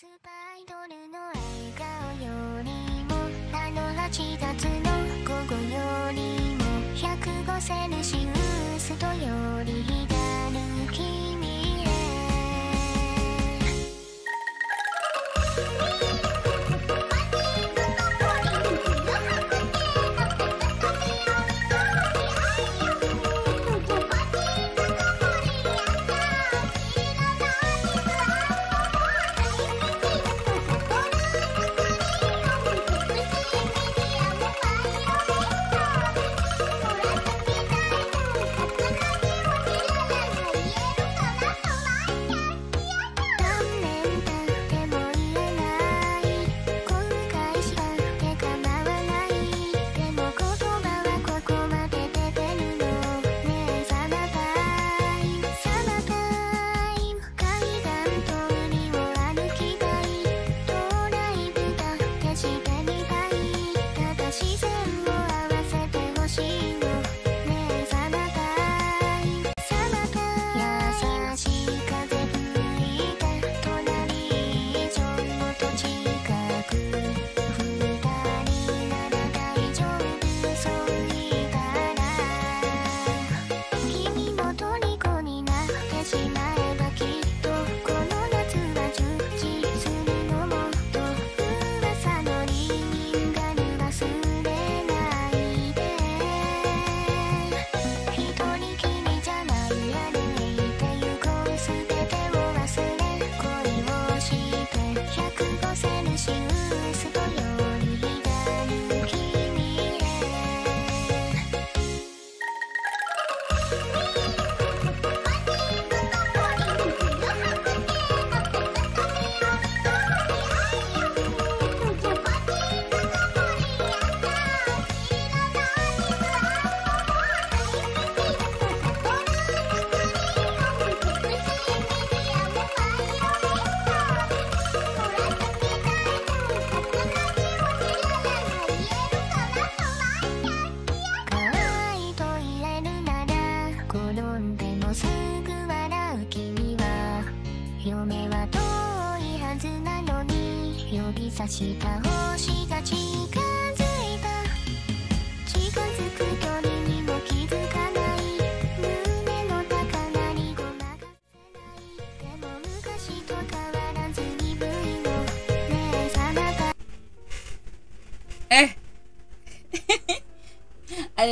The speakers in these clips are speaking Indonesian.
スパイドルの笑顔よりもあの8月の午後よりも105セルシウスとより左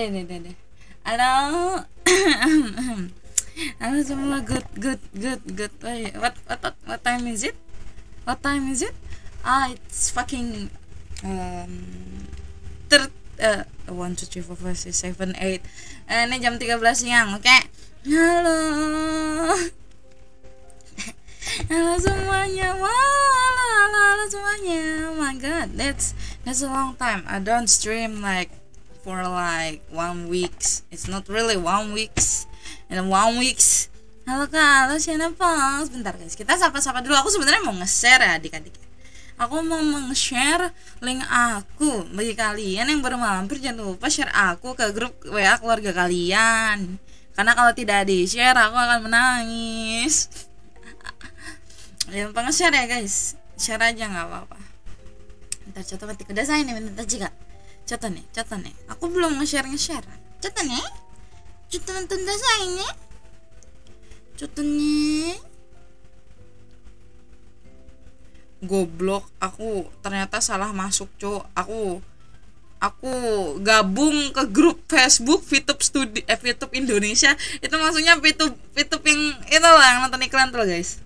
ada ada ada. Halo. Halo semua good good good good. What what what, what time is it? What time is it? Ah, it's fucking um ter uh, one two three four five six seven eight. Eh, ini jam 13 siang, oke? Halo. Halo semuanya, wow, halo, halo, halo semuanya. Oh my god, that's that's a long time. I don't stream like for like one weeks. It's not really one weeks. And one weeks. Halo kak, halo siapa? Sebentar guys, kita sapa-sapa dulu. Aku sebenarnya mau nge-share ya adik-adik. Aku mau nge-share link aku bagi kalian yang baru mampir jangan lupa share aku ke grup WA keluarga kalian. Karena kalau tidak di-share aku akan menangis. Yang nge-share ya guys. Share aja nggak apa-apa. Ntar coba mati kudasai nih minta juga. Coba nih. Aku belum nge-share nge-share. Coba nih. Nih. Coba nih. Goblok, aku ternyata salah masuk, Cuk. Aku aku gabung ke grup Facebook VTube Studi eh VTube Indonesia itu maksudnya VTube VTube yang itu lah yang nonton iklan tuh guys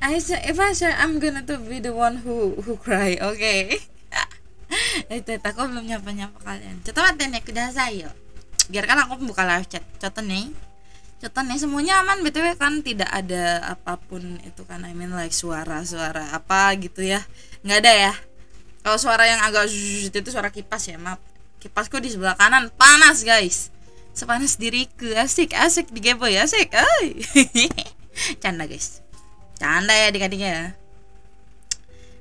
I say, if I say I'm gonna to be the one who who cry, oke? itu, aku belum nyapa nyapa kalian. Coba ya kuda saya. Biarkan aku buka live chat. Contoh nih, contoh nih semuanya aman btw kan tidak ada apa pun itu kan I mean like suara suara apa gitu ya nggak ada ya. Kalau suara yang agak zzz itu suara kipas ya maaf. Kipasku di sebelah kanan panas guys. Sepanas diriku asik asik di Gameboy asik. Ay. Canda guys canda ya adik-adiknya ya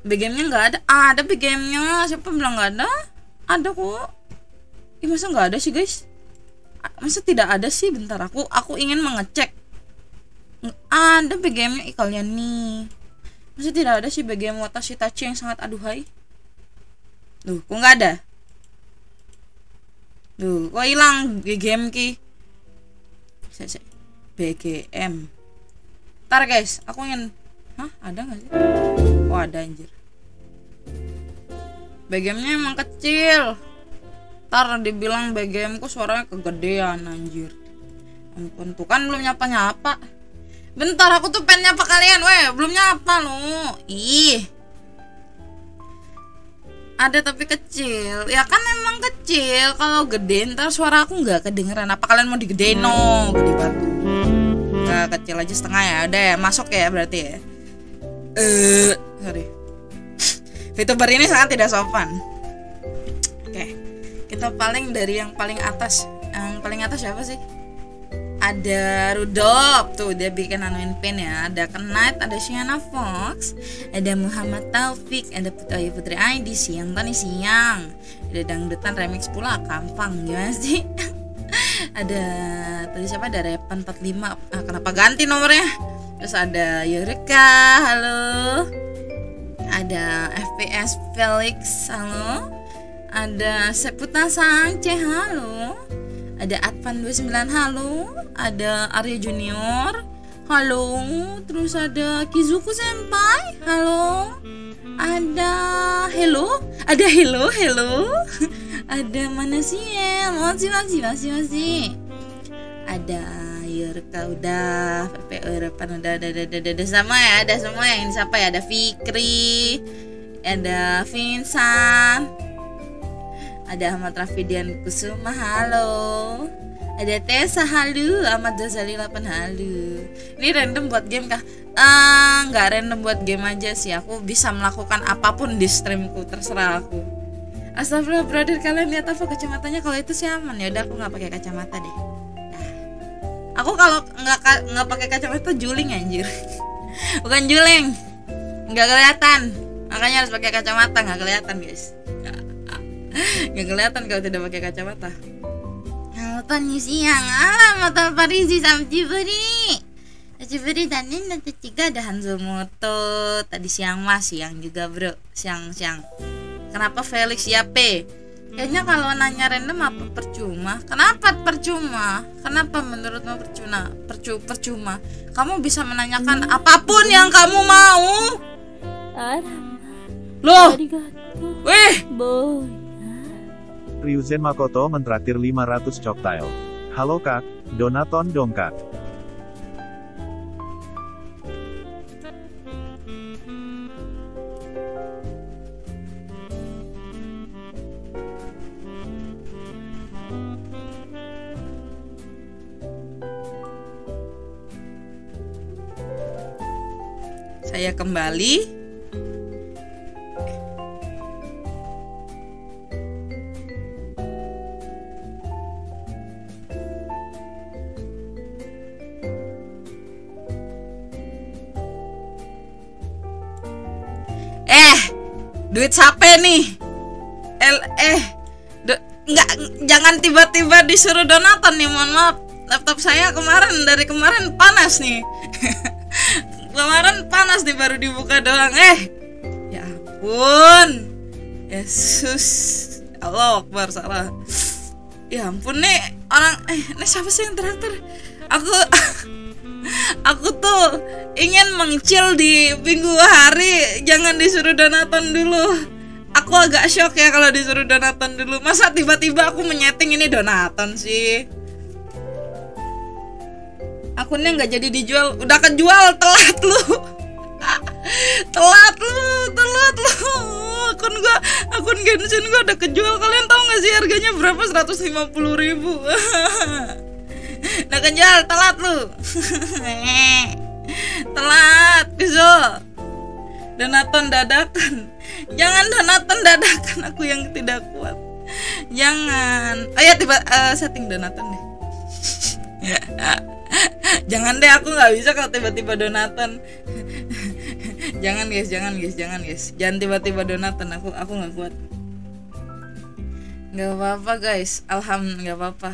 BGM-nya nggak ada. Ah, ada BGM-nya siapa bilang nggak ada? Ada kok. Ih, masa nggak ada sih guys? A- masa tidak ada sih? Bentar aku aku ingin mengecek. Ng- ada BGM-nya Ih, kalian nih. Masih tidak ada sih BGM Watashi Tachi yang sangat aduhai? Duh, kok nggak ada? Duh, kok hilang BGM ki? BGM. Ntar guys, aku ingin Hah, ada nggak sih? Oh, ada anjir. BGM-nya emang kecil. Ntar dibilang BGM ku suaranya kegedean anjir. Ampun, tuh kan belum nyapa-nyapa. Bentar, aku tuh pengen nyapa kalian, weh, belum nyapa lu. Ih. Ada tapi kecil. Ya kan emang kecil. Kalau gede ntar suara aku nggak kedengeran. Apa kalian mau digedein no? Gede batu. Nggak kecil aja setengah ya. Udah ya, masuk ya berarti ya. Eh, sorry. VTuber ini sangat tidak sopan. Oke. Kita paling dari yang paling atas. Yang paling atas siapa sih? ada Rudolf tuh dia bikin anuin pin ya ada Knight ada Shiana Fox ada Muhammad Taufik ada Putri Putri ID siang tadi siang ada dangdutan remix pula kampang gimana sih ada tadi siapa ada Repan 45 ah, kenapa ganti nomornya terus ada Yurika halo. Ada FPS Felix halo. Ada Seputa Sangce halo. Ada Advan 29 halo. Ada Arya Junior halo. Terus ada Kizuku Senpai halo. Ada hello. Ada hello hello. Ada mana sih ya masih masih masih masih. Ada Yurka udah PPE Repan udah ada ada ada ada sama ya ada semua yang ini siapa ya? Ada Fikri ada Vincent ada Ahmad Rafidian Kusuma halo. Ada Tessa halo. Ahmad Ghazali 8 halo. Ini random buat game kah ah nggak random buat game aja sih. Aku bisa melakukan apa pun di streamku terserah aku. Astagfirullah brother. Kalian lihat apa kacamatanya kalau itu sih aman. Ya udah aku nggak pakai kacamata deh aku kalau nggak nggak pakai kacamata juling anjir bukan juling nggak kelihatan makanya harus pakai kacamata nggak kelihatan guys Gak kelihatan kalau tidak pakai kacamata. Tony siang, alamat Parisi sama Ciburi. Ciburi dan ini nanti tiga ada Hanzo. Tadi siang mas, siang juga bro, siang siang. Kenapa Felix ya P? Kayaknya kalau nanya random apa percuma? Kenapa percuma? Kenapa menurutmu percuma? Percu percuma. Kamu bisa menanyakan apa pun yang kamu mau. Loh, weh, Boy. Ryuzen Makoto mentraktir 500 coktail. Halo kak, donaton dong kak. Saya kembali. Eh, duit siapa nih? L eh, nggak jangan tiba-tiba disuruh donaton nih, mohon maaf. Laptop saya kemarin dari kemarin panas nih. kemarin panas nih baru dibuka doang. Eh, ya ampun. Yesus. Allah Akbar salah. Ya ampun nih orang eh ini siapa sih yang terakhir? Aku aku tuh ingin mengcil di minggu hari jangan disuruh donaton dulu aku agak shock ya kalau disuruh donaton dulu masa tiba-tiba aku menyeting ini donaton sih akunnya nggak jadi dijual. Udah kejual telat lu. Telat lu telat lu. Akun gua akun Genshin gua udah kejual. Kalian tahu nggak sih harganya berapa? 150 ribu. Udah kejual telat lu. Telat Kizo donaton dadakan. Jangan donaton dadakan aku yang tidak kuat. Jangan. Oh ya tiba eh, setting donaton deh jangan deh aku nggak bisa kalau tiba-tiba donaton jangan guys jangan guys jangan guys. Jangan tiba-tiba donaton aku aku nggak kuat. Nggak apa-apa guys. Alhamdulillah nggak apa-apa.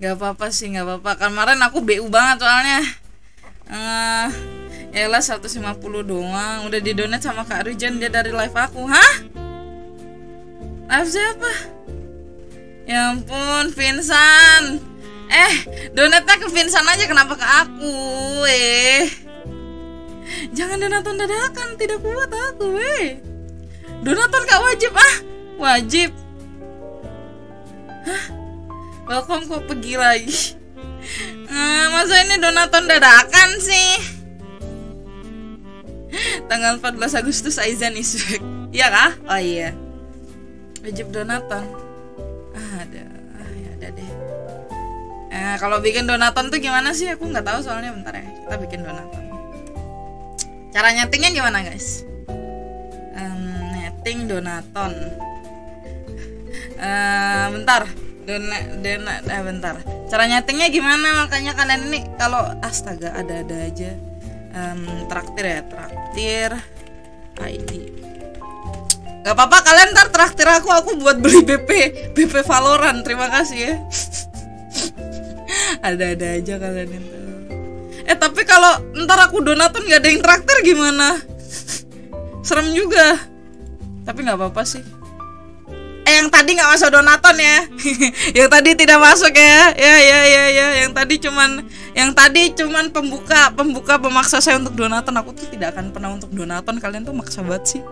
Nggak apa-apa sih nggak apa-apa. Kemarin aku bu banget soalnya. Eh, Ella 150 doang. Udah di donate sama Kak Rijan Dia dari live aku. Hah? Live siapa? Ya ampun Vincent Eh donatnya ke Vincent aja Kenapa ke aku Eh Jangan donaton dadakan Tidak kuat aku eh Donaton gak wajib ah Wajib Hah? Welcome kok pergi lagi Nah, masa ini donaton dadakan sih? Tanggal 14 Agustus Aizan is back. Iya kah? Oh iya. Wajib donaton. Ah, ada. Eh, kalau bikin donaton tuh gimana sih? Aku nggak tahu soalnya bentar ya. Kita bikin donaton. Cara nyetingnya gimana, guys? Em, netting donaton. Eh, bentar. Dona, dona, eh, bentar. Cara nyetingnya gimana? Makanya kalian ini kalau astaga ada-ada aja. Em, traktir ya, traktir ID. Gak apa-apa kalian ntar traktir aku, aku buat beli BP, BP Valorant. Terima kasih ya. ada-ada aja kalian itu. Eh tapi kalau ntar aku donaton gak ada yang traktir gimana? Serem juga. Tapi nggak apa-apa sih. Eh yang tadi nggak masuk donaton ya. Yang tadi tidak masuk ya. Ya ya ya ya. Yang tadi cuman yang tadi cuman pembuka pembuka pemaksa saya untuk donaton aku tuh tidak akan pernah untuk donaton kalian tuh maksa banget sih.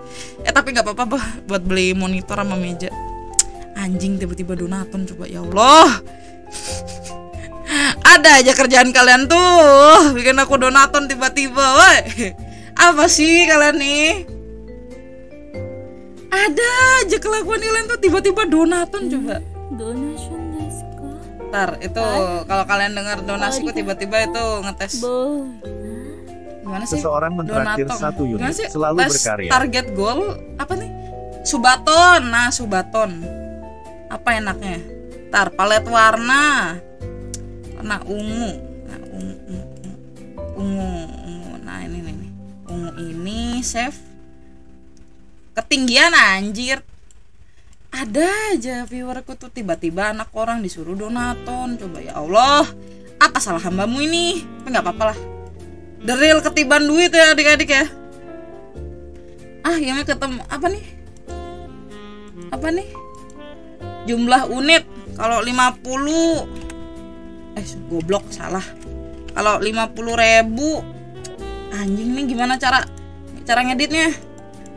Eh tapi nggak apa-apa buat beli monitor sama meja. Anjing tiba-tiba donaton coba. Ya Allah ada aja kerjaan kalian tuh Bikin aku donaton tiba-tiba Woi Apa sih kalian nih Ada aja kelakuan kalian tuh tiba-tiba donaton hmm, coba Donation Ntar itu kalau kalian dengar donasiku tiba-tiba itu ngetes gimana sih? Seseorang mentraktir Donaton. satu unit sih? selalu Tes berkarya. Target goal apa nih? Subaton. Nah, Subaton. Apa enaknya? Tar palet warna. Warna ungu. Nah, ungu, ungu, ungu. Nah, ini nih. Ungu ini save. Ketinggian anjir. Ada aja viewerku tuh tiba-tiba anak orang disuruh donaton. Coba ya Allah. Apa salah hambamu ini? Tapi nggak apa-apa lah. The ketiban duit ya adik-adik ya ah yang ketemu apa nih apa nih jumlah unit kalau 50 eh goblok salah. Kalau 50 ribu anjing nih gimana cara cara ngeditnya?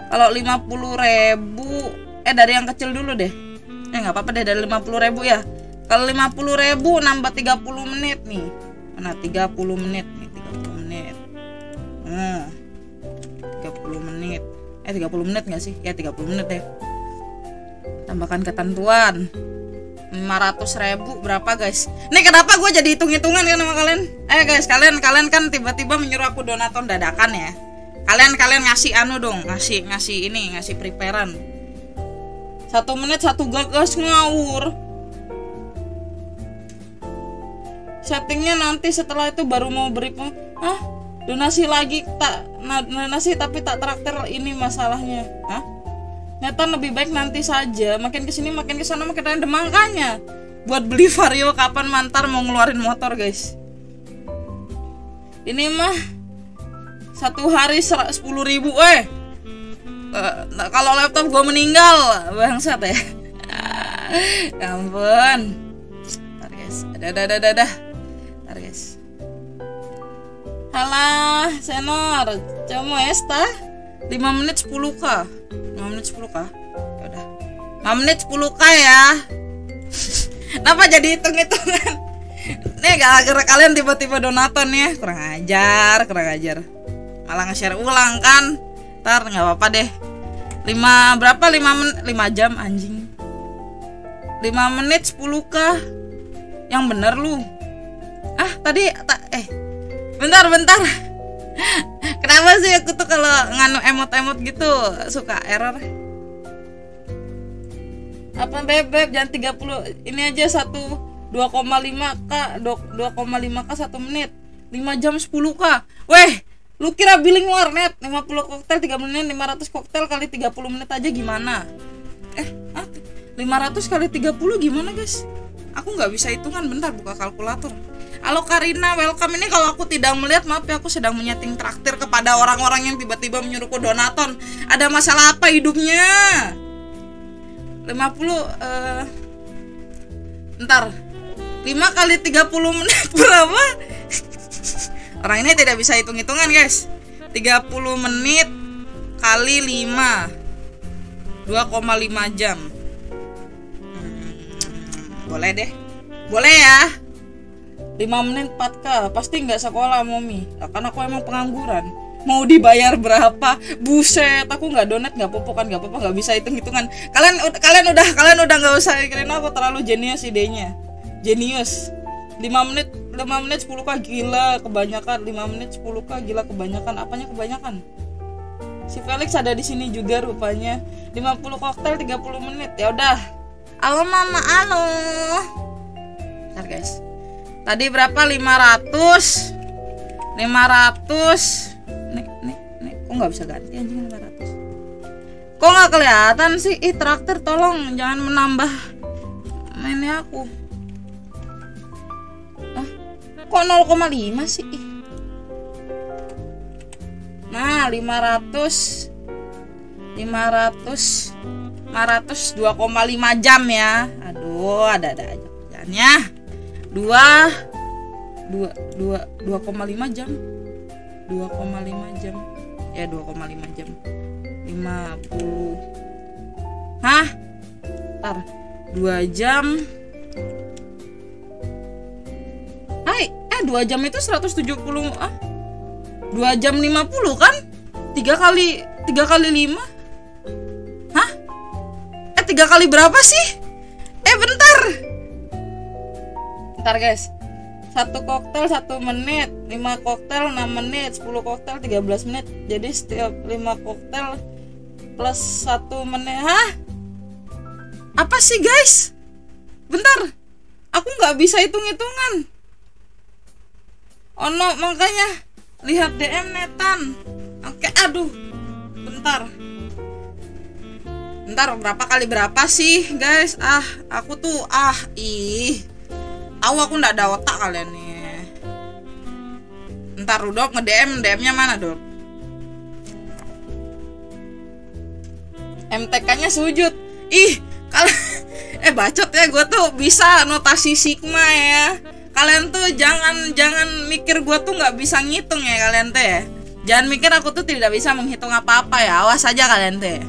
Kalau 50 ribu eh dari yang kecil dulu deh. Eh nggak apa-apa deh dari 50 ribu ya. Kalau 50 ribu nambah 30 menit nih. Mana 30 menit nih 30 menit. Hmm, 30 menit. Eh 30 menit nggak sih? Ya 30 menit deh. Tambahkan ketentuan 500 ribu berapa guys? Ini kenapa gue jadi hitung-hitungan kan sama kalian? Eh guys kalian kalian kan tiba-tiba menyuruh aku donaton dadakan ya? Kalian kalian ngasih anu dong ngasih ngasih ini ngasih preparean. Satu menit satu gagas ngawur. Settingnya nanti setelah itu baru mau beri peng- ah donasi lagi tak na- donasi tapi tak traktir ini masalahnya. Hah? Nathan lebih baik nanti saja. Makin ke sini makin ke sana makin random makanya. Buat beli vario kapan mantar mau ngeluarin motor guys? Ini mah satu hari sepuluh ribu eh. Nah, kalau laptop gue meninggal bangsat ya. Ya ampun. Ntar guys. Ada ada ada ada Ntar guys. Halah, Senor, kamu esta 5 menit 10k 5 menit 10k ya udah. 5 menit 10k ya? Kenapa jadi hitung-hitungan? Nih gara-gara kalian tiba-tiba donaton ya. Kurang ajar, kurang ajar. Malah nge-share ulang kan? Ntar nggak apa-apa deh. 5 berapa? 5 men 5 jam anjing. 5 menit 10k Yang bener lu. Ah tadi ta- eh. Bentar bentar kenapa sih aku tuh kalau nganu emot-emot gitu suka error? Apa bebek jangan 30 ini aja satu 2,5 k 2,5 k satu menit 5 jam 10 k weh lu kira billing warnet 50 koktel 3 menit 500 koktel kali 30 menit aja gimana? Eh ah, 500 kali 30 gimana guys? Aku nggak bisa hitungan bentar buka kalkulator Halo Karina, welcome. Ini kalau aku tidak melihat maaf ya aku sedang menyeting traktir kepada orang-orang yang tiba-tiba menyuruhku donaton. Ada masalah apa hidupnya? 50 eh Ntar. 5 kali 30 menit berapa? Orang ini tidak bisa hitung-hitungan guys. 30 menit kali 5 2,5 jam. Hmm, Boleh deh. Boleh ya 5 menit 4k Pasti nggak sekolah momi. Kan aku emang pengangguran. Mau dibayar berapa? Buset, aku nggak donat nggak apa-apa kan nggak apa-apa nggak bisa hitung hitungan. Kalian kalian udah kalian udah nggak usah mikirin aku terlalu jenius idenya. Jenius. 5 menit 5 menit 10k gila kebanyakan. 5 menit 10k gila kebanyakan. Apanya kebanyakan? Si Felix ada di sini juga rupanya. 50 koktail 30 menit. Ya udah. Halo mama. Halo. Bentar guys tadi berapa? 500 500 nih nih nih. Kok nggak bisa ganti anjing 500 kok nggak kelihatan sih? Ih traktir tolong jangan menambah ini aku. Ah kok 0,5 sih? Ih. nah 500 500 500 2,5 jam ya. Aduh ada ada aja kerjaannya 2 dua dua 2,5 jam. 2,5 jam. Ya 2,5 jam. 50 hah? Ntar. 2 jam. Hai, eh 2 jam itu 170 ah. 2 jam 50 kan? 3 kali 3 kali 5 hah? Eh 3 kali berapa sih? Eh bentar bentar guys. Satu koktel satu menit 5 koktel 6 menit 10 koktel 13 menit. Jadi setiap 5 koktel plus 1 menit. Hah? Apa sih guys? Bentar. Aku nggak bisa hitung hitungan oh no makanya lihat DM netan. Oke aduh. Bentar. Bentar berapa kali berapa sih guys? Ah aku tuh ah ih tahu aku nggak ada otak kalian nih. Ntar Rudolf nge DM DM nya mana Dok? MTK nya sujud. Ih kalian eh bacot ya gue tuh. Bisa notasi sigma ya. Kalian tuh jangan jangan mikir gue tuh nggak bisa ngitung ya kalian teh ya. jangan mikir aku tuh tidak bisa menghitung apa-apa ya. Awas aja kalian teh.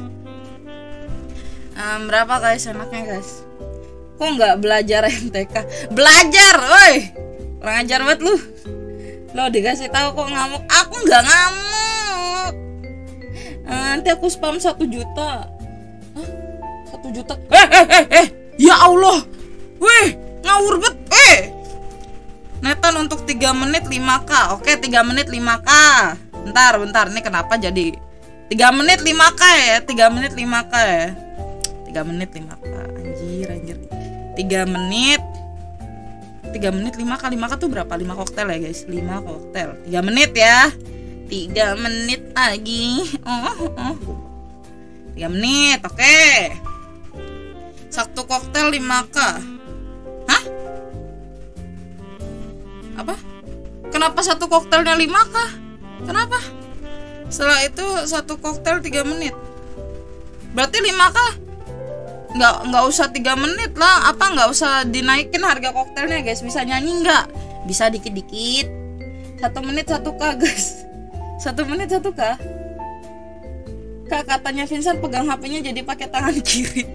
Em, berapa guys enaknya guys kok nggak belajar MTK belajar woi! Kurang ajar banget lu. Lo dikasih tahu kok ngamuk? Aku nggak ngamuk. Eh, nanti aku spam satu juta. Satu juta? Eh eh eh eh! Ya Allah! Weh ngawur bet eh Netan untuk 3 menit 5k Oke 3 menit 5k Bentar bentar. Ini kenapa jadi? 3 menit 5k ya 3 menit 5k ya. 3 menit 5k Anjir anjir 3 menit. 3 menit 5k 5k tuh berapa? 5 koktel ya guys? 5 koktel. 3 menit ya. 3 menit lagi. Oh, oh. 3 menit oke. Satu koktel 5k Hah? Apa? Kenapa satu koktelnya 5k? Kenapa? Setelah itu satu koktel 3 menit. Berarti 5k nggak nggak usah tiga menit lah. Apa nggak usah dinaikin harga koktelnya guys. Bisa nyanyi nggak? Bisa dikit dikit satu menit satu k guys. Satu menit satu k. Kak katanya Vincent pegang HP-nya jadi pakai tangan kiri.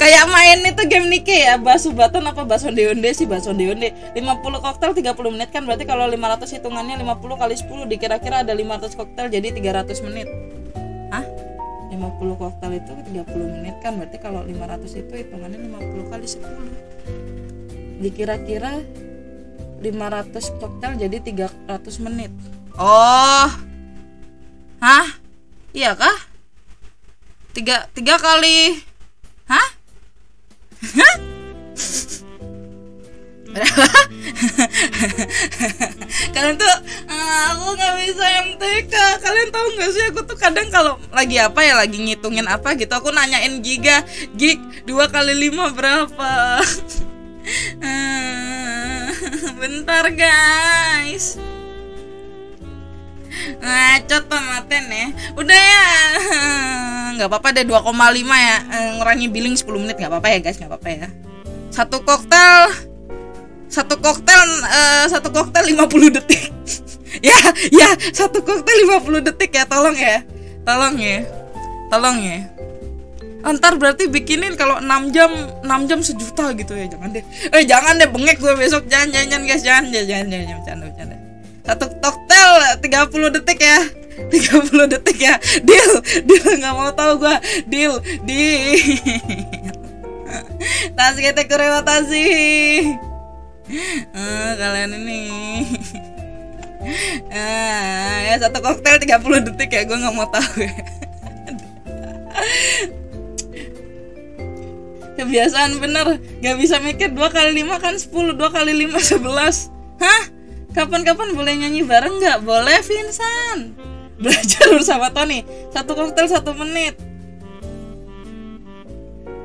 Kayak main itu game Nike ya basu baton apa baso deonde sih baso deonde. 50 koktel 30 menit kan berarti kalau 500 hitungannya 50 kali 10 dikira-kira ada 500 koktel jadi 300 menit? 50 koktel itu 30 menit kan berarti kalau 500 itu hitungannya 50 kali 10 dikira-kira 500 koktel jadi 300 menit. Oh. Hah? Iya kah? Tiga tiga kali. Hah? kalian tuh "Ah, aku nggak bisa MTK kalian tahu nggak sih aku tuh kadang kalau lagi apa ya lagi ngitungin apa gitu aku nanyain giga gig dua kali lima berapa? Eh, bentar guys. Ngacot tomaten ya. Udah ya. Nggak apa-apa deh 2,5 ya. Eh, ngurangi billing 10 menit nggak apa-apa ya guys nggak apa-apa ya. Satu koktel satu koktel eh, satu koktel 50 detik. Ya ya satu koktel 50 detik ya tolong ya. Tolong ya. Tolong ya. Antar berarti bikinin kalau 6 jam 6 jam sejuta gitu ya jangan deh. Eh jangan deh bengek gue besok. Jangan jangan, jangan guys. Jangan jangan jangan jangan, jangan bercanda bercanda. Satu koktel 30 detik ya. 30 detik ya. Deal deal nggak mau tahu gue deal deal. Tasukete kurewatashi ah, kalian ini. Ah, ya satu koktel 30 detik ya gue nggak mau tahu ya. Kebiasaan bener gak bisa mikir dua kali lima kan 10 dua kali lima 11 hah? Kapan-kapan boleh nyanyi bareng nggak? Boleh Vincent. Belajar bersama Tony. Satu koktel satu menit.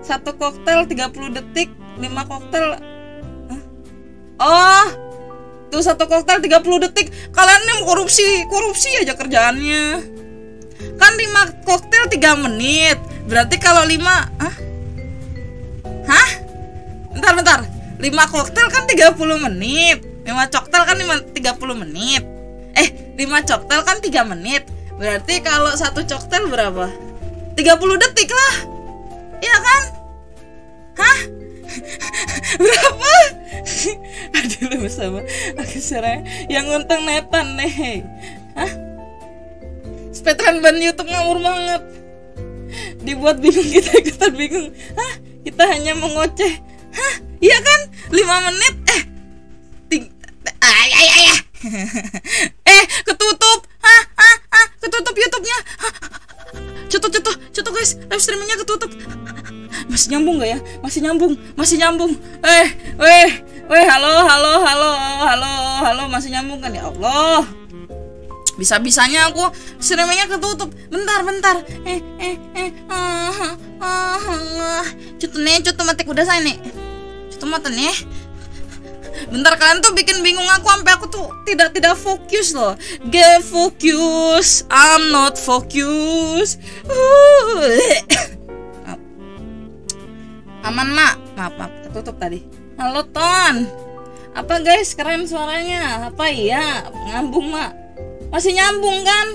Satu koktel 30 detik 5 koktel? Oh tuh satu koktel 30 detik kalian ini korupsi korupsi aja kerjaannya kan 5 koktel 3 menit berarti kalau 5 Hah? Hah? Bentar bentar 5 koktel kan 30 menit 5 koktel kan 5, 30 menit Eh 5 koktel kan 3 menit Berarti kalau satu koktel berapa? 30 detik lah Iya kan? Hah? Berapa? Aduh lu bersama Aku serah Yang untung netan nih Hah? Speedrun ban Youtube ngawur banget Dibuat bingung kita ikutan bingung Hah? Kita hanya mengoceh Hah? Iya kan? 5 menit Eh ting ay, ay, ay. Eh ketutup Hah? Hah? Hah? Ketutup Youtube-nya Hah? Cutup, cutup, cutup guys Live streamingnya ketutup Masih nyambung gak ya? Masih nyambung, masih nyambung. Eh, weh, weh, halo, halo, halo, halo, halo Masih nyambung kan? Ya Allah. Bisa-bisanya aku streamingnya ketutup. Bentar bentar. Eh eh eh ah ah ah. Cutu nih cutu matik udah saya nih. Cutu mata nih. Bentar kalian tuh bikin bingung aku sampai aku tuh tidak tidak fokus loh. Get focus I'm not focus Uh. Aman mak. Maaf maaf. Ketutup tadi. Halo ton. Apa guys? Keren suaranya. Apa iya? Ngambung mak. Masih nyambung kan?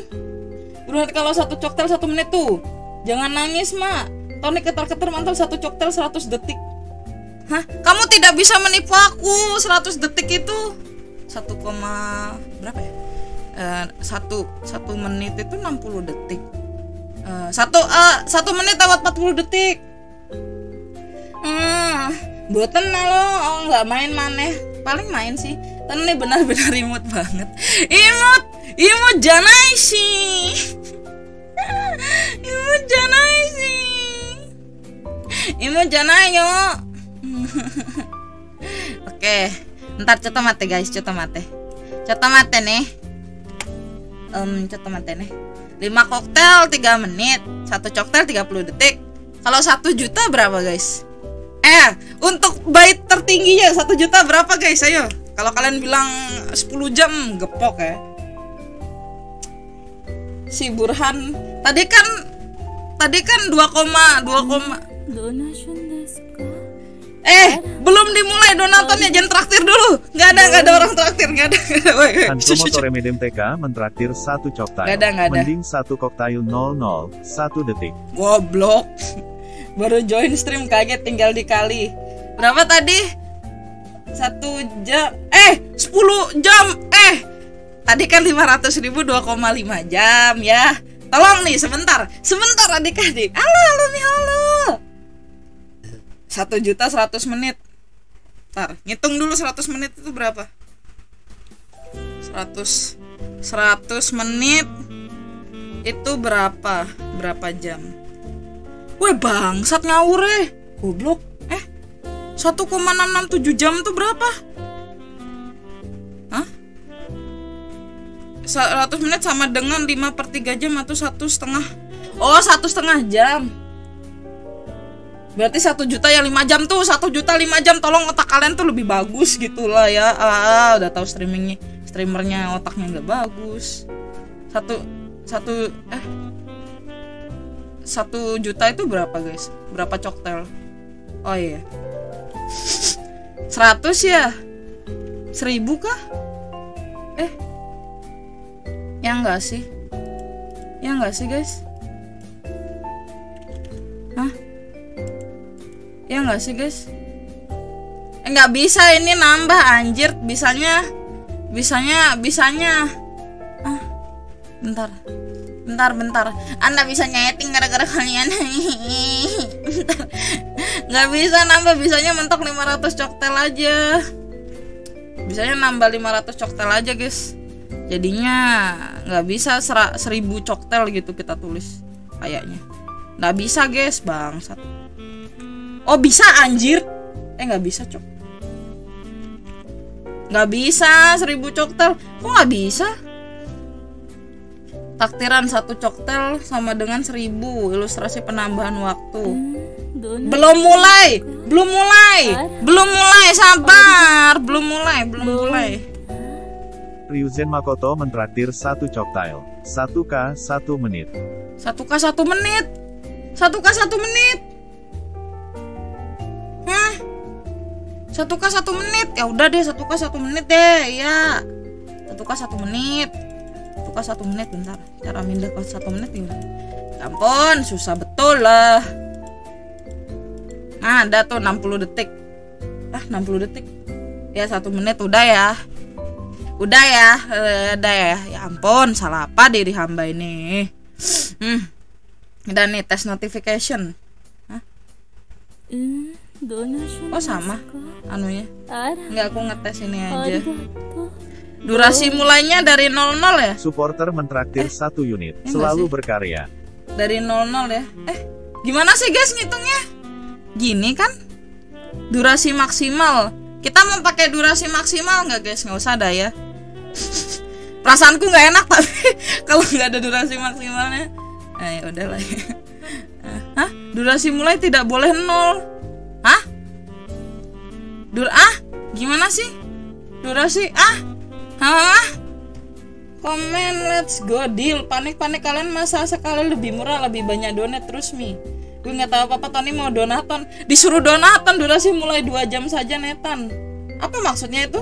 Berarti kalau satu koktel satu menit tuh. Jangan nangis mak. Tony ketar-ketar mantap satu koktel 100 detik. Hah? Kamu tidak bisa menipu aku. 100 detik itu. 1, berapa ya? Eh, satu satu menit itu 60 detik. Eh, satu eh, satu menit lewat 40 detik hmm, buatan lo oh, nggak main maneh. Paling main sih. Tan ini benar-benar imut banget. Imut imut janai sih. Imut janai sih. Imut janai yo. Oke ntar coba mate guys coba mate. Coba mate nih. Um, coba mate nih. 5 koktel 3 menit. Satu koktel 30 detik. Kalau satu juta berapa guys eh untuk bait tertingginya satu juta berapa guys ayo kalau kalian bilang 10 jam gepok ya si Burhan tadi kan tadi kan 2, 2, donation desu ka? eh belum dimulai donatonnya jangan traktir dulu nggak ada nggak ada orang traktir nggak ada. Hanso Motore Medem TK mentraktir satu cocktail. Nggak ada, nggak ada. Mending satu cocktail 00, satu detik. Goblok. Baru join stream kaget tinggal dikali. Berapa tadi? Satu jam. Eh, 10 jam. Eh, tadi kan 500 ribu 2,5 jam ya. Tolong nih sebentar, sebentar adik-adik. Halo, halo nih, halo. Satu juta 100 menit. Ntar, ngitung dulu 100 menit itu berapa? 100 100 menit itu berapa? Berapa jam? Weh bangsat ngawur eh. Goblok. Eh 1,667 jam tuh berapa? Hah? 100 menit sama dengan 5 per 3 jam atau satu setengah? Oh satu setengah jam. Berarti satu juta ya 5 jam tuh satu juta 5 jam. Tolong otak kalian tuh lebih bagus gitu lah ya. Ah udah tahu streamingnya streamernya otaknya nggak bagus. Satu satu eh satu juta itu berapa guys? Berapa coktel? Oh iya. 100 ya? Seribu kah? Eh ya enggak sih? Ya enggak sih guys? Hah? Ya nggak sih guys? Eh, nggak bisa ini nambah anjir. Bisanya bisanya bisanya. Ah bentar bentar bentar. Anda bisa nyeting gara-gara kalian. Nggak bisa nambah. Bisanya mentok 500 coktel aja. Bisanya nambah 500 coktel aja guys. Jadinya nggak bisa sera- 1000 coktel gitu kita tulis kayaknya. Nggak bisa guys bangsat. Oh bisa anjir. Eh nggak bisa cok. Nggak bisa seribu coktel. Kok nggak bisa taktiran satu coktel sama dengan seribu ilustrasi penambahan waktu. Belum mulai belum mulai belum mulai sabar. Belum mulai belum mulai. Ryuzen Makoto mentraktir satu coktail. 1K 1 menit. satu k satu menit. Satu k satu menit. Hah? satu k satu menit. Ya udah deh satu k satu menit deh. Ya satu k satu menit buka satu menit bentar. Cara minder kos satu menit gimana? Ya ampun susah betul lah. Nah ada tuh 60 detik. Ah 60 detik? Ya satu menit udah ya. Udah ya eh, udah ya. Ya ampun salah apa diri hamba ini? Hmm. dan nih tes notification. Hah? oh sama. anunya? nggak aku ngetes ini aja durasi mulainya dari 00 ya Supporter mentraktir satu unit. enggak Selalu berkarya. dari 00 ya eh gimana sih guys ngitungnya gini kan durasi maksimal kita mau pakai durasi maksimal nggak guys nggak usah ada ya perasaanku nggak enak tapi kalau nggak ada durasi maksimalnya eh ya udahlah ya. Hah? Durasi mulai tidak boleh nol. Hah? Dur ah? Gimana sih? Durasi ah? Hah? Komen let's go deal. Panik-panik kalian masa sekali lebih murah, lebih banyak donat terus mi. Gue nggak tahu apa-apa Tony mau donaton. Disuruh donaton durasi mulai 2 jam saja netan. Apa maksudnya itu?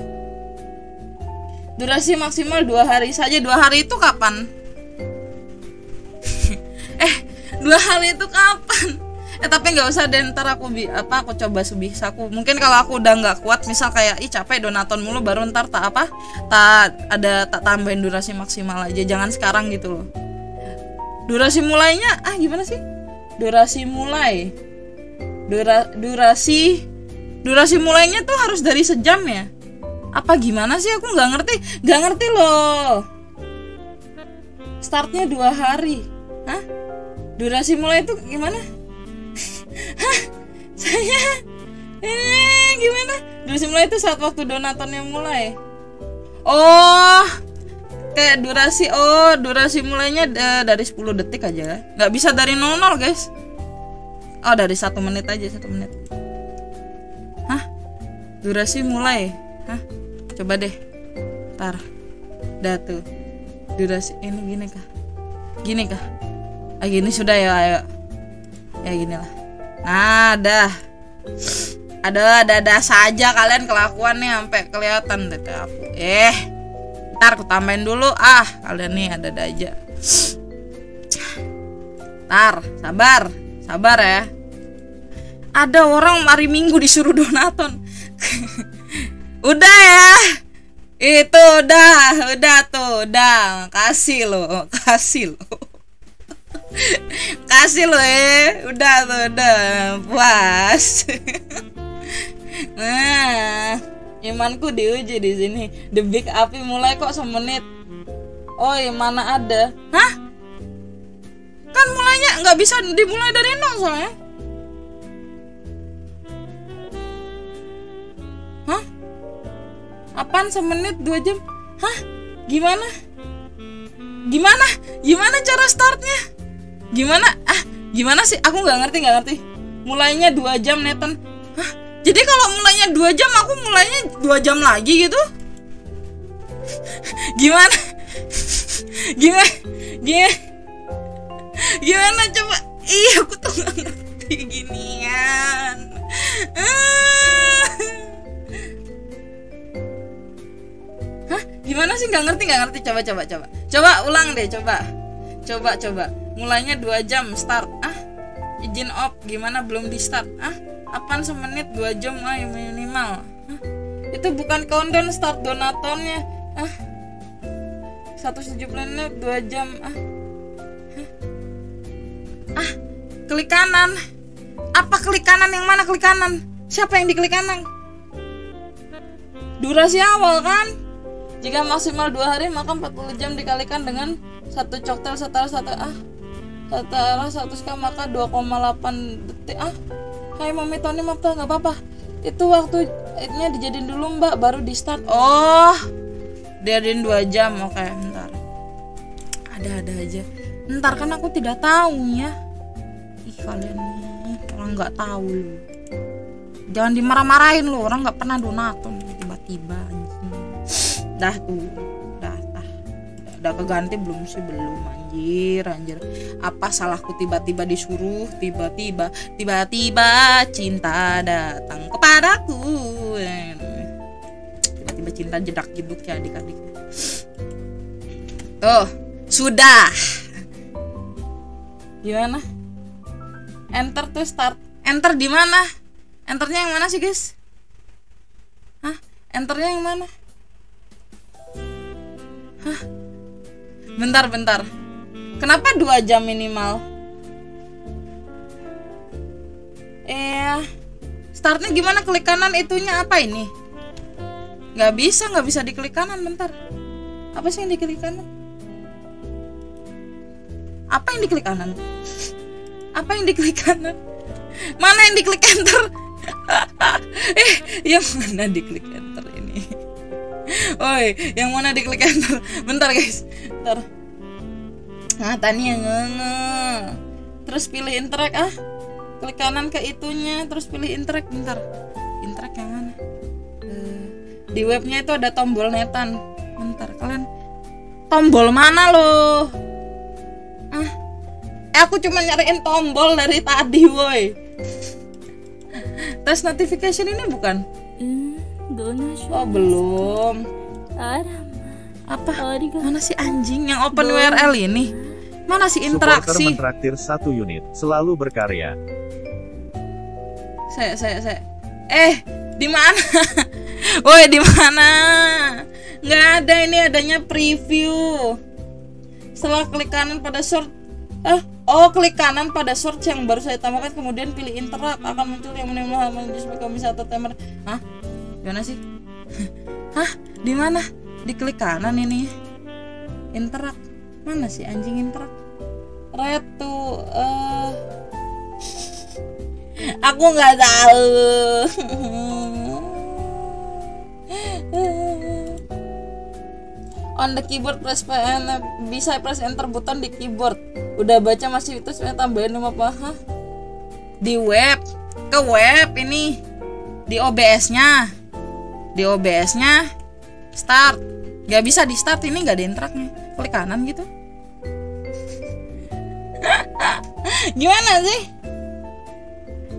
Durasi maksimal dua hari saja. Dua hari itu kapan? eh dua hari itu kapan eh tapi nggak usah deh ntar aku bi apa aku coba sebisaku mungkin kalau aku udah nggak kuat misal kayak ih capek donaton mulu baru ntar tak apa tak ada tak tambahin durasi maksimal aja. Jangan sekarang gitu loh. Durasi mulainya ah gimana sih? Durasi mulai. Dura, durasi durasi mulainya tuh harus dari sejam ya? Apa gimana sih? Aku nggak ngerti nggak ngerti loh. Startnya dua hari. Hah? Durasi mulai itu gimana hah? Saya? Eh gimana? Durasi mulai itu saat waktu donatonnya mulai. Oh kayak durasi oh durasi mulainya eh, dari 10 detik aja. Nggak bisa dari 00 guys. Oh dari satu menit aja satu menit. Hah? Durasi mulai. Hah? Coba deh. Tar dah tuh. Durasi ini gini kah? Gini kah? Ah gini sudah ya ayo. Ya gini lah nah dah. Ada ada ada saja kalian kelakuannya sampai kelihatan deh aku. Eh ntar aku tambahin dulu. Ah kalian nih ada aja. Ntar sabar sabar ya. Ada orang hari minggu disuruh donaton. Udah ya. Itu udah udah tuh udah. Kasih lo kasih lo kasih lo ya udah tuh udah. Puas. Nah imanku diuji di sini. The big api mulai kok semenit. Oh mana ada? Hah? Kan mulainya nggak bisa dimulai dari nol soalnya. Hah? Apaan semenit? Dua jam? Hah? Gimana? Gimana? Gimana cara startnya gimana? Ah gimana sih? Aku nggak ngerti nggak ngerti. Mulainya dua jam Nathan. Hah? jadi kalau mulainya dua jam aku mulainya dua jam lagi gitu? Gimana? Gimana? Gimana? Gimana coba? Iya aku tuh nggak ngerti ginian. Ah. Hah? Gimana sih? Nggak ngerti nggak ngerti. Coba coba coba. Coba ulang deh coba. Coba coba mulainya dua jam start. Ah izin off gimana belum di start ah apaan semenit? Dua jam ah yang minimal. Hah? itu bukan countdown start donatonnya. Ah 170 menit dua jam ah. Hah? ah klik kanan. Apa klik kanan? Yang mana klik kanan? Siapa yang diklik kanan? Durasi awal kan? Jika maksimal dua hari maka 40 jam dikalikan dengan satu cocktail setara satu ah setara 100 k maka 2,8 detik. Ah Hai mami Tony maaf nggak apa-apa. Itu waktu ini dijadiin dulu mbak baru di start oh diadain dua jam oke bentar. Ada-ada aja. Ntar kan aku tidak tahu ya. Ih kalian orang nggak tahu jangan dimarah-marahin lu orang nggak pernah donaton tiba-tiba dah tuh dah dah. Udah keganti belum sih? Belum anjir anjir. Apa salahku tiba-tiba disuruh tiba-tiba tiba-tiba cinta datang kepadaku. Tiba-tiba cinta jedak jeduk ya adik-adik. Tuh sudah. Gimana? Enter tuh start. Enter di mana? Enternya yang mana sih guys? Hah? enternya yang mana? Hah? bentar bentar kenapa dua jam minimal? Eh startnya gimana? Klik kanan itunya apa ini? Nggak bisa nggak bisa diklik kanan bentar. Apa sih yang diklik kanan? Apa yang diklik kanan? Apa yang diklik kanan? Mana yang diklik enter? Eh yang mana diklik enter ini? Oi, yang mana diklik enter? Bentar guys, bentar. Nah, tanya hmm. nggak? Terus pilih interact ah. Klik kanan ke itunya, terus pilih interact bentar. Interact yang mana? Eh, di webnya itu ada tombol netan. Bentar kalian tombol mana loh? Ah, aku cuma nyariin tombol dari tadi, woi. Tes notification ini bukan? Hmm, oh, belum. Arah apa? Mana sih anjing yang open url ini? Mana sih interaksi? Supporter satu unit selalu berkarya. Saya saya saya eh di mana? Woi di mana? Nggak ada ini adanya preview. Setelah klik kanan pada short eh oh klik kanan pada search yang baru saya tambahkan kemudian pilih interact akan muncul yang menambah halaman display kami satu timer. Hah? Gimana sih? Hah? Di mana? Di klik kanan ini. Interact. Mana sih anjing interact? Red tuh eh Aku nggak tahu. On the keyboard press PN bisa press enter button di keyboard. Udah baca masih itu sebenarnya tambahin apa Hah? Di web, ke web ini di OBS-nya. Di OBS-nya start. Gak bisa di start ini nggak ada intraknya. Klik kanan gitu. Gimana sih?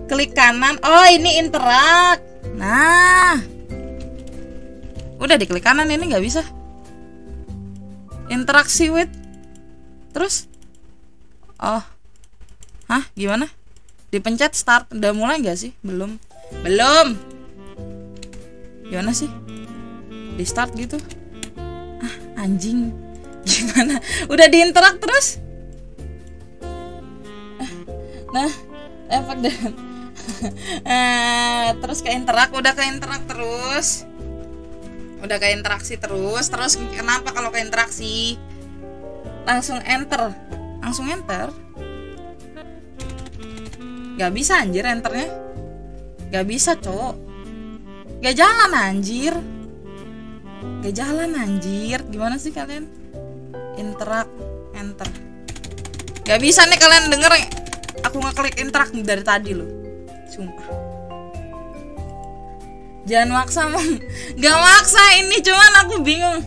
klik kanan. Oh ini interak nah. Udah diklik kanan ini nggak bisa. Interaksi with. Terus? Oh. Hah gimana? Dipencet start. Udah mulai nggak sih? Belum. Belum. Gimana sih di start gitu. Ah anjing. Gimana? Udah diinterak terus? Ah, nah efek dan Eh, terus ke interak udah ke interak terus. Udah ke interaksi terus terus kenapa kalau ke interaksi langsung enter. Langsung enter? Gak bisa anjir enternya. Gak bisa cowok. Gak jalan anjir Gak jalan anjir. Gimana sih kalian? Interak Enter. Gak bisa nih kalian denger. Aku ngeklik interak dari tadi loh. Sumpah. Jangan maksa mom nggak maksa ini cuman aku bingung.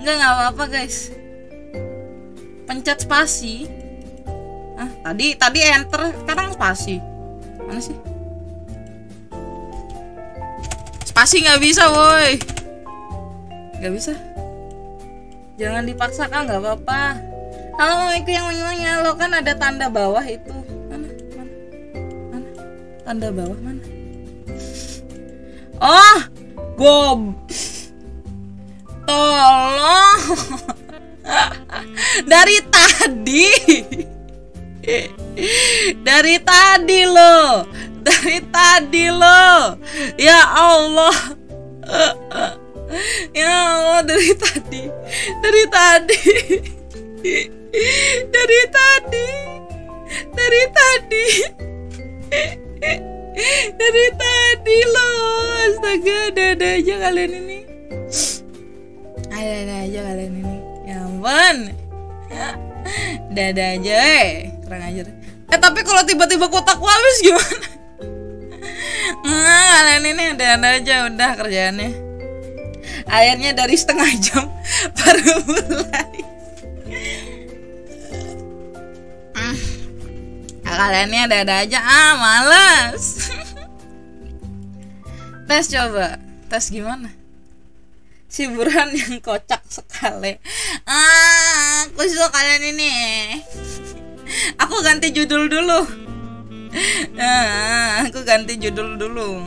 Nggak nggak apa-apa guys. Pencet spasi. Ah tadi tadi enter sekarang spasi. Mana sih? Spasi nggak bisa woi nggak bisa. Jangan dipaksakan nggak apa-apa. Mau ikut yang namanya lo kan ada tanda bawah itu. Mana? Mana? Mana? Tanda bawah mana? Oh gob tolong. Dari tadi. Dari tadi lo. Dari tadi lo. Ya Allah ya Allah dari tadi dari tadi dari tadi dari tadi dari tadi loh. Astaga ada aja kalian ini. Ada aja kalian ini. Ya ampun. Dada aja eh. Kurang ajar. Eh tapi kalau tiba-tiba kotak habis gimana? Nah kalian ini ada ada aja udah kerjaannya akhirnya dari setengah jam baru mulai. Ah, kalian ini ada-ada aja. Ah males. Tes coba. Tes gimana? Si Burhan yang kocak sekali. Ah aku kalian ini. Aku ganti judul dulu. Ah, aku ganti judul dulu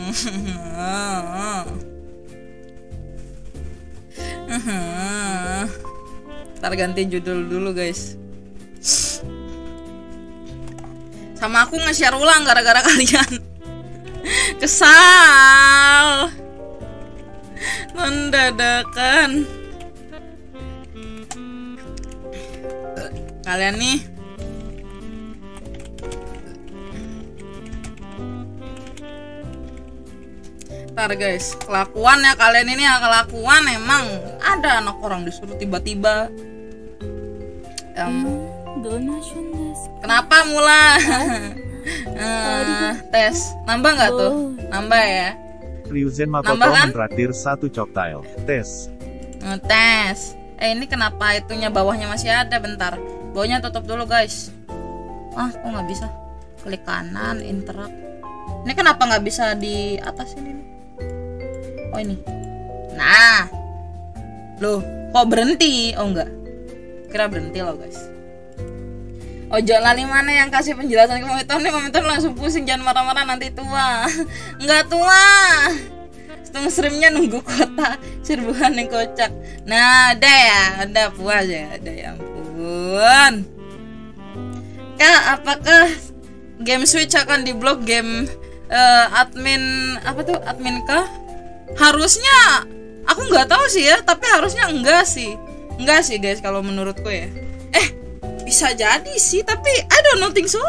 ntar ganti judul dulu guys. Sama aku nge-share ulang gara-gara kalian. Kesal. Mendadakan kalian nih Bentar guys, kelakuan ya kalian ini ya kelakuan emang ada anak orang disuruh tiba-tiba. Kenapa mula? Eh, tes nambah nggak tuh? Nambah ya. Ryuzen Makoto kan? menratir satu coktail Tes. Eh, tes. Eh ini kenapa itunya bawahnya masih ada? Bentar. Bawahnya tutup dulu guys. Ah, kok nggak bisa? Klik kanan, interact. Ini kenapa nggak bisa di atas ini? Oh ini. Nah. Loh, kok berhenti? Oh enggak. Kira berhenti loh guys. Ojo lali mana yang kasih penjelasan ke Mamiton nih Mamiton langsung pusing jangan marah-marah nanti tua Enggak tua Setengah serimnya nunggu kota serbuan yang kocak Nah ada ya Ada puas ya Ada ya ampun Kak apakah game Switch akan diblok game eh, admin apa tuh admin kah? Harusnya aku nggak tahu sih ya, tapi harusnya enggak sih. Enggak sih guys kalau menurutku ya. Eh bisa jadi sih, tapi I don't know think so.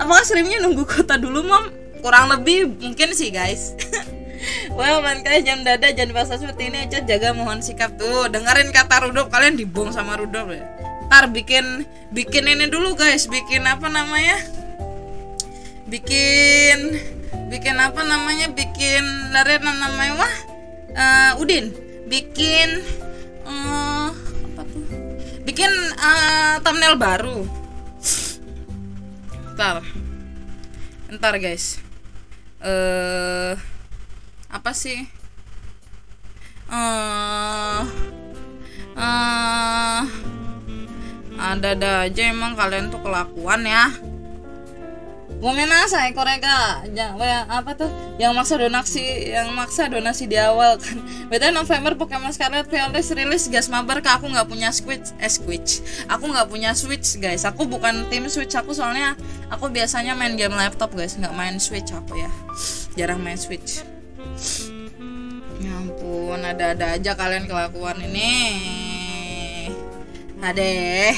Apakah streamnya nunggu kota dulu mom? Kurang lebih mungkin sih guys. well, makanya jam dada jangan bahasa seperti ini aja jaga mohon sikap tuh. Dengerin kata Rudolf kalian dibong sama Rudolf ya. Ntar bikin bikin ini dulu guys, bikin apa namanya? bikin bikin apa namanya bikin dari namanya wah eh, Udin bikin eh, apa tuh? Bikin eh, thumbnail baru. Ntar ntar guys. Eh apa sih? Eh eh ada-ada aja emang kalian tuh kelakuan ya Gomenasai korega jangan ya, apa tuh? Yang maksa donasi yang maksa donasi di awal kan. Betul November Pokemon Scarlet Violet rilis. Gas mabar ke aku nggak punya switch eh switch aku nggak punya switch guys. Aku bukan tim switch aku soalnya aku biasanya main game laptop guys. Nggak main switch aku ya. Jarang main switch. Ya ampun ada-ada aja kalian kelakuan ini. Adeh.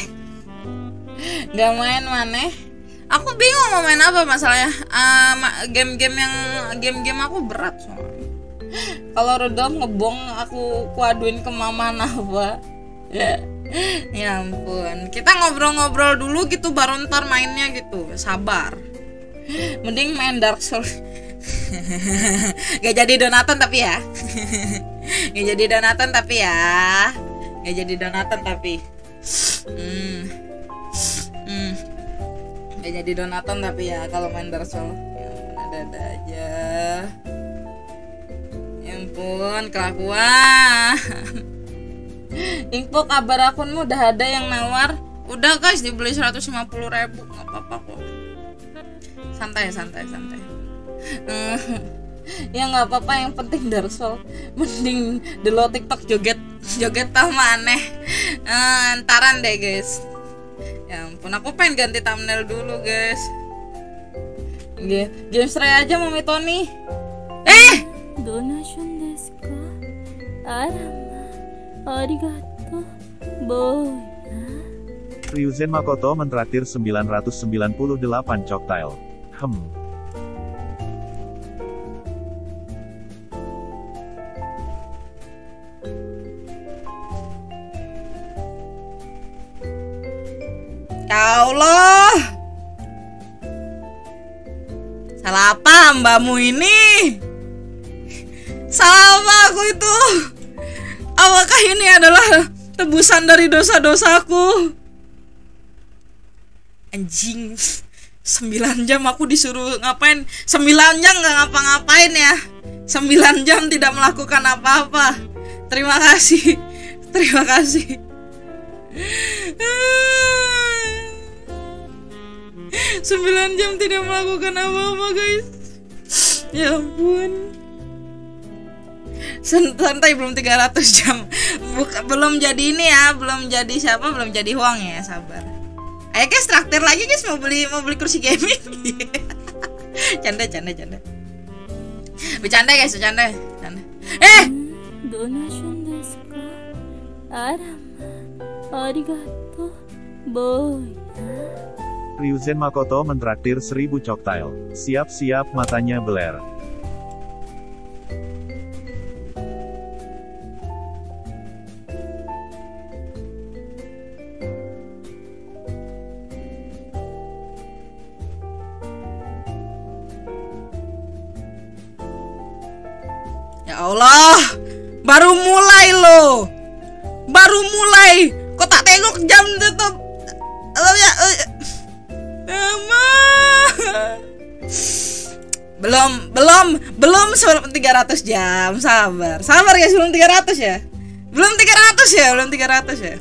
Nggak main maneh aku bingung mau main apa masalahnya. Ah, ma- game-game yang game-game aku berat soalnya. Kalau Rudolf ngebong aku kuaduin ke mama Nava. Ya ampun. Kita ngobrol-ngobrol dulu gitu baru ntar mainnya gitu. Sabar. Mending main Dark Souls. Gak jadi donatan tapi ya. Gak jadi donatan tapi ya. Gak jadi donatan tapi. Hmm. Gak jadi donatan tapi ya kalau main Dark Souls ya ada-ada aja. Ya ampun kelakuan. Info kabar akunmu udah ada yang nawar? Udah guys dibeli 150 ribu. Nggak apa-apa kok. Santai santai santai. Ya nggak apa-apa yang penting Darksol mending dulu TikTok joget. Joget tau mah aneh Eh, antaran deh guys ya ampun aku pengen ganti thumbnail dulu guys Yeah. Game Stray aja Mami Tony eh donation desu arama arigato boy Ryuzen Makoto mentraktir 998 coktail. Hmm. Ya Allah Salah apa mbakmu ini? Salah apa aku itu? Apakah ini adalah tebusan dari dosa-dosaku? Anjing 9 jam aku disuruh ngapain 9 jam nggak ngapa-ngapain ya 9 jam tidak melakukan apa-apa Terima kasih Terima kasih 9 jam tidak melakukan apa-apa guys. Ya ampun. Santai belum 300 jam. Buka, belum jadi ini ya belum jadi siapa belum jadi uang ya sabar. Ayo guys traktir lagi guys mau beli mau beli kursi gaming. Canda canda canda. Bercanda guys bercanda canda eh! Donation desu arama arigato boy. Ryuzen Makoto mentraktir seribu cocktail. Siap-siap matanya beler. Ya Allah, baru mulai loh. Baru mulai. Kok tak tengok jam tutup? Oh ya, eh, belum, belum, belum sebelum 300 jam. Sabar. Sabar ya sebelum 300 ya. Belum 300 ya, belum 300 ya.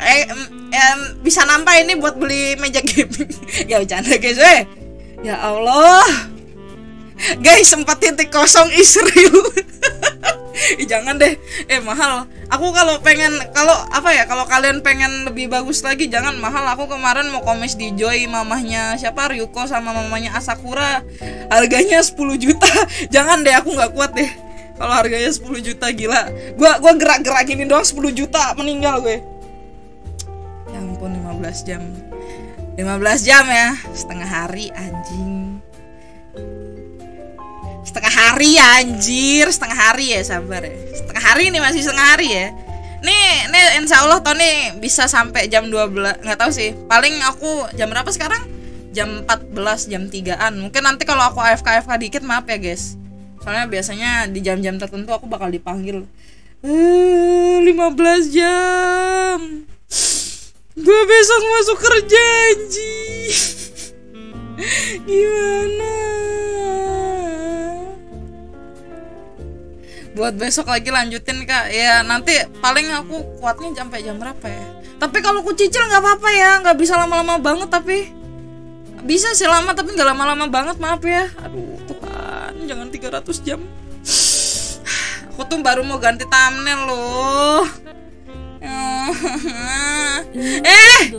Eh, em, bisa nambah ini buat beli meja gaming. ya bercanda guys, eh. Ya Allah. Guys, sempat titik kosong Israel. Ih, jangan deh. Eh, mahal. Aku kalau pengen kalau apa ya, kalau kalian pengen lebih bagus lagi jangan mahal. Aku kemarin mau komes di Joy mamahnya siapa Ryuko sama mamanya Asakura. Harganya 10 juta. Jangan deh, aku nggak kuat deh. Kalau harganya 10 juta gila. Gua gua gerak-gerak gini doang 10 juta meninggal gue. Ya ampun 15 jam. 15 jam ya, setengah hari anjing setengah hari ya anjir. Setengah hari ya sabar ya. Setengah hari ini masih setengah hari ya. Nih nih insya Allah Tony bisa sampai jam 12 nggak tahu sih. Paling aku jam berapa sekarang? Jam 14 jam 3an mungkin nanti kalau aku AFK AFK dikit maaf ya guys. Soalnya biasanya di jam-jam tertentu aku bakal dipanggil. Eh 15 jam. Gue besok masuk kerja anjing gimana buat besok lagi lanjutin kak. Ya nanti paling aku kuatnya sampai jam berapa ya? Tapi kalau aku cicil nggak apa-apa ya. Nggak bisa lama-lama banget tapi bisa sih lama tapi nggak lama-lama banget maaf ya. Aduh Tuhan jangan 300 jam. Aku tuh baru mau ganti thumbnail loh. Eh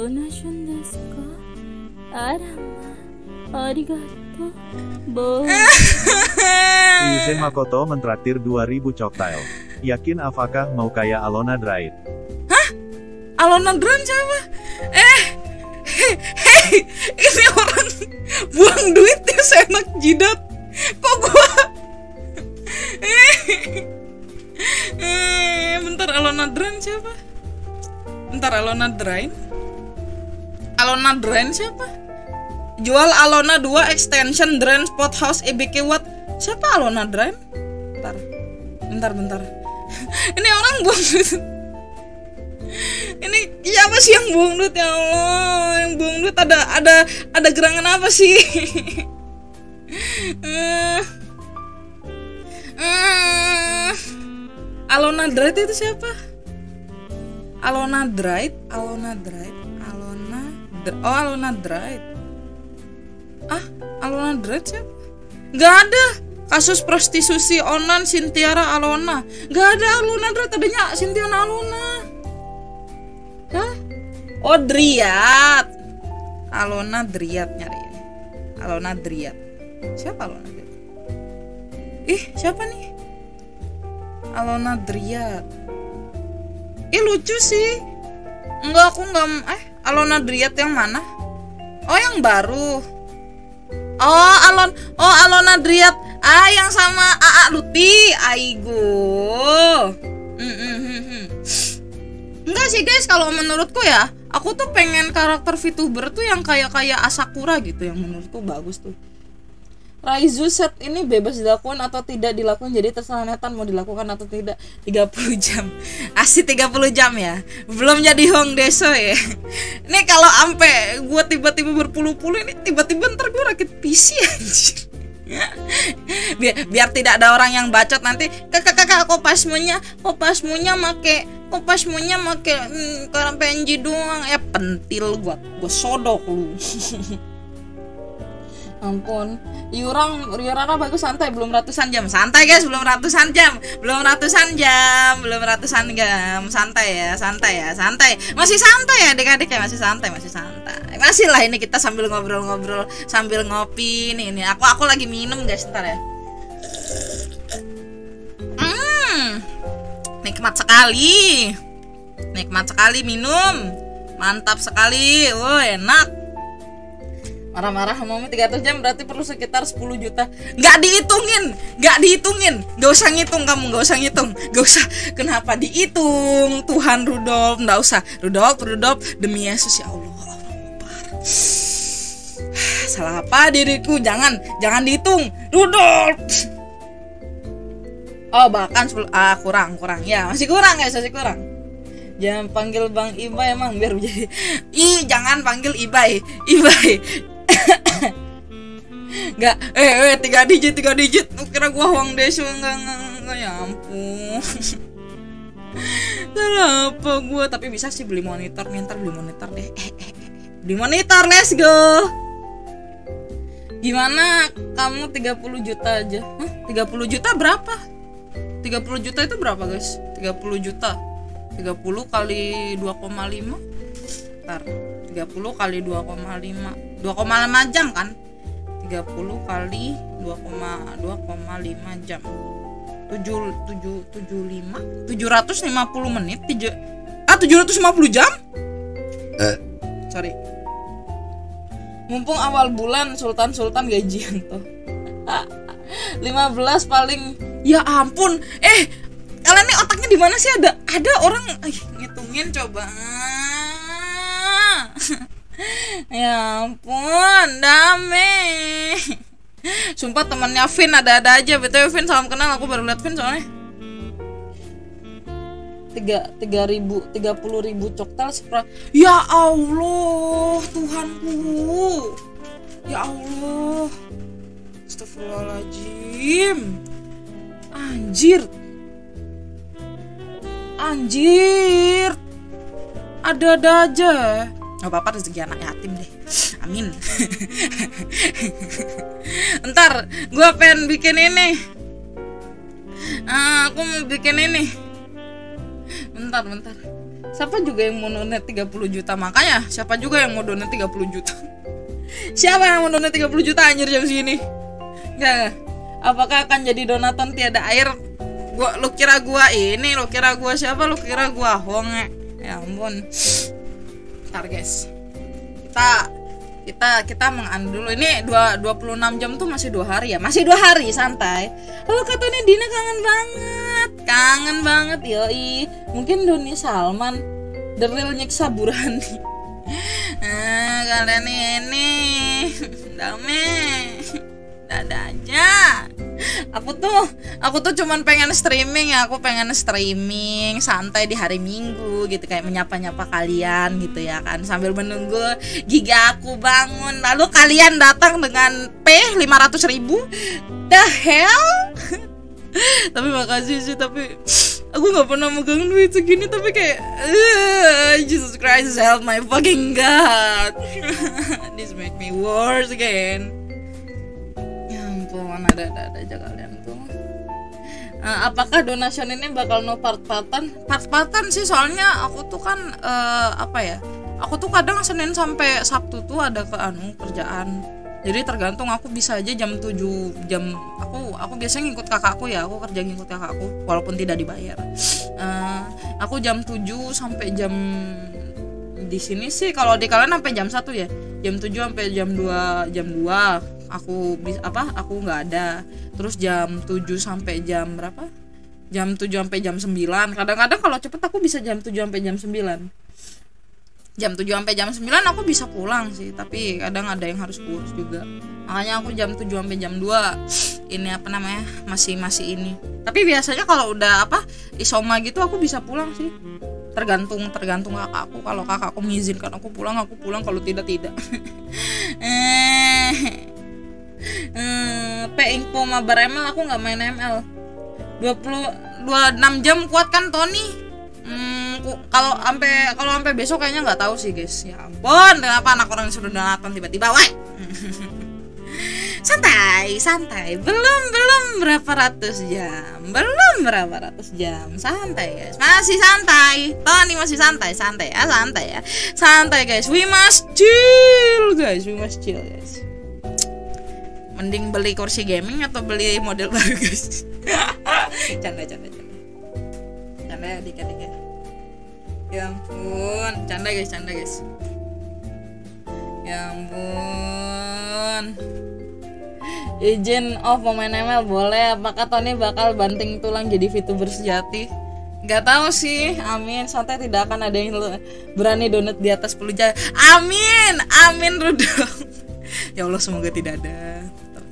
Bo. Yuse Makoto mentraktir 2000 cocktail. Yakin apakah mau kaya Alona Drain? Hah? Alona Drain siapa? Eh, hei, hey, ini orang buang duitnya seenak jidat. Kok gua? Eh, eh bentar Alona Drain siapa? Bentar Alona Drain? Alona Drain siapa? Jual Alona 2 extension drain spot house EBK Watt. Siapa Alona drain? Bentar. Bentar bentar. Ini orang buang duit ini siapa sih yang buang duit ya Allah yang buang duit ada ada ada gerangan apa sih? Eh. Eh. Alona Dright itu siapa? Alona Dright Alona Dright Alona Dr- oh Alona ah Alona Dright siapa nggak ada. Kasus prostitusi onan Sintiara Alona. Nggak ada Alona Dright adanya Sintiara Alona. Hah? Oh Driat. Alona Driat nyari Alona Driat. Siapa Alona Driat? Ih siapa nih? Alona Driat. Ih lucu sih. Enggak aku enggak Eh Alona Driat yang mana? Oh yang baru Oh Alon. Oh Alona Driat. Ah yang sama. AA Luti. Aigo. Hmm, hmm, hmm. Enggak sih guys, kalau menurutku ya, aku tuh pengen karakter VTuber tuh yang kayak kayak Asakura gitu yang menurutku bagus tuh. Raizu set ini bebas dilakukan atau tidak dilakukan jadi terserah Netan mau dilakukan atau tidak. 30 jam. Asli 30 jam ya? Belum jadi Hong Deso ya? Ini kalau ampe gue tiba-tiba berpuluh-puluh ini tiba-tiba ntar gue rakit PC anjir. Biar, biar tidak ada orang yang bacot nanti kakak kakak kok pasmunya kok pasmunya make kok pasmunya make hmm, karena PNG doang? Ya pentil gua gua sodok lu ampun. Yurang Yurara bagus santai. Belum ratusan jam. Santai guys. Belum ratusan jam. Belum ratusan jam. Belum ratusan jam. Santai ya santai ya santai. Masih santai ya adik-adik ya? Masih santai masih santai. Masih lah ini kita sambil ngobrol-ngobrol sambil ngopi. Nih ini. Aku aku lagi minum guys. Ntar ya. Hmm. Nikmat sekali. Nikmat sekali minum. Mantap sekali. Oh enak marah-marah mami 300 jam berarti perlu sekitar 10 juta. Nggak dihitungin nggak dihitungin. Nggak usah ngitung kamu nggak usah ngitung. Nggak usah. Kenapa dihitung? Tuhan Rudolf nggak usah. Rudolf Rudolf demi Yesus ya Allah. Salah apa diriku? Jangan jangan dihitung. Rudolf. Oh bahkan 10 ah kurang kurang. Ya masih kurang guys masih kurang. Jangan panggil Bang Ibai emang biar jadi ih jangan panggil Ibai. Ibai nggak. Eh, eh tiga digit tiga digit. Kira gua Huang Desu? Enggak, enggak ya ampun. Salah apa gua? Tapi bisa sih beli monitor. Nih ntar beli monitor deh. Eh, eh, eh. beli monitor let's go. Gimana? Kamu 30 juta aja. Hah? 30 juta berapa? 30 juta itu berapa guys? 30 juta. 30 kali 2,5 Ntar 30 kali 2,5 2,5 jam kan? 30 kali 2,2,5 jam. 7 7 75 750 menit 3 ah 750 jam? Sorry. Mumpung awal bulan sultan sultan gajian tuh 15 paling. Ya ampun. Eh kalian nih otaknya di mana sih? Ada ada orang Ih, ngitungin coba ya ampun dame sumpah temannya Vin ada-ada aja. Betul Vin salam kenal. Aku baru liat Vin soalnya. Tiga tiga ribu tiga puluh ribu coktel sepra ya Allah Tuhanku. Ya Allah. Astagfirullahaladzim. Anjir. Anjir Ada-ada aja. Gak apa-apa rezeki anak yatim deh. Amin. Ntar gue pengen bikin ini. Ah, Aku mau bikin ini. Bentar, bentar. Siapa juga yang mau donate 30 juta? Makanya siapa juga yang mau donate 30 juta? Siapa yang mau donate 30 juta anjir jam segini? Enggak. Apakah akan jadi donaton tiada air? Gua lu kira gua ini, lu kira gua siapa? Lu kira gua honge. Ya ampun. Ntar guys. Kita kita kita mengan dulu. Ini dua 26 jam tuh masih dua hari ya? Masih dua hari santai. Kalau katanya Dina kangen banget. Kangen banget yoi. Mungkin Doni Salman The Real Nyiksa Burani nah kalian ini. Dame dada aja. Aku tuh aku tuh cuman pengen streaming ya. Aku pengen streaming santai di hari minggu gitu kayak menyapa-nyapa kalian gitu ya kan. Sambil menunggu giga aku bangun. Lalu kalian datang dengan P 500 ribu? The hell? Tapi makasih sih tapi aku nggak pernah megang duit segini tapi kayak "Ugh, Jesus Christ help my fucking God. This make me worse again ampun ada ada ada aja kalian tuh Eh, apakah donation ini bakal no part-partan? Part-partan sih soalnya aku tuh kan eh, apa ya? Aku tuh kadang Senin sampai Sabtu tuh ada ke anu kerjaan. Jadi tergantung aku bisa aja jam 7 jam aku aku biasanya ngikut kakakku ya, aku kerja ngikut kakakku walaupun tidak dibayar. Eh, aku jam 7 sampai jam di sini sih kalau di kalian sampai jam 1 ya. Jam 7 sampai jam 2 jam 2 aku bis- apa aku nggak ada. Terus jam 7 sampai jam berapa? Jam 7 sampai jam 9 kadang-kadang kalau cepet aku bisa jam 7 sampai jam 9 jam 7 sampai jam 9 aku bisa pulang sih tapi kadang ada yang harus kurus juga. Makanya aku jam 7 sampai jam 2 ini apa namanya? Masih masih ini. Tapi biasanya kalau udah apa isoma gitu aku bisa pulang sih tergantung tergantung kakakku. Kalau kakakku mengizinkan aku pulang aku pulang. Kalau tidak tidak. Eh Hmm, P info mabar ML aku nggak main ML 20 26 jam kuat kan Tony? Hmm, kalau sampai kalau sampai besok kayaknya nggak tahu sih guys. Ya ampun kenapa anak orang sudah nonton tiba-tiba wah santai santai. Belum belum berapa ratus jam. Belum berapa ratus jam. Santai guys. Masih santai. Tony masih santai santai ya santai ya. Santai guys. We must chill guys. We must chill guys. Mending beli kursi gaming atau beli model baru guys? Canda canda canda. Canda ya dikit dikit ya ampun. Canda guys canda guys. Ya ampun izin off pemain ML boleh apakah Tony bakal banting tulang jadi VTuber sejati Gak tahu sih, amin. Santai tidak akan ada yang berani donat di atas 10 jam. Amin, amin Rudolf. ya Allah semoga tidak ada.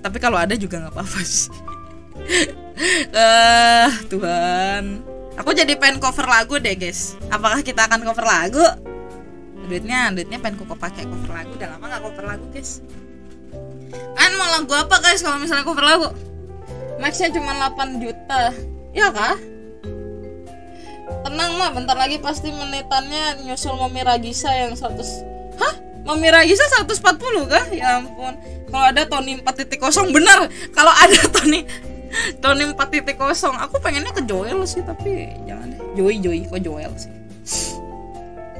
Tapi kalau ada juga nggak apa-apa sih. Eh, Tuhan. Aku jadi pengen cover lagu deh, guys. Apakah kita akan cover lagu? Duitnya, duitnya pengen kok pakai cover lagu. Udah lama nggak cover lagu, guys. Kan mau lagu apa, guys? Kalau misalnya cover lagu, maxnya cuma 8 juta. Ya kah? Tenang mah, bentar lagi pasti menitannya nyusul Mami Ragisa yang 100 Hah? Mami Ragisa 140 kah? Ya ampun. Kalau ada Tony 4.0 benar. Kalau ada Tony Tony 4.0 aku pengennya ke Joel sih tapi jangan deh. Joy Joy kok Joel sih.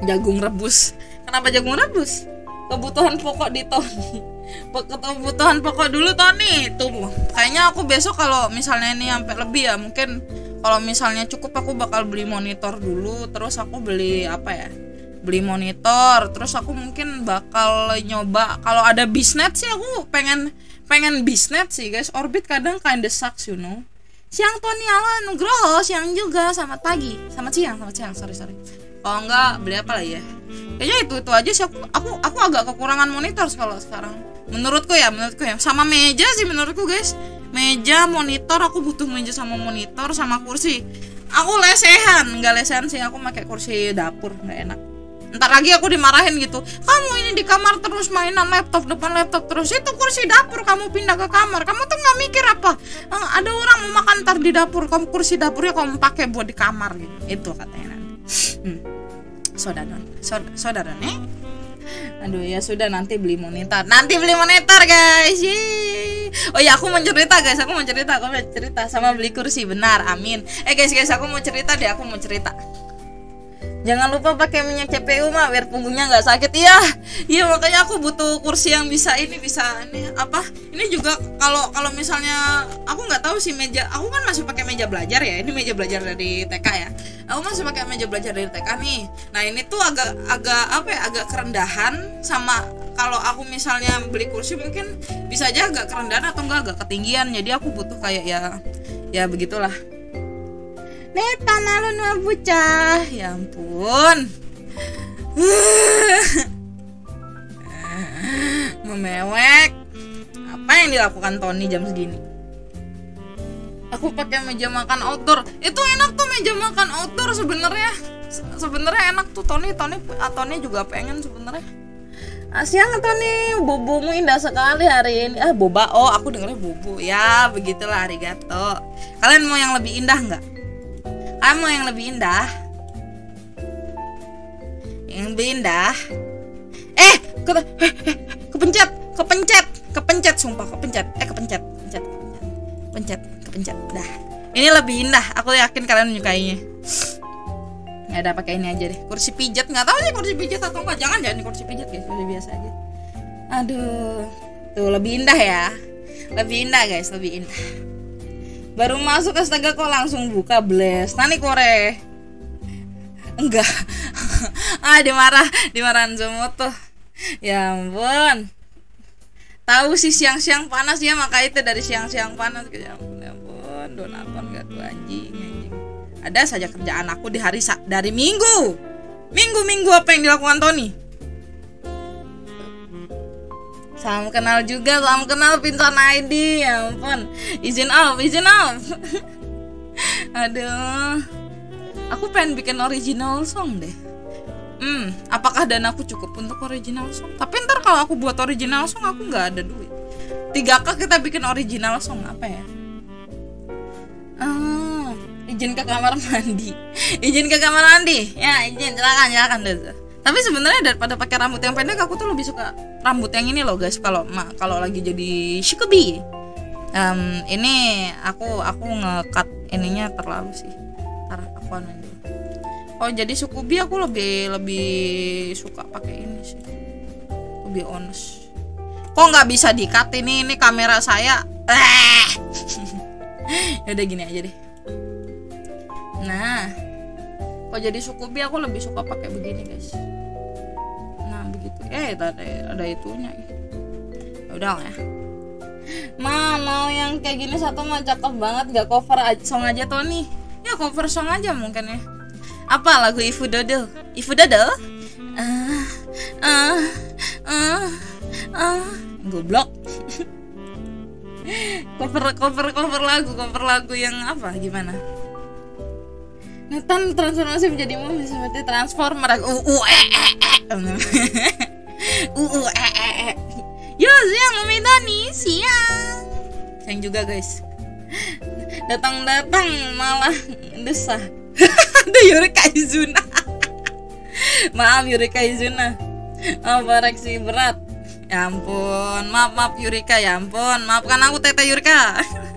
Jagung rebus. Kenapa jagung rebus? Kebutuhan pokok di Tony. Kebutuhan pokok dulu Tony. Tuh, kayaknya aku besok kalau misalnya ini sampai lebih ya mungkin kalau misalnya cukup aku bakal beli monitor dulu terus aku beli apa ya? beli monitor terus aku mungkin bakal nyoba. Kalau ada bisnet sih aku pengen pengen bisnet sih guys. Orbit kadang kinda sucks you know. Siang Tony. Halo Nugroho. Siang juga. Selamat pagi. Selamat siang selamat siang. Sorry sorry kalau enggak beli apa lah ya? Kayaknya itu itu aja sih aku aku aku agak kekurangan monitor kalau sekarang. Menurutku ya menurutku ya. Sama meja sih menurutku guys. Meja monitor aku butuh meja sama monitor sama kursi. Aku lesehan nggak lesehan sih. Aku pakai kursi dapur nggak enak. Ntar lagi aku dimarahin gitu. Kamu ini di kamar terus mainan laptop depan laptop terus. Itu kursi dapur kamu pindah ke kamar. Kamu tuh nggak mikir apa? "Eh, ada orang mau makan ntar di dapur. Kamu kursi dapurnya kamu pakai buat di kamar gitu. Itu katanya hmm. saudara saudara nih aduh ya sudah nanti beli monitor. Nanti beli monitor guys. Yeay. oh ya aku mau cerita guys. Aku mau cerita aku mau cerita sama beli kursi. Benar amin. Eh guys guys aku mau cerita deh. Aku mau cerita Jangan lupa pakai minyak CPU mah biar punggungnya nggak sakit. Iya iya makanya aku butuh kursi yang bisa ini bisa ini apa? Ini juga kalau kalau misalnya aku nggak tahu sih meja aku kan masih pakai meja belajar ya ini meja belajar dari TK ya. Aku masih pakai meja belajar dari TK nih. Nah ini tuh agak agak apa ya agak kerendahan sama kalau aku misalnya beli kursi mungkin bisa aja agak kerendahan atau enggak agak ketinggian. Jadi aku butuh kayak ya ya begitulah Neta nalun mah bocah. Ya ampun. Memewek. mana yang dilakukan Tony jam segini? Aku pakai meja makan outdoor. Itu enak tuh meja makan outdoor sebenarnya. Se- sebenarnya enak tuh Tony. Tony ah, Tony juga pengen sebenarnya. Ah, siang Tony. Bobomu indah sekali hari ini. Ah boba. Oh aku dengernya bobo. Ya begitulah arigato. Kalian mau yang lebih indah nggak mau yang lebih indah. Yang lebih indah. Eh ke, eh, eh, kepencet kepencet kepencet sumpah kepencet. Eh kepencet kepencet kepencet kepencet. Dah. Ini lebih indah. Aku yakin kalian menyukainya. Ya udah pakai ini aja deh. Kursi pijat. Nggak tahu sih kursi pijat atau enggak jangan jangan kursi pijat guys. Kursi biasa aja. Aduh. Tuh lebih indah ya. Lebih indah guys. Lebih indah baru masuk astaga kok langsung buka blast nani kore? Enggak. Ah dimarah dimarahin Zomoto. Ya ampun. Tahu sih siang-siang panas ya maka itu dari siang-siang panas. Ya ampun ya ampun. Donaton gak tuh anjing anjing. Ada saja kerjaan aku di hari dari minggu. Minggu minggu apa yang dilakukan Tony salam kenal juga salam kenal Pintan ID ya ampun izin off izin off aduh aku pengen bikin original song deh Hmm, apakah danaku cukup untuk original song? Tapi ntar kalau aku buat original song aku nggak ada duit. Tiga k kita bikin original song apa ya? Ah, izin ke kamar mandi. izin ke kamar mandi. Ya, izin silakan silakan deh. Tapi sebenarnya daripada pakai rambut yang pendek aku tuh lebih suka rambut yang ini loh guys kalau kalau lagi jadi shikubi. Em, ini aku aku ngekat ininya terlalu sih. Ntar aku anuin. Oh jadi sukubi aku lebih lebih suka pakai ini sih. Lebih honest. Kok nggak bisa dikat ini ini kamera saya? Eh. ya udah gini aja deh. Nah, kok jadi sukubi aku lebih suka pakai begini guys. Nah begitu. Eh ada ada itunya. Ya udah ya. Ma mau yang kayak gini satu mah cakep banget. Gak cover song aja Tony. Ya cover song aja mungkin ya. Apa lagu Ifu Dodo Ifu Dodo ah ah ah ah. Goblok. Cover cover cover lagu cover lagu yang apa? Gimana Nathan transformasi menjadi mumi seperti transformer. U u e e e. U u e e e. Yo siang mami Tani siang. Sayang juga guys. Datang-datang malah desah ada Yurika Izuna. Maaf Yurika Izuna. Apa reaksi berat. Ya ampun. Maaf maaf Yurika. Ya ampun. Maafkan aku Tete Yurika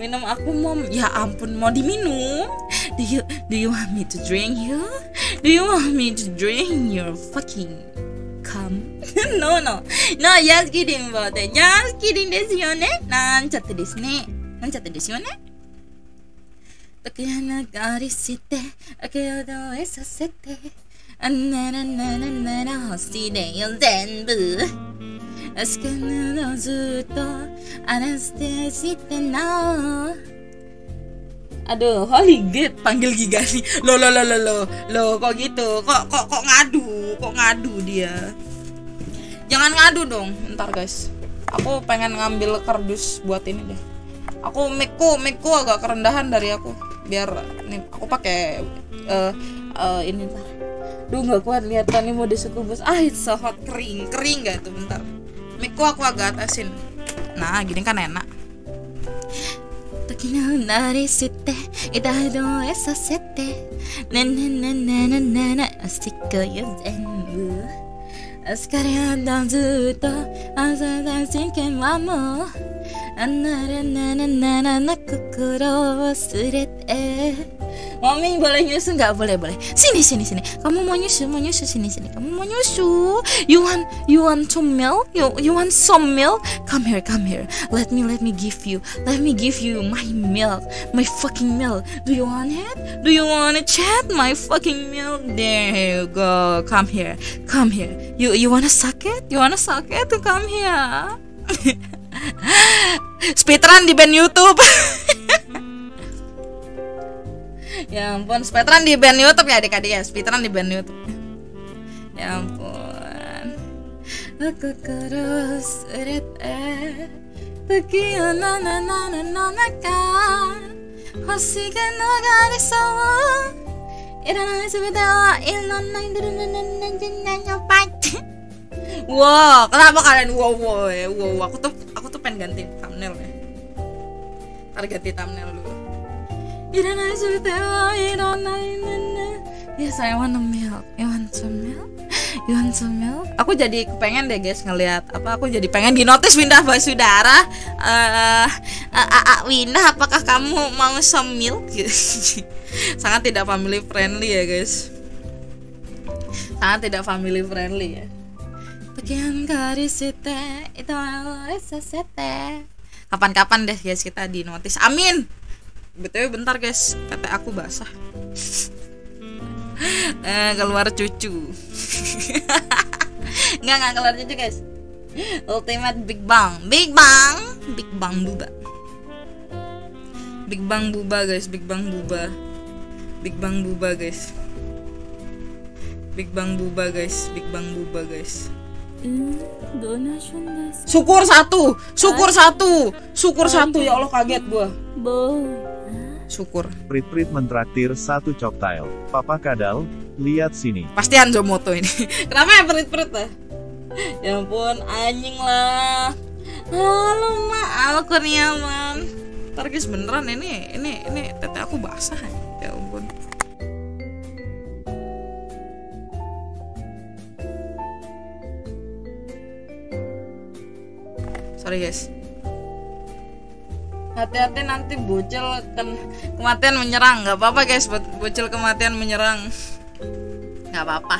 minum aku mom ya ampun mau diminum do you do you want me to drink you do you want me to drink your fucking cum no no no just kidding about it just kidding ですよねなんちゃってですねなんちゃってですよね時計流りして明けをどえさせてあならならなら星でよ全部 好きなのずっとあら捨てしてな Aduh, holy gate panggil Giga nih. Lo lo lo lo lo lo kok gitu? Kok kok kok ngadu? Kok ngadu dia? Jangan ngadu dong, ntar guys. Aku pengen ngambil kardus buat ini deh. Aku mic-ku, mic-ku agak kerendahan dari aku. Biar nih aku pakai eh eh, ini ntar. Duh nggak kuat lihat Tani mau disekubus. Ah, it's so hot kering, kering gak tuh bentar. Mic-ku aku agak atasin. Nah, gini kan enak. 時のなりして痛いどえさせてねねねねねねねスティックよ全部 Askarian dan zuto Asa dan shinken mamo Anara nana nana na kokoro surete eh. Mami boleh nyusu nggak? Boleh boleh. Sini sini sini. Kamu mau nyusu mau nyusu. Sini sini. Kamu mau nyusu. You want you want some milk you you want some milk come here come here. Let me let me give you let me give you my milk my fucking milk do you want it? Do you want to chat? My fucking milk there you go. Come here come here. You you wanna suck it? You wanna suck it come here? Speedrun di band YouTube. Ya ampun speedrun di band YouTube ya adik-adik ya. Speedrun di band YouTube. Ya ampun. Aku terus urete Teki o na na na na na naka Hoshi ga nogare そう Wow, kenapa kalian wow wow ya? Wow, aku tuh aku tuh pengen ganti thumbnail ya. Ntar ganti thumbnail dulu. Yes, I want a milk. You want some want some? Aku jadi kepengen deh guys ngelihat apa aku jadi pengen di notice Windah Basudara. Eh, uh, uh, Windah apakah kamu mau some milk? Sangat tidak family friendly ya guys. Sangat tidak family friendly ya. Bagian karisite itu sesete. Kapan-kapan deh guys kita di notice. Amin. Betul bentar guys, tete aku basah. Eh, keluar cucu. Nggak nggak keluar cucu guys. Ultimate big bang. Big bang. Big bang buba. Big bang buba guys. Big bang buba. Big bang buba guys. Big bang buba guys. Big bang buba guys. Syukur satu, syukur satu, syukur satu. Ya Allah kaget gua. Syukur. Prit-prit mentraktir satu coktail. Papa Kadal, lihat sini. Pasti Hanzomoto ini. Kenapa ya perit-perit ya? Ya ampun, anjing lah. Halo mak, halo Kurniawan. Ntar guys beneran ini, ini, ini tete aku basah. Ya ampun. Sorry guys. Hati-hati nanti bocil kem- kematian menyerang. Gak apa-apa guys, bo- bocil kematian menyerang. Gak apa-apa.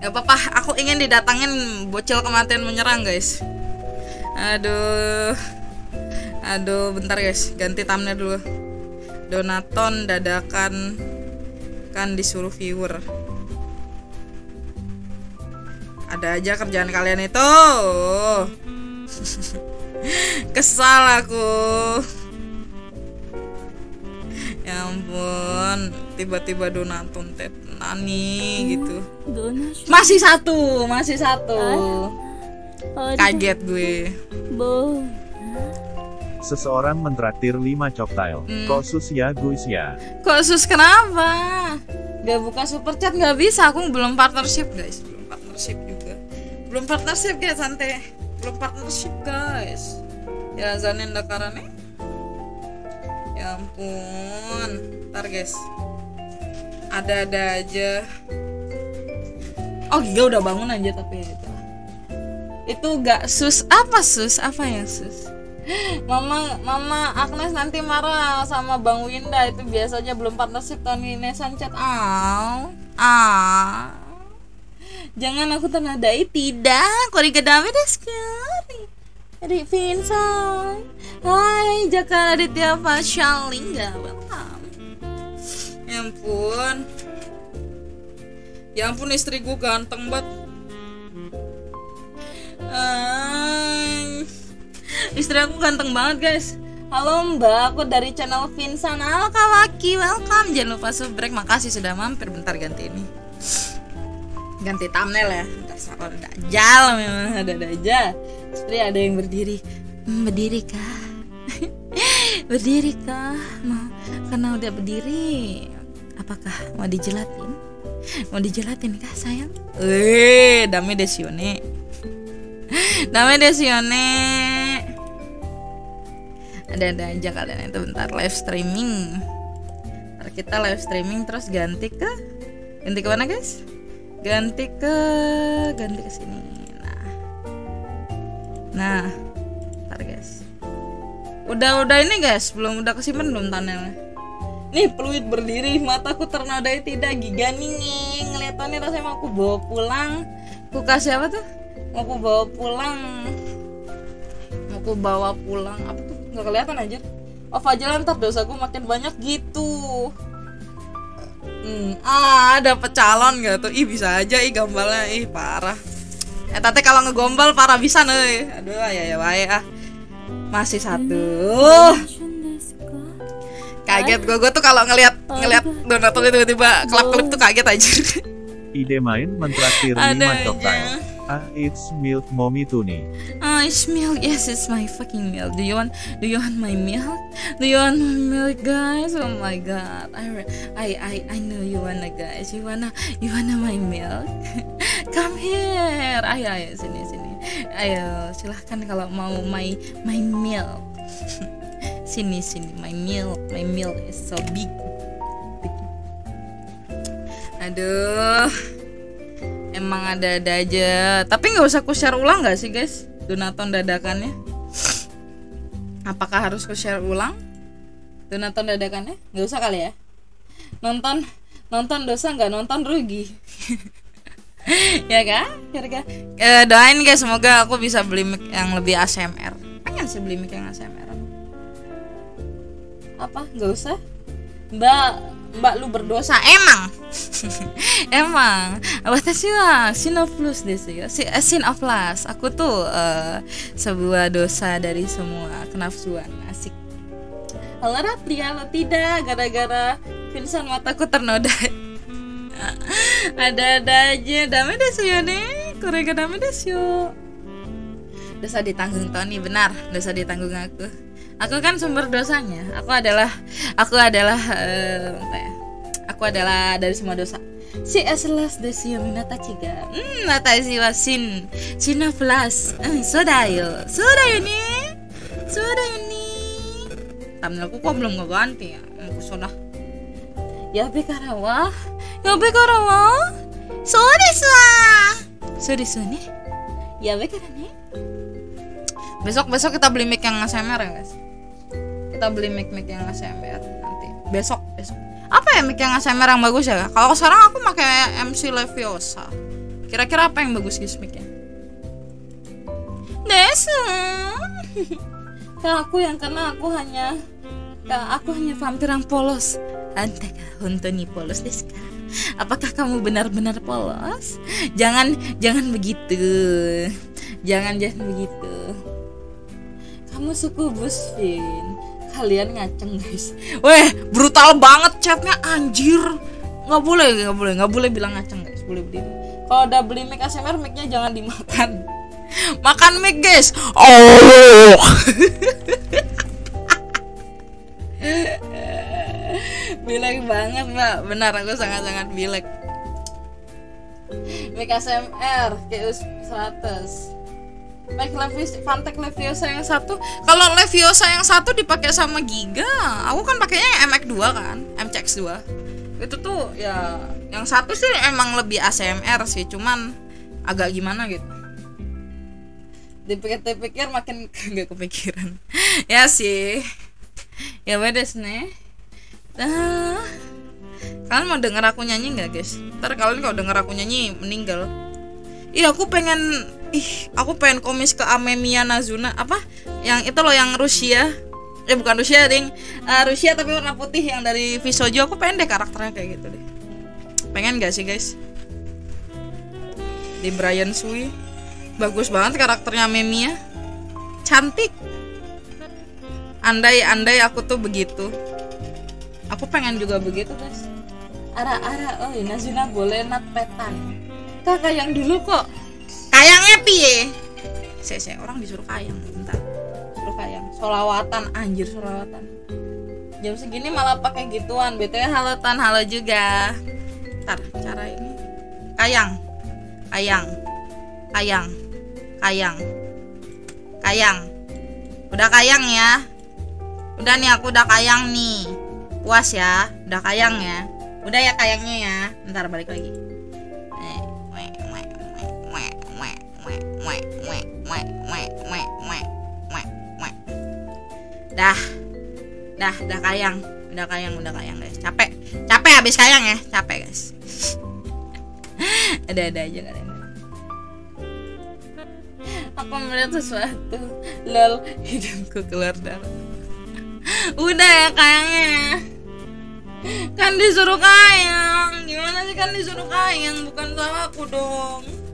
Gak apa-apa. Aku ingin didatangin bocil kematian menyerang guys. Aduh. Aduh, bentar guys. Ganti thumbnail dulu. Donaton dadakan kan disuruh viewer. Ada aja kerjaan kalian itu. Kesal aku ya ampun tiba-tiba donatun tet nani gitu. Donasi. masih satu masih satu. Ah. Oh, Kaget gue. Seseorang mentraktir lima cocktail hmm. kosus ya guys ya. Kosus kenapa? Gak buka super chat gak bisa. Aku belum partnership guys. Belum partnership juga. Belum partnership guys santai belum partnership guys. Ya zanin dakarane? Ya ampun. Ntar guys. Ada-ada aja. Oh Giga udah bangun aja tapi ya itu. Itu gak sus apa sus? Apa yang sus? Mama, Mama Agnes nanti marah sama Bang Winda itu biasanya belum partnership tahun ini Sancet. Ah, ah. Jangan aku tenadai tidak. Korigadame desu sekali. Dari Vincent. Hai, Jaka Aditya Pashalingga. Welcome. Ya ampun. Ya ampun istriku ganteng banget. Ay. Istri aku ganteng banget guys Halo mbak, aku dari channel Vincent Halo Kak welcome Jangan lupa subrek, makasih sudah mampir Bentar ganti ini Ganti thumbnail ya Dasar dajal memang ada aja Istri ada yang berdiri hmm, Berdiri kah? berdiri kah? Mau, karena udah berdiri Apakah mau dijelatin? Mau dijelatin kah sayang? Eh, dame desione Dame desione ada-ada aja kalian itu bentar live streaming Ntar kita live streaming terus ganti ke ganti ke mana guys ganti ke ganti ke sini nah ntar guys. Udah udah ini guys belum udah kesimpan belum thumbnailnya nih peluit berdiri mataku ternodai tidak giga nih ngeliatannya rasanya mau aku bawa pulang. Aku kasih apa tuh? Mau aku bawa pulang. Mau aku bawa pulang. Apa tuh? Nggak kelihatan aja oh Fajar ntar dosaku makin banyak gitu. Hmm, ah dapet calon gak tuh? Ih bisa aja ih gambalnya. Ih parah eh teh kalau ngegombal para bisa nih. Aduh ya ya wae ah. Masih satu. Kaget gue gue tuh kalau ngelihat ngelihat donatur tiba-tiba kelap-kelip tuh kaget aja. Ide main mentraktir 5 ada coktail. aja Ah, it's milk mommy Tuni. Oh, it's milk. Yes, it's my fucking milk. Do you want? Do you want my milk? Do you want my milk, guys? Oh my god, I, I, I, I know you wanna, guys. You wanna, you wanna my milk? Come here. Ayo, ayo, sini, sini. Ayo, silahkan kalau mau my, my milk. sini, sini, my milk. My milk is so big. Aduh. Emang ada-ada aja. Tapi nggak usah ku share ulang nggak sih guys? Donaton dadakannya? Apakah harus ku share ulang? Donaton dadakannya? Nggak usah kali ya? Nonton nonton dosa nggak? Nonton rugi. Ya kan? Kira-kira Eh, doain guys. Semoga aku bisa beli mic yang lebih ASMR pengen sih beli mic yang ASMR apa? Nggak usah mbak mbak lu berdosa. Emang? Emang. Watashi wa sin of plus desu ya Si- sin of plus aku tuh eh, sebuah dosa dari semua kenafsuan. Asik. Halo Ratri, halo tidak? Gara-gara Vincent mataku ternoda. Ada-ada aja. Desu yo ne korega dame desu yo dosa ditanggung Tony benar. Dosa ditanggung aku aku kan sumber dosanya. Aku adalah aku adalah eh, apa ya? Aku adalah dari semua dosa. Si eslas desu yo minata chiga hmm watashi wa sin sin of plus hmm sodayo sodayo ne sodayo ne thumbnailku kok belum ngeganti ya? Aku sudah. Ya bekara wa ya bekara wa so desu wa so ya bekara ne besok besok kita beli mic yang ASMR ya guys kita beli mic mic yang ASMR nanti. Besok besok. Apa ya mic yang ASMR yang bagus ya? Kalau sekarang aku pakai MC Leviosa. Kira-kira apa yang bagus guys micnya? Desu Kalau aku yang karena aku hanya kalau aku hanya vampir yang polos Anta hontoni polos desu ka? Apakah kamu benar-benar polos? Jangan jangan begitu. Jangan jangan begitu. Kamu suku Busfin kalian ngaceng guys. Weh brutal banget chatnya anjir. Nggak boleh nggak boleh nggak boleh bilang ngaceng guys. Boleh beli kalau udah beli mic ASMR micnya jangan dimakan. Makan mic guys. Oh. Bilek banget mbak. Benar aku sangat sangat bilek. Mic ASMR Geus 100 Baik Levis, Fantek Leviosa yang satu. Kalau Leviosa yang satu dipakai sama Giga, aku kan pakainya yang MX2 kan, MCX2. Itu tuh ya yang satu sih emang lebih ASMR sih, cuman agak gimana gitu. Dipikir-pikir makin nggak kepikiran. ya sih. Ya bedes nih. Nah, kalian mau denger aku nyanyi nggak guys? Ntar kalian kalau denger aku nyanyi meninggal. Iya aku pengen ih aku pengen komis ke Amemiya Nazuna. Apa? Yang itu loh yang Rusia. Eh bukan Rusia ding. Eh, Rusia tapi warna putih yang dari Visojo. Aku pengen deh karakternya kayak gitu deh. Pengen gak sih guys? Di Brian Sui. Bagus banget karakternya Memia cantik. Andai andai aku tuh begitu. Aku pengen juga begitu guys. Ara ara oh Nazuna boleh nat petan kakak yang dulu kok kayangnya piye? Saya saya orang disuruh kayang bentar. Suruh kayang. Solawatan anjir solawatan. Jam segini malah pakai gituan. Btw halo tan halo juga. Ntar cara ini. Kayang. Kayang. Kayang. Kayang. Kayang. Udah kayang ya? Udah nih aku udah kayang nih. Puas ya? Udah kayang ya? Udah ya kayangnya ya? Ntar balik lagi dah. Dah dah kayang. Udah kayang udah kayang guys. Capek. Capek habis kayang ya. Capek guys. Ada ada aja kalian aku melihat sesuatu. Lol hidungku keluar darah. Udah ya kayangnya. Kan disuruh kayang. Gimana sih kan disuruh kayang? Bukan salahku dong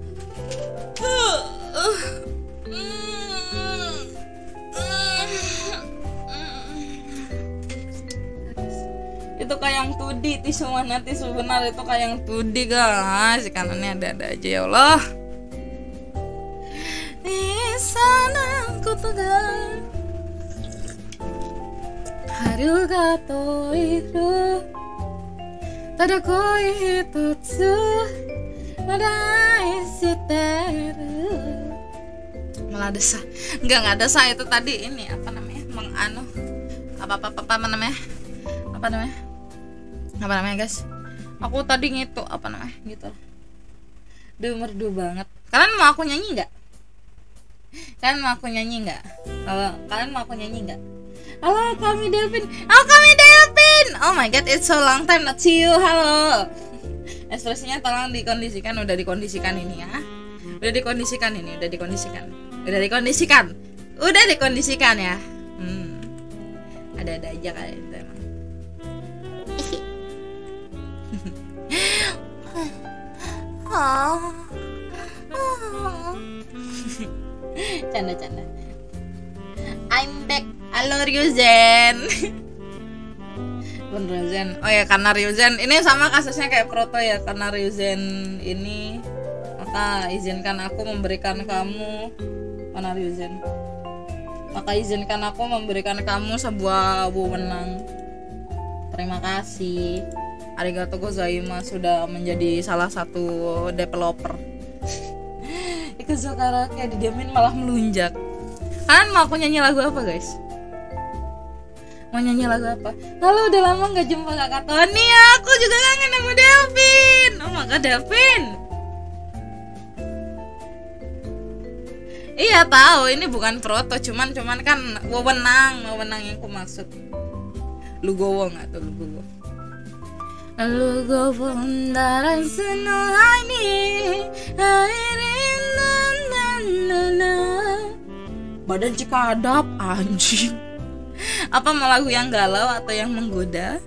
itu kayak yang tudi tisu mana tisu benar itu kayak yang tudi guys. Kanannya ada ada aja ya Allah. Di sana aku tegang. 春が遠いるただ恋一つ malah desah enggak enggak desah itu tadi ini apa namanya? Menganu. Apa apa apa, apa namanya? Apa namanya? Apa namanya guys? Aku tadi ngitu apa namanya? Gitu. Duh merdu banget. Kalian mau aku nyanyi nggak? Kalian mau aku nyanyi nggak? Kalau kalian mau aku nyanyi nggak? Halo kami Delvin. Oh kami Delvin. Oh my god it's so long time. Not see you. Halo ekspresinya tolong dikondisikan udah dikondisikan ini ya. Udah dikondisikan ini udah dikondisikan. Udah dikondisikan. Udah dikondisikan ya. Hmm. ada ada aja kali itu emang. Canda canda I'm back. Halo Ryuzen Ryuzen. Oh ya karena Ryuzen. Ini sama kasusnya kayak Proto ya karena Ryuzen ini maka izinkan aku memberikan kamu mana Ryuzen? Maka izinkan aku memberikan kamu sebuah wewenang. Terima kasih. Arigato gozaimasu sudah menjadi salah satu developer. Iku Zokara kayak didiamin malah melunjak. Kan mau aku nyanyi lagu apa guys? Mau nyanyi lagu apa? Halo udah lama gak jumpa kakak Tony ya Aku juga kangen sama Delvin. Oh my god Delvin. Iya tahu. Ini bukan proto cuman cuman kan wewenang wewenang yang ku maksud Lugowo nggak tuh Lugowo? Lugowo ndaras no hani airin na na na na. Badan cikadap anjing Apa mau lagu yang galau atau yang menggoda?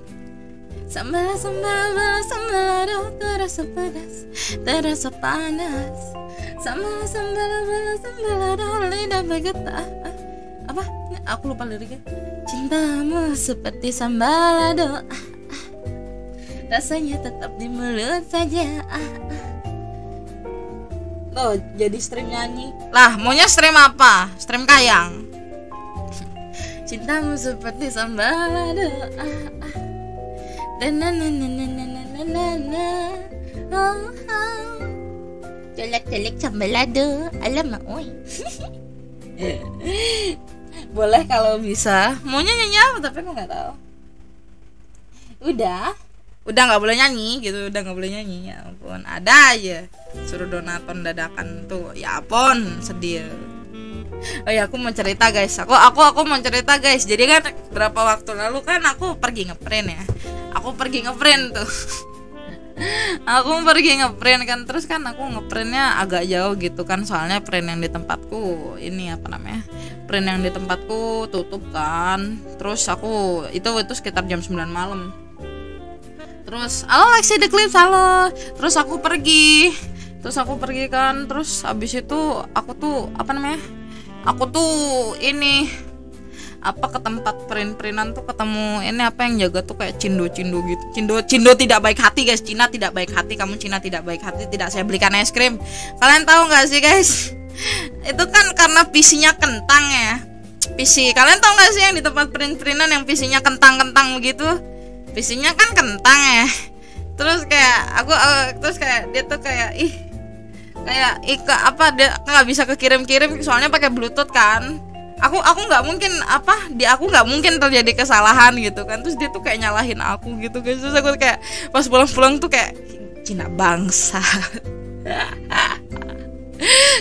Sambal sambal sambal terasa pedas terasa panas Sambal sambal sambal lidah bergetar Apa? Aku lupa liriknya Cintamu seperti sambal. Rasanya tetap di mulut saja. Loh, jadi stream nyanyi Lah, maunya stream apa? Stream kayang cintamu seperti sambal. Doa jelek sambal sambalado alamak oi. Boleh kalau bisa. Maunya nyanyi apa? Tapi aku nggak tahu. Udah. Udah nggak boleh nyanyi gitu. Udah nggak boleh nyanyi. Ya ampun. Ada aja. Suruh donaton dadakan tuh. Ya ampun. Sedih. Oh ya aku mau cerita guys. Aku aku aku mau cerita guys. Jadi kan berapa waktu lalu kan aku pergi ngeprint ya. Aku pergi ngeprint tuh. Aku pergi ngeprint kan. Terus kan aku ngeprintnya agak jauh gitu kan. Soalnya print yang di tempatku ini apa namanya print yang di tempatku tutup kan. Terus aku itu itu sekitar jam 9 malam. Terus halo Lexi the Clips halo. Terus aku pergi. Terus aku pergi kan. Terus abis itu aku tuh apa namanya aku tuh ini apa ke tempat print-printan tuh ketemu ini apa yang jaga tuh kayak cindo-cindo gitu. Cindo cindo tidak baik hati guys. Cina tidak baik hati. Kamu Cina tidak baik hati tidak saya belikan es krim. Kalian tahu nggak sih guys? Itu kan karena PC-nya kentang ya. PC. Kalian tahu nggak sih yang di tempat print-printan yang PC-nya kentang-kentang begitu? PC-nya kan kentang ya. Terus kayak aku uh, terus kayak dia tuh kayak ih kayak ika apa dia nggak bisa kekirim-kirim soalnya pakai bluetooth kan. Aku aku nggak mungkin apa di aku nggak mungkin terjadi kesalahan gitu kan. Terus dia tuh kayak nyalahin aku gitu guys terus aku kayak pas pulang-pulang tuh kayak Cina bangsa.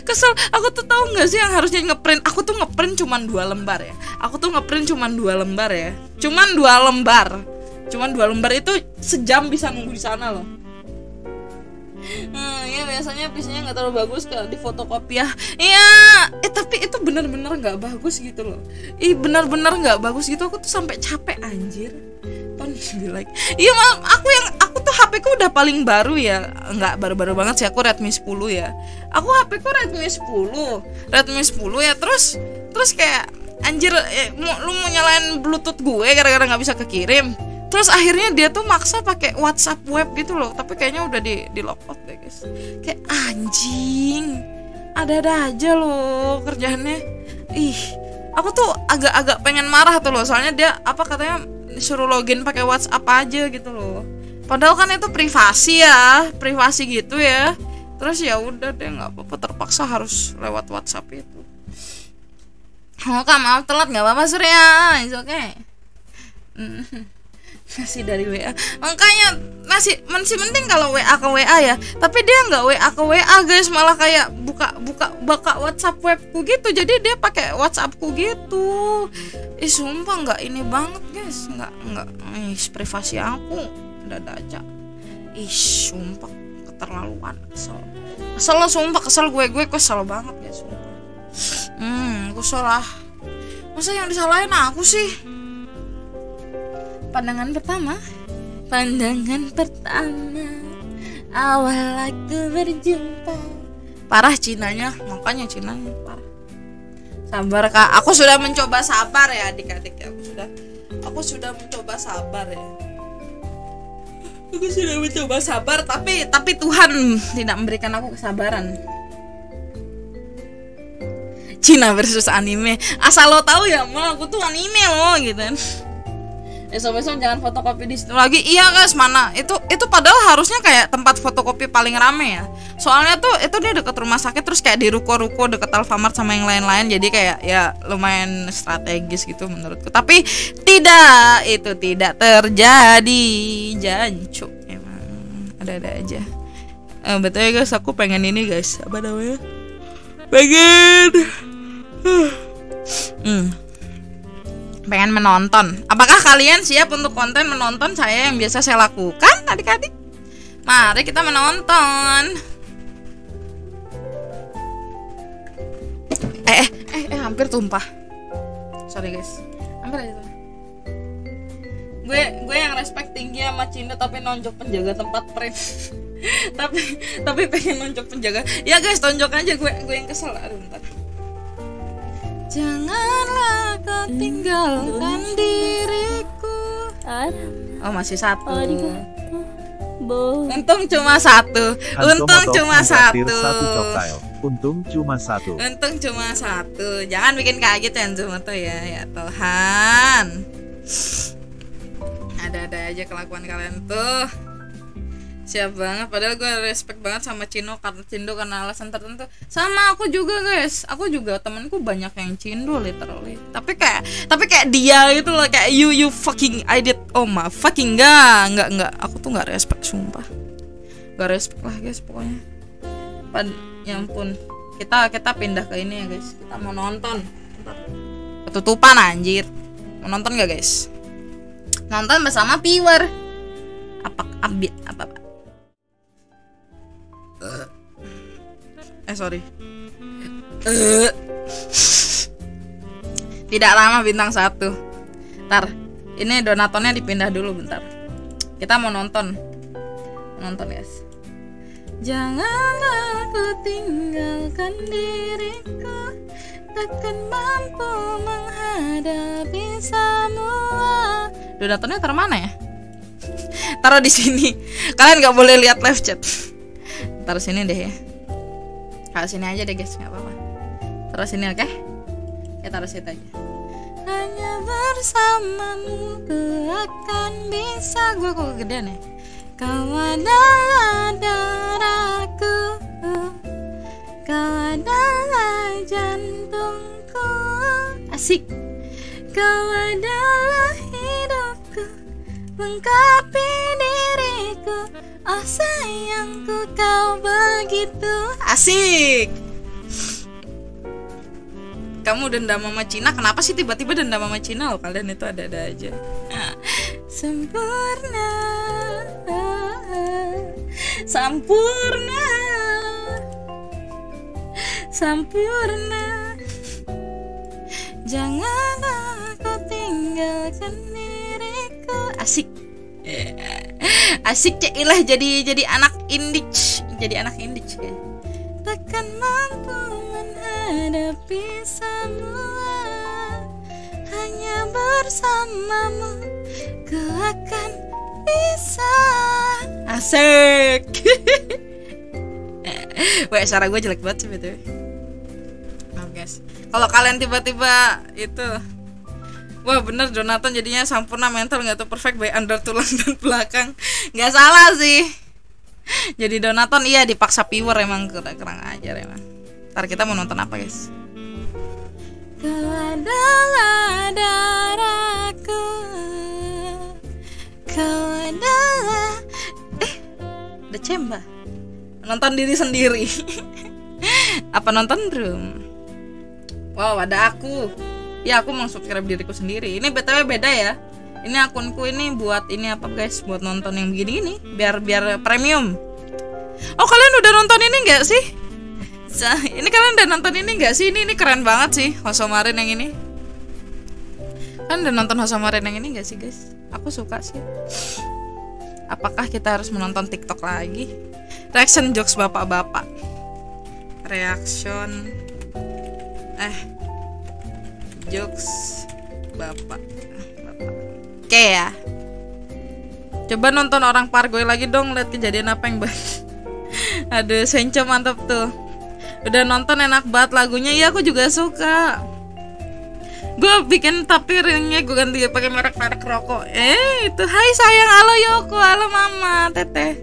Kesel. Aku tuh tahu nggak sih yang harusnya ngeprint? Aku tuh ngeprint cuman dua lembar ya. Aku tuh ngeprint cuman dua lembar ya. Cuman dua lembar. Cuman dua lembar itu sejam bisa nunggu di sana loh Hmm, ya biasanya pisnya nggak terlalu bagus kalau di ya. Iya, eh tapi itu bener-bener nggak bagus gitu loh. Ih bener-bener nggak bagus gitu. Aku tuh sampai capek anjir. Tony be like, iya mal, aku yang aku tuh HP ku udah paling baru ya, nggak baru-baru banget sih aku Redmi 10 ya. Aku HP ku Redmi 10, Redmi 10 ya terus terus kayak anjir eh, lu mau nyalain Bluetooth gue gara-gara nggak bisa kekirim terus akhirnya dia tuh maksa pakai WhatsApp web gitu loh tapi kayaknya udah di di lock out deh guys. Kayak anjing ada-ada aja loh kerjaannya. Ih aku tuh agak-agak pengen marah tuh loh soalnya dia apa katanya suruh login pakai WhatsApp aja gitu loh. Padahal kan itu privasi ya privasi gitu ya. Terus ya udah deh nggak apa-apa terpaksa harus lewat WhatsApp itu. Oh, kak maaf telat nggak apa-apa Surya, it's okay. Masih dari WA, makanya masih masih penting kalau WA ke WA ya. Tapi dia nggak WA ke WA guys, malah kayak buka buka buka WhatsApp webku gitu. Jadi dia pakai WhatsAppku gitu. Ih sumpah nggak ini banget guys, nggak nggak ih privasi aku udah aja. Ih sumpah keterlaluan kesel. Kesel lah, sumpah kesel gue gue kesel banget ya sumpah. Hmm, aku salah. Masa yang disalahin aku sih? Pandangan pertama. Pandangan pertama. Awal aku berjumpa. Parah Cinanya, makanya Cinanya parah. Sabar kak, aku sudah mencoba sabar ya adik-adik. Aku sudah, aku sudah mencoba sabar ya. Aku sudah mencoba sabar, tapi tapi Tuhan tidak memberikan aku kesabaran. Cina versus anime asal lo tahu ya mah aku tuh anime lo gitu kan besok-besok jangan fotokopi di situ. Lagi iya guys mana? Itu itu padahal harusnya kayak tempat fotokopi paling rame ya. Soalnya tuh itu dia deket rumah sakit terus kayak di ruko-ruko deket Alfamart sama yang lain-lain. Jadi kayak ya lumayan strategis gitu menurutku. Tapi tidak itu tidak terjadi. Jancuk emang. Ada-ada aja. Eh, betul ya guys aku pengen ini guys. Apa namanya? Pengen. Hmm. Pengen menonton. Apakah kalian siap untuk konten menonton saya yang biasa saya lakukan adik-adik? Mari kita menonton. Eh eh eh, eh hampir tumpah. Sorry guys. Hampir aja gue gue yang respect tinggi sama Cinta tapi nonjok penjaga tempat print tapi tapi pengen nonjok penjaga. Ya guys tonjok aja. Gue gue yang kesel. Aduh bentar janganlah kau tinggalkan diriku. Oh masih satu. Untung cuma satu. Untung cuma satu. Untung cuma satu. untung cuma satu. Jangan bikin kaget ya Zomoto ya. Ya Tuhan. Ada-ada aja kelakuan kalian tuh siap banget padahal gue respect banget sama Cino karena Cindo karena alasan tertentu. Sama aku juga guys. Aku juga temanku banyak yang Cindo literally. Tapi kayak tapi kayak dia gitu loh kayak you you fucking I did oh my fucking enggak enggak enggak aku tuh nggak respect sumpah. Nggak respect lah guys pokoknya. Pad ya ampun. Kita kita pindah ke ini ya guys. Kita mau nonton. Ketutupan anjir. Mau nonton gak guys? Nonton bersama viewer. Apa ambil eh sorry. Tidak lama bintang satu. Ntar ini donatonnya dipindah dulu bentar. Kita mau nonton. Nonton guys. Janganlah ku tinggalkan diriku. Takkan mampu menghadapi semua. Donatonnya taruh mana ya? Taruh di sini. Kalian nggak boleh lihat live chat taruh sini deh ya. Taruh sini aja deh guys. Nggak apa-apa. Taruh sini oke? Ya taruh situ aja. Hanya bersamamu ku akan bisa. Gue kok kegedean ya? Kau adalah darahku. Kau adalah jantungku. Asik. Kau adalah hidupku lengkapi diriku Oh sayangku kau begitu. Asik. Kamu dendam sama Cina Kenapa sih tiba-tiba dendam sama Cina? Loh Kalian itu ada-ada aja. Sempurna. Sampurna Sampurna Janganlah kau tinggalkan diriku Asik asik cailah jadi jadi anak indik jadi anak indik ya. takkan mampu menghadapi semua hanya bersamamu ku akan bisa asik Wah, suara gue jelek banget sih betul. Maaf guys. kalau kalian tiba-tiba itu wah bener Jonathan jadinya sempurna mental nggak tuh perfect by under tulang dan belakang. Nggak salah sih. Jadi Donaton iya dipaksa pure emang kurang, kurang ajar emang. Ntar kita mau nonton apa guys? Kau adalah darahku Kau adalah Eh Ada cemba Nonton diri sendiri. Apa nonton room? Wow ada aku Ya aku mau subscribe diriku sendiri Ini btw beda ya Ini akunku ini buat ini apa guys Buat nonton yang begini-gini Biar biar premium Oh kalian udah nonton ini nggak sih? Ini kalian udah nonton ini nggak sih? Ini ini keren banget sih Hosomarin yang ini Kan udah nonton Hosomarin yang ini nggak sih guys? Aku suka sih Apakah kita harus menonton TikTok lagi? Reaction jokes bapak-bapak Reaction Eh Jokes Bapak. Bapak Oke ya. Coba nonton orang Pargoy lagi dong Lihat kejadian apa yang baik Aduh Senco mantap tuh. Udah nonton enak banget lagunya. Iya aku juga suka. Gue bikin tapi ringnya gue ganti pakai merek-merek rokok. Eh itu. Hai sayang. Halo Yoko. Halo mama. Teteh.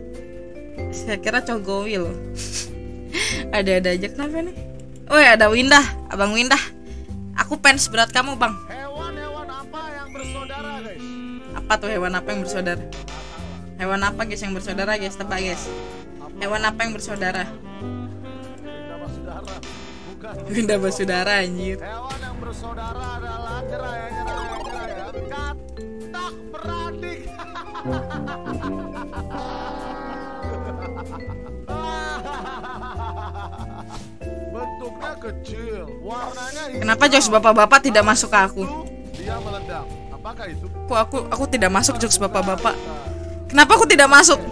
Saya kira cogowil Ada-ada aja kenapa nih? Oh ya ada Windah. Abang Windah Aku fans berat kamu bang Hewan-hewan apa yang bersaudara, guys? Apa tuh hewan apa yang bersaudara Hewan apa guys yang bersaudara guys Tebak guys Hewan apa yang bersaudara Tidak bersaudara. Anjir Hewan yang bersaudara adalah ya, jerah ya, jerah ya. Katak beradik. Bentuknya kecil, warnanya hitam. Kenapa jokes bapak-bapak tidak masuk ke aku Dia meledak. Apakah itu? Kok aku aku tidak masuk jokes bapak-bapak Kenapa aku tidak masuk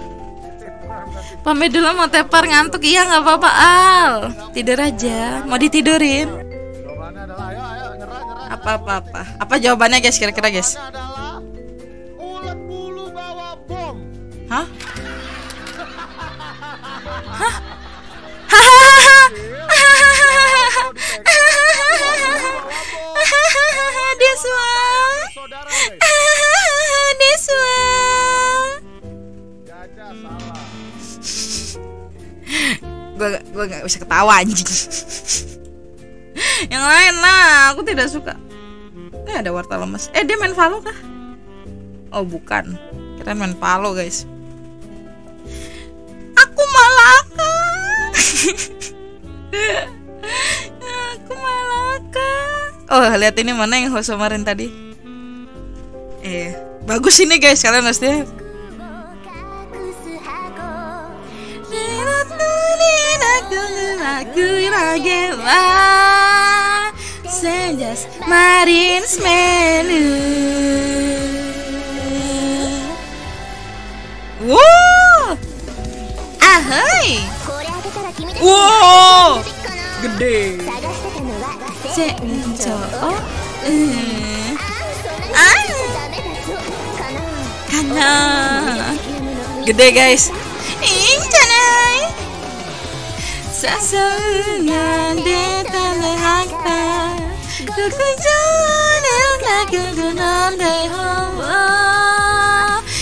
Pamit dulu mau tepar ngantuk Iya nggak apa-apa Al Tidur aja Mau ditidurin Jawabannya adalah ayo ayo nyerah nyerah. Apa-apa-apa Apa jawabannya guys kira-kira guys. Hah? Deswa. Deswa Gajah salah. gue gue nggak bisa ketawa anjing. Yang lain lah aku tidak suka. Eh ada warta lemes. Eh dia main Valo kah? Oh bukan. Kita main Valo guys. Aku malaka. Aku malaka oh lihat ini mana yang host kemarin tadi? Eh bagus ini guys. Kalian pasti. Marines Menu Wow! Ahoy Wow! Gede. 船長をうん。あんかなー Good いいんじゃない？誘うなんてはった極上の中の台本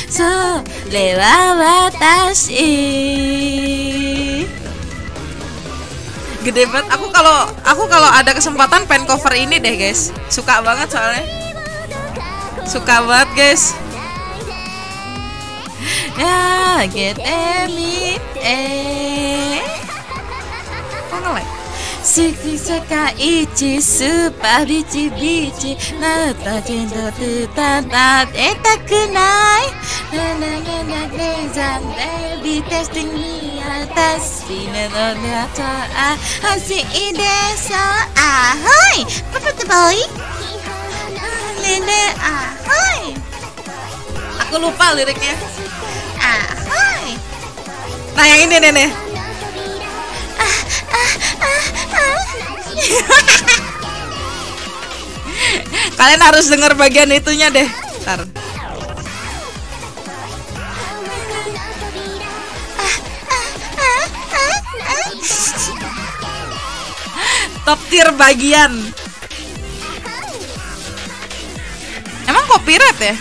それは私。Gede banget. Aku kalau aku kalau ada kesempatan pengen cover ini deh guys. Suka banget soalnya. Suka banget guys. Ya get me eh. Kok Suki seka ichi super bichi bichi Nata jendo tutata etaku nai Nana nana gezan baby testing me Atashi no nato a hasi desu Ahoy! Papa the Nene ahoy! Aku lupa liriknya. Ahoy! Nah yang ini nenek Kalian harus dengar bagian itunya deh. Ntar. top tier bagian. Emang copyright ya?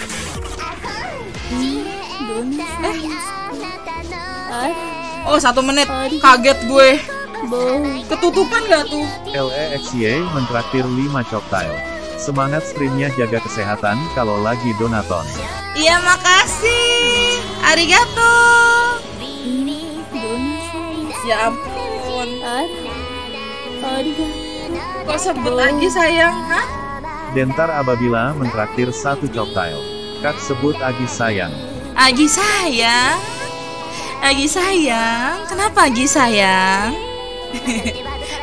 Oh satu menit. Kaget gue ketutupan gak tuh LEXY mentraktir 5 chok tile. Semangat streamnya jaga kesehatan kalau lagi donaton. iya makasih arigato ya ampun kok sebut lagi sayang Hah? Dentar Ababila mentraktir satu chok tile. Kak sebut Agi sayang. Agi sayang Agi sayang Kenapa Agi sayang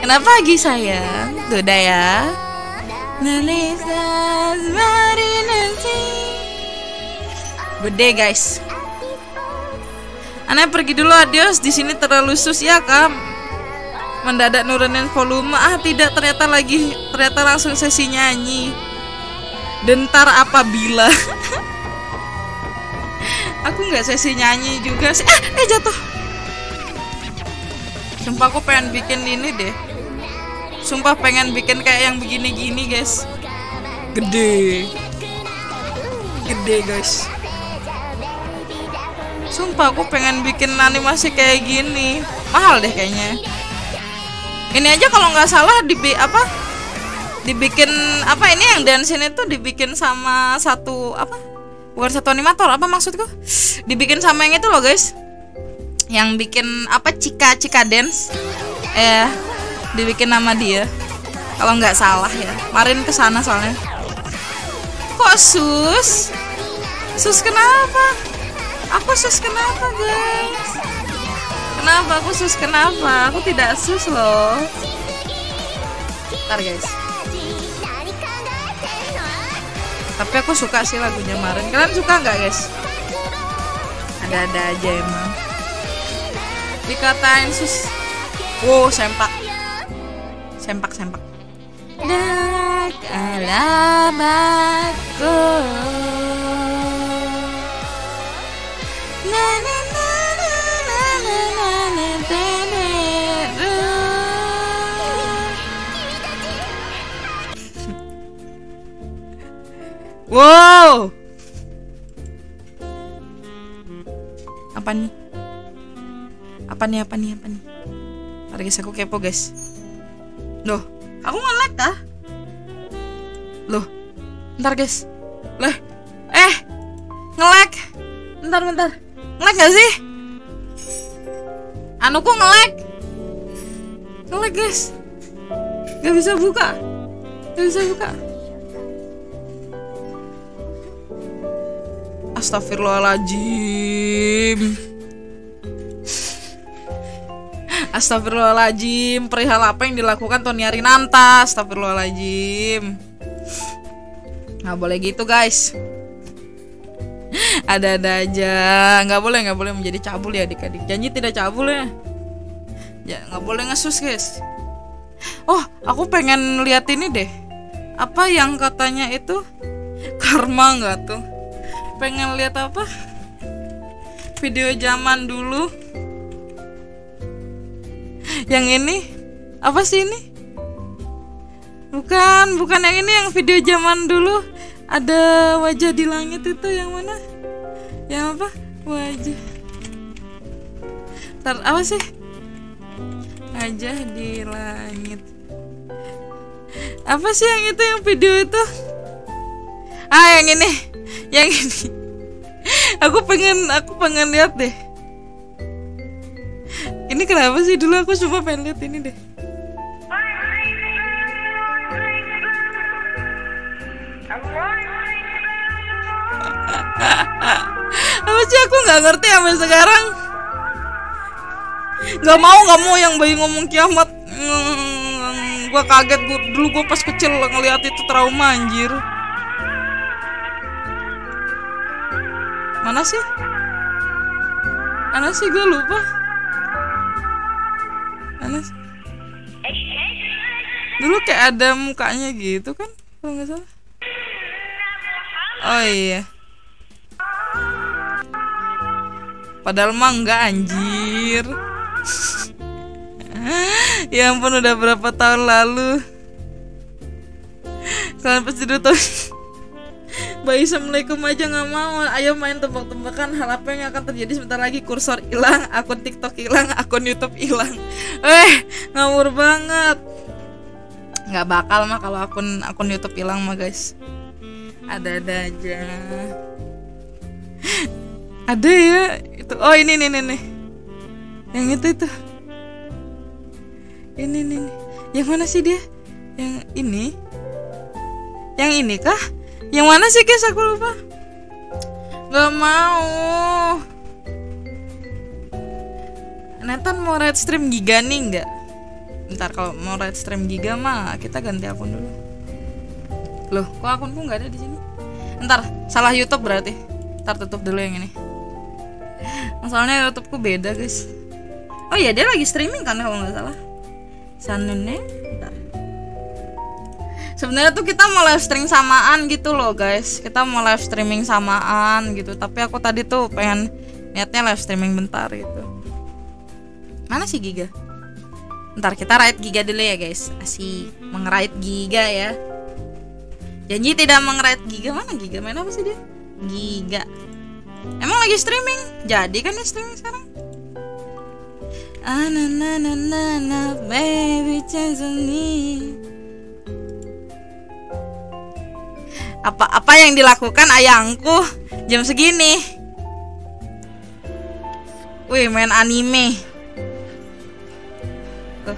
Kenapa Agi sayang? Duda ya. Nalisas marinasi Gede guys. Aneh pergi dulu adios. Di sini terlalu sus ya kam Mendadak nurunin volume. Ah tidak ternyata lagi Ternyata langsung sesi nyanyi. Dentar apabila. Aku nggak sesi nyanyi juga sih. Eh, eh jatuh. Sumpah aku pengen bikin ini deh. Sumpah pengen bikin kayak yang begini-gini, guys. Gede. Gede, guys. Sumpah aku pengen bikin animasi kayak gini. Mahal deh kayaknya. Ini aja kalau nggak salah di apa? Dibikin apa ini yang dance ini tuh dibikin sama satu apa? bukan satu animator apa maksudku dibikin sama yang itu loh guys yang bikin apa Cika Cika Dance? Eh dibikin nama dia. Kalau nggak salah ya. Kemarin ke sana soalnya. Kok sus? Sus kenapa? Aku sus kenapa guys? Kenapa aku sus kenapa? Aku tidak sus loh. Ntar guys. Tapi aku suka sih lagunya Maren kalian suka nggak guys? Ada-ada aja emang dikatain sus wow sempak sempak sempak dak alamatku na na na na na na na na. Wow. Apa nih? Apa nih? Apa nih? Apa nih? Ntar guys, aku kepo guys. Loh, aku nge-lag kah? Loh, ntar guys. Loh, eh, nge-lag. Bentar, bentar. Nge-lag gak sih? Anuku nge-lag. Nge-lag guys. Gak bisa buka. Gak bisa buka. Astagfirullahaladzim Astagfirullahaladzim Perihal apa yang dilakukan Tony Arinanta? Astagfirullahaladzim. Nggak boleh gitu guys. Ada-ada aja. Nggak boleh nggak boleh menjadi cabul ya adik-adik. Janji tidak cabul ya. Ya nggak boleh ngesus guys. Oh aku pengen lihat ini deh. Apa yang katanya itu? Karma nggak tuh? Pengen lihat apa? Video zaman dulu yang ini? Apa sih ini? Bukan bukan yang ini yang video zaman dulu. Ada wajah di langit itu yang mana? Yang apa? Wajah. Ntar, apa sih? Wajah di langit. Apa sih yang itu yang video itu? Ah yang ini. Yang ini. Aku pengen aku pengen lihat deh ini kenapa sih? Dulu aku cuma pengen lihat ini deh. Apa sih? Aku nggak ngerti sampai sekarang. Nggak mau nggak mau yang bayi ngomong kiamat. Mm, gua kaget. Gua, dulu gue pas kecil ngeliat itu trauma anjir. Mana sih? Mana sih? Gue lupa mana sih dulu kayak ada mukanya gitu kan kalau nggak salah. Oh iya. Padahal mah enggak anjir. Ya ampun udah berapa tahun lalu? Kalian pasti udah tahu Bayi assalamualaikum aja nggak mau. Ayo main tebak-tebakan hal apa yang akan terjadi sebentar lagi? Kursor hilang, akun tiktok hilang, akun youtube hilang. Eh, ngawur banget. Nggak bakal mah kalau akun akun youtube hilang mah guys. Ada-ada aja. Ada ya itu. Oh ini nih nih nih Yang itu itu. Ini nih nih Yang mana sih dia? Yang ini? Yang ini kah? Yang mana sih guys aku lupa Gak mau Nathan mau red stream giga nih nggak? Ntar kalau mau red stream giga mah kita ganti akun dulu. Loh, kok akunku nggak ada di sini? Ntar salah YouTube berarti. Ntar tutup dulu yang ini. Soalnya YouTubeku beda guys. Oh iya dia lagi streaming kan kalau nggak salah. Sanene. Ntar. Sebenarnya tuh kita mau live streaming samaan gitu loh guys. Kita mau live streaming samaan gitu. Tapi aku tadi tuh pengen niatnya live streaming bentar gitu. Mana sih Giga? Ntar kita raid Giga dulu ya guys Asik Mengerait Giga ya Janji tidak mengerait Giga Mana Giga? Main apa sih dia? Giga Emang lagi streaming? Jadi kan dia streaming sekarang Anananana baby chance me apa apa yang dilakukan ayangku jam segini? Wih main anime. Tuh.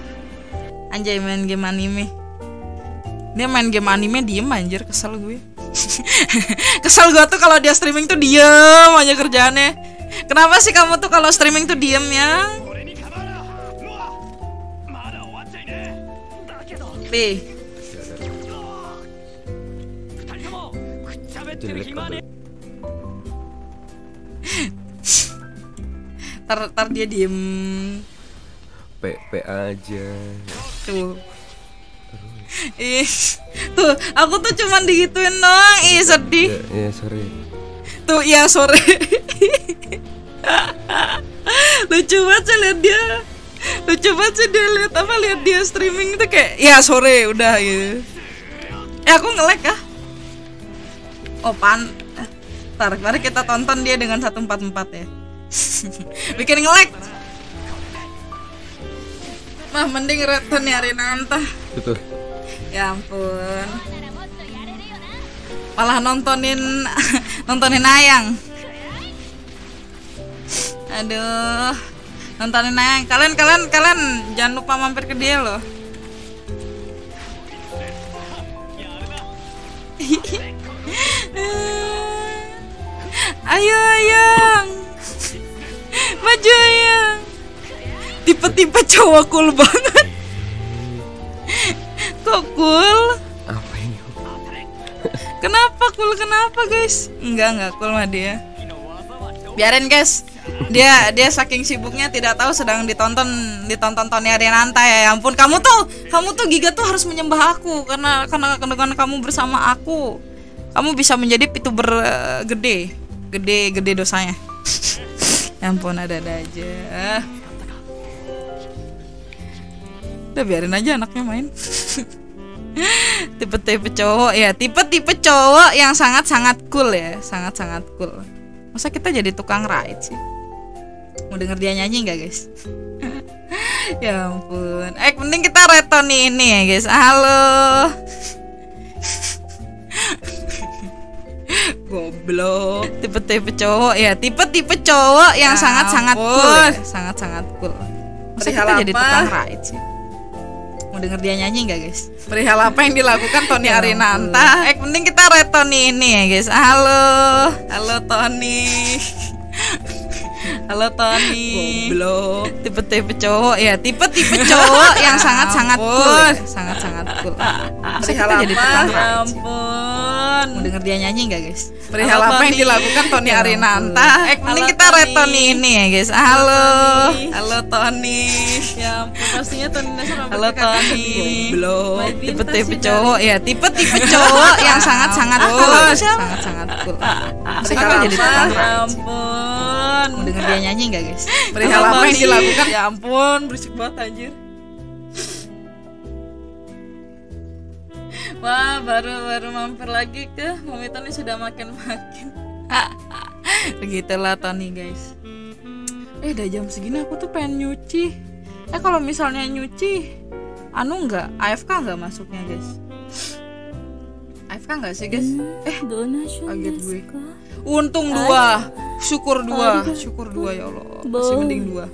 Anjay main game anime. Dia main game anime diem anjir kesel gue. Kesel gue tuh kalau dia streaming tuh diem aja kerjaannya. Kenapa sih kamu tuh kalau streaming tuh diem ya? Pi jelek tar, tar dia diem P P aja Tuh Ih, tuh aku tuh cuman digituin doang, ih sedih. ya, ya sorry Tuh iya sore. Lucu banget sih liat dia. Lucu banget sih dia liat apa liat dia streaming itu kayak ya sore udah gitu. Eh aku nge-lag kah? Oh pan. Ntar, mari kita tonton dia dengan 144 ya. Bikin nge-lag. Mah mending return nyari nantah. betul Ya ampun. Malah nontonin nontonin Ayang. Aduh. Nontonin Ayang. Kalian kalian kalian jangan lupa mampir ke dia loh. Ayo Ayang. Maju Ayang. Tipe-tipe cowok cool banget. Kok cool? apa ini Kenapa cool? Kenapa guys? Enggak enggak cool mah dia. Biarin guys. Dia dia saking sibuknya tidak tahu sedang ditonton ditonton Tony Ariananta ya. Ya ampun kamu tuh kamu tuh Giga tuh harus menyembah aku karena karena dengan kamu bersama aku kamu bisa menjadi youtuber eh, gede. Gede gede dosanya. ya ampun ada-ada aja. Udah biarin aja anaknya main. tipe-tipe cowok ya tipe-tipe cowok yang sangat-sangat cool ya sangat-sangat cool. Masa kita jadi tukang ride sih? Mau denger dia nyanyi nggak guys? Ya ampun. Eh penting kita reton ini ya guys. Halo goblok tipe-tipe cowok ya tipe-tipe cowok yang Ya sangat-sangat cool ya sangat-sangat cool masa kita Perihal jadi apa? tukang ride sih mau denger dia nyanyi nggak guys Perihal apa yang dilakukan Tony Ya Arinanta? Eh penting kita reton ini ya guys. Halo, halo Tony. Halo Tony. Goblok. Tipe-tipe cowok ya, tipe-tipe cowok yang sangat-sangat cool, sangat-sangat cool. Perihal jadi apa? sih? ampun. Mau denger dia nyanyi nggak guys? Perihal apa yang dilakukan Tony Ya Arinanta? Eh Halo, kita Tony. reton ini ya guys. Halo, halo Tony. Ya ampun pastinya Tony Nasar Halo kakak Tony. Oh, tipe-tipe cowok ya tipe-tipe cowok yang sangat-sangat cool sangat-sangat cool Perihal jadi apa? ampun denger dia nyanyi nggak guys perihal apa yang dilakukan ya ampun berisik banget anjir Wah, baru baru mampir lagi ke Mami Tony sudah makin makin. Begitulah Tony guys. Eh, udah jam segini aku tuh pengen nyuci. Eh, kalau misalnya nyuci, anu nggak, AFK nggak masuknya guys. AFK nggak sih guys? Eh, kaget gue. Untung dua, syukur dua, syukur dua ya Allah. Masih mending dua.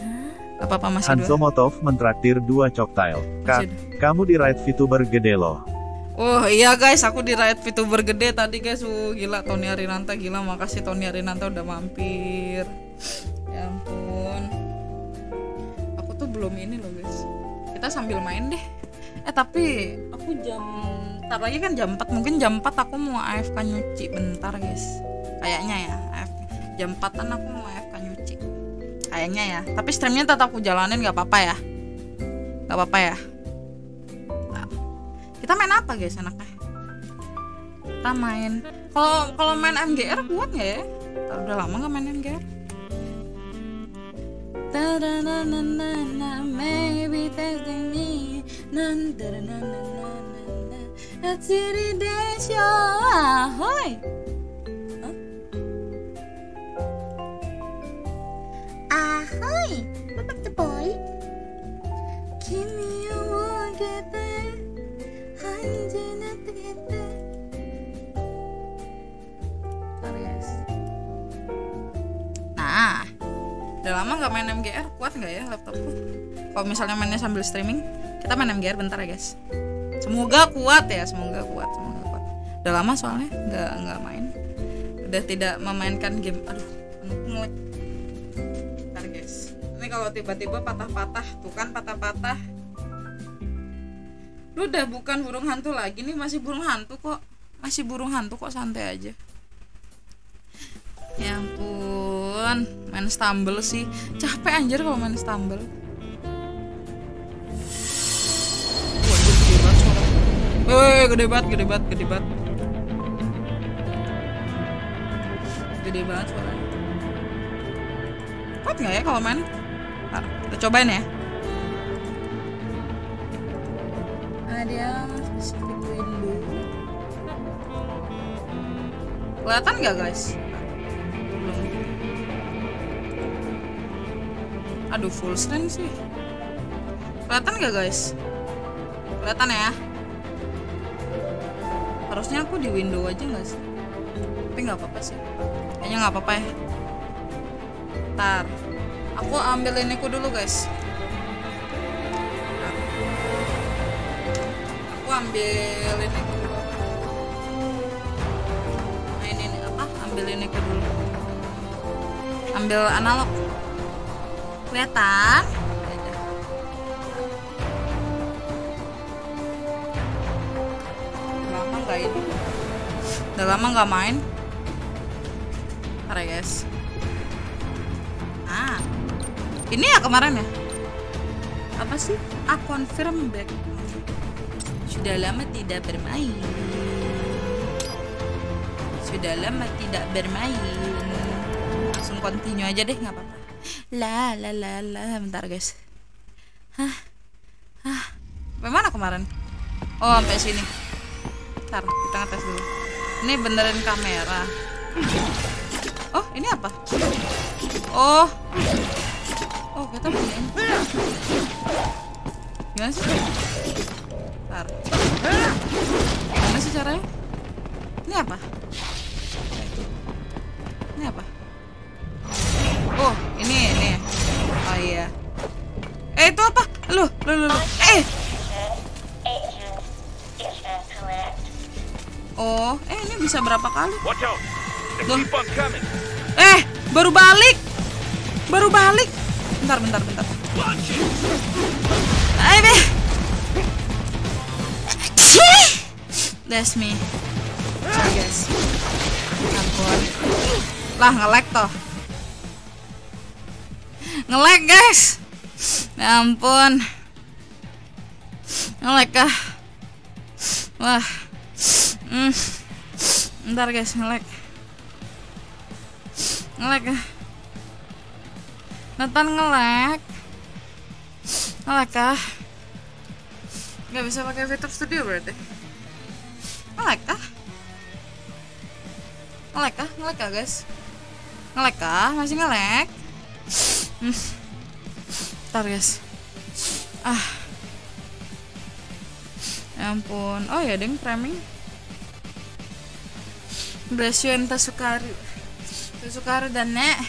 Gak apa-apa masih Hanzo dua. Motov mentraktir 2 cocktail. Kak, kamu di ride VTuber gede loh. Oh iya guys, aku di raid VTuber gede tadi guys. Uh, gila Tony Arinanta gila. Makasih Tony Arinanta udah mampir. Ya ampun. Aku tuh belum ini loh guys. Kita sambil main deh. Eh tapi aku jam Ntar lagi kan jam 4 Mungkin jam 4 aku mau AFK nyuci Bentar guys Kayaknya ya AFK. Jam 4an aku mau AFK nyuci. Kayaknya ya. Tapi streamnya tetap aku jalanin gak apa-apa ya. Gak apa-apa ya. Kita main apa guys enaknya? Kita main. Kalau kalau main MGR kuat nggak ya? Ntar udah lama gak main MGR maybe me. Ahoy! The boy? Kimi wo agete, hanji natagete. Bentar, guys. Nah, udah lama nggak main MGR, kuat nggak ya laptopku? Kalau misalnya mainnya sambil streaming, kita main MGR bentar ya guys. Semoga kuat ya, semoga kuat, semoga kuat. Udah lama soalnya nggak nggak main, udah tidak memainkan game. Aduh, ngelag. Guys. Ini kalau tiba-tiba patah-patah, tuh kan patah-patah. Lu udah bukan burung hantu lagi nih, masih burung hantu kok. Masih burung hantu kok santai aja. Ya ampun, main stumble sih. Capek anjir kalau main stumble. Anjir, gede banget suara. Weh, gede banget, gede banget, gede banget. Gede banget suaranya. Kuat nggak ya kalau main? Ntar, kita cobain ya. Ada specific window. Kelihatan nggak guys? Belum. Aduh full screen sih. Kelihatan nggak guys? Kelihatan ya? Harusnya aku di window aja nggak sih? Tapi nggak apa-apa sih. Kayaknya nggak apa-apa ya. Ntar, aku ambil iniku dulu guys. Aku ambil ini dulu. Nah, ini, ini apa? Ambil ini dulu. Ambil analog. Kelihatan? Udah lama nggak ini? Udah lama nggak main? Ntar ya guys. Ah, ini ya kemarin ya? Apa sih? Ah, confirm back. Sudah lama tidak bermain. Sudah lama tidak bermain. Langsung continue aja deh, nggak apa-apa. La la la la, bentar guys. Hah, hah. Sampai mana kemarin? Oh, sampai sini. Ntar, kita ngetes dulu. Ini benerin kamera. Oh, ini apa? Oh. Oh, kita punya ini. Gimana sih? Ntar. Gimana sih caranya? Ini apa? Ini apa? Oh, ini, ini. Oh iya. Eh, itu apa? Lu, lu, lu, lu. Eh! Oh, eh ini bisa berapa kali? Loh. Eh, baru balik. Baru balik. Bentar, bentar, bentar. Ayo. That's me. Sorry guys. Ampun. Lah nge-lag toh. Nge-lag guys. Ya ampun. Nge-lag kah? Wah. Hmm. Bentar guys, nge-lag. Nge-lag? Nathan nge-lag. Nge-lag kah? Gak bisa pakai Fitur Studio berarti? Ngelek kah? Ngelek kah? Ngelek kah guys? Ngelek kah? Masih? Hmm. Ntar guys Ah Ya ampun Oh ya ding framing Bless you and Tasukari Tasukari dan Nek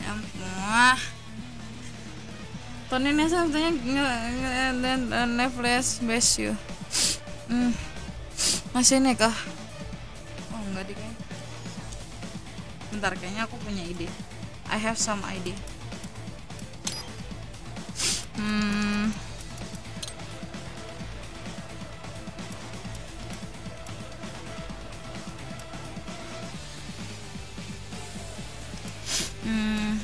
Ya ampun. Tony Nesa katanya Netflix bless you hmm. Masih ini kah? Oh enggak deh kayaknya. Bentar kayaknya aku punya ide. I have some idea. Hmm Hmm.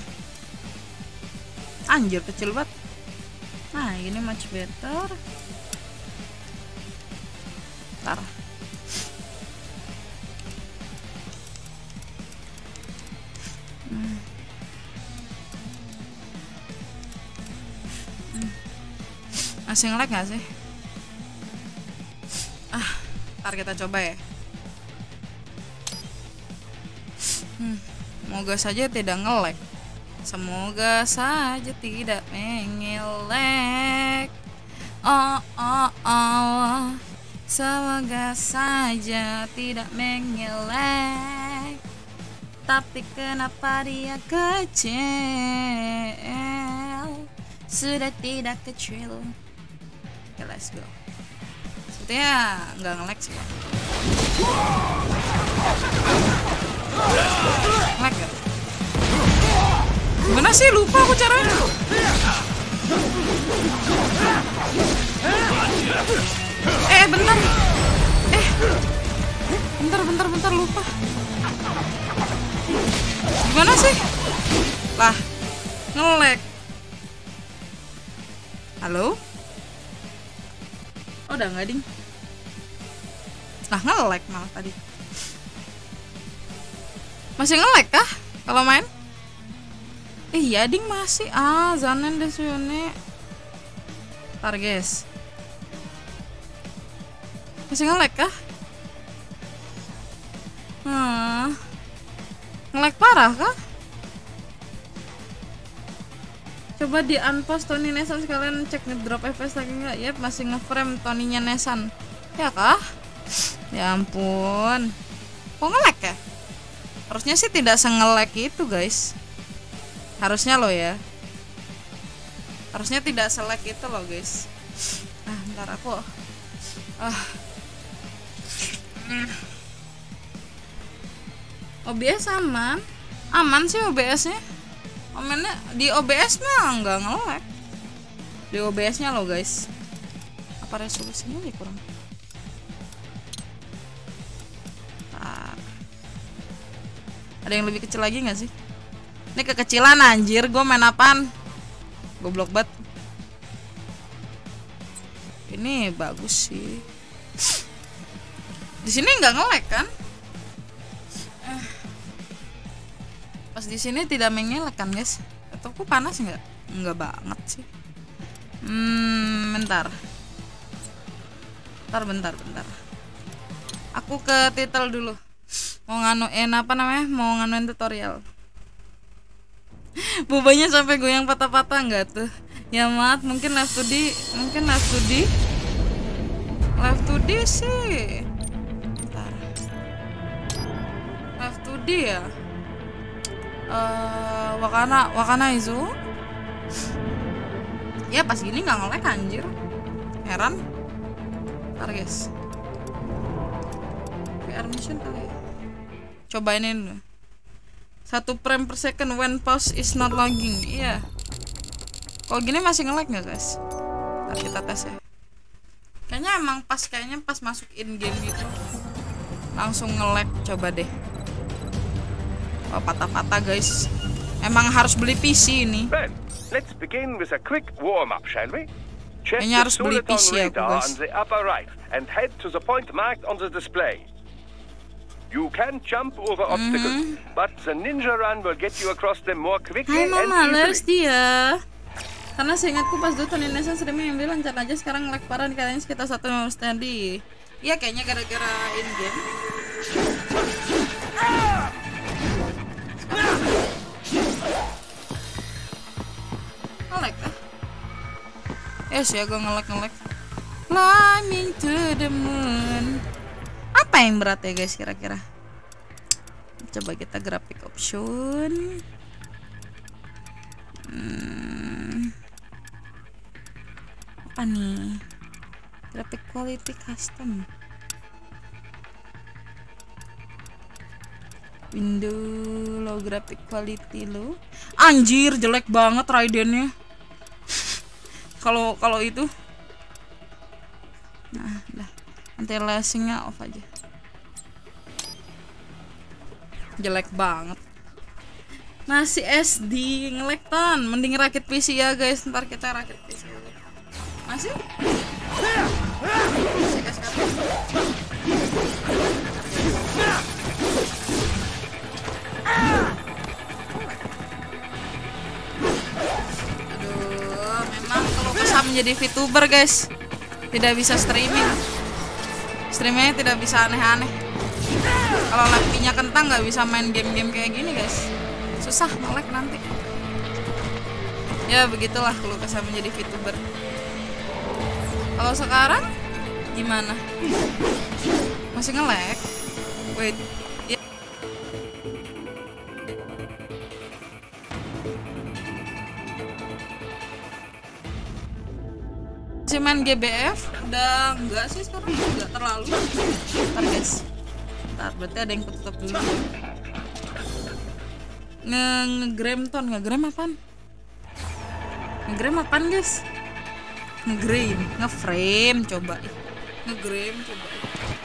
Anjir kecil banget. Nah, ini much better. Ntar. Hmm. Hmm. Masih ngelag gak sih? Ah, ntar kita coba ya. Hmm, semoga saja tidak ngelag. Semoga saja tidak mengelek. Oh, oh, oh. Semoga saja tidak mengelek. Tapi kenapa dia kecil? Sudah tidak kecil. Oke, let's go. Sepertinya nggak ngelek sih. Gimana sih lupa aku caranya? Eh bentar. Eh. Bentar bentar bentar lupa. Gimana sih? Lah. Ngelek. Halo? Oh, udah nggak ding? Lah ngelek malah tadi. Masih ngelek kah kalau main? Eh, iya ding masih ah zanen desune. Ntar guys. Masih ngelek kah? Hmm. Ngelek parah kah? Coba di unpost Tony Nesan sekalian cek ngedrop FPS lagi nggak? Yep, masih ngeframe Tony-nya Nesan. Ya kah? Ya ampun. Kok ngelek ya? Harusnya sih tidak sengelek itu, guys. Harusnya lo ya. Harusnya tidak selek itu loh, guys. Ah, ntar aku. Ah. Hmm. OBS aman. Aman sih OBS-nya. Omennya di OBS mah nggak ngelek. Di OBS-nya loh, guys. Apa resolusinya nih kurang? Ada yang lebih kecil lagi nggak sih? Ini kekecilan anjir, gue main apaan? Goblok banget. Ini bagus sih. Di sini nggak ngelek kan? Pas di sini tidak mengelek kan guys? Atau aku panas nggak? Nggak banget sih. Hmm, bentar. Bentar, bentar, bentar. Aku ke titel dulu. Mau nganuin apa namanya? Mau nganuin tutorial. Bobanya sampai goyang patah-patah nggak tuh? Ya mat, mungkin left to D, mungkin left to D. Left to D sih. Bentar. Left to D ya. Eh, Wakana, Wakana Izu. Ya pas gini nggak ngelek anjir. Heran. Ntar guys. Mission kali ya. Cobain ini dulu. Satu frame per second when pause is not logging. Iya. Kalau gini masih nge-lag nggak guys? Ntar kita tes ya. Kayaknya emang pas kayaknya pas masuk in game gitu langsung nge-lag. Coba deh. Oh, patah-patah guys. Emang harus beli PC ini. Then, let's begin with a quick warm-up, shall we? Check Kayaknya harus beli PC radar guys. and head to the point marked on the display. You can jump over obstacles, but the ninja run will get you across them more quickly. Hai and easily. Dia. karena seingatku pas dulu Tony Nesa streaming yang bilang lancar aja sekarang lag parah katanya sekitar satu steady iya kayaknya gara-gara in game ngelag ah yes ya gue ngelag ngelag climbing to the moon apa yang berat ya guys kira-kira? Coba kita grafik option. Hmm. apa nih? Graphic quality custom. Window low graphic quality low. Anjir jelek banget Raidennya. Kalau kalau itu. Nah dah. Anti aliasingnya off aja jelek banget. Masih SD ngelek ton mending rakit PC ya guys. Ntar kita rakit PC masih? Aduh memang kalau kesam menjadi VTuber guys. Tidak bisa streaming. Streamingnya tidak bisa aneh-aneh kalau lapinya kentang nggak bisa main game-game kayak gini guys. Susah ngelek nanti. Ya begitulah kalau kesam menjadi VTuber. Kalau sekarang gimana? Masih ngelek wait. Main GBF udah enggak sih sekarang. Enggak terlalu. Ntar guys ntar berarti ada yang ketutup dulu. Nge ngegram ton. Ngegram apaan? Ngegram apaan guys? Ngegram ngeframe coba. Ngegram coba. ih.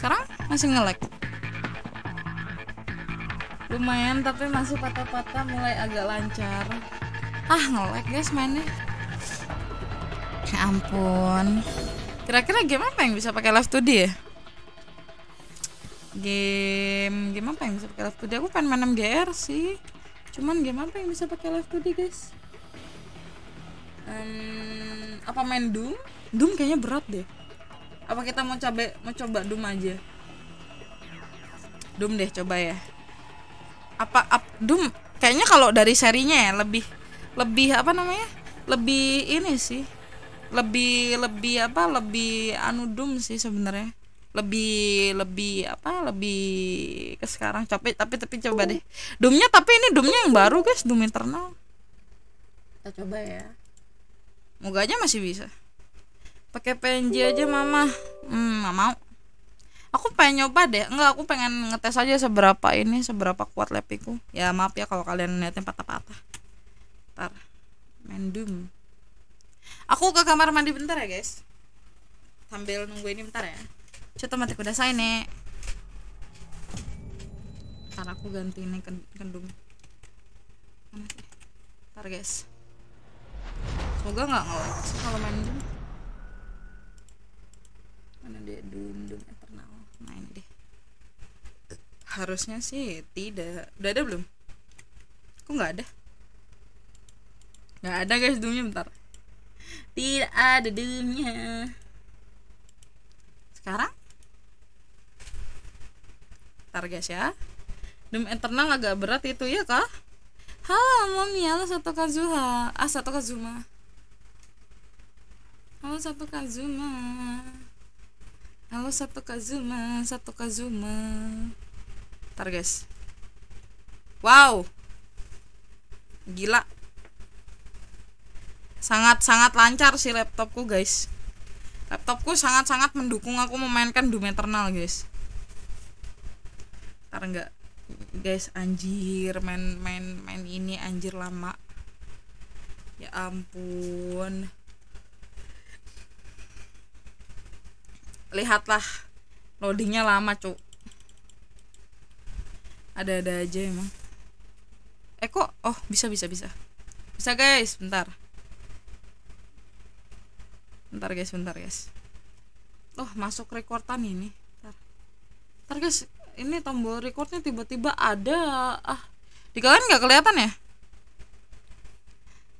Sekarang masih ngelek lumayan tapi masih patah-patah mulai agak lancar. Ah ngelek guys mainnya. Ya ampun. Kira-kira game apa yang bisa pakai live 2D ya? Game game apa yang bisa pakai live 2D aku pengen main MGR sih. Cuman game apa yang bisa pakai live 2D guys? Em, apa main Doom? Doom kayaknya berat deh apa kita mau coba mau coba Doom aja? Doom deh coba ya. Apa ap, Doom kayaknya kalau dari serinya ya lebih lebih apa namanya? Lebih ini sih. Lebih lebih apa lebih anu Doom sih sebenarnya. Lebih lebih apa lebih ke sekarang. Capek tapi tapi coba deh. Doomnya tapi ini Doomnya yang baru guys. Doom internal. Kita coba ya. Moga aja masih bisa pakai PNG aja mama. Hmm nggak mau. Aku pengen nyoba deh. Enggak aku pengen ngetes aja seberapa ini seberapa kuat lepiku ya maaf ya kalau kalian lihatnya patah-patah. Ntar doom. Aku ke kamar mandi bentar ya guys. Sambil nunggu ini bentar ya. Coba mati kuda saya nek. Ntar aku ganti ini ke kendung ntar guys. Semoga nggak ngelag kalau doom mana dia? Doom eternal. Nah ini deh harusnya sih tidak. Udah ada belum? Kok nggak ada? Nggak ada guys doomnya bentar. Tidak ada doomnya sekarang? Ntar guys ya. Doom eternal agak berat itu ya kah? Halo mami, halo satu Kazuha Ah satu Kazuma. Halo satu Kazuma Halo satu Kazuma Satu Kazuma. Ntar guys. Wow. Gila. Sangat-sangat lancar sih laptopku guys. Laptopku sangat-sangat mendukung aku memainkan Doom Eternal guys. Ntar enggak guys anjir main main main ini anjir lama. Ya ampun lihatlah loadingnya lama cuk. Ada-ada aja emang. Eh kok? Oh bisa bisa bisa. Bisa guys. Bentar. Bentar guys bentar guys. Oh masuk rekordan ini. Bentar, bentar guys. Ini tombol recordnya tiba-tiba ada. Ah. Di kalian nggak kelihatan ya?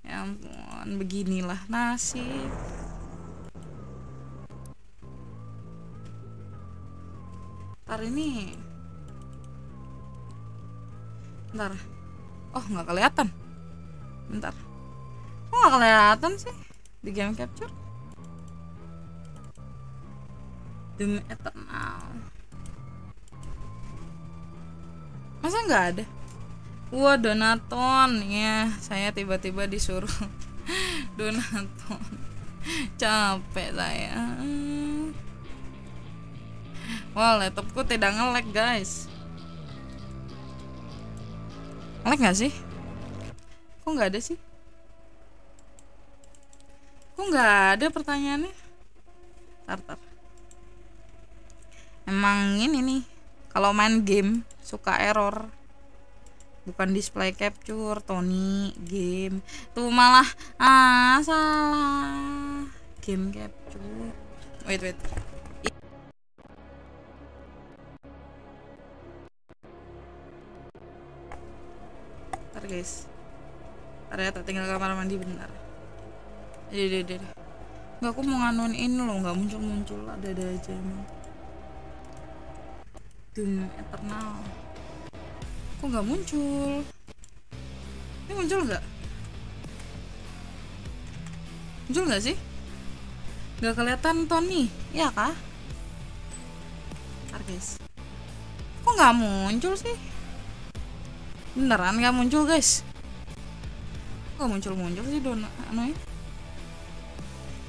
Ya ampun beginilah nasib ntar ini. Bentar. Oh nggak kelihatan. Bentar. Kok nggak kelihatan sih di game capture? Doom Eternal. Masa nggak ada? Wah Donaton. Ya saya tiba-tiba disuruh Donaton. Capek saya wah laptopku tidak nge-lag guys. Nge-lag nggak sih? Kok nggak ada sih? Kok nggak ada pertanyaannya? Tar tar emang ini nih kalau main game suka error. Bukan display capture Tony game. Tuh malah ah salah. Game capture. Wait wait ntar guys. Ntar ya tak tinggal kamar mandi benar deh deh nggak aku mau nganuin ini loh nggak muncul muncul ada ada aja emang. Doom Eternal. Kok nggak muncul? Ini muncul nggak? Muncul nggak sih? Nggak kelihatan Tony ya kah? Ntar guys. Kok nggak muncul sih beneran nggak muncul guys? Nggak muncul muncul sih don. Anu ya.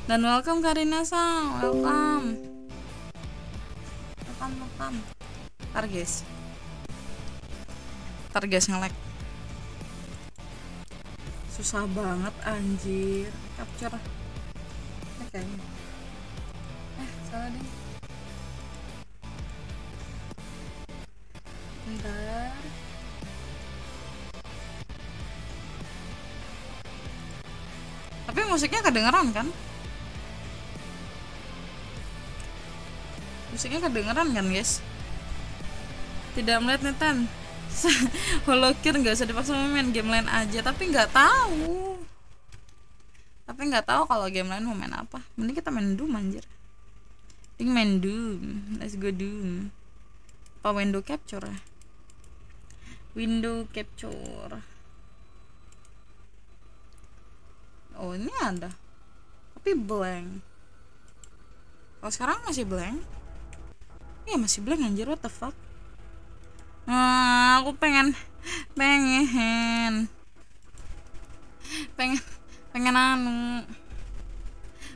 Dan welcome Karina Sang. Welcome. Welcome welcome. Ntar guys. Ntar guys nge-lag. Susah banget anjir. Capture. Eh kayaknya. Eh salah deh. Bentar tapi musiknya kedengeran kan? Musiknya kedengeran kan guys? Tidak melihat netan holokir nggak usah dipaksa main game lain aja. Tapi nggak tahu. Tapi nggak tahu kalau game lain mau main apa. Mending kita main Doom anjir. Main Doom. Let's go Doom. Apa window capture ya? Window capture oh ini ada. Tapi blank. Kalau sekarang masih blank. Iya masih blank anjir. What the fuck? Nah, aku pengen pengen pengen pengen anu.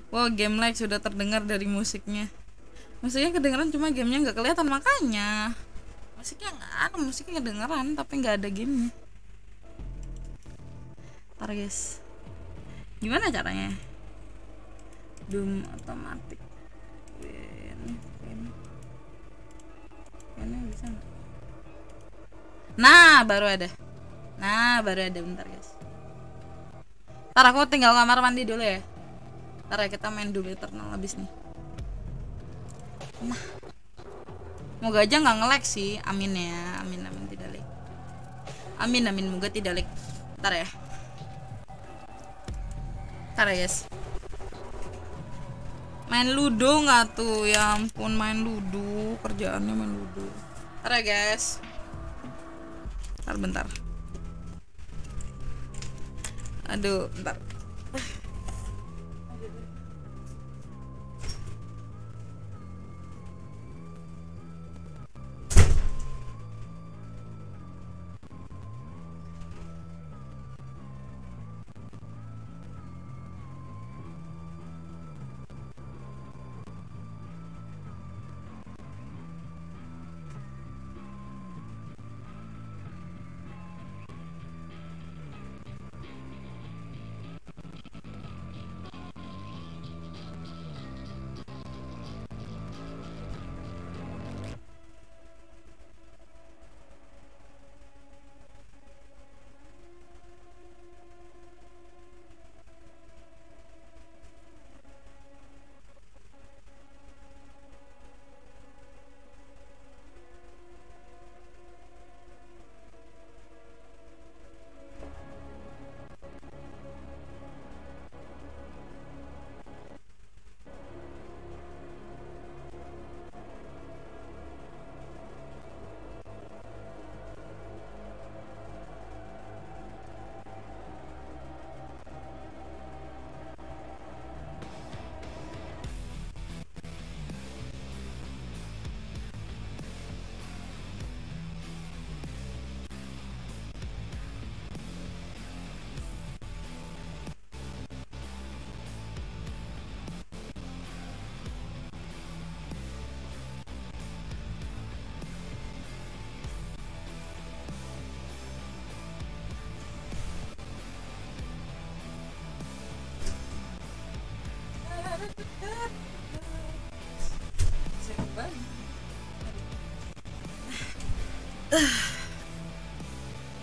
Wow game like sudah terdengar dari musiknya. Musiknya kedengeran cuma gamenya nggak kelihatan. Makanya musiknya nggak ada musiknya kedengeran tapi nggak ada gamenya. Ntar guys gimana caranya doom otomatis Nah, baru ada. Nah, baru ada bentar, guys. Ntar aku tinggal kamar mandi dulu ya. Ntar ya kita main dulu Eternal habis nih. Nah. Moga aja nggak nge-lag sih. Amin ya. Amin amin tidak lag. Amin amin moga tidak lag. Ntar ya. Ntar ya, guys. Main ludo nggak tuh? Ya ampun main ludo. Kerjaannya main ludo. Ntar ya, guys. Bentar, bentar. Aduh, bentar.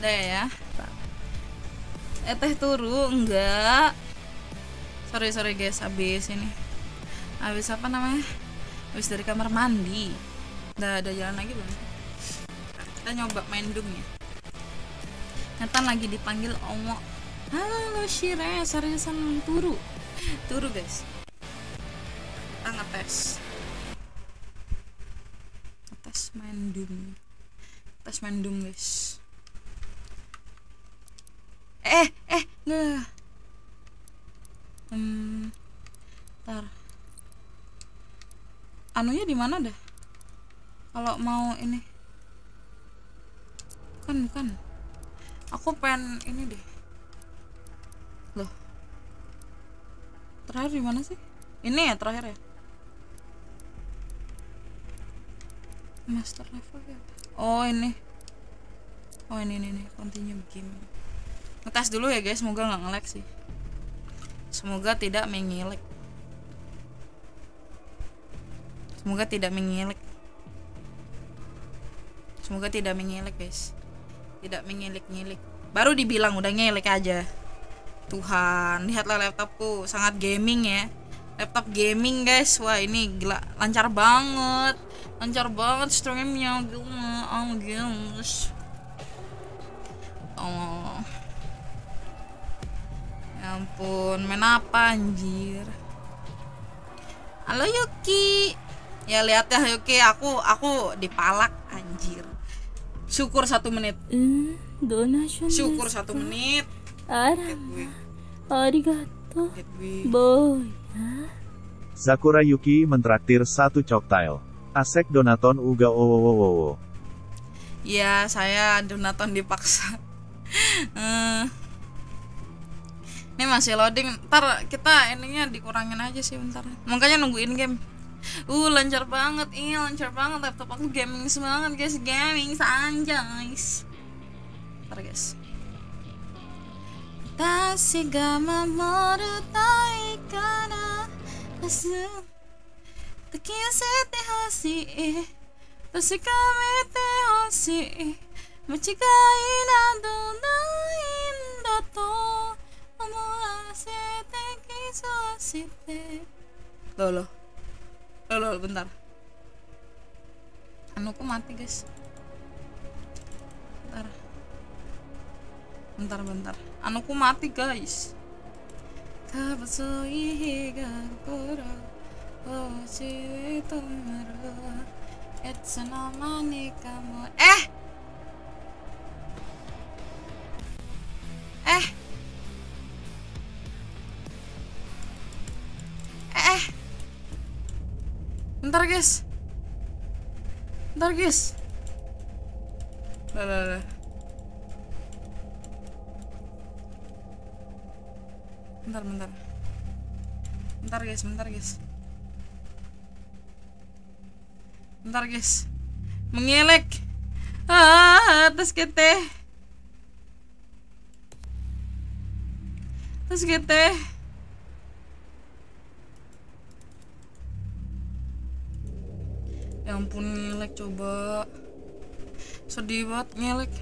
Udah ya. Eh teh turu enggak. Sorry sorry guys, habis ini. Habis apa namanya? Habis dari kamar mandi. Udah ada jalan lagi belum? Kita nyoba main dum ya. Nathan lagi dipanggil Omo. Halo Shire, seriusan turu. Turu guys. Kita ngetes. Ngetes main dum. Ngetes main dum guys. Eh, eh, nggak. Hmm, ntar. Anunya di mana dah? Kalau mau ini, kan bukan. Aku pengen ini deh. Loh. Terakhir di mana sih? Ini ya terakhir ya. Master level ya. Oh ini. Oh ini ini, ini. continue game. Ngetes dulu ya guys, semoga nggak nge-lag sih. Semoga tidak mengilik. Semoga tidak mengilik. Semoga tidak mengilik guys. Tidak mengilik-ngilik. Baru dibilang udah ngilik aja. Tuhan, lihatlah laptopku sangat gaming ya. Laptop gaming guys. Wah, ini gila lancar banget. Lancar banget streamnya gila. Oh, guys. Oh. Ya ampun, main apa anjir? Halo Yuki ya lihatnya oke okay, aku aku dipalak anjir syukur satu menit hmm, syukur satu menit arigato boy Sakura Yuki mentraktir satu cocktail. Asek Donaton uga owowowowo. Ya, saya Donaton dipaksa. Eh. ini masih loading. Ntar kita ininya dikurangin aja sih bentar. Makanya nungguin game uh lancar banget ini lancar banget. Laptop aku gaming semangat guys. Gaming guys. Ntar guys. Tasi ga mamoru tai kara Asu Takiyasete hoshii eh. te hoshi. Eh. Machigai nado nai nda to Omoasete kisou shite Loh loh. Loh loh bentar. Anuku mati guys. Bentar. Bentar bentar. Anuku mati guys. Eh! Eh! Eh Bentar guys. Bentar guys. Lah lah lah Bentar bentar. Bentar guys bentar guys. Bentar guys. Mengelek. Ah atas kete. Atas kete Ya ampun ngelek coba. Sedih banget ngelek.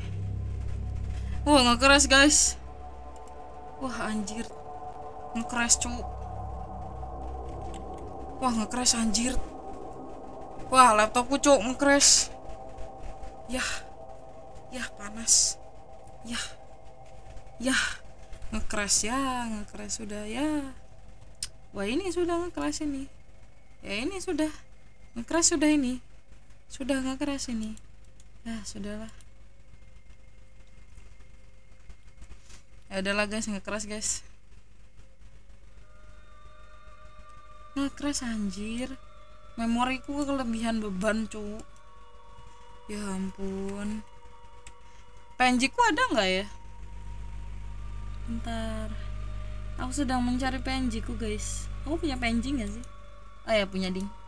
Wah ngekeras guys. Wah anjir. Ngekeras cu. Wah ngekeras anjir. Wah laptopku cuk ngekeras Yah. Yah panas. Yah. Yah. Ngekeras ya. Ngekeras sudah ya. Wah ini sudah ngekeras ini. Ya ini sudah Ngekeras sudah ini. Sudah ngekeras ini. Ya sudahlah. Ya udahlah guys ngekeras guys. Ngekeras anjir. Memoriku kelebihan beban cu. Ya ampun. PNG ku ada nggak ya? Bentar. Aku sedang mencari PNG ku guys. Aku punya PNG nggak sih? Oh ya punya ding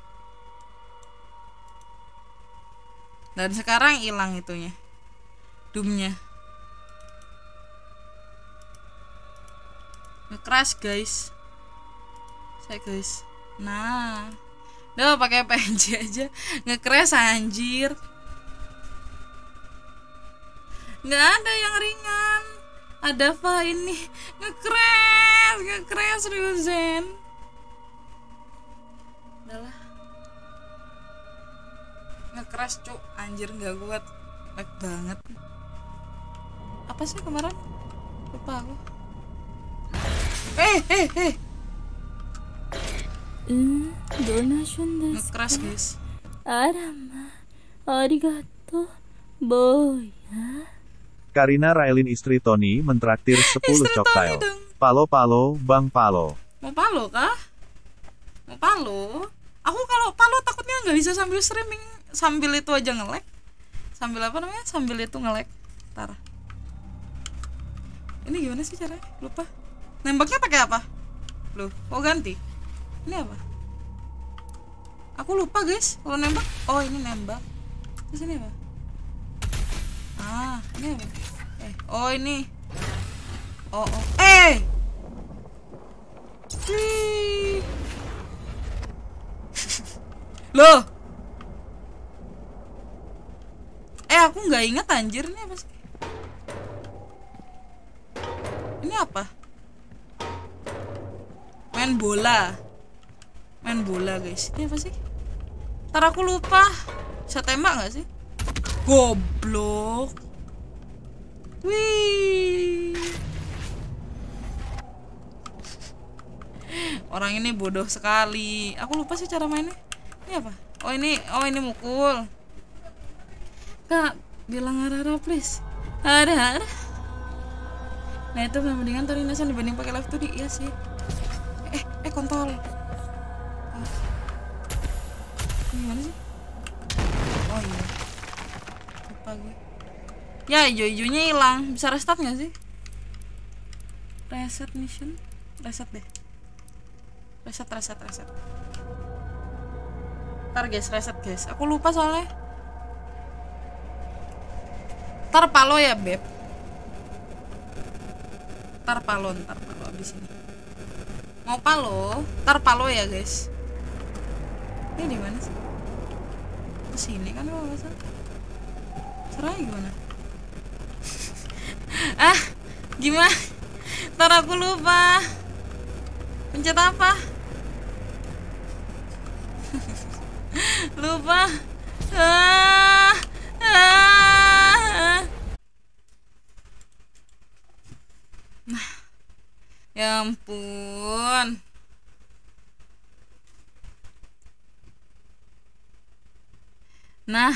Dan sekarang hilang itunya. Doomnya. Nge-crash guys. Saya guys. Nah. Udah pakai PNG aja. Nge-crash anjir. Nggak ada yang ringan. Ada apa ini? Ngekres ngekres Ryuzen ngekeras cuk anjir nggak kuat lag banget apa sih kemarin lupa aku eh eh eh Hmm. Ngekeras, guys. Arama, arigato, ya Karina Railin istri Tony mentraktir 10 cocktail. Palo-palo, Bang Palo. Mau palo kah? Mau palo? Aku kalau palo takutnya nggak bisa sambil streaming sambil itu aja ngelek sambil apa namanya? Sambil itu ngelek tar ini gimana sih caranya? Lupa. Nembaknya pakai apa? Loh mau ganti? Ini apa? Aku lupa guys kalau nembak. Oh ini nembak. Terus ini apa? Ah ini apa? Eh oh ini. Oh oh. Eh! Wih. Loh. Eh aku nggak inget anjir ini apa sih? Ini apa? Main bola. Main bola guys. Ini apa sih? Ntar aku lupa. Bisa tembak nggak sih? Goblok. Wih. Orang ini bodoh sekali. Aku lupa sih cara mainnya. Ini apa? Oh ini, oh ini mukul. Kak, bilang Rara please. Ada. Nah itu mendingan Tori Nation dibanding pakai live tuh di iya sih. Eh, eh kontol. Oh. Gimana sih? Oh iya. Lupa gue. Ya, hijau-hijaunya hilang. Bisa restart nggak sih? Reset mission. Reset deh reset reset reset ntar guys reset guys aku lupa soalnya ntar palo ya beb. Ntar palo ntar palo abis ini mau palo ntar palo ya guys. Ini di mana sih? Ke sini kan kalau nggak salah. Caranya gimana? Ah gimana? Ntar aku lupa. Pencet apa? Lupa. Ah. Nah ya ampun. Nah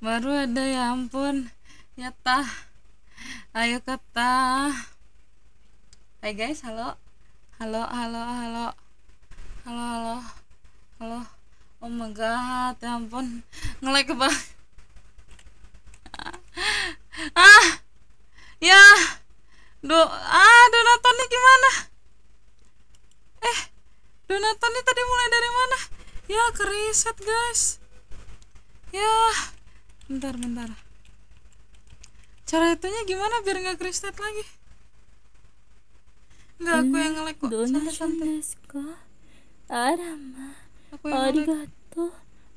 baru ada ya ampun. Ya tah. Ayo kata hai guys halo. Halo halo halo. Halo halo. Halo. Oh my god ya ampun. Ngelek banget ah ya. Do ah donatonnya gimana? Eh donatonnya tadi mulai dari mana? Ya keriset guys. Ya bentar bentar. Cara itunya gimana biar nggak keriset lagi? Nggak aku yang ngelek kok. Santai santai. Arama aku yang ngelek arigato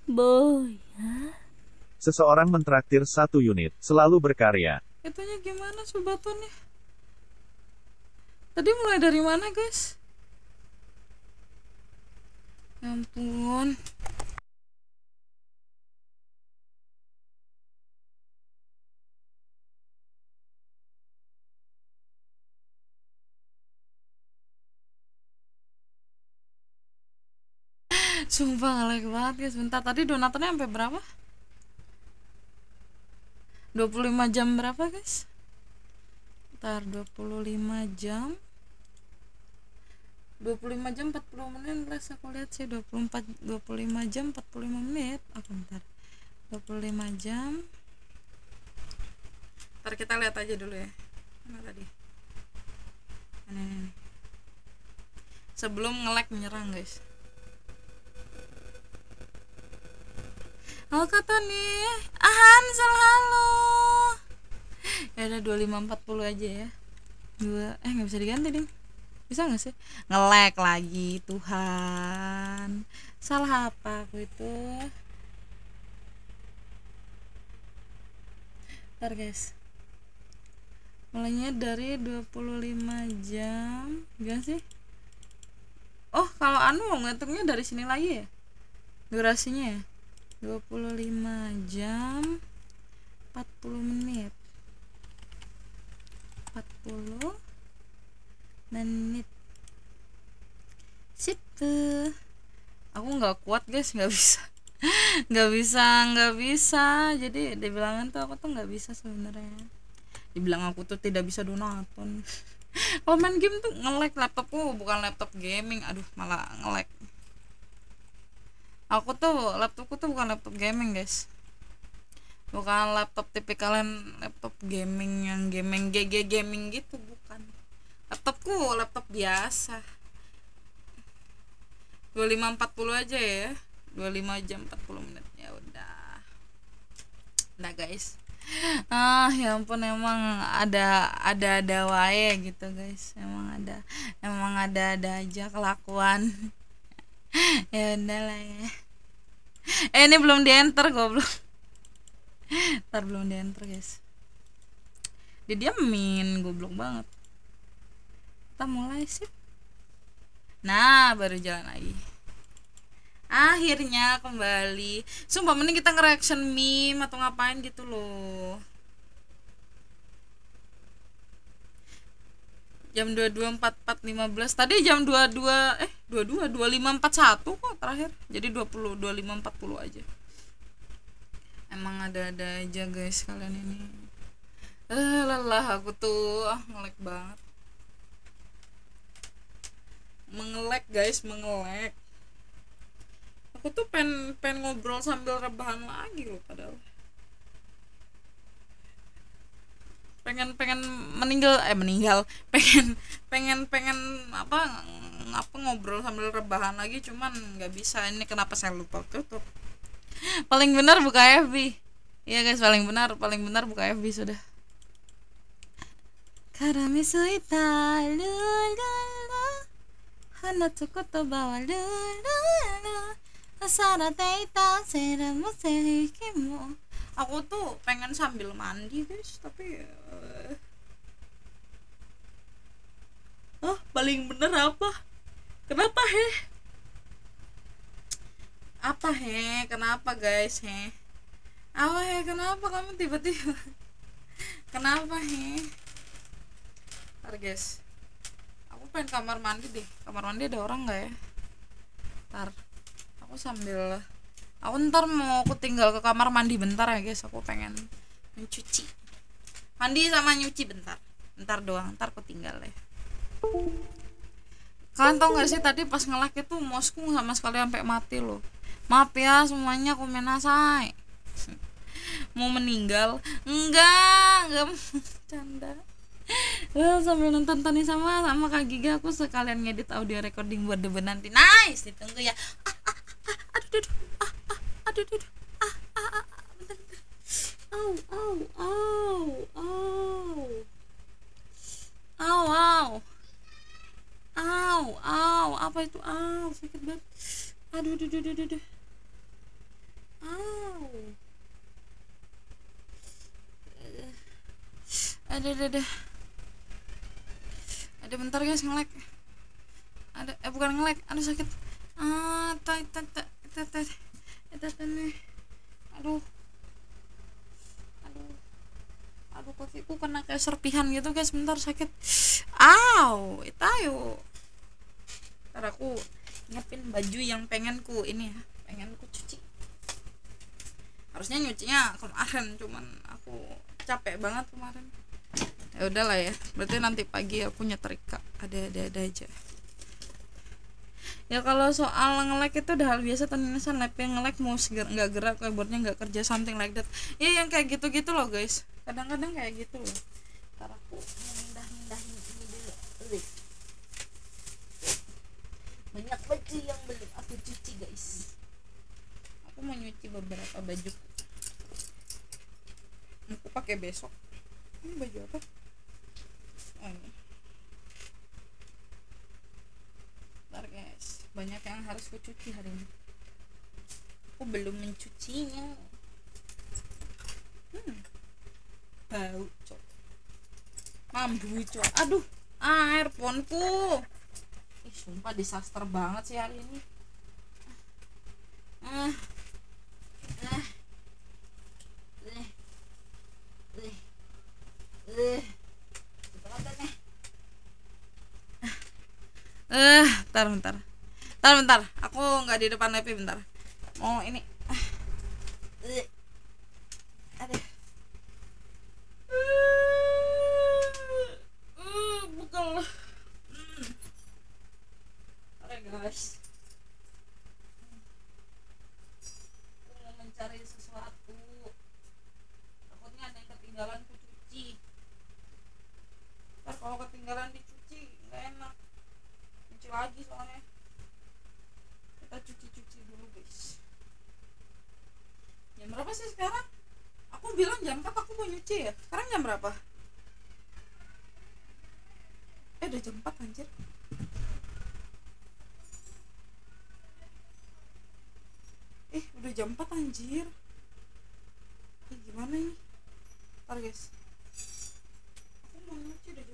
boya. Seseorang mentraktir satu unit, selalu berkarya. itunya gimana subatunnya tadi mulai dari mana guys ya ampun Sumpah ngelag banget guys Bentar tadi donaturnya sampai berapa? 25 jam berapa guys? Bentar 25 jam. 25 jam 40 menit les aku lihat sih 24 25 jam 45 menit. Oh bentar. 25 jam. Ntar kita lihat aja dulu ya. Mana tadi? Ini, ini, ini. Sebelum nge-lag menyerang guys Halo Kak Tony. Ah Hansel halo. Ya udah 2540 aja ya. Dua Eh nggak bisa diganti ding Bisa nggak sih? Nge-lag lagi Tuhan. Salah apa aku itu? Ntar guys. Mulainya dari 25 jam. Gak sih? Oh kalau anu ngitungnya dari sini lagi ya? Durasinya ya 25 jam 40 menit. 40 menit. Sip. Aku nggak kuat guys. Nggak bisa. Nggak bisa nggak bisa. Jadi dibilangin tuh aku tuh nggak bisa sebenarnya. Dibilang aku tuh tidak bisa donaton kalau main game tuh nge-lag laptopku bukan laptop gaming. Aduh malah nge-lag aku tuh laptopku tuh bukan laptop gaming guys. Bukan laptop tipikalan laptop gaming yang gaming GG gaming gitu bukan. Laptopku laptop biasa. 2540 aja ya. 25 jam 40 menit ya udah. Udah guys. Ah ya ampun emang ada ada ada wae gitu guys. Emang ada emang ada ada aja kelakuan ya udah lah ya. Eh ini belum di enter goblok. Ntar belum di enter guys. Didiamin goblok banget. Kita mulai sih nah baru jalan lagi. Akhirnya kembali. Sumpah mending kita nge-reaction meme atau ngapain gitu loh jam 22.44.15 tadi jam 22 eh 22 25.41 kok terakhir. Jadi 20 25.40 aja. Emang ada-ada aja guys kalian ini. Eh lelah aku tuh. Ah ngelek banget. Mengelek guys mengelek. Aku tuh pengen pengen ngobrol sambil rebahan lagi loh padahal pengen pengen meninggal eh meninggal. Pengen pengen pengen apa apa ngobrol sambil rebahan lagi cuman nggak bisa. Ini kenapa saya lupa tutup? Paling benar buka FB iya guys paling benar paling benar buka FB sudah. Karami suita lululu hana tsukoto bawa lululu asara sehikimu aku tuh pengen sambil mandi guys tapi oh paling bener apa? Kenapa heh apa he? Kenapa guys he? Apa he? Kenapa kamu tiba-tiba? Kenapa he? Ntar guys. Aku pengen kamar mandi deh. Kamar mandi ada orang nggak ya? Ntar aku sambil aku ntar mau aku tinggal ke kamar mandi bentar ya guys. Aku pengen mencuci mandi sama nyuci bentar. Bentar doang ntar aku tinggal ya kalian tau gak sih tadi pas ngelak itu mousku sama sekali sampai mati loh. Maaf ya semuanya komen asai. Mau meninggal? Enggak enggak canda. Well, sambil nonton Tony sama sama Kak Giga aku sekalian ngedit audio recording buat debat nanti. Nice ditunggu ya. Ah, ah, ah, aduh aduh. Ah, ah, aduh aduh. Ah, ah, ah, ah, bentar, bentar. au au au au. Au au. Apa itu? Au sakit banget. Aduh aduh aduh aduh, aduh. au. Ada ada ada. Ada bentar guys ngelek ada eh bukan ngelek aduh sakit. Ah tak tak tak tak tak nih aduh aduh aduh kakiku kena kayak serpihan gitu guys? Bentar sakit. Aw itu ayo. Ntar aku nyiapin baju yang pengen ku ini ya pengen ku cuci. Harusnya nyucinya kemarin cuman aku capek banget kemarin. Ya udahlah ya berarti nanti pagi aku nyetrika ada ada ada aja ya kalau soal nge-lag itu udah hal biasa tanisan lab yang nge-lag mau seger nggak gerak keyboardnya nggak kerja something like that. Ya yang kayak gitu gitu loh guys. Kadang-kadang kayak gitu loh. Ntar aku mindah mindahin ini dulu. Banyak baju yang belum aku cuci guys. Aku mau nyuci beberapa baju. Aku pakai besok. Ini baju apa? Oh ini Bentar guys banyak yang harus aku cuci hari ini. Aku belum mencucinya. Hmm. bau cok. Mambu cok. Aduh ah earphone-ku ih sumpah disaster banget sih hari ini. Ah. Eh eh. Eh. Eh. Cepet nih. eh bentar bentar bentar bentar. Aku nggak di depan laptop bentar. Mau ini. Aduh Uh, Hmm. Oke guys. Aku mau mencari sesuatu. Takutnya ada yang ketinggalan ku cuci. Ntar kalau ketinggalan dicuci nggak enak. Cuci lagi soalnya Kita cuci-cuci dulu guys. Jam berapa sih sekarang? Aku bilang jam 4 aku mau nyuci ya? Sekarang jam berapa? Eh udah jam 4 anjir. Eh udah jam 4 anjir. Eh gimana ini? Ntar guys. Aku mau nyuci udah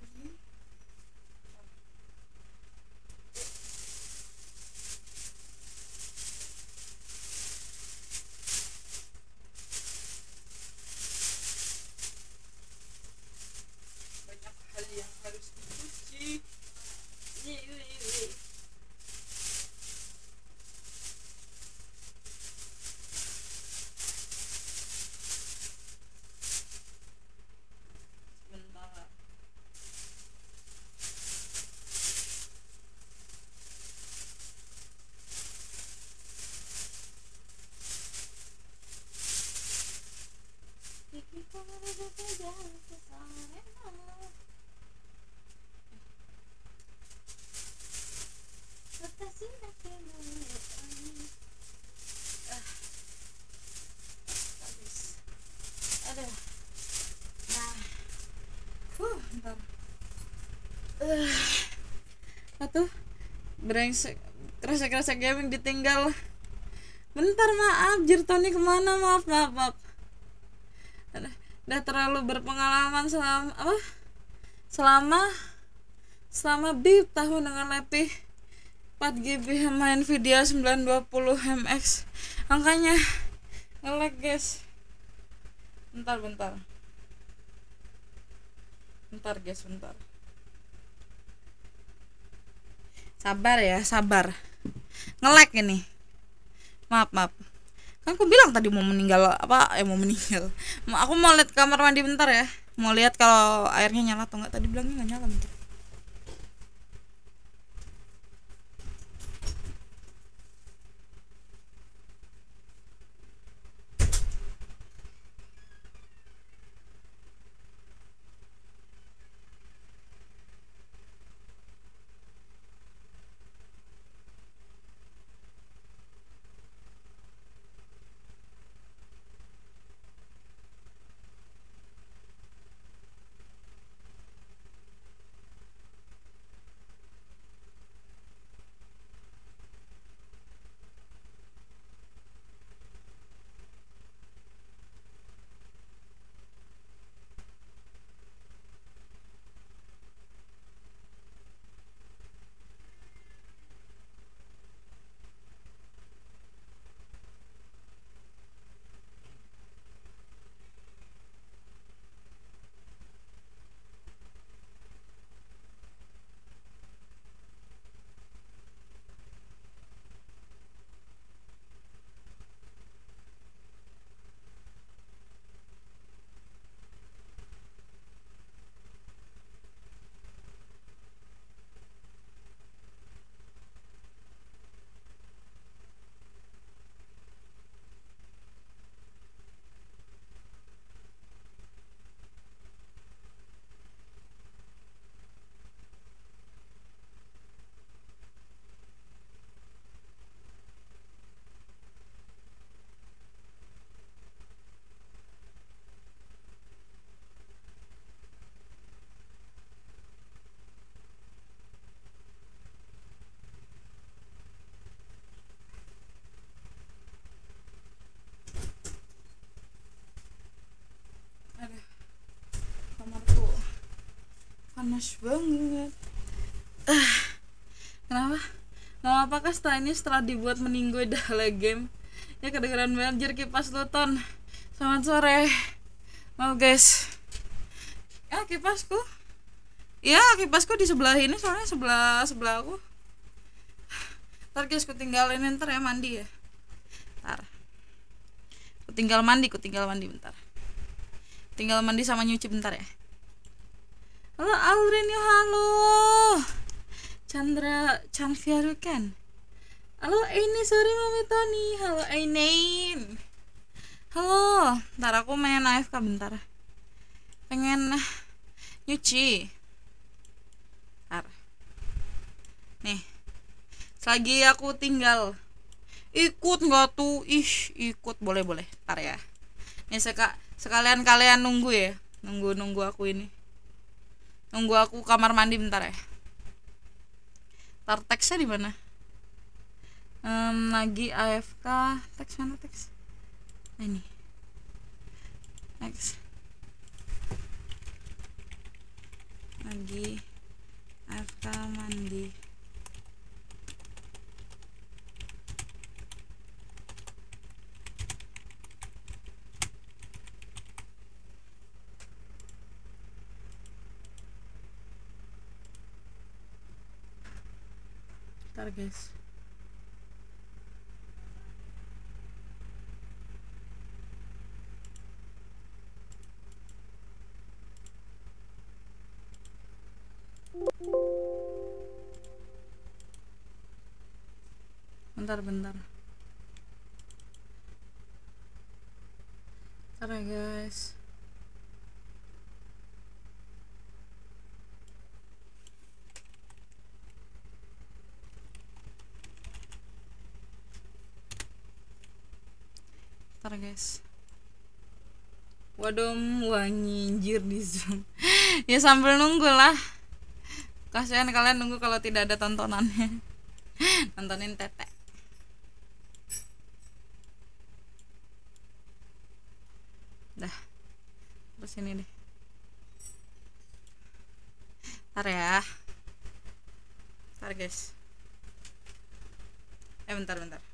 Brengsek. Kerasa-kerasa gaming ditinggal. Bentar maaf, Jirtoni ke mana? Maaf, maaf, maaf. Udah terlalu berpengalaman selama apa? Selama selama bip tahun dengan lebih 4 GB main video 920 MX angkanya ngelag guys bentar bentar bentar guys bentar sabar ya sabar. Ngelag ini. Maaf maaf. Kan aku bilang tadi mau meninggal apa eh mau meninggal. Aku mau lihat kamar mandi bentar ya. Mau lihat kalau airnya nyala atau enggak tadi bilangnya nggak nyala bentar panas banget. Ah kenapa? Mau apakah setelah ini setelah dibuat meninggu dalam game? Ya kedengeran banjir kipas lu ton. Selamat sore. Mau guys. Ya kipasku. Ya kipasku di sebelah ini soalnya sebelah sebelah aku. Ntar guys ku tinggalin. Ntar ya mandi ya. Ntar. Ku tinggal mandi ku tinggal mandi bentar. Tinggal mandi sama nyuci bentar ya halo Alrin yo halo. Chandra Chanfiarukan halo ini sorry mami Tony. Halo Ainain halo ntar aku main AFK bentar. Pengen nyuci. Ntar. Nih selagi aku tinggal. Ikut nggak tuh? Ih ikut. Boleh boleh. Ntar ya. Nih seka, sekalian kalian nunggu ya. Nunggu nunggu aku ini nunggu aku kamar mandi bentar ya. Ntar teksnya di mana? Em, lagi AFK teks mana teks? Nah, ini. Next. Lagi AFK mandi Ntar guys bentar bentar. Bentar guys bentar guys. Waduh wanyinjir di zoom. Ya sambil nunggu lah. Kasihan kalian nunggu kalau tidak ada tontonannya. Nontonin tete. Dah. Terus ini deh. Ntar ya. Ntar guys. Eh bentar bentar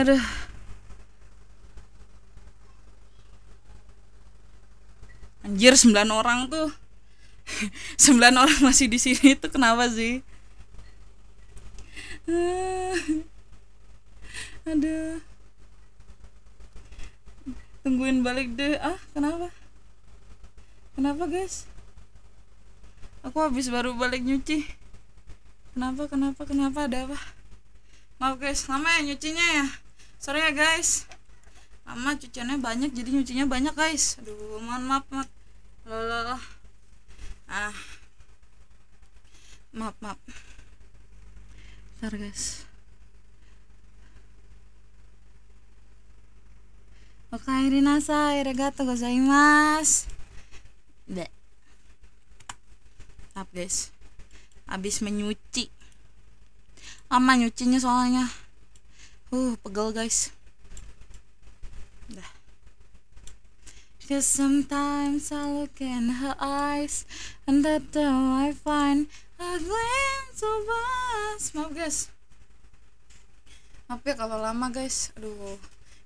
aduh. Anjir 9 orang tuh. 9 orang masih di sini tuh kenapa sih? Ah. Aduh. Tungguin balik deh. Ah, kenapa? Kenapa, guys? Aku habis baru balik nyuci. Kenapa? Kenapa? Kenapa? Ada apa? Maaf guys, lama ya nyucinya ya. Sorry ya guys. Lama cuciannya banyak jadi nyucinya banyak guys. Aduh, mohon maaf, maaf. Loh, Ah. Maaf, maaf. Ntar guys. Okaeri nasai, arigatou gozaimasu. Deh. Maaf guys. Habis menyuci. Lama nyucinya soalnya. Uh, pegel guys. Dah. Cause sometimes I look in her eyes And that time I find a glimpse of us. Maaf guys. Maaf ya kalau lama guys. Aduh.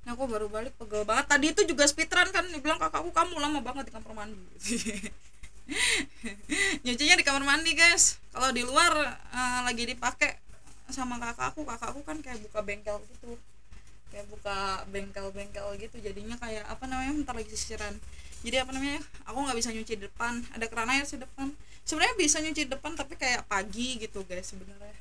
Ini aku baru balik pegel banget. Tadi itu juga speedrun kan Dibilang kakakku kamu lama banget di kamar mandi. Nyucinya di kamar mandi guys. Kalau di luar eh, lagi dipakai sama kakakku Kakakku kan kayak buka bengkel gitu. Kayak buka bengkel-bengkel gitu jadinya kayak apa namanya ntar lagi sisiran. Jadi apa namanya aku nggak bisa nyuci depan ada keran air di depan. Sebenarnya bisa nyuci depan tapi kayak pagi gitu guys sebenarnya.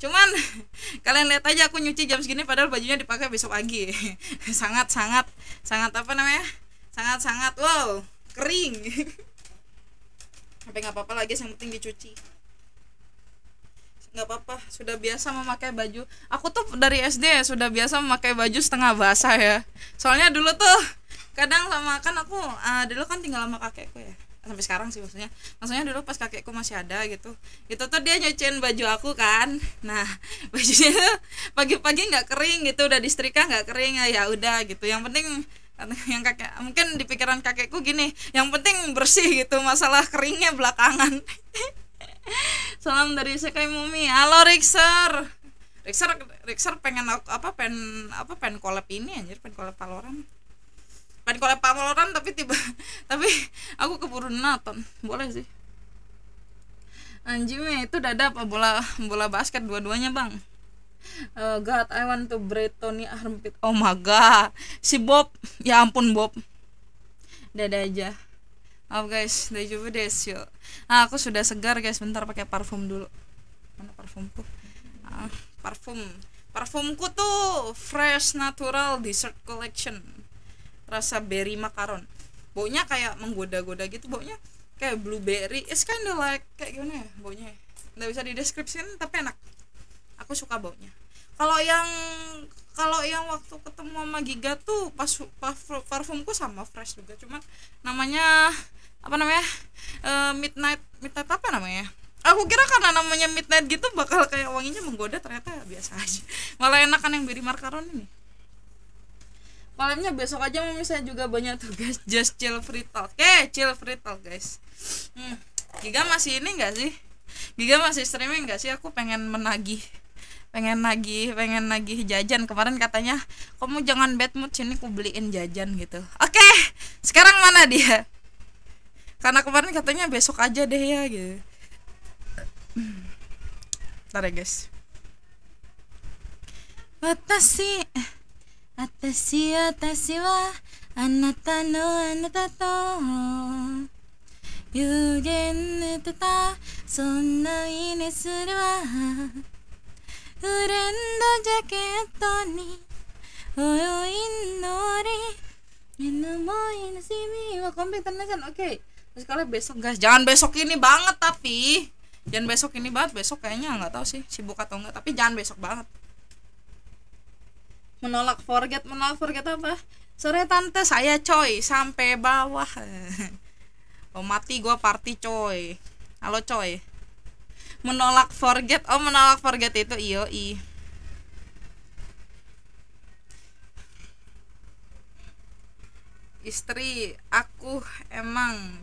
Cuman kalian lihat aja aku nyuci jam segini padahal bajunya dipakai besok pagi. Sangat sangat sangat apa namanya sangat sangat wow kering. Tapi nggak apa-apa lagi yang penting dicuci nggak apa-apa sudah biasa memakai baju. Aku tuh dari SD ya sudah biasa memakai baju setengah basah ya. Soalnya dulu tuh kadang sama kan aku ah, dulu kan tinggal sama kakekku ya. Sampai sekarang sih maksudnya. Maksudnya dulu pas kakekku masih ada gitu itu tuh dia nyuciin baju aku kan. Nah bajunya pagi-pagi nggak kering gitu udah disetrika nggak kering ya ya udah gitu. Yang penting yang kakek mungkin di pikiran kakekku gini yang penting bersih gitu masalah keringnya belakangan Salam dari Sekai Mumi. Halo Rixer. Rixer Rixer pengen apa pengen apa pengen collab ini anjir, pengen collab Valorant. Pengen collab Valorant tapi tiba tapi aku keburu nonton. Boleh sih. Anjingnya itu dada apa bola bola basket dua-duanya, Bang. Eh, God, I want to breathe Tony Armpit. Oh my god. Si Bob, ya ampun Bob. Dada aja. Maaf guys, deju desu. Ah, aku sudah segar guys, bentar pakai parfum dulu. Mana parfumku? Ah, parfum. Parfumku tuh Fresh Natural Dessert Collection. Rasa berry macaron. Baunya kayak menggoda-goda gitu, baunya kayak blueberry. It's kind of like kayak gimana ya baunya? Nggak bisa dideskripsikan tapi enak. Aku suka baunya. Kalau yang kalau yang waktu ketemu sama Giga tuh pas parf- parfumku sama fresh juga cuman namanya apa namanya Eh, midnight midnight apa namanya? Aku kira karena namanya midnight gitu bakal kayak wanginya menggoda ternyata biasa aja. Malah enakan yang beri markaron ini. Malamnya besok aja mami saya juga banyak tugas just chill free talk. Oke chill free talk guys. Hmm. Giga masih ini enggak sih? Giga masih streaming enggak sih? Aku pengen menagih pengen nagih pengen nagih jajan. Kemarin katanya kamu jangan bad mood sini aku beliin jajan gitu. Oke sekarang mana dia karena kemarin katanya besok aja deh ya gitu. Ntar ya guys. Watashi Atashi Atashi wa Anata no anata to. Yugen nuteta Sonna ine suru wa. Urendo jaketo ni Oyoin nori Inu mo inu simi wa komputer nasan oke okay kalian besok guys. Jangan besok ini banget tapi. Jangan besok ini banget. Besok kayaknya nggak tahu sih Sibuk atau enggak Tapi jangan besok banget. Menolak forget. Menolak forget apa? Sore tante. Saya coy. Sampai bawah. Oh mati gua party coy. Halo coy. Menolak forget. Oh menolak forget itu. Iyo i. Istri aku emang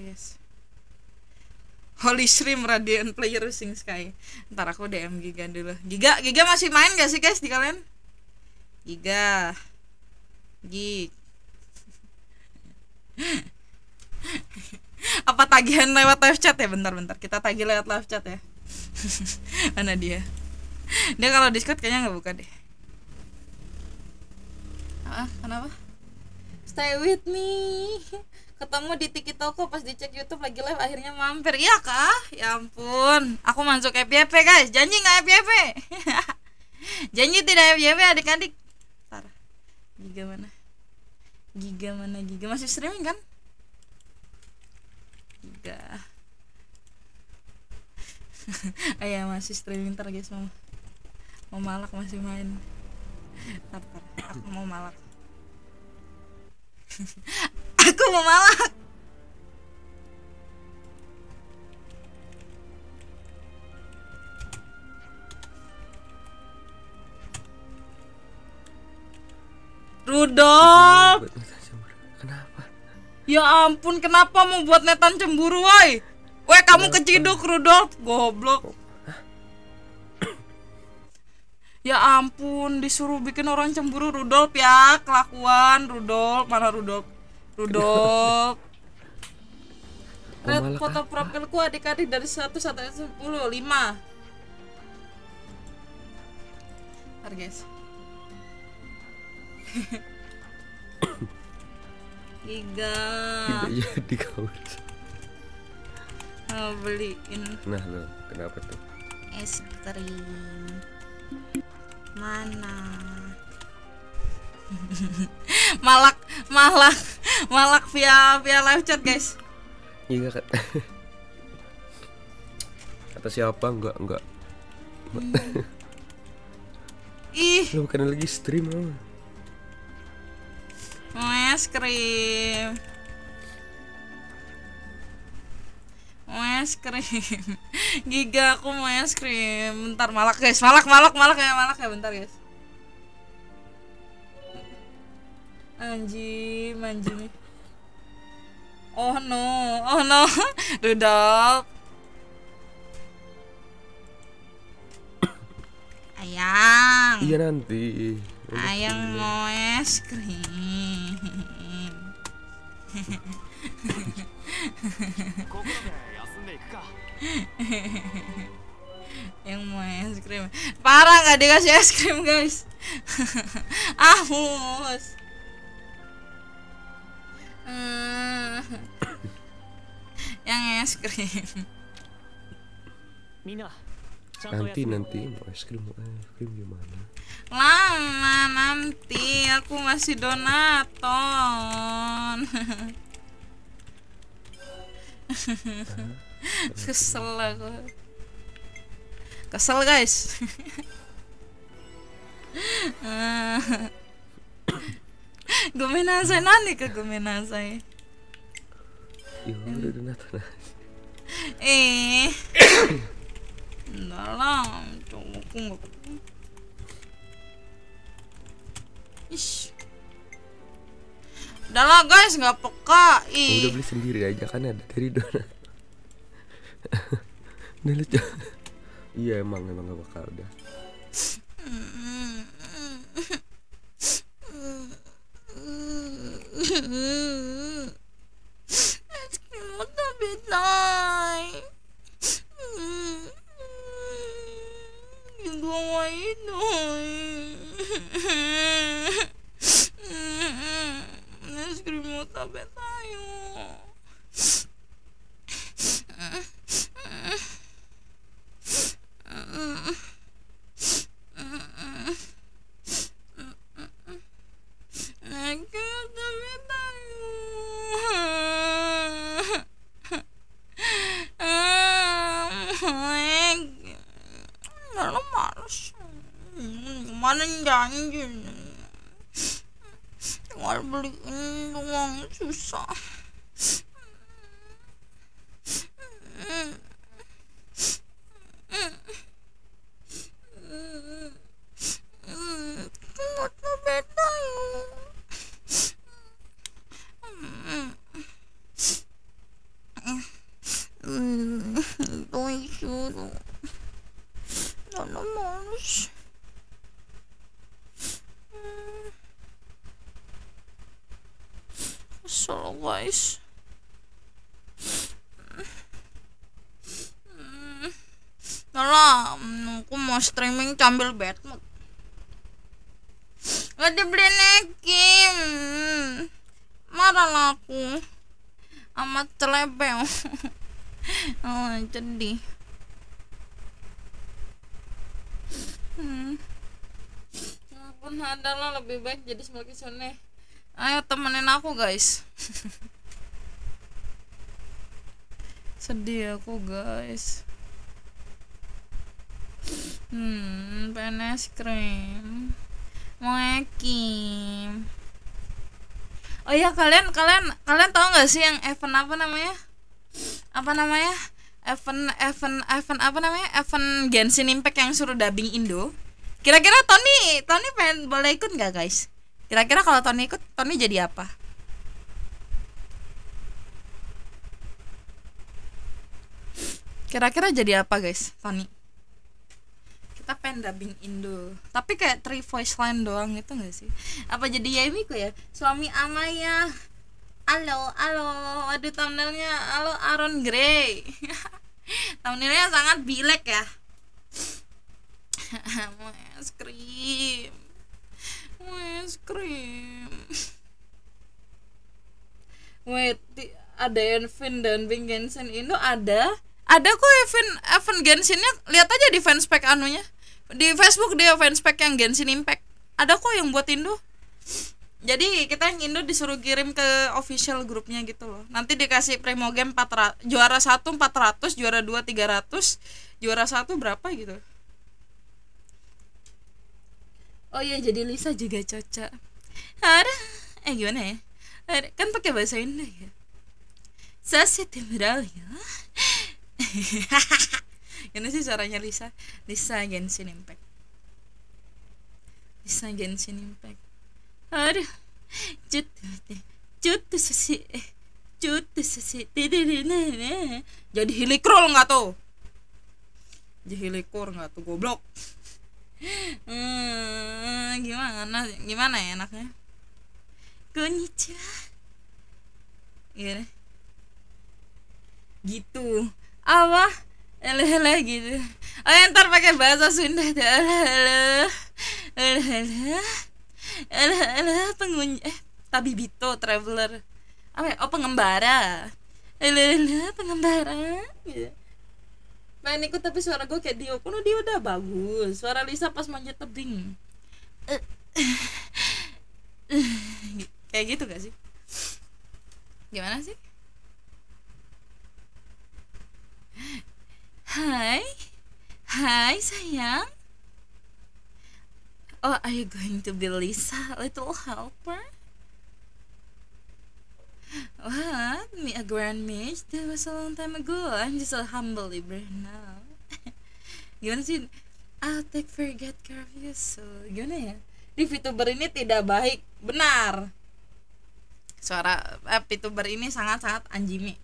Guys Holy Shrimp Radiant Player Sing Sky. Ntar aku DM Giga dulu. Giga, Giga masih main gak sih guys di kalian? Giga. Gig Apa tagihan lewat live chat ya? Bentar-bentar, kita tagih lewat live chat ya. Mana dia? Dia kalau Discord kayaknya nggak buka deh. Ah, kenapa? Stay with me ketemu di Tiki Toko pas dicek YouTube lagi live akhirnya mampir. Iya kah? Ya ampun. Aku masuk FYP guys. Janji nggak FYP janji tidak FYP adik-adik. Ntar Giga mana? Giga mana? Giga masih streaming kan? Giga. Ayah masih streaming ntar guys. Mau mau malak masih main. Ntar, ntar. aku mau malak aku mau malak Rudolf. Kenapa? Ya ampun kenapa mau buat netan cemburu woi? Weh kamu keciduk Rudolf. Goblok. Ya ampun disuruh bikin orang cemburu Rudolf ya. Kelakuan Rudolf. Mana Rudolf Rudolf. Red malak foto profilku adik-adik dari 1 sampai 10 5 Ntar guys. Giga Tidak jadi kau. mau beliin Nah lo, kenapa tuh? es krim. Mana malak malak malak via via live chat guys. Iya kan. Kata siapa? Enggak, enggak. ih. Lo bukan lagi stream lo. mau es krim mau es krim giga aku mau es krim bentar malak guys. Malak malak malak ya malak ya. Bentar guys anjing anjing oh no. Oh no. Rudolf ayang. Iya nanti. ayang mau es krim. Yang mau es krim. Parah nggak dikasih es krim guys? Ah mus. Yang es krim. Nanti nanti. Mau es krim mau es krim gimana? lama nanti aku masih donaton. Kesel aku. Kesel guys Gomenasai nani ka gomenasai Ya udah udah Nathan. Eh. Dalam Cowokku nggak Ish. Udah lah guys nggak peka. Ih udah beli sendiri aja kan ada dari Dona. Udah lucu. Iya emang emang gak bakal udah. Es krim mau tabitai Juga mau itu Es krim mau tabitai Es janji tinggal beliin doang susah Kenapa beda ya? Ito isuro. Ano malas. Kesel guys. Alah, aku mau streaming sambil bad mood. Gak dibeliin Kim. Marah lah aku. Amat celebel. oh, jadi. Hmm. Walaupun adalah lebih baik jadi semakin sone. Ayo temenin aku guys. Sedih aku guys. Hmm, pengen es krim. Mau ekim. Oh iya kalian kalian kalian tahu nggak sih yang event apa namanya? Apa namanya? Event event event apa namanya? Event Genshin Impact yang suruh dubbing Indo. Kira-kira Tony Tony pengen boleh ikut nggak guys? Kira-kira kalau Tony ikut Tony jadi apa? Kira-kira jadi apa guys Tony? Kita pengen dubbing Indo Tapi kayak three voice line doang itu gak sih? Apa jadi Yamiko ya? Suami Amaya Halo, halo Waduh thumbnailnya Halo Aaron Grey Thumbnailnya sangat bilek ya Mau es krim Mau es krim. Wait, di- ada Envin dan Bing Genshin. Indo ada? Ada kok event event Genshinnya. Lihat aja di fanspage anunya. Di Facebook dia fanspage yang Genshin Impact. Ada kok yang buat Indo. Jadi kita yang Indo disuruh kirim ke official grupnya gitu loh. Nanti dikasih primo game 400 juara 1 400 juara 2 300 juara 1 berapa gitu oh iya jadi Lisa juga cocok. Ada eh gimana ya? Ada- kan pakai bahasa Indo ya? Sasi Timbrel ya. Gimana sih suaranya Lisa? Lisa Genshin Impact. Lisa Genshin Impact. Aduh Cut Cut sesi eh Cut sesi Jadi hilikrol nggak tuh? Jadi hilikur nggak tuh goblok hmm, Gimana? Gimana ya enaknya? Konnichiwa. Gimana gitu. Apa? Ele ele gitu. Oh ya, ntar pakai bahasa Sunda tuh. Ele ele. Ele ele. Ele ele pengunj eh tabibito traveler. Apa ya? oh pengembara. Ele ele pengembara. Gitu pengen ikut tapi suara gue kayak Dio. Kuno dia udah bagus. Suara Lisa pas manjat tebing. Eh, kayak gitu gak sih? Gimana sih? Hai, hai sayang. Oh, are you going to be Lisa, little helper? What? Me a grand mage? That was a long time ago. I'm just a humble Libra now. Gimana sih? I'll take good care of you. So, gimana ya? Di VTuber ini tidak baik. Benar. Suara eh, VTuber ini sangat-sangat anjimi.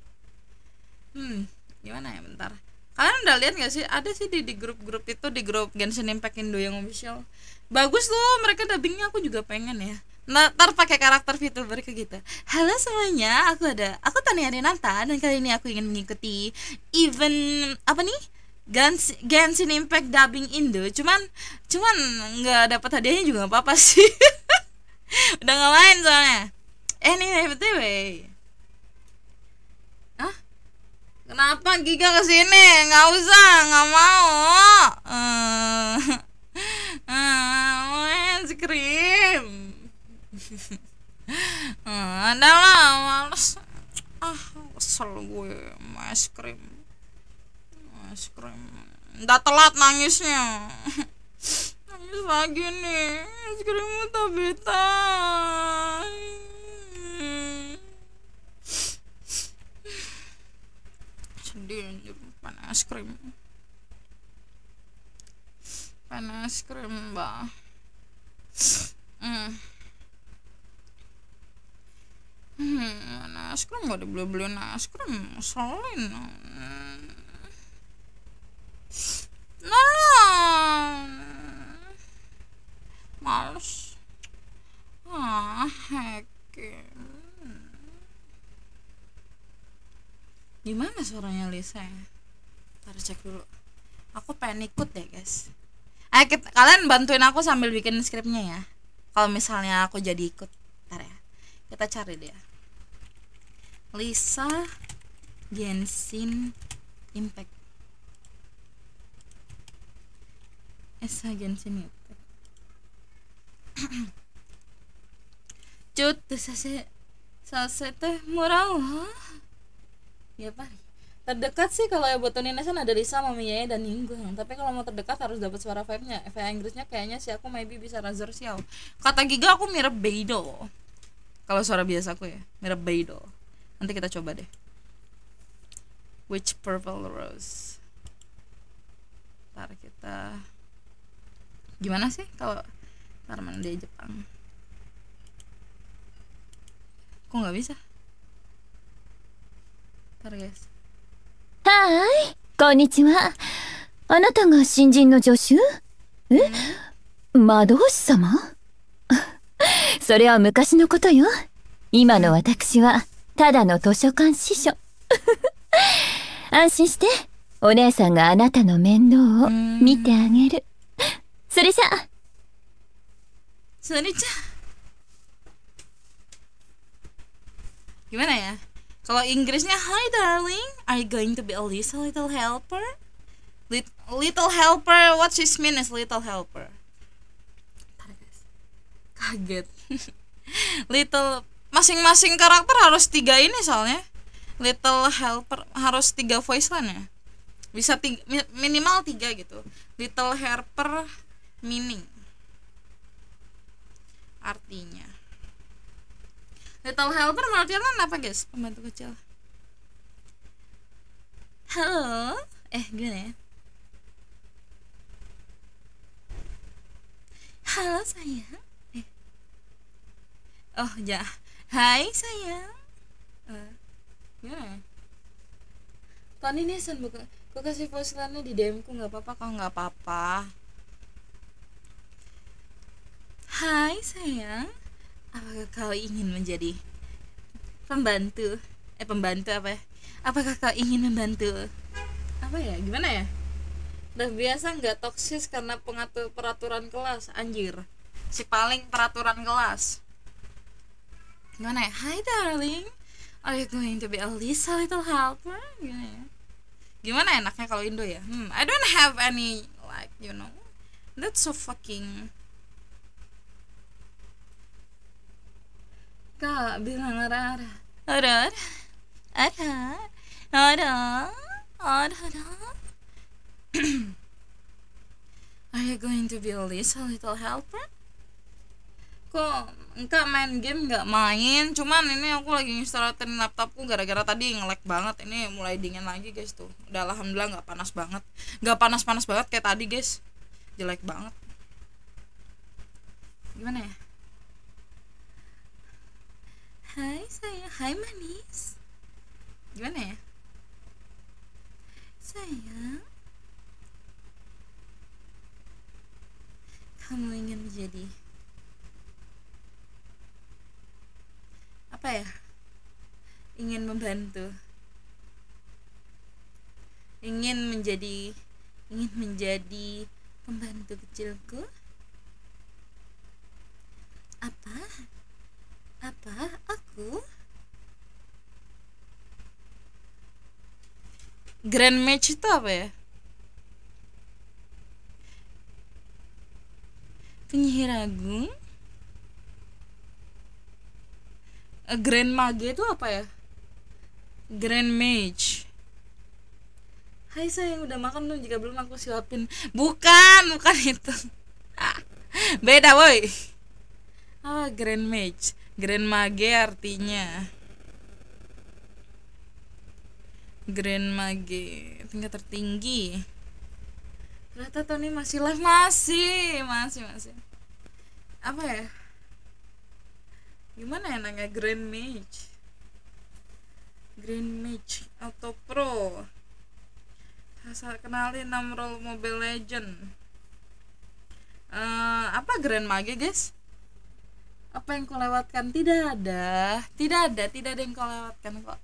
Hmm, gimana ya bentar kalian udah lihat gak sih ada sih di di grup-grup itu di grup Genshin Impact Indo yang official bagus loh mereka dubbingnya aku juga pengen ya ntar pakai karakter VTuber kayak gitu halo semuanya aku ada aku Tania Renata dan kali ini aku ingin mengikuti event apa nih Gans Genshin Impact dubbing Indo cuman cuman nggak dapat hadiahnya juga apa-apa sih udah nggak main soalnya anyway btw Hah? Kenapa Giga ke sini? Nggak usah, nggak mau. Eh, eh, mau es krim. Eh, Ada lah, males. Ah, kesel gue es krim. Es krim. Udah telat nangisnya. nangis lagi nih es krimmu tabita sedih anjir panas krim panas krim mbak hmm. Hmm, es krim gak dibeli-beliin es krim ngeselin Hmm. Nah, males. Ah heck gimana suaranya Lisa? Ya Ntar cek dulu. Aku pengen ikut deh guys. Ayo kita, kalian bantuin aku sambil bikin skripnya ya. Kalau misalnya aku jadi ikut ntar ya. Kita cari dia Lisa Genshin Impact. Esa Genshin Impact. Cut sase sase teh murah ya pak. Terdekat sih kalau ya buat Indonesia ada Lisa, Mami Yaya dan Ninggung tapi kalau mau terdekat harus dapat suara vibe nya VA Inggrisnya kayaknya sih aku maybe bisa Razor Xiao. Kata Giga aku mirip Beidou kalau suara biasa aku ya mirip Beidou nanti kita coba deh which purple rose ntar kita gimana sih kalau ntar mana dia Jepang kok nggak bisa ntar guys はーい、こんにちは。あなたが新人の助手え魔導士様それは昔のことよ。今の私は、 ただの図書館司書。安心して、お姉さんがあなたの面倒を見てあげる。それじゃ、Sunita gimana ya kalau Inggrisnya Hi darling are you going to be a Lisa little helper Lit- little helper what she's mean is little helper kaget little masing-masing karakter harus tiga ini soalnya. Little helper harus tiga voice line ya. Bisa tiga, mi- minimal tiga gitu. Little helper meaning artinya. Little helper menurut kalian apa guys? Pembantu kecil. Halo? Eh gimana ya? Halo sayang eh. Oh ya hai sayang. Eh, gimana Tony Nesan buka Gue kasih line di DM ku nggak apa-apa kau nggak apa-apa. Hai sayang. Apakah kau ingin menjadi Pembantu? Eh pembantu apa ya? Apakah kau ingin membantu? Apa ya? Gimana ya? Udah biasa nggak toksis karena pengatur peraturan kelas Anjir. Si paling peraturan kelas Ya hi darling. Are you going to be a Lisa little helper? Gimana ya Gimana enaknya kalau Indo ya? Hmm I don't have any Like you know. That's so fucking Kak bilang ada ada ada ada ada ada Are you going to be a Lisa little helper? Kok enggak main game nggak main. Cuman ini aku lagi installatin laptopku gara-gara tadi nge-lag banget. Ini mulai dingin lagi guys tuh. Udah alhamdulillah nggak panas banget. Nggak panas-panas banget kayak tadi guys. Jelek banget. Gimana ya? Hai sayang, hai manis. Gimana ya? Sayang. Kamu ingin menjadi Apa ya? Ingin membantu Ingin menjadi Ingin menjadi Pembantu kecilku Apa? Apa? Aku? Grand Match itu apa ya? Penyihir Agung? Eh, Grand Mage itu apa ya? Grand Mage. Hai sayang udah makan belum? Jika belum aku siapin. Bukan, bukan itu. Beda woi. Apa grand mage. Grand mage artinya. Grand mage tingkat tertinggi. Ternyata Tony masih live. Masih masih masih. Apa ya gimana ya nanya grand mage. Grand mage atau pro? Asal kenalin 6 role mobile legend. Eh, apa grand mage guys? Apa yang kau lewatkan? Tidak ada. Tidak ada tidak ada yang kau lewatkan kok.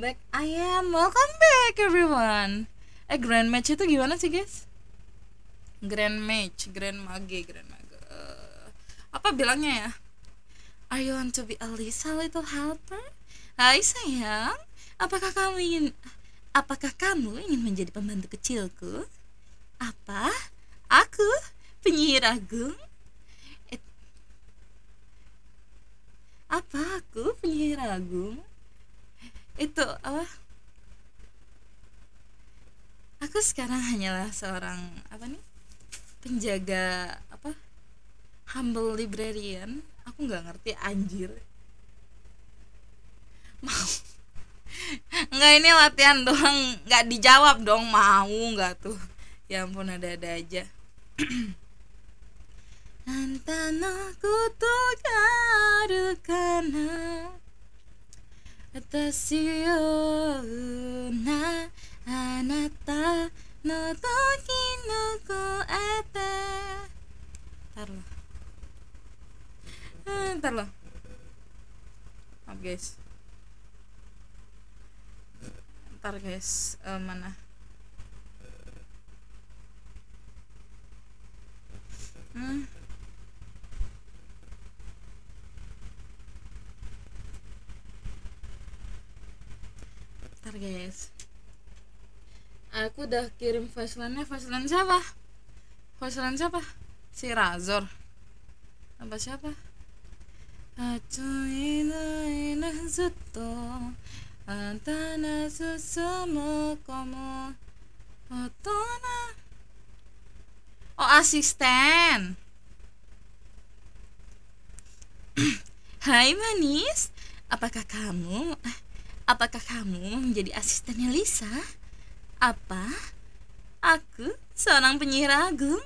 Back I am. Welcome back everyone. Eh grand match itu gimana sih guys? Grand match grand mage grand mage. Eh, apa bilangnya ya Are you want to be a Lisa little helper? Hai sayang, apakah kamu ingin apakah kamu ingin menjadi pembantu kecilku? Apa? Aku penyihir agung? Et- apa aku penyihir agung? Itu apa? Aku sekarang hanyalah seorang apa nih? Penjaga apa? Humble librarian aku nggak ngerti anjir. Mau. Nggak ini latihan doang. Nggak dijawab dong mau nggak tuh? Ya ampun ada-ada aja. Antana kutu garu kana Watashi yo na Anata no toki no koete Ntar loh Eh, Ntar lo Maaf guys. Ntar guys eh, Mana? Hmm. Ntar guys. Aku udah kirim Voice line siapa? Line siapa? Si Razor. Apa siapa? Acu ina ina zutto Antana susumu komo Otona Oh asisten Hai manis Apakah kamu Apakah kamu menjadi asistennya Lisa? Apa? Aku seorang penyihir agung.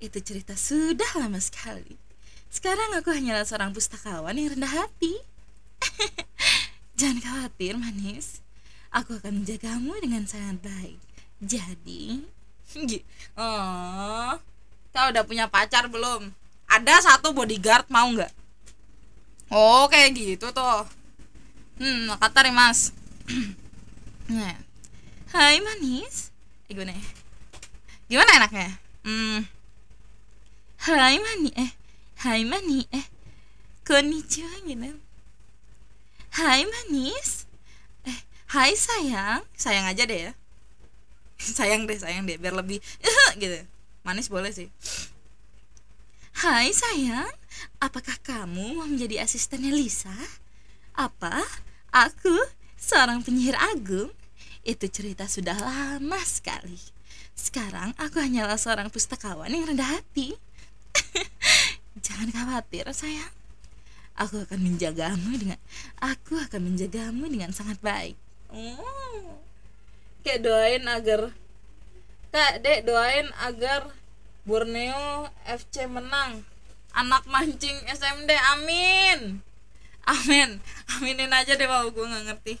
Itu cerita sudah lama sekali. Sekarang aku hanyalah seorang pustakawan yang rendah hati. Jangan khawatir, manis. Aku akan menjagamu dengan sangat baik. Jadi, oh, kau udah punya pacar belum? Ada satu bodyguard mau nggak? Oh, kayak gitu tuh. Hmm, kata mas. nah. Hai manis. Eh gimana ya? Gimana enaknya? Hmm. Hai mani eh. Hai mani eh. Konnichiwa gitu. Hai manis. Eh, hai sayang. Sayang aja deh ya. sayang deh, sayang deh biar lebih gitu. Manis boleh sih. Hai sayang, apakah kamu mau menjadi asistennya Lisa? Apa? Aku seorang penyihir agung. Itu cerita sudah lama sekali. Sekarang aku hanyalah seorang pustakawan yang rendah hati. Jangan khawatir, sayang. Aku akan menjagamu dengan aku akan menjagamu dengan sangat baik. Oh. Kayak doain agar Kak, Dek, doain agar Borneo FC menang. Anak mancing SMD, amin. Amin. Aminin aja deh kalau gue nggak ngerti.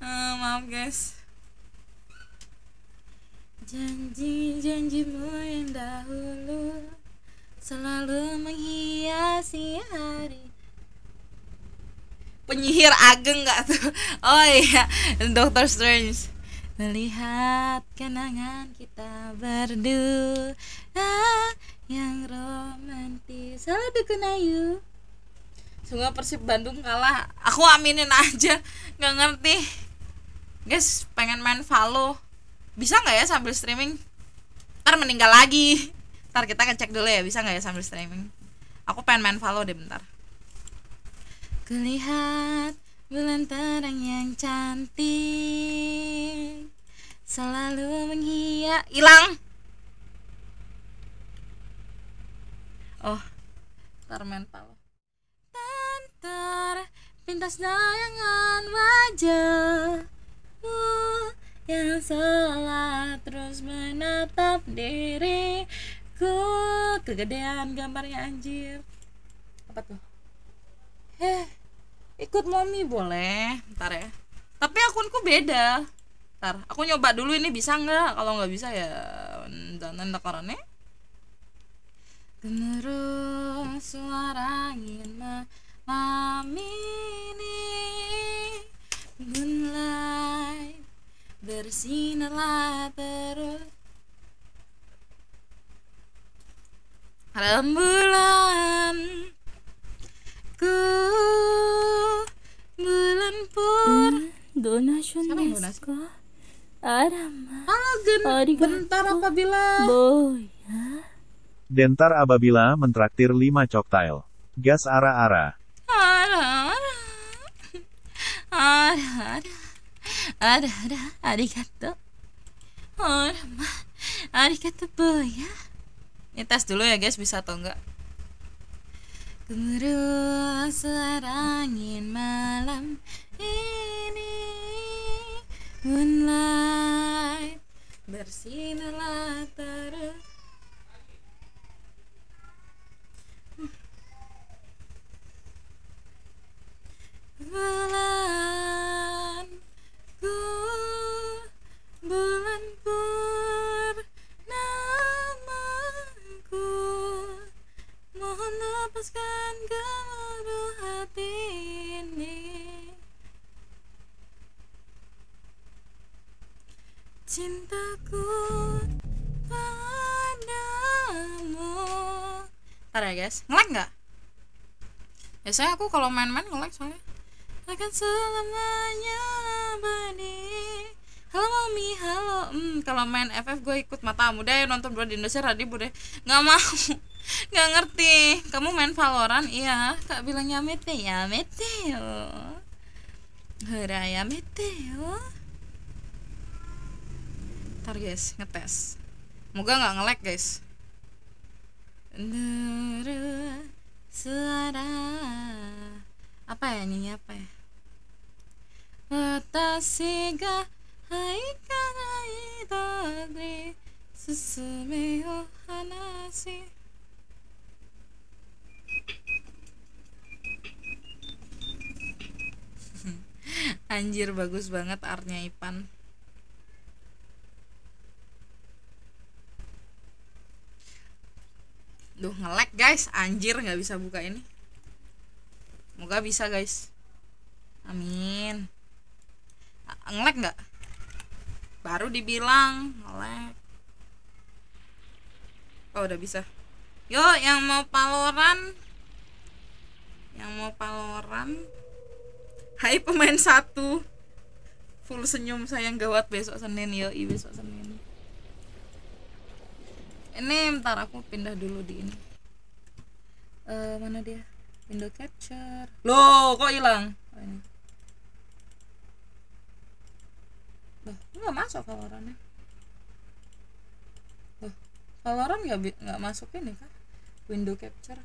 Eh, maaf guys. Janji-janjimu yang dahulu selalu menghiasi hari. Penyihir ageng nggak tuh? Oh iya, Doctor Strange. Melihat kenangan kita berdua yang romantis. Halo Dukun Ayu. Semoga Persib Bandung kalah. Aku aminin aja, nggak ngerti. Guys, pengen main Valo. Bisa nggak ya sambil streaming? Ntar meninggal lagi. Ntar kita ngecek dulu ya, bisa nggak ya sambil streaming? Aku pengen main Valo deh bentar. Kulihat bulan terang yang cantik selalu menghia hilang oh ntar mental dan terpintas dayangan wajahmu yang salah terus menatap diriku. Kegedean gambarnya anjir. Apa tuh? Eh ikut momi boleh ntar ya. Tapi akunku beda. Ntar aku nyoba dulu ini bisa nggak? Kalau nggak bisa ya jangan karena Gemuruh suara angin malam ini Moonlight bersinarlah terus Rembulan ku bulan pur donation desu ka? Arama. Halo Gen. Arigato. bentar apabila. Boya. Dentar apabila mentraktir 5 coktail. Gas ara-ara. Ada ada ada ada ada arigato Orama arigato boya ini tes dulu ya guys bisa atau enggak? Gemuruh suara angin malam ini. Moonlight bersinarlah terus bulan ku bulan purnamaku mohon lepaskan gemuruh hati ini. Cintaku padamu. Ntar ya guys, ngelag nggak? Biasanya aku kalau main-main ngelag soalnya akan selamanya abadi halo mami. Halo. Hmm, kalau main FF gue ikut matamu deh. Nonton bro di Indonesia Radi bude nggak mau. Nggak ngerti. Kamu main Valorant? Iya. Kak bilangnya mete ya mete Hera ya mete ntar guys ngetes. Moga nggak nge-lag guys. Nuru suara. Apa ya nyanyi apa ya 私がはいかないだり進めよ話 Anjir bagus banget artnya Ipan Duh nge-lag guys Anjir nggak bisa buka ini Moga bisa guys Amin Nge-lag nggak? Baru dibilang nge-lag. Oh udah bisa. Yo yang mau paloran? Yang mau paloran? Hai pemain satu. Full senyum sayang gawat besok Senin yo besok Senin. Ini bentar aku pindah dulu di ini. Eh mana dia? Window capture. Loh kok hilang oh, ini loh ini nggak masuk Valorant loh Valorant nggak nggak masuk ini kah? Window capture.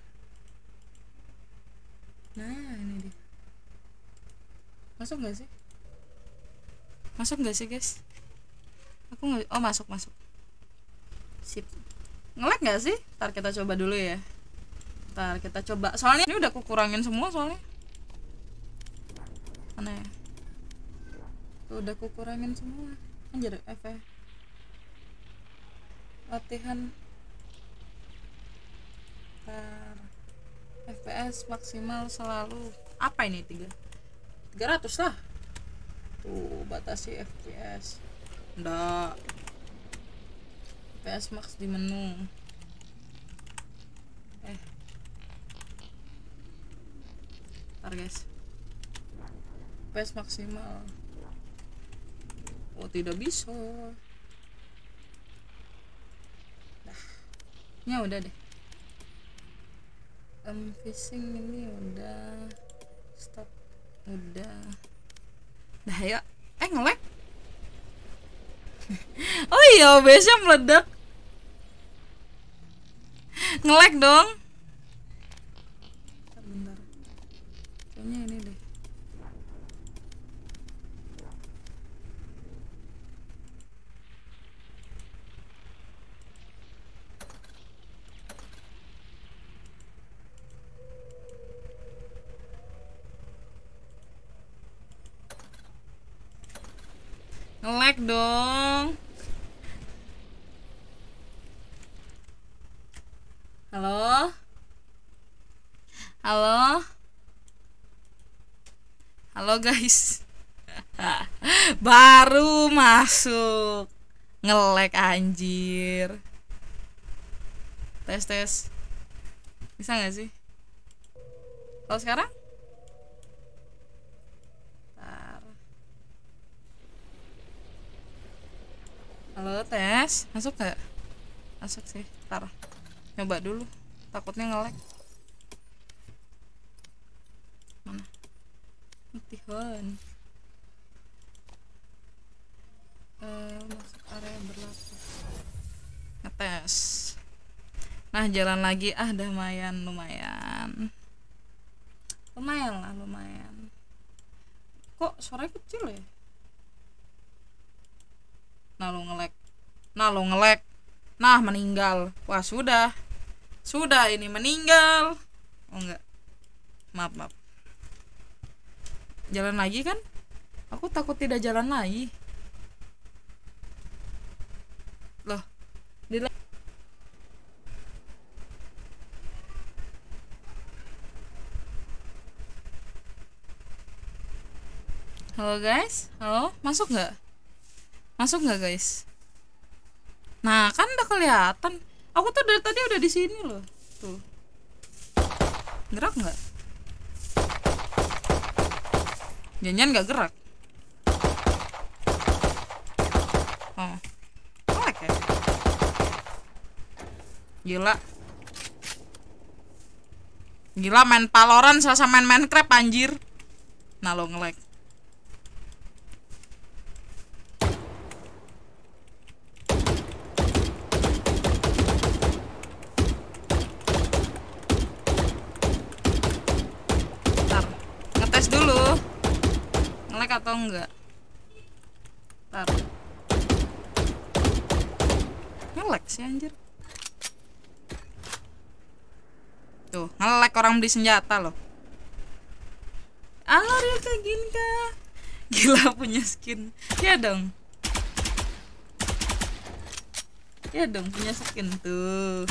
Nah ini dia. Masuk nggak sih? Masuk nggak sih guys? Aku nggak oh masuk masuk. Sip. Ngelag nggak sih? Ntar kita coba dulu ya. Ntar kita coba. Soalnya ini udah aku kurangin semua soalnya. Ya Tuh, udah aku kurangin semua. Anjir F ya. Latihan ntar FPS maksimal selalu apa ini tiga? 300 lah. Tuh batasi FPS enggak FPS max di menu. Eh. Ntar FPS maksimal oh tidak bisa. Dah. Ya udah deh. Um, fishing ini udah. Stop. Udah. Dah ya. Eh ngelag? Oh iya OBS-nya meledak. Ngelek dong. Bentar. kayaknya ini deh ngelek dong. Halo? Halo? Halo guys. Baru masuk. Ngelek anjir. Tes tes. Bisa nggak sih? Kalau sekarang Bentar. Halo tes masuk gak masuk sih. Tar coba dulu. Takutnya ngelek mana? Tihon eh masuk area berlapis ngetes. Nah jalan lagi. Ah lumayan lumayan. Lumayan lah lumayan. Kok suaranya kecil ya nah lo ngelek nah lo ngelek nah meninggal. Wah sudah. Sudah ini meninggal. Oh enggak. Maaf maaf. Jalan lagi kan? Aku takut tidak jalan lagi. Loh di halo guys. Halo masuk nggak masuk nggak guys? Nah kan udah kelihatan. Aku tuh dari tadi udah di sini loh. Tuh. Gerak nggak? Jangan nggak gerak? Oh. Ngelek ya? Gila. Gila main paloran serasa main minecraft anjir. Nah lo ngelek Bentar, ngetes dulu ngelek atau enggak? Bentar. ngelek sih anjir. Tuh ngelek orang beli senjata loh. Halo Rilka Ginka Gila punya skin. Ya dong. Ya dong punya skin tuh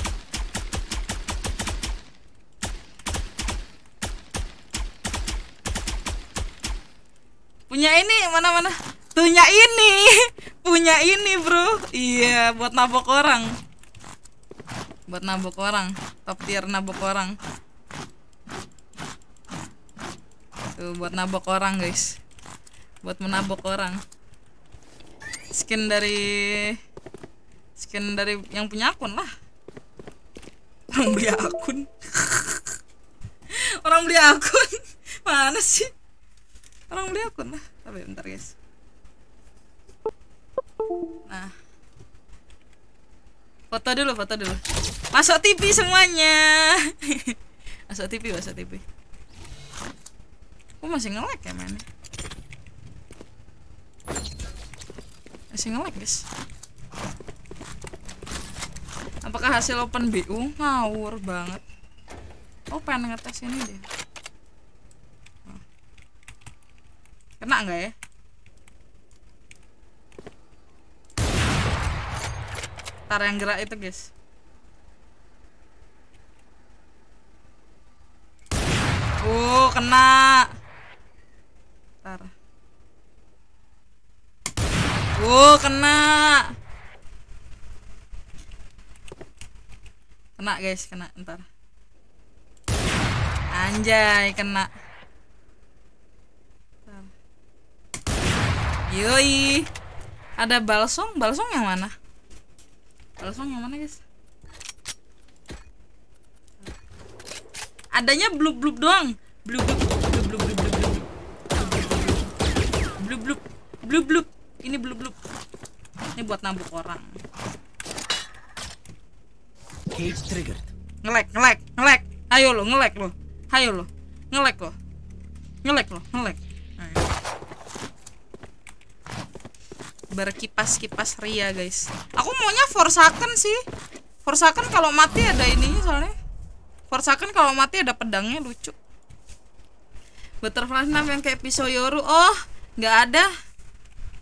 punya ini mana mana punya ini. Punya ini bro. Iya buat nabok orang. Buat nabok orang. Top tier nabok orang. Tuh buat nabok orang guys. Buat menabok orang. Skin dari skin dari yang punya akun lah. Orang beli akun. Orang beli akun. Mana sih orang beli akun? Lah tapi bentar guys. Nah. Foto dulu foto dulu. Masuk TV semuanya. Masuk TV masuk TV aku masih nge-lag ya mainnya masih nge-lag guys. Apakah hasil open BU ngawur banget. Oh pengen ngetes ini deh kena nggak ya? Tar yang gerak itu guys. Oh kena. Tar oh kena. Kena guys kena. Ntar. Anjay kena Ntar. Yoi. Ada balsong? Balsong yang mana? Balsong yang mana guys? Adanya blub blub doang. Blub blub blub blub blub blub blub blub blub blub ini blub blub ini buat nabuk orang. Cage triggered. ngelek ngelek ngelek ayo lo ngelek lo. Ayo lo. Ngelek lo. Ngelek lo ngelek Ayo. Berkipas kipas ria guys. Aku maunya Forsaken sih. Forsaken kalau mati ada ininya soalnya. Forsaken kalau mati ada pedangnya lucu. Butterfly Knife yang kayak pisau Yoru oh nggak ada.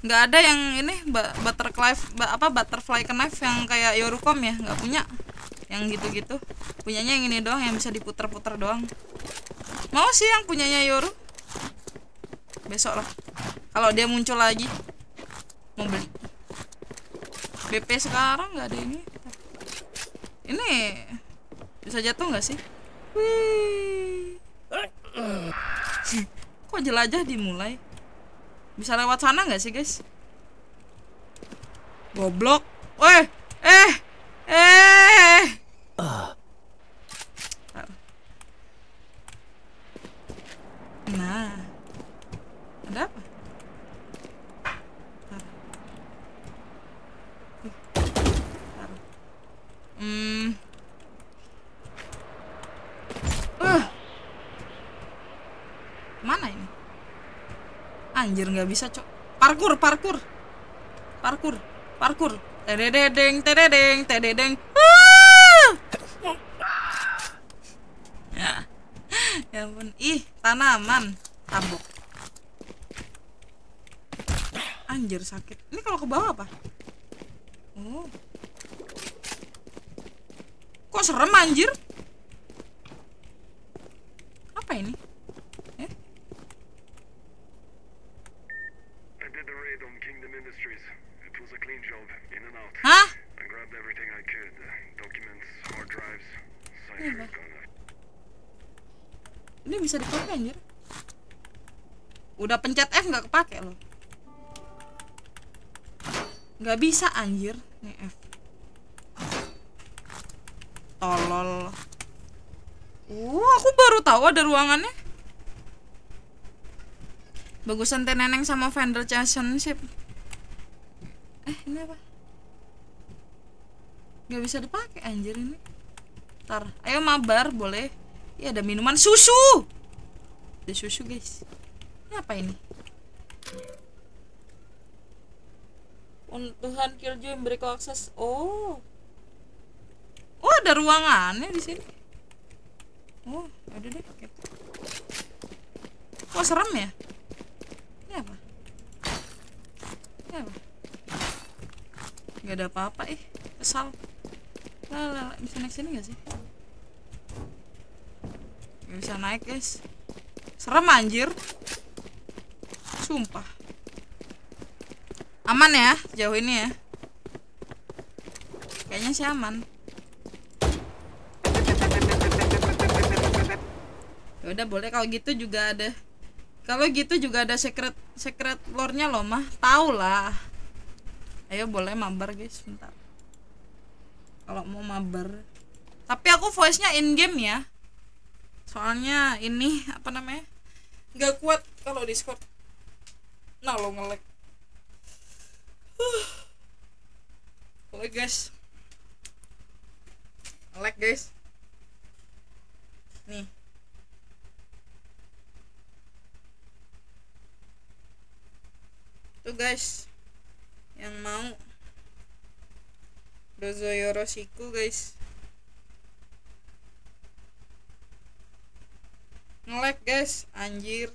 Nggak ada yang ini butterfly apa butterfly knife yang kayak Yorucom ya? Nggak punya. Yang gitu-gitu. Punyanya yang ini doang yang bisa diputer-puter doang. Mau sih yang punyanya Yoru? Besok lah. Kalau dia muncul lagi beli BP sekarang nggak ada ini. Ini bisa jatuh nggak sih? Wih. kok jelajah dimulai? Bisa lewat sana nggak sih guys? Goblok. Weh eh eh. Nah. Ada apa Bentar. Ih, bentar. Hmm. Uh. mana ini? Anjir nggak bisa cok. Parkur parkur. Parkur Parkur. Tededeng tededeng tededeng Ah! Ya. Ya ampun. Ih tanaman. Tabok. Anjir sakit. Ini kalau ke bawah apa? Oh Kok serem anjir? Apa ini? Eh? Hah? Uh, gun. Ini bisa dipakai anjir. Udah pencet F nggak kepake loh. Nggak bisa anjir. Nih F. Tolol. Uh, aku baru tahu ada ruangannya. Bagusan teh neneng sama vendor championship. Eh, ini apa? Nggak bisa dipakai anjir ini. Ntar, ayo mabar boleh. Ya ada minuman susu. Ada susu guys. Ini apa ini? Tuhan Killjoy memberi kau akses. Oh. Oh ada ruangannya di sini. Oh ada deh. Kepo. Kok serem ya? Ini apa? Ini apa? Gak ada apa-apa ih. Kesal. Lah, lah, lah. bisa naik sini gak sih? Gak bisa naik guys Serem anjir Sumpah Aman ya Jauh ini ya Kayaknya sih aman Ya udah boleh. Kalau gitu juga ada kalau gitu juga ada secret secret lore-nya loh mah. Tahu lah. Ayo boleh mabar guys. Bentar. Kalau mau mabar. Tapi aku voice nya in game ya. Soalnya ini apa namanya nggak kuat kalau discord. Nah lo ngelek ngelek guys. Ngelek guys. Nih tuh guys yang mau. Dozo Yoroshiku guys. Ngelek guys. Anjir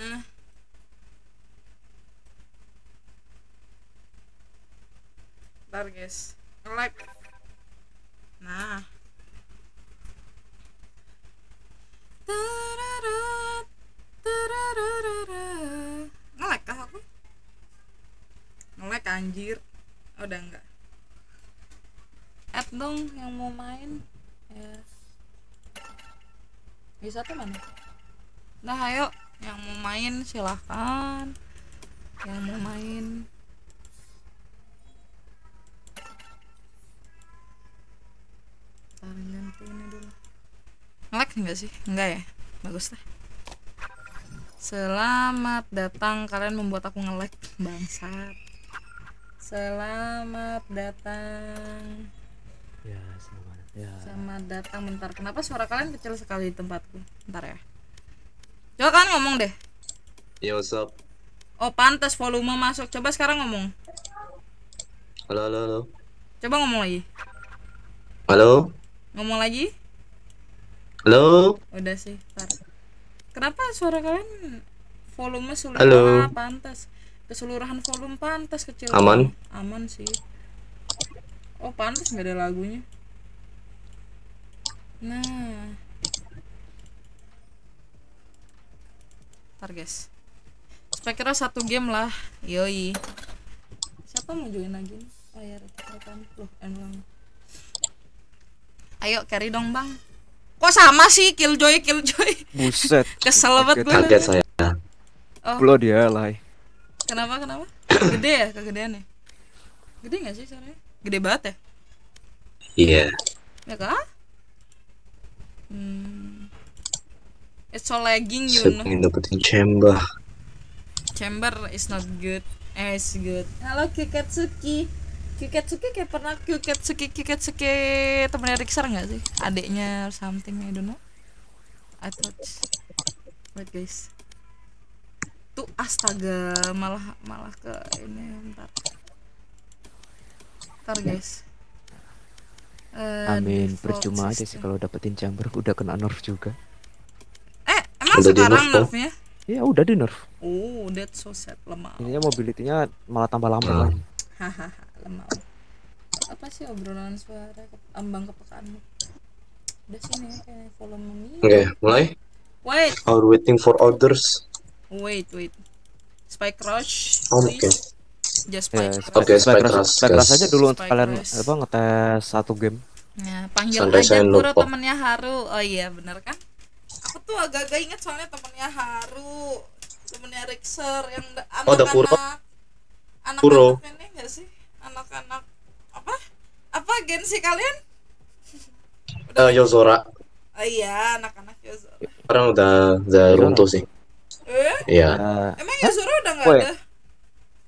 Ah. Bentar guys. Ngelek Nah. Ngelek kah aku? Ngelek anjir. Oh, Udah enggak Add dong yang mau main. Ya. Bisa tuh mana? Nah ayo. Yang mau main silahkan. Yang mau main Ganti ini dulu ngelag enggak sih enggak ya bagus deh selamat datang kalian membuat aku ngelag bangsat selamat datang Ya, selamat. Ya. Selamat datang bentar. Kenapa suara kalian kecil sekali di tempatku? Bentar ya. Coba kalian ngomong deh. Yo, what's up? Oh, pantas volume masuk. Coba sekarang ngomong. Halo, halo, halo. Coba ngomong lagi. Halo? Ngomong lagi. Halo? Udah sih, ntar. Kenapa suara kalian volume sulit Halo. Ah, pantas. Keseluruhan volume pantas kecil. Aman? Aman sih. Oh, pantas nggak ada lagunya. Nah. Ntar guys. Kira satu game lah. Yoi. Siapa mau join lagi? Oh ya, rekan loh, emang. Ayo carry dong bang. Kok sama sih killjoy killjoy? Buset. Kesel banget gue. Kaget saya. Oh, Pulau dia lah. kenapa kenapa? Gede ya kegedean ya? Gede nggak sih suaranya? Gede banget ya? Iya. Ya kah? Hmm. It's so lagging you Saya know. dapetin chamber. Chamber is not good. Eh, is good. Halo Kiketsuki. Kiketsuki kayak pernah Kiketsuki Kiketsuki temennya Rixar nggak sih? Adiknya or something I don't know. I thought. Wait guys. Tuh astaga malah malah ke ini bentar. Bentar guys. Eh, Amin, percuma aja sih system. kalau dapetin chamber udah kena nerf juga. Eh, emang Udah di sekarang nerfnya? Ya udah di nerf. Oh, that's so sad lemah. Ininya mobility-nya malah tambah lambat lagi. Hahaha, lemah. Apa sih obrolan suara ke- ambang kepekaanmu? Udah sini ya kayak volume ini. Oke, mulai. Wait, Are waiting for orders. wait, wait. Spike Rush, Oke. please. Just Ya, Spike Spike, Oke, Rush. Spike Spike Rush, Spike Rush aja dulu untuk kalian apa ngetes satu game. Ya, panggil Sampai aja lupa. temennya Haru. Oh iya, bener kan? Aku tuh agak-agak inget soalnya temennya Haru, temennya Rixer yang da- Oh, ada Kuro? anak-anak Kuro. anak-anak ini enggak sih? Anak-anak apa? Apa gensi kalian? Eh, Yozora. Oh iya, anak-anak Yozora. Sekarang udah udah runtuh sih. Eh, Iya. Ya, emang Yozora udah nggak ada?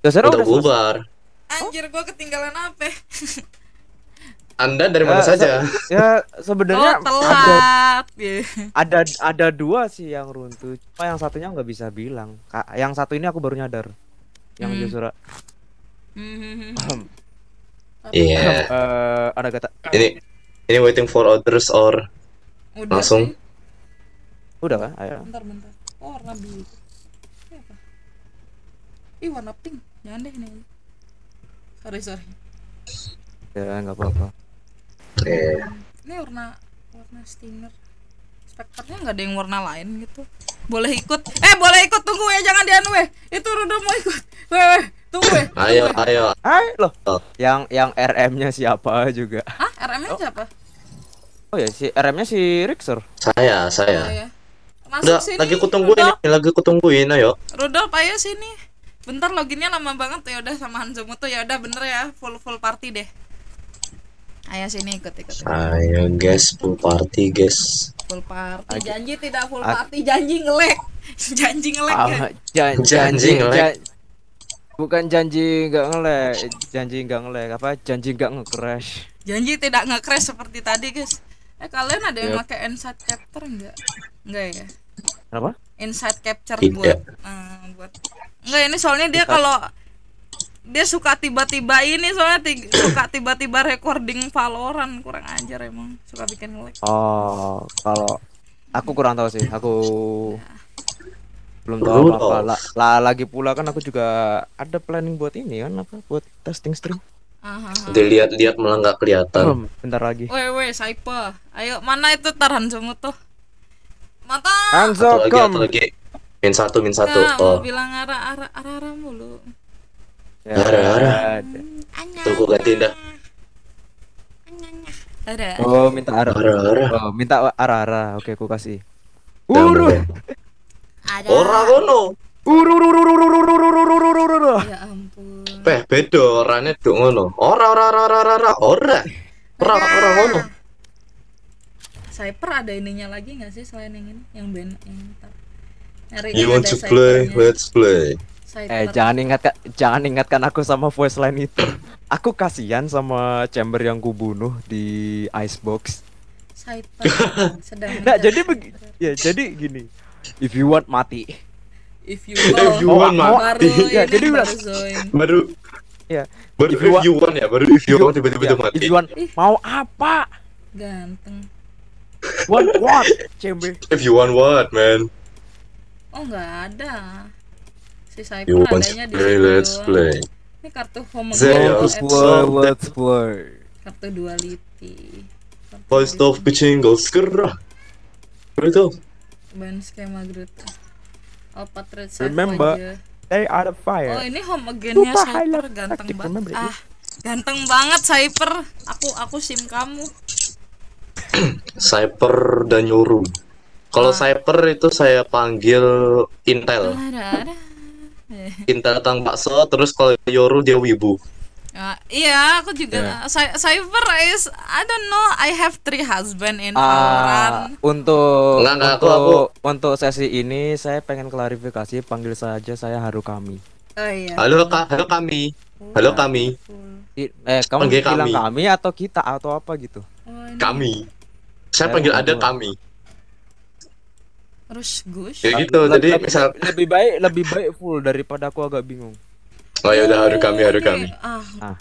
Dasarnya Udah udah bubar. Anjir, gua ketinggalan apa? Anda dari mana Ya, saja? Ya Oh, sebenarnya ada telat. Ya. ada ada dua sih yang runtuh. Cuma yang satunya nggak bisa bilang. Yang satu ini aku baru nyadar. Yang Hmm. Yosura. Hmm. Iya. Eh, ada kata Ini ini waiting for orders or Udah Langsung. sih. udah kan? Ayo. Bentar, bentar. Oh, warna biru. Ini apa? Ih, warna pink. Jangan deh ini. Sorry, sorry. Ya nggak apa-apa. eh Ini warna warna stinger. Spekternya nggak ada yang warna lain gitu. Boleh ikut? Eh, boleh ikut. Tunggu ya, jangan dianu weh. Itu Rudo mau ikut. Weh, weh. Tunggu weh. ayo ayo. Hai loh. Oh. Yang yang RM-nya siapa juga? Ah, RM-nya siapa? Oh ya si RM-nya si Rixer. Saya, Oh, saya. ya. Masuk Udah sini. lagi kutungguin Rudolf. ini, lagi kutungguin ayo. Rudolf, ayo sini. Bentar loginnya lama banget ya udah sama Hanzomu tuh ya udah bener ya full full party deh. Ayo sini ikut ikut. ikut. Ayo guys, full party guys. Full party. Janji tidak full party, janji ngelek. janji ngelek. Ah, jan- Janji janji nge-lag. jan- Bukan janji nggak ngelek, janji nggak ngelek apa? Janji nggak nge-crash. Janji tidak nge-crash seperti tadi, guys. Eh kalian ada yang Yep. pakai inside capture enggak? Enggak ya? Kenapa? Inside capture Tidak. buat eh, buat Enggak, ini soalnya dia kalau dia suka tiba-tiba ini soalnya ti- suka tiba-tiba recording Valorant kurang ajar emang suka bikin nge-lag. Oh, kalau aku kurang tahu sih. Aku belum tahu Rudolf. apa-apa. La, la- lagi pula kan aku juga ada planning buat ini kan apa? Buat testing stream. Aha. Dilihat-lihat malah nggak kelihatan. Hmm, bentar lagi. Woi, woi, Saipa. Ayo, mana itu Tarhan semua tuh? Mata. Satu lagi, come. satu lagi. Min satu, min satu. Nah, mau Oh, bilang arah arah arah arah mulu. Ya, Ara-ara. ada. tunggu ganti dah. Ada. Oh, minta arah. Ara-ara. Oh, minta arah-arah. Oke, aku kasih. Uruh. Ada Ora kono. ya ampun Peh beda orane duk ngono. Ora ora ora ora ora ora. Ora. Ora ngono. Cyper ada ininya lagi nggak sih selain yang ini yang band yang ntar You want to play? Let's play. Eh jangan ingatkan jangan ingatkan aku sama voice line itu. Aku kasihan sama chamber yang kubunuh di icebox. Cyper sedang Nah, jadi ya jadi gini. If you want mati. if you If want, you want Oh, mati. baru Ya, jadi baru Baru Ya. baru If if you want- ya, baru if you want tiba-tiba Ya, mati. If you want mau apa? ganteng Want what? Chamber. If you want what, man? oh nggak ada si Cyper You want adanya to di play? situ Let's doang. play. ini kartu home Let's play. let's play. kartu duality Kartu Voice of duality. Pichingle segerah. Itu. Ban skema Gruta Alpha Thread Remember, aja. They are the Oh fire. ini home againnya Super Cyper highlight ganteng banget ah ganteng banget Cyper aku aku sim kamu Cyper dan Yoru. Kalau Ah. Cyper itu saya panggil Intel. ada ada Intel Tang Bakso, terus kalau Yoru dia Wibu. Ah, iya aku juga Ya. Cy- Cyper is I don't know I have three husband in Valorant untuk Enggak, enggak, aku- untuk untuk sesi ini saya pengen klarifikasi panggil saja saya Haru kami. oh iya Halo Kak, halo kami. Halo kami. I- Eh kamu Panggil bilang kami. kami. atau kita atau apa gitu? oh, ini Kami. Saya Eh, panggil ada kami. terus Gush Ya gitu, Le- jadi lebih, misal lebih baik lebih baik full daripada aku agak bingung. Oh ya udah haru kami, haru kami. ah Ah.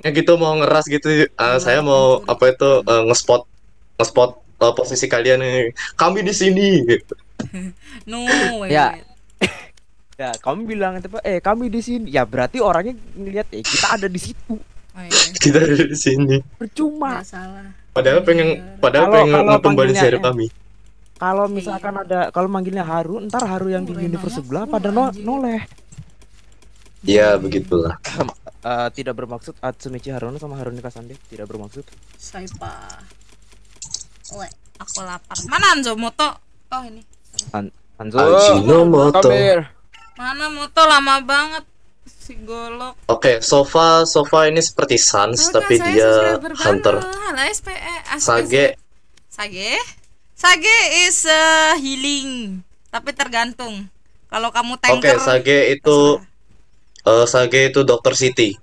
Ya gitu mau ngeras gitu, eh, saya mau apa itu eh, ngespot ngespot eh, posisi kalian nih. Kami di sini. no wait, Ya. Ya kamu bilang itu eh kami di sini. Ya berarti orangnya ngeliat eh kita ada di situ. oh iya Kita ada di sini. Percuma. nggak salah Padahal pengen padahal Kalau- pengen kalau panggilnya- share kami. Kalau misalkan ada kalau manggilnya Haru, ntar Haru yang di Oh, universe Renanya sebelah pada no, noleh. Ya begitulah. Eh, tidak bermaksud Atsunichi Haruno sama Haruni Kasande tidak bermaksud. Cyper Weh, aku lapar. Mana Anzo? Moto? Oh ini. An Anzo. Come here. mana Moto? Lama banget. Si golok. Oke, sofa sofa ini seperti Sans tapi saya dia hunter. Halo SPE As- Sage. Sage? Sage is uh, healing. Tapi tergantung. Kalau kamu Oke, tanker Sage itu eh Sage itu Dokter City.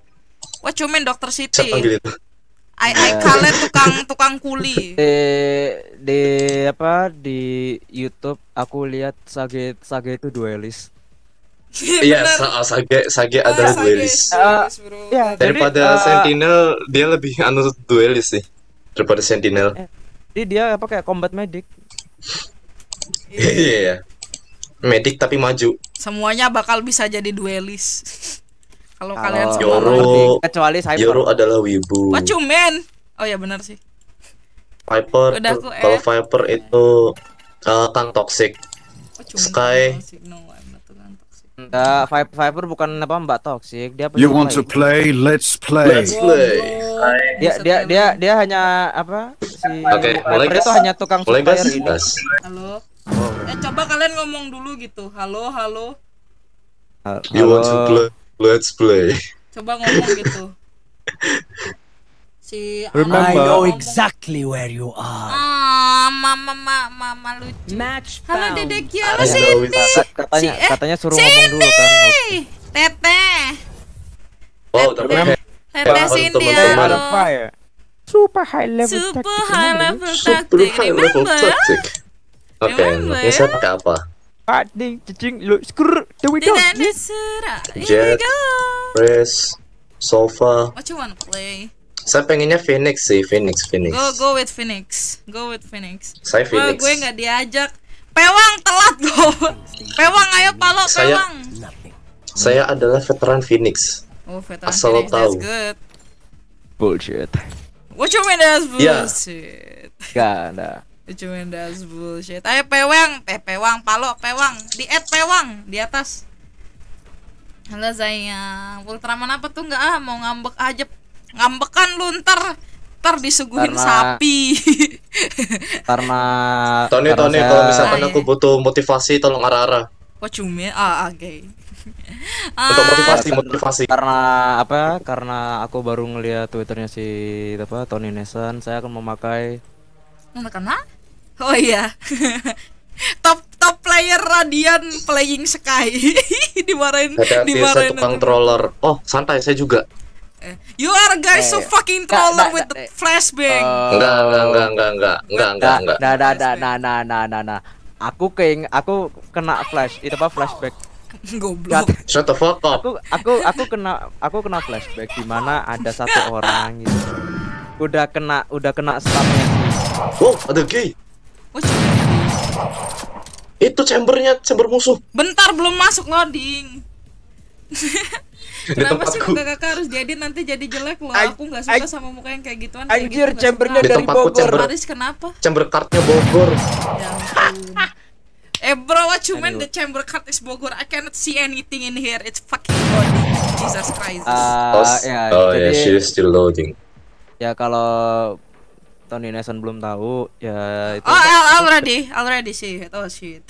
wah cuman dokter City panggil itu. I I kalian tukang tukang kuli Di di apa di YouTube aku lihat Sage Sage itu duelis. Iya, Sa- Sage Sage adalah Sage duelis. is duelis, bro. Ya, Daripada jadi, eh, Sentinel, dia lebih anu duelis sih. Daripada Sentinel. Jadi dia apa kayak combat medic. Iya. Medik tapi maju. semuanya bakal bisa jadi duelis kalau kalian semua Yoru. kecuali Cypher. Yoru adalah wibu. cuman oh ya benar sih Viper kalau eh. Viper itu eh, Kang Toxic. Sky. Enggak, Vi- Viper bukan apa Mbak Toxic, dia You want to play? Let's play. Let's play. dia dia dia dia hanya apa si Oke, mulai, Viper guys. itu hanya tukang Mulai supplier guys, ini. gas. halo eh coba kalian ngomong dulu gitu. Halo halo. Hal- You want to halo. play? Let's play. coba ngomong gitu. Si Remember- I know exactly where you are. ah mama mama mama lucu. Match halo found. dedek. Ya Cindy. Kat- katanya Si- eh, katanya suruh ngomong dulu kan. Teteh. Wow, tapi teteh teteh Paham, Cindy halo. Super high level super tactic, high level super tactic. high level remember? tactic. Oke, saya ya? pakai apa? Cicing, lu skur, the we Jet. go Press, sofa. what you wanna play Saya pengennya Phoenix sih, Phoenix, Phoenix. Go go with Phoenix. Go with Phoenix. Saya Wah, Phoenix. gue nggak diajak. Pewang telat go. Pewang ayo palo Saya- Pewang. Saya adalah veteran Phoenix. Oh, veteran Asal lo Phoenix, that's tahu. good. Bullshit. What you mean that's Ya. bullshit? Gak ada. Mean that's bullshit? Ayo Pewang, eh Pewang, palo Pewang, di add Pewang di atas. Halo sayang, Ultraman apa tuh nggak ah mau ngambek aja, ngambekan lu ntar ntar disuguhin Karena- sapi. Karena Tony, karena Tony, saya- kalau misalkan Ah, aku butuh motivasi, tolong arah-arah. What you mean? Ah, oke. Untuk Ah, motivasi, motivasi. Karena apa? Karena aku baru ngeliat twitternya si apa Tony Nelson, saya akan memakai kena? Oh iya. top top player Radian playing Sky. dimarahin Hati-hati saya tukang troller. Oh, santai saya juga. You are guys so fucking troller with the flashbang. Enggak, enggak, enggak, enggak, enggak, enggak, enggak, enggak. Nah, nah, nah, nah, nah, nah, nah, nah. Aku keng, aku kena flash. Itu apa flashback? Goblok. Shut the fuck up. Aku aku aku kena aku kena flashback di mana ada satu orang gitu. Udah kena udah kena stamina. Oh, ada key. Itu chambernya, chamber musuh. Bentar belum masuk loading. Di Kenapa sih tempatku. muka kakak harus jadi nanti jadi jelek loh? Aku nggak suka sama muka yang kayak gituan. kayak Anjir, gitu chambernya dari Bogor. chamber, Paris kenapa? chamber cardnya Bogor. Ya ampun. Eh bro, what you mean the chamber card is Bogor? I cannot see anything in here. It's fucking loading. Jesus Christ. Ah, Oh, ya, oh jadi she is still loading. ya kalau Tony Nelson belum tahu, ya itu. oh, I already, already it. Oh shit.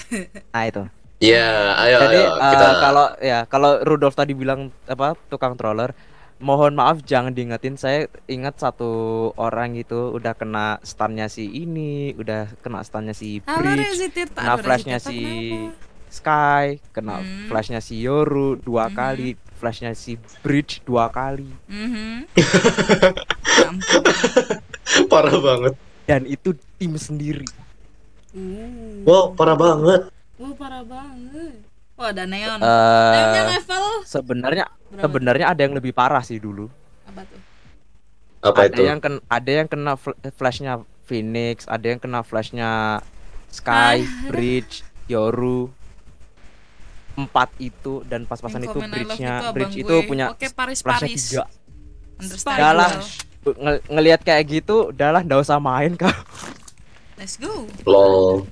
Nah itu. Ya, ayo, Jadi ayo, eh, kita. kalau ya kalau Rudolf tadi bilang apa tukang troller, mohon maaf jangan diingetin saya ingat satu orang itu udah kena stunnya si ini, udah kena stunnya si Bridge, kena flashnya si kenapa? Sky, kena Hmm. flashnya si Yoru dua kali, flashnya si Bridge dua kali, Mhm. Ya ampun. Parah banget. dan itu tim sendiri. Uh. Wow, parah banget. Wah parah banget. Wah ada neon. Eh, Neonnya level Sebenarnya Berapa? sebenarnya ada yang lebih parah sih dulu. apa tuh? Apa ada itu? yang ken ada yang kena fl- flashnya Phoenix, ada yang kena flashnya Sky, Bridge, Yoru. Empat itu dan pas-pasan itu bridge-nya itu abang bridge itu punya Oke, Paris, flashnya Paris. tiga. Understand? Nge- ngelihat kayak gitu, udahlah nggak usah main kak. Let's go. Lol.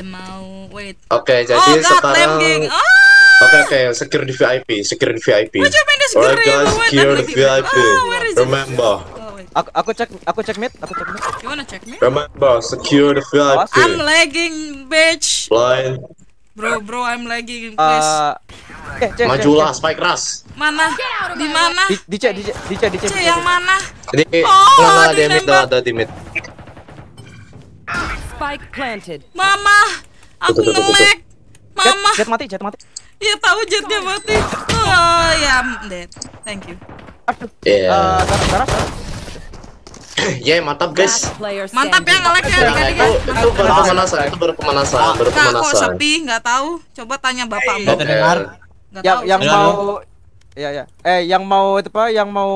Mau wait. Oke, jadi oh god, sekarang lambing. Oh, Oke oke, secure di VIP, secure di VIP. Mean it's Alright guys, secure the VIP. Oh? Remember, oh. Aku, aku cek, aku cek mid, aku cek mid. You wanna check me? remember, secure the Awas. I'm VIP. lagging, bitch. Blind, Bro, bro, I'm lagging, please. Uh, cek, Majulah, cek, spike ras. Mana? Di mana? Di, cek di cek di Cek Cek yang mana? Di, oh, mana ada mid, ada di mid. Spike planted. Mama, aku ngelag. Mama. Jet, jet mati, jet mati. Iya tahu jetnya mati. Oh ya, yeah, dead. Thank you. Aduh. Iya. Yeah. Uh, darah, darah, darah. Ya mantap guys. Mantap ya nge-lag ya Nah, adik-adik. itu itu baru pemanasan, itu baru pemanasan, baru Kak, kok pemanasan. sepi? Nggak tahu. Coba tanya bapakmu. Oke. Nggak Yang tahu. yang Halo. mau ya ya. Eh, yang mau itu apa? Yang mau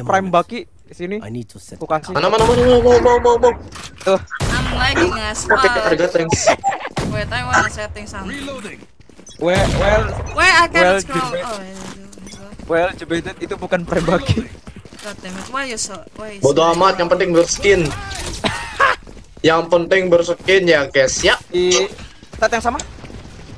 prime baki sini. I need to set. Aku kasih. Mana mana mana mau mau mau mau. Tuh. I'm lagging as Oke, fuck. harga thanks. Wait, I wanna setting something. Well, well, Wait, I Well, can't scroll. debate. Oh, yeah, yeah. well, Jebaited itu bukan prime baki. God damn it. Why you so? Why you Bodoh so- amat, yang penting berskin. yang penting berskin ya guys ya. Di yang sama?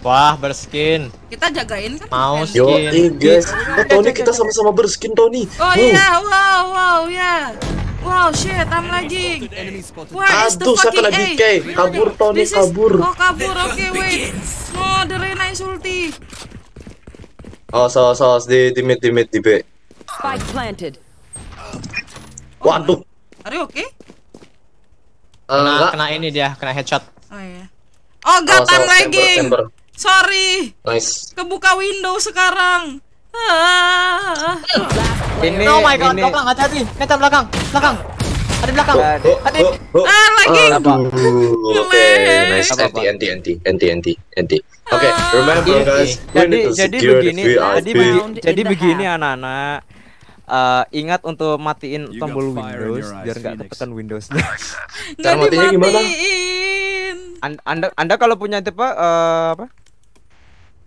Wah, berskin. Kita jagain kan? Mau Kan? Yo, skin. eh guys. Oh, Tony kita sama-sama berskin Tony. Oh Wow. iya, wow, wow, ya. Wow, shit, I'm lagging. Where is the Aduh, fucking kena A? DK. Kabur Tony, is- kabur. Oh, kabur. Oke, wait. Oh, the Rena is ulti. Oh, salah salah di di mid di mid di B. Spike planted. Waduh. Are you okay? Kena, enggak. kena ini dia, kena headshot. Oh iya. Oh god, Oh, lagging. chamber, Sorry. Nice. Kebuka window sekarang. Ah. Ini oh my god, ini belakang, hati-hati. Kencang belakang, belakang. Ada belakang. Jadi- Oh, Hati. oh, oh. Ah, lagging. Aduh, oke, nice. Anti, anti, anti, anti, anti, anti. Oke, Ah. remember guys, we jadi jadi begini jadi begini anak-anak Eh, ingat untuk matiin You tombol Windows biar nggak ketekan Windows. Nggak Cara matinya gimana? dimatiin. An- anda anda kalau punya itu apa eh, apa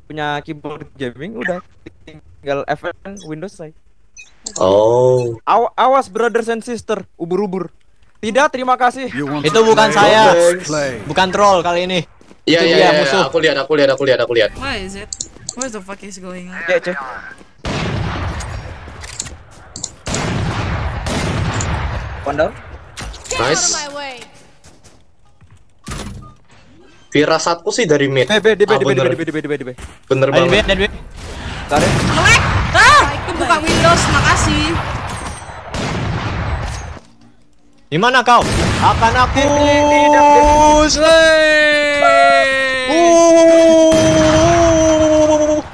punya keyboard gaming udah tinggal F9 Windows saya. Oh, Aw- awas brothers and sister ubur-ubur. Tidak, terima kasih. Itu bukan play? saya. Play. Bukan troll kali ini. iya iya iya, musuh. aku lihat, aku lihat, aku lihat, aku lihat. Why is it? What the fuck is going on? Cek, One down. Nice. Firasatku sih dari mid. Eh, B, D, B, Ah, D, B, D, bener. B, D, B, D, B, D, B. Bener Ada di B, banget. di B. Tarik. Nge-lag. Ah, kebuka Windows, makasih. Di mana kau? Akan aku.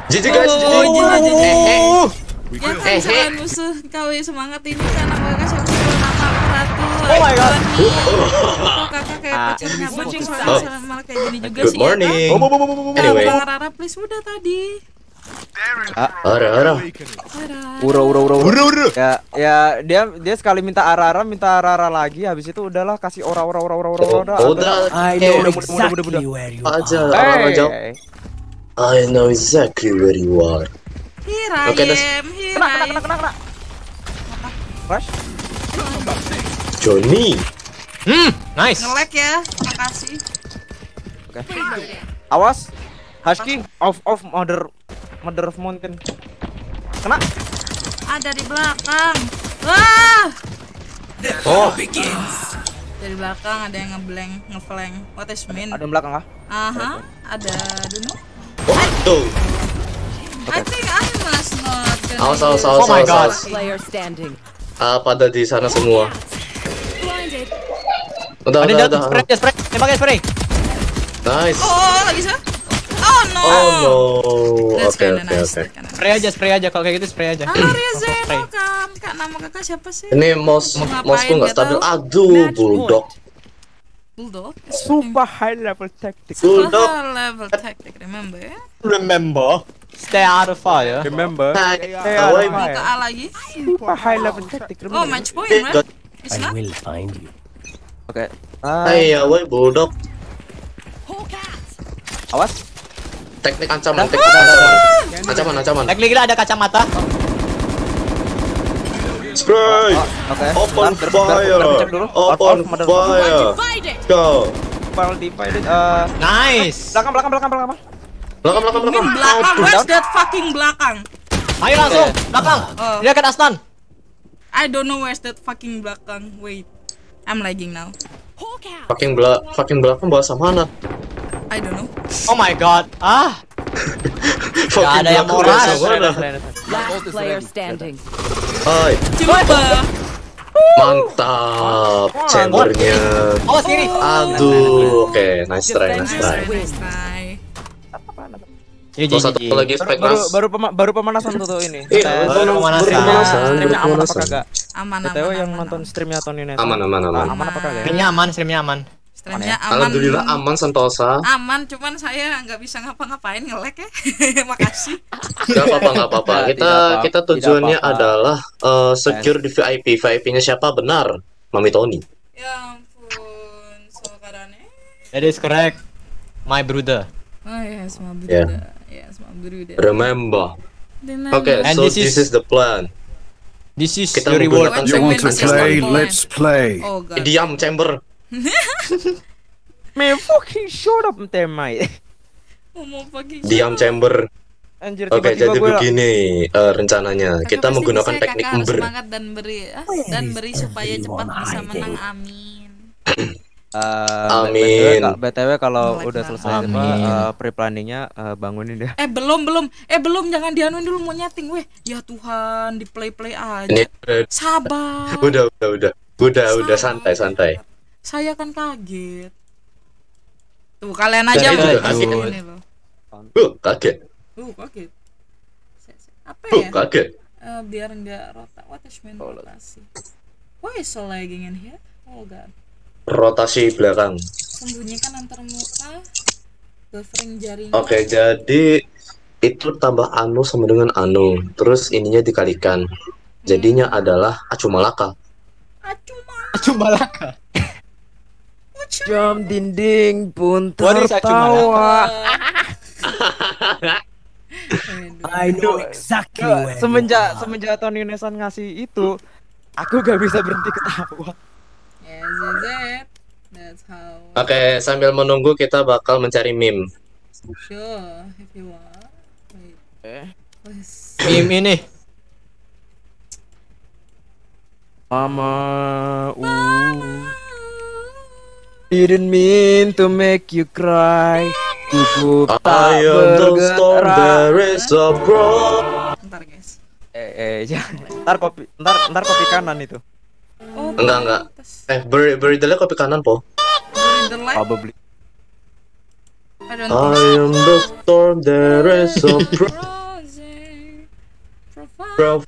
Jijik guys, jijik. Eh, eh. Ya kan Eh, misalkan musuh KW semangat ini karena mereka siapa Oh my God. Kok kakak kayak Ah. Oh. soalnya malah kayak gini juga Good sih morning. ya kan? Anyway. Bang Rara please udah tadi Ora, ora. Ura ura ura Ura, ura. Ya ya dia dia sekali minta arara minta arara lagi habis itu udahlah kasih ora ora ora ora ora ora. Oh, udah. I know exactly where you Aja, are. Hey. jawab. I know exactly where you are. Here I am here I am Rush. Johnny. Hmm, nice. nge-lag ya makasih Oke. Awas. Husky off off mother mother of mountain. Kena. ada di belakang wah Oh, dari belakang ada yang ngeblank ngeflank what is mean Ada yang belakang kah? aha ada dulu waduh. I think I must not gonna Awas, awas, use- awas, Oh my awas, God. awas. Player standing. Ah, pada di sana semua. Udah, Ada udah, udah. Spray aja, spray. Tembaknya spray. Nice. oh lagi sih oh no Oh no. Oke, oke, nice, oke. Spray aja, spray aja. Kalau kayak gitu spray aja. Halo Spray. welcome. Kak nama kakak siapa sih? Ini mouse mouseku nggak stabil. Aduh, bulldog. Bulldog. Super high level tactic. Bulldog. Super level tactic, remember ya? Remember, stay out of fire. Remember? Mau ke A lagi? Super high level tactic. Oh, match point, right? I will find you. Oke. Ah, Hey, away, bulldog. awas. Teknik ancaman, teknik ancaman. Ancaman, ancaman. Like gila ada kacamata. Spray. Oke. Open fire. Out Open of fire. Go. Divided. eh, Nice. belakang belakang belakang belakang. Belakang, belakang, Mungkin belakang. belakang, where's that fucking belakang? Ayo langsung, belakang. Oh. Dia kena stun. I don't know where's that fucking belakang. Wait. I'm lagging now. Fucking belak, fucking belakang bahasa mana? I don't know. Oh my god. Ah, Fucking ada yang mau rush. Last player standing. Hai, Coba. mantap chambernya. awas kiri. Aduh, oke, try, nice try. Nice try. GG, Terus satu lagi Baru spek baru baru, pema- baru pemanasan tuh tuh ini. Iya, Kita- baru pemanasan. Streamnya aman apa kagak? Aman, BTW aman, yang aman, nonton aman. streamnya Tony Neto. Aman, aman, aman. Aman apa kagak ya? Streamnya aman, streamnya aman. Streamnya aman. Alhamdulillah aman Sentosa. Aman, cuman saya nggak bisa ngapa-ngapain nge-lag ya. Makasih. Gak apa-apa, gak apa-apa. Kita kita tujuannya adalah eh, secure di VIP. VIP-nya siapa? Benar, Mami Tony. Ya ampun, so karane. That is correct. My brother. Oh yes, my Yeah. brother. Remember. Remember. Oke, And so this this is- is the plan. This is Kita your reward. You want to play? Let's play. Oh god. Eh, Diam, chamber. Man, fucking shut up, temai. Ngomong pagi. Diam, chamber. Anjir, Oke, tiba-tiba jadi begini eh, rencananya. Kakak Kita menggunakan bisa, teknik ember. semangat dan beri ah, dan beri supaya cepat bisa menang. Amin. Eh, Amin. BTW, kalau Like udah selesai apa eh, pre-planningnya eh, bangunin deh. Eh belum belum. Eh belum jangan dianuin dulu mau nyeting weh. Ya Tuhan, di play-play aja. Ini eh, Sabar. udah, udah, udah. Udah, udah santai, santai. Saya kan kaget. Tuh kalian aja Saya mau kaget. ini loh. Uh, kaget. Uh, kaget. Apa Uh, ya? kaget. Eh, biar nggak rota. What is mean rotasi? Why is so lagging in here? Oh god. Rotasi belakang. Sembunyikan antar muka. Buffering jaringan. Oke, jadi itu tambah anu sama dengan anu. Terus ininya dikalikan. Jadinya adalah acu malaka. Jam dinding pun tertawa. I know exactly you Semenjak semenjak Tony Nesan ngasih itu, aku gak bisa berhenti ketawa. It? That's how. Oke, sambil menunggu kita bakal mencari meme. Sure, if you want. Wait. Eh. Meme ini. Mama, uh. Didn't mean to make you cry. Gugup tak I am the storm, there bergerak. is a problem. Bentar guys. Eh, eh, jangan. Ntar kopi, ntar, ntar kopi kanan itu. Oh, Enggak, enggak. Eh, beri, beri delay kopi kanan, po. The. Probably. I don't I think am the storm, there is a problem. Bro.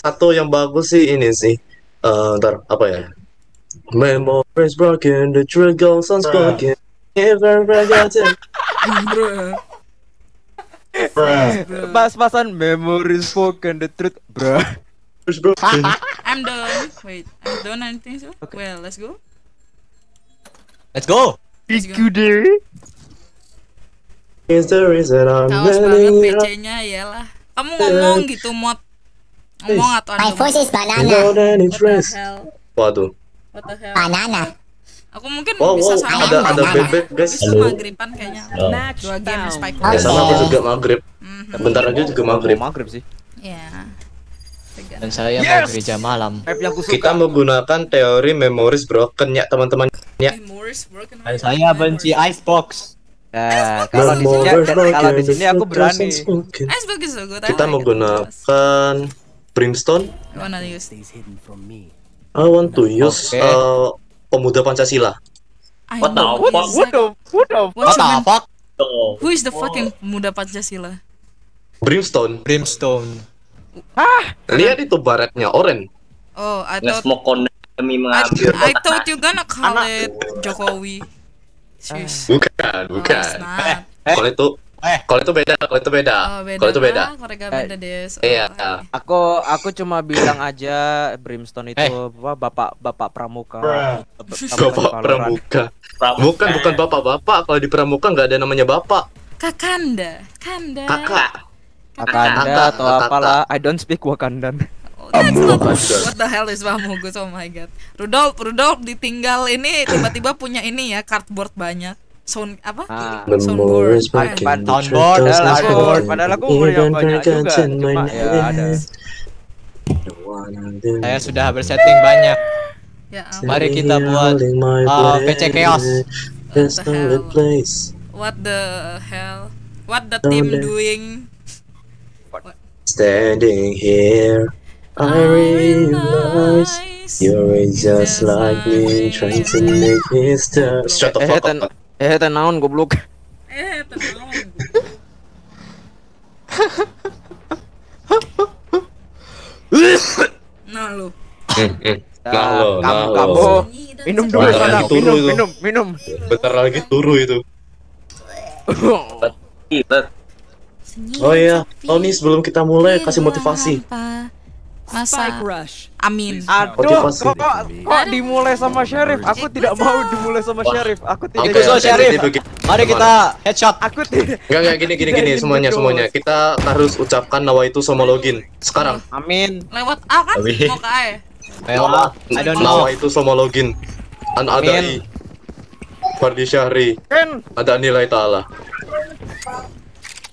Satu yang bagus sih ini sih. Eh, ntar apa ya? Memories broken, the truth goes unspoken. Never forgotten. Pas-pasan memories spoken the truth, bro. I'm done. Wait, I'm done. I think so. Well, let's go. Let's go. Let's go. Is the reason I'm Kaos banget. PC-nya iyalah. Kamu ngomong gitu mod. Ngomong atau My voice is banana. What the hell? Waduh. What the hell? Banana. Aku mungkin Wow, bisa wow, sama ada ada bebek guys. Bisa maghriban kayaknya. Oh. Dua game spike. Ya sama aku juga maghrib. Mhm. Bentar lagi juga maghrib. Maghrib sih. Iya. Dan saya mau gereja malam. Kita menggunakan teori memories broken ya teman-teman ya. Dan saya benci icebox. Nah, kalau di sini kalau di sini aku berani. Ice bagus so good. Kita menggunakan brimstone. You wanna use I want to use Oke. uh, pemuda Pancasila. I What the fuck? What the- what the- What the fuck? Who is the fucking pemuda Pancasila? Brimstone. Brimstone. Lihat itu baretnya oren. Oh, I thought Nge-smoke demi mengambil. I thought you gonna call it Jokowi. Serius. Bukan, bukan. not. Kalau itu kalau itu beda, kalau itu beda. Oh, beda. Kalau itu beda. Ah, korega beda des. Oh, Iya. Aku aku cuma bilang aja Brimstone itu apa bapak bapak pramuka. Bapak Bapak pramuka. Bukan bukan bapak-bapak. Kalau di pramuka nggak ada namanya bapak. Kakanda. Kanda. Kakak. Wakanda Kakak, atau kakak. apalah. I don't speak Wakandan. Not- What the hell is Bamogus? Oh my god. Rudolf, Rudolf ditinggal ini tiba-tiba punya ini ya cardboard banyak. Sound apa? Ah. Soundboard. Keren. the Soundboard, padahal aku- unspoken. padahal aku punya banyak juga, cuma ya ada. Saya sudah bersetting banyak. Ya Mari kita buat uh, PC Chaos. Place What the hell? What the team doing? Standing here. I realize you're just like me, trying to make history. Shut the Eh, fuck ten, up. eh, ten naon goblok. Eh, tenang. Nah lu. Nah lo, nah kamu lo. kamu minum dulu Bentar sana, lagi turu minum, itu. minum, minum. Bentar lagi turu itu. Oh iya, Tony sebelum kita mulai kasih motivasi. Masa Amin. Aduh, Motivasi. kok, kok dimulai sama Sheriff? Aku tidak mau dimulai sama Sheriff. Aku tidak. So, oke, Sheriff. Mari kita headshot. Aku tidak. Enggak, enggak, gini, gini, gini, semuanya, semuanya. Kita harus ucapkan nawa itu sama login. Sekarang. Amin. Lewat A kan? Amin. Mau ke A ya? Lewat. Nawa itu sama login. An ada i. Fardi Syahri. Ken. Ada nilai ta'ala.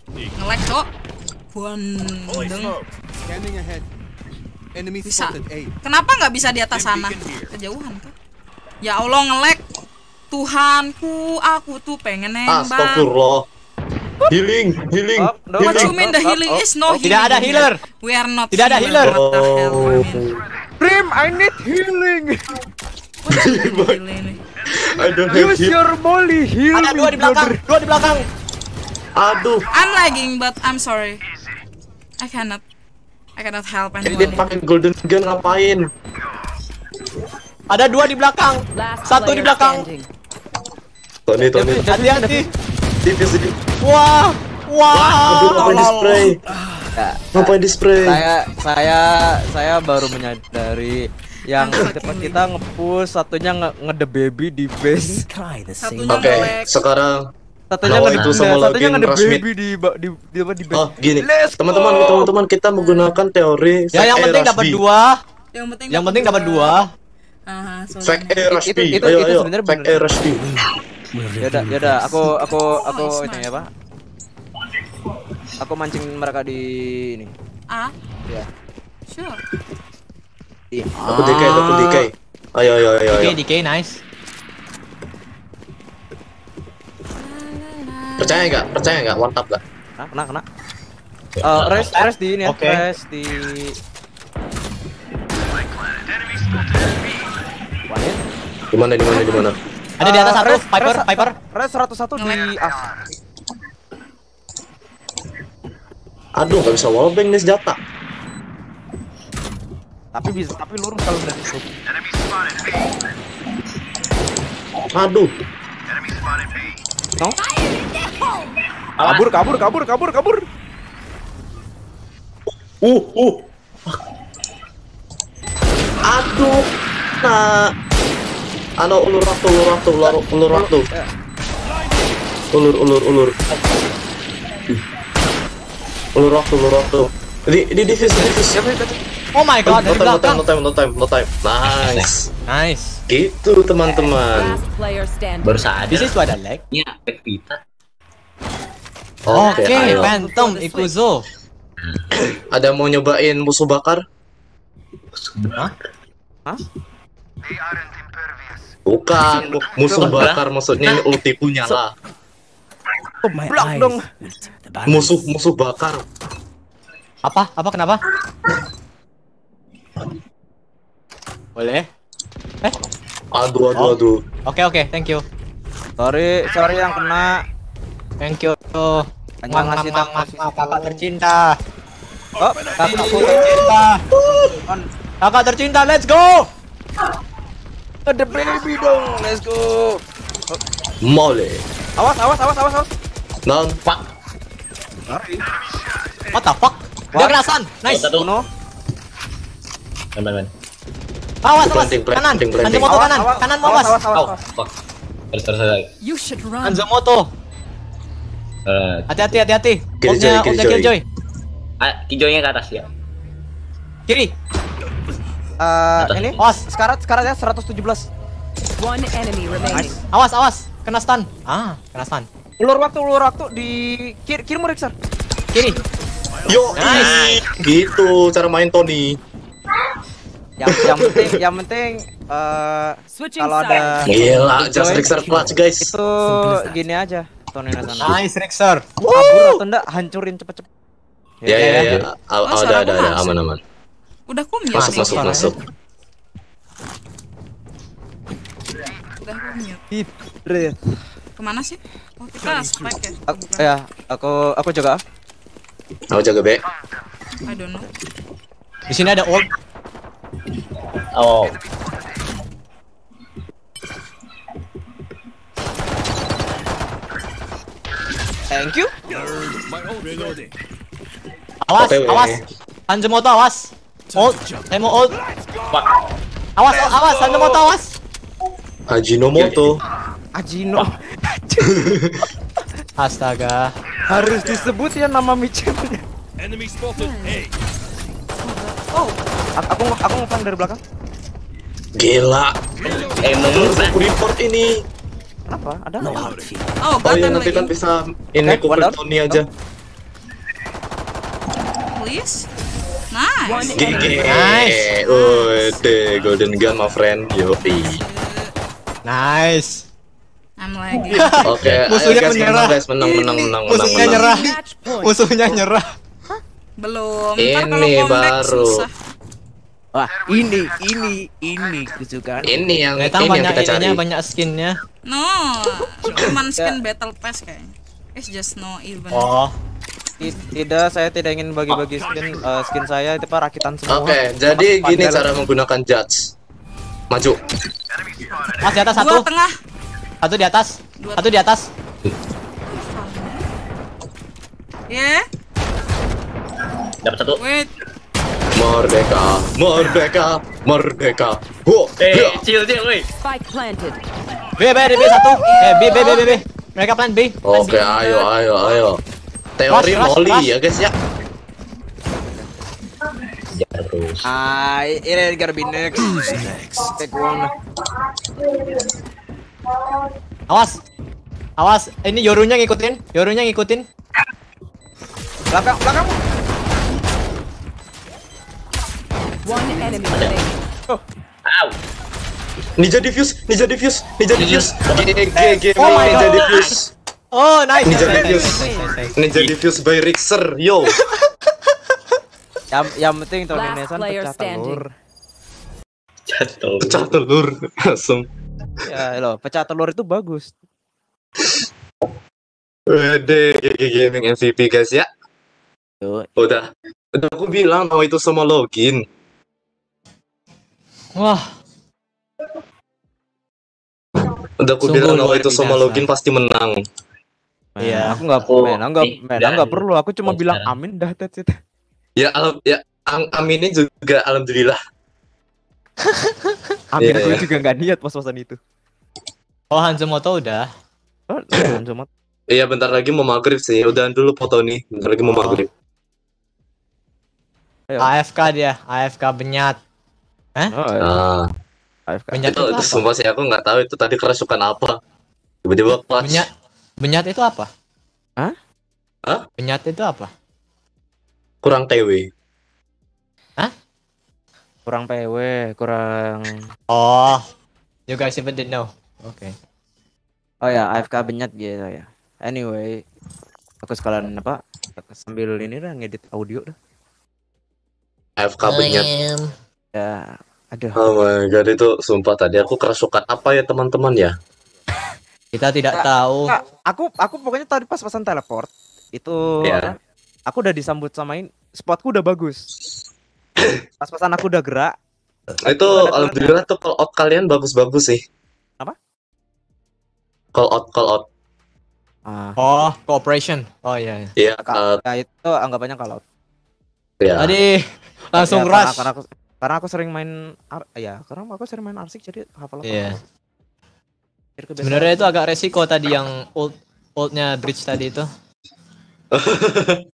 Nge-lag cok. Enemy Bisa. spotted A. Kenapa nggak bisa di atas sana? Kejauhan kan? Ya Allah nge-lag. Tuhanku, aku tuh pengen nembak. Astagfirullah. Healing, healing, What you healing. mean the healing is no Tidak healing. ada healer. We are not Tidak ada healer. What the hell, Oh. man? Prim, I need healing. Healing. I don't have Use heal. your molly heal. Ada dua di belakang. brother. Dua di belakang. Aduh. I'm lagging, but I'm sorry. I cannot. I cannot help Jadi dia anyone. pakai golden gun ngapain? Ada dua di belakang. Satu di belakang. Tony, Tony. Hati-hati. Tipis ini. Wah. Wah. Aduh, ngapain di spray? Ya, Ngapain di spray? saya saya saya baru menyadari yang di depan kita nge-push satunya nge, nge the baby di base Satunya Oke, nge-lag. sekarang satunya Nawa nge itu sama satunya the Rasmit. baby di di di apa di base Oh, gini. Teman-teman, teman-teman kita menggunakan teori Ya yang fake penting dapat dua. Yang penting Yang penting dapat dua. Aha, sorry. Fake A rush Itu- B. itu- Ayo, itu sebenarnya Fake A rush B. Yaudah, yaudah, aku aku aku ini ya, Pak. Aku mancing mereka di ini. A. Ya. Sure. Di Aku DK, aku DK. Ayo, ayo, ayo, ayo. DK, DK, nice. Percaya nggak? Percaya nggak? One tap nggak? Kena, kena, kena. Eh, rest, rest di ini ya, Oke. rest di. One hit. Di mana? Di mana? Di mana? Ada di atas Eh, satu, rest, Piper, rest, Piper. Rest 101 di A. Aduh, nggak bisa wallbang nih senjata. Tapi bisa, tapi lurus kalau udah ditutup. Aduh. No? Kabur, kabur, kabur, kabur, kabur. Uh, uh. Aduh. Nah. Ano ulur waktu, ulur waktu, ulur, ulur waktu. Ulur, ulur, ulur. Ulur waktu, ulur waktu. Di, di defuse, defuse. Oh my god, no dari time, no time, no time, no time, no time. Nice. Nice. Gitu teman-teman. Baru sadar. Di situ ada lag. Ini efek pita. Oke. Phantom Ikuzo. Ada mau nyobain musuh bakar? Hah? Hah? Bukan, bu- musuh bakar maksudnya ini ultiku nyala. Blok dong. Musuh musuh bakar. Apa? Apa kenapa? Boleh? Eh? Aduh, aduh, Oh. aduh. Oke oke, thank you. Sorry, sorry yang kena. Thank you. Mang, ngasih mang, mang, mang, kakak tercinta. Oh, Kakakku tercinta. Kakak tercinta, let's go. Ada baby dong, let's go. Mole. Awas, awas, awas, awas, awas. Non, fuck. What the fuck? Dia kerasan. Nice. Satu. Uno. Awas, awas. Planting, Kanan. Awas, kanan. awas, Kanan mau awas, awas. awas, awas, awas. Terus, terus, run. Hanzomoto. Eh, Hati-hati, hati-hati. Ultnya Joy. Killjoy. ah, ke atas ya. Kiri. Eh, Atas. ini Awas. sekarat sekarat ya 117. One enemy remaining. Awas, awas. Kena stun. Ah, kena stun. Ulur waktu, ulur waktu di kiri kiri mau. Kiri. Yo, Nice. gitu cara main Tony. Yang yang penting yang penting eh Switching kalau ada Gila, just Rixer clutch guys. itu gini aja. Tony sana. Nice, Rexer. Kabur atau enggak hancurin cepet-cepet. Ya, ya, ya. Oh, Al- Ada, ada, ada, masuk. aman, aman. Udah kumute Masuk, nih. masuk, masuk. Udah kumute. Hibrit. Ke mana sih? Oh kita spike ya? Aku, ya, aku aku juga. Aku jaga B. I don't know. Di sini ada ult. Oh, Thank you. Awas, OTW. awas. Hanzomoto awas. Mau ult. fuck. Awas, awas. Hanzomoto awas. Ajinomoto. Ajino. Astaga. Harus disebut ya nama Mitchellnya. Oh, aku aku ngeflank dari belakang. Gila. Emang lu Aku report ini. Apa? Ada? Oh, Oh iya, nanti kan bisa ini one cover. Tony aja. Please. Nice. GG. Nice. Udah, golden gun my friend. Yoi. I'm Nice. lagging. Oke, ayo Musuhnya guys, menyerah. menang guys, menang, menang, menang, menang, Musuhnya menang. nyerah. Musuhnya nyerah. Belum. Ini baru. susah. Wah, ini ini ini kesukaan. Ini yang Ternyata ini yang banyak kita cari. ininya, banyak skinnya. No, cuman skin battle pass kayaknya. It's just no even. Oh. Ti- Tidak, saya tidak ingin bagi-bagi skin eh, skin saya itu pak rakitan semua. Oke, jadi gini cara menggunakan judge. Maju. Mas di atas Dua satu. tengah. Satu di atas. Dua Satu di atas. Yeah. Dapat satu. Wait. Merdeka, merdeka, merdeka. Ho, Eh, ya. chill, chill, woi. Spike planted. B, B, B, B satu. Eh, B, B, B, B, B. Mereka plan B. Oke, ayo, ayo, ayo. Teori Rush, Molly rush. ya guys ya. Jangan terus. Ah, ini gotta be next. Take one. Awas. Awas. Ini Yorunya ngikutin. Yorunya ngikutin. Belakang, belakang. One enemy remaining. Au. Ninja diffuse, ninja diffuse, ninja diffuse. GG, GG, Oh my ninja God. diffuse. Oh, nice. Ninja Defuse. nice, nice, nice. Ninja Defuse by Rixer, yo. Yang yang penting Tony Neson player pecah telur. Pecah telur langsung. Ya loh, pecah telur itu bagus. Wede, GG Gaming MVP guys ya. Tuh. Udah. Udah aku bilang mau itu semua login. Wah, Udah aku Sungguh bilang luar itu biasa. login pasti menang. Men, Iya. Aku nggak, Aku- men, enggak, eh, men, dan- enggak perlu. Aku cuma dan bilang amin dah that's it. Ya alam ya am- aminin juga alhamdulillah. Amin Iya, gue iya. juga nggak niat pas-pasan itu. oh Hanzomoto udah. Oh, cuma Iya bentar lagi mau maghrib sih. Udahan dulu foto nih. Bentar lagi mau Oh. maghrib. Ayo. AFK dia, AFK benyat. Hah? Oh, ya. Ah, AFK. Benyat itu, itu sumpah sih aku nggak tahu itu tadi kerasukan apa. Tiba-tiba clutch. Benyat, benyat itu apa? Hah? Hah? Benyat itu apa? Kurang TW. kurang PW, kurang Oh, you guys even didn't know. Oke. Oh ya, AFK benyat gitu ya. Anyway, aku sekalian apa? Sambil ini dah ngedit audio dah. AFK benyat. Ya, aduh. Oh my god itu sumpah tadi aku kerasukan apa ya teman-teman ya? Kita tidak Nggak, tahu. nggak, aku aku pokoknya tadi pas pesan teleport itu Iya. apa, aku udah disambut samain spotku udah bagus. Pas pesan aku udah gerak. Itu alhamdulillah tuh call out kalian bagus-bagus sih. Apa? Call out call out. Ah, Oh, cooperation. Oh iya. iya. Iya, eh, ya itu anggapannya kalau ya. Tadi langsung Ya, karena, rush. karena aku karena aku sering main ar- ya karena aku sering main arsik jadi hafal Iya. Biar kebiasaan. Sebenarnya itu agak resiko tadi yang ult ultnya bridge tadi itu.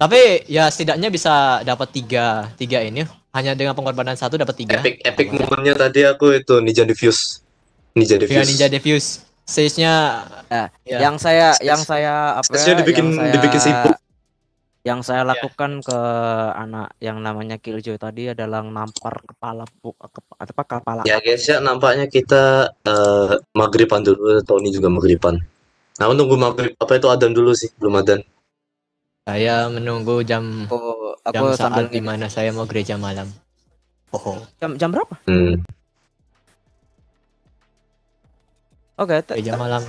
Tapi ya setidaknya bisa dapat tiga tiga ini hanya dengan pengorbanan satu dapat tiga. Epic epic momennya tadi aku itu Ninja Diffuse. Ninja Ya Diffuse. ninja defuse. Stage-nya Ya, ya. yang saya yang saya apa Stage-nya ya, dibikin yang saya, dibikin sibuk. Yang saya lakukan ke anak yang namanya Killjoy tadi adalah nampar kepala bu, apa kepala Ya guys ya nampaknya kita eh maghriban dulu Tony juga maghriban. Nah, aku nunggu maghrib apa itu adan dulu sih, belum adan. saya menunggu jam aku, aku jam sambil saat di mana saya mau gereja malam. Oh, jam jam berapa? Hmm. Oke, ta- gereja malam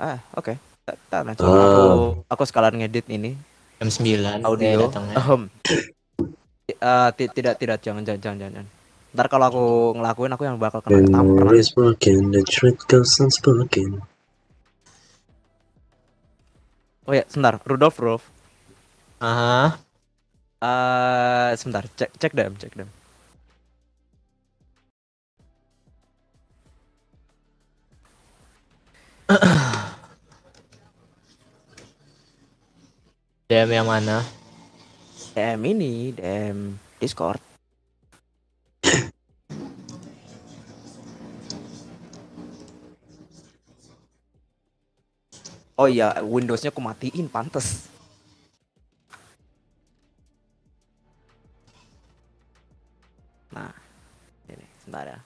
ah, oke. Ta- ta- nah, Ah. coba aku aku sekalian ngedit ini jam 9 audio. um, uh, tidak tidak. Jangan jangan jangan jangan. Ntar kalau aku ngelakuin aku yang bakal kena tampar oh ya sebentar. Rudolf Rudolf. Ah uh eh, -huh. uh, sebentar. Cek cek dam cek dam. DM yang mana? DM ini, DM Discord. Oh iya, Windowsnya aku matiin, pantes. Nah, ini sebentar ya.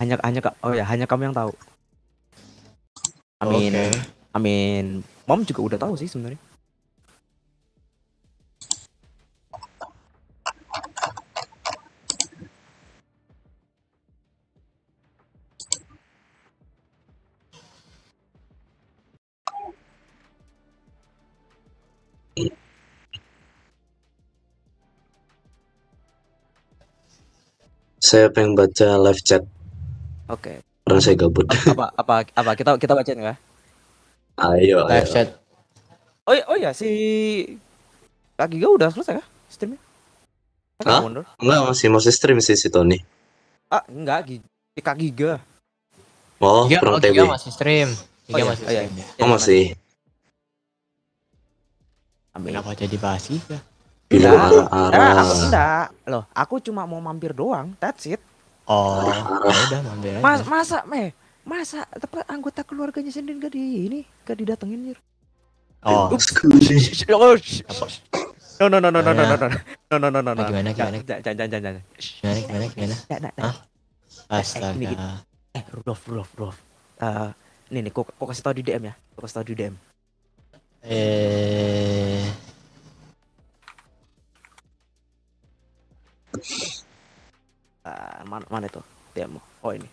Hanya hanya Kak- oh ya, hanya kamu yang tahu. Amin. Oke. Amin. Mom juga udah tahu sih sebenarnya. Saya pengen baca live chat Oke. Karena saya gabut. Apa apa apa kita kita bacain ya? Ayo, ayo. Live chat. Oh iya, oh iya si Kak Giga udah selesai kah streamnya? Hah? mundur. Enggak masih masih stream sih si Tony. Ah enggak Gi- si Kak Giga. Oh, Giga, kurang oh, Giga masih stream. Giga iya, masih oh iya. stream. ya. Oh, masih. Amin. Kenapa jadi bahas Giga? Bila Enggak. Eh, aku enggak. Loh, aku cuma mau mampir doang. That's it. Oh, ya udah mampir aja. Mas, masa meh masa tepat anggota keluarganya sendiri gak di ini gak didatengin Jir? Oh, No no no no no no no no no no no no no. Gimana, gimana? Jangan jangan jangan jangan. gimana gimana gimana? Nah, nah, nah. Hah? Eh, gini, gini. Astaga. Eh, Rudolf, Rudolf, Rudolf. Eh, ini nih, kok kok kasih tau di DM ya. Kok kasih tau di DM. Eh, Mana mana itu? DM -mu? Oh, ini.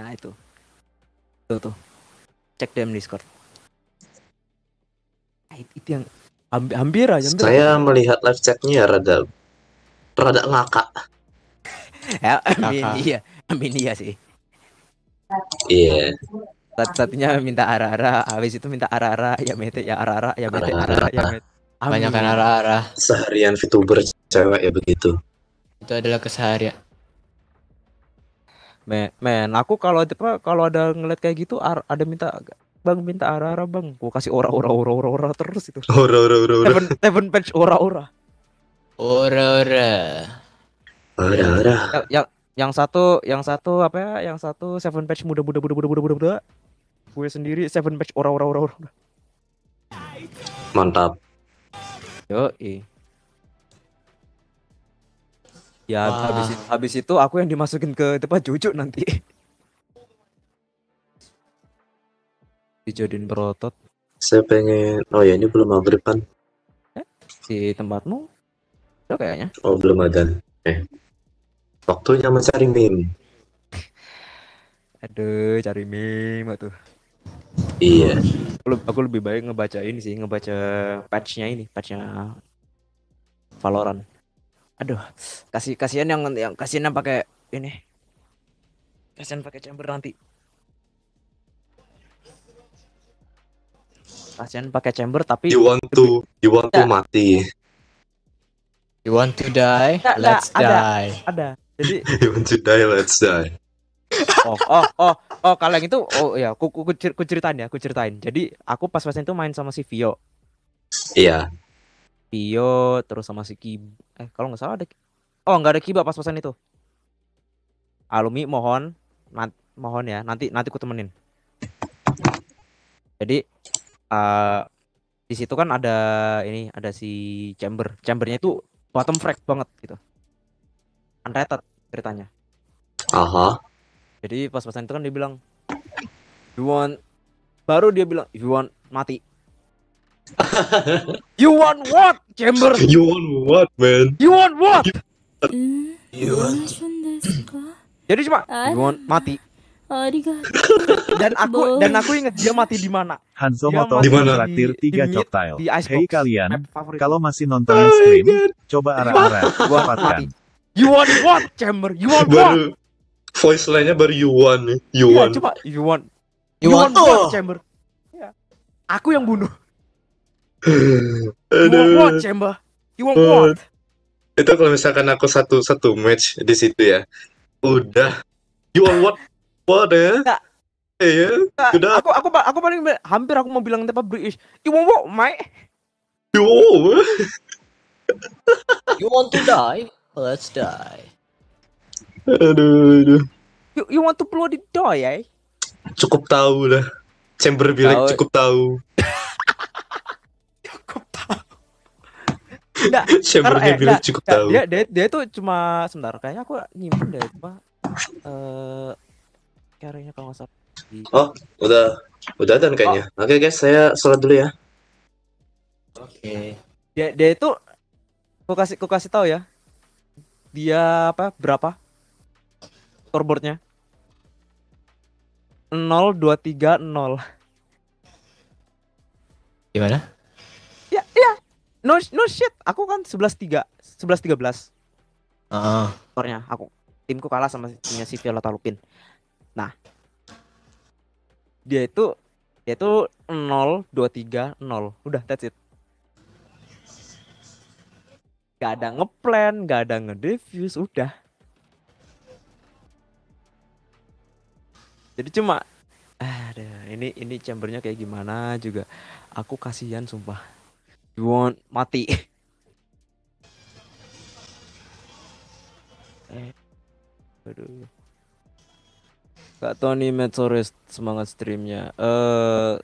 Nah, itu. Tuh, tuh. Cek DM Discord. Nah, itu, itu yang hampir, hampir aja. Saya melihat live chatnya rada rada ngakak. Ya, amin Kakak. iya. Amin iya sih. Iya. Sat satunya minta ara-ara, habis itu minta ara-ara, ya mete, ya ara-ara, ya mete, Ara-ara. ara-ara, ya mete. banyak kan Amin. arah-arah. Seharian VTuber cewek ya begitu. Itu adalah keseharian. Men, men, aku kalau apa kalau ada ngeliat kayak gitu ar- ada minta Bang minta ara-ara bang, gua kasih ora-ora ora-ora ora terus itu. Ora ora ora ora. Seven, seven patch ora-ora. Ora-ora. Ora ora. Yang, yang yang satu yang satu apa ya? Yang satu seven patch muda muda muda muda muda muda muda. Gue sendiri seven patch ora ora ora ora. Mantap. Yo, Ya Wah. habis itu, habis itu aku yang dimasukin ke tempat cucu nanti. Dijadiin berotot Saya pengen Oh ya ini belum maghrib kan? di tempatmu. Udah kayaknya. Oh belum ada. Eh. Waktunya mencari meme. Aduh, cari meme tuh. Iya. Aku, aku lebih baik ngebaca ini sih, ngebaca patchnya ini, patchnya Valorant. Aduh, kasih kasihan yang yang kasihan yang pakai ini. Kasihan pakai chamber nanti. Kasihan pakai chamber tapi You want to you want to Ya. mati. You want to die? Let's nggak, ada. die. ada. Jadi you want to die let's die. oh oh oh oh kalau yang itu oh ya aku aku, cer- aku ceritain ya aku ceritain. Jadi aku pas pas itu main sama si Vio. Iya. Vio terus sama si Kib eh kalau nggak salah ada oh nggak ada Kiba pas pasan itu. Alumi mohon nan- mohon ya nanti nanti aku temenin. Jadi eh di situ kan ada ini ada si chamber. Chambernya itu bottom frag banget gitu unrated ceritanya Aha. Jadi pas pasan itu kan dia bilang You want Baru dia bilang You want mati You want what Chamber You want what man? You want what You want Jadi cuma You want mati Dan aku Dan aku inget dia mati di mana Hanzo Moto Di mana? traktir di 3 mid- Choctile. di. Hei kalian, kalau masih nontonin stream, coba arah-arah, Gua dapatkan. You want what Chamber You want what Baru voice line-nya baru you want nih. You Iya, want. coba You want You You want want- what Chamber Iya. Aku yang bunuh You want what. Chamber You want what Itu kalau misalkan aku satu satu match di situ ya. Udah. You want what? What ya? Nggak. Iya. Udah. aku aku aku paling hampir aku mau bilang tempat British. You want what, mate? You want? You want to die? Let's die. Aduh, aduh. You, you want to bloody die, eh? Cukup tahu lah. Chamber bilang Tahu. cukup tahu. Enggak, Chambernya bilang cukup tahu. Dia, dia dia itu cuma sebentar kayaknya aku nyimpen deh cuma eh carry-nya kalau nggak salah. Oh, udah udah dan kayaknya. Oke guys, saya sholat dulu ya. Oke. Dia dia itu aku kasih aku kasih tahu ya. Dia apa? Berapa? Scoreboardnya? 0230. Gimana? Ya, ya. No no shit. Aku kan 11-3, 11-13 Heeh. skornya. Aku timku kalah sama timnya si Violeta Lupin. Nah, dia itu dia itu 0 2 3 0. Udah that's it. Gak ada ngeplan, gak ada ngedefuse, udah. Jadi cuma ada ini ini chambernya kayak gimana juga. Aku kasihan sumpah. You want mati. eh. Aduh. Kak Tony Metzores semangat streamnya. Eh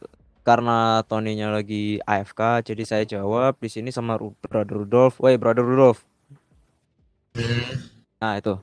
karena Tonynya lagi AFK, jadi saya jawab di sini sama Brother Rudolf. Woi, Brother Rudolf. Nah, itu.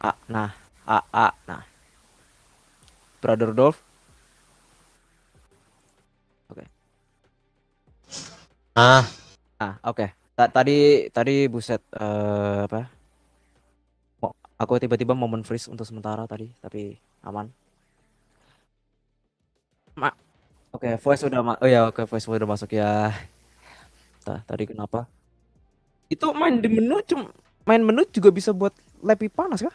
A, nah, A, A, nah. Brother Rudolf. Oke. Ah. Ah, oke. Ta- Tadi tadi buset eh, apa? Aku tiba-tiba momen freeze untuk sementara tadi, tapi aman. Ma Oke, voice udah ma Oh ya, oke, voice udah masuk ya. Tah, tadi kenapa? Itu main di menu cum main menu juga bisa buat lebih panas kah?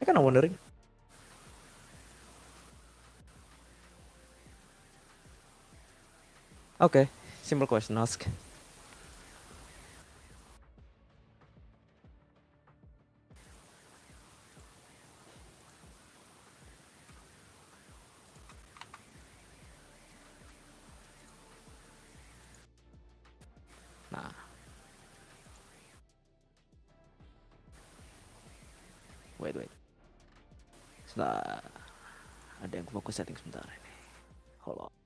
I kind of wondering. Okay, simple question ask. Ada yang fokus setting sebentar ini. Hold on.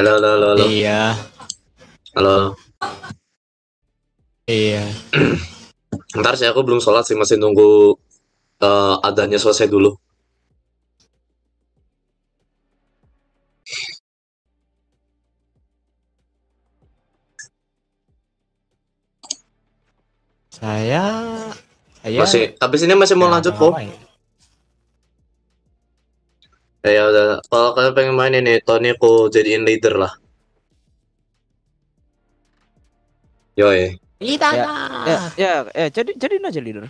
Halo, halo, halo, halo. Iya. Halo. Iya. Ntar sih aku belum sholat sih, masih nunggu eh, adanya selesai dulu. Saya saya Masih, habis ini masih mau lanjut kok. Ya ya udah, kalau kalian pengen main ini, Tony aku jadiin leader lah. Yoi. Kita Ya, ya, ya, ya, jadi jadiin aja leader.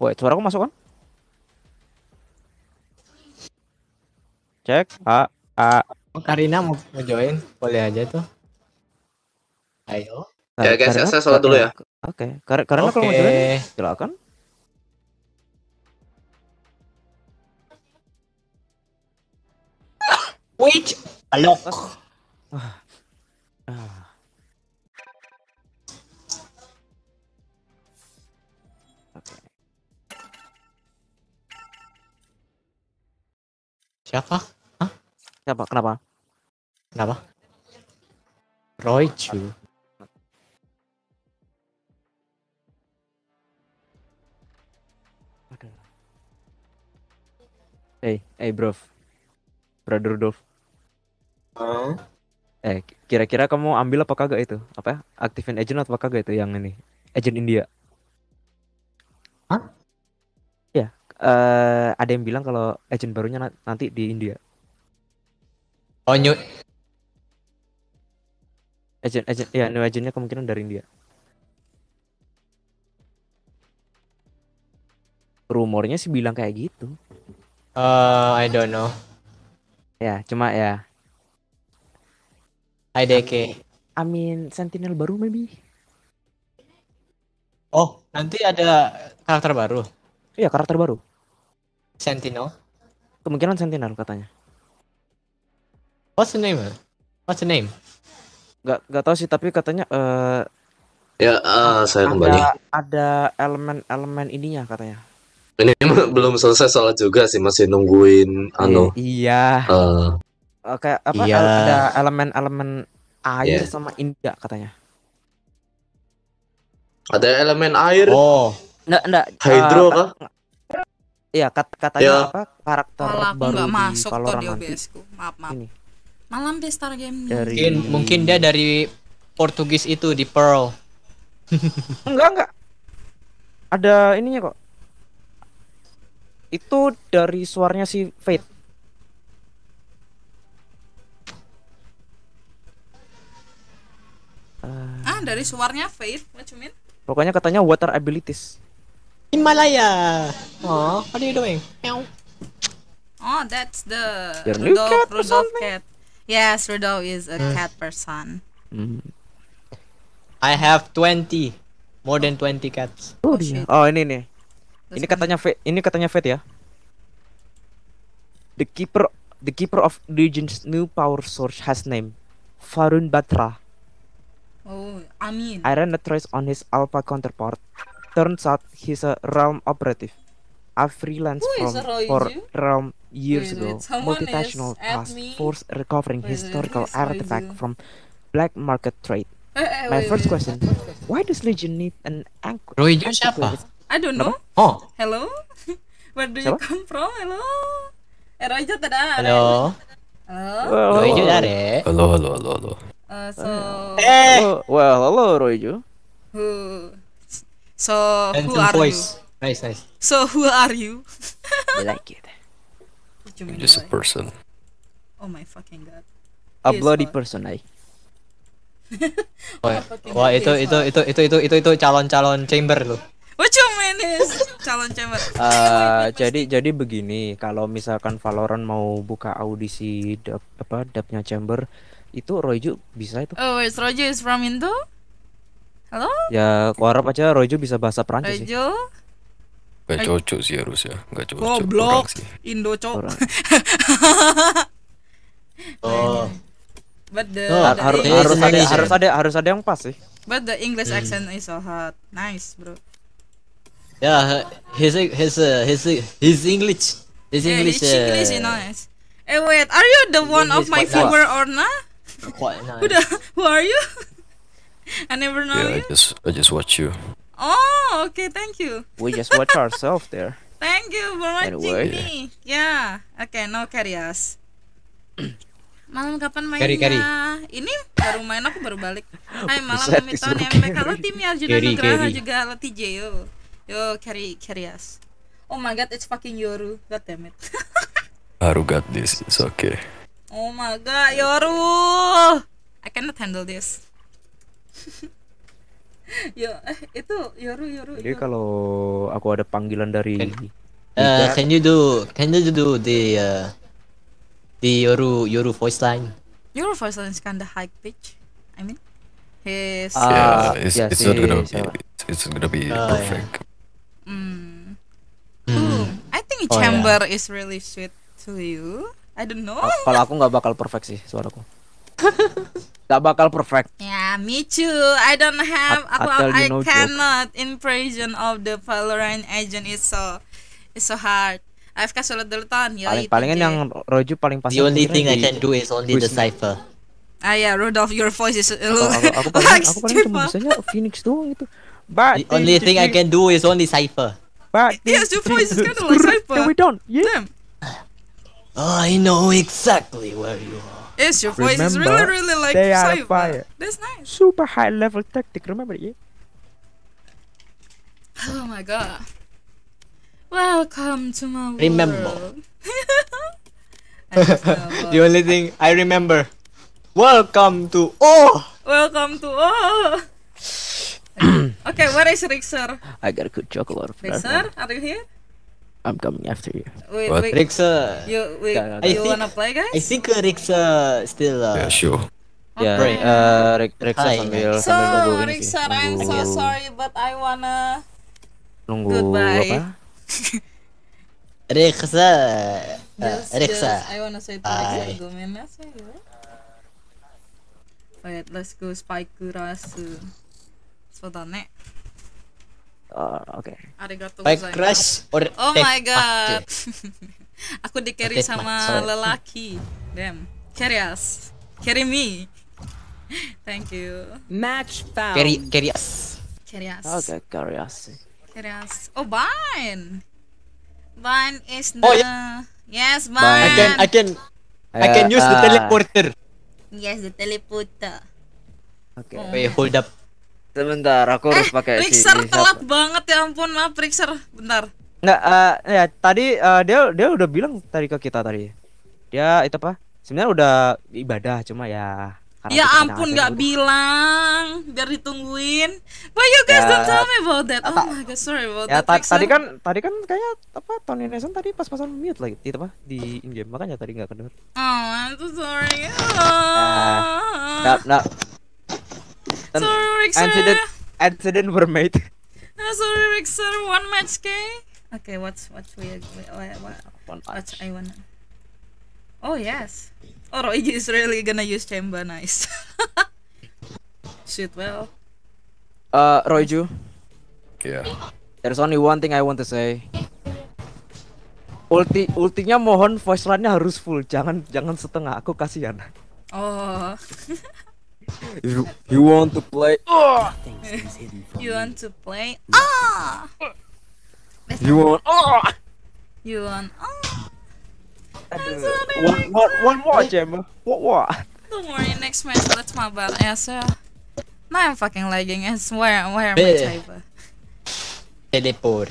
Wait, suaraku masuk kan? Cek. A, A. Oh, Karina mau, mau join? Boleh aja tuh. Ayo. Ya, guys, saya sholat dulu ya. Oke, Kar- karena kalau mau join, silakan. Wait, alok. Siapa? Siapa? Kenapa? Kenapa? Roy Chu. Hey, hey bro. Brother Rudolf. Eh, kira-kira kamu ambil apa kagak itu? Apa? ya? Aktifin agent apa kagak itu yang ini? Agent India. Hah? Ya, eh ada yang bilang kalau agent barunya na- nanti di India. Oh new Agent agent ya, new agentnya kemungkinan dari India. Rumornya sih bilang kayak gitu. uh, I don't know. Ya, cuma ya Hai Deke. I mean Sentinel baru maybe. Oh, nanti ada karakter baru. Iya, karakter baru. Sentinel. Kemungkinan Sentinel katanya. What's the name? What's the name? Gak gak tahu sih tapi katanya eh Ya, ah, saya kembali. ada ada elemen-elemen ininya katanya. Ini belum selesai soal juga sih, masih nungguin anu. Iya. eh, Eh, kayak apa Iya. ada elemen-elemen air Iya. sama India katanya. ada elemen air. Oh, Enggak, enggak. Hydro eh, kah? Iya, kat- katanya Ya. apa karakter Malah aku baru nggak di masuk tuh di ku. Maaf, maaf. Ini Malam deh Star Game dari mungkin mungkin dia dari Portugis itu di Pearl. Enggak, enggak. Ada ininya kok. Itu dari suaranya si Fate. Ah, dari suaranya what you mean? Pokoknya katanya water abilities. Himalaya. Oh, what are you doing? Meow. Oh, that's the Rudolph, cat Rudolph cat. Yes, Rudolph is a Hmm. cat person. Hmm. I have 20. More than 20 cats. Oh, dia. Oh, ini nih. Ini katanya Fate, ini katanya Fate ya. The keeper the keeper of Legion's new power source has name Farun Batra. Oh, I mean. I ran a trace on his alpha counterpart. Turns out he's a realm operative. I is from for realm years Wait, ago. Multinational task force recovering Wait, historical artifact from black market trade. Eh, eh, My wait, first wait. question: Why does Legion need an anchor? Roy Ju siapa? I don't know. Oh, Hello? Where do you Siapa? come from? Hello? Eh, Roja tada. halo. Halo? Roy Ju dari. Halo, halo, halo, halo. Uh, so Eh, Oh, well, hello Royjo. who So who are voice. Nice, nice. you? So who are you? I like it. You I'm just a person. Oh my fucking god. A bloody person, I. Wah, wah itu itu itu itu itu itu itu calon-calon chamber tuh. What you mean is calon chamber? Eh, jadi jadi begini, kalau misalkan Valorant mau buka audisi dub, apa dubnya Chamber, itu Royju bisa itu. Oh, wait, Rojo is from Indo? Halo? Ya, aku harap aja Royju bisa bahasa Perancis sih. Rojo? Gak cocok sih harusnya. Gak cocok. Goblok. sih. Indo cok. Oh, But the, Oh, the Har- Ini harus ada harus ada harus ada yang pas sih. but the English Hmm. accent is so hot. Nice, bro. Yeah, his his uh, his his English, his Yeah, English. his English is uh, nice. Eh wait, are you the one of English my viewer or not? quite Who, nice. the, who are you? I never know Yeah, I you. just I just watch you. Oh, okay, thank you. We just watch ourselves there. Thank you for watching Anyway. me. Yeah. Okay, no curious. Malam kapan mainnya? Carry, carry. Ini baru main aku baru balik. Hai malam Nempe Halo carry. tim Arjuna Nugraha juga halo TJ yo. Yo carry curious. Oh my god, it's fucking Yoru. God damn it. Haru got this. It's okay. Oh my god, Yoru. I cannot handle this. Yo, eh itu Yoru Yoru. Jadi Yoru. kalau aku ada panggilan dari Uh, can you do can you do the uh, the Yoru Yoru voice line? Your voice line is kinda high pitch. I mean, his. Ah, yeah, it's, ya it's sih, not gonna? It's, it's gonna be Oh, yeah. Mm. Hmm. I think Oh, chamber is really sweet to you. I don't know. Kalau aku nggak bakal perfect sih suaraku. Gak bakal perfect. Yeah, me too. I don't have. I- aku, I no joke. cannot. Impression of the Valorant agent is so, is so hard. AFK sulit dulu. Ya Paling itu palingan yang Roju paling pas. The only thing I can do is only the cipher. Ah ya, Rudolph, your voice is. Aku, aku, aku paling aku paling cuma bisanya Phoenix doang itu. But The only thing I can do is only cipher. But Yes, your voice is kind of like Cypher. No, we don't. Yeah. Damn. I know exactly where you are. Yes, your voice is really, really like they are fire. That's nice. Super high level tactic, remember yeah? Oh my god. Welcome to my Remember. world. I just love the only thing I remember. Welcome to oh. Welcome to oh. okay, where is Rixer? I got a good chocolate. Rixer, are you here? I'm coming after you. Wait, What? wait. Rixa. You, wait, Yeah, I you think- wanna play, guys? I think uh, Rixa still. Uh, Yeah, sure. Ya, Okay. Rick, Ricksa Hi. sambil So, sambil sih. Rixer, I'm so sorry, but I wanna. Nunggu Goodbye. apa? Rixa. Uh, just, I wanna say to Hi. Rixer, go menase, yo. Wait, let's go spike kurasu. そうだね。 Oh, oke. Arigatou Spike gozaimasu. crush or Oh take my god. pace? Aku di carry Take sama pace, sorry. lelaki. Damn. Carry us. Carry me. Thank you. Match found. Carry carry us. Carry us. Oke, curiosity. Carry us. Oh, Vine. Vine is the Oh, Yes, Vine. I can I can I can use the Ah. teleporter. Yes, the teleporter. Oke. Wait, hold up. Sebentar, aku harus pakai si Rixer siapa? telat banget ya ampun, maaf Rixer. Bentar. Nggak, eh, ya tadi eh, dia dia udah bilang tadi ke kita tadi. Dia itu apa? Sebenarnya udah ibadah cuma ya. karena Ya ampun nggak bilang biar ditungguin. Why you guys Ya, don't tell me about that? Oh my god, sorry about Ya that. ta- Rixer. tadi kan tadi kan kayaknya apa Tony Nelson tadi pas-pasan mute lagi itu apa di in game makanya tadi nggak kedenger. Oh, I'm so sorry. Nah, nah. Ten- Sorry, Rixer. Incident incident were made. Ah, sorry, Rixer. One match, okay? Okay, what's what's we what, what, One what's I wanna? Oh yes. Oh, Roigi is really gonna use chamber. Nice. Shoot well. Uh, Royju, Yeah. there's only one thing I want to say. Ulti ultinya mohon voice line-nya harus full, jangan jangan setengah. Aku kasihan. Oh. You, you want to play? Oh, you want to play? Ah. you want? Oh, You want? Ah. one, one, one more chamber. What what? Don't worry. Next match, let's mabar. Yeah, so. Now I'm fucking lagging. I swear. Where am I typer? Teleport.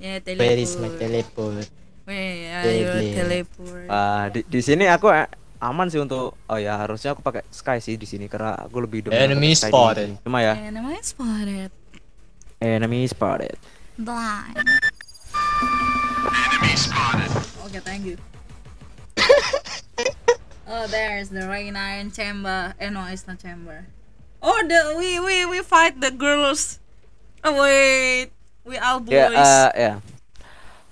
Yeah, Where is my teleport. teleport? Where are your Teleport. teleport? Ah, di di sini aku eh, aman sih untuk oh ya harusnya aku pakai Sky sih di sini karena aku lebih dominan Enemy spotted. Cuma ya Enemy spotted. enemy spotted. Blind. Okay, thank you. oh, there's the rain iron chamber. Eh, no, it's not chamber. Oh, the we we we fight the girls. Oh wait, we all boys. Ya, eh, ya.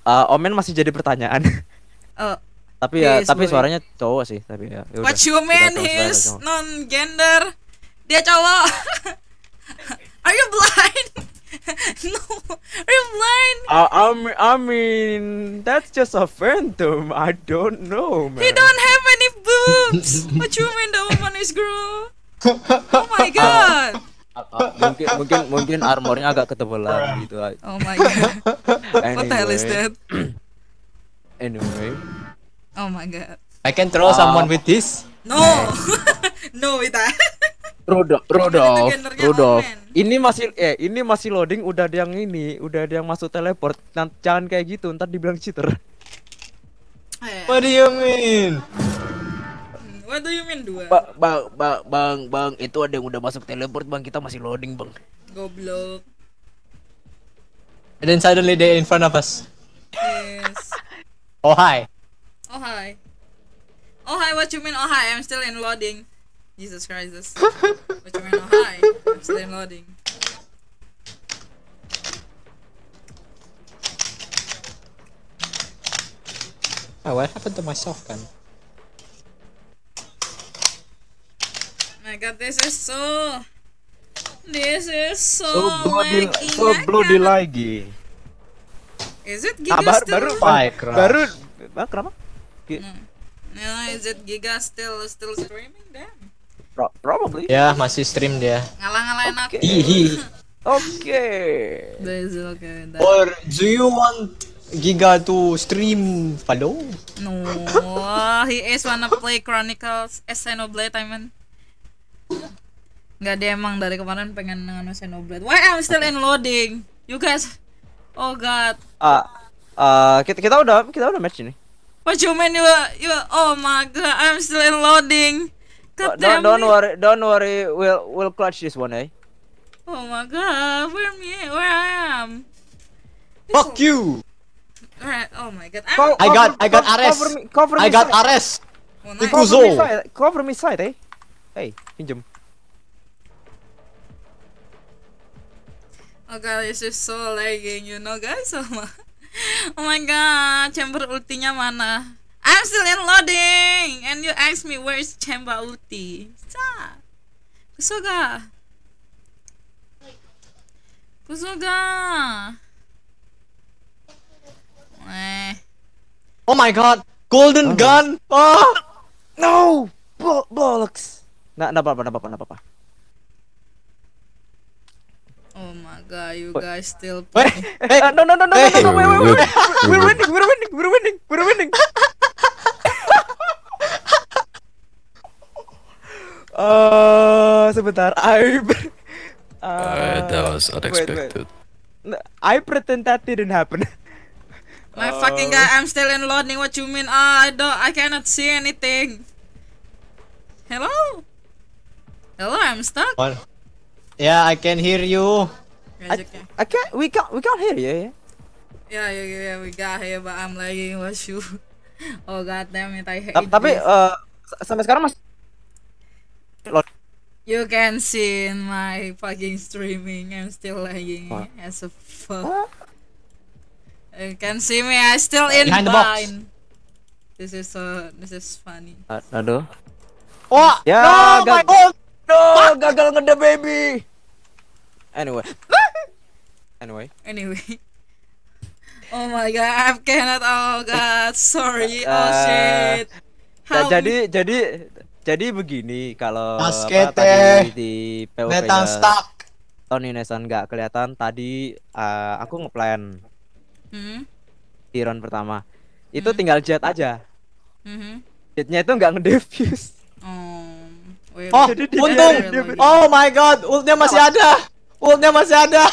Eh, Omen masih jadi pertanyaan. Oh, tapi ya, Please, tapi boy. suaranya cowok sih, tapi ya. ya what you mean? He's cowok. non-gender. Dia cowok. Are you blind? no, are you blind? I, I mean, I mean, that's just a phantom. I don't know, man. He don't have any boobs. what you mean the woman is girl? Oh my god. Ah, mungkin mungkin mungkin armornya agak ketebalan gitu. Oh my god. What the hell is Anyway. that? Anyway, Oh my god. I can throw someone with this. No. no Rodolf, gendernya Rodolf. Omen. Ini masih eh ini masih loading udah ada yang ini, udah ada yang masuk teleport. Nan- jangan kayak gitu, ntar dibilang cheater. What do you mean? What do you mean dua? Ba- bang, bang, bang, bang, itu ada yang udah masuk teleport, bang. Kita masih loading, bang. Goblok. And then suddenly they're in front of us. Yes. Oh hi. Oh hi. Oh hi, what you mean? Oh hi, I'm still in loading. Jesus Christ. what you mean? Oh hi, I'm still in loading. Oh, what happened to my shotgun? My God, this is so. This is so. So bloody, laggy. so bloody lagi. Is it Ah, Giga baru, still? baru, baru, ah, kenapa? Gi- No, is it Giga still still streaming? Damn. Pro- probably. Ya, masih stream dia. Ngalah-ngalahin aku. This is okay. That. Or do you want Giga to stream follow. No, he is wanna play Chronicles Xenoblade I mean. Nggak dia emang dari kemarin pengen nganu Xenoblade. Why I'm still in loading? You guys, oh god. Ah, ah, kita kita udah kita udah match ini. What you mean you you? Oh my god, I'm still in loading. God Don't damn don't worry, don't worry. We'll we'll clutch this one, eh? Oh my god, where me? Where I am? Fuck you. Alright, oh my god. I'm, Co- I got I got cover- Ares. cover me- cover I me got side. Ares. Oh, nice. Cover me side, cover me side, eh? Hey, pinjem. Oh god, this is so lagging, you know guys. Oh my, oh my god, chamber ultinya mana? I'm still in loading, and you ask me where's chamber ulti? Sa, kusoga, kusoga. Eh, Oh my god. Golden gun. Oh. No, Bo- bollocks. Nggak, nggak apa-apa, nggak apa-apa, nggak apa-apa. Oh my god, you Wait. guys still Wait, play. hey, Uh, no, no, no, no, Hey. no, no, wait, wait, wait, wait. We're winning, we're winning, we're winning, we're winning. Uh, sebentar. I Uh, that was wait, wait. unexpected. No, I pretend that didn't happen. My fucking god, I'm still in loading. What you mean? Ah, I don't, I cannot see anything. Hello, hello, I'm stuck. One. Yeah, I can hear you. Guys, okay. I can't, we can't, we can't hear you. Yeah? Yeah, yeah, yeah, yeah, we got here, but I'm lagging. What you? Oh god damn it, I hate Ta- Tapi uh, sampai sekarang masih You can see in my fucking streaming, I'm still lagging What? as a fuck. You can see me, I still in Behind the box. bind. This is so, this is funny. Uh, aduh. Oh, Ya, no, my gag- No, gagal ngede baby. Anyway. anyway. Anyway. Oh my god, I cannot. Oh god, sorry. Oh Eh, shit. Help jadi jadi jadi begini kalau Basket apa, tadi di POV Nathan stuck. Tony Nesan nggak kelihatan tadi eh, aku ngeplan Hmm? di round pertama itu tinggal jet aja Mhm. jetnya itu nggak ngedefuse Oh. Oh, untung. Oh my god, ultnya masih ada. Ultnya masih ada.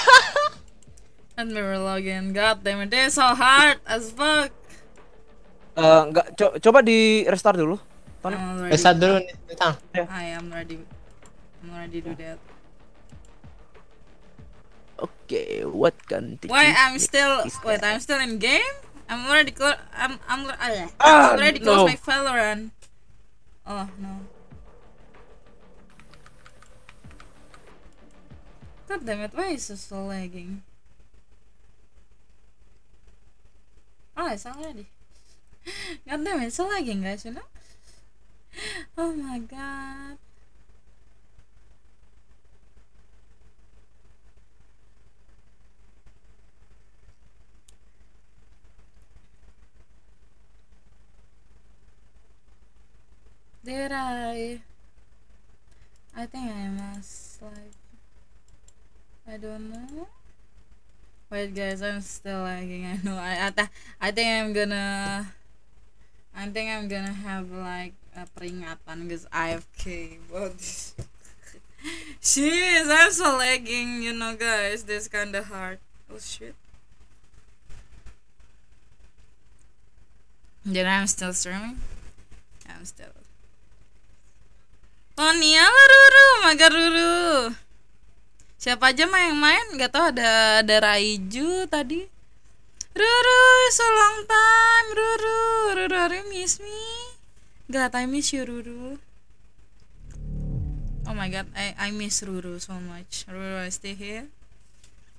Let me relog in. God damn it, is so hard as fuck. Eh, nggak co- coba di restart dulu. Reset dulu nih, Nathan. I am ready. I'm ready to do that. oke what can Why I'm still wait? I'm still in game. I'm already clo- I'm I'm uh, I'm Ah, already no. close my Valorant. Oh no. God damn it! Why is it so lagging? Oh, it's already. God damn it! It's lagging, guys. You know. Oh my god. Did I? I think I must like. I don't know. Wait, guys, I'm still lagging. I know. I I, th- I think I'm gonna. I think I'm gonna have like a peringatan because IFK. But Jeez, I'm so lagging. You know, guys. This kind of hard. Oh shit. Then I'm still streaming. I'm still. Tony, halo Ruru, maga Ruru. Siapa aja mah yang main? Gak tau ada ada Raiju tadi. Ruru, so long time, Ruru. Ruru, you miss me? God, I miss you, Ruru. Oh my god, I I miss Ruru so much. Ruru, I stay here.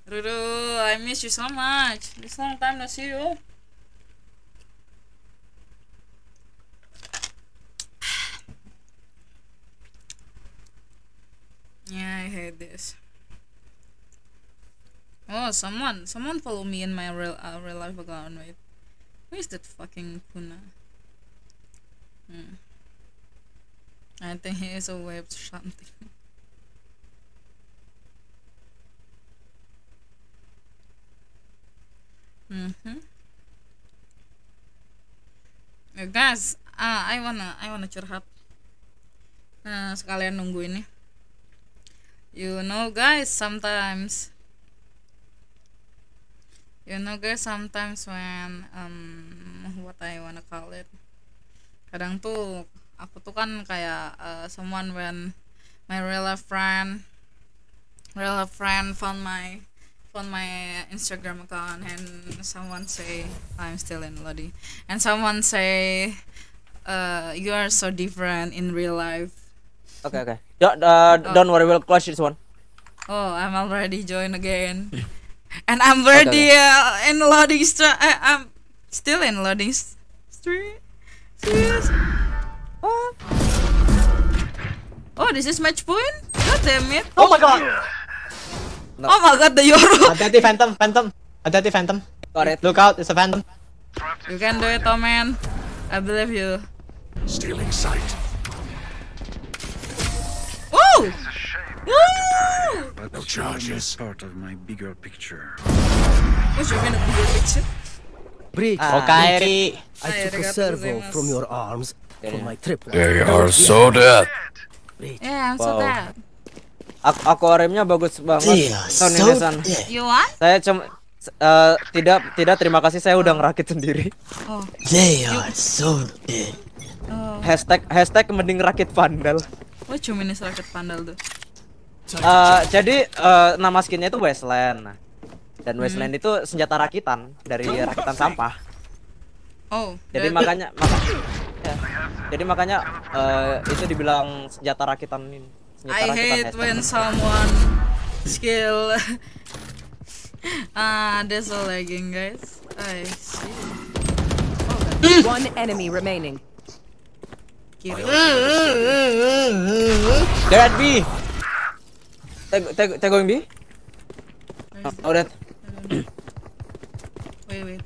Ruru, I miss you so much. This long time no see you. Yeah, I hate this. Oh, someone, someone follow me in my real, uh, real life account. Wait, who is that fucking Puna? Hmm. I think he is a web something. Mm-hmm. Ya, guys, ah, I wanna I wanna curhat. Nah, sekalian nunggu ini. You know guys, sometimes You know guys, sometimes when um what I wanna call it. Kadang tuh aku tuh kan kayak uh, someone when my real life friend real life friend found my found my Instagram account and someone say I'm still in Lodi and someone say uh, you are so different in real life Oke oke. Don't uh, don't worry, we'll close this one. oh I'm already joined again and I'm already uh, in loading stra- I, I'm still in loading s- stream serious what oh this is match point god damn it Oh my god. oh my god the Euro Hati-hati Phantom, Phantom. Hati-hati Phantom. Got it. Look out, it's a Phantom. you can do it oh man I believe you Stealing sight. Woo! But no charges. Part of my bigger picture. What's your gonna be your picture? Bridge. Oh, Kairi. I took a servo from your arms for my trip. They are so dead. Yeah, I'm so Wow. bad. Ak akuariumnya bagus banget. Iya, Tony so Nesan. dead. You what? Saya cuma eh, tidak tidak terima kasih saya udah ngerakit sendiri. Oh. They are so dead. Oh. Hashtag hashtag mending rakit vandal. What you mean is rocket pandal tuh? Eh, jadi eh, nama skinnya itu Wasteland. Nah, Dan Wasteland itu senjata rakitan dari rakitan sampah. Oh. Jadi that- makanya maka, ya. Jadi makanya eh, itu dibilang senjata rakitan ini. Senjata I rakitan hate when someone skill ah that's all lagging guys. I see. One enemy remaining. They're at B. They, they, they going B? Oh, that. Wait, wait.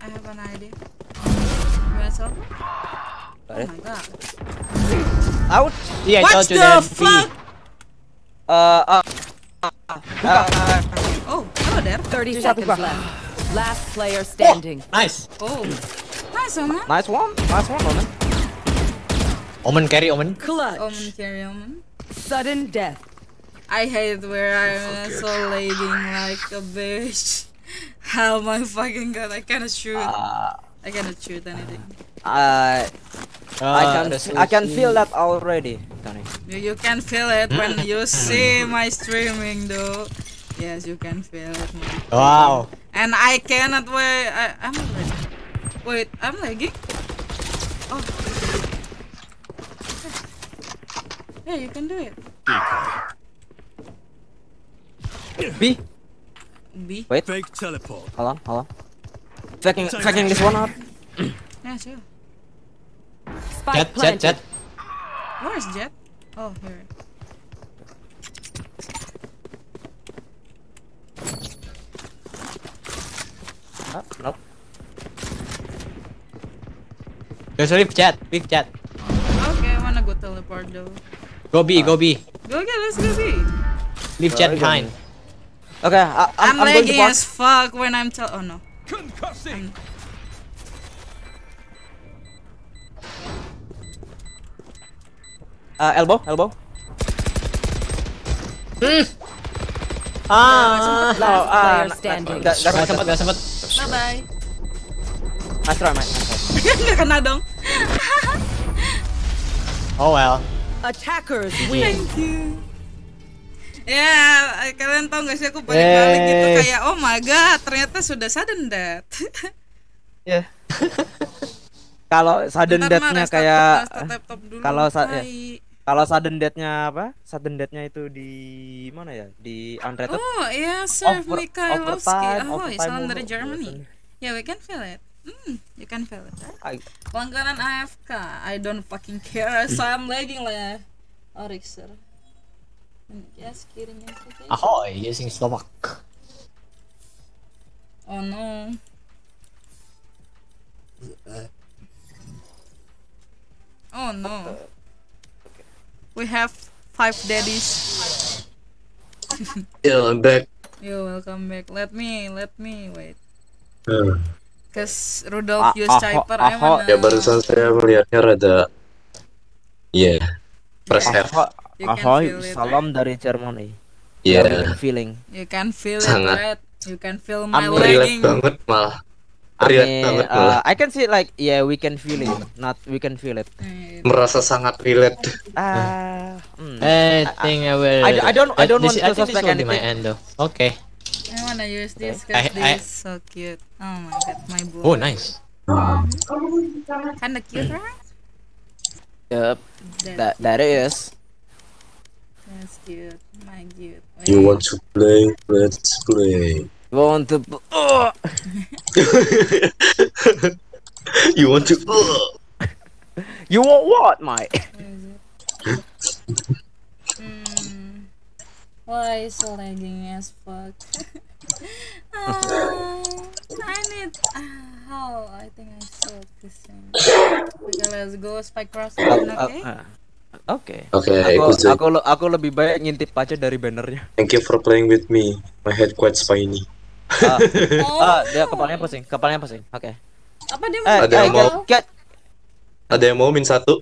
I have an idea. You want some? Oh my god. Out. Yeah, I What told you the that B. fuck? Uh, uh, Oh, hello there. 30 seconds left. Last player standing. Nice. Oh. Nice, Omen. nice one, nice one, Omen. Omen carry Omen. Clutch. Omen carry Omen. Sudden death. I hate where I'm so lagging like a bitch. How my fucking god, I cannot shoot. I cannot shoot anything. Uh, I Ah, can that's I can feel that already, Tony. You, you can feel it when you see my streaming though. Yes, you can feel it. Wow. And I cannot wait. I, I'm lagging. Wait, I'm lagging? Oh. Yeah, you can do it. B. B. Wait. Fake teleport. Hold on, hold on. Faking, faking this one up. Yeah, sure. Spike Jet, jet, planted. jet. Where is Jet? Oh, here. Ah, nope. There's a lift jet, lift jet. Okay, I wanna go teleport though. Go B, go B. Go, okay, let's go B. Leave jet behind. Okay, I, I'm, I'm, I'm going to lagging park. as fuck when I'm tel- Oh no. Concussing. Uh, elbow, elbow. Ah. No, uh, Player n- standing. Gak, gak Gak sempet. sempet, gak sempet. Bye bye. Nice try, mate. Nice try. Gak kena dong. Oh well. Attackers win. Thank you. Ya, kalian tau gak sih aku balik-balik gitu Eh. kayak oh my god, ternyata sudah sudden death. Ya. Kalau sudden death-nya kayak kalau sa- ya. Kalau sudden death-nya apa? Sudden death-nya itu di mana ya? Di unrated. Oh iya, Sir Over- Mikhailovsky. Oh, overtime salam dari Germany. Yeah, we can feel it. Hmm, you can feel it. Right? I- Pelanggaran AFK. I don't fucking care. So I'm lagging lah. Orixer. Yes, kidding. Ahoy, using Slovak. Oh no. Oh no. We have five daddies. Yeah, I'm back. Yo, welcome back. Let me, let me wait. Uh, Cause Rudolph Ah, used aho- Cypher, I aho- wanna. Ya barusan saya melihatnya rada Iya Press F Ahoy, feel it, salam dari Germany. Iya. Dari feeling. You can feel Sangat. it, right? You can feel my lagging. banget malah I Relate mean, banget uh, malah I can see like yeah we can feel it, not we can feel it. Merasa sangat relate Ah, hmm. I think I will. I, I don't I don't this, want to suspect will be my anything. end though. Okay. I wanna use this I- cause I- this is so cute. Oh my god, my boy. Oh, nice. Kinda cute, right? Yep. That that is. That's cute. My cute. You want to play? Let's play Want to oh. You want to You want what, mate? Hmm. Why is so lagging as fuck? Ah, I need. ah, how? I think I saw this thing. Okay, let's go spike cross. Uh, Okay. uh, Oke. Oke, Aku ikut Zay. aku le- aku lebih baik ngintip aja dari bannernya. Thank you for playing with me My head quite spiny Ah, ah, dia kepalanya pusing, kepalanya pusing. Oke. Apa dia Eh, Ada yang eh, mau get, Ada yang mau min satu?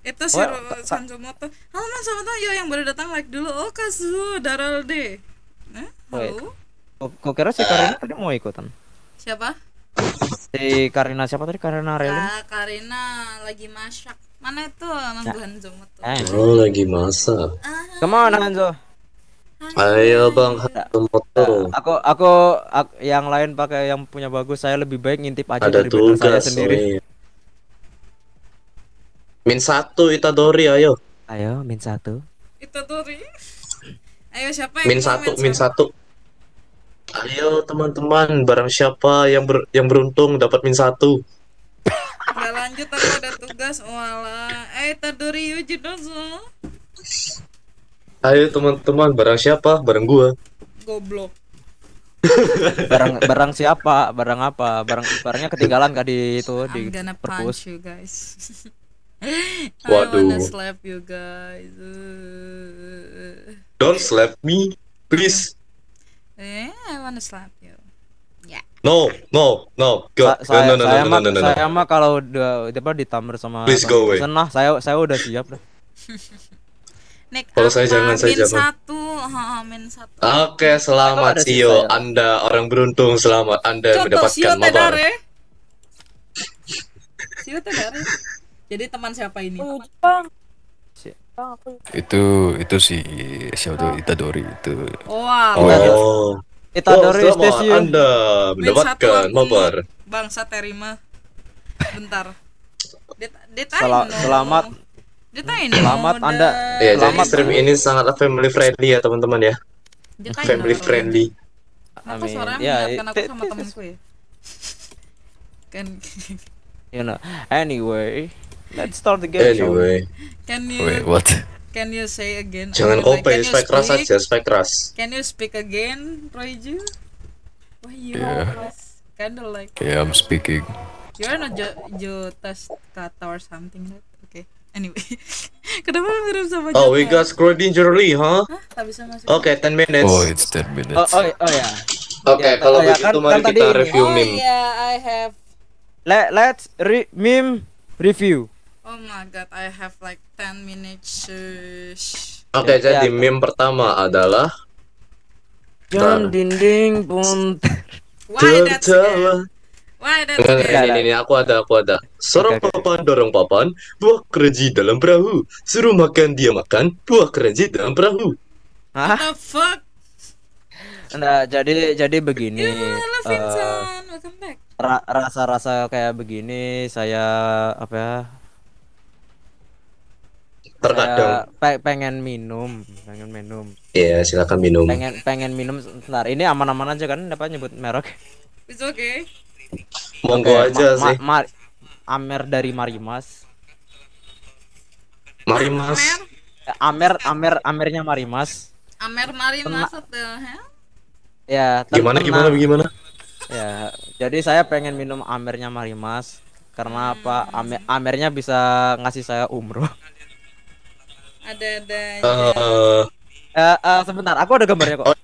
Itu si Well, Ro- Sanjomoto. Halo selamat malam. Yo yang baru datang like dulu. Oh Kazu, Daralde. Eh, Wait. halo. Kok kok kira si Karina tadi mau ikutan? Siapa? Si Karina siapa tadi? Karina Relin? Ah, Karina lagi masak. Mana itu nunggu Hanzomoto? Eh. Oh lagi masak Come on Hanzo. Ayo bang Hanzomoto Aku aku ak- yang lain pakai yang punya bagus. Saya lebih baik ngintip aja Ada dari banner saya tugas sendiri. Min satu Itadori ayo Ayo, min satu. Itu tuh Ri. Ayo siapa yang Min satu Min satu Ayo teman-teman Barang siapa yang ber- yang beruntung dapat min satu Gak lanjut aku ada tugas Walah Eh Tadori Yuji dozo Ayo teman-teman Barang siapa Barang gua Goblok Barang barang siapa? Barang apa? Barang barangnya ketinggalan kah di itu di I'm gonna perpus. punch you guys I Waduh. wanna slap you guys Uh. Don't slap me Please Eh I wanna slap No No No. Go Sa- saya, No no no saya no mah no no no. saya mah kalau udah apa ditamer sama Please go away. Susan lah, saya saya udah siap dah. Nick Kalau saya jangan, saya min jangan. satu. Ha, min satu. Oke selamat Ada sih Sio saya. Anda orang beruntung. Selamat Anda Contoh Sio mendapatkan mabar Sio Tedare Jadi teman siapa ini? Itu itu si siapa tuh? Itadori itu. Wah, Oh. Oh Itadori Oh, selamat Station. Anda mendapatkan mabar Bangsa terima. Bentar. Det- Sela- Detaino selamat. Detaino selamat da- Anda. Ya jadi selamat. stream ini sangatlah family friendly ya teman-teman ya. Detaino Family friendly. Mean, suaranya ya, mengingatkan aku sama temenku ya? Kan you know. Anyway, let's start the game. Anyway. Can you Wait, what? Can you say again? Jangan mean, like, you spike keras speak? aja spike keras Can you speak again, Roiju? Why you Yeah. always kinda like Yeah, I'm speaking. You're not jo Jotas kata or something right? Okay. Anyway. Kenapa mirip sama Oh we Jota? got Scrodingerly huh Hah? Tak bisa masuk. Oke 10 minutes Oh, it's 10 minutes. Oh, oh, oh ya. Oke Ya, kalau oh ya, begitu kan- mari kan kita ini. review Oh meme yeah, I have Let let's re meme review. Oh my god, I have like 10 minutes. Oke Ya, jadi ya. meme pertama adalah Jam dinding pun Why that's Tertawa Why that's good? enggak, ini, ini, aku ada, aku ada. Seorang oke. papan dorong papan, buah keranji dalam perahu. Suruh makan, dia makan, buah keranji dalam perahu. Hah? The fuck? Nah, jadi jadi begini. Halo eh, Vincent, welcome back. ra- rasa-rasa kayak begini saya apa ya? Terkadang. Saya pe- pengen minum, pengen minum. Iya, silakan minum. Pengen pengen minum sebentar. Ini aman-aman aja kan dapat nyebut merek. It's okay. Monggo Oke, aja ma- sih. ma- ma- Amer dari Marimas. Mari mas. Eh, Amer Amer Amernya Marimas. Amer Mari Kena- what the hell? Ya, Gimana, gimana, gimana? Ya, jadi saya pengen minum Amernya Marimas karena apa? Amer Amernya bisa ngasih saya umroh. Ada ada. Eh, Eh, eh, sebentar, aku ada gambarnya kok.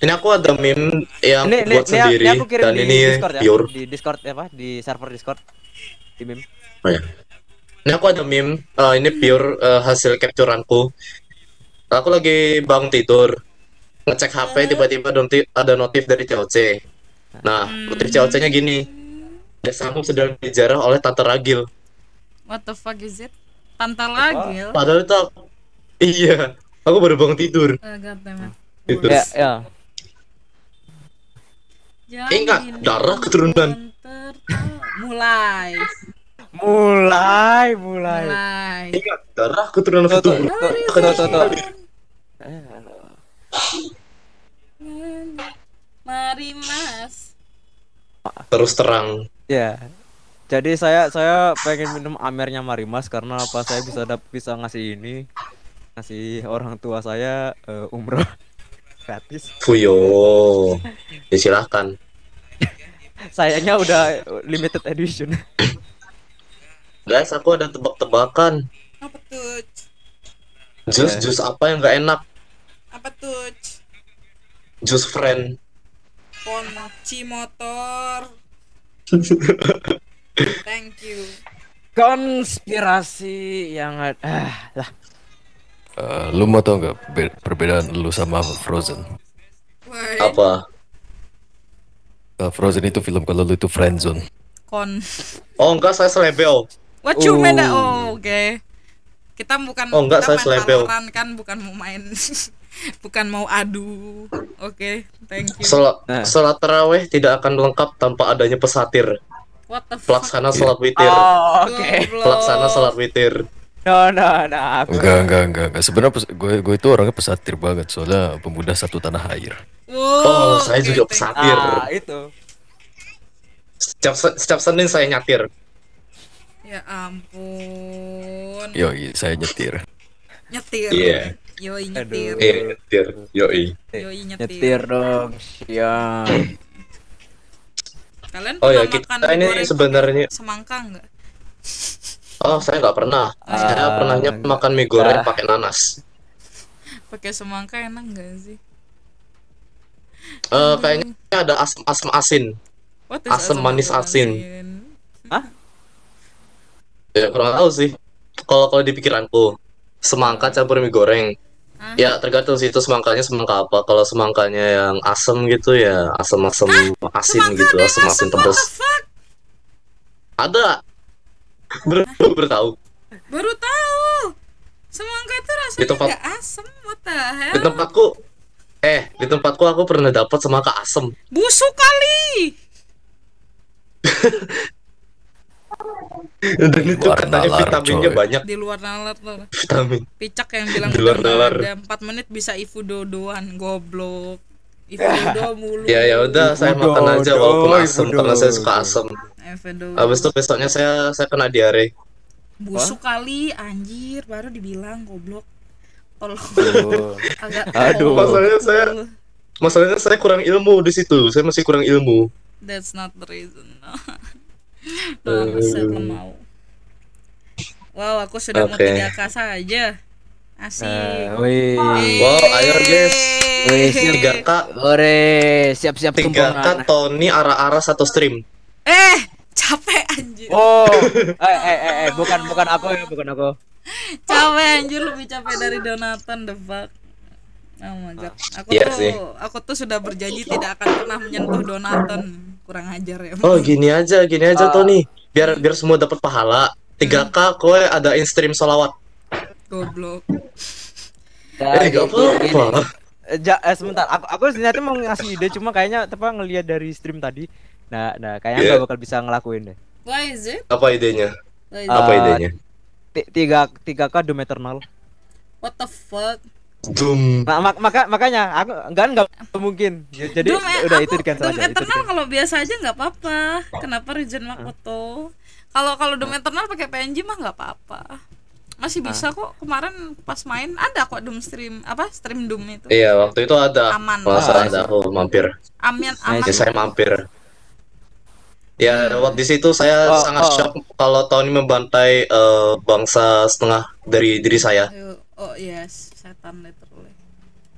Ini aku ada meme yang Ini, buat ini, sendiri ini aku kirim dan di ini Discord ya. pure. Di Discord apa? Di server Discord. Di meme. Oh ya. Ini aku ada meme, eh, ini pure eh, hasil capturanku. Aku lagi bangun tidur, ngecek HP tiba-tiba ada notif dari COC. Nah, notif COC-nya gini. Desamu sedang dijarah oleh Tante Ragil. What the fuck is it? Tante lagi ya. Padahal itu aku- iya, aku baru bangun tidur. Oh, it. Itu. Ya, ya. Ingat, darah keturunan. Mulai. Mulai, mulai. Mulai. Ingat, darah keturunan Tuh, tuh, tuh. Mari Mas. Terus terang. Ya. Jadi saya saya pengen minum amernya Marimas karena apa saya bisa dap bisa ngasih ini ngasih orang tua saya eh, umroh gratis. Fuyo. Ya silahkan. Sayangnya udah limited edition. Guys, aku ada tebak-tebakan. Apa tuh? Jus jus apa yang nggak enak? Apa tuh? Jus friend. Kunci motor. Thank you. Konspirasi yang ada ah, lah. Eh, lu mau tau nggak be- perbedaan lu sama Frozen? Apa? Eh, Frozen itu film kalau lu itu friendzone. Kon. Oh enggak, saya selebel. What you mean? Oh. Oh, oke. Kita bukan Oh, enggak, kita saya main selebel. Valorant kan bukan mau main bukan mau adu. Oke, thank you. Salat, Nah. salat taraweh tidak akan lengkap tanpa adanya pesatir. What the fuck? Pelaksana salat witir. Oh, oke. Pelaksana salat witir. No, no, no. Aku... Enggak, enggak, enggak, enggak. Sebenarnya gue gue itu orangnya pesatir banget soalnya pemuda satu tanah air. Oh, saya juga pesatir. Ah, itu. Setiap setiap Senin saya nyatir. Ya ampun. Yo, saya nyetir. Nyetir. Iya. Yoi nyetir. Iya, nyetir. Yoi. Yoi nyetir. Nyetir dong, siap. Kalian Oh pernah ya, kita makan ini goreng sebenarnya semangka enggak? Oh, saya nggak pernah. saya Ah, pernahnya makan mie goreng enggak. pakai nanas. Pakai semangka enak enggak sih? Eh, kayaknya ada asam asam asin. What is Asam asam manis asam asin. Hah? Ya kurang tahu sih. Kalau kalau di pikiranku semangka campur mie goreng. Ya tergantung sih itu semangkanya semangka apa. Kalau semangkanya yang asam gitu ya asam-asam asin gitu, asam-asin pedas. Ada. Baru baru tahu. Baru tahu. Semangka itu rasanya Di tempat- enggak asam. What the hell? Di tempatku eh di tempatku aku pernah dapat semangka asam. Busuk kali. Dan itu katanya nalar, vitaminnya coy. banyak. Di luar nalar tuh. Vitamin. Picak yang bilang Di luar nalar. ada 4 menit bisa ifu dodoan goblok. Ifu dodo mulu. Ya ya udah saya makan aja walaupun asam karena saya suka dodo. Habis itu besoknya saya saya kena diare. Busuk kali anjir baru dibilang goblok. Tolong. Agak Aduh. Masalahnya saya masalahnya saya kurang ilmu di situ. Saya masih kurang ilmu. That's not the reason. Doang set mau. Wow, aku sudah mau Oke. 3K saja. Asik. Wih. Wow, ayo guys. Wih, Tiga K, Ore, siap-siap tiga tumpangan. K Tony arah-arah satu stream. Eh, capek anjir. Oh, eh, eh, eh, eh, bukan bukan aku ya, bukan aku. Capek anjir lebih capek dari Donatan the fuck. Oh my god. Aku Iya tuh sih. aku tuh sudah berjanji tidak akan pernah menyentuh Donatan. Kurang ajar ya. Oh gini aja, gini aja Ah. Tony. Biar biar semua dapat pahala. Tiga K kowe ada in stream solawat. Goblok. Ya, Eh gak gini, apa-apa. Eh, Ja, eh, sebentar, aku aku sebenarnya mau ngasih ide cuma kayaknya apa ngelihat dari stream tadi. Nah, nah kayaknya Iya. nggak bakal bisa ngelakuin deh. Why is it? Apa idenya? Is it? Apa idenya? Ti- Tiga tiga K Doom Eternal. What the fuck? Doom. Nah, mak- maka makanya aku enggak enggak mungkin. Ya, Jadi Doom, eh, udah aku, itu di cancel Doom aja. Eternal kalau biasa aja nggak apa-apa. Kenapa Regen Makoto? Kalau kalau Doom Eternal pakai PNG mah nggak apa-apa. Masih bisa kok. Kemarin pas main ada kok Doom stream apa stream Doom itu. Iya, waktu itu ada. Aman. Ah, ada aku mampir. Aman aman. Ya, saya mampir. Ya, waktu di situ saya Oh, sangat oh. shock kalau Tony membantai eh, bangsa setengah dari diri saya. Oh yes, setan literally.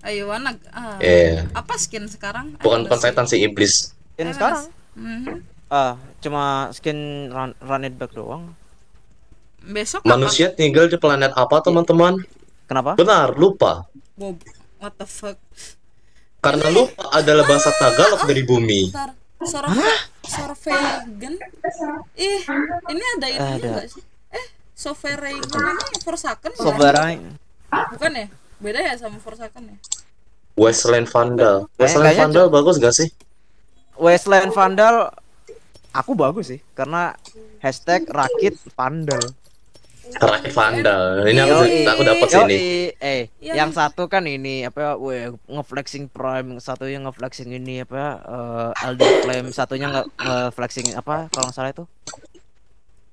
Ayo wanna ah, Iya. apa skin sekarang? Bukan bukan setan sih iblis. Skin Ayo, sekarang. Mhm. Ah, cuma skin run, run it back doang. Besok? Manusia tinggal di planet apa teman-teman? Kenapa? Benar, lupa. Wow, what the fuck? Karena lupa adalah bahasa Tagalog dari bumi. Bentar, Sor Sorvegan? Ih, ini ada ini enggak sih? Eh, Sovereign ini Forsaken bukan? Bukan ya? Beda ya sama Forsaken ya? Wasteland Vandal. Eh, Wasteland kayaknya Vandal bagus gak sih? Wasteland Vandal aku bagus sih karena hashtag rakit vandal. Rakit Vandal. Ini aku Yoi. aku dapat sini. Eh, Yoi. yang satu kan ini apa we ngeflexing prime, satunya ngeflexing ini apa eh Elder Flame, satunya nge ngeflexing apa kalau nggak salah itu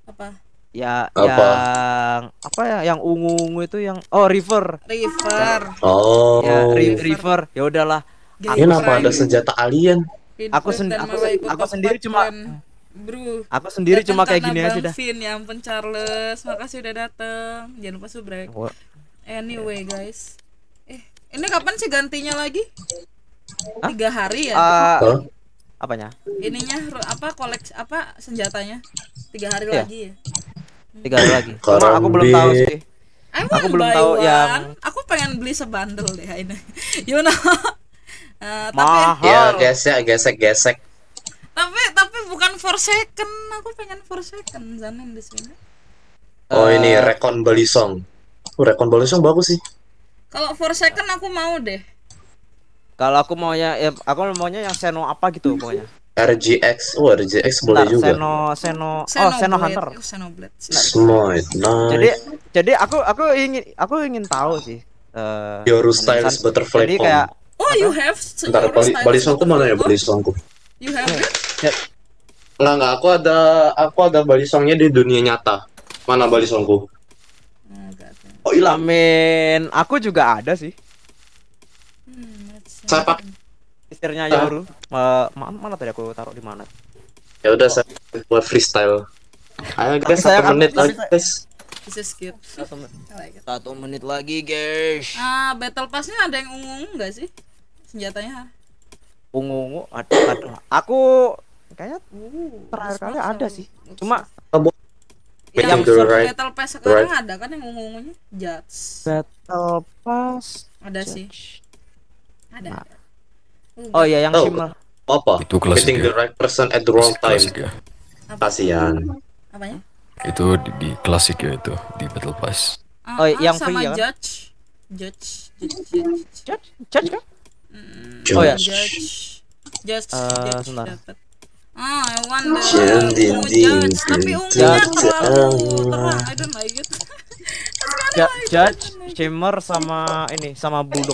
Apa? Ya Apa? yang apa ya yang ungu-ungu itu yang oh river River. Oh. ya ri- river ya udahlah Ini kenapa ada senjata alien? aku dan aku, aku sendiri cuma. Bro. aku sendiri cuma kayak gini aja dah Vin, ya ampun Charles, makasih udah dateng. Jangan lupa subrek. Wah. Anyway guys, eh ini kapan sih gantinya lagi? Tiga hari ya? Hah? apanya Ininya apa koleks apa senjatanya? Tiga hari Iya. lagi ya? Tiga hari lagi cuma aku belum tahu sih I Aku belum tahu one. yang- Aku pengen beli sebandel deh ini. You know. Eh, tapi Ya, gesek, gesek, gesek. tapi tapi bukan for second. Aku pengen for second Zanen di sini. Oh, Eh, ini Recon Balisong. Oh, Recon Balisong bagus sih. Kalau for second aku mau deh. kalau aku maunya ya aku maunya yang seno apa gitu pokoknya RGX. Oh, RGX boleh Bentar, juga. seno seno oh seno hunter Oh, Xenoblade. Smite, nice. jadi jadi aku aku ingin aku ingin tahu sih eh Yoru Styles Renaissance. Butterfly jadi kayak Oh, you have Bentar, Yoru bali, Styles balisongku mana ya Bomb? balisongku? You have it? Enggak, enggak. Aku ada aku ada balisongnya di dunia nyata. Mana balisongku? Oh, hilang. Amin aku juga ada sih Sepak. Istrinya Yoru Eh, mana, mana tadi aku taruh di mana Ya udah saya buat freestyle. Ayo guys, Saya satu menit lagi guys. Like it. satu menit lagi guys Ah, battle pass-nya ada yang ungu enggak sih? Senjatanya. ungu-ungu ada ada aku kayaknya terakhir kali ada sih cuma Yang Middle suruh right, battle pass sekarang right. ada kan yang ungu-ungunya? Jats. battle pass Ada sih. Ada. Uh, oh iya yang Oh. Apa? Itu klasik Hitting the right person at the wrong time. Klasik ya. Kasihan. Apanya? Itu di, di klasik ya itu di Battle Pass. Ah, Oh, ah, yang sama free ya kan? judge. Judge. Judge. Judge. judge judge kan Mm, Oh, ya. Judge. Judge. Eh, judge sebentar. Ah, I wonder. Ding, judge, tapi ungunya terlalu terang. I don't like it. Ju- judge shimmer sama ini sama bulldog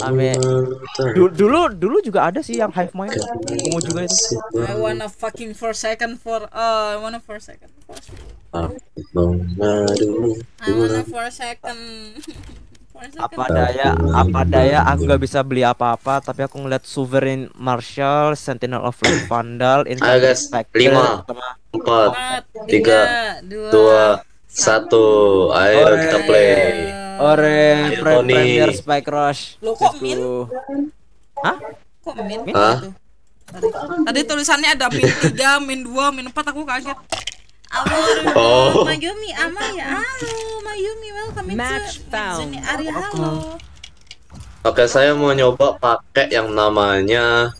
Amin. Du- dulu dulu juga ada sih yang hive mind ungu juga itu I wanna fucking for second for uh I wanna for second. Mengadu. I wanna for second. For second. apa daya apa daya aku nggak bisa beli apa-apa tapi aku ngeliat Sovereign Marshall Sentinel of Light Vandal Ayo guys, Inspector, lima, sama- empat, Empat, tiga, dua, dua, satu. Ayo kita play. Ore Pre-. Premier Spike Rush Lo kok Let's min? Hah? Kok min? Hah? gitu? Tadi, tadi tulisannya ada min 3, min 2, min 4 aku kaget. Halo, Oh. Mayumi, Amaya. Halo, Mayumi, welcome Match into found. Zuni Arya. Halo. Oke, saya mau nyoba pakai yang namanya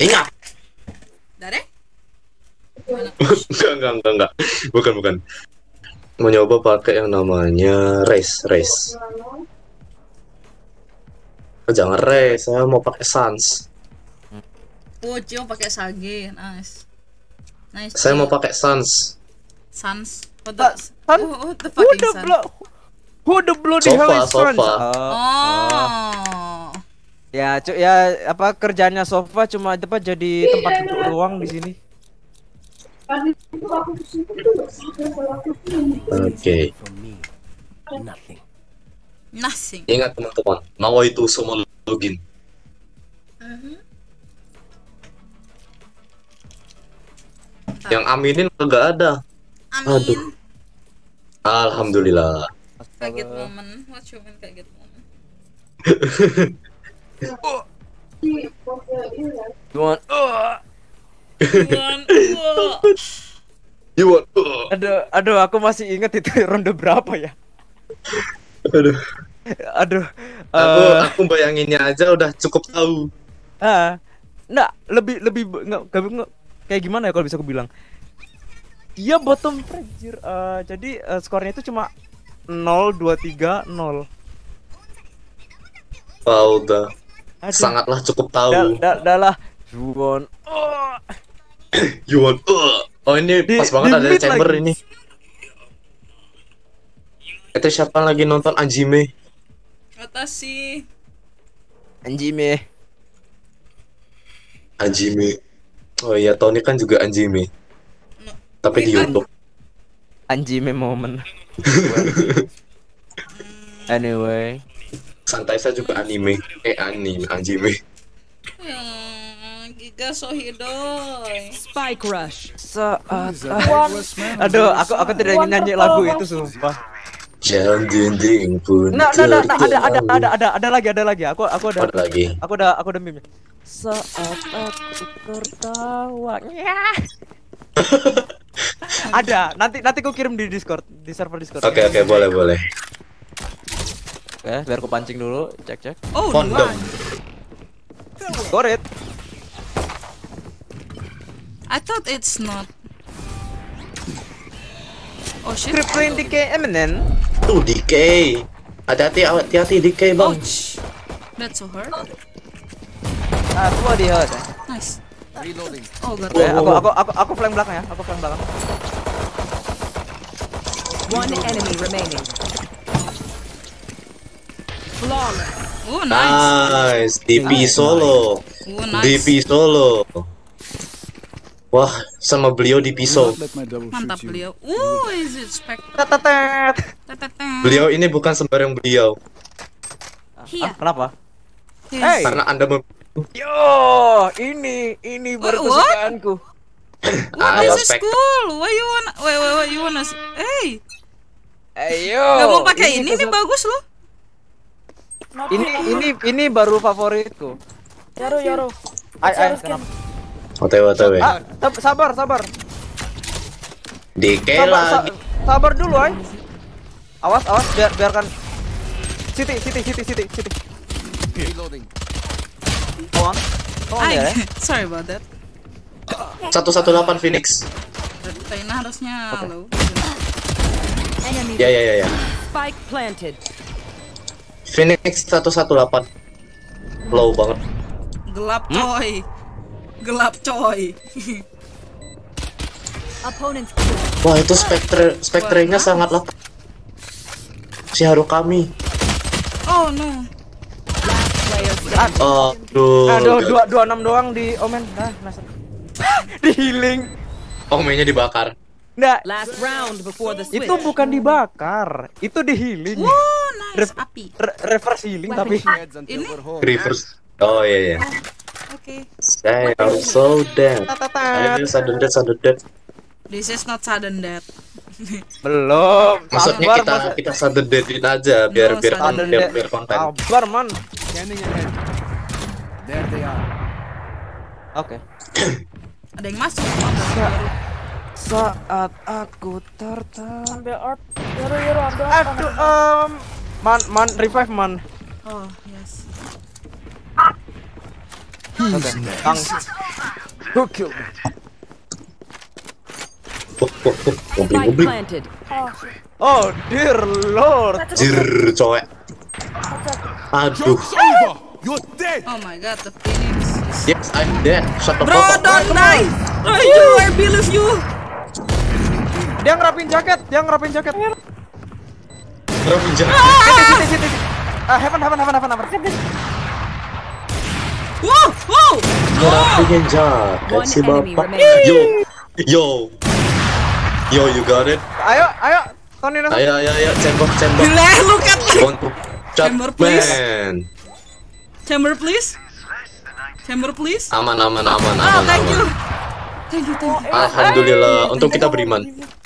Ingat. Dare? enggak, enggak, enggak, enggak. Bukan, bukan. Mau nyoba pakai yang namanya race, race. Oh, jangan race, saya mau pakai sans. Oh, Cio pakai sage. Nice. Nice. Saya Cio. mau pakai sans. Sans. What the, San- oh, the Who fucking the sans? blo Who the bloody Sofa, hell is Sans? sofa. Oh. Oh. Ya, cu ya apa kerjanya sofa cuma apa jadi tempat duduk ruang di sini. Me, nothing. Nothing. Ingat teman-teman, nawa itu semua login. Yang aminin enggak ada. Amin. Aduh. Alhamdulillah. Kaget moment. What you mean kaget moment? You want? Uh. You want? Uh. Aduh, aduh, aku masih ingat itu ronde berapa ya? Aduh. Aduh. Aku eh, aku bayanginnya aja udah cukup tahu. ah, nggak lebih lebih nggak kayak gimana ya kalau bisa aku bilang? Dia bottom fragile. eh, jadi eh, skornya itu cuma 0 2 3 0. Wah udah. Aduh. Sangatlah cukup Dah, tahu. dah, dah lah. Juwon. Oh. You want? Uh. Oh ini Di- pas banget ada chamber lagi. ini. Itu siapa lagi nonton anjime? Watashi. Anjime. Anjime. Oh iya, Tony kan juga anjime. Tapi di YouTube. Anjime moment. anyway. Santai saya juga anime. Eh anime, anjime. Hmm, Giga Sohidoy. Spike rush. Saat Aduh, aku aku tidak ingin nyanyi lagu itu sumpah. Jam dinding pun Nah, nah, nah, nah, ada, ada, ada, ada, ada lagi, ada lagi. Aku, aku ada, Ada lagi. aku udah, aku udah meme. Saat aku tertawa, ada. Nanti, nanti aku kirim di Discord, di server Discord. Oke oke boleh boleh. Oke, biar aku pancing dulu, cek cek. Oh, Kondom. Got it. I thought it's not. Oh shit. Crippling DK Eminem. Tuh DK. Hati-hati hati-hati DK bang. Ouch. That's so hurt. Ah, semua di hurt. ya. Nice. Oh god. Oke, aku, aku, aku, aku flank belakang ya, aku flank belakang. One enemy remaining. Flawless. Oh nice. Nice. DP solo. Oh nice. DP solo. Wah, sama beliau di pisau. Mantap beliau. Uh, is it. Tetetet. Beliau ini bukan sembarang beliau. Ah, kenapa? Yes. Hey. Karena Anda mem Yo, ini, ini baru What? kesukaanku. What Ayo, this is cool? Why you wanna? Wait, wait, wait. You wanna? Hey, Ayo. gak mau pakai ini? Ini kesuk- bagus loh. Ini, ini, ini baru favoritku. Yaro, Yaro. Ay, ay, kenapa? OTW OTW. Ah, sab- sabar, sabar. DK Sabar, sa- lagi. sabar dulu, ay. Awas, awas, biar biarkan. Siti, Siti, Siti, Siti, Siti. Hold on Ay, there, eh. sorry about that. 118 Phoenix. Reina harusnya. Enemy. Ya ya ya ya. Spike planted. Phoenix 118. Low banget. Gelap coy. Gelap coy. Opponents Wah, itu spektre spektrenya sangatlah si Harukami. Oh no. Aduh. Aduh, dua, dua enam doang di Omen. Nah, nasib. di healing. Oh, mainnya dibakar. Nggak, Last round before the switch. itu bukan dibakar. Itu di healing. Oh nice. Re- Api. re- reverse healing tapi. Ini? Reverse. Oh iya iya. Oke. Saya am so dead. Ayo sudden death sudden death. This is not sudden death. Belum. Maksudnya Sabar, kita Bos. kita sudden deathin aja biar No, biar sudden konten death. biar konten. Sabar, man. Scanning ahead. There they are. Oke. Ada yang masuk. Apa? Saat aku tertawa. Ambil art. Yaro, Yaro, ambil art. Aduh, um, man, man, revive man. Oh yes. Who killed me? Oh, oh, oh. Oh, dear lord. Jir, cowek. Aduh. You're dead. Oh my god, the phoenix. Yes, I'm dead. Shut the Bro, fuck up. don't die. Bro, I believe you. Dia ngerapin jaket, dia ngerapin jaket. Ngerapin jaket. Ah, heaven, heaven, heaven, heaven, heaven. One si enemy bapak. remaining. Yo, yo, yo, you got it. Ayo, ayo. Tony. Ayo, ayo, ayo, cembok, cembok. Gila, look at Untuk Chamber, please. man. Chamber please. Chamber please. Aman, aman, aman, Oh, aman, thank you. Thank you, thank you. Alhamdulillah, untuk kita beriman.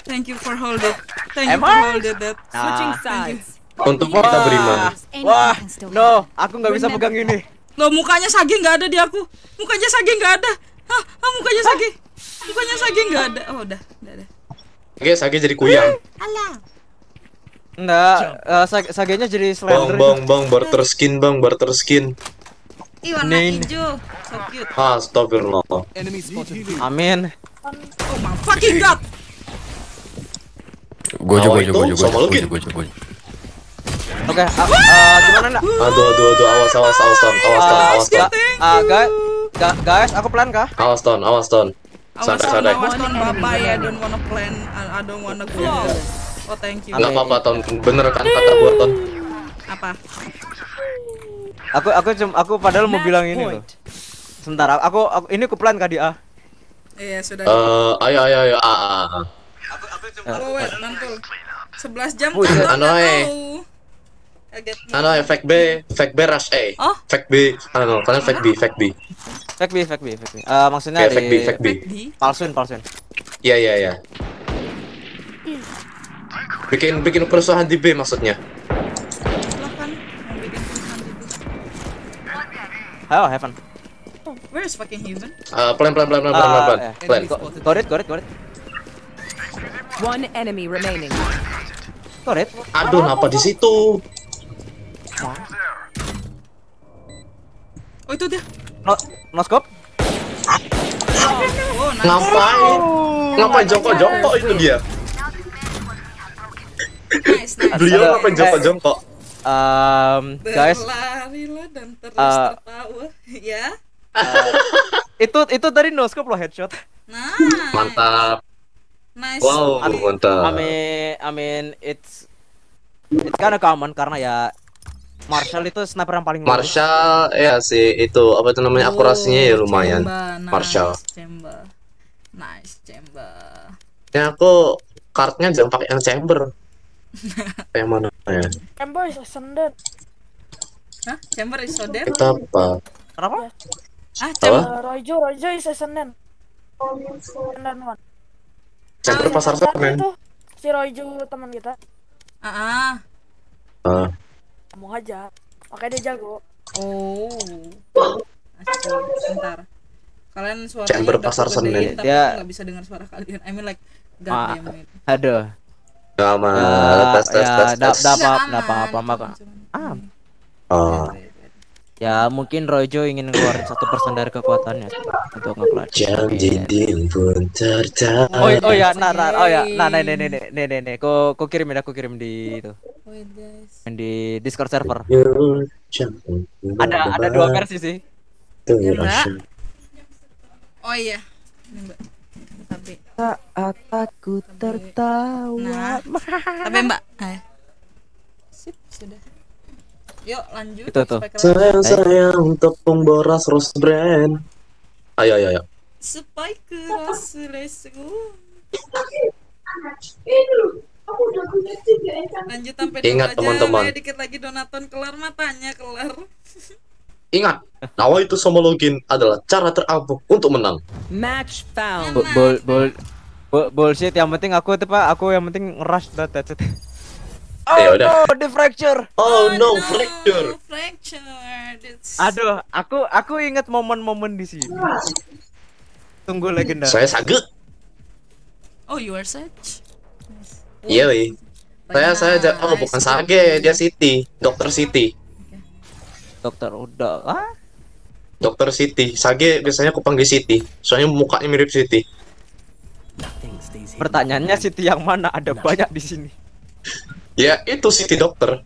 Thank you for holding. Thank you for I? holding that. Switching sides. Untuk kita beriman. Wah, no, aku nggak bisa pegang ini. Loh mukanya Sagi nggak ada di aku. Mukanya Sagi nggak ada. Hah, ah, mukanya Sagi. Mukanya Sagi nggak ada. Oh, udah, udah, udah. Oke, Sage jadi kuyang. Alah. Enggak, eh, sag- sagenya jadi Bang, slender. bang, bang, barter skin, bang, barter skin. Ih, warna hijau. So cute. Astagfirullah. Amin. Oh my fucking god. Gojo, gojo, gojo, gojo, gojo, Gin. gojo, gojo. Oke, ah, ah, gimana nak? Aduh, aduh, aduh, awas, awas, awas, ton, awas, ton, Ah, awas, ton. ga- ah, guys, ga- guys, aku plan kah? Awas, ton, awas, ton. Awas Santai, santai. awas on, bye bye. I don't wanna plan. I, don't wanna go. Oh, thank you. Gak apa-apa, ton. Bener kan kata gua, ton. Apa? Aku aku cuma aku padahal mau bilang ini loh. Sebentar, aku, aku ini aku plan kah di A? Iya, sudah. Eh, ayo, ayo, ayo, ah, ah, ah. Oh, wait, mantul. 11 jam Wih, kan tahu. Ano, efek B, efek B rush A. Oh? Efek B, ano, kalian efek B, efek B. Fake B, fake B, fake B. Eh, maksudnya Oke, fake di B, fake B. palsuin, palsuin. Iya, iya, iya. Bikin bikin kerusuhan di B maksudnya. Ayo, Heaven. Oh, where is fucking heaven? Eh, pelan pelan pelan pelan pelan pelan, pelan. Ah, eh, Pelan. go- Got it, got it, got it. One enemy remaining. Got it. Aduh, apa di situ? Oh, itu dia. No, no scope. Oh, nice. Ngapain? Ngapain jongkok-jongkok itu dia? Nice, nice. Beliau ngapain eh, jongkok-jongkok? Um, guys, Berlarilah dan terus Eh, tertawa. Ya. itu itu tadi no scope loh headshot. Nice. Mantap. Nice. Wow, I mean, mantap. I mean, I mean it's it's kinda common karena ya Marshall itu sniper yang paling bagus. Marshall ya sih itu apa itu namanya akurasinya ya lumayan. Cemba, nice, Marshall. Cemba. Nice, Cemba. Ya aku kartnya jangan pakai yang chamber. yang mana ya? Ember is ascendant. Hah? Chamber is so dead? Itu apa? Kenapa? Ah, Apa? Chamber. Uh, Rojo, Rojo is ascendant. Ascendant one. Chamber pasar Satu semen. itu si Rojo teman kita. Ah, ah. Ah. Ngomong aja. Makanya dia jago. Oh. Asik. Bentar. Kalian suaranya Chamber udah pasar kegedein, Senen. tapi Dia- aku nggak bisa dengar suara kalian. I mean like Ah, it. aduh. Gak aman. Ya, tes tes ya, tes tes. da apa, apa, apa. Ah, Oh. Ya mungkin Rojo ingin ngeluarin satu persen dari kekuatannya untuk ngekelar. Janji pun tertawa. Oh, oh ya, nah, nah, oh ya, nah, nah, nih, nih, nih, nih, nih, nih, kau, kau kirim ya, aku kirim di itu, di Discord server. Ada, ada dua versi sih. Ya, Mbak. Oh iya. Mbak. Tapi Saat aku tertawa. Nah, tapi Mbak. Ayo. Sip, sudah. Yuk lanjut. Itu tuh. Sayang sayang tepung boras rose brand. Ayo ayo ayo. Spike keras lesu. Lanjut sampai Ingat, teman-teman. Dikit lagi Donaton kelar matanya kelar. Ingat, nawa itu sama login adalah cara terampuh untuk menang. Match found. Bu- Bull, bull, bull, bullshit. Yang penting aku itu pak, aku yang penting rush it. Oh Ya udah. no, the fracture. Oh, no, fracture. Fracture. It's... Aduh, aku aku inget momen-momen di sini. Tunggu legenda. Saya saged. Oh, you are such. Iya, wih. Saya saya ja- oh bukan Sage, dia Siti, Dokter Siti. Dokter udah. Ah, Dokter Siti. Sage biasanya aku panggil Siti, soalnya mukanya mirip Siti. pertanyaannya Siti yang mana? Ada banyak di sini. Ya, itu Siti dokter.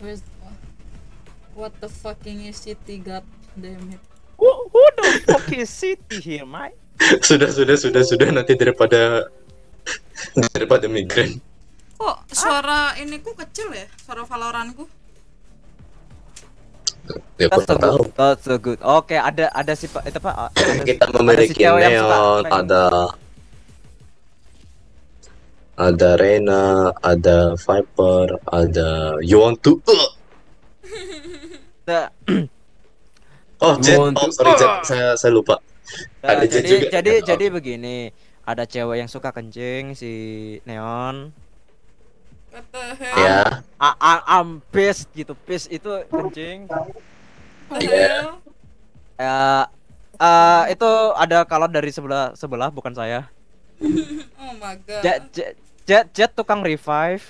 Where's What the fucking is city god damn it. Who, who the fuck is Siti here, Mike? sudah, sudah, sudah, sudah nanti daripada daripada migrain. Kok suara ini ku kecil ya? Suara Valorantku. Ya, That's so tahu. good. That's so good. Oke, ada ada si Pak itu Pak. ada- Kita ada si yang suka Neon, main- ada ada Rena, ada Viper, ada You Want to uh. Oh, Jet. Want Oh, sorry Jet. Saya saya lupa. Nah, Ada Jet jadi juga. jadi Oh. jadi begini, ada cewek yang suka kencing si Neon. Ya. A a am beast gitu. Beast itu kencing. Iya. Ya eh itu ada kalot dari sebelah sebelah bukan saya. oh my god. Jet jet, jet tukang revive.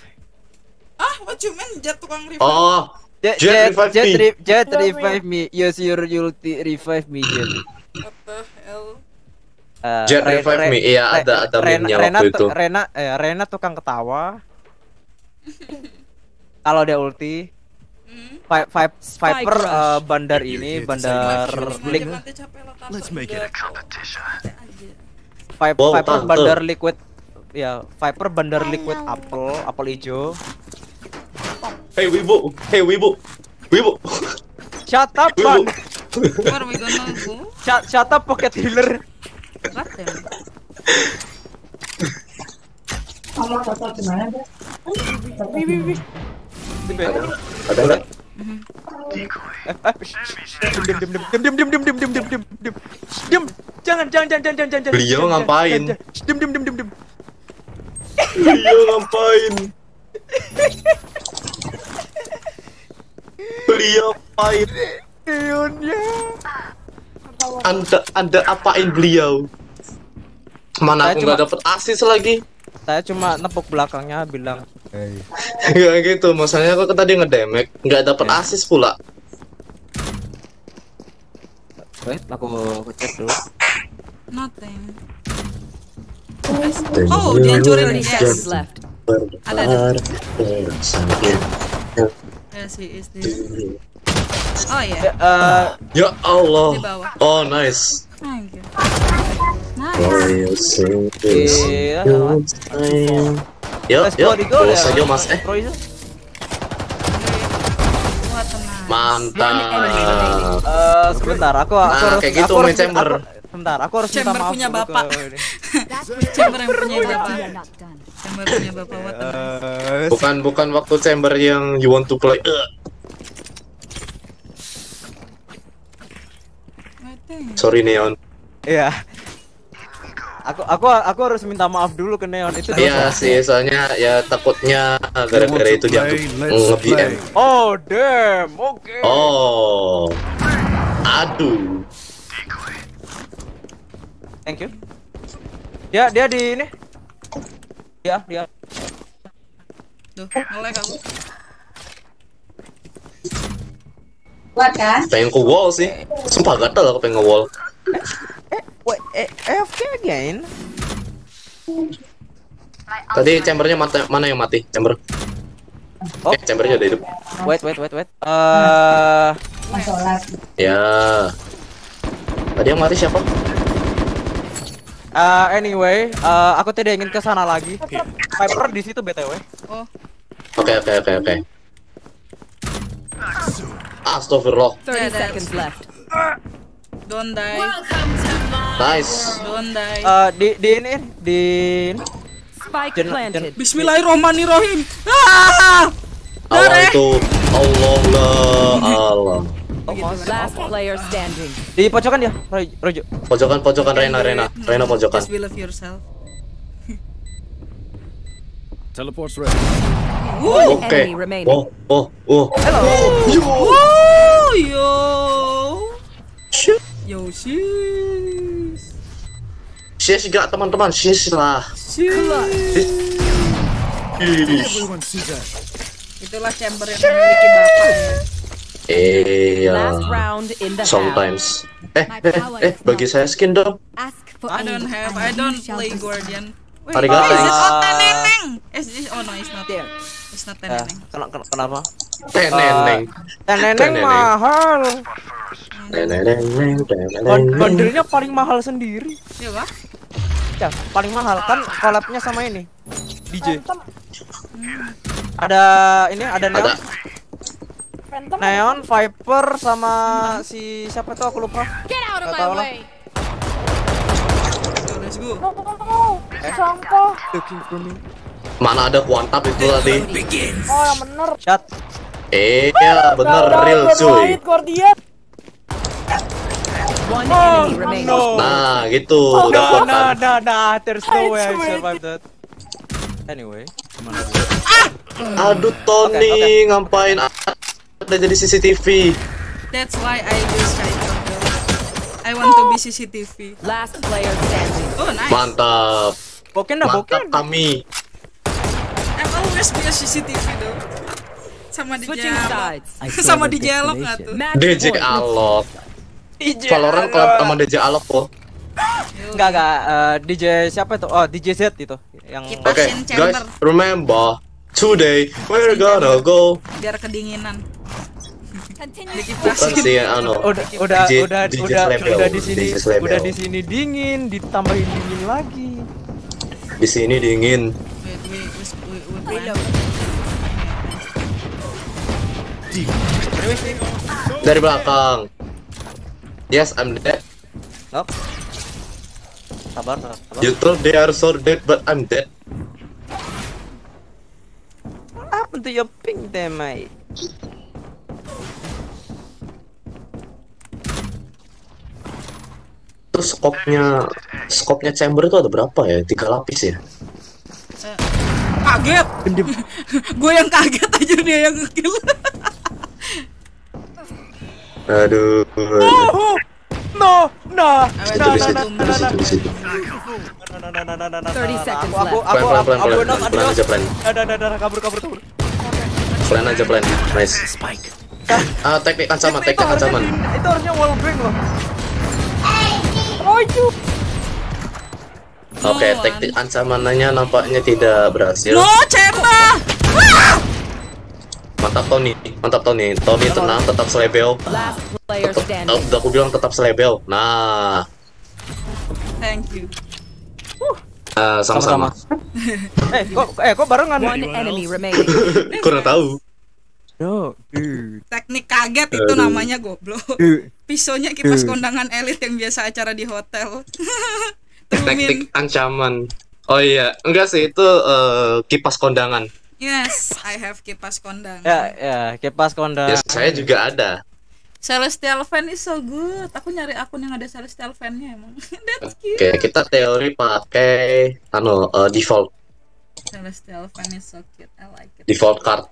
Ah, what you mean jet tukang revive? Oh, Jet Jet jet revive jet, me. re- jet revive me. Use your ulti revive me jet. What the hell? Eh, Jet Re- revive Re- me. Iya, ada ada Rena, waktu tu- itu. Rena, eh, Rena tukang ketawa. Kalau dia ulti, Vi- Vi- Viper rush. eh, bandar ini, bandar Lick, Let's make it a competition. Vi- Wow, Viper tante. bandar liquid, ya Viper bandar liquid apel, apel hijau. Hey Wibu, hey Wibu, Wibu. Shut up, Wibu. man. Where are we gonna go? Shut, shut up, pocket healer. What the? Ada nggak? Diam, diam, diam, diam, diam, diam, diam, diam, diam, diam, diam, diam, diam. Jangan, jangan, jangan, jangan, jangan, jangan. Beliau Diam, diam, ngapain? diam, Diam, diam, diam, diam, Beliau ngapain? Beliau ngapain? Ionnya. Anda Anda apain beliau? Mana Saya aku cuma- nggak dapet asis lagi? Saya cuma nepuk belakangnya bilang, "Hey." Gak gitu, masalahnya aku tadi ngedemek, nggak dapet Iya. asis pula. Wait, aku cek dulu. Nothing. Oh, dihancurin 30 yes. left. Ada ada. Sakit. Yes, he is there. Oh ya. Eh, Ya Allah. Oh nice. Thank you. Iya, terus ya. aja mas. Eh, mantap. Eh, sebentar, aku aku Nah, harus kayak gitu aku main harus- chamber. aku- Sebentar, aku harus minta Chamber maaf punya ke bapak. ini. Chamber yang punya bapak. Chamber punya bapak what tenang. Eh, Bukan bukan waktu chamber yang you want to play. Eh, sorry Neon. Iya. Aku aku aku harus minta maaf dulu ke Neon itu Iya sih, soalnya ya takutnya gara-gara itu dianggap nge-BM. Oh, damn. Oke. Oh. Aduh. Thank you. Dia dia di ini. Dia dia. Duh, nge-lag aku. Pengen ke wall sih. Sumpah gatel aku pengen nge-wall. Wait, eh, AFK again? Tadi chambernya mata, mana yang mati? Chamber. Oh. Eh, chambernya udah hidup. Wait, wait, wait, wait. Eh, Ya. Tadi yang mati siapa? Eh, anyway, eh, aku tidak ingin ke sana lagi. Viper di situ BTW. Oh, Oke, oke, oke, oke. Astagfirullah. 30 seconds left. don't die. Nice. Don't die. Eh, di di ini di Spike Jen- planted. Bismillahirrahmanirrahim. Ah! Allah itu Allah la Allah. Last player standing. di pojokan dia, Rojo. Pojokan pojokan Rena Rena Rena pojokan. Just believe yourself. Teleport's ready. One Oke. enemy remaining. Oh oh oh. Woo, yo. Yo, sis. Sis gak teman-teman sis lah. Sis. Itulah chamber yang memiliki bapak. Iya. Half. Sometimes. Eh eh eh bagi saya skin dong. I don't have. I don't play guardian. Wait, oh, is it oh teneneng? Is this? Oh no, it's not. It's not Eh, teneneng. ken- ken- kenapa? Eh neneng. Teneneng Teneneng. mahal. Neneng Ban- neneng. Bandelnya paling mahal sendiri. Ya kah? Ya, paling mahal kan collabnya sama ini. DJ. Ada ini ada. Ada. Neon, Viper sama si siapa tuh aku lupa. Get out of my way. Let's go. No, no, no. Sampah. Looking for me. Mana ada kuantap itu tadi? Oh, yang bener. Chat. Eh ya bener real cuy. Oh, no. Nah gitu Oh, udah no, kuat no, no, no, there's no way I survived that. Anyway, Aduh Tony, ngapain ada jadi CCTV? That's why I use Skype. I want to be CCTV. Last player standing. Oh, nice. Mantap. Boken dah Mantap kami. I'm always be a CCTV though. Sama di sides. Sama di Jelok nggak tuh? DJ Alok. DJ Valorant collab sama DJ Alok kok. Enggak enggak eh, DJ siapa itu? Oh, DJ Z itu yang Oke, guys, remember today we're gonna go. Biar kedinginan. Bukan sih anu. udah udah DJ udah DJ udah udah di sini udah di sini dingin ditambahin dingin lagi. Di sini dingin. Dari belakang. Yes, I'm dead. Nope. Sabar, sabar. You thought they are so dead, but I'm dead. What happened to your ping there, mate? Terus skopnya, skopnya chamber itu ada berapa ya? Tiga lapis ya? Kaget. Gue yang kaget aja dia yang ngekill. Aduh. No, no, Situ, di situ, di situ, di situ. 30 seconds Aku aku aku plan, plan, plan adios. aja, plan. Ada ada ada kabur kabur kabur. Plan aja plan. Nice. Ah, teknik ancaman, teknik ancaman. Itu harusnya wall break loh. Itu. Oke, teknik ancamannya nampaknya tidak berhasil. No, Cema. Mantap Tony, mantap Tony. Tony tenang, tetap selebel. Tetap, udah aku bilang tetap selebel. Nah, Thank you. eh, sama-sama. Eh, kok eh kok barengan? One enemy remaining. Kurang tahu. No, dude. Teknik kaget itu Aduh. namanya goblok. Dude. Pisaunya kipas Eh. kondangan elit yang biasa acara di hotel. Teknik ancaman. Oh iya, enggak sih itu eh, kipas kondangan. Yes, I have kipas kondangan. Ya, ya, kipas konda. Ya, saya juga ada. Celestial fan is so good. Aku nyari akun yang ada Celestial fan-nya emang. That's cute. Oke, kita teori pakai anu eh, default Celestial fan is so cute. I like it. default card.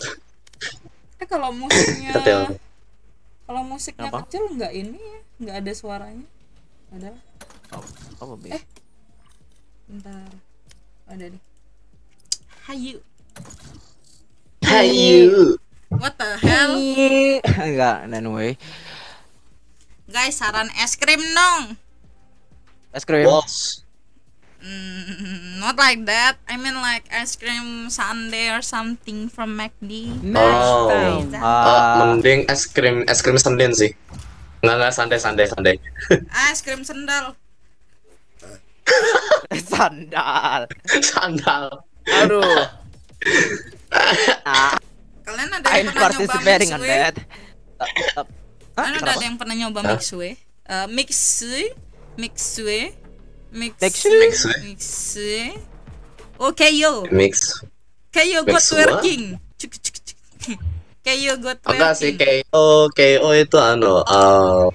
Eh kalau musiknya kalau musiknya Apa? kecil nggak ini ya, nggak ada suaranya. Ada. Apa, Bi? Eh. Bentar. Ada nih. Hayu. Hayu. What the hell? Enggak, anyway. Guys, saran es krim dong. Es krim. Boss. Mm, not like that. I mean like ice cream sundae or something from McD. Oh, found. Ah, mending es krim es krim senden sih. Nggak nggak santai santai santai. Ice cream sendal. Sandal. Sandal. Aduh. Kalian ada yang I'm pernah nyoba mixue? Kalian ada yang pernah nyoba mixue? Uh, mixue, mixue, mix? Mixue? mixue. Oh, KO. Mix. KO got twerking. Cuk, cuk, cuk. KO got Enggak sih. KO KO itu anu eh,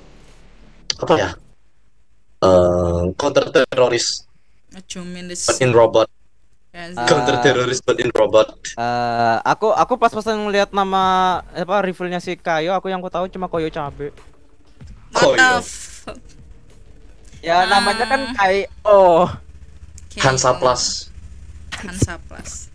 apa ya? Eh, counter teroris Cumin this. but in robot. Yes. Counter teroris but in robot. Eh, aku aku pas pasan ngeliat nama apa rivalnya si Kayo, aku yang aku tahu cuma Koyo Cabe. Oh, Iya. Ya namanya kan Ah. Kayo. Hansa Plus. Hansa Plus.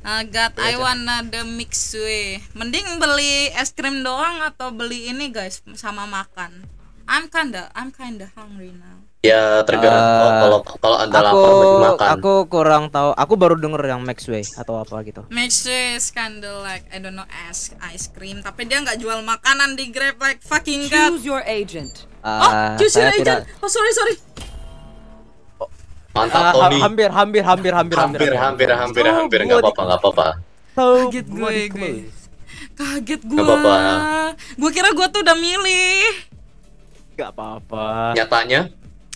Uh, God, I wanna the mixue. Mending beli es krim doang atau beli ini guys sama makan. I'm kinda, I'm kinda hungry now. Ya tergantung Eh, kalau kalau anda aku lapar makan. aku kurang tahu. Aku baru denger yang Maxway atau apa gitu. Mixue is kinda like I don't know ice ice cream, tapi dia nggak jual makanan di Grab like fucking God. Choose your agent. Oh, saya agent. tidak- Oh sorry sorry. Mantap Eh, ha- Tony. hampir hampir hampir hampir Hampir hampir hampir Oh, hampir nggak apa-apa nggak apa-apa. Kaget gue, gue. Kaget gue. Nggak apa-apa. Gue kira gue tuh udah milih. Gak apa-apa. Nyatanya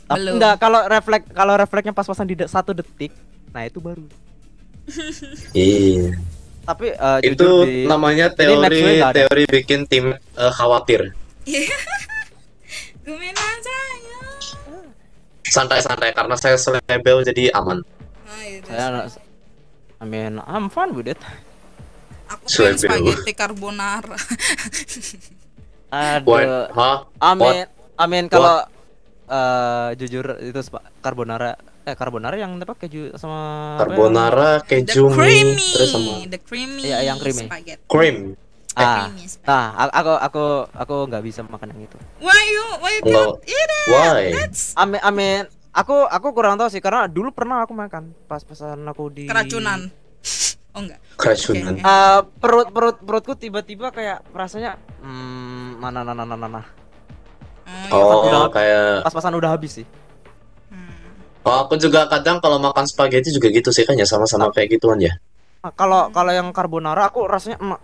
Tapi Belum. enggak kalau refleks kalau refleksnya pas-pasan di de- satu detik, nah itu baru. Iya. Tapi eh, Itu jujur di- namanya teori teori bikin tim eh, khawatir. Gumin aja ya. Santai-santai karena saya selebel jadi aman. Oh, iya, saya I mean, I'm fine with it. Aku pengen spaghetti carbonara. Ada. What? Hah? Amin. Amin kalau eh jujur itu spa- carbonara eh carbonara yang apa keju sama apa ya? Carbonara, keju, mie, creamy, terus sama the creamy. Iya, yang creamy. spaghetti. cream. Ah, nah, a- aku aku aku nggak bisa makan yang itu. Why you why you cannot eat it? Why? That's amin. Aku aku kurang tahu sih karena dulu pernah aku makan pas pesan aku di keracunan. Oh enggak. Keracunan. Oke. Eh, perut perut perutku tiba-tiba kayak rasanya hmm, mana mana mana mana. Oh, Udah- kayak Pas-pasan udah habis sih. Oh, aku juga kadang kalau makan spaghetti juga gitu sih kan ya sama-sama kayak gituan ya. Nah, Kalau kalau yang carbonara aku rasanya emak.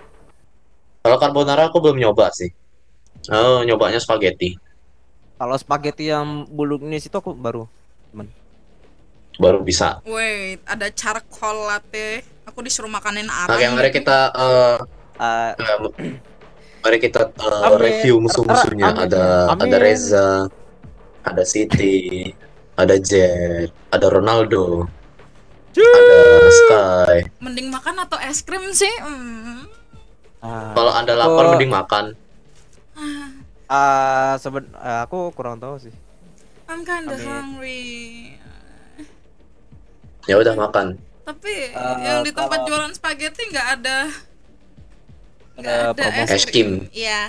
Kalau carbonara aku belum nyoba sih. Oh, nyobanya spaghetti. Kalau spaghetti yang bolognese itu aku baru temen. Baru bisa. Wait, ada charcoal latte. Aku disuruh makanin arang. Oke, mari kita eh Eh, eh, mari kita Amin. review musuh-musuhnya. Amin. Ada ada Amin. Reza, ada Siti, ada Jet, ada Ronaldo, ada Sky. Mending makan atau es krim sih? Hmm. Kalau Anda lapar Aku- mending makan. Ah, seben eh, aku kurang tahu sih. I'm kinda Amin. hungry. Ya udah makan. Tapi Eh, yang di tempat kalau- jualan spaghetti nggak ada nggak Ada ada promo. es Es krim. Iya.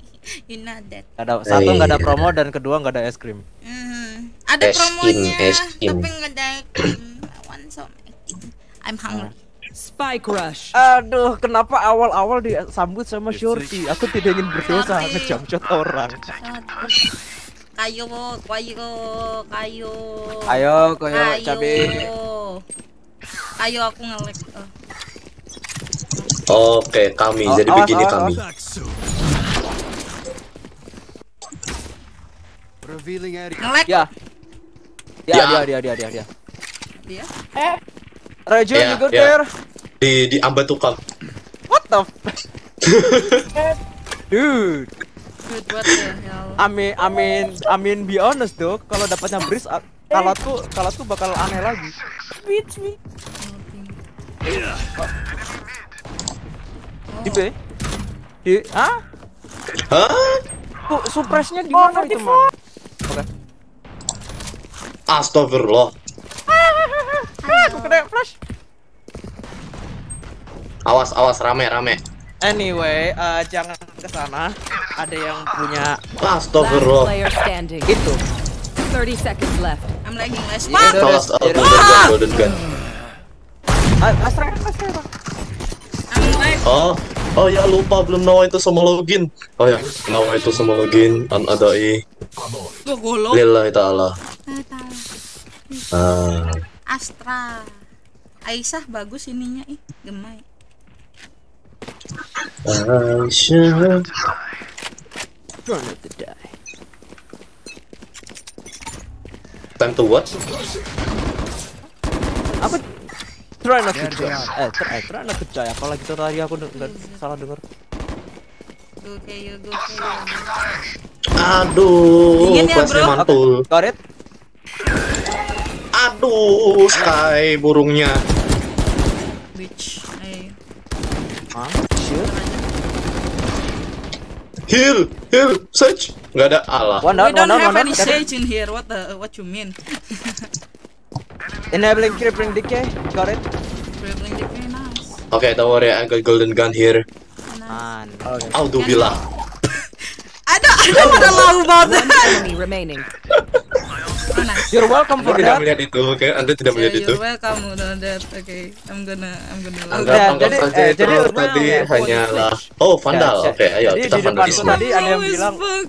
you know that. Ada satu nggak ada Iya. promo dan kedua nggak ada es krim. Hmm, ada Es krim, promonya, es krim. tapi nggak ada es krim. I want some es krim. I'm hungry. Spike rush. Aduh, kenapa awal-awal disambut sama Shorty? Aku tidak ingin berdosa Shorty. ngejamshot orang. Kayu, kayu, kayu. Ayo, koyo cabe. Kayu aku ngelek. Oh. Oke, kami. Oh, Jadi awas, begini awas, kami. Revealing area. Ngelek. Ya. Ya, Ya. dia, dia, dia, dia, dia. Dia. Ya, you good ya. there? Di di ambat tukang. What the f- Dude, Dude, what the hell? amin, amin, amin, be honest dong. Kalau dapatnya bris, a- kalatku, kalatku bakal aneh lagi. Bitch me. Di B? Di, ah? Hah? Tuh, suppressnya di mana itu, man? Oke. Astagfirullah. Aku kena flash. Awas, awas rame, rame. Anyway, eh, jangan ke sana. Ada yang punya Last Astagfirullah. itu. 30 seconds left. I'm lagging less. Ya, Awas, oh, udah. golden gun, golden gun. Ah, Astra, Astra. Oh, oh ya lupa belum nawa itu sama login. Oh ya, nawa itu sama login an adai Gua golok. lillahi taala. Ah, Astra. Aisyah bagus ininya ih, gemai. Aisyah. To die. Time to what? Aku try not to die. Eh, try, try not to die. Apalagi tuh tadi aku de- nggak salah denger. Go go. Aduh, Dingin ya, bro. mantul. Got it? Aduh, sky burungnya. Bitch. Hah? Sure. Heal, heal, search. Nggak ada Allah. One We don't one down, have one any sage in here. What the what you mean? Enabling crippling decay. Got it? Dribbling the very nice. Oke, don't worry, I got golden gun here. Man. Alhamdulillah. I don't I don't wanna lie about One that. enemy remaining. You're welcome Anda for tidak melihat itu, oke? Anda tidak Yeah, melihat itu. you're welcome udah that. Okay, I'm gonna I'm gonna Anggap, Udah, anggap jadi- saja eh, itu jadi tadi ya, hanyalah oh vandal. Ya, Oke, ayo jadi kita di depanku vandalisme. tadi ada yang bilang fuck.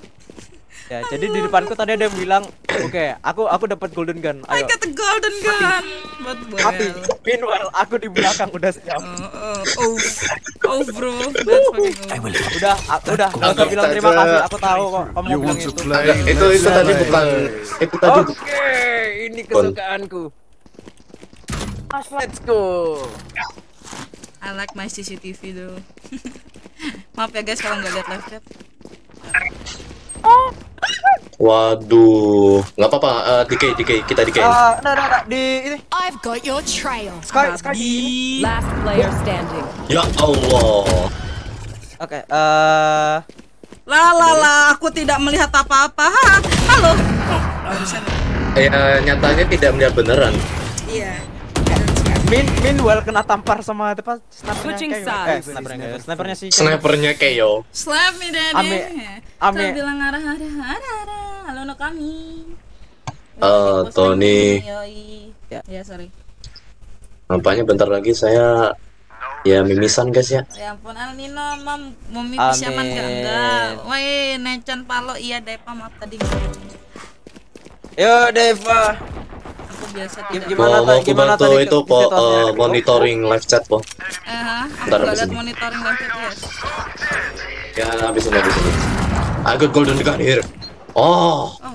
Ya jadi di depanku tadi ada yang bilang oke aku aku dapat golden gun. I ayo. got the golden gun. But well. mati meanwhile aku di belakang udah siap. Oh, oh, oh, oh, bro, that's fucking oh. udah a- udah. Nggak usah bilang terima kasih. aku tahu kok kamu You bilang itu. itu itu tadi bukan itu tadi oke ini kesukaanku. Let's go. I like my CCTV though. Maaf ya guys kalau nggak lihat live chat. Waduh, nggak apa-apa. eh, DK, DK, kita DK. Ah, nah, nah, nah, di ini I've got your trail. Sky, Sky. Last player standing. Ya Allah. Oke, eh La la la, aku tidak melihat apa-apa. Ha, halo. Barusan. Ya nyatanya tidak melihat beneran. Iya. Min Min well kena tampar sama apa snipernya Switching kayak- sides. eh snipernya snipernya si Snipernya Keyo. Slap me daddy. Ame- ame- Saya bilang arah arah arah arah. Halo no kami. Eh Tony. Yoi. Ya. Ya sorry. Nampaknya bentar lagi saya ya mimisan guys ya. Ya ampun Al Nino mam mau mimpi siapa Amin. enggak enggak. Woi Nechan Palo iya Depa maaf tadi. Yo Deva. Biasa tidak. Gimana gimana tadi itu po eh, monitoring live chat po. Eh, aku lihat ini. monitoring live chat ya. Ya habis ini habis ini. I got golden gun here. Oh, Oh,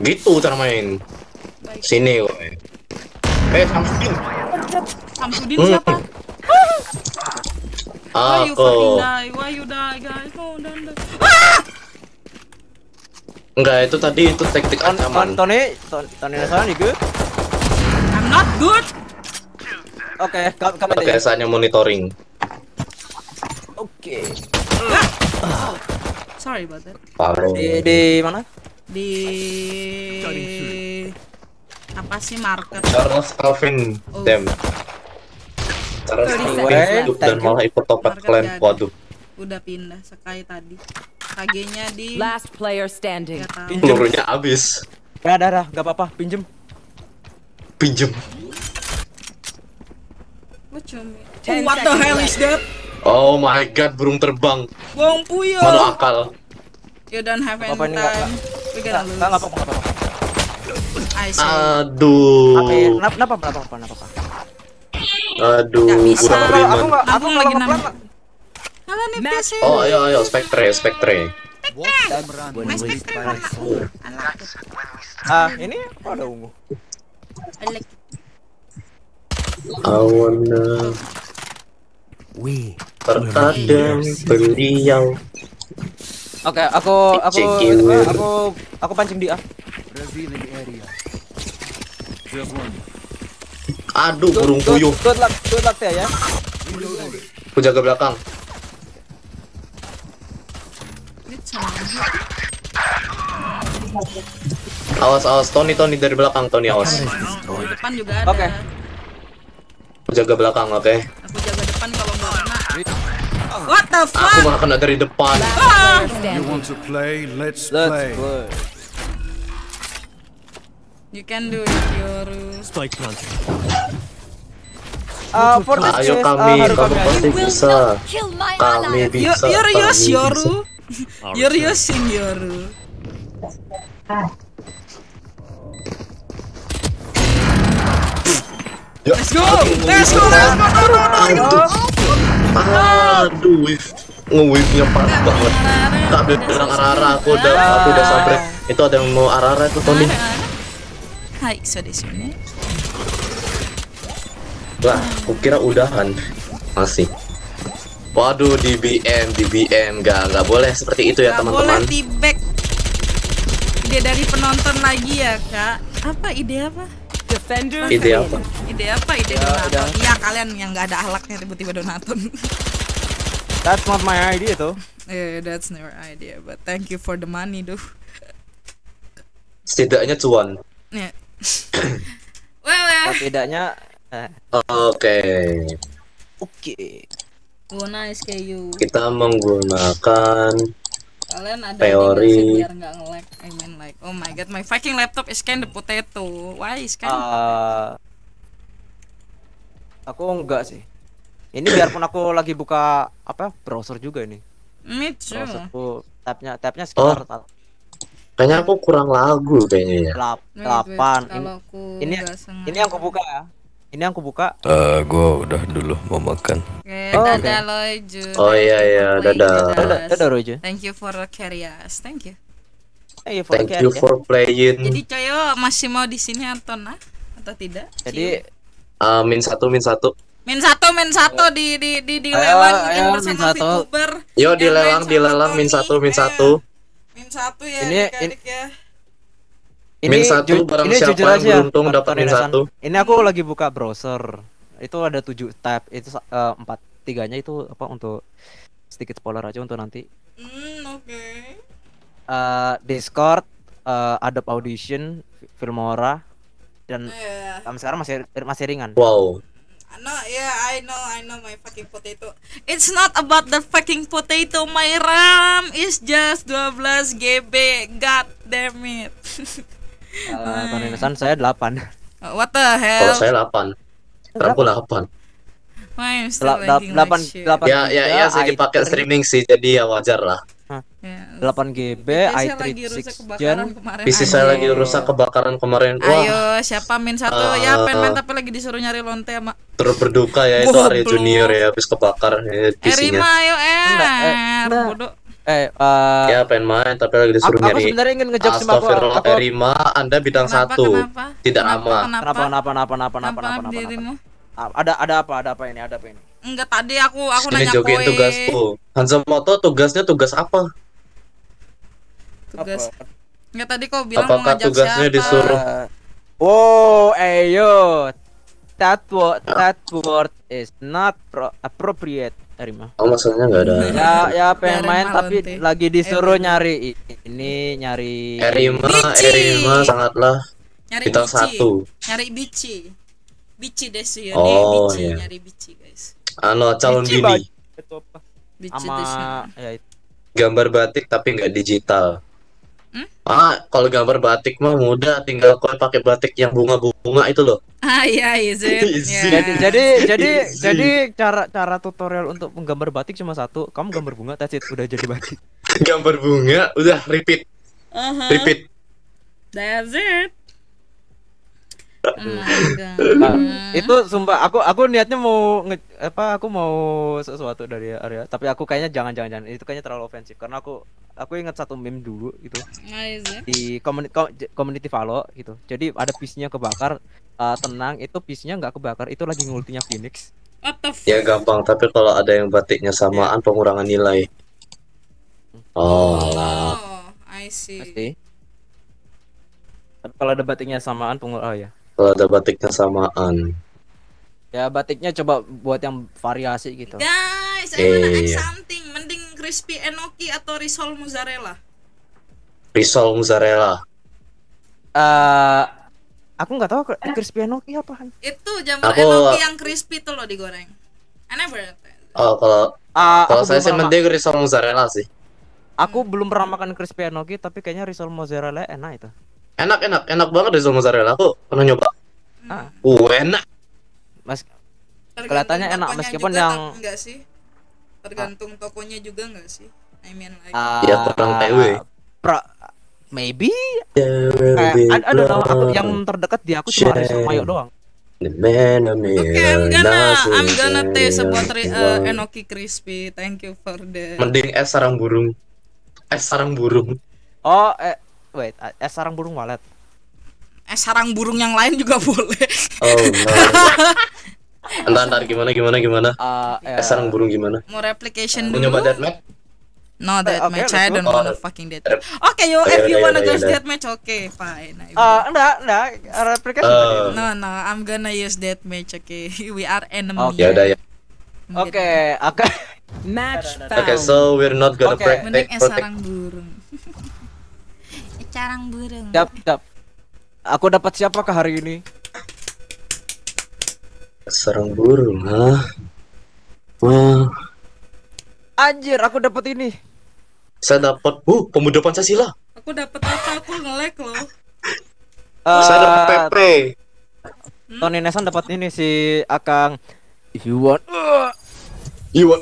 gitu cara main. Sini woy. Eh Samsudin. Samsudin Hmm. siapa? Why you fucking Aku. die? Why you die guys? Oh, don't die. Enggak itu tadi itu taktik ancaman. Tony Ton Tony Nasaran good. Not good. Oke, kamu kamu Oke saatnya monitoring. Oke. Sorry about that. Paro. Di di mana? Di apa sih market? Charles Calvin. Oh. Damn. Charles 30 Calvin hidup dan malah ikut topet Market klan. Waduh. Udah pindah sekai tadi. KG-nya di Last player standing. Pelurunya habis. Ya, dah, dah, enggak apa-apa, pinjem. Pinjem. Ten What the hell is that? Oh my god, burung terbang. Bong puyo. Mana akal? You don't have any time. We gonna lose. Enggak apa-apa. Aduh. Apa ya? Kenapa kenapa kenapa kenapa kenapa? Aduh, Nggak bisa. Aku enggak aku lagi nambah. Halo nih PC. Oh, ayo ayo Spectre, Spectre. Spectre. Ah, ini apa ada ungu? I like it. I wanna We terkadang beliau Oke, aku aku Cekir. aku aku pancing dia. Aduh, burung puyuh. Good luck, good luck ya. Aku jaga belakang. Awas awas Tony Tony dari belakang Tony awas. Di depan juga ada. Oke. Aku jaga belakang, oke. Aku jaga depan kalau nggak kena. What the Aku fuck? malah kena dari depan. Ah! You want to play? Let's, Let's play. You can do it, Yoru. Spike planted. Ah, for this Ayo case, kami, harus kamu kami pasti bisa. Kami bisa. Yoru bisa. Yoru. Yoru Yosin Yoru. Ya, Let's go! Let's go! Let's go! No, no, no, Aduh, whiff. nge-whiffnya parah banget. Kak bilang arara, aku udah aku udah sabre. Itu ada yang mau arara itu Tony. Hai, so desu ne. Lah, aku kira udahan. Masih. Waduh, di BM, di BM, nggak nggak boleh seperti itu ya Gak boleh teman-teman. di back. Ide dari penonton lagi ya kak. Apa ide apa? Defender. Ide apa? Ide apa? Ide donaton. Iya kalian yang nggak ada akhlaknya tiba-tiba donaton. That's not my idea tuh. yeah, that's never idea. But thank you for the money, duh. Setidaknya cuan. Yeah. well, well. Setidaknya eh, Oke, oke. Oh nice you. kita menggunakan Kalian ada Teori. biar nggak nge-lag? I mean like, oh my god, my fucking laptop is kind of potato. Why is kind? Ah, aku enggak sih. Ini biarpun aku lagi buka apa browser juga ini. Me too. Browserku tabnya tabnya sekitar Oh. Kayaknya aku kurang lagu kayaknya ya. delap- Wait, wait, delapan. Ini, Kalau aku ini ini yang aku buka ya. Ini yang aku buka. Eh, gua udah dulu mau makan. Oke, Oh, dadah oke. Loiju. Oh, iya, iya, dadah. Dadah, dadah, Rojo. Thank you for carry us. Thank you. Thank you for Thank you ya. for playing. Jadi Coyo masih mau di sini atau nah? Atau tidak? Jadi Uh, min satu, min satu. Min satu, min satu di di di di Ayo, lelang ayo, yang min bersama satu. VTuber. Yo Yang dilelang, main sama dilelang min satu, min Eh, satu. Min satu ya Ini- adik-adik ya. Min satu, barang ini siapa jujur yang aja, beruntung Tor- dapat min satu. Ini aku lagi buka browser. Itu ada tujuh tab. Itu eh, empat tiganya itu apa untuk sedikit spoiler aja untuk nanti. Hmm, oke. Eh, Discord, eh, Adobe Audition, Filmora, dan Iya. sampai sekarang masih masih ringan. Wow. No, yeah, I know, I know my fucking potato. It's not about the fucking potato. My RAM is just 12 GB. God damn it. Eh, Torinasan saya 8 What the Kalau hell? saya 8. Ramku 8. Why I'm still delapan- delapan Ya, ya, ya, saya i3 dipakai streaming sih, jadi ya wajar lah. Ya. 8 GB, PC saya i3 lagi rusak 6 kebakaran gen. kemarin. PC saya lagi rusak kebakaran kemarin. Wah, Ayo, siapa min satu? ya, Eh, pengen tapi lagi disuruh nyari lonte sama turut berduka ya itu Arya. Junior ya habis kebakar ya, PC-nya. Erima, ayo Enggak, eh, er. enggak. Bodoh. Eh, eh, Ya pengen main tapi lagi disuruh Aku- aku nyari. sebenarnya ingin ngejok sama aku- aku- Erima, Anda bidang Kenapa, satu. kenapa? Tidak Kenapa, aman. kenapa? Kenapa, kenapa, kenapa, kenapa, kenapa, Kenapa kenapa, kenapa? Ada, ada apa, ada apa ini, ada apa ini? Enggak tadi aku aku Ini nanya jokin tugasku. Hanzamoto tugasnya tugas apa? Tugas. Enggak tadi kau bilang mau Apakah ngajak tugasnya siapa? disuruh? Oh, ayo. That word, that word is not pro- appropriate, Erima. Oh maksudnya nggak ada. Ya, ya pengen main tapi nanti. lagi disuruh nyari ini nyari Erima, Bici. Erima sangatlah Nyari bintang bici. satu. Nyari bici. Bici desu ya, Oh, bici, iya. nyari bici, guys. Ano calon Bici bini. baju. Itu apa? Bici Sama desu. ya itu. Gambar batik tapi nggak digital. Hmm? Ah, kalau gambar batik mah mudah, tinggal kau pakai batik yang bunga-bunga itu loh. Ah iya, is it? Easy. Ya. Jadi jadi jadi Easy. jadi cara cara tutorial untuk menggambar batik cuma satu. Kamu gambar bunga, that's it, udah jadi batik. gambar bunga, udah repeat, Uh-huh. repeat. That's it. Oh my god. Nah, itu sumpah aku aku niatnya mau nge, apa aku mau sesuatu dari Arya tapi aku kayaknya jangan jangan jangan itu kayaknya terlalu ofensif karena aku aku ingat satu meme dulu gitu Ah, it? di community community Valo gitu jadi ada PC-nya kebakar eh, tenang itu PC-nya nggak kebakar itu lagi ngultinya Phoenix What the f- Ya gampang, tapi kalau ada yang batiknya samaan pengurangan nilai. Oh, lah. Oh, I see. pasti tapi kalau ada batiknya samaan pengur oh ya Kalau ada batiknya samaan. ya batiknya coba buat yang variasi gitu Guys, I wanna ask Iya. something. Mending crispy enoki atau risol mozzarella? Risol mozzarella. eh aku nggak tahu crispy enoki apa Itu jamur Aku- enoki yang crispy tuh loh digoreng. I never Oh, kalau Ah, kalau aku saya sih mending risol mozzarella sih. Aku belum pernah makan crispy enoki tapi kayaknya risol mozzarella enak itu. Enak, enak, enak banget risol mozzarella. Aku pernah nyoba. Ah, Uh, enak. Mas Kelihatannya enak, meskipun juga, yang- enggak sih? Tergantung tokonya juga enggak sih? I mean like ah, Ya, kurang TW. pra- maybe kayak ada, ada nama aku yang terdekat di aku cuma risol mayo doang. Oke, I'm gonna I'm gonna taste about uh, enoki crispy. Thank you for the Mending es sarang burung. Es sarang burung. Oh, eh wait, eh sarang burung walet. eh sarang burung yang lain juga boleh. Oh, no. Entar, entar gimana, gimana, gimana? Ah, eh, Es sarang burung gimana? Mau replication Mau dulu? nyoba deathmatch? No Eh, that oke, match. I don't Oh, wanna fucking death. Oke, yo, Oh, if you wanna go death match, okay, fine. I. Ah, enggak, enggak, replikan. Eh. No, no, I'm gonna use death match. Okay, we are enemy. Oke. Ya udah ya. Oke, oke. Match Okay, found. so we're not gonna Oke. protect, Mending es sarang burung. Es sarang burung. Siap, siap. Aku dapat siapakah hari ini? Sarang burung, hah? Wah, Anjir, aku dapat ini. saya dapat, uh, pemuda Pancasila. Aku dapat apa? Aku nge-lag loh. Eh, saya dapat PP. Tony Nesan dapat ini si Akang. If you want, uh, Iwan.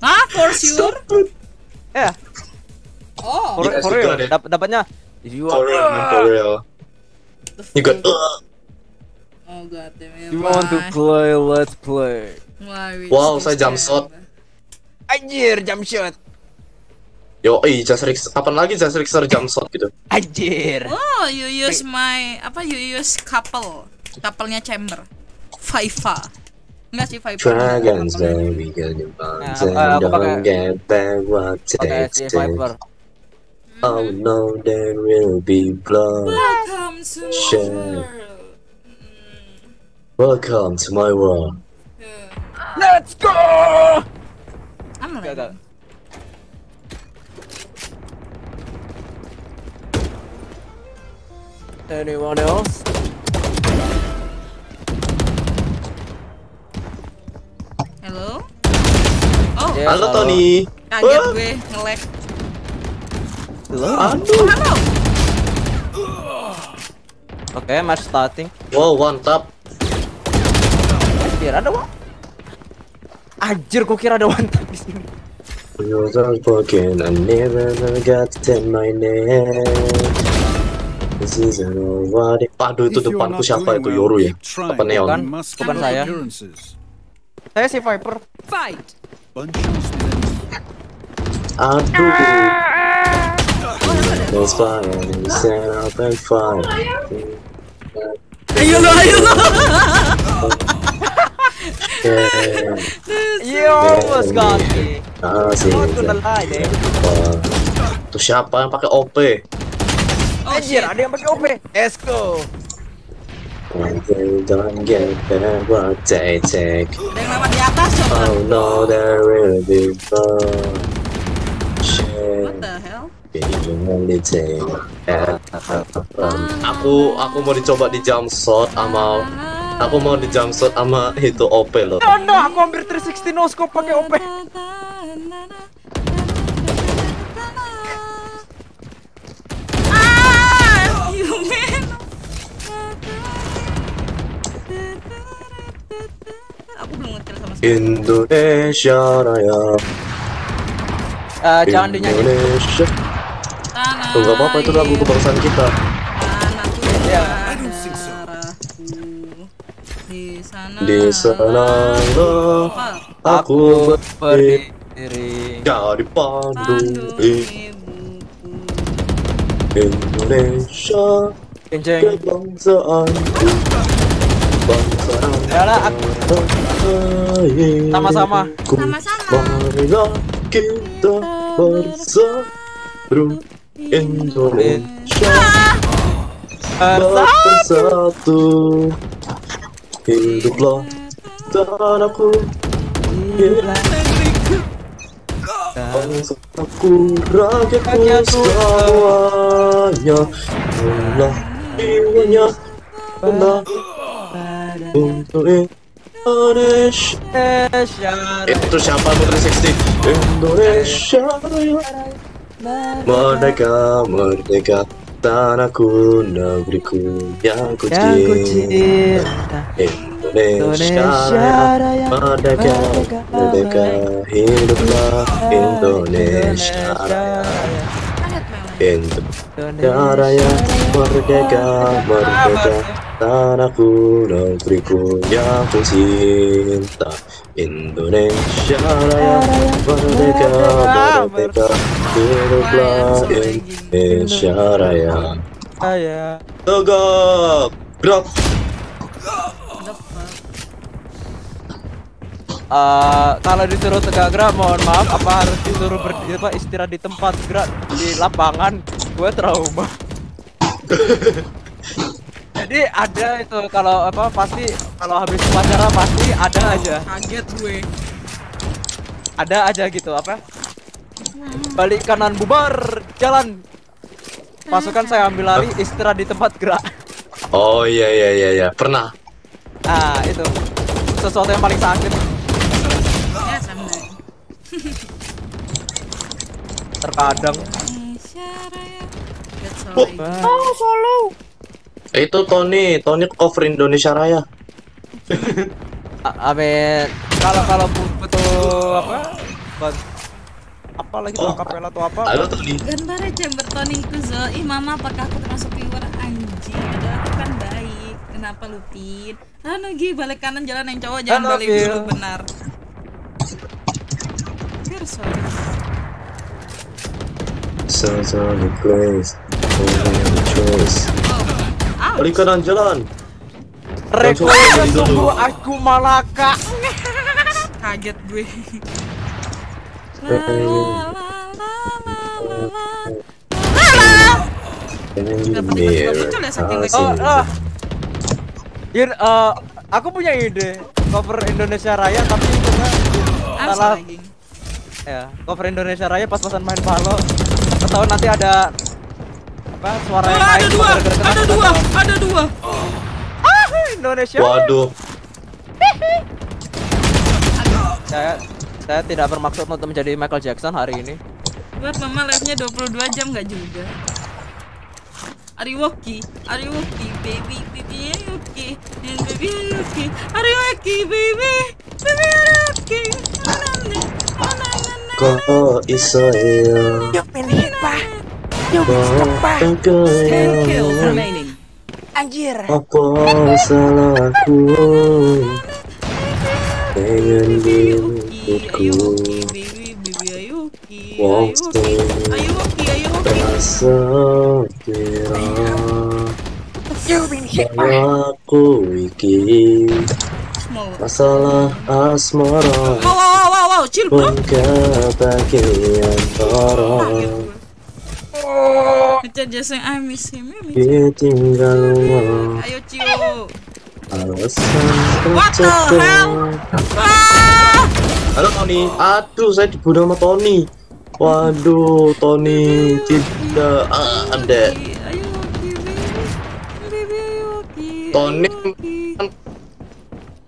Ah, for sure. ya, Oh. for, Yes, for you real. Dap- dapatnya. You want, For real, man, for real. You got. Oh god damn it. you want to play, let's play. Why Wow, saya jump shot. Anjir, jump shot. Yo, ih, Just Rix, kapan lagi Just Rixer jump shot gitu? Anjir. Oh, you use my apa? You use couple, couple-nya chamber, Fifa. Enggak sih Fifa. Dragons, baby, get your bones and don't get back what takes si to- Viper. Oh no, there will be blood. Welcome to my Share. world. Welcome to my world. Let's go. I'm Gak, gak. Anyone else? Hello? Oh, Yes, Halo Tony. kaget Wah. gue nge-lag. Aduh. Oke, match starting. Wow, one tap. Kira ada one. Anjir, kok kira ada one tap di sini. You're broken, I never got to my name. This is nobody. Aduh, itu depanku siapa itu Yoru ya? Apa Neon? Bukan, bukan saya. Saya si Viper. Fight. Aduh. Let's fire, stand up and fight. Ayo lo, ayo lo. Yeah. You almost got me. Wah. Tuh siapa yang pakai OP? Anjir, ada yang pakai OP. Let's don't get back what they take. Ada yang lewat di atas coba. Oh no, there will be blood. Shit. What the hell? Aku aku mau dicoba di jump shot sama aku mau di jump shot sama itu OP loh. No, no, aku hampir 360 no scope pakai OP. Ah. Aku belum ngekill sama sekali. Indonesia Raya. Eh, jangan dinyanyi. Indonesia. Tuh gak apa-apa itu lagu kebangsaan kita. Ya. di sana. Di sana Apa? aku berdiri. jadi pandu. Indonesia Kenceng. kebangsaanku bangsa Yalah, aku sama-sama. Sama-sama. Marilah kita bersatu Indonesia. Bersatu. Hiduplah tanahku Bangsaku, rakyatku semuanya. Allah jiwanya. Benar untuk Indonesia. Itu siapa Putri 60 Indonesia Merdeka, merdeka Tanahku, negeriku yang ku cinta. Indonesia Raya. Merdeka, merdeka Hiduplah Indonesia Raya. Indonesia Raya Merdeka, merdeka Tanahku, negeriku yang ku cinta. Indonesia Raya Merdeka, merdeka. Hiduplah Indonesia Raya. Saya. Tegak Gerak Eh, kalau disuruh tegak gerak mohon maaf. Apa harus disuruh berdiri apa istirahat di tempat gerak di lapangan? Gue trauma jadi ada itu kalau apa pasti kalau habis upacara pasti ada aja. Kaget gue. ada aja gitu apa? Balik kanan bubar jalan. Pasukan saya ambil lari istirahat di tempat gerak. Oh iya iya iya iya. Pernah. Nah itu. Sesuatu yang paling sakit. Ya sama. terkadang. Oh. alright. Oh, solo. Itu Tony Tony cover Indonesia Raya Amin. Kalau kalau butuh apa? Buat apa lagi tuh kapela atau apa? Halo Tony Gambare chamber toning kuzo. Ih mama apakah aku termasuk viewer anjing? Padahal aku kan baik. Kenapa lupin? Ah Nugi balik kanan jalan yang cowok jangan Halo, balik dulu benar. You're sorry. A place only choice Balik kanan jalan Reko Langsung ya beli dulu. sungguh aku malaka. Kaget gue. Mir muncul ya saking Hasil. Oh, oh. Eh, aku punya ide cover Indonesia Raya tapi kita I'm salah ya cover Indonesia Raya pas-pasan main Valo ketahuan nanti ada apa suara Oh, yang ada dua, ada dua, ada dua. Ah, Indonesia Waduh saya saya tidak bermaksud untuk menjadi Michael Jackson hari ini Buat mama live-nya 22 jam nggak juga. Ariwoki, Ariwoki, baby, baby, Ariwoki, and baby, Ariwoki, Ariwoki, baby, baby, Ariwoki, Kok iso ya Yuk main hit pak. Yuk Kok Ten kills kaya remaining. Anjir. Apa salahku Dengan diriku sing Rasa kira. Aku iki Masalah asmara Wow, wow, wow, wow, wow, chill bro. Pun kebahagiaan orang I miss him, I miss him. Orang Ayo Cio. Alasan What the hell? Ah! Halo Tony. Aduh saya dibunuh sama Tony. Waduh Tony Tidak ah, ada. Tony.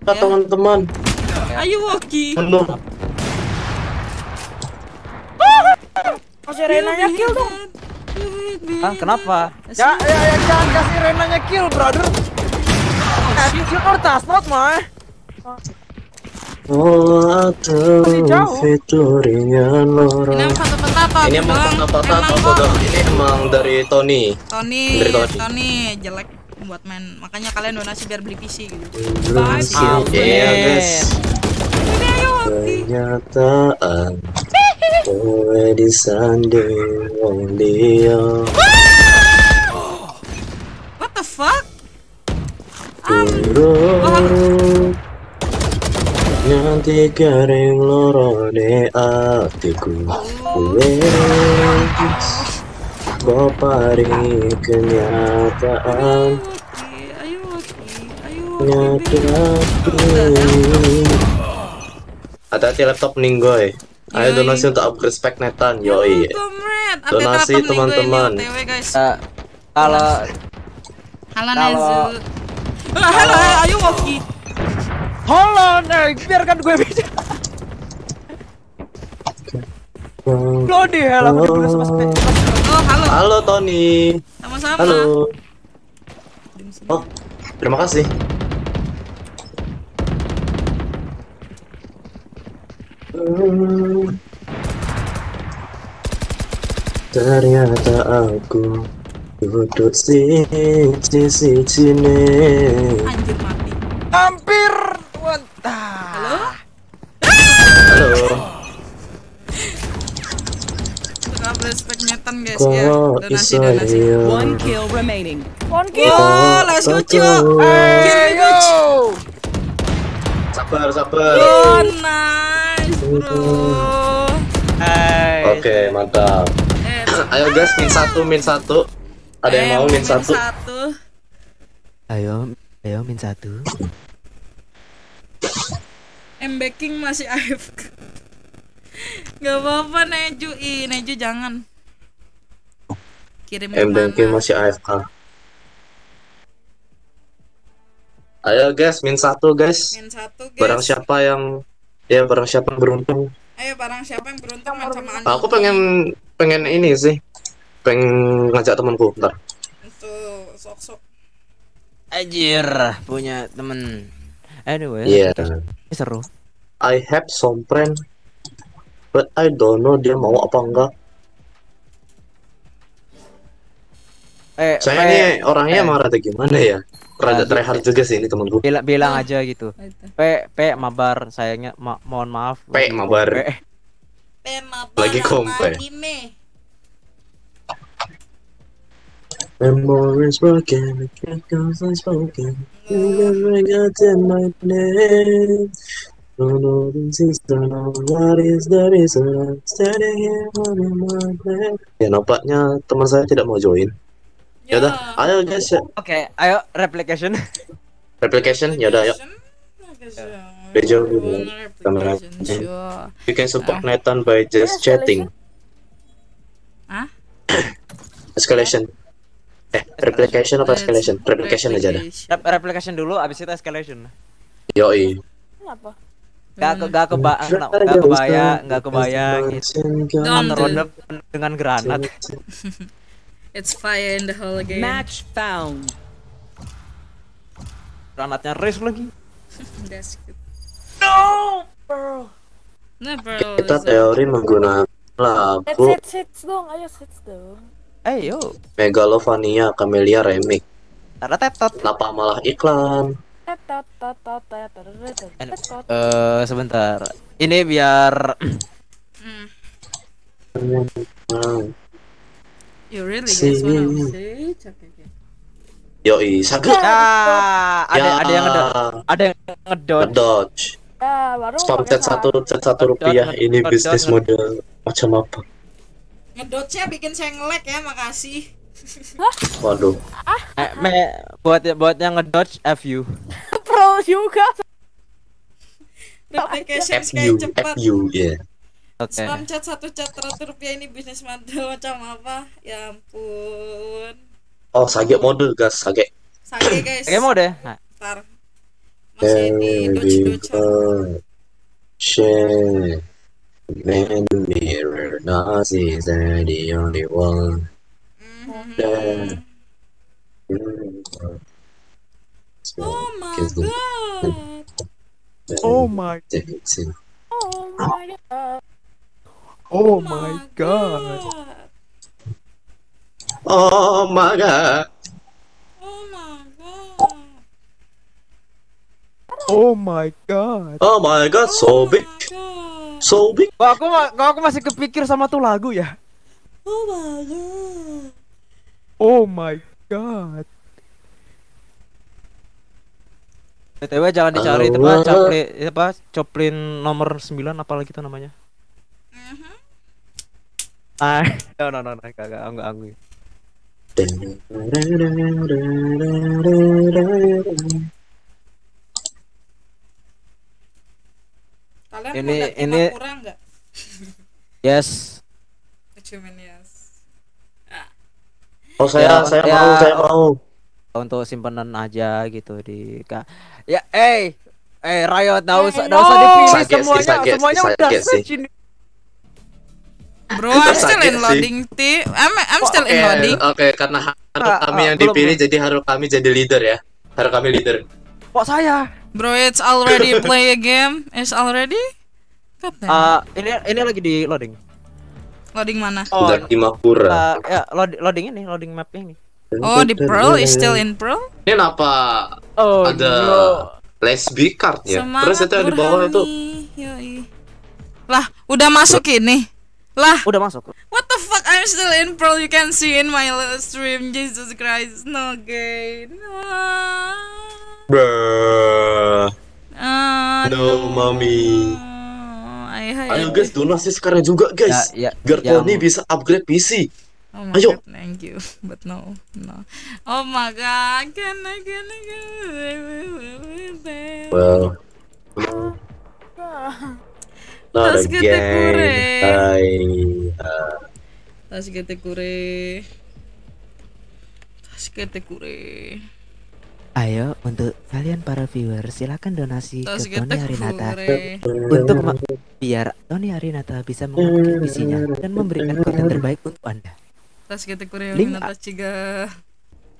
Ah, teman-teman. Ayo Woki. Penuh Masih Renanya kill dong. ah kenapa? Ya ya ya jangan kasih Renanya kill brother. Attitude or does not mah Oh atau fiturnya loro Satu petapa. Ini emang patah atau bodoh Ini emang dari Tony. Tony, Dari Tony. Tony jelek buat main. Makanya kalian donasi biar beli PC gitu. Sih. Iya guys. Kenyataan Disanding wong dia What the fuck? Turun Nganti garing loro ne atiku Wes kenyataan Hati-hati laptop ninggoy Ayo donasi untuk upgrade spek netan Yoi Donasi teman-teman. Eh, kalau Halo kalau- Nezu. Halo, halo, ayo Woki. Halo, nih, biarkan gue aku dibunuh sama spek. Oh, halo. Halo Tony Sama-sama. Halo Oh, terima kasih Ternyata aku duduk sini sini Anjir mati. Hampir. Halo? Halo Untuk upgrade spek netan guys ya. Donasi donasi. ya One kill remaining. One Oh, let's go. Kill Coach. Sabar sabar Oh, nice, bro. Oke mantap Ayo guys min satu min satu Ada yang Eh, mau min min satu satu. Ayo, ayo min satu. M backing masih AFK. Gak apa-apa Neju, ih Neju jangan. Kirim M ke mana? masih AFK Ayo guys min satu guys Min satu guys. Barang siapa yang Ya barang siapa yang beruntung Ayo barang siapa yang beruntung main sama Andi. Aku pengen Pengen ini sih Pengen ngajak temanku Bentar Tuh, sok-sok. Anjir, punya temen. Anyway, Iya ini seru. I have some friend But I don't know dia mau apa enggak Eh, Saya ini orangnya eh, emang rada gimana ya Rada Nah, tryhard juga sih ini temanku bilang bilang aja gitu. P P mabar sayangnya ma mohon maaf. P, mabar. P. Lagi kompe Anime. Memories broken, can't go unspoken. You never got in my name. Don't know this is don't know what is the reason I'm standing here holding my breath. Ya nampaknya teman saya tidak mau join. Yaudah, ayo guys ya. Oke, ayo replication. Replication, yaudah ayo. Bejo kamera. Sure. You can support Nathan by just chatting. Hah? Escalation. Eh, replication apa escalation? Replication aja dah. Rep- replication dulu, abis itu escalation. Yoi. Kenapa? Gak ke gak keba gak kebayang gak kebayang gitu. Ronde dengan granat. It's fire in the whole game. Match found. Granatnya race lagi. That's good. No, bro. Nah, bro. Kita teori menggunakan Hits, lagu hits, hits dong. Ayo hits dong. Ayo. Megalovania Camellia Remix. Tetot. Kenapa malah iklan? Tetot, tetot, tetot, tetot, tetot. Eh sebentar. Ini biar You really See. guys wanna? Okay, okay. Yoi, saga. Ya, ada Ya. ada yang ngedodge. Ada yang ngedodge. Ngedodge. Ya, baru Spam chat satu, chat satu rupiah. Ini ngedodge, bisnis ngedodge. model macam apa? Ngedotnya bikin saya nge-lag ya, makasih. Waduh. Eh, me, buat buat yang ngedodge FU. pro juga. FU, kayak cepat. FU, ya. Oke. Spam chat satu chat teratur rupiah ini bisnis model macam apa? Ya ampun. Oh, sage model, gas, sage. Sage guys. Oke mau deh. Nah, Ntar. Masih di dodge dodge. Share. Man mirror, Nazis are the only one. that- Oh my Kiss them. god. Oh my. Oh my god. Oh my god. Oh my god. Oh my god. Oh my god, so big. So big. Kok aku ma- kok aku masih kepikir sama tuh lagu ya? Oh my god. Oh my god. BTW jangan dicari itu Pak, Chaplin, itu apa? Choplin nomor 9 apalagi itu namanya? Ah, no no no, no kagak enggak enggak. Kalian Ini- ini- Imakura nggak? Yes. Cuman yes. Oh, saya Ya, saya ya, mau, saya mau. Untuk simpanan aja gitu di Ya, eh eh Riot enggak usah Eh, enggak usah no. dipilih Sakit sih, semuanya, semuanya udah sih. search ini. Bro, I'm still in sih. loading T. I'm I'm still in Oke, loading. Oke, karena ha- harus Ah, kami ah, yang dipilih, belum. jadi harus kami jadi leader ya. Harus kami leader. Kok saya? Bro, it's already play a game. It's already. Ah, ini ini lagi di loading. loading mana? Oh, Dan Imakura. ah, ya load, loading ini, loading map ini. Oh, di Pearl is still in Pearl. Ini kenapa Oh, ada no. lesbi card ya? Semangat Terus itu yang di bawah itu. Yoi. Lah, udah masuk ini. Lah, Udah masuk. what the fuck? I'm still in Pearl. You can see in my stream. Jesus Christ, no gay. Ah, Bruh. ah, No, mami. I Ayo guys, donasi sekarang juga guys. Ya, ya, Biar ya, Tony bisa upgrade PC. Oh my Ayo. god, thank you. But no, no. Oh my god, can I, can I, can I, Well, not Tas gede kure. again. Hai. Tas gete kure. Tas gete kure. Ayo untuk kalian para viewer silakan donasi Tas ke Tony Arinata untuk biar Tony Arinata bisa mengupgrade PC-nya dan memberikan konten terbaik untuk Anda. Tas gete kure Link ciga.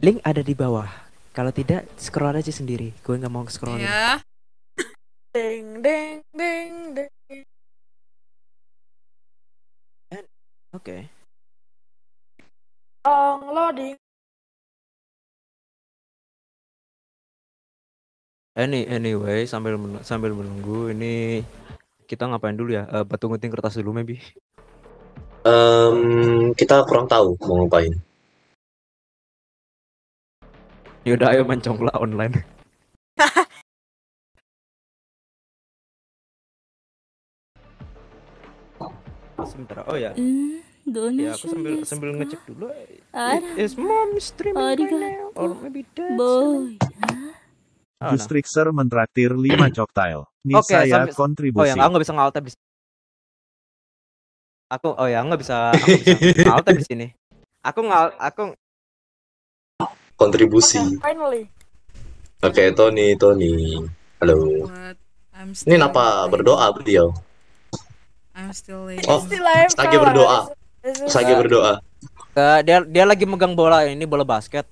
Link ada di bawah. Kalau tidak, scroll aja sendiri. Gue nggak mau scroll. Ya. Ding ding ding ding. Oke. Long loading. Any anyway sambil men- sambil menunggu ini kita ngapain dulu ya? Eh, batu gunting kertas dulu maybe. Em, kita kurang tahu mau ngapain. Yaudah ayo mencongkla online. Sebentar. Oh ya. Donation Ya aku sambil sambil ka? ngecek dulu. Ara. Is mom streaming right Arigato. now or maybe dad? Boy. Oh, Gus Trixer mentraktir 5 coktail. Nih Oke, saya sampai- kontribusi. Oh ya, aku nggak bisa nge-alt tab di sini. Aku oh ya, nggak bisa aku bisa di sini. Aku ngal aku Kontribusi. Finally. Oke, Tony, Tony. Halo. I'm Ini kenapa berdoa beliau? I'm still late. Oh, lagi berdoa. Lagi berdoa. Nggak, dia dia lagi megang bola ini bola basket.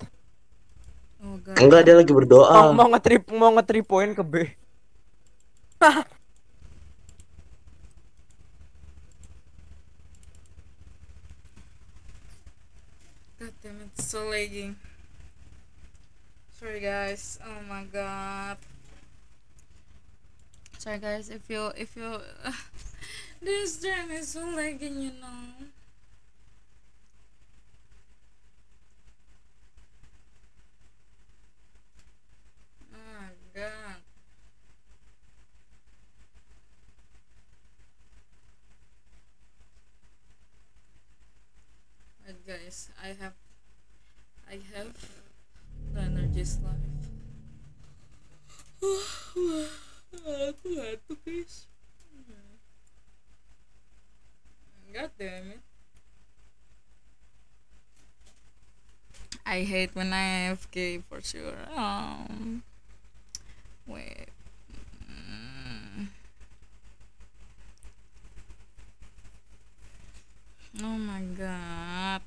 Oh. Enggak, dia lagi Mau berdoa. mau nge-trip mau nge-three point ke B. God damn it, it's so lagging. Sorry guys. Oh my god. Sorry guys, if you if you this stream is so lagging, you know. My god. Guys, I have I have the energies life. Aku ngantuk guys. God damn it. I hate when I have AFK for sure. Um, wait. Oh my god.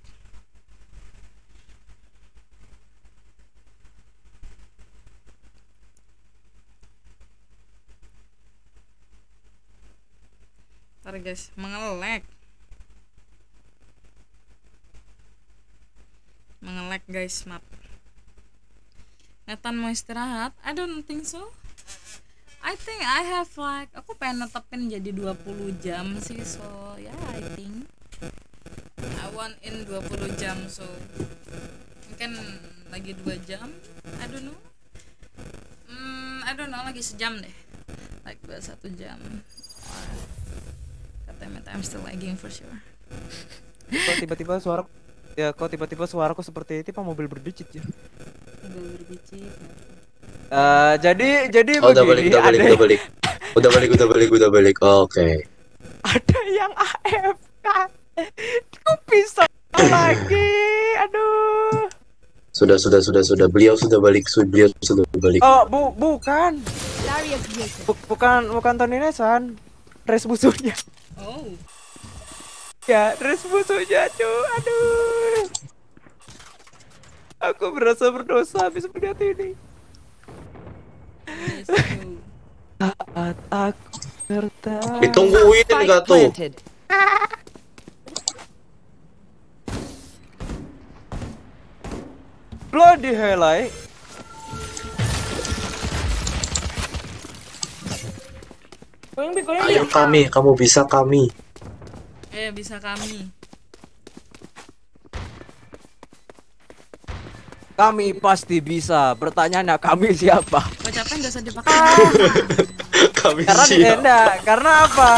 Ntar guys, mengelek. Mengelek guys, map. Nathan mau istirahat? I don't think so. I think I have like aku pengen netepin jadi 20 jam sih so ya yeah, I think I want in 20 jam so mungkin lagi 2 jam I don't know hmm, I don't know lagi sejam deh like 21 jam katanya I'm still lagging for sure tiba-tiba suara ya kok tiba-tiba suaraku seperti itu pak mobil berdicit ya. Eh, jadi jadi Oh, udah balik, udah balik, udah balik. Udah balik, udah balik, udah balik. Oke. ada yang AFK. Kok bisa lagi? Aduh. Sudah, sudah, sudah, sudah. Beliau sudah balik, su- beliau sudah balik. Oh, bu bukan. Bu- bukan bukan Tony Nesan. Res musuhnya. oh Ya, res musuhnya, cuy. Aduh. Aku merasa berdosa habis melihat ini. Saat aku tertarik. Ditungguin nggak tuh? Bloody hell, Ayo kami, kamu bisa kami. eh bisa kami Kami pasti bisa. Pertanyaannya kami siapa? ucapan gak usah dipakai Kami Karena siapa? enggak, karena apa?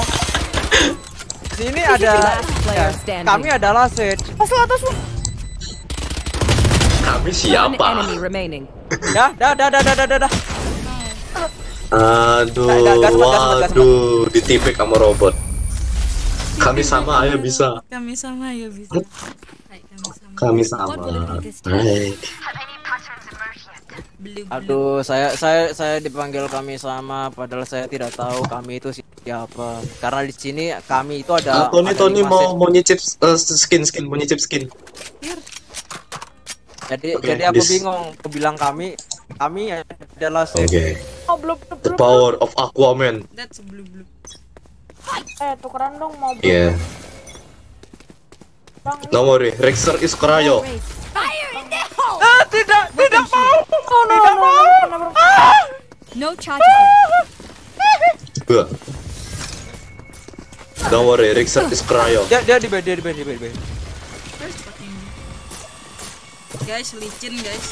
Sini ada ya, kami adalah set. Atas lu, atas lu. Kami siapa? Dah, dah, dah, dah, dah, dah, dah. Aduh, Gas, gas, waduh, ditipik sama robot. Kami sama, ayo bisa. kami sama ya bisa Kami sama. Belum, Aduh, saya saya saya dipanggil kami sama padahal saya tidak tahu kami itu siapa. Karena di sini kami itu ada Ah, Tony, ada Tony mau mau nyicip eh, skin, skin, mau nyicip skin. Jadi Oke, jadi aku dis- bingung. Aku bilang kami kami adalah. Oke. Oh, belum, belum, The power of Aquaman. that's blue blue Eh, tukeran dong mau Yeah. Bang, ini- No worry, Rexer is Krayo. Ah, tidak, tidak mau. Oh, no, tidak no, mau. no, no, no. Ah! No charges. Don't worry, Rexer is Krayo. Dia dia di bed, dia di bed, di bed, di bed. Guys licin guys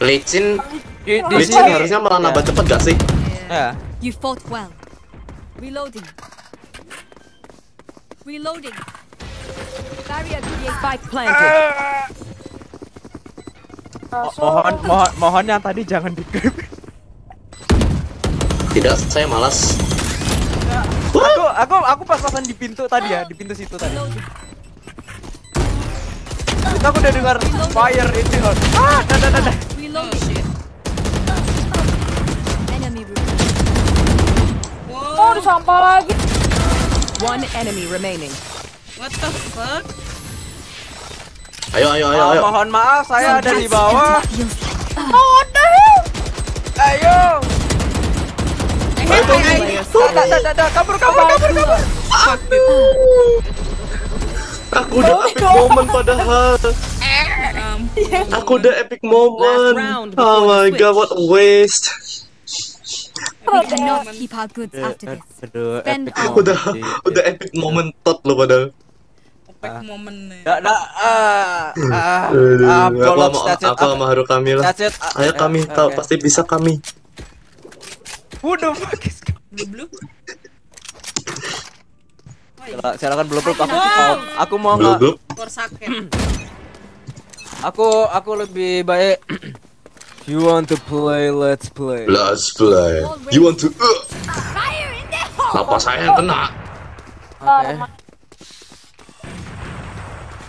Licin, Di, di licin sini harusnya malah nambah cepet gak sih? Ya. You fought well. Reloading. Reloading. Spike planted. Mo- mohon mohon mohon yang tadi jangan di Tidak, saya malas. aku aku aku pas-pasan di pintu tadi ya di pintu situ tadi itu aku udah dengar fire loh ah dah dah dah dah Oh di sampah lagi. One enemy remaining. What the fuck? Ayo, ayo, ayo, Ah, ayo. mohon maaf saya ada di bawah Oh, the hell? ayo Ayo, dah, dah, kabur, kabur, kabur, kabur. Aku udah epic moment padahal. Aku udah epic moment. Oh my god, what a waste. We cannot keep our goods after this. Aduh, Spend epic all- moment. Udah, udah epic moment tot lo padahal. Opek momen nih. Dah, dah, ah, ah, ah, aku Prologue, sama, that's it. aku sama Haru Kamila. That's it. Ah, Ayo eh, kami, oke. tahu pasti bisa kami. Who the fuck is Blue blue. Sila- Silakan belum belum aku mau aku mau nggak aku aku lebih baik You want to play, let's play. Let's play. You want to? Uh. Kenapa saya yang kena? Oke.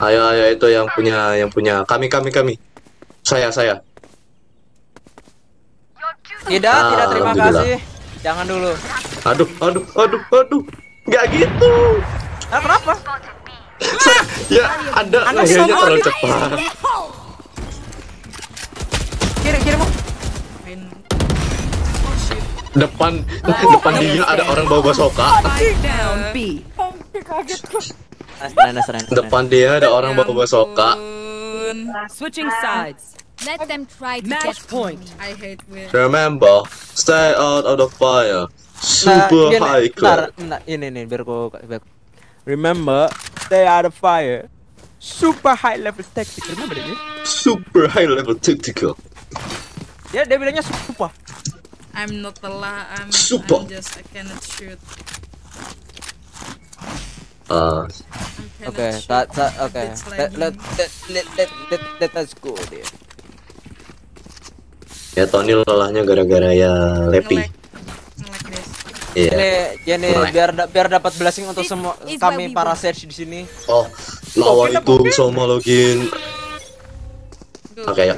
Ayo, ayo itu yang punya, yang punya. Kami, kami, kami. Saya, saya. Tidak, Ah, tidak terima kasih. Jangan dulu. Aduh, aduh, aduh, aduh. Gak gitu. Ah, kenapa? Ya, ada Anda sama terlalu cepat. Kiri, kiri mau. Depan, depan dia ada orang bawa basoka. Down B. Kaget Depan dia ada orang bawa basoka. Switching sides. Let them try to Match get point. I hate. Remember, stay out of the fire. Super gini, high bentar, bentar, ini nih biar gua biar Remember, stay out of fire. Super high level tactic. Remember ini? Super high level tactical. Ya, dia bilangnya super. I'm not telah. I'm, Super. I'm just I cannot shoot. Oke, tak, tak, oke. Let, let, let, let, let, let, let us go there. ya Tony lelahnya gara-gara ya Lepi. Iya. Ini, Melek. biar da- biar dapat blessing untuk semua kami para search di sini. Oh, lawan itu sama login. Oke, ya.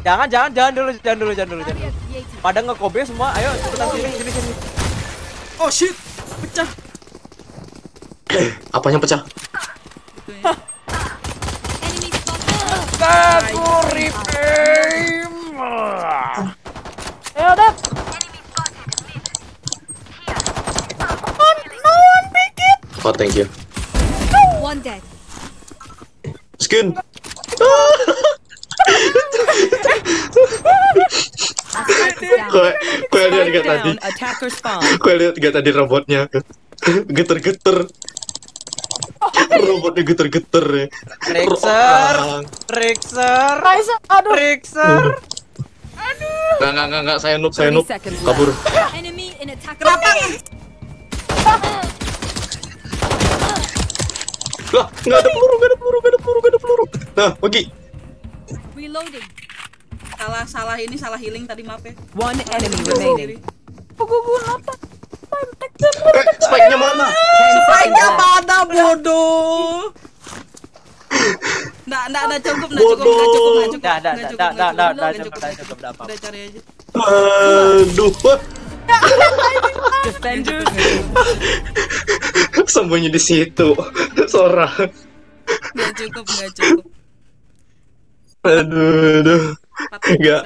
Jangan, jangan, jangan dulu, jangan dulu, jangan dulu, jangan. Pada ngekobe semua, ayo cepetan sini, sini, sini. Oh shit, pecah. Apanya pecah? Aku. Ayo, Dad. Oh, thank you. One dead. Skin. Kue lihat gak tadi? Kue lihat gak tadi robotnya? Geter-geter. Robotnya geter-geter ya. Rixer. Rixer. Aduh. Rixer. Nggak, nggak, nggak, nggak, saya noob, saya 30 noob. Kabur. Attack. Lah, nggak ada peluru, nggak ada peluru, nggak ada peluru, nggak ada peluru. Nah, pergi. Reloading. Salah salah ini salah healing tadi maaf ya. One enemy remaining. Eh, spike-nya mana? Spike-nya mana bodoh? Nggak, nggak, nggak cukup, nggak cukup, nggak cukup, nggak cukup, nggak nggak dah, cukup, dah, nggak cukup, nggak cukup, dah, apa. Udah cari aja. Aduh, wah. Defenders. sembunyi di situ. Sora. Nggak cukup, nggak cukup. Aduh, aduh. Nggak.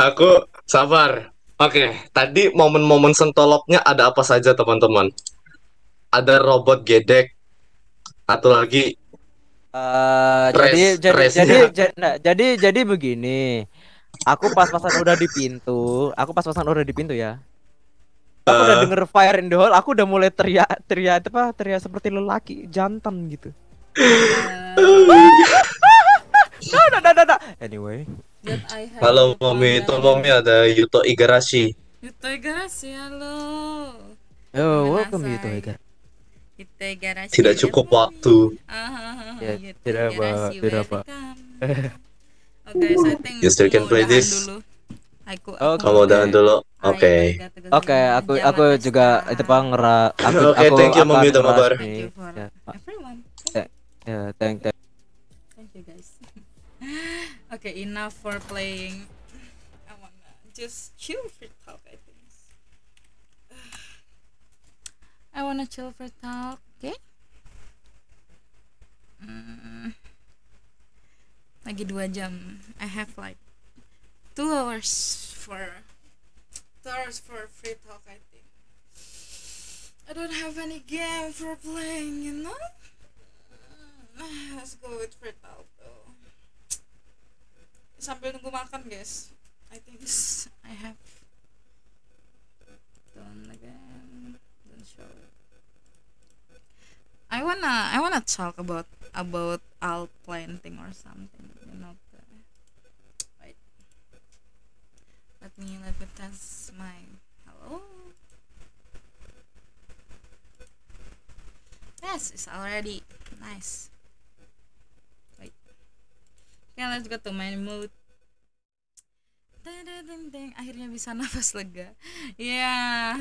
Aku sabar. Oke, tadi momen-momen sentolopnya ada apa saja, teman-teman? Ada robot gedek. Atau lagi Eh, Res- jadi jadi resnya. jadi ja- nah, jadi jadi begini. Aku pas-pasan udah di pintu, aku pas-pasan udah di pintu ya. Aku udah Eh. denger fire in the hole, aku udah mulai teriak teriak apa teriak seperti lelaki jantan gitu. Nah, nah, nah. Anyway, That I have Halo Mami, itu Mami ada Yuto Igarashi. Yuto Igarashi, halo. oh Menasai. welcome you to Egar. Kita garasi. Tidak cukup waktu. Ah, Ya, tidak, garasi, Tidak, come. Oke, so I think You still can play this. dulu. Aku, Oke. Kamu udahan dulu. Oke. Oke, aku aku juga itu pak ngera aku Oke, aku thank you, Mami Thank nih. you for Ya, everyone. ya, ya, thank thank. Thank you guys. okay, enough for playing. I wanna just chill for talk. I think. I wanna chill for talk. Okay. Mm, lagi dua jam. I have like two hours for two hours for free talk. I think. I don't have any game for playing. You know. Let's go with free talk. Sambil nunggu makan guys. I think this I have done again. Don't show. I wanna I wanna talk about about alt planting or something. You know. Wait. Let me let me test my hello. Yes, it's already nice. Wait. Okay, let's go to my mood. Ding. Akhirnya bisa nafas lega. Yeah.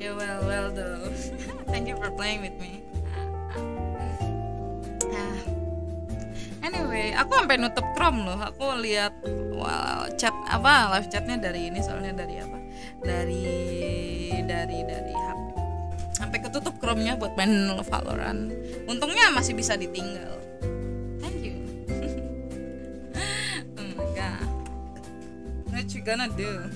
Yeah, well, well, though. Thank you for playing with me. Ah. Anyway, aku sampai nutup Chrome loh. Aku lihat wow, chat apa live chatnya dari ini soalnya dari apa? Dari dari dari HP. Sampai ketutup Chrome-nya buat main Valorant. Untungnya masih bisa ditinggal. What you gonna do?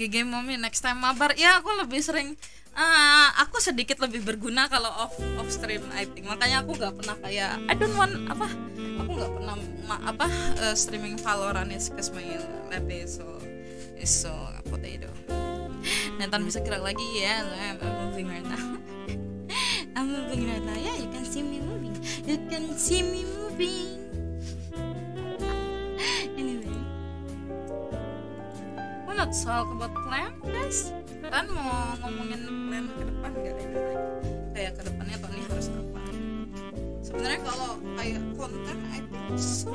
GG mommy next time mabar. Ya aku lebih sering ah, aku sedikit lebih berguna kalau off off stream I think. Makanya aku nggak pernah kayak I don't want apa aku nggak pernah ma- apa eh, streaming Valorant is cause my is so is so potato. Nathan bisa gerak lagi ya. I'm, I'm moving right now. I'm moving right now. Yeah, you can see me moving. You can see me moving. Wanna talk about plan, guys? Kan mau ngomongin plan ke depan gak nih? Kayak ke depannya Tony harus apa? Sebenarnya kalau kayak konten, I think so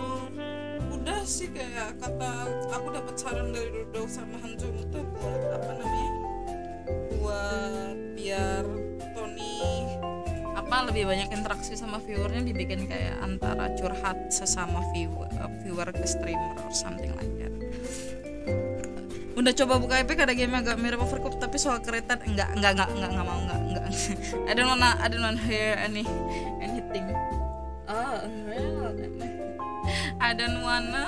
udah sih kayak kata aku dapat saran dari Rudolf sama Hanjo itu buat apa namanya buat biar Tony apa lebih banyak interaksi sama viewernya dibikin kayak antara curhat sesama viewer viewer ke streamer or something like that udah coba buka epic ada game agak mirip overcooked tapi soal kereta enggak enggak enggak enggak enggak mau enggak enggak. I don't wanna I don't wanna hear any anything oh unreal I don't wanna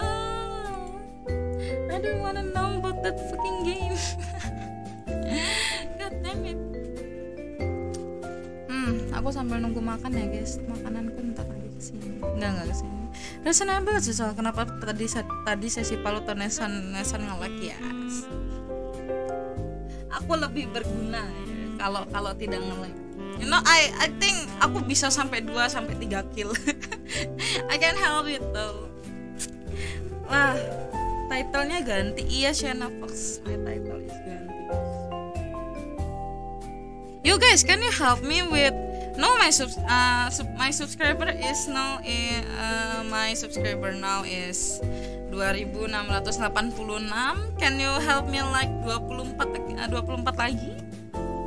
I don't wanna know about that fucking game. God damn it. Hmm, aku sambil nunggu makan ya guys. Makananku ntar ke sini Enggak, enggak ke sini banget sih soal kenapa tadi tadi sesi palutan Nesan Nesan nge-lag ya Aku lebih berguna ya kalau kalau tidak nge-lag You know, I I think aku bisa sampai 2 sampai 3 kill. I can help it though. Lah, titlenya ganti. Iya, Shana Fox. My title is ganti. You guys, can you help me with No, my sub uh, sub- my subscriber is now i- uh, my subscriber now is 2686. Can you help me like 24 lagi- uh, 24 lagi?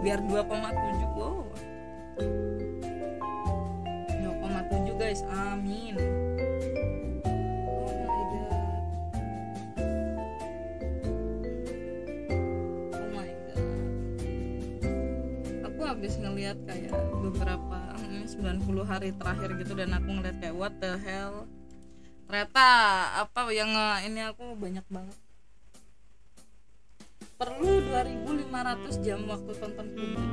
Biar 2,7. Wow. 2,7 guys. Amin. Habis ngelihat kayak beberapa ini 90 hari terakhir gitu dan aku ngeliat kayak what the hell. Ternyata apa yang nge- ini aku banyak banget. Perlu 2500 jam waktu tonton publik.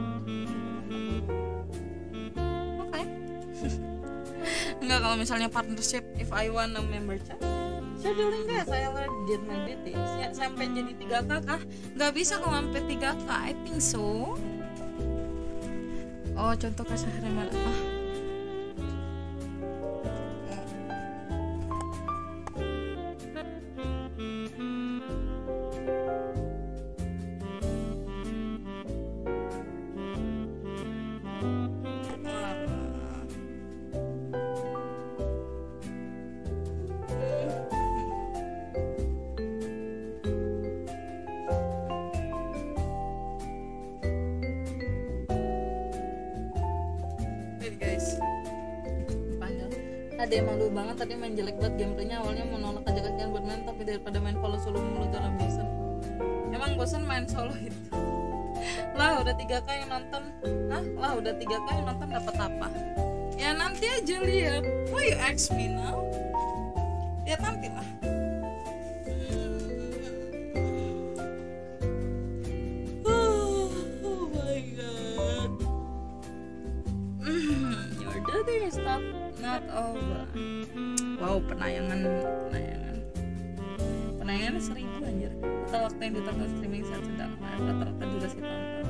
Oke. Enggak kalau misalnya partnership if I want a member chat scheduling guys saya did my Ya, sampai jadi 3k kah nggak bisa kalau sampai 3k I think so oh contoh kasih mana ah ada yang malu banget tadi main jelek banget. Gameplaynya awalnya mau nolak aja kan buat main tapi daripada main follow solo mulu dalam bosan emang bosan main solo itu? Lah udah 3k yang nonton. Hah? lah udah 3k yang nonton dapat apa? Ya nanti aja lihat. Why you ask me now. Lihat nanti lah not over wow penayangan penayangan. Penayangannya seribu anjir. Atau waktu yang ditonton streaming saat sedang live rata-rata durasi tonton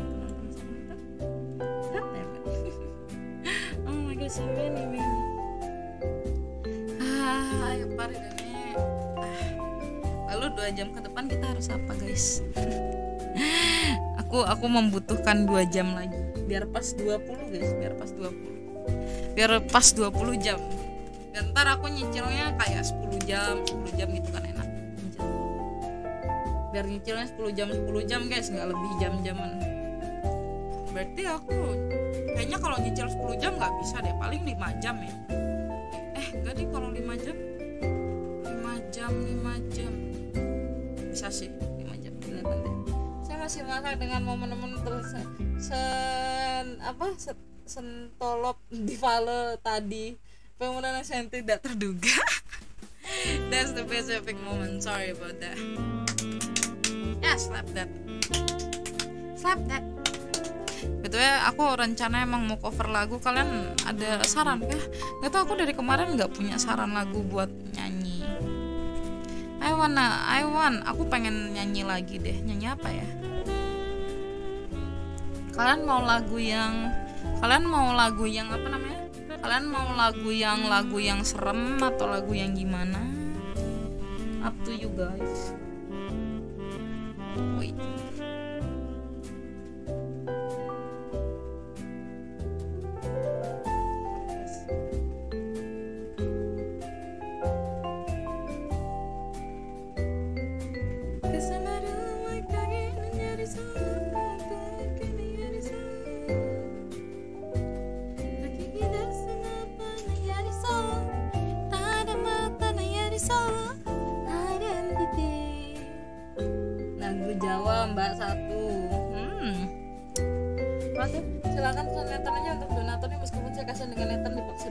oh my god so many man ah ini lalu dua jam ke depan kita harus apa guys? Aku aku membutuhkan dua jam lagi. Biar pas 20 guys. Biar pas 20 biar pas 20 jam. Dan ntar aku nyicilnya kayak 10 jam 10 jam gitu kan enak. Biar nyicilnya 10 jam 10 jam guys. Nggak lebih jam-jaman. Berarti aku kayaknya kalau nyicil 10 jam nggak bisa deh. Paling 5 jam ya. Eh enggak deh kalau 5 jam. 5 jam 5 jam. Bisa sih 5 jam. Beneran deh saya masih masak dengan momen-momen terus sen apa? Se- sentolop di Vale tadi pemeran yang tidak terduga that's the best epic moment sorry about that yeah slap that slap that Betul ya, aku rencana emang mau cover lagu kalian ada saran kah? Gak tau aku dari kemarin nggak punya saran lagu buat nyanyi. I wanna, I want, aku pengen nyanyi lagi deh. Nyanyi apa ya? Kalian mau lagu yang, kalian mau lagu yang apa namanya? Kalian mau lagu yang lagu yang serem atau lagu yang gimana? Up to you guys. Wait.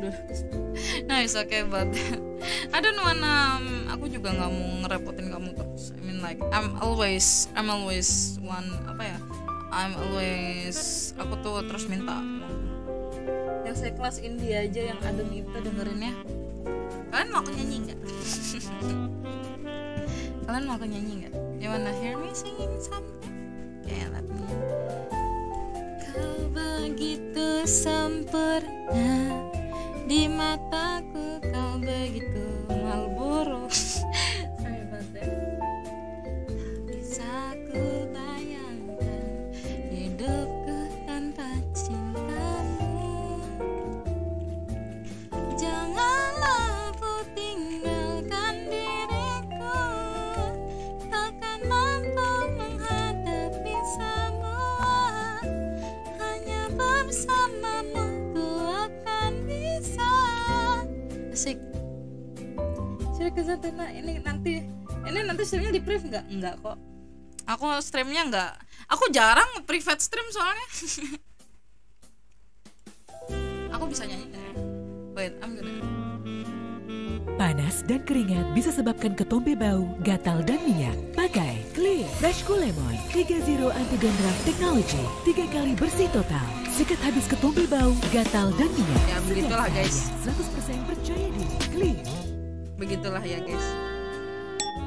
200 Nice, oke, okay, but I don't wanna um, aku juga nggak mau ngerepotin kamu terus. I mean like I'm always I'm always one apa ya I'm always aku tuh terus minta yang saya kelas India aja yang adem itu dengerinnya kalian mau aku nyanyi nggak? Kalian mau aku nyanyi nggak? You wanna hear me singing something? Okay let me. Kau begitu sempurna di mataku kau begitu malboro about that. bisa ku Serius nah ini nanti ini nanti streamnya di priv nggak nggak kok aku streamnya nggak aku jarang private stream soalnya aku bisa nyanyi ya wait I'm gonna Panas dan keringat bisa sebabkan ketombe bau, gatal dan minyak. Pakai Clear Fresh Cool Lemon 30 Anti Dandruff Technology. Tiga kali bersih total. Sikat habis ketombe bau, gatal dan minyak. ya begitulah guys 100% percaya diri. Clear. Begitulah ya guys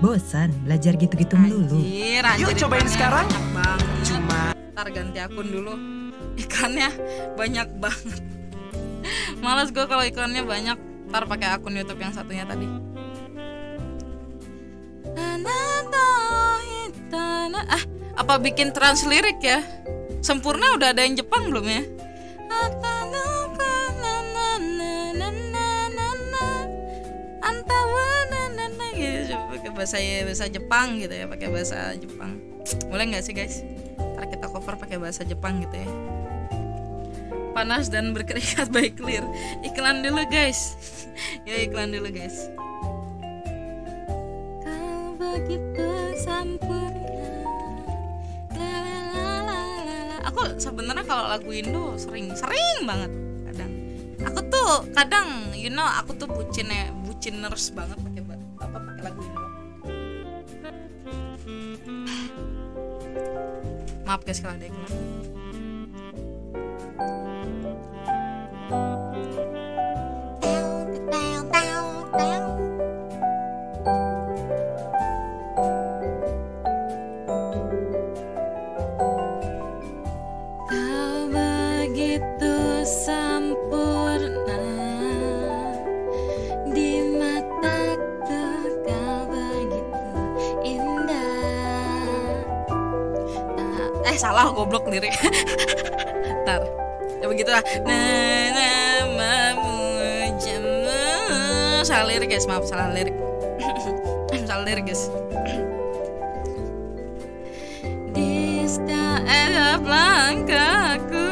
Bosan belajar gitu-gitu melulu. Anjir, anjir, Yuk, cobain sekarang. Cuma ntar ganti akun dulu. Iklannya banyak banget. Males gue kalau iklannya banyak. Ntar pakai akun YouTube yang satunya tadi. Ah, apa bikin translirik ya? Sempurna udah ada yang Jepang belum ya? Antawa nanana gitu pakai bahasa bahasa Jepang gitu ya pakai bahasa Jepang boleh nggak sih guys ntar kita cover pakai bahasa Jepang gitu ya panas dan berkeringat by clear iklan dulu guys ya iklan dulu guys kau begitu sempurna aku sebenarnya kalau lagu Indo sering sering banget kadang aku tuh kadang you know aku tuh bucin ya buciners banget pakai apa pakai lagu Indo maaf guys kalau ada iklan Kau begitu sempurna salah goblok lirik. Ntar. Ya begitu lah. Salah lirik guys, maaf salah lirik. salah lirik guys. di setiap langkahku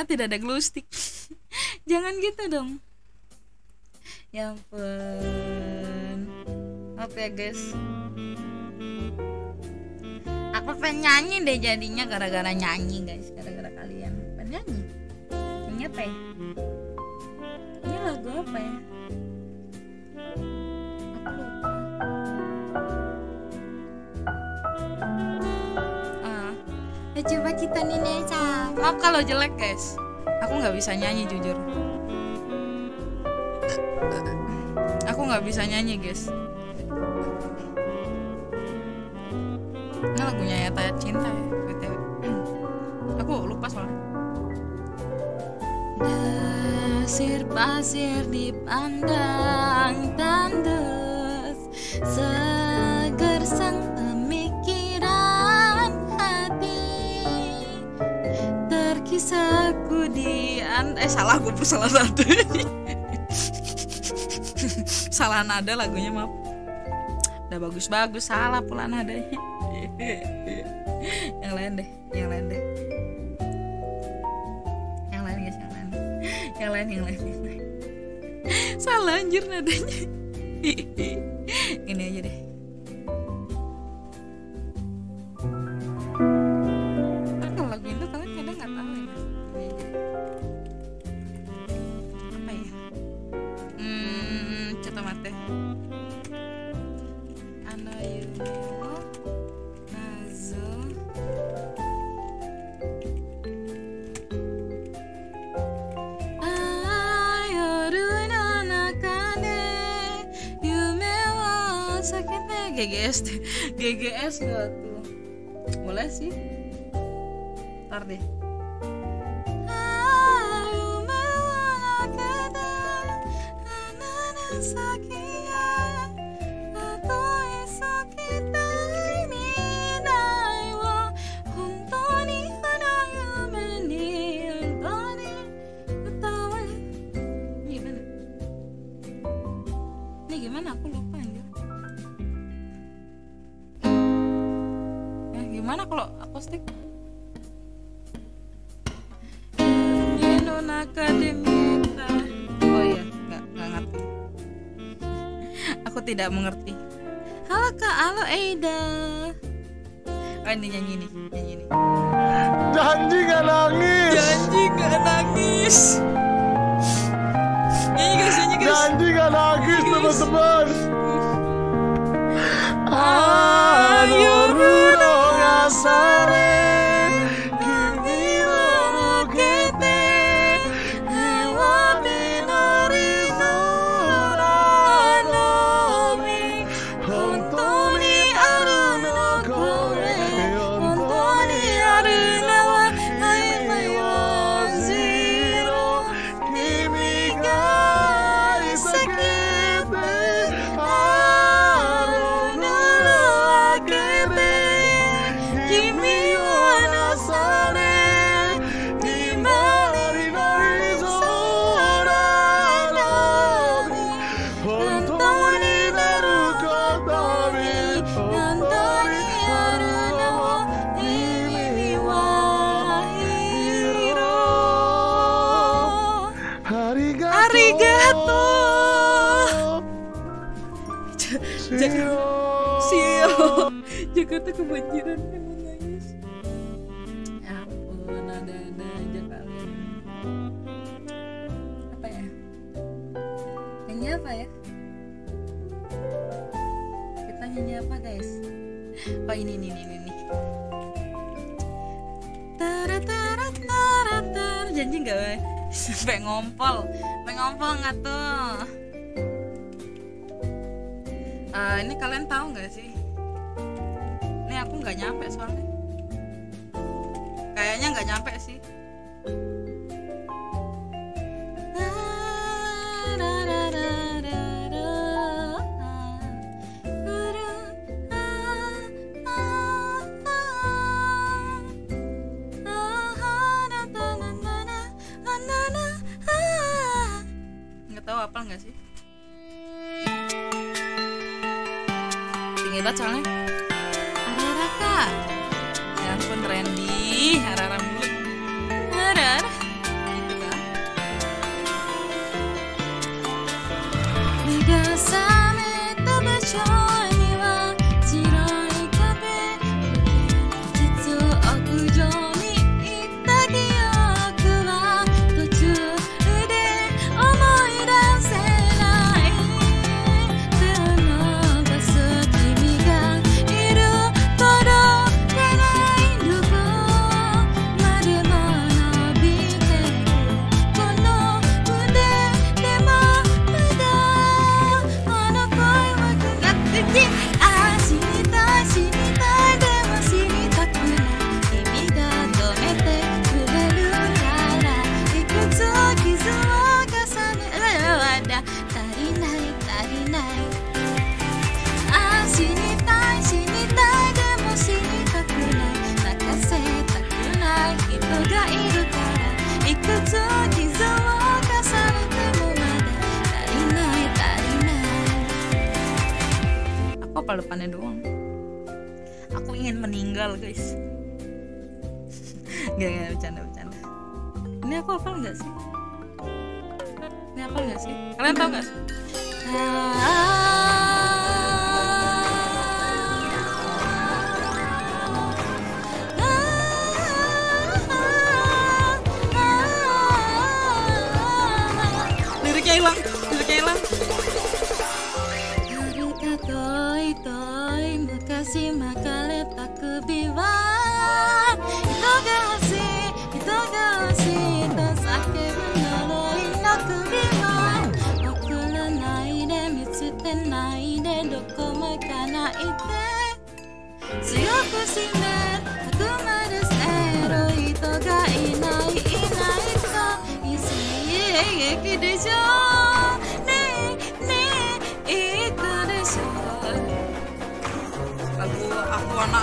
karena tidak ada glow stick. Jangan gitu dong. Ya ampun. Maaf ya guys. Aku pengen nyanyi deh jadinya gara-gara nyanyi kalau jelek guys. Aku nggak bisa nyanyi jujur. Aku nggak bisa nyanyi guys. Ini lagunya ya Taya Cinta ya BTW. aku lupa soalnya. Pasir pasir dipandang salah nada Salah nada lagunya maaf. Udah bagus-bagus salah pula nadanya. Yang lain deh Yang lain deh. Yang lain guys yang lain? Yang lain yang lain, yang lain. Salah anjir nadanya Ntar tidak mengerti Halo Kak, halo Eida Oh ini nyanyi nih, nyanyi nih Janji gak nangis. Janji gak nangis. Nyanyi guys, nyanyi guys. Janji gak nangis teman-teman. Ayoru Kebanjiran emang nangis. Ya ampun, ada-ada aja kalian. Apa ya? Nyanyi apa ya? Kita nyanyi apa guys? Oh ini ini ini ini. Tara tara tara tara. Janji nggak? Wei? Sampai ngompol, sampai ngompol nggak tuh? Eh, ini kalian tahu nggak sih? Nyampe soalnya. Kayaknya nggak nyampe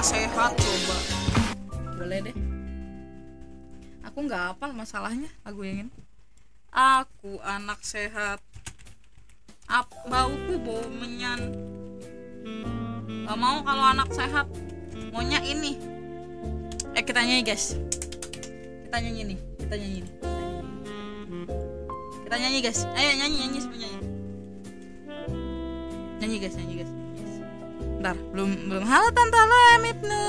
sehat coba. Boleh deh. Aku nggak hafal masalahnya lagu yang ini. Aku anak sehat. Ap, bauku bau menyan gak mau kalau anak sehat. Maunya ini. Eh kita nyanyi guys. Kita nyanyi nih. Kita nyanyi nih. Kita nyanyi guys. Ayo nyanyi nyanyi semua nyanyi nyanyi guys nyanyi guys Bentar, belum belum halo tante lo Emitnu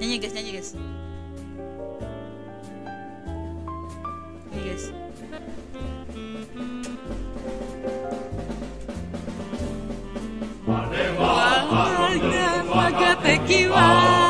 nyanyi guys nyanyi guys nyanyi guys Magateki wa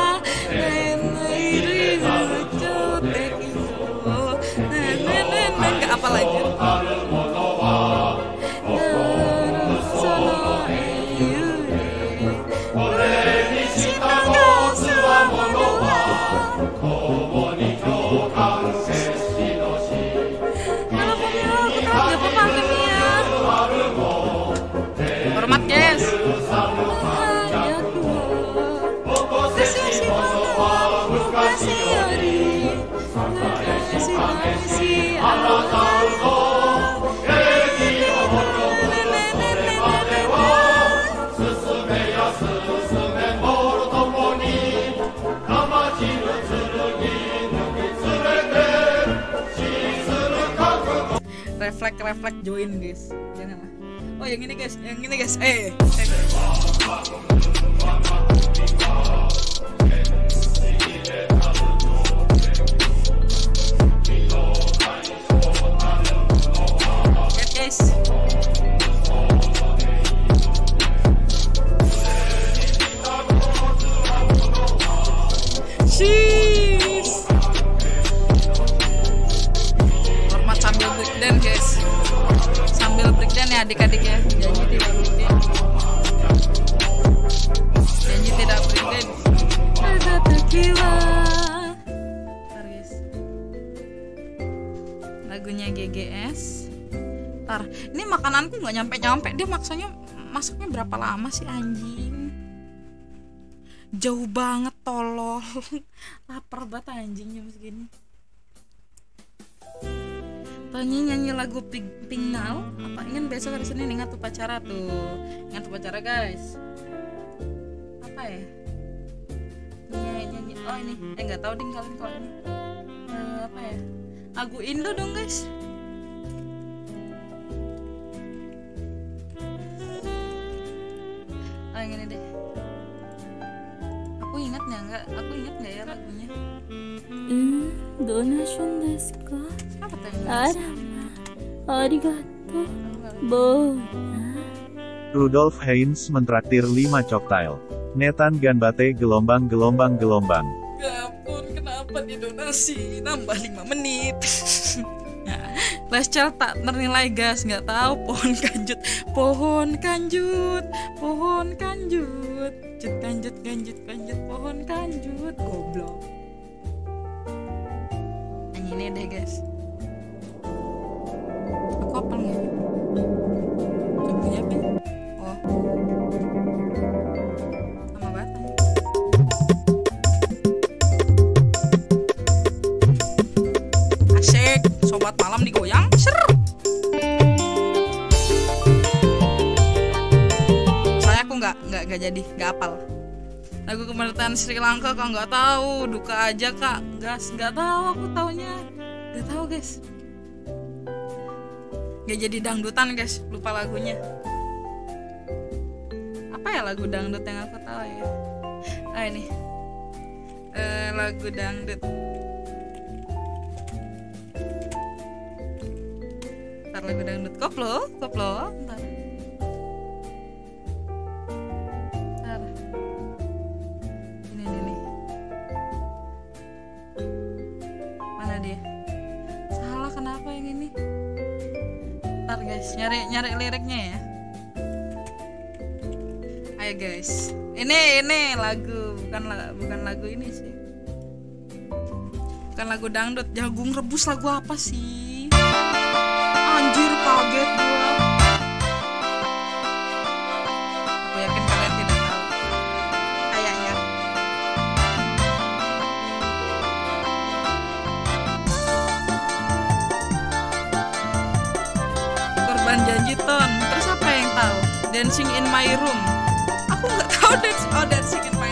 refleks refleks join guys. Janganlah oh yang ini guys. Yang ini guys. Eh. Lihat, guys breakdance ya adik-adik ya janji tidak breakdance janji tidak breakdance ada tequila guys lagunya GGS Ntar, ini makananku nggak nyampe-nyampe. Dia maksudnya masaknya berapa lama sih anjing? Jauh banget tolol. Lapar banget anjing jam segini Tanya nyanyi lagu Pink, Pink Now. Apa ingin besok hari Senin ingat upacara tuh? Ingat upacara guys. Apa ya? Nyanyi nyanyi oh ini. Eh nggak tahu ding kalian kalau ini. Eh, apa ya? Lagu Indo dong guys. Yang ini deh aku ingat ya nggak aku ingat nggak ya lagunya? Hmm donation desu ka siapa tadi arama arigato bo Rudolf Heinz mentraktir 5 cocktail. Netan Ganbate gelombang gelombang gelombang. Ya ampun, kenapa di donasi nambah 5 menit. Lescar tak ternilai gas nggak tahu pohon kanjut. Pohon kanjut pohon kanjut jut kanjut kanjut kanjut pohon kanjut, goblok. Ini deh guys. Aku apa nggak? Coba apa? ya? Oh. Nggak jadi nggak apal. Lagu kemerdekaan Sri Lanka kok nggak tahu? Duka aja kak. Gas nggak tahu aku taunya. Nggak tahu guys. Nggak jadi dangdutan guys. Lupa lagunya. Apa ya lagu dangdut yang aku tahu ya? Ah ini. Eh, lagu dangdut. Ntar lagu dangdut. Koplo koplo. Ntar kenapa yang ini? Ntar guys nyari nyari liriknya ya. Ayo guys. Ini ini lagu bukan bukan lagu ini sih. Bukan lagu dangdut. Jagung rebus lagu apa sih? Anjir kaget gua terus apa yang tahu? Dancing in my room. Aku nggak tahu dance oh dancing in my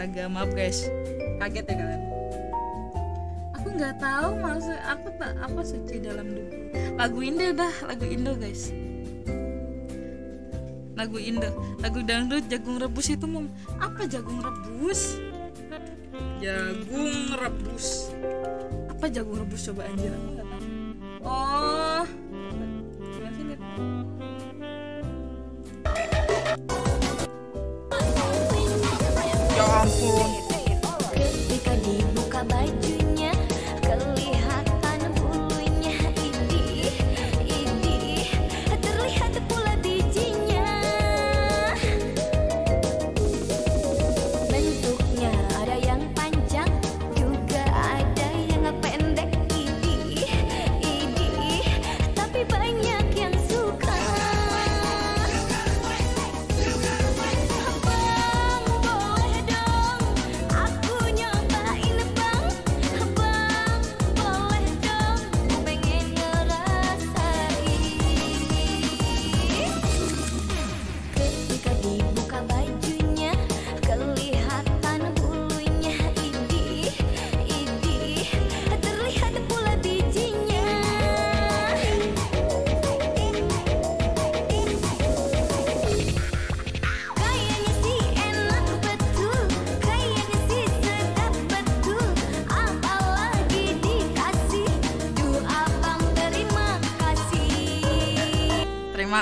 astaga maaf guys. Kaget ya kalian? Aku nggak tahu maksud aku tak apa suci dalam tubuh lagu Indo dah lagu Indo guys. Lagu Indo. Lagu dangdut jagung rebus itu mau apa jagung rebus? Jagung rebus. Apa jagung rebus coba anjir? Aku nggak tahu. Oh. Gimana sih, Lip? ya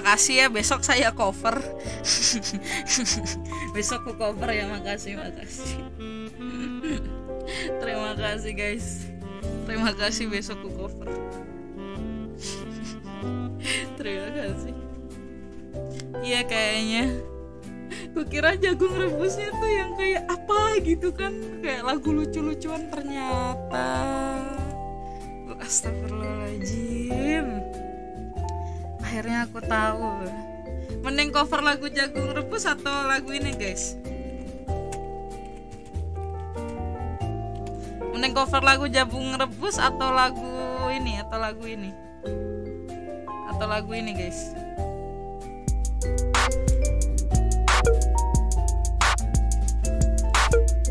terima kasih ya besok saya cover. Besok ku cover ya makasih makasih. Terima kasih guys. Terima kasih besok ku cover. Terima kasih. Iya kayaknya. Kukira jagung rebusnya tuh yang kayak apa gitu kan? Kayak lagu lucu-lucuan ternyata. Astagfirullahaladzim akhirnya aku tahu. Mending cover lagu jagung rebus atau lagu ini guys. Mending cover lagu jagung rebus atau lagu ini atau lagu ini. Atau lagu ini guys.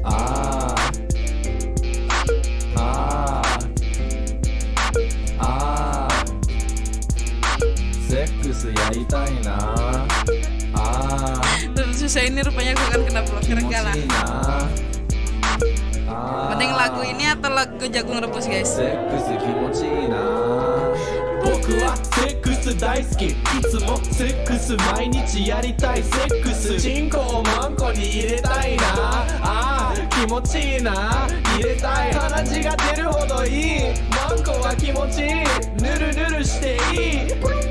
Ah. セックスやりたいな。あ terus susah ini rupanya aku kan kena blokir enggak lah ーいいな。あ mending lagu ini atau lagu jagung rebus guys セックス気持ちいいな。僕はセックス大好きいつもセックス毎日やりたいセックスチンコをマンコに入れたいなあ気持ちいいな入れたい鼻血が出るほどいいマンコは気持ちいいぬるぬるしていい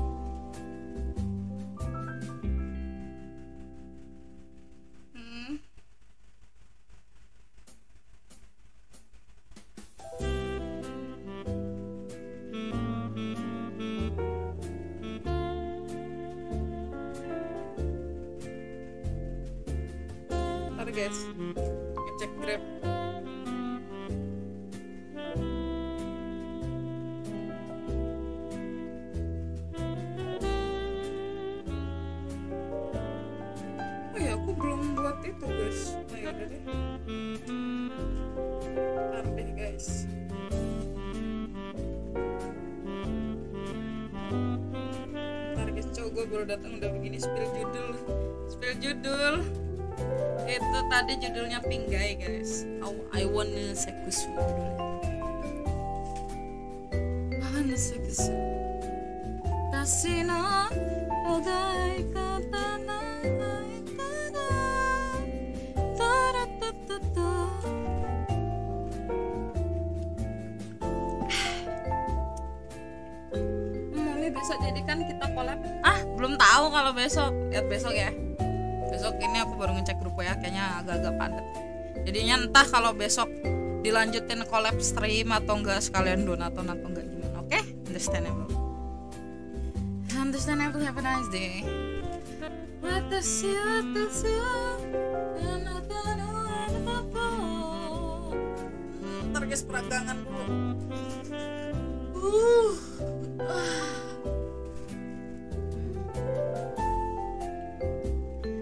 guys, ngecek grab. Oh ya, aku belum buat itu guys. Oh ya deh. Ntar guys. Ntar guys, cowok gue baru datang udah begini spill judul. Spill judul itu tadi judulnya Pinggai guys. I, I wanna sekusu I wanna sekusu ogai na kata. Taratatato Mami besok jadikan kita collab. Ah belum tahu kalau besok. Lihat besok ya besok ini aku baru ngecek grup ya kayaknya agak-agak padat. Jadinya entah kalau besok dilanjutin collab stream atau enggak sekalian donaton atau enggak gimana oke? Understandable. Understandable have a nice day. Ntar guys peragangan dulu. Uh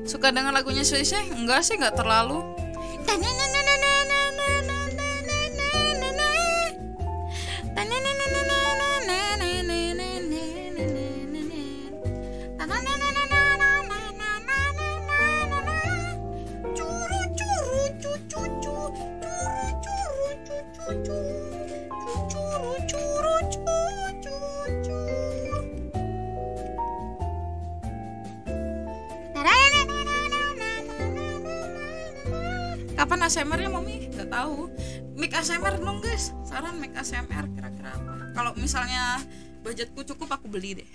suka dengan lagunya Swisih? Enggak sih, enggak terlalu. Kapan ASMR ya mami? Gak tahu. Mic ASMR dong guys. Saran mic ASMR kira-kira apa? Kalau misalnya budgetku cukup aku beli deh.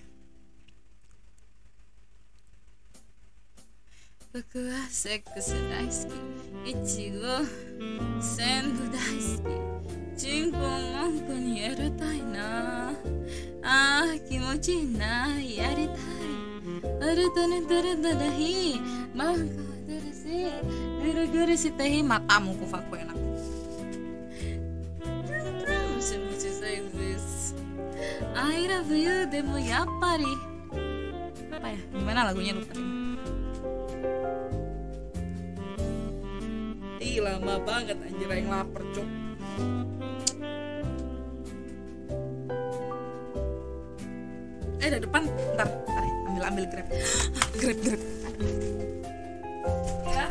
Boku wa sex 大好きいちご全部大好きチンコ文句にやりたいなあー気持ちいいなやりたいあるとねだらだらひマンコ だらしgara-gara si teh matamu ku faku enak musim musim saya this I love you でもやっぱり apa ya gimana lagunya lupa deh Ih lama banget anjir yang lapar cuk Eh dari depan Ntar, ntar ya, ambil ambil grab Grab grab Ya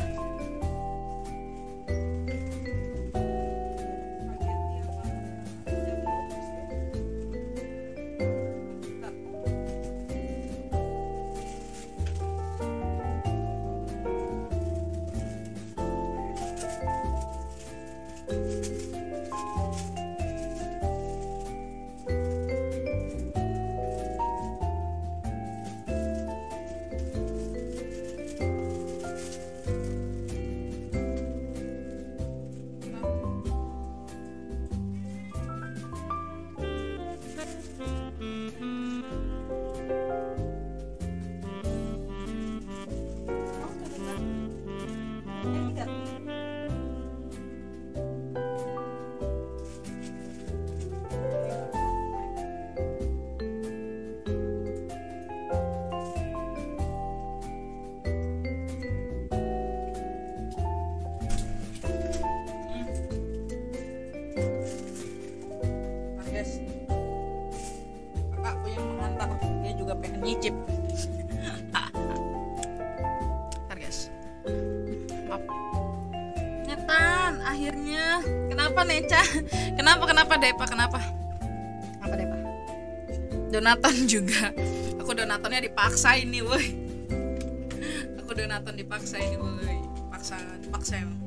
aku Donatonnya dipaksa ini woi. Aku Donaton dipaksa ini woi. Paksa dipaksa emang.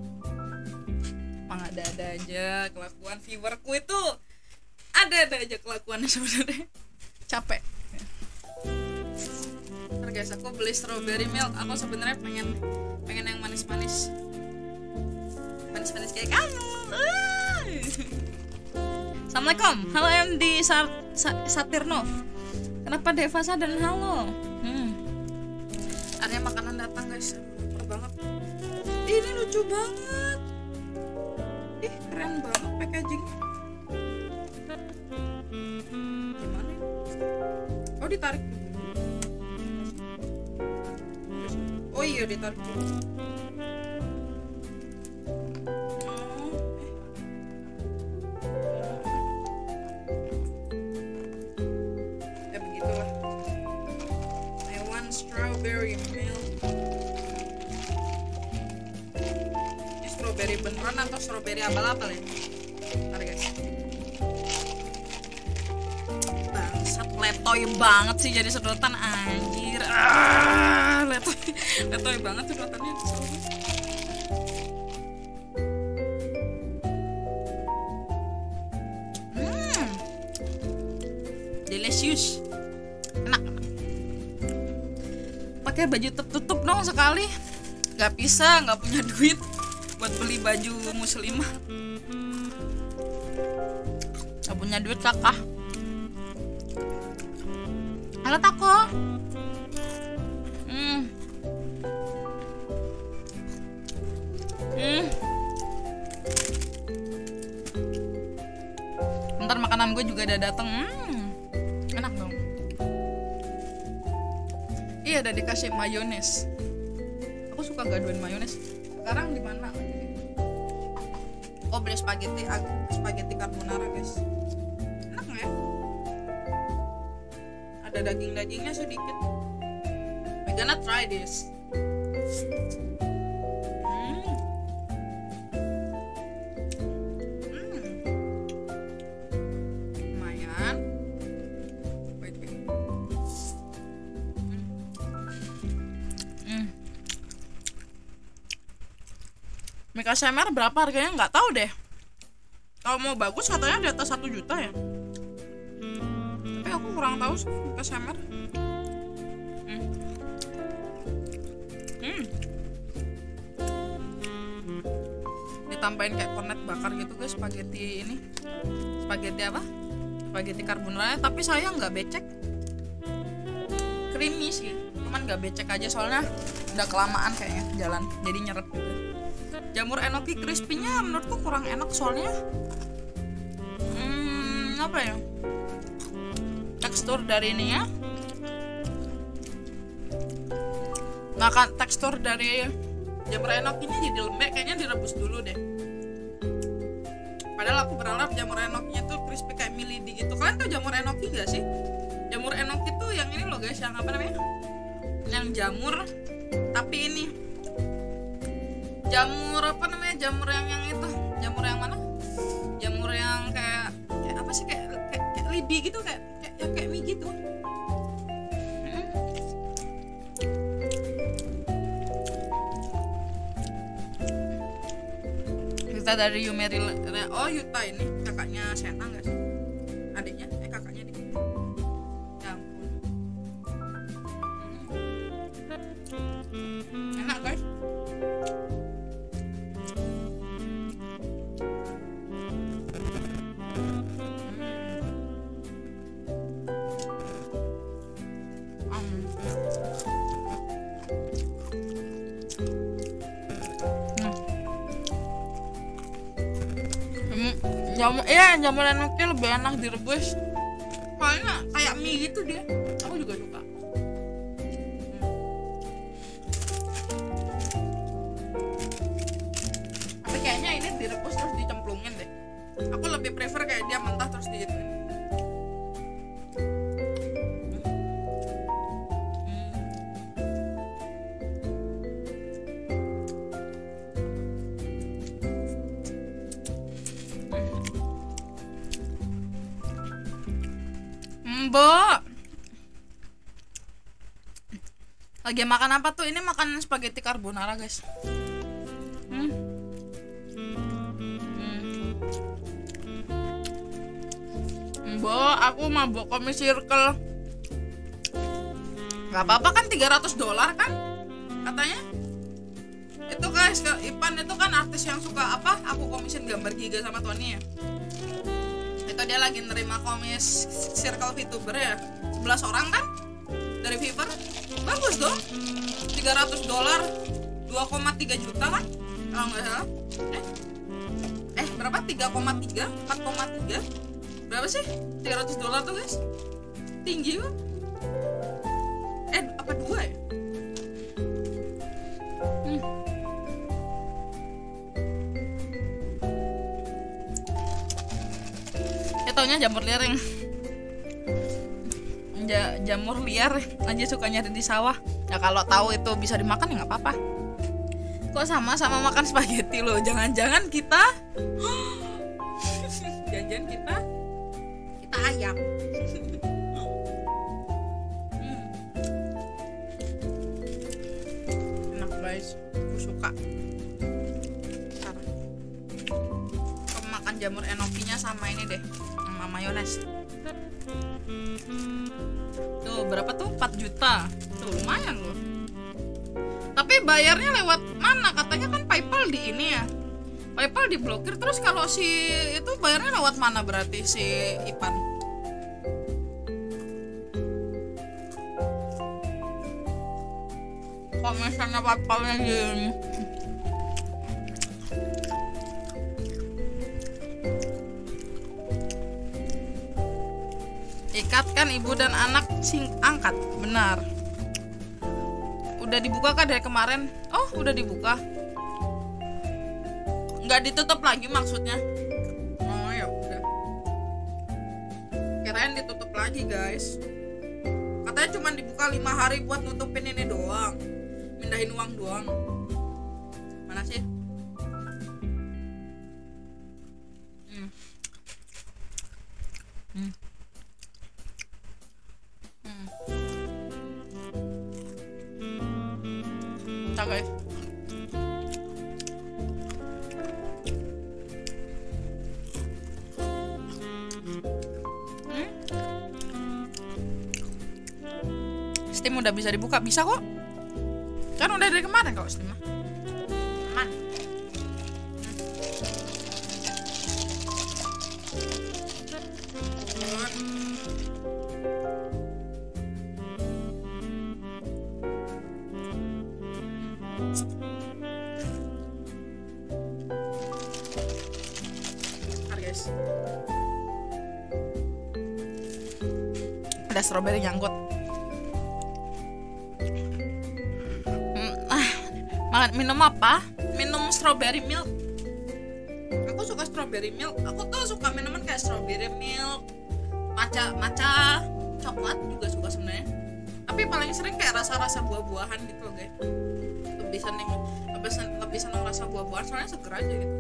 Emang ada-ada aja kelakuan viewerku itu. Ada-ada aja kelakuannya sebenarnya. Capek. Ntar guys aku beli strawberry milk. Aku sebenarnya pengen pengen yang manis-manis. Manis-manis kayak kamu. Assalamualaikum. Halo MD Sar Sa- Satirnov kenapa Devasa dan halo. Hmm. Arya makanan datang guys. Lapar banget. Ini lucu banget. Ih keren banget packaging. Gimana oh ditarik. Oh iya ditarik strawberry milk. Ini strawberry beneran atau strawberry abal-abal ya? Ntar guys. Bangsat letoy banget sih jadi sedotan anjir. Ah, letoy. Letoy banget sedotannya. Hmm. Delicious pakai baju tertutup dong sekali. Nggak bisa nggak punya duit buat beli baju muslimah. Nggak punya duit kakak. Halo tako hmm. Hmm. Ntar makanan gue juga udah dateng. Hmm iya udah dikasih mayones. Aku suka gaduin mayones. Sekarang di mana? Oh beli spaghetti ag- spaghetti carbonara guys. Enak nggak ya? Ada daging dagingnya sedikit. We gonna try this Mika SMR berapa harganya nggak tahu deh. Kalau mau bagus katanya di atas 1 juta ya. Tapi aku kurang tahu sih Mika SMR. Hmm. Hmm. Ditambahin kayak kornet bakar gitu guys spaghetti ini. Spaghetti apa? Spaghetti carbonara tapi saya nggak becek. Creamy sih, cuman nggak becek aja soalnya udah kelamaan kayaknya jalan, jadi nyeret juga jamur enoki crispy-nya menurutku kurang enak soalnya. Hmm, apa ya? Tekstur dari ini ya. Makan tekstur dari jamur enokinya jadi lembek. Kayaknya direbus dulu deh. Padahal aku berharap jamur enokinya tuh crispy kayak milidi gitu. Kalian tau jamur enoki gak sih? Jamur enoki tuh yang ini loh guys yang apa namanya? Yang jamur tapi ini jamur apa namanya? Jamur yang yang itu. Jamur yang mana? Jamur yang kayak kayak apa sih? Kayak kayak, kayak lidi gitu kayak kayak ya kayak mie gitu. Mm. kita dari Yumeri oh Yuta ini kakaknya Sena nggak sih iya jamur enoknya lebih enak direbus. Soalnya kayak mie gitu dia Makan apa tuh? Ini makan spaghetti carbonara, guys. Hmm. Hmm. Bo, aku mabok komi circle. Gak apa-apa kan 300 dolar kan? Katanya. Itu guys, ke Ipan itu kan artis yang suka apa? Aku komisin gambar giga sama Tony ya. Itu dia lagi nerima komis circle VTuber ya. 11 orang kan? Dari Fiverr. Bagus dong. 300 dolar 2,3 juta kan? Kalau nggak salah. Eh, eh berapa? 3,3? 4,3? Berapa sih? 300 dolar tuh guys? Tinggi banget. Eh, apa dua ya? Hmm. Ya taunya jamur ja- jamur liar aja suka nyari di sawah. Ya kalau tahu itu bisa dimakan ya nggak apa-apa. Kok sama sama makan spaghetti loh? Jangan-jangan kita jangan kita kita ayam juta. Tuh lumayan loh. Tapi bayarnya lewat mana? Katanya kan Paypal di ini ya. Paypal diblokir. Terus kalau si itu bayarnya lewat mana berarti si Ipan? Kok misalnya Paypalnya gini Ikatkan ibu dan anak sing angkat, benar. Udah dibuka kah dari kemarin? Oh, udah dibuka. Nggak ditutup lagi maksudnya? Oh ya udah. Kirain ditutup lagi guys. Katanya cuma dibuka lima hari buat nutupin ini doang, mindahin uang doang. Mana sih? Hmm. Hmm. Udah bisa dibuka, bisa kok. Kan udah dari kemarin kok mah. Aman. Ada strawberry nyangkut. Minum apa? Minum strawberry milk. Aku suka strawberry milk. Aku tuh suka minuman kayak strawberry milk, matcha, matcha, coklat juga suka sebenarnya. Tapi paling sering kayak rasa-rasa buah-buahan gitu loh, guys. Lebih seneng, lebih seneng, lebih seneng rasa buah-buahan soalnya seger aja gitu.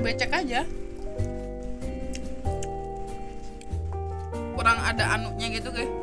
Becek aja. Kurang ada anuknya gitu guys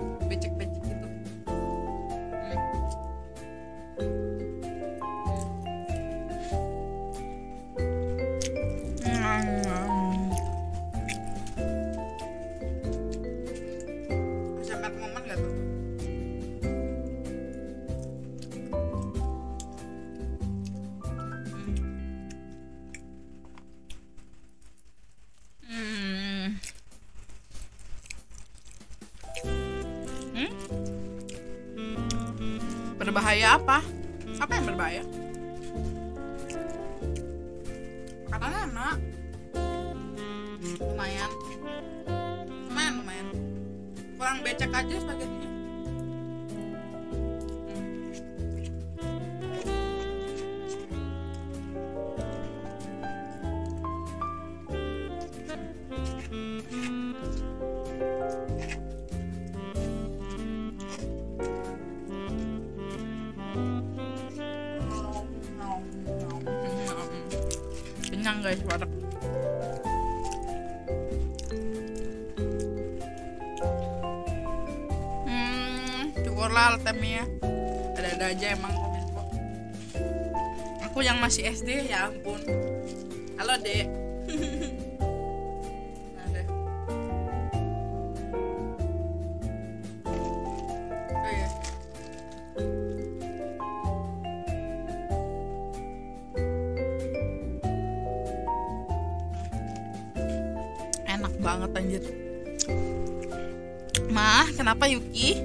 mah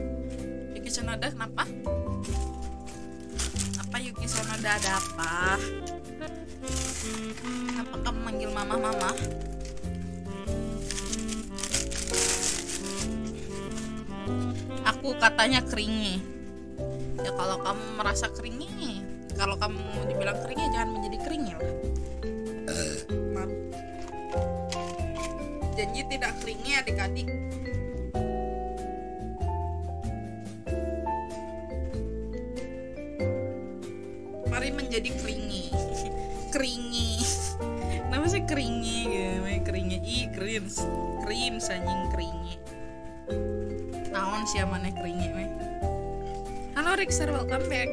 naon sih mana keringi meh halo Rixer welcome back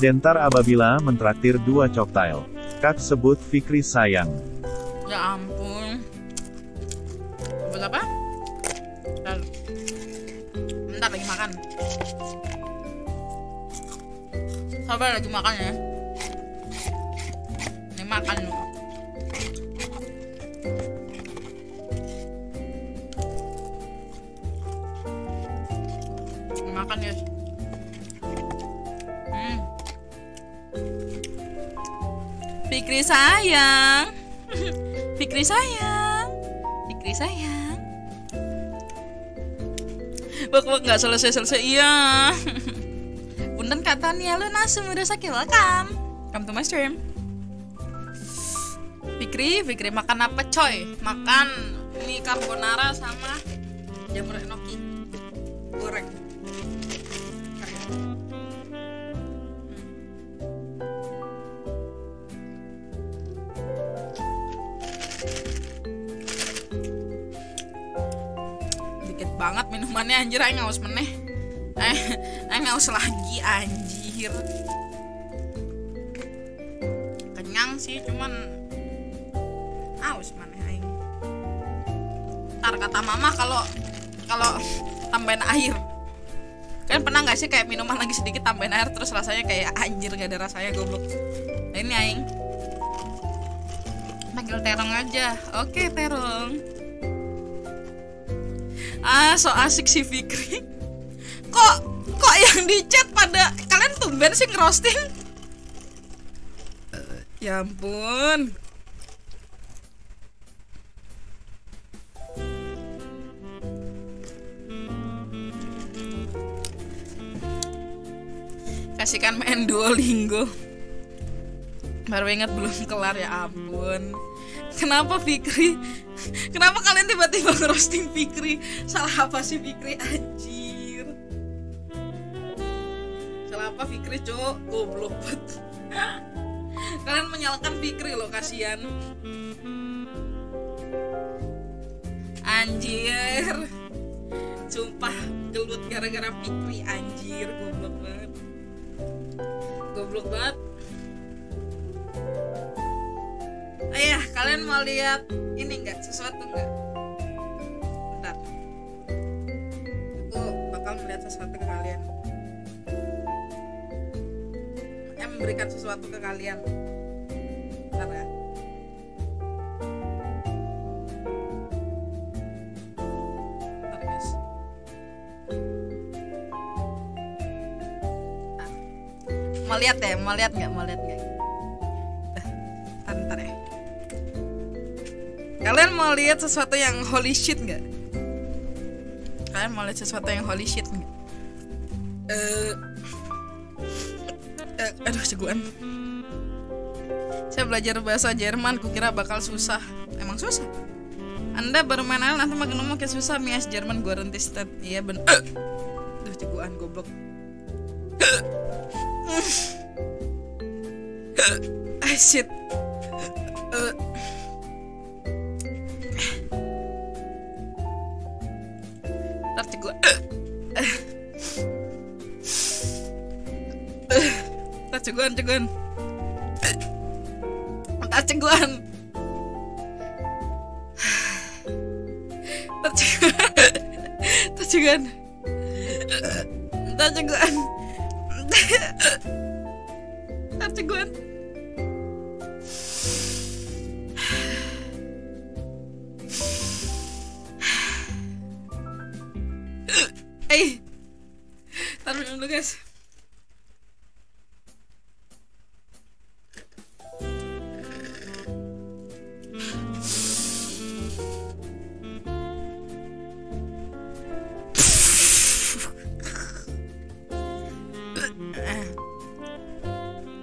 Dentar apabila mentraktir dua coktail. Kak sebut Fikri sayang. ya ampun Gak selesai-selesai Iya. Punten kak Tania udah sakit welcome. Come to my stream. Fikri, Fikri makan apa coy? Makan mie carbonara sama jamur enoki. Goreng anjir aing ngaus meneh. Aing aing ngaus lagi anjir. Kenyang sih cuman aus maneh aing. Ntar kata mama kalau kalau tambahin air. Kalian pernah nggak sih kayak minuman lagi sedikit tambahin air terus rasanya kayak anjir gak ada rasanya goblok. Nah ini aing. Panggil terong aja. Oke terong ah so asik si Fikri. Kok kok yang di chat pada kalian tumben sih ngerosting? Ya ampun. Kasihkan main Duolingo. Baru ingat belum kelar ya ampun kenapa Fikri Kenapa kalian tiba-tiba ngerosting Fikri? Salah apa sih Fikri anjir? Salah apa Fikri, Cok? Goblok banget. Kalian menyalahkan Fikri loh, kasihan. Anjir. Sumpah gelut gara-gara Fikri anjir, goblok banget. Goblok banget. Ayah, kalian mau lihat ini enggak sesuatu enggak? Bentar. Aku bakal melihat sesuatu ke kalian. Saya memberikan sesuatu ke kalian. Bentar ya. Mau lihat ya? Mau lihat nggak? Mau lihat nggak? Bentar, bentar ya. Kalian mau lihat sesuatu yang holy shit nggak? Kalian mau lihat sesuatu yang holy shit nggak? Eh, eh, aduh ceguan. Saya belajar bahasa Jerman, kukira bakal susah. Emang susah? Anda baru main AL nanti makin ngomong kayak susah Mias Jerman gua renti stat. Iya ben. Aduh ceguan goblok. Ah shit. Eh, Ntar ceguan. Ntar ceguan, ceguan. Ntar. Eh, taruh dulu guys.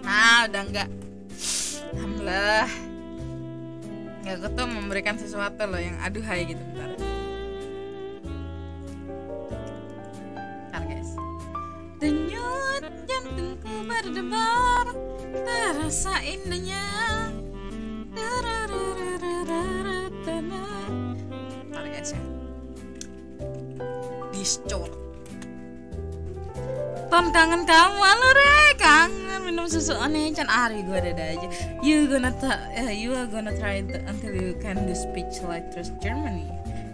Nah, udah enggak. Alhamdulillah. Enggak tuh memberikan sesuatu loh yang aduhai gitu. Bentar Denyut jantungku berdebar Terasa indahnya. Ya Discor Ton kangen kamu halo re kangen minum susu aneh can ari gue ada aja you gonna eh, you are gonna try it until you can do speech like trust Germany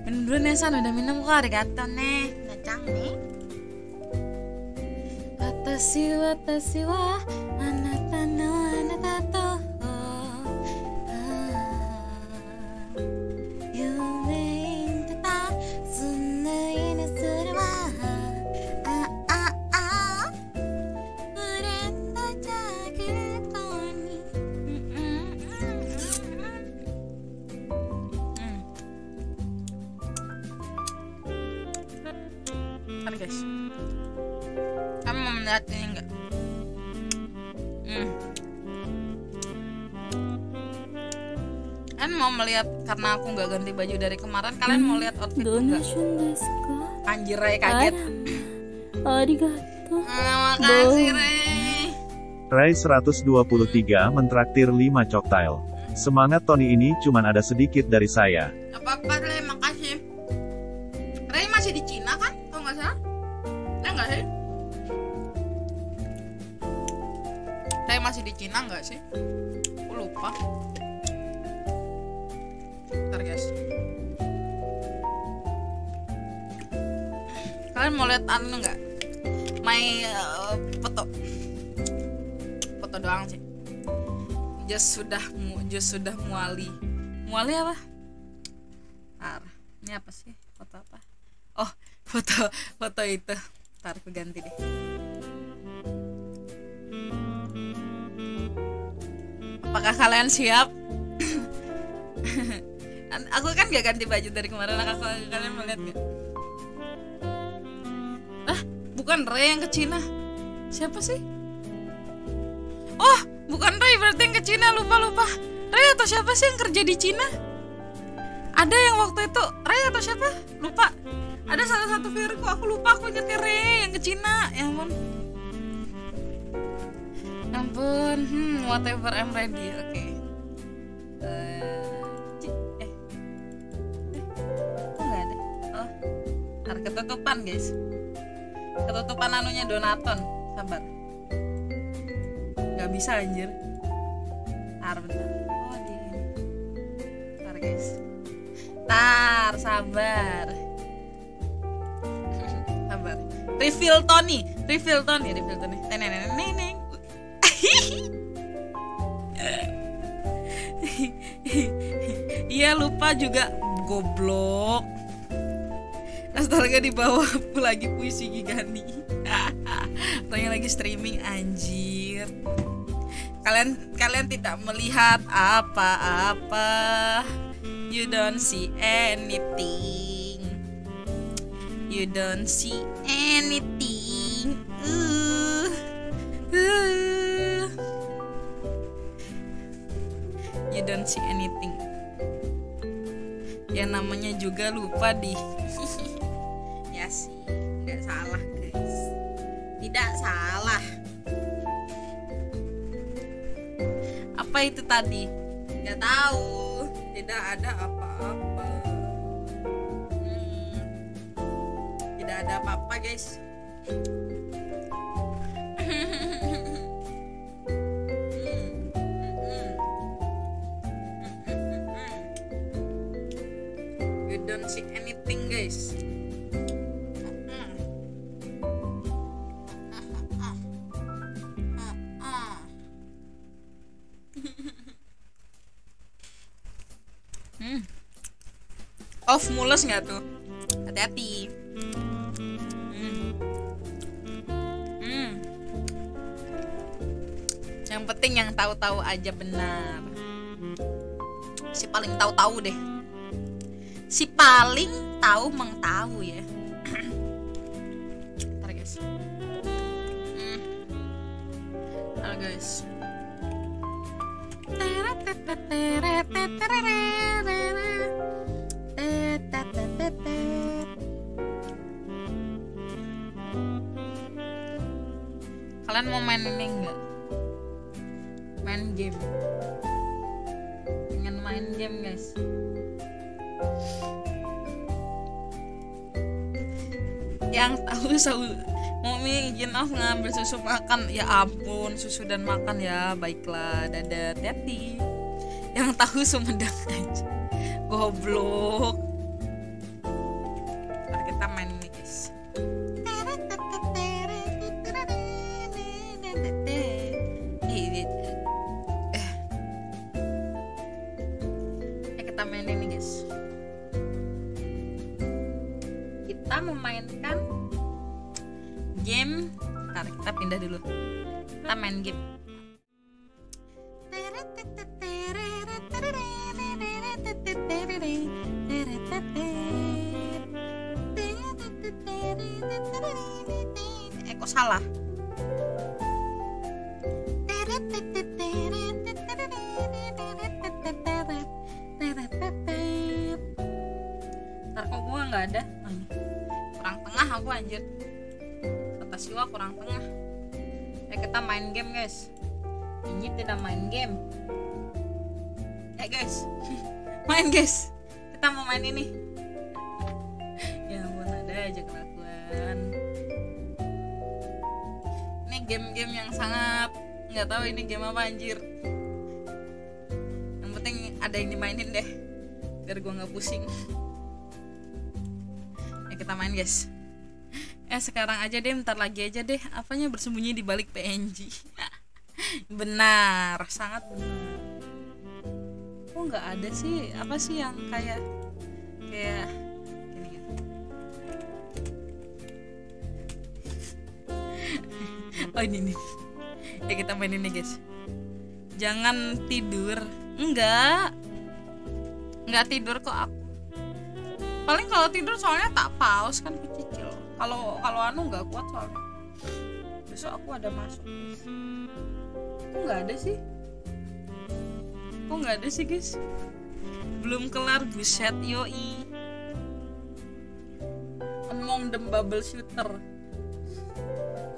minum dulu nih san udah minum kok arigato nih kacang nih Watashi watashi wa anata no anata to Yume Melihat ini enggak? Hmm. Kan mau melihat karena aku nggak ganti baju dari kemarin Kalian mau lihat outfit enggak? Anjir Ray kaget Arigato. Ah, Makasih Ray Ray 123 mentraktir 5 cocktail. Semangat Tony ini cuman ada sedikit dari saya. apa-apa Ray makasih Ray masih di Cina kan kalau nggak salah ya nggak sih Ray masih di Cina nggak sih? Aku lupa. Ntar guys. Kalian mau lihat anu nggak? My uh, foto. Foto doang sih. Just sudah mu just sudah muali. Muali apa? Ntar, ini apa sih? Foto apa? Oh foto foto itu. Ntar aku ganti deh apakah kalian siap? Aku kan gak ganti baju dari kemarin. Aku kalian mau lihat gak ah bukan Ray yang ke Cina. Siapa sih? Oh bukan Ray berarti yang ke Cina. Lupa lupa. Ray atau siapa sih yang kerja di Cina? Ada yang waktu itu Ray atau siapa? Lupa. Ada salah satu viewerku aku lupa. Aku nyetirnya yang ke Cina ya ampun ampun hmm, whatever I'm ready oke. Eh, ci- eh. Eh kok nggak ada? Oh ketutupan guys. Ketutupan anunya Donaton sabar. Nggak bisa anjir. Ntar bentar. Oh di ini. Ntar guys. Ntar sabar. Sabar. Refill Tony refill Tony refill Tony. Neneng neneng iya lupa juga. Goblok. Astaga di bawah lagi puisi Gigani. Tanya lagi streaming anjir. Kalian kalian tidak melihat apa-apa. You don't see anything. You don't see anything. Uh, uh. You don't see anything. Ya namanya juga lupa di. Ya sih Nggak salah guys. Tidak salah. Apa itu tadi? Nggak tahu. Tidak ada apa-apa. Hmm. Tidak ada apa-apa guys Mules nggak tuh? Hati-hati. Hmm. Hmm. Yang penting yang tahu-tahu aja benar. Si paling tahu-tahu deh. Si paling tahu mengtahu ya. Makan ya ampun susu dan makan ya baiklah dadah hati yang tahu sumedang aja. Goblok main guys. Kita mau main ini. Ya ampun ada aja kelakuan. Ini game-game yang sangat nggak tahu ini game apa anjir. Yang penting ada yang dimainin deh biar gua nggak pusing. Ya kita main guys. Eh sekarang aja deh bentar lagi aja deh. Apanya bersembunyi di balik PNG benar sangat benar kok nggak ada sih? Apa sih yang kayak kayak gini gini oh ini nih. Ya kita main ini guys. Jangan tidur. Enggak. Enggak tidur kok aku. Paling kalau tidur soalnya tak paus kan kecil. Kalau kalau anu nggak kuat soalnya. Besok aku ada masuk guys. Kok nggak ada sih kok nggak ada sih guys? Belum kelar buset yoi. Among the bubble shooter.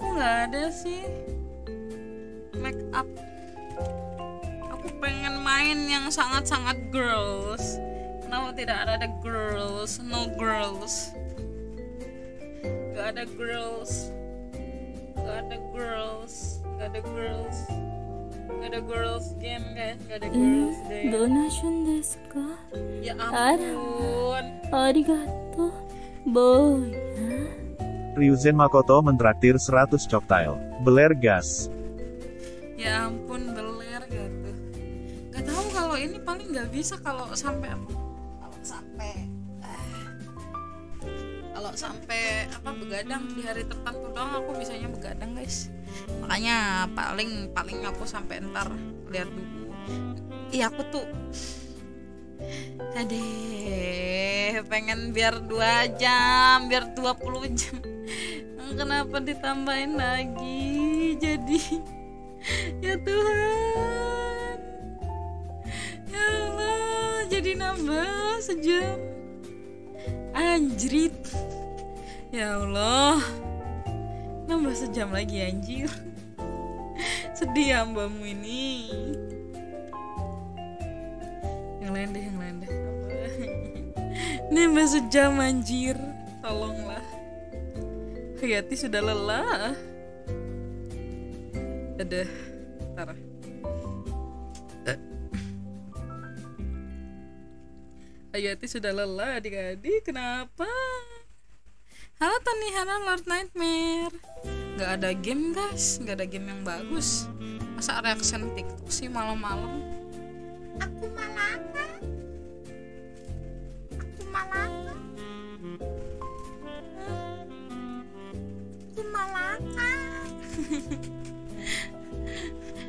Kok nggak ada sih? Make up. Aku pengen main yang sangat-sangat girls. Kenapa tidak ada the girls? No girls. Gak ada girls. Gak ada girls. Gak ada girls Gak ada girls game kan? gak ada iya, girls day. Donation desu ka? Ya ampun. Arigato. Boy. Ryuzen Makoto mentraktir 100 cocktail. Beler gas. Ya ampun, beler gitu. Gak tau kalau ini paling gak bisa kalau sampai kalau sampai ah. kalau sampai apa begadang di hari tertentu doang aku bisanya begadang guys makanya paling paling aku sampai ntar lihat dulu iya aku tuh Adeh, pengen biar dua jam, biar 20 jam. Kenapa ditambahin lagi? Jadi ya Tuhan. Ya Allah, jadi nambah sejam. Anjrit. Ya Allah. Nambah sejam lagi anjir. Sedih hambamu ini. Yang lain deh, yang lain deh. Nambah sejam anjir. Tolonglah. Hayati sudah lelah. Ada Ntar Hayati sudah lelah adik-adik Kenapa? Halo Tony, halo Lord Nightmare Gak ada game guys Gak ada game yang bagus Masa reaction TikTok sih malam-malam Aku malaka. Aku malaka. Aku malaka.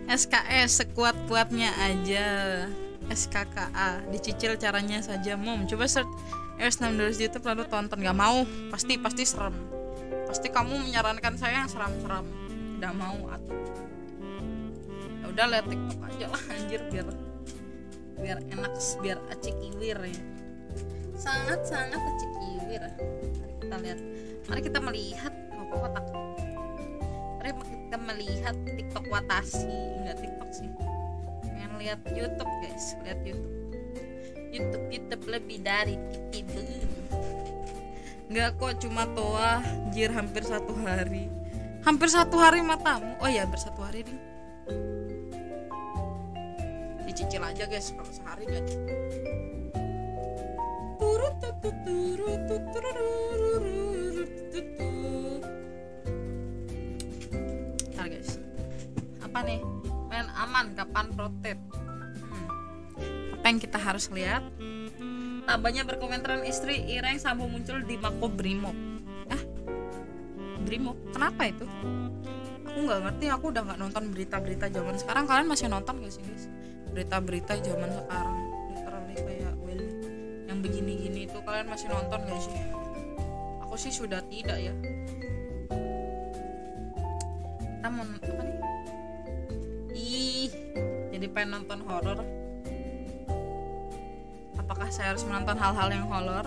SKS sekuat-kuatnya aja SKKA dicicil caranya saja mom coba search RS600 di YouTube lalu tonton gak mau. Pasti pasti serem. Pasti kamu menyarankan saya yang seram-seram tidak mau atau ya udah lihat TikTok aja lah anjir biar biar enak biar acik iwir ya. Sangat sangat acik iwir mari kita lihat. Mari kita melihat apa kotak mari kita melihat TikTok Watashi. Enggak TikTok sih. Pengen lihat YouTube guys. Lihat YouTube YouTube YouTube lebih dari TV Enggak kok cuma toa jir hampir satu hari. Hampir satu hari matamu. Oh ya hampir satu hari ding dicicil aja guys kalau sehari gak cukup. Ntar guys. Apa nih? Main aman kapan hmm. Apa yang kita harus lihat? Tambahnya berkomentaran istri Ireng Sambo muncul di Mako Brimob ah Brimob kenapa itu? Aku nggak ngerti aku udah nggak nonton berita-berita zaman sekarang. Kalian masih nonton gak sih guys berita-berita zaman sekarang literally kayak well yang begini-gini itu. Kalian masih nonton gak sih? Aku sih sudah tidak ya. Kita mau apa nih? Ih jadi pengen nonton horor apakah saya harus menonton hal-hal yang horor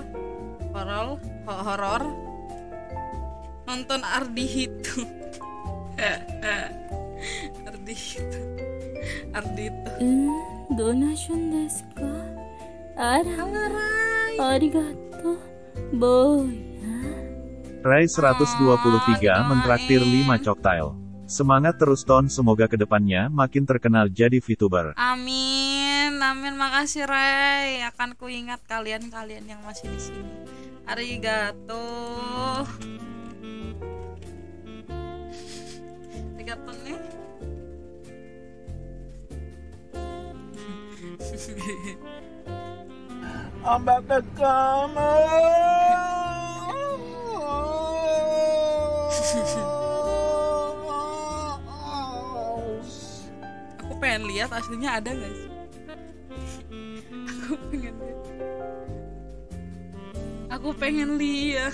horor horor nonton Ardi itu? Ardi itu, Ardi itu. Hmm, donation desu ka? Arai Arigato boy Rai 123 mentraktir 5 cocktail. Semangat terus Ton, semoga ke depannya makin terkenal jadi VTuber. Amin amin. Makasih Ray. Akan kuingat kalian-kalian yang masih di sini. Arigato. Arigato nih. I'm about to come Aku pengen lihat aslinya ada gak sih? Aku pengen. Aku pengen lihat.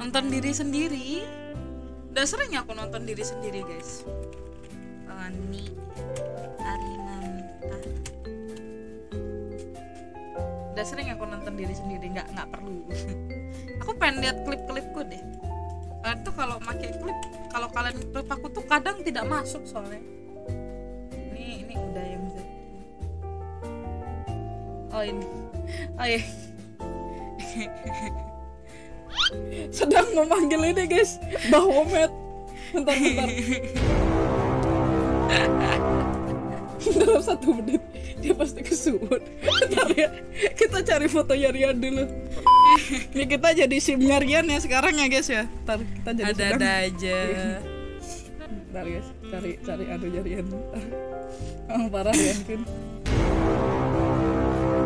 Nonton diri sendiri. Udah sering aku nonton diri sendiri, guys. Ani Arinanta. udah sering aku nonton diri sendiri nggak nggak perlu aku pengen lihat klip-klipku deh kalian tuh kalau pakai klip kalau kalian klip aku tuh kadang tidak masuk soalnya ini ini udah yang bisa oh ini. Oh iya. Sedang memanggil ini guys. Bahomet bentar bentar. Dalam satu menit dia pasti kesuwun bentar ya. Kita cari fotonya Rian dulu. Ini kita jadi simnya Rian ya sekarang ya guys ya. Ntar kita jadi Ada-ada sedang- aja. bentar guys. Cari cari anunya Rian bentar. Oh parah Rian kan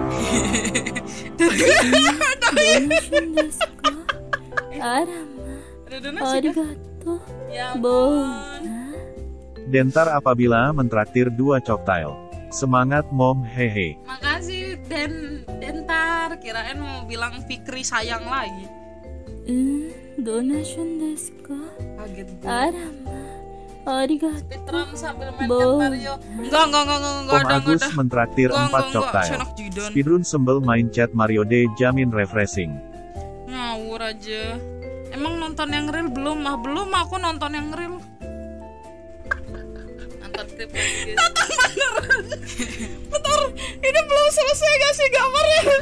Dentar apabila mentraktir dua cocktail. Semangat mom hehe. Makasih Den Dentar kirain mau bilang Fikri sayang lagi. donation desu ka? Kaget. Arama. Arigato. Speedrun sambil main Bo. Cat Mario. Enggak enggak enggak enggak enggak Om ada Agus ada. mentraktir Enggak, 4 enggak, enggak. cocktail. Senak jidan. Speedrun sembel main chat Mario D jamin refreshing. Ngawur aja. Emang nonton yang real belum mah? Belum aku nonton yang real. Nonton klip. Nonton beneran. Bentar, ini belum selesai gak sih gambarnya?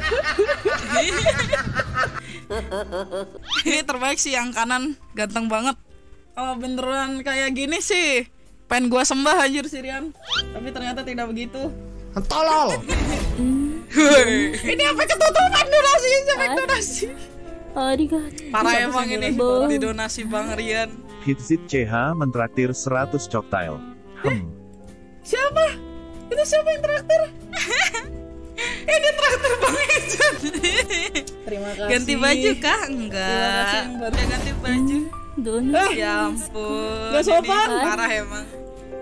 ini terbaik sih yang kanan, ganteng banget. Kalau beneran kayak gini sih, pengen gua sembah anjir Sirian. Tapi ternyata tidak begitu. Tolol. Ini apa ketutupan donasi efek donasi. Arigato. Parah emang ini di donasi Bang Rian. Hitzit CH mentraktir 100 cocktail. Hmm. Siapa? Itu siapa yang traktir? ini traktir Bang Ijan. Terima kasih. Ganti baju kah? Enggak. Udah ganti baju. Donasi. Ya ampun. Nggak sopan. Parah emang.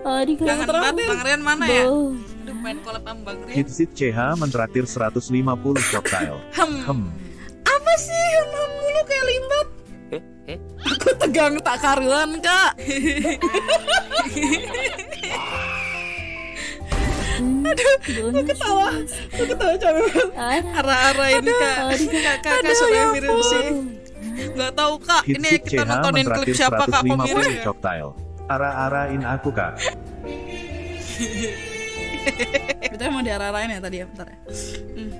Arigato. Jangan banget Bang Rian mana ya? Aduh main collab sama Bang Rian. Hitzit CH mentraktir 150 cocktail. Hmm. Hmm. Apa sih hem hem mulu kayak limbat? Aku tegang tak karuan kak. Aduh, aku ketawa, aku ketawa banget. Arah-arah ini kak, kak kakak sudah mirip sih. Gak tahu kak, ini Hitzit kita CH nontonin klip siapa kak pemirsa. 150 cocktail. Ara-arain aku kak. Kita mau diarah-arahin ya tadi ya, bentar ya. Hmm.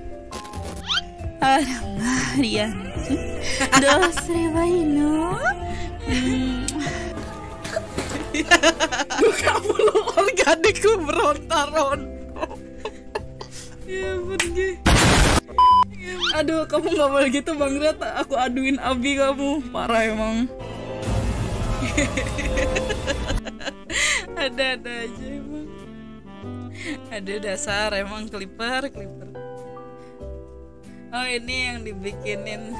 Aduh, Rian. Dosre wa ii no? Buka mulu organikku beronta-ronta Ya ampun Gi. Aduh kamu gak boleh gitu Bang Riat Aku aduin Abi kamu. Parah emang. Ada-ada aja emang. Ada dasar emang clipper clipper. Oh ini yang dibikinin.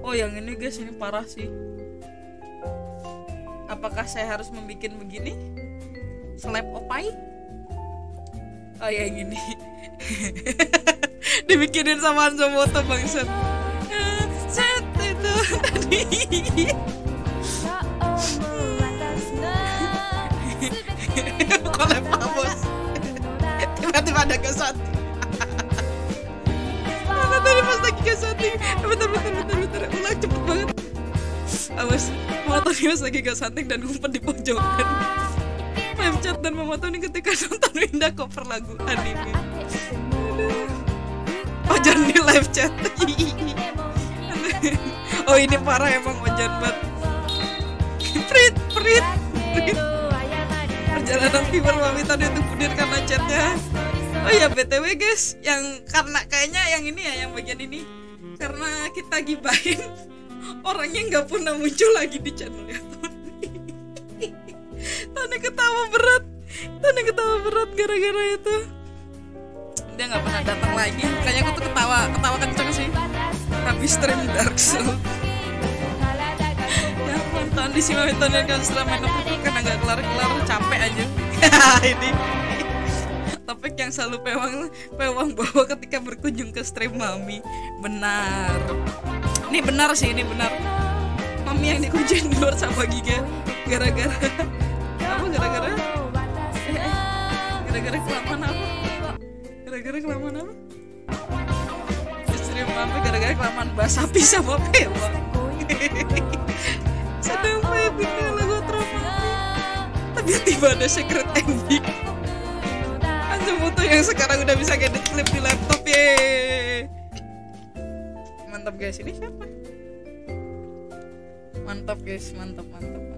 Oh yang ini guys ini parah sih. Apakah saya harus membuat begini? Slap opai? Oh ya yang ini Dibikinin sama Hanzo Moto Eh, Set itu tadi Kolep bos? Tiba-tiba ada kesati Mana tadi pas lagi kesati Bentar, bentar, bentar, bentar. Ulang cepet banget. Awas Mama Tony pas lagi dan ngumpet di pojokan Live chat dan Mama Tony ketika nonton Winda cover lagu anime. Ojan di live chat. Oh ini parah emang Ojan banget. Prit, prit, prit. Perjalanan viewer Mami tadi untuk budir karena chatnya. Oh ya BTW guys Yang karena kayaknya yang ini ya Yang bagian ini. Karena kita gibahin Orangnya nggak pernah muncul lagi di channelnya Tony Tony ketawa berat. Tony ketawa berat gara-gara itu. Dia nggak pernah datang lagi. Kayaknya aku tuh ketawa Ketawa kenceng sih. Habis stream Dark Souls. Ya Tony di sini Tony kan setelah main Overcooked Karena nggak kelar-kelar Capek aja. Ini. Topik yang selalu pewang pewang bawa ketika berkunjung ke stream mami. Benar. Ini benar sih ini benar. Mami yang dikunjungin di luar sama Giga gara-gara apa gara-gara? Gara-gara kelamaan apa? Gara-gara kelamaan apa? Saya kelamaan bahas sapi sama pewang sedang vibing lagu trauma tapi tiba ada secret ending Anjamoto yang sekarang udah bisa ngedit clip di laptop ye. Mantap guys. Ini siapa? Mantap guys. Mantap mantap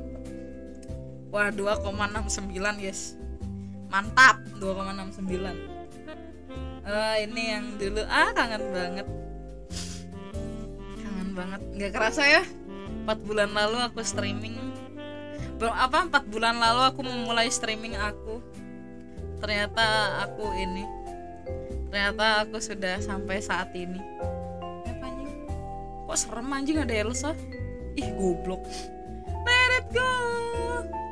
wah 2,69 guys. Mantap 2,69 Ah ini yang dulu. Ah kangen banget. Kangen banget. Nggak kerasa ya 4 bulan lalu aku streaming. Ber- apa 4 bulan lalu aku memulai streaming aku. Ternyata aku ini ternyata aku sudah sampai saat ini. Apa kok serem anjing ada Elsa? Ih goblok let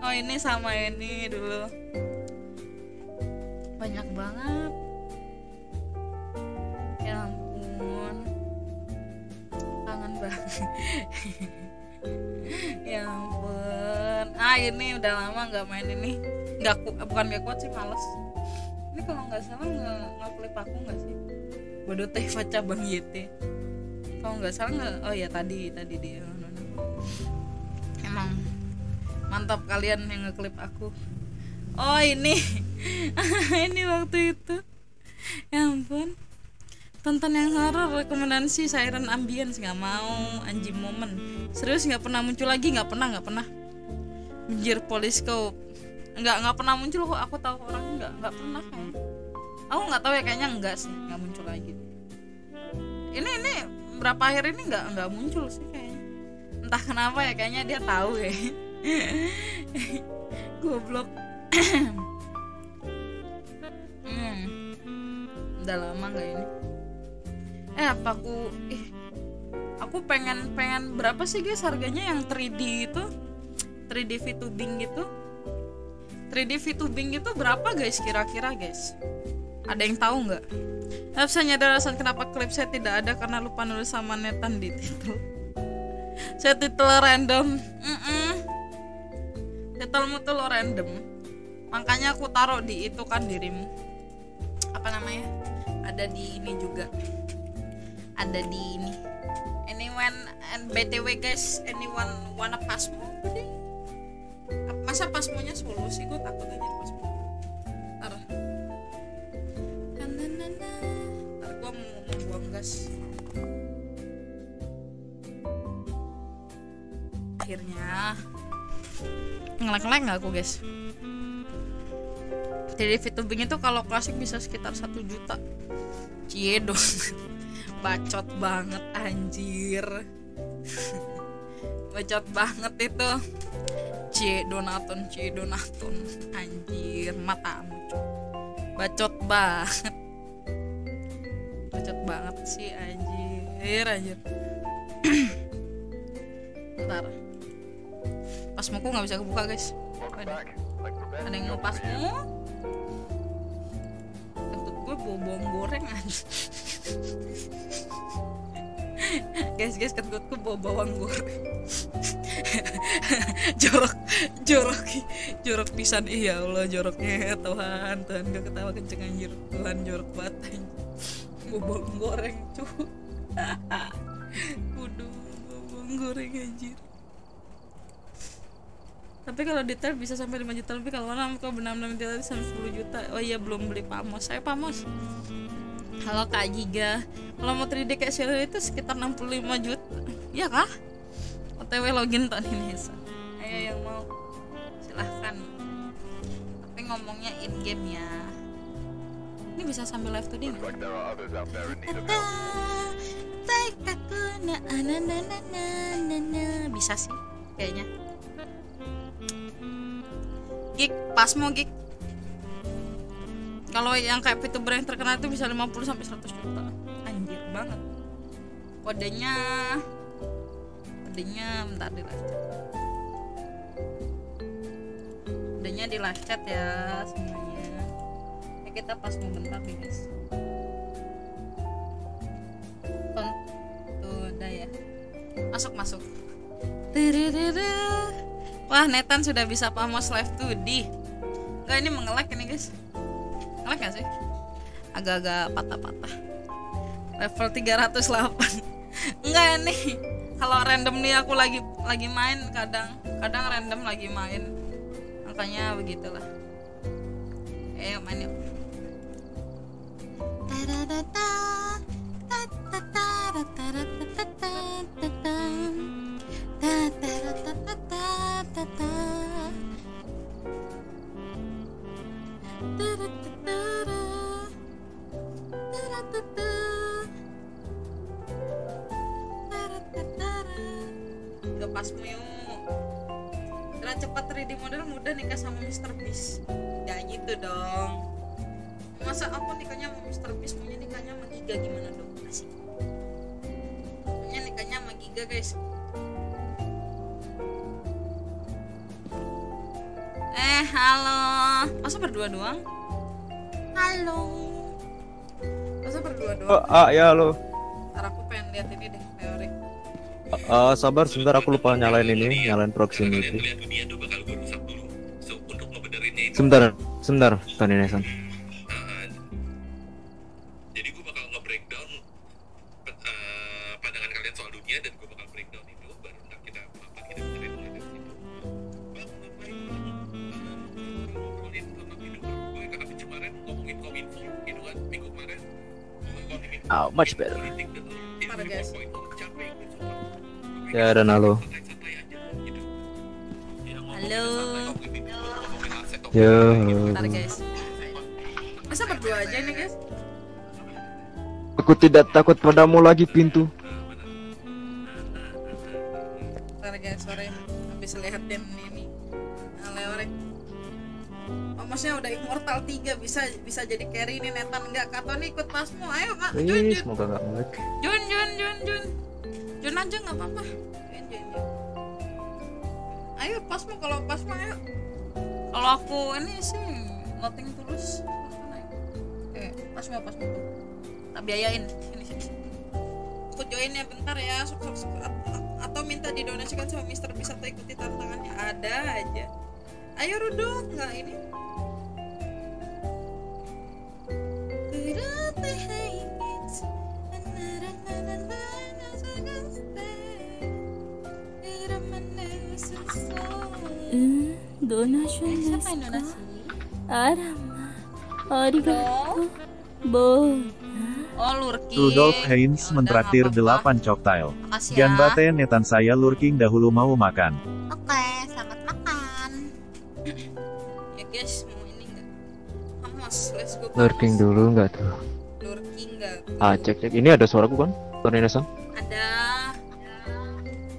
oh ini sama ini dulu. Banyak banget. Ya ampun. Kangen banget. Ya ampun. Ah ini udah lama nggak main ini. Nggak bukan nggak kuat sih males. Ini kalau nggak salah nge ngeklip aku nggak sih? Bodoh teh cabang YT kalau nggak salah nggak oh ya tadi tadi dia emang mantap kalian yang ngeklip aku. Oh ini. Ini waktu itu. Ya ampun. Tonton yang horor rekomendasi Siren Ambience nggak mau. Anjing momen. Serius nggak pernah muncul lagi? Nggak pernah nggak pernah. Anjir Polyscope nggak nggak pernah muncul kok. Aku tahu orang nggak nggak pernah kayak aku nggak tahu ya kayaknya enggak sih. Nggak muncul lagi. Ini ini berapa akhir ini nggak nggak muncul sih kayaknya entah kenapa ya kayaknya dia tahu ya. Goblok. Hmm. udah lama nggak ini? Eh apa aku ih. Aku pengen pengen berapa sih guys harganya yang 3D itu? 3D VTubing gitu. 3D VTubing itu berapa guys kira-kira guys? Ada yang tahu nggak? Saya nyadar alasan kenapa klip saya tidak ada karena lupa nulis sama netan di titel saya titel random. Mm -mm. titelmu tuh lo random. Makanya aku taruh di itu kan dirimu. Apa namanya? Ada di ini juga. Ada di ini. Anyone and btw guys anyone wanna pasmo masa pasmonya solo sih? Gue takut aja pasmo ntar ntar gue mau membuang gas akhirnya. Ngelek-ngelek nggak aku guys? Jadi VTubing itu kalau klasik bisa sekitar satu juta. Cie dong. Bacot banget anjir. Bacot banget itu. Cie donaton cie donaton. Anjir matamu bacot banget. Bacot banget sih anjir. Anjir ntar pasmuku nggak bisa kebuka guys. Ada, ada yang mau pasmu kentut gue bawang goreng guys guys kentutku bau bawang goreng. Jorok jorok jorok pisan. Iya Allah joroknya Tuhan Tuhan gak ketawa kenceng anjir. Tuhan jorok banget bawang goreng Waduh, bau bawang goreng anjir tapi kalau detail bisa sampai 5 juta lebih kalau orang kok benar-benar detail sampai 10 juta. Oh iya belum beli pamos. Saya pamos. Halo kak Giga. Kalau mau 3D kayak Sheryl itu sekitar 65 juta. Ya kah? Otw login tak ini ayo yang mau. Silahkan. Tapi ngomongnya in game ya. Ini bisa sambil live tuh nggak? Bisa sih kayaknya gig pasmo gig. Kalau yang kayak VTuber yang terkenal itu bisa 50 sampai 100 juta. Anjir banget. Kodenya kodenya bentar di live chat. Kodenya di live chat ya semuanya ya kita pas mau bentar nih guys. Tuh udah ya. Masuk masuk. Tiririru. Wah, Netan sudah bisa pamos live 2D. Enggak ini mengelak ini, guys. Ngelak gak sih? Agak-agak patah-patah. Level 308. enggak nih kalau random nih aku lagi lagi main kadang kadang random lagi main makanya begitulah ayo main yuk Udah pasmu yuk Udah cepat 3D model mudah nikah sama Mr. Beast Ya gitu dong Masa aku nikahnya sama Mr. Beast Maunya nikahnya sama Giga gimana dong Asik Maunya nikahnya sama Giga guys Eh halo Masa berdua doang? Halo Masa berdua doang? Oh, ah ya lo. Ntar aku pengen lihat ini deh teori Ah, sabar sebentar aku lupa nyalain ini, nyalain proximity. Sebentar, sebentar, Tony Nesan. Oh, much better. Ya, dan halo. Halo. Ya. Ntar guys. Masa berdua aja nih guys? Aku tidak takut padamu lagi pintu. Ntar guys sore Habis lihat dem ini Nah, Leore. Oh maksudnya udah immortal 3 bisa bisa jadi carry ini Netan. Enggak Kak Tony ikut pasmu ayo kak. Jun Jun. semoga nggak ngelag. Jun Jun Jun Jun Jun aja nggak apa-apa Ayo pasmu kalau pasmu ayo Kalau aku ini sih nothing tulus Eh pasmu pasmu Tak biayain sini sini. Aku join ya bentar ya At- atau minta didonasikan sama Mister bisa atau ikuti tantangannya ada aja ayo Rudok nggak ini Hmm. Arigato. Bo. oh lurking Rudolf Heinz mentraktir 8 coktail. Makasih ya. Ganbate netan saya lurking dahulu mau makan. oke selamat makan ya guys mau ini nggak Vamos, let's go Lurking dulu nggak tuh? lurking nggak Ah, cek cek. Ini ada suaraku kan? Tony Nesan. Ada.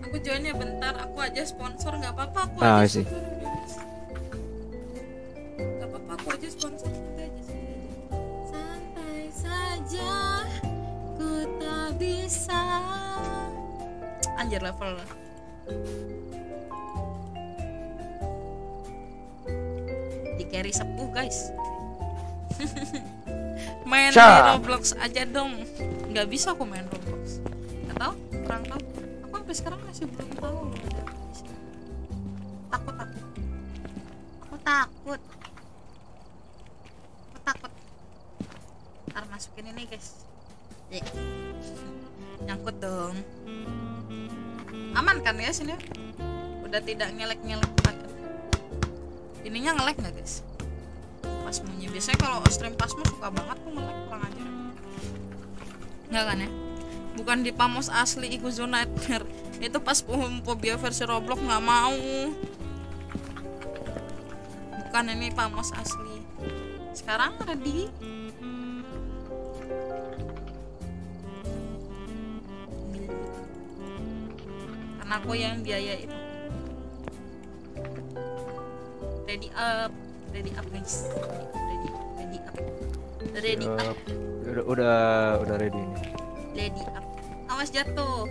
Aku joinnya bentar. Aku aja sponsor nggak apa-apa aku Ah, aja sih. nggak apa-apa aku aja sponsor. Santai aja santai aja. santai saja ku tak bisa. Anjir level di carry sepuh guys. Main. Roblox aja dong. Nggak bisa aku main Roblox nggak tahu kurang tahu. Aku sampai sekarang masih belum tahu. Takut aku aku takut. Aku takut. Ntar masukin ini guys. Iya. nyangkut dong. Aman kan ya sini udah tidak ngelek-ngelek lagi. Ininya ngelek nggak guys? Pasmunya biasanya kalau stream pasmu suka banget tuh ngelek kurang ajar. Nggak kan ya bukan di pamos asli zona nightmare itu pas phobia versi roblox nggak mau. Bukan ini pamos asli. Sekarang ready karena aku yang biaya itu. Ready up ready up guys. Ready ready up. Ready up. Udah udah udah ready ini. Ready up. Awas jatuh.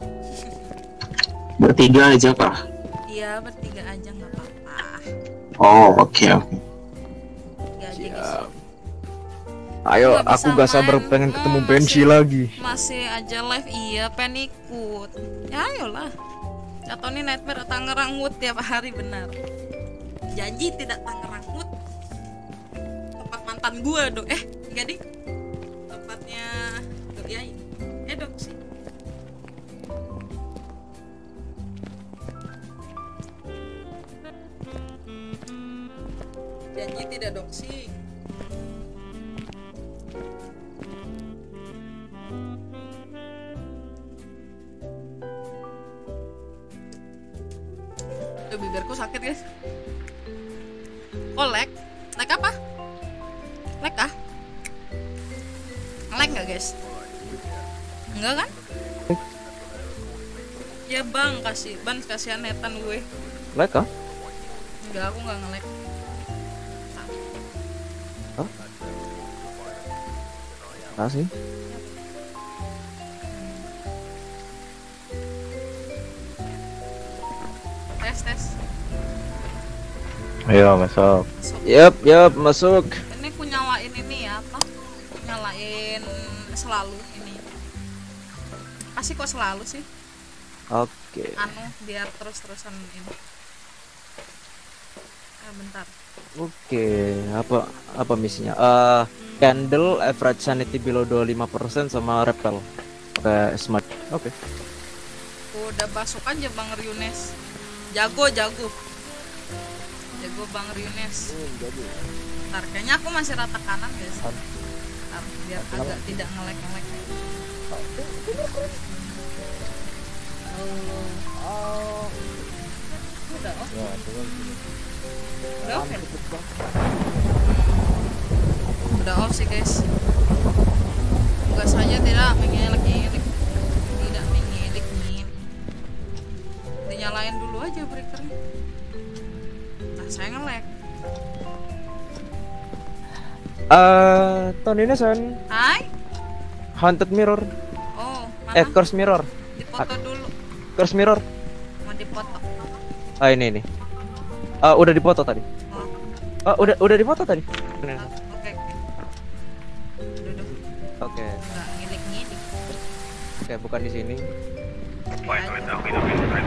Bertiga aja kah? iya bertiga aja nggak apa-apa. Oh, oke oke. Tiga aja guys. Ayo, Nggak aku gak sabar main. pengen ketemu Oh, Benji masih- lagi. masih aja live iya pengen ikut. Ya ayolah. Catoni Nightmare Tangerang Wood tiap hari benar. Janji tidak Tangerang Wood. Tempat mantan gua dong eh enggak ding tempatnya dikerjain edok sih janji tidak doksi sih bibirku sakit guys kolek oh, lag. lag apa? lag kah? lag nggak guys? Enggak kan? Ya bang kasih ban kasihan netan gue. Like kah? Enggak aku nggak nge-lag. Kasih. Tes tes. Ayo masuk. Yap, yap masuk. Ini aku nyalain ini ya apa? Nyalain selalu Pasti kok selalu sih? Oke. Anu biar terus-terusan ini. Ah, bentar. Oke, apa apa misinya? Eh, candle average sanity below 25% sama repel. Oke, smart. Oke. Udah basuk aja Bang Ryunes. Jago, jago. Jago Bang Ryunes. jago. Ntar kayaknya aku masih rata kanan guys. Ntar biar agak tidak ngelek-ngelek. Oh. Udah Udah off ya? Udah off sih guys. Enggak saja tidak mengelik-ngelik. Tidak mengelik-ngelik. Dinyalain dulu aja breakernya. Nah, saya ngelek. Eh, tahun ini Son. Hai. Haunted Mirror. Oh, Eh, mana? Curse Mirror. Dipoto dulu. Curse Mirror. Mau dipoto. Ah, ini ini. Ah, udah dipoto tadi. Ah, udah udah dipoto tadi. Oke, oke. Oke. Enggak ngilik-ngilik. Oke, bukan di sini. Ngelek, ngelek, ngelek, ngelek.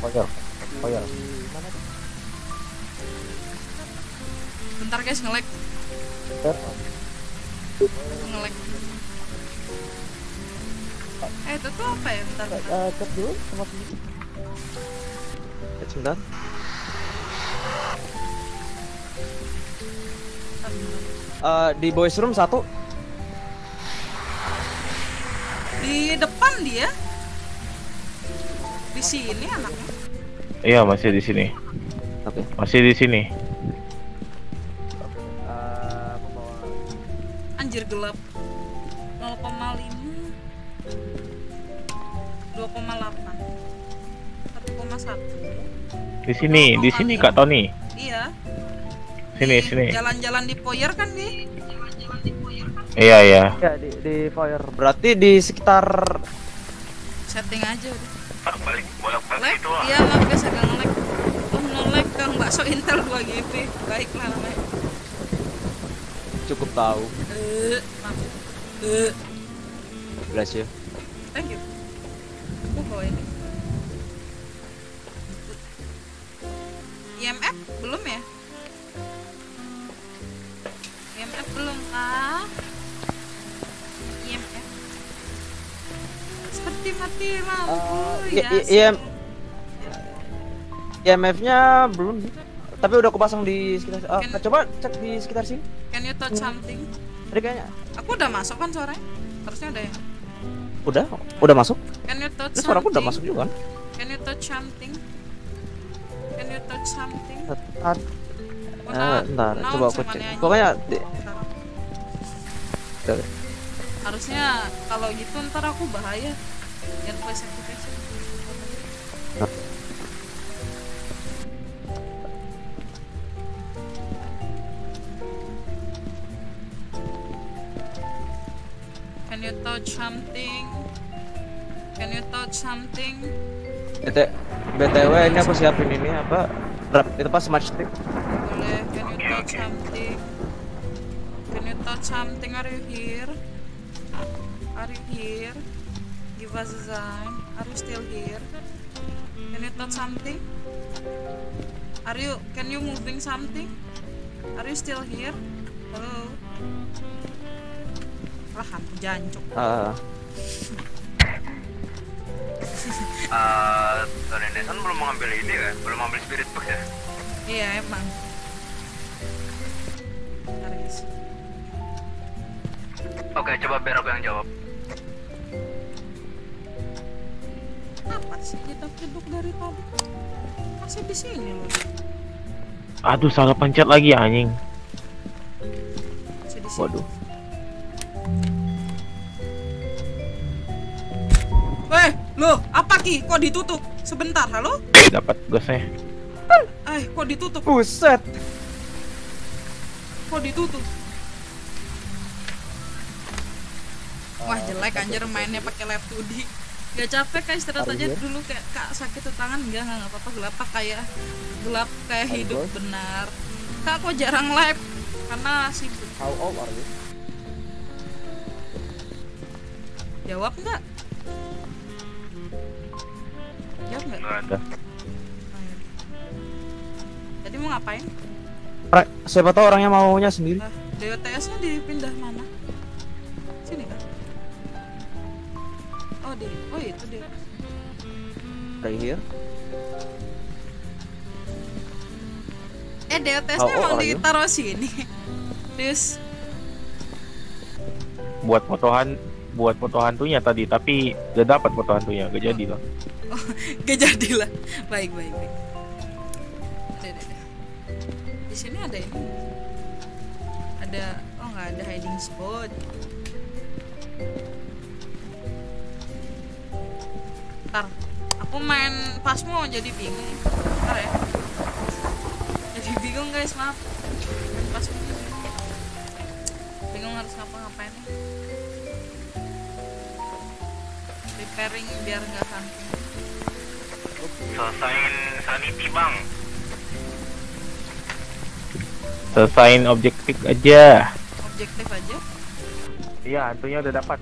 Ngelek, ngelek, Bentar guys, ngelek. Ngelek. Eh, itu tuh apa ya? Bentar, bentar. Eh, cek dulu sama sini. Eh, Sebentar. Eh, di boys room satu. Di depan dia. Di sini anaknya. Iya masih di sini. Masih di sini. Anjir gelap. 0,5 2,8 1,1 Di sini, di sini Kak Tony. Iya Sini, sini. Jalan-jalan di foyer kan di Iya, iya. Ya di di fire. Berarti di sekitar Setting aja udah Lag? Iya maaf guys agak nge-lag Oh no lag Kang bakso Intel 2 GB Baiklah namanya cukup tahu. Eh, Eh, Bless you. Thank you Aku bawa ini IMF belum ya? IMF belum kah? IMF Seperti mati lampu Iya, ya iya. IMF-nya belum. Tapi udah kupasang di sekitar ah, coba cek di sekitar sini. Can you touch something? Tadi kayaknya Aku udah masuk kan suaranya? Harusnya udah ya udah udah masuk. Can you touch Ini suaraku udah something? masuk juga kan? Can you touch something? Can you touch something? Bentar. Una- Eh, bentar, una coba aku cek. Pokoknya di-. Harusnya kalau gitu ntar aku bahaya Yang voice activation Can you touch something? Can you touch something? BT, BTW ini aku siapin ini apa? Rap itu pas smart stick. Boleh, can you touch something? Can you touch something? Are you here? Are you here? Give us a sign. Are you still here? Can you touch something? Are you? Can you moving something? Are you still here? Hello. Lah, aku jancuk. Ah. Eh, Tony Nelson belum mengambil ini kan? Belum mengambil spirit box ya? iya emang Bentar, guys. Oke, coba biar aku yang jawab. apa sih kita duduk dari tadi masih di sini loh Aduh salah pencet lagi anjing. masih di sini Waduh. Weh, lo apa ki? Kok ditutup? Sebentar, halo? Dapat gosnya. Eh, kok ditutup? Buset. Kok ditutup? Wah jelek anjir mainnya pakai lap 2D Gak capek kayak istirahat aja Parah, dulu kayak kak sakit tuh tangan enggak enggak nggak apa-apa gelap kayak gelap kayak hidup benar kak kok jarang live karena sibuk How old are you? Jawab enggak jawab enggak Nggak ada. jadi mau ngapain? Ra- Siapa tahu orangnya maunya sendiri. Lah, DOTS nya dipindah mana? Sini kan? Oh di oh itu dia. Right here. eh DOTS How nya old emang you? ditaruh sini. Terus? Buat foto han buat foto hantunya tadi tapi gak dapat foto hantunya gak jadi lah. gak jadilah baik baik baik. Ada di sini ada ini. Ada oh nggak ada hiding spot. Ntar aku main pasmo jadi bingung. Ntar ya. Jadi bingung guys maaf. Main pasmo. Jadi bingung harus ngapa-ngapain preparing biar nggak samping Selesain sanity bang. Selesain objektif aja. objektif aja Iya hantunya udah dapat.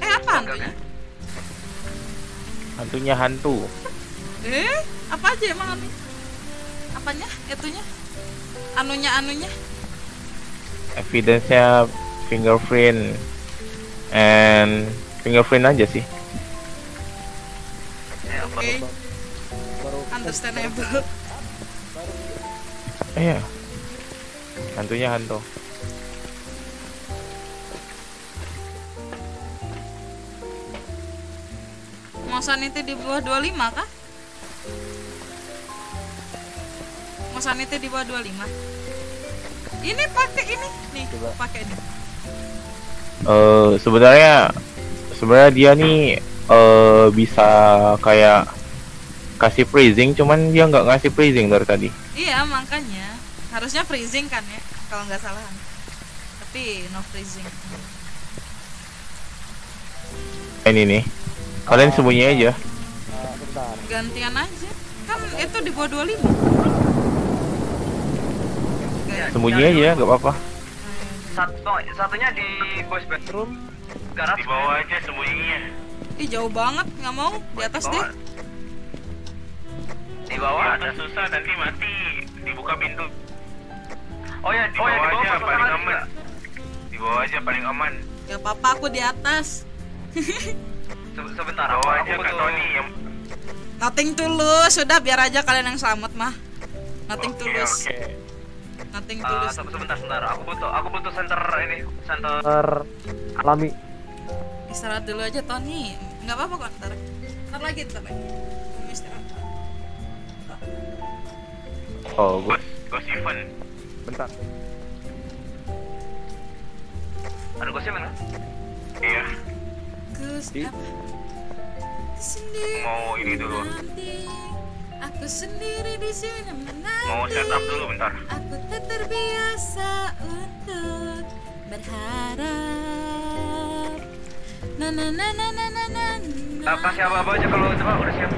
eh apa hantunya Hantunya hantu. eh apa aja emang anu apanya itunya anunya anunya Evidence-nya fingerprint and fingerprint aja sih. oke. Understandable. Iya. Hantunya hantu. mau sanity di bawah 25 kah? Mau sanity di bawah 25 ini pakai ini. Nih pakai ini. Eh sebenarnya sebenarnya dia nih eh bisa kayak kasih freezing cuman dia nggak ngasih freezing dari tadi. iya makanya harusnya freezing kan ya kalau nggak salah tapi no freezing Ini nih. Kalian sembunyi aja. gantian aja kan itu di bawah 25 Sembunyi aja nggak apa-apa. Satu, satunya di boys bedroom. Di bawah aja sembunyinya. ih jauh banget nggak mau di atas deh Di bawah. ada susah nanti mati. Dibuka pintu. Oh ya, Di oh ya di bawah aja paling aman. Di bawah aja paling aman. gak apa-apa aku di atas Se- Sebentar, Di aku, bawah aku aja Kak butuh. Tony yang nothing tulus sudah biar aja kalian yang selamat mah nothing Oke, tulus oke. nothing Ah, tulus se- sebentar, sebentar. Aku butuh, aku butuh center ini, center alami. Istirahat dulu aja Tony nggak apa-apa kok ntar ntar lagi ntar lagi Kamu istirahat Oh, gue gue Steven. Bentar. Ada gosip mana? Iya. Kus Di- apa sendiri Mau ini dulu. aku sendiri di sini menanti Mau setup dulu bentar. aku tak terbiasa untuk berharap na na na na na na na kasih apa-apa aja kalau coba udah siap.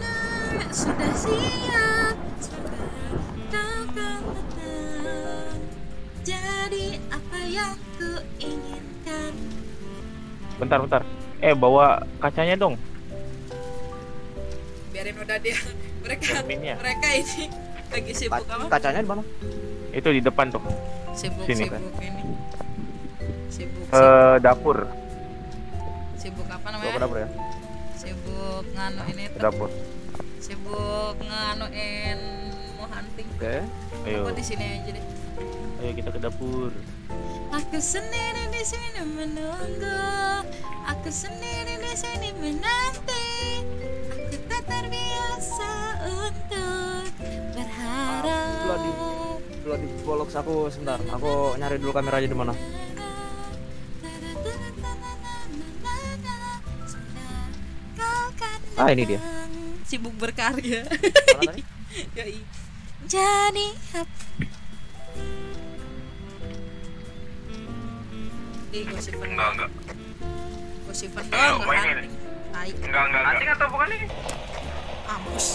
na sudah siap semoga kau kan datang jadi apa yang ku inginkan Bentar, bentar. Eh, bawa kacanya dong. biarin udah dia mereka Cerminnya. mereka ini lagi sibuk apa Kacanya di mana? Itu di depan tuh. sibuk Sini, sibuk ini sibuk Ke dapur. sibuk apa namanya ke dapur ya. sibuk nganu ini Ke tuh dapur. sibuk nganuin mau hunting Oke. Ayo. aku di sini aja deh Ayo kita ke dapur. aku sendiri di sini menunggu aku sendiri di sini menanti aku tak terbiasa untuk berharap Bloody Bloody bollocks aku sebentar. Aku nyari dulu kameranya di mana. Ah, ini dia. sibuk berkarya. Jadi apa Ih, Enggak, enggak. Enggak, enggak, Hunting atau bukan ini? Ampus.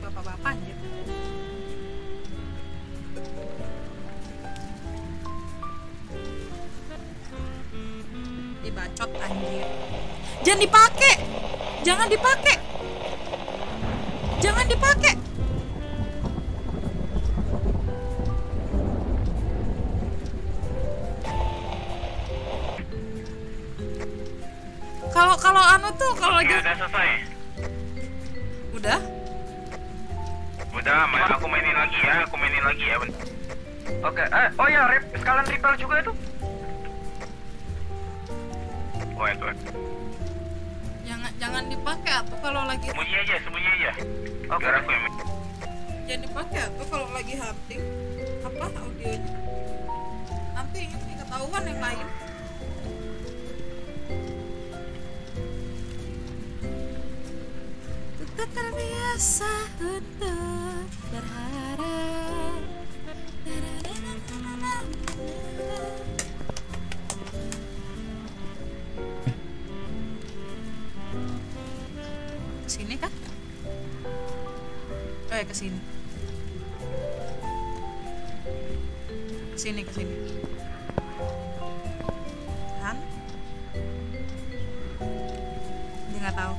Bapak-bapak anjir. Dibacot anjir. Jangan dipakai. Jangan dipakai. Jangan dipakai. Kalau kalau anu tuh kalau lagi Udah selesai. udah Udah, main, aku mainin lagi ya, aku mainin lagi ya. Oke, eh, oh ya, rep, sekalian repel juga itu. Oh, itu. jangan jangan dipakai atau kalau lagi Sembunyi aja, sembunyi aja. Oke, aku yang jangan dipakai atau kalau lagi hunting apa audionya nanti ini ketahuan yang lain Kita terbiasa untuk berharap Sini kah? Oh ya ke sini. Ke sini ke sini. Kan? Dia nggak tahu.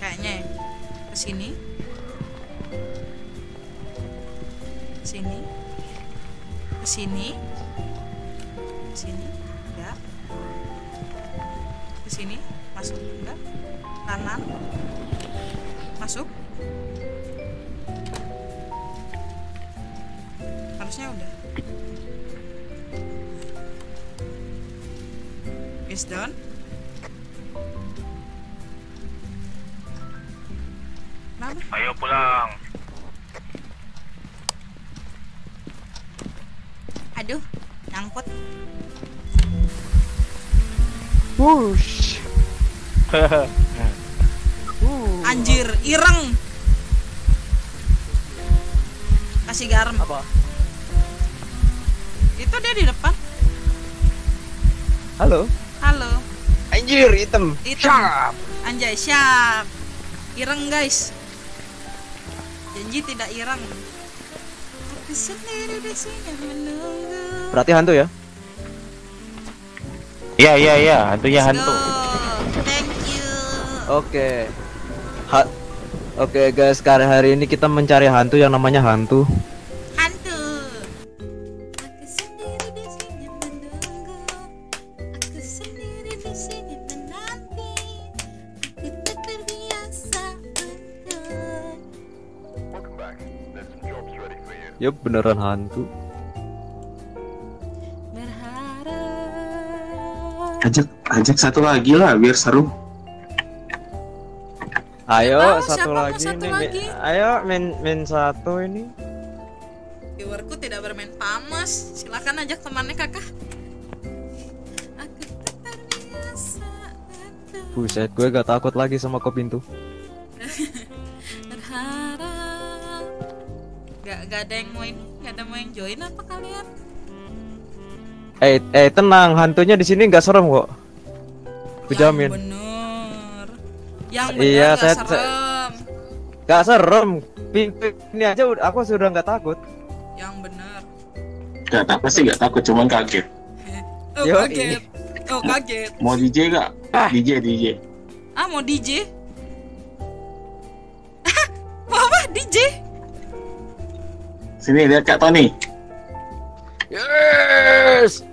Kayaknya ya. Ke sini. Ke sini. Ke sini. Ke sini. Enggak Ke sini Masuk Enggak Kanan Masuk harusnya udah is done Kenapa? Ayo pulang. Aduh, nyangkut. Wush. Anjir, ireng. Kasih garam. Apa? Itu dia di depan. Halo. Halo. Anjir, hitam. Hitam. Anjay, siap. Ireng, guys. Janji tidak ireng. Aku sendiri di sini menunggu. Berarti hantu ya? Iya iya iya, hantunya hantu. You. Oke. Ha Oke guys, kali hari ini kita mencari hantu yang namanya hantu. Hantu. Aku sendiri di sini menunggu. Aku sendiri di sini menanti. Aku tak terbiasa untuk Yup, beneran hantu. Ajak, ajak satu lagi lah biar seru. Ayo tahu satu lagi satu nih. lagi. Ayo main main satu ini. viewerku tidak bermain pamas. Silakan ajak temannya kakak. Aku terbiasa Buset, gue gak takut lagi sama kok pintu. berharap. Gak, gak ada yang mau ini, gak ada mau yang join apa kalian? Eh, eh tenang, hantunya di sini nggak serem kok. Kujamin. Bener. Yang bener Iya, gak saya- serem. Gak serem. Pintu ini aja udah- aku sudah nggak takut. Yang bener. Gak takut sih gak takut, cuman kaget. Oh Yoi. kaget. Oh kaget. Mau DJ gak? DJ, DJ. Ah mau DJ? mau apa DJ? Sini lihat Kak Tony. Yes.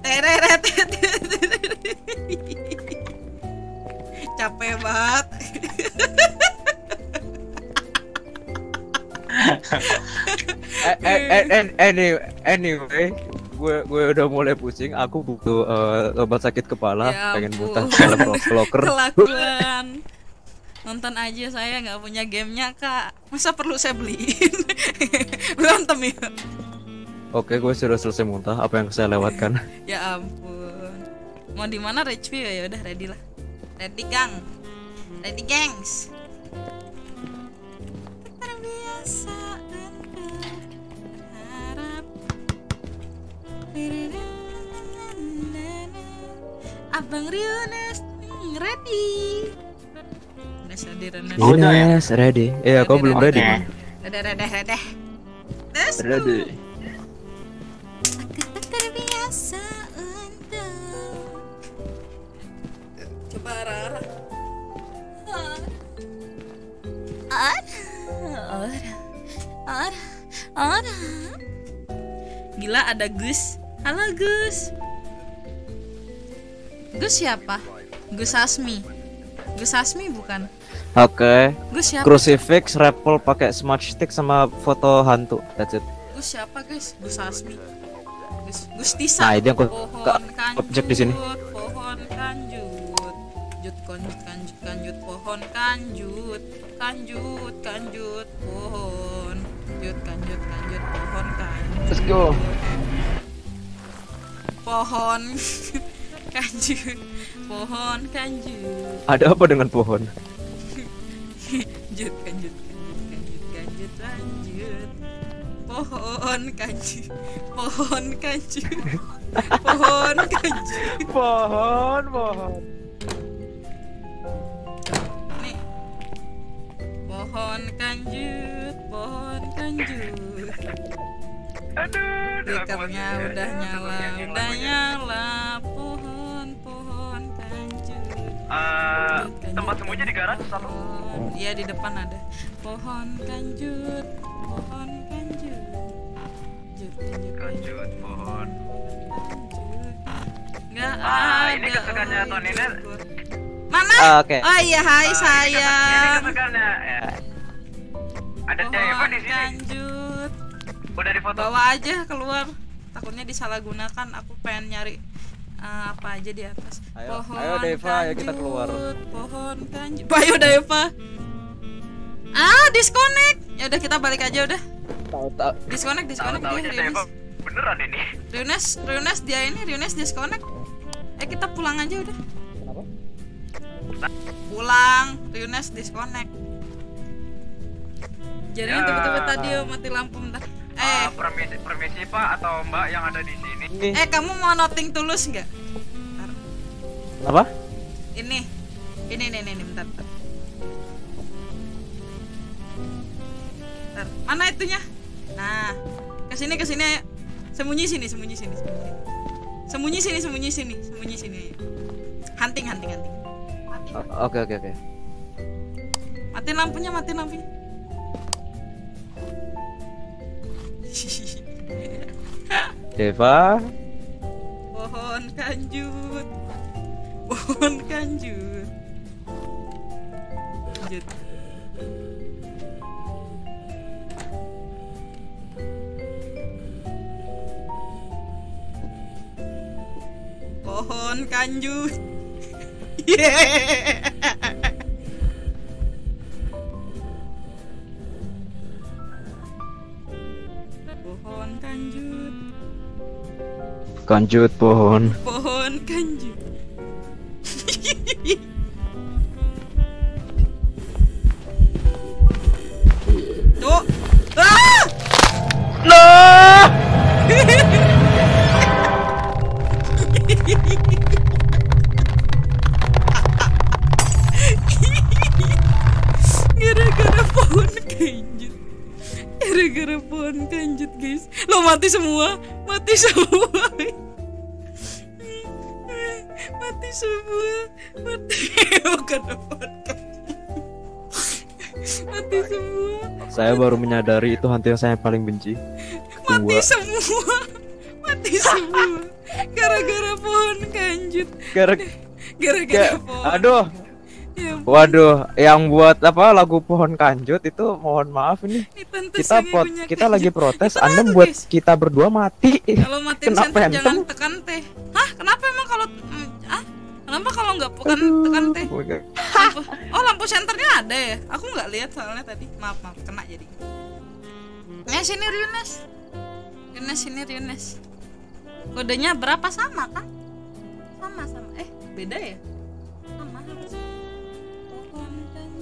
Teret. Capek banget. Eh, eh, eh, anyway, anyway, gue gue udah mulai pusing. Aku butuh eh, obat sakit kepala, Ya pengen muntah dalam locker. Kelakuan. Nonton aja saya nggak punya gamenya kak. Masa perlu saya beliin? Berantem ya. Oke, gue sudah selesai muntah. Apa yang saya lewatkan? Ya ampun. Mau di mana review ya? Udah ready lah. Ready gang. Ready gengs. Terbiasa berharap. Abang Riones ready. Udah hadir Riones. Yes, ready. Iya, kau belum ready. Udah. Let's go. Ready. terbiasa Ara Gila ada Gus Halo Gus Gus siapa? Gus Asmi Gus Asmi bukan? Oke. Gus siapa? Crucifix, rappel pakai smudge stick sama foto hantu. That's it. Gus siapa guys? Gus Asmi Gus Gus Tisa Nah, yang aku- pohon ke- kanjut objek di sini. pohon kanjut jut kanjut kanjut kanjut pohon kanjut kanjut kanjut pohon. Jut kanjut kanjut pohon kanjut. Let's go. pohon kanjut pohon kanjut. Ada apa dengan pohon? jut kanjut kanjut kanjut kanjut lanjut. Pohon kanjut pohon kanjut. Pohon kanjut. Pohon pohon pohon kanjut pohon kanjut. Aduh, Flickernya udah nyala udah nyala. Pohon pohon kanjut. Eh, tempat sembunyi di garasi satu. Iya di depan ada. Pohon kanjut, pohon kanjut, kanjut, kanjut, kanjut, pohon. Nggak Ah, ada. ini kesukaannya Tony Mana? Ah, oke. Oh iya, hai Ini sayang. Ya. Ada Pohon di sini. kanjut. Udah difoto. Bawa aja keluar. Takutnya disalahgunakan. Aku pengen nyari eh, apa aja di atas. Ayo, pohon ayo Deva, ayo kita keluar. Pohon kanjut. Ayo Deva. Ah, disconnect. Ya udah kita balik aja udah. Tahu tahu. Disconnect, disconnect dia Deva Riones. beneran ini. Riones, Riones dia ini Riones disconnect. Eh kita pulang aja udah. Pulang, Riones disconnect. Jadinya Ya. tiba-tiba tadi mati lampu bentar. Eh, permisi, permisi Pak atau Mbak yang ada di sini. Eh kamu mau noting tulus nggak? Apa? Ini, ini, ini, ini, ini, bentar, bentar. Bentar, Mana itunya? Nah, ke sini, ke sini, ayo. sembunyi sini, sembunyi sini, sembunyi. Sembunyi sini, sembunyi sini, sembunyi sini. Hunting, hunting, hunting. Oke oke oke. Matiin lampunya, matiin lampunya. Deva, Pohon kanjut, pohon kanjut. Kanjut. Pohon kanjut. Yeah. Pohon kanjut. kanjut pohon. pohon kanjut tuh ah gara-gara pohon kanjut gara-gara pohon kanjut guys lo mati semua mati semua mati semua mati bukan pohon Mati semua. Saya baru menyadari itu hantu yang saya paling benci. Mati semua. Mati semua. Gara-gara pohon kanjut. Gara- Gara-gara pohon. aduh. Waduh, yang buat apa lagu pohon kanjut itu mohon maaf ini. Kita pot, kita lagi protes, Itu Anda buat guys. kita berdua mati. Kalau matiin Kena center phantom. jangan tekan T. Hah? Kenapa emang kalau mm, ah? Kenapa kalau nggak tekan tekan T? Lampu, oh lampu senternya ada ya? Aku nggak lihat soalnya tadi. Maaf maaf kena jadi. Ya sini Ryunes. Ryunes sini Ryunes. Kodenya berapa sama kan? Sama sama. Eh beda ya? Sama.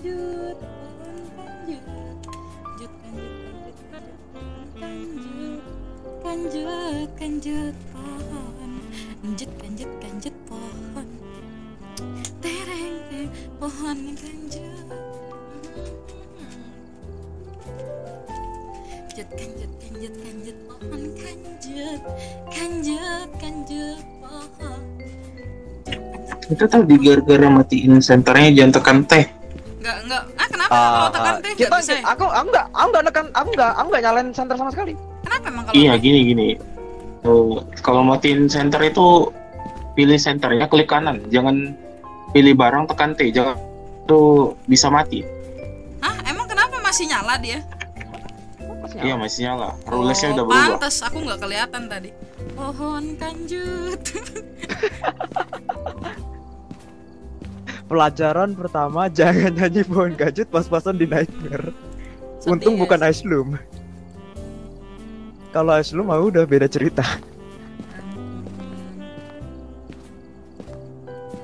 Pohon kanjut, kanjut kanjut kanjut kanjut kanjut kanjut pohon kanjut kanjut kanjut pohon tereng tereng pohon kanjut kanjut kanjut kanjut kanjut pohon kanjut kanjut kanjut pohon Itu tadi gara-gara matiin senternya jangan tekan teh. Enggak enggak ah kenapa kalau tekan teh kita nggak bisa ya? aku aku enggak aku enggak nekan aku enggak aku enggak nyalain center sama sekali. kenapa emang kalau Iya gini gini. Tuh, kalau matiin center itu pilih senternya klik kanan, jangan pilih barang tekan T, jangan itu bisa mati. ah emang kenapa masih nyala dia Iya masih nyala. Rulesnya Oh, udah berubah. Pantes aku nggak kelihatan tadi. Pohon kanjut. Pelajaran pertama jangan nyanyi pohon kanjut pas-pasan di nightmare. Untung bukan Ice Loom. Kalau Ice Loom mah udah beda cerita.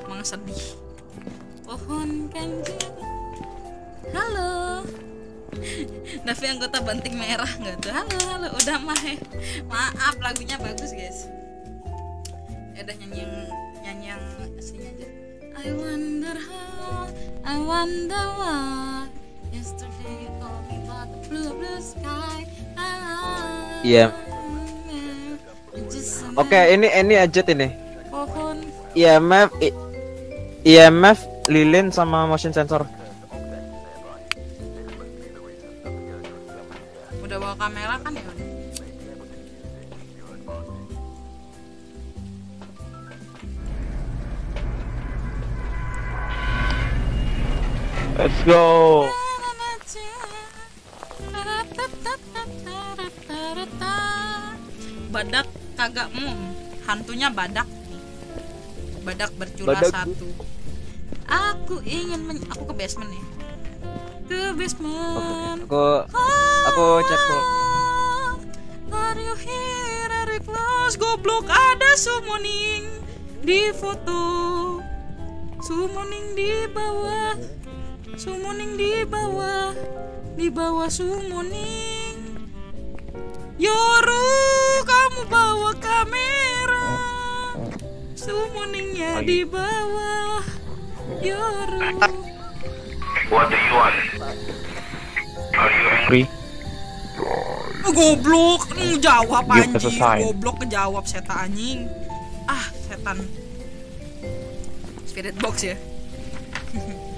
Emang sedih. Pohon kanjut. Halo. Davi anggota banting merah nggak tuh? Halo, halo. Udah mah. Maaf lagunya bagus guys. Ya udah nyanyi yang nyanyi yang aslinya aja. I wonder how, I wonder why. Yesterday you told me about the blue blue sky. Iya. Oke, ini ini aja ini. pohon IMF I- IMF lilin sama motion sensor. udah bawa kamera kan ya Let's go. badak kagak mum hantunya badak nih badak bercula Badak. satu aku ingin men aku ke basement nih ke basement Aku aku cek dulu. Are you here? Are you close? Goblok ada summoning di foto Summoning di bawah Summoning di bawah Di bawah summoning Yoru kamu bawa kamera Summoningnya di bawah Yoru What do you want? Are you angry? Goblok, hmm, jawab anjing. Goblok kejawab setan anjing. Ah, setan. Spirit box ya.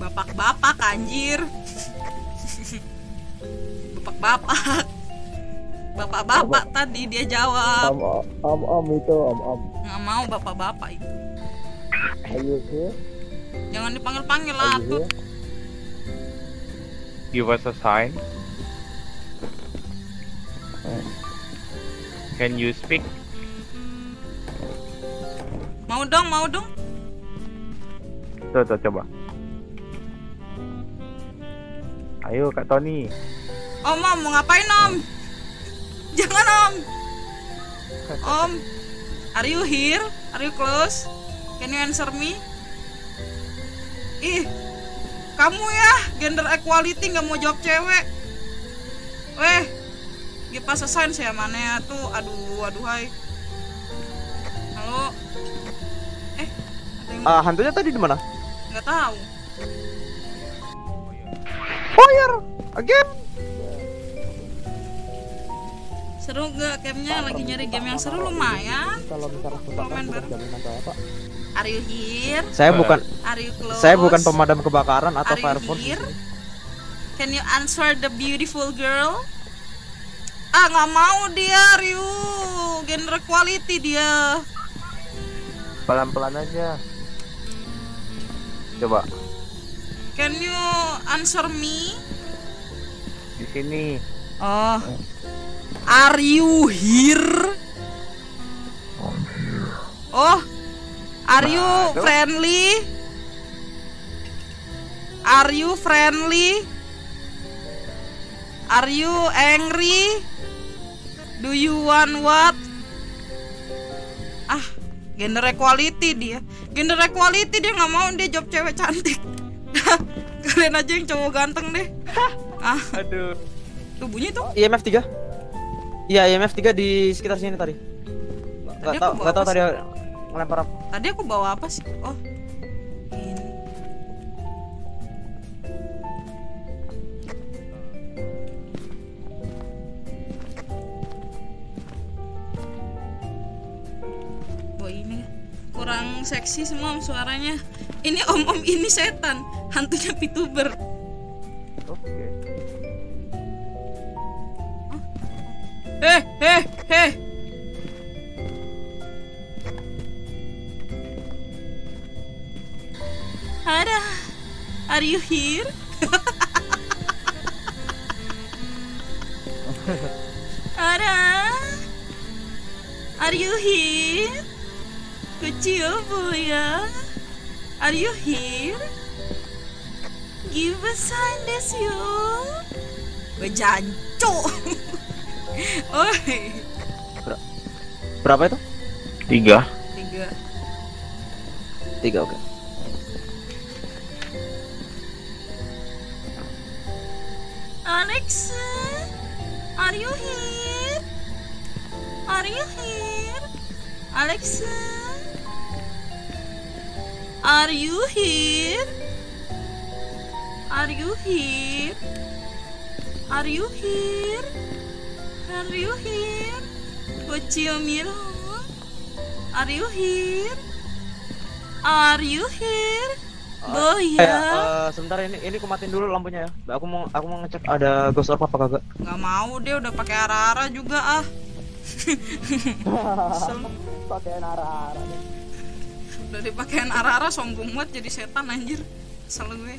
Bapak-bapak anjir. Bapak-bapak. Bapak-bapak tadi dia jawab. Om om om itu om om. Nggak mau bapak-bapak itu. Ayo sih. Jangan dipanggil-panggil lah tuh. Give us a sign. Can you speak? Mau dong, mau dong. Tuh, tuh, coba. Ayo Kak Tony. Om, om, mau ngapain om? Jangan om. Om, are you here? Are you close? Can you answer me? Ih, kamu ya gender equality nggak mau jawab cewek. Weh, give us a sign saya mana ya tuh? Aduh, aduh hai. Halo. Eh, ada yang Ah, hantunya tadi di mana? nggak tahu. Fire again. Seru gak gamenya? Lagi nyari game yang seru lumayan. Kalau main bareng. jaminan kayak apa? Are you here? Saya bukan Are you close? saya bukan pemadam kebakaran atau Are you fire force. here? Can you answer the beautiful girl? Ah nggak mau dia, Ryu. Genre quality dia. Pelan-pelan aja. Coba Can you answer me? di sini. Oh. Are you here? Oh. Are you Waduh. friendly? Are you friendly? Are you angry? Do you want what? Ah, gender equality dia. Gender equality dia nggak mau dia job cewek cantik. Kalian aja yang cowok ganteng deh. ah, Aduh. tuh bunyi tuh. IMF 3 Iya IMF 3 di sekitar sini tadi Gak Tadi tau, aku gak tau bawa tadi ngelempar apa Tadi aku bawa apa sih? Oh. Kurang seksi semua suaranya. Ini om-om ini setan, hantunya VTuber. Oke. Eh, eh, eh. Ada. Are you here? Ada. Are you here? Kecil ya. Are you here? Give a sign this you. Bejanco. Oi. Berapa itu? Tiga. Tiga. Tiga oke Alexa, are you here? Are you here? Alexa, are you here? Are you here? Are you here? Are you here? Kecil Miro, are you here? Are you here? Eh, Boya. eh, sebentar ini ini aku matiin dulu lampunya ya. Aku mau aku mau ngecek ada ghost orb apa kagak. Nggak mau dia udah pakai ara-ara juga ah. Pakai ara-ara. Udah dipakein ara-ara sombong banget jadi setan anjir. Kesel gue.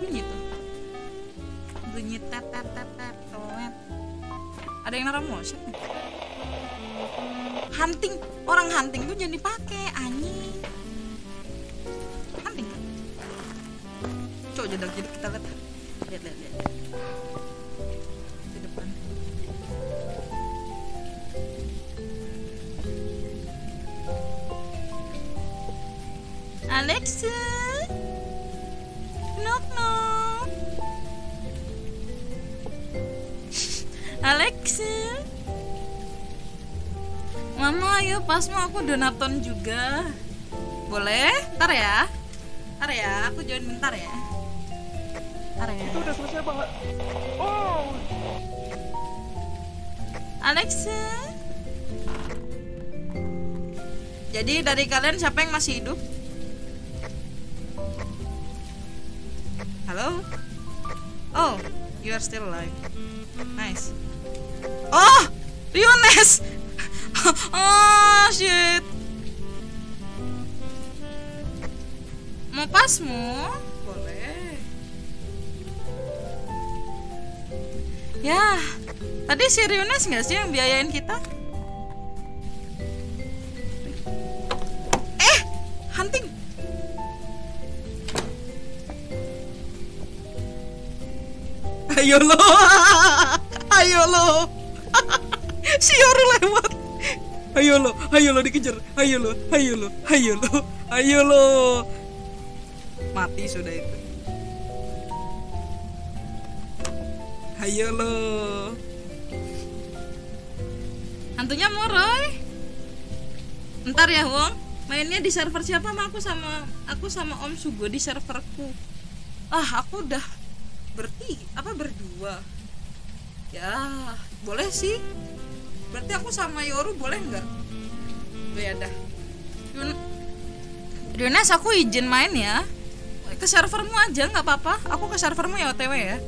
Bunyi tuh. Bunyi tet tet tet tet. Ada yang naruh motion. Hunting, orang hunting tuh jangan dipakai anjing. Hunting. Coba jedak jedak kita lihat. Lihat lihat lihat. Di depan. Alexa. Knock knock. Alexa. Mama, ayo pas mau aku donaton juga. Boleh? Ntar ya. Ntar ya, aku join bentar ya. Ya. Itu udah selesai banget. Oh, Alexa. Jadi dari kalian siapa yang masih hidup? Halo? Oh, you are still alive. Nice. Oh, Riones. oh shit. Mau pasmu? Ya, tadi si Riones nggak sih yang biayain kita? Eh, hunting. Ayo lo, ayo lo. si Yoru lewat. Ayo lo, ayo lo dikejar. Ayo lo, ayo lo, ayo lo, ayo lo. Mati sudah itu. Ayo lo. Hantunya Moroy. Ntar ya, Wong. mainnya di server siapa mah aku sama aku sama Om Sugo di serverku. Ah aku udah berti apa berdua. Ya boleh sih. Berarti aku sama Yoru boleh nggak? Ya dah. Yunas aku izin main ya. Ke servermu aja nggak apa-apa. Aku ke servermu ya otw ya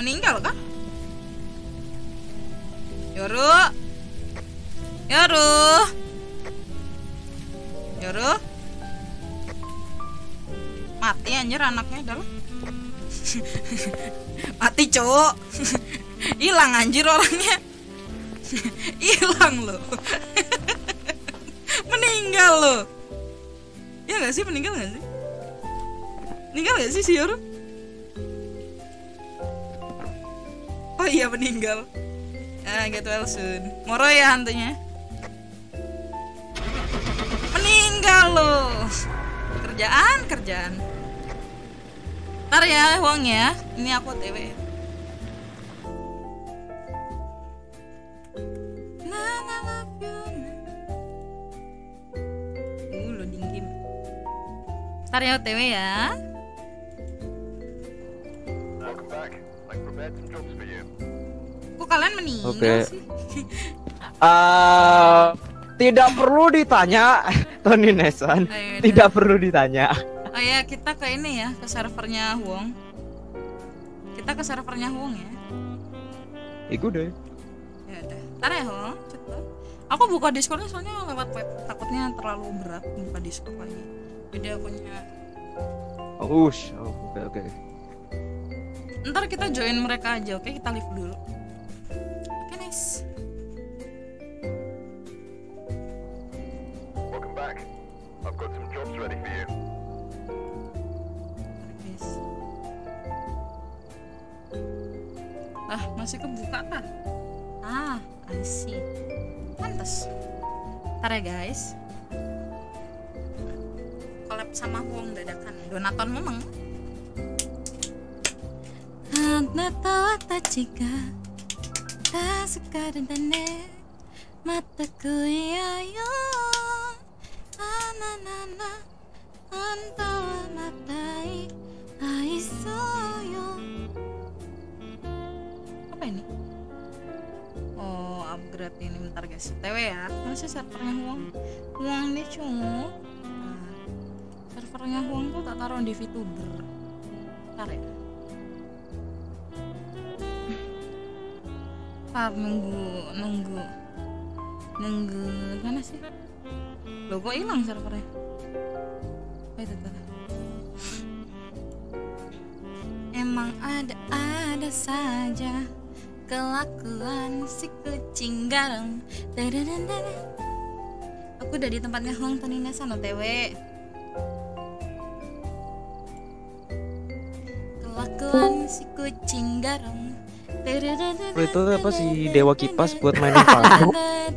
meninggal kah? Yoru. Yoru. Yoru. Mati anjir anaknya adalah mati cowok. Hilang anjir orangnya. Hilang loh meninggal loh ya nggak sih? Meninggal nggak sih? Meninggal nggak sih si Yoru iya meninggal. Ah get well soon. Moro ya hantunya. Meninggal loh. Kerjaan kerjaan. Ntar ya uang ya. Ini aku tw uh ntar ya otw ya kalian meninggal Oke. sih Eh, tidak perlu ditanya Tony Nesan Ayo, udah. tidak perlu ditanya Oh ya, kita ke ini ya, ke servernya Huong. Kita ke servernya Huong ya. Iku deh Ya udah. Ntar ya Huong. Aku buka Discordnya soalnya lewat web, takutnya terlalu berat buka Discord lagi. Jadi akunya. oh oh, oke oke Ntar kita join mereka aja, oke? Kita live dulu guys. Welcome back. I've got some jobs ready for you. Ah, masih kebuka kah? Ah, I see. Pantes. Ntar ya guys. Collab sama Wong dadakan. Donaton memang. Hanta tawa cikah. 다스카른다네 ini? Oh, upgrade ini bentar guys. Ya. Masih servernya Huang. Huang nih cuma. Ah, servernya Huang tuh tak taruh di VTuber. Bentar. Ya. Ntar nunggu nunggu nunggu mana sih logo hilang servernya oh itu tuh Emang ada-ada saja kelakuan si kucing garang. Aku udah di tempatnya Hong Tanina sana TW. Kelakuan si kucing garang. Itu apa sih dewa kipas buat mainin Falco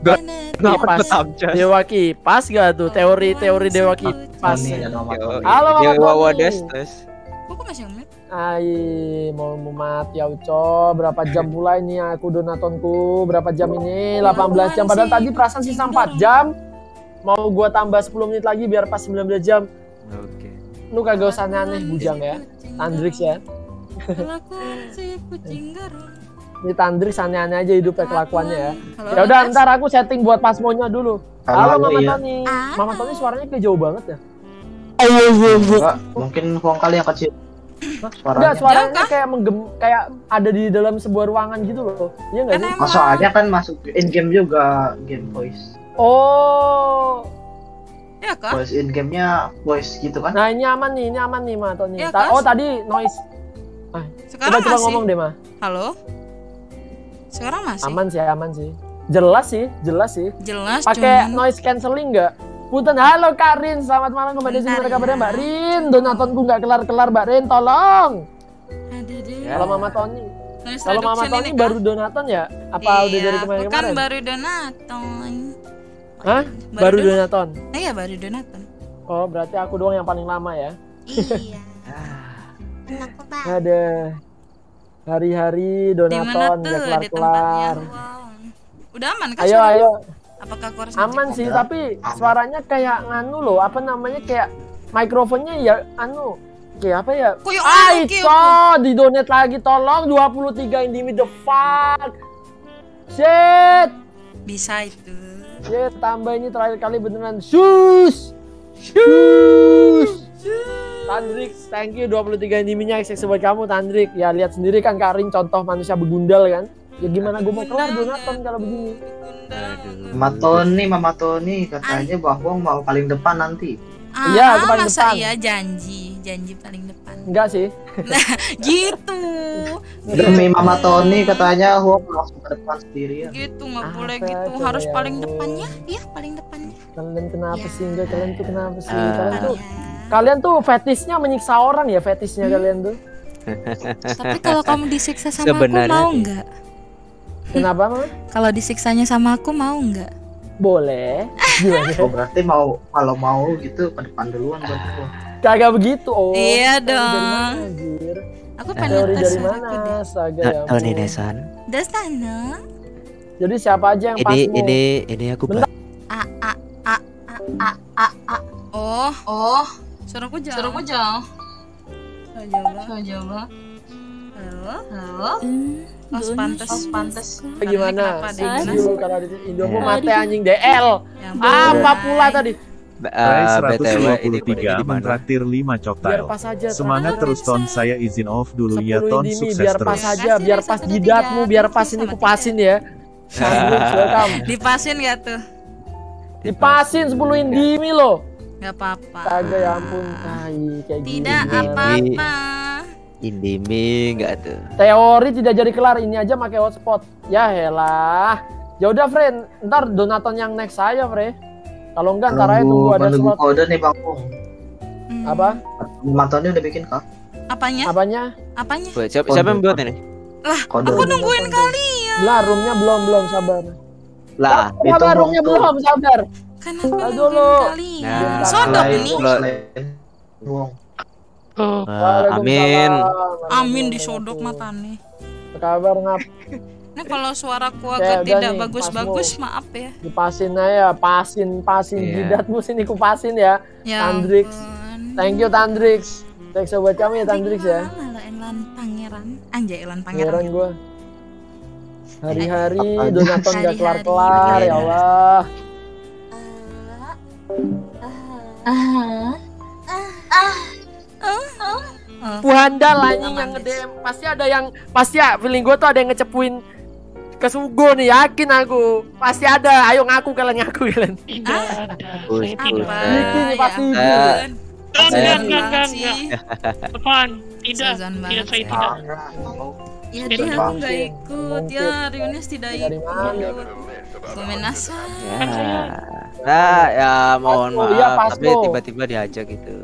gak Kipas. Dewa kipas gak tuh teori-teori dewa kipas. Halo dewa wadestes Kok masih ngeliat? Ai, mau mau mati ya Uco. Berapa jam pula ini aku donatonku? Berapa jam ini? 18 jam. Padahal tadi perasaan sisa 4 jam. Mau gua tambah 10 menit lagi biar pas 19 jam. oke Lu kagak usah aneh bujang ya. Tandrix ya. Kelakuan si kucing garang. Ini Tandrix aneh-aneh aja hidupnya kelakuannya ya. Ya udah ntar aku setting buat pasmonya dulu. Halo Halo, Mama iya. Tony. Mama Tony suaranya kayak jauh banget ya. Enggak, mungkin uang kali yang kecil. Suaranya. Enggak, suaranya kayak menggem kayak ada di dalam sebuah ruangan gitu loh. Iya enggak sih? Oh, soalnya kan masuk in game juga game voice. Oh. Ya kah? Voice in gamenya voice gitu kan? Nah, ini aman nih, ini aman nih, Ma Tony. Ya, Ta- kan? oh, tadi noise. Ah, Sekarang coba coba masih. ngomong deh, Ma. Halo? Sekarang masih? Aman sih, aman sih. Jelas sih, jelas sih. Jelas, Pakai cuman- noise cancelling enggak? Punten, halo Karin, selamat malam kembali di sini kabarnya ya. Mbak Rin. Donatonku nggak kelar-kelar Mbak Rin, tolong. Deh. Kalau Mama Tony, Noise kalau Mama Tony ini baru donaton ya? Apa udah dari Iya, kemarin-kemarin? Bukan baru donaton. Hah? baru Baru don- donaton? Eh, Iya, baru donaton. Oh, berarti aku doang yang paling lama ya? Iya. Ada hari-hari donaton nggak di tempatnya kelar-kelar. Udah aman kan? Ayo suara? ayo Apakah aku harus Aman sih, tapi suaranya kayak nganu loh, apa namanya kayak mikrofonnya ya anu kayak apa ya? Kayak Ah, anu, kayak itu di donate lagi tolong 23 Indomie the fuck. Shit. Bisa itu. Shit, tambah ini terakhir kali beneran. Sus. Sus. Tandrik, thank you 23 Indomie-nya XX buat kamu Tandrik. Ya lihat sendiri kan Karin contoh manusia begundal kan. Ya gimana gue mau kelar Donaton kalau begini. Mama Tony, Mama Tony katanya bahwa mau paling depan nanti. Ah, Iya, aku paling masa depan. iya janji, janji paling depan. Enggak sih. gitu. Demi Mama Tony katanya Huang langsung ke depan sendirian. Gitu nggak boleh Apa gitu, harus ya? paling depannya. Iya, paling depannya. Kalian kenapa sih enggak? Kalian tuh kenapa sih? Ah. Kalian tuh kalian tuh fetisnya menyiksa orang ya fetisnya kalian tuh. Tapi kalau kamu disiksa sama Sebenarnya aku mau nggak? Kenapa mah? Kalau disiksanya sama aku mau nggak? Boleh. Gimana? Oh berarti mau kalau mau gitu ke depan duluan buat gua. Kagak begitu. Oh. Iya dari dong. anjir? Aku Nah, pengen dari suaraku mana? Astaga Nah, ya. Nesan. Das sana. Jadi siapa aja yang Ini pasmu? ini ini aku Bentar. A a a a a a a. Oh, oh. Ceroku jauh, ceroku jauh. Halo. Halo. Halo. Oh, pantes, os pantes. Eh, gimana? Indo kalau di Indo mau mate anjing DL. Apa pula tadi? Price uh, 123 lima 5 cocktail. Semangat terus ton saya izin off dulu ya ton sukses biar terus. Biar pas aja, biar pas jidatmu, biar pas ini kupasin ya. Dipasin ya tuh? Dipasin 10 indimi loh. Gak apa-apa. Kagak ya ampun, tai kayak gini. Tidak apa-apa. Indimi enggak tuh. Teori tidak jadi kelar, ini aja pakai hotspot. Ya helah. Ya udah, friend. Ntar donaton yang next saya, Fre. Kalau enggak ntar aja tunggu ada menunggu slot. kode nih Bang Pung. Apa? Tony udah bikin kah? Apanya? Apanya? Apanya? Buat siapa, siapa yang buat ini? Lah, Kode. aku nungguin kalian. Lah, roomnya belum, belum, sabar. Lah, itu Sabar, roomnya belum, sabar. Kan aku nungguin dulu. kalian. Nah, Sodok Selain- nih. Wong. Eh, amin. Amin disodok mata nih. Apa kabar ngap? Nah kalau suaraku Ya, agak udah tidak bagus-bagus, maaf ya. Dipasin aja, pasin, pasin Iya. jidatmu sini kupasin ya. Ya Tandrix. Thank you Tandrix. Thanks buat kami ya Tandrix ya. Mana Elan Pangeran? Anjay Elan Pangeran Pangeran. gua. Hari-hari donaton gak kelar-kelar ya Allah. Wandal anjing yang nge-DM pasti ada yang pasti ya feeling gue tuh ada yang ngecepuin ke Sugo nih yakin aku pasti ada ayo ngaku kalian ngaku kalian. Apa? Iki nih pasti Enggak, enggak, enggak, enggak. Apaan? Tidak, tidak, saya ya. tidak. Ya dia aku mungkin, nggak ikut ya Riunis tidak ikut. mana? Komenasa. Ya. Nah, ya mohon Pasmo, iya, maaf, tapi Pasmo. tiba-tiba diajak gitu.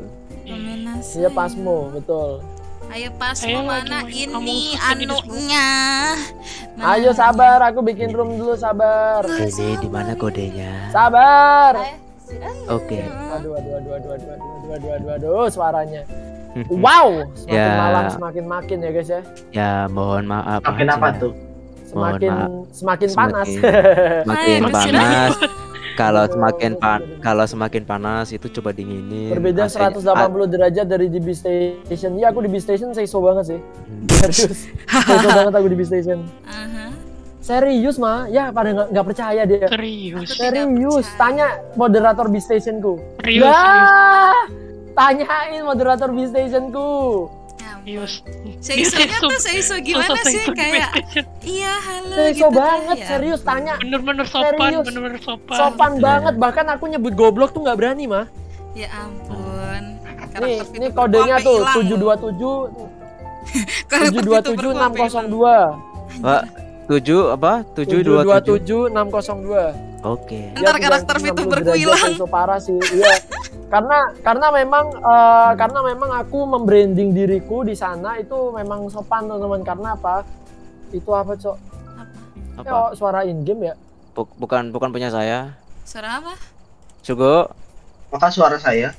Komenasa. Iya pasmo betul Ayo pas Saya mau lagi mana ini anunya. Mana ayo sabar aku bikin room dulu sabar Ini di mana kodenya? sabar Oke. aduh aduh aduh aduh aduh aduh aduh aduh aduh aduh suaranya wow semakin Ya. malam semakin makin ya guys ya Ya, mohon maaf. Makin aja. apa tuh? Semakin maaf. semakin panas Semakin- Semakin panas. Kalau semakin pan kalau semakin panas itu coba dinginin. berbeda AC-nya. 180 derajat dari di B station iya aku di B station saya banget sih Hmm. serius saya banget aku di B station Aha. serius mah ya pada nggak percaya dia Serius. serius tanya moderator B stationku Serius, Lah, tanyain moderator B Stationku. Serius. serius tuh seiso iya, gimana sih? Kayak Iya, halo Seiso gitu kan. banget, ya. serius tanya. Bener-bener sopan, bener-bener sopan. Sopan banget, bahkan aku nyebut goblok tuh nggak berani mah. Ya ampun. Nih, ini kodenya tuh tujuh dua tujuh. Tujuh dua tujuh enam kosong dua. tujuh apa? tujuh dua tujuh? enam kosong dua. Oke. Ntar karakter fitur berku hilang parah sih iya. karena karena memang eh, karena memang aku membranding diriku di sana itu memang sopan teman-teman karena apa itu apa cok Apa? Ya, oh, suara in game ya Buk- bukan bukan punya saya. Suara apa? Sugo. Maka suara saya.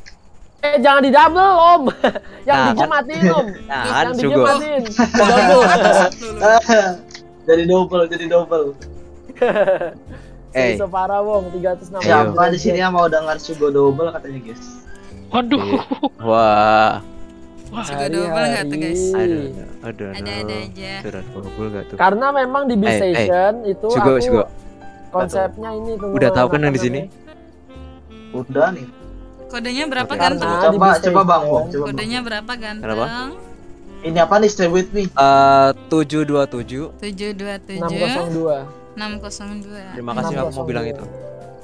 eh jangan di double om yang Nah, di game matiin om Nah, yang di matiin double jadi double, jadi double. Eh. Iso parah wong 360. Siapa di sini yang mau dengar Sugo double katanya guys? Waduh. Wah. Sugo double nggak tuh guys? Aduh, aduh, Ada-ada aja. Sudah double nggak tuh? Karena memang di Eh, eh. B-Station itu Sugo, aku Sugo. konsepnya ini tunggu Udah tahu kan yang di sini? Udah nih. Kodenya berapa ganteng? Karena Coba coba bang, Wong, coba bang. Kodenya berapa ganteng? Kenapa? Ini apa nih stay with me? Eh, tujuh dua tujuh. 727 602. 602. Terima kasih aku mau bilang itu.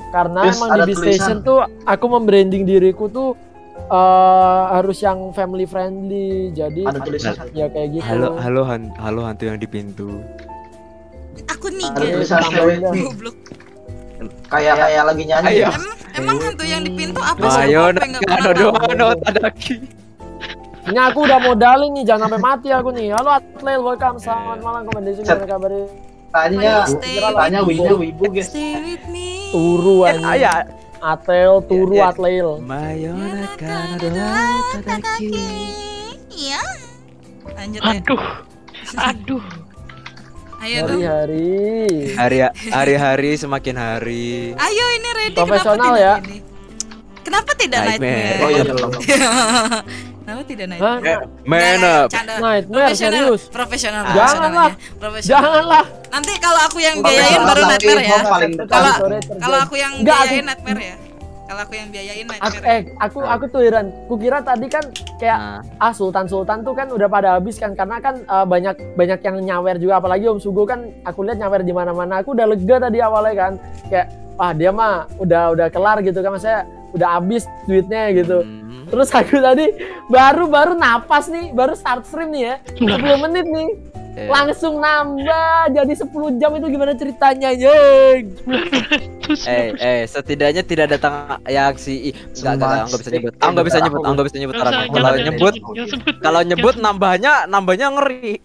Karena Yes, emang ada di B-Station tulisan. tuh aku membranding diriku tuh eh harus yang family friendly. Jadi Ada tulisan. ya kayak gitu. Halo, halo, han- halo hantu yang di pintu. Aku nih Ada tulisan. Kayak kayak lagi nyanyi. Ayo. ya? Emang hantu yang di pintu apa sih? Ayo, tahu? doa tadaki. Ini aku udah modalin nih, jangan sampai mati aku nih. Halo Atlel, welcome. Selamat malam, komentar Set. gimana kabarnya? Tanya, tanya wibu wibu guys. Turu Ya, anjing. ya. Atel, Turu, Ya, ya. Doa tadaki. Iya. Lanjut ya. Aduh. Aduh. Ayo. Hari-hari. Hari hari-hari semakin hari. Ayo ini ready. Profesional Kenapa ya. Kenapa tidak Nightmare. nightmare? Oh iya belum. Kenapa tidak nightmare? Man Nggak, nggak, up. canda. Nightmare, Profesional, serius? Profesional. Janganlah. profesional aja. Profesional. Janganlah. Nanti kalau aku yang biayain baru nightmare ya. Kalau kalau aku yang biayain nightmare ya. Kalau aku yang biayain Aku, nightmare. eh, aku aku tuh heran. Kukira tadi kan kayak Nah, ah Sultan Sultan tuh kan udah pada habis kan karena kan eh, banyak banyak yang nyawer juga apalagi Om Sugo kan aku lihat nyawer di mana-mana. Aku udah lega tadi awalnya kan kayak ah dia mah udah udah kelar gitu kan saya udah habis duitnya gitu. hmm. Terus aku tadi baru baru napas nih, baru start stream nih ya. 10 menit nih. Eh, Langsung nambah jadi 10 jam itu gimana ceritanya, Jeng? eh, eh, setidaknya tidak datang yang si enggak enggak enggak enggak bisa nyebut. Ah, enggak bisa nyebut, enggak bisa nyebut orang. Kalau nyebut kalau nyebut nambahnya nambahnya ngeri.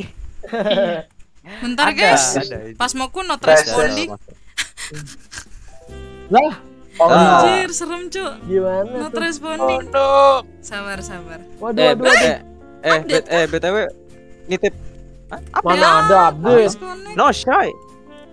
Bentar guys. Pas mau not Tes, responding. Lah, Oh Ah. Anjir, serem cu. gimana Not tuh? responding. no. Sabar, sabar. Waduh, Eh, waduh, waduh. eh, eh, bet- eh, BTW nitip Mana Ya, ada update? No shy.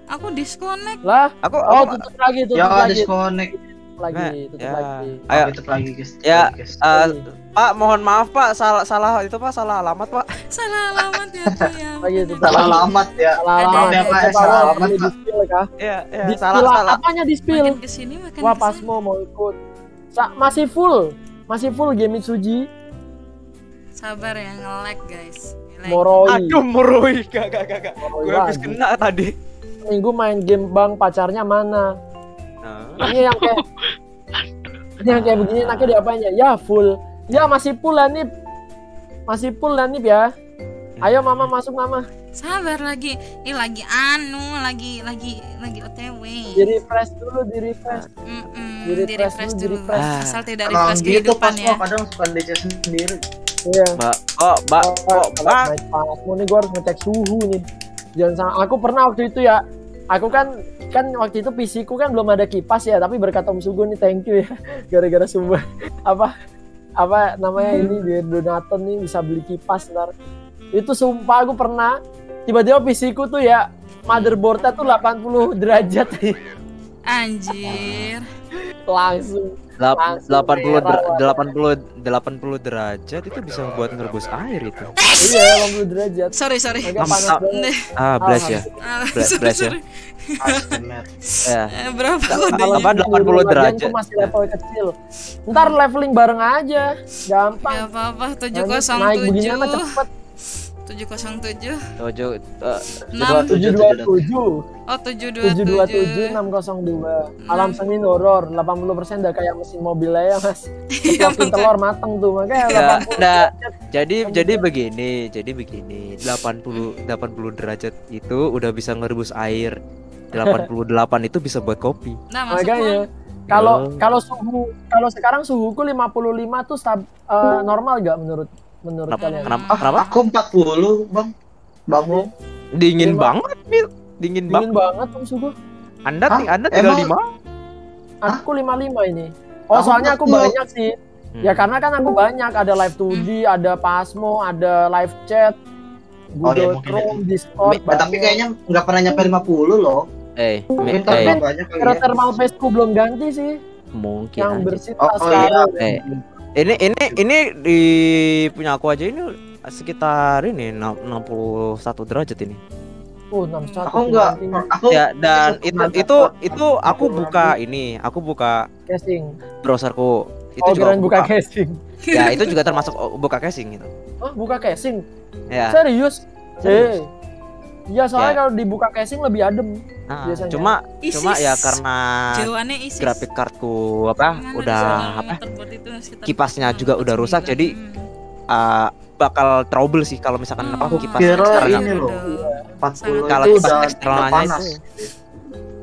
Aku disconnect. Lah, Aku oh aku tutup lagi, tutup Ya lagi, disconnect. Tutup lagi, tutup ya. lagi. Ayo, Tutup lagi guys. tutup ya, lagi, guys. eh, Pak, mohon maaf Pak, salah salah itu Pak, salah alamat Pak. Salah alamat ya, tuh ya. Lagi tutup Salah alamat ya. Salah Ada, alamat. Eh, ada. coba Salah alamat, Pak. di spill kah? Iya, iya, salah spill, salah. apanya di spill? Makin ke sini makin Wah, ke sini. Pasmo mau ikut. Sa- masih full, masih full game Suji, Sabar ya, nge-lag guys. Nge-lag. Moroi. Aduh, Moroi, gak gak gak gak. Gue habis kena tadi. Minggu main game bang pacarnya mana? Ini yang kayak ini yang kayak begini enaknya diapain ya? Ya full. Ya masih full lah nih. Masih full lah nih ya. Ayo mama masuk mama. Sabar lagi. Ini lagi anu, lagi lagi lagi OTW. Di refresh dulu, di refresh. Mm-mm, Di di refresh refresh dulu, di dulu. refresh. Ah. Asal tidak Emang refresh gitu kehidupan pas ya. kadang suka DC sendiri. Iya. Mbak, oh, Mbak, oh, Mbak. pasmo nih gue harus ngecek suhu nih. Jangan salah. Aku pernah waktu itu ya. Aku kan kan waktu itu PC ku kan belum ada kipas ya, tapi berkat Om Sugo nih thank you ya. Gara-gara sumber apa apa namanya ini di Donaton nih bisa beli kipas ntar. Itu sumpah aku pernah tiba-tiba PC ku tuh ya motherboardnya tuh 80 derajat Anjir. langsung Lap- Langsung 80 merah, der- 80 80 derajat itu bisa buat ngerebus air itu. iya 80 derajat. Sorry, sorry. Ah. Ah, bless ya. Ah, Bless, ya. Ya. Eh, berapa kodenya? Apa 80 lagian derajat? masih level kecil. Ntar leveling bareng aja, gampang. Ya apa-apa, Nanti naik beginian mah 707. cepet. 707. Tujuh, eh, Enam. tujuh dua tujuh Oh, tujuh dua tujuh 727. enam kosong dua alam seni horor 80 persen udah kayak mesin mobil aja mas Ceplokin telur mateng tuh makanya Ya, 80 nah, jadi jadi begini, jadi begini. 80 80 derajat itu udah bisa ngerebus air. 88 itu bisa buat kopi. Nah, makanya kalau Ya. kalau suhu kalau sekarang suhuku 55 tuh stab, eh, normal gak menurut menurut Kenapa? kalian Kenapa? Ah, Kenapa? aku 40 bang. Bang. Dingin Lima. banget, Mil. Dingin dingin banget. banget om suhu Anda Hah? ting- Anda tinggal Emang? di mana? aku 55 ini oh Aku soalnya aku 40. banyak sih Hmm. ya karena kan aku banyak ada live 2D ada Pasmo ada live chat Oh, iya, Google mungkin Chrome Discord Eh, tapi kayaknya nggak pernah nyampe 50 loh. Eh, Mungkin eh, nggak banyak kali ya. thermal paste ku belum ganti sih. mungkin Yang aja. bersih Oh, tas oh iya. Eh, ini ini ini di punya aku aja ini sekitar ini enam- 61 derajat ini. Oh, 61. Aku enggak, aku Ya dan aku itu itu itu aku buka ini, aku buka casing. browserku. Itu oh, juga buka casing. Ya, itu juga termasuk oh, buka casing gitu. Oh, buka casing. Ya. Serius? Serius. Eh. Iya, soalnya Ya. kalau dibuka casing lebih adem Nah, biasanya. cuma Isis. cuma ya karena isis. grafik kartu apa udah apa kipasnya juga udah rusak jadi uh, bakal trouble sih kalau misalkan apa kipas Kira eksternal. ini loh. 40 kalau itu kipas udah, udah eksternalnya panas. itu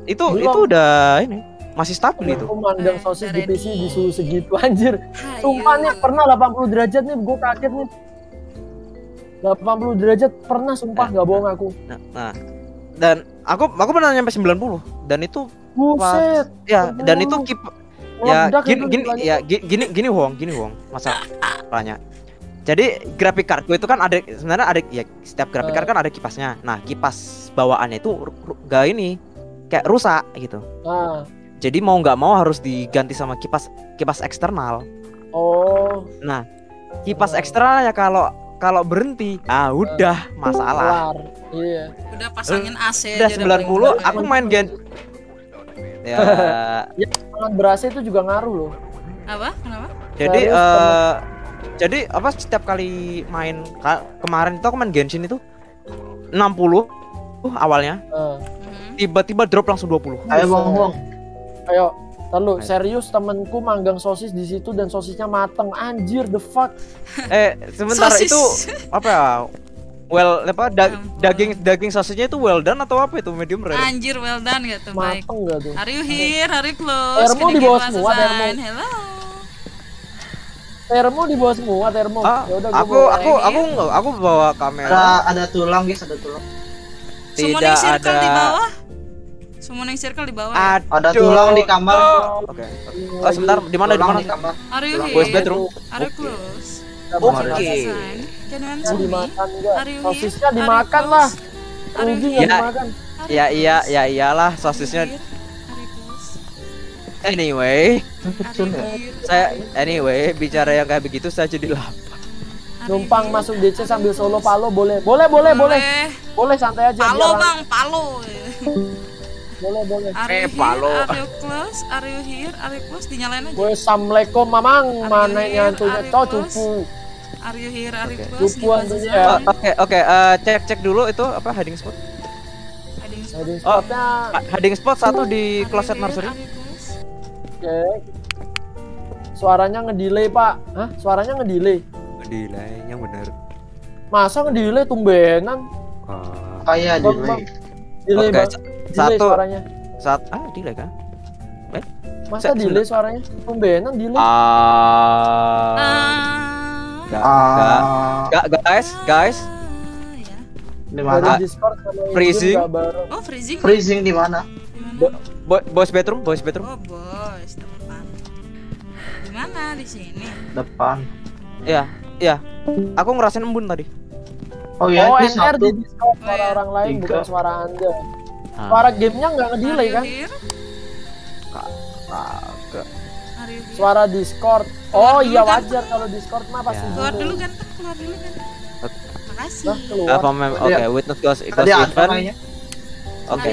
itu Belum. itu udah ini masih stabil itu Aku mandang sosis di PC di suhu segitu anjir. Sumpah nih pernah 80 derajat nih, gue kaget nih. 80 derajat pernah sumpah nggak bohong aku. nah, nah. dan aku aku pernah nyampe 90 dan itu Buset. ya dan itu kip ya gini gini ya gi- gini gini Wong gini Wong masalahnya jadi grafik kartu itu kan ada sebenarnya ada ya setiap grafik Eh. card kan ada kipasnya nah kipas bawaannya itu gak ini kayak rusak gitu Nah, jadi mau nggak mau harus diganti sama kipas kipas eksternal oh, nah kipas eksternal ya kalau kalau berhenti ah udah masalah. Iya. Udah pasangin AC udah aja udah 90 aku main gen ya Ya, sangat berasa itu juga ngaruh loh. Apa? Kenapa? jadi eh jadi apa setiap kali main kemarin itu aku main Genshin itu 60 uh, awalnya Eh. tiba-tiba drop langsung 20 Ayo bang bang. Ayo, Lalu serius temenku manggang sosis di situ dan sosisnya mateng anjir the fuck eh sementara Sosis. itu apa ya well apa da- daging daging sosisnya itu well done atau apa itu medium rare Anjir, well done gitu. Baik. mateng gak tuh Are you here? Are you close? Termo di bawah semua, Termo. Hello. termo di bawah semua termo Ah, ya udah gua aku bawa aku aku aku bawa kamera Ada ada tulang guys, ada tulang. Tidak ada di bawah. Summoning circle di bawah. ya? Ada tulang di kamar. Oke. Oh, sebentar, di mana di Tulang mana? di kamar. Are you here? Bedroom. Are you close? Oke. Sign. Can you answer me? dimakan Are you here? sosisnya dimakan lah Are you here? nggak Ya. dimakan Ya iya ya iyalah sosisnya. Anyway, ya. saya anyway bicara yang kayak begitu saya jadi lapar. numpang masuk DC sambil solo palo boleh boleh boleh boleh boleh santai aja Palo bang, palo. Boleh boleh Are Eh, you here? palo. Are you close? Are you here? Are you close? Dinyalain aja. gue assalamualaikum mamang mana nyantunya close? cupu Are you here? Are you close? cupu Give us a antunya sign. Oh, Oke oke eh, cek cek dulu itu apa hiding spot. Hiding spot. Hiding Oh, ha- hiding spot satu di closet here? nursery. Oke suaranya ngedelay pak hah suaranya ngedelay Delay yang benar. masa ngedelay tumbenan Kayak di Bang, bang. delay Oke, bang sa- delay satu suaranya saat ah delay kan? Eh? masa Se- delay suaranya tumbenan delay Ah. Gak, Ah. gak, gak, guys, guys. Di mana? discord sama Indien freezing. Oh, freezing. Freezing di mana? Bo boys bedroom, boys bedroom. Oh, bos, depan. Di mana? Di sini. Depan. Iya, iya. Aku ngerasain embun tadi. Oh ya, oh ini NR satu. di discord suara iya. orang lain Tiga. bukan suara anda. Suara gamenya nggak ngedelay kan? Kagak. Suara discord Keluar oh iya kan? wajar kalau discord mah pasti Ya. Keluar delay. dulu kan? Keluar dulu kan? Makasih. nah keluar Apa mem? Oke, Tadi- witness ghost ada event. Oke.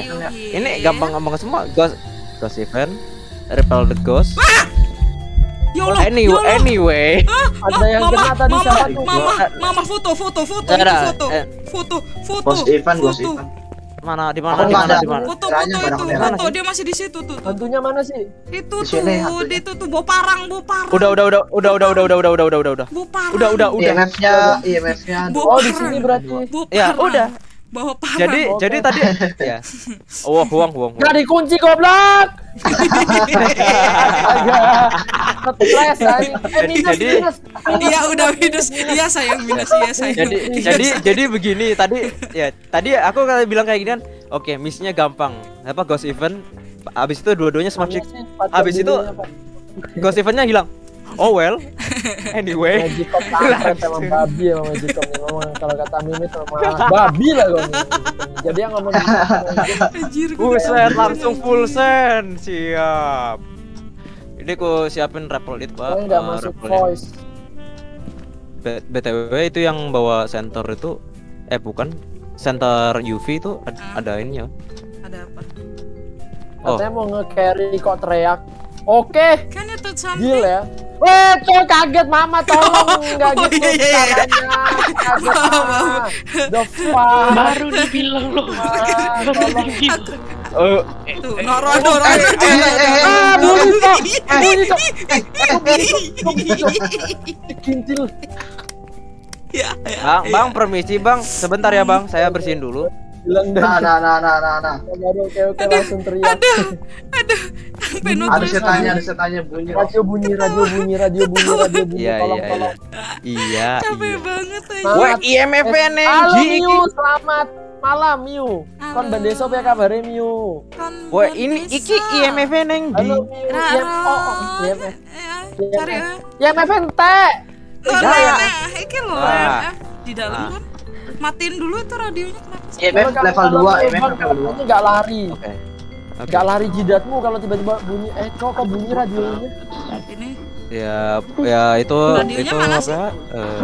Ini gampang ngomong semua. Ghost ghost event. Repel the ghost. Ya Allah, Anyway, ya Allah. anyway. ada yang mama, kena tadi mama, siapa tuh mama, mama foto, foto, foto, Ada, itu foto, eh. foto, foto, Ghost event, ghost foto, event. Mana di mana Aku di nggak mana di mana? foto, Kiranya foto pada itu, kamera. foto dia masih di situ tuh, tuh. hantunya mana sih itu Di tuh, di itu tuh, bawa parang, bawa parang, Udah udah udah udah udah udah udah udah udah udah udah udah. bawa parang, Udah udah udah. IMF-nya, IMF-nya. bawa oh di parang, sini berarti bawa Ya parang, udah. Bawa parang. Jadi Oke. jadi tadi ya. Oh, huang huang. huang. nggak dikunci goblok stres Jadi- minus Iya udah minus, iya sayang minus, iya sayang. jadi jadi jadi begini tadi ya tadi aku kali bilang kayak gini kan oke misinya gampang apa ghost event habis itu dua-duanya smart chick habis itu ghost eventnya hilang Oh well. Anyway. Magicom kampret emang babi emang Magicom ngomong kalau kata Mimit emang babi lah gue jadi yang ngomong Buset, langsung full send. Siap. Ini ku siapin rappel it, Pak. Saya nggak Eh, masuk voice B- BTW itu yang bawa center itu eh bukan center UV itu ad- ada ininya. Ada apa? Oh, katanya mau nge-carry kok teriak oke Can you touch something? deal ya Weh, coy kaget mama tolong nggak Oh, gitu iya, iya, iya. caranya kaget mama the fuck Baru dibilang loh. Baru dibilang. Eh, Noro Noro. ah bunyi kok bunyi kok eh kintil Ya, Bang, Bang permisi, Bang. Sebentar ya, Bang. Saya bersihin dulu. Bilang Nah, nah, nah, nah, nah, nah. baru oke oke langsung teriak Sampai Ada setannya, ada setannya bunyi. radio bunyi radio bunyi radio bunyi radio bunyi Iya, iya, tolong Iya. Capek iya. banget aja. Weh, IMF Eh, neng. Halo selamat malam Miu. Kon bendesop ya kabarnya Miu. Weh, ini iki IMF neng di. Halo oh, oh, IMF. Cari ya. IMF ente. Nah, iki loh Ah. ya. Di dalam Ah. kan. Matiin dulu itu radionya kenapa sih? IMF level 2, IMF level 2. Ini nggak lari. Oke. Oke. Nggak lari jidatmu kalau tiba-tiba bunyi. Eh, kok kok bunyi radionya? Ini Ya, ya itu Radionya itu mana apa? sih? eh,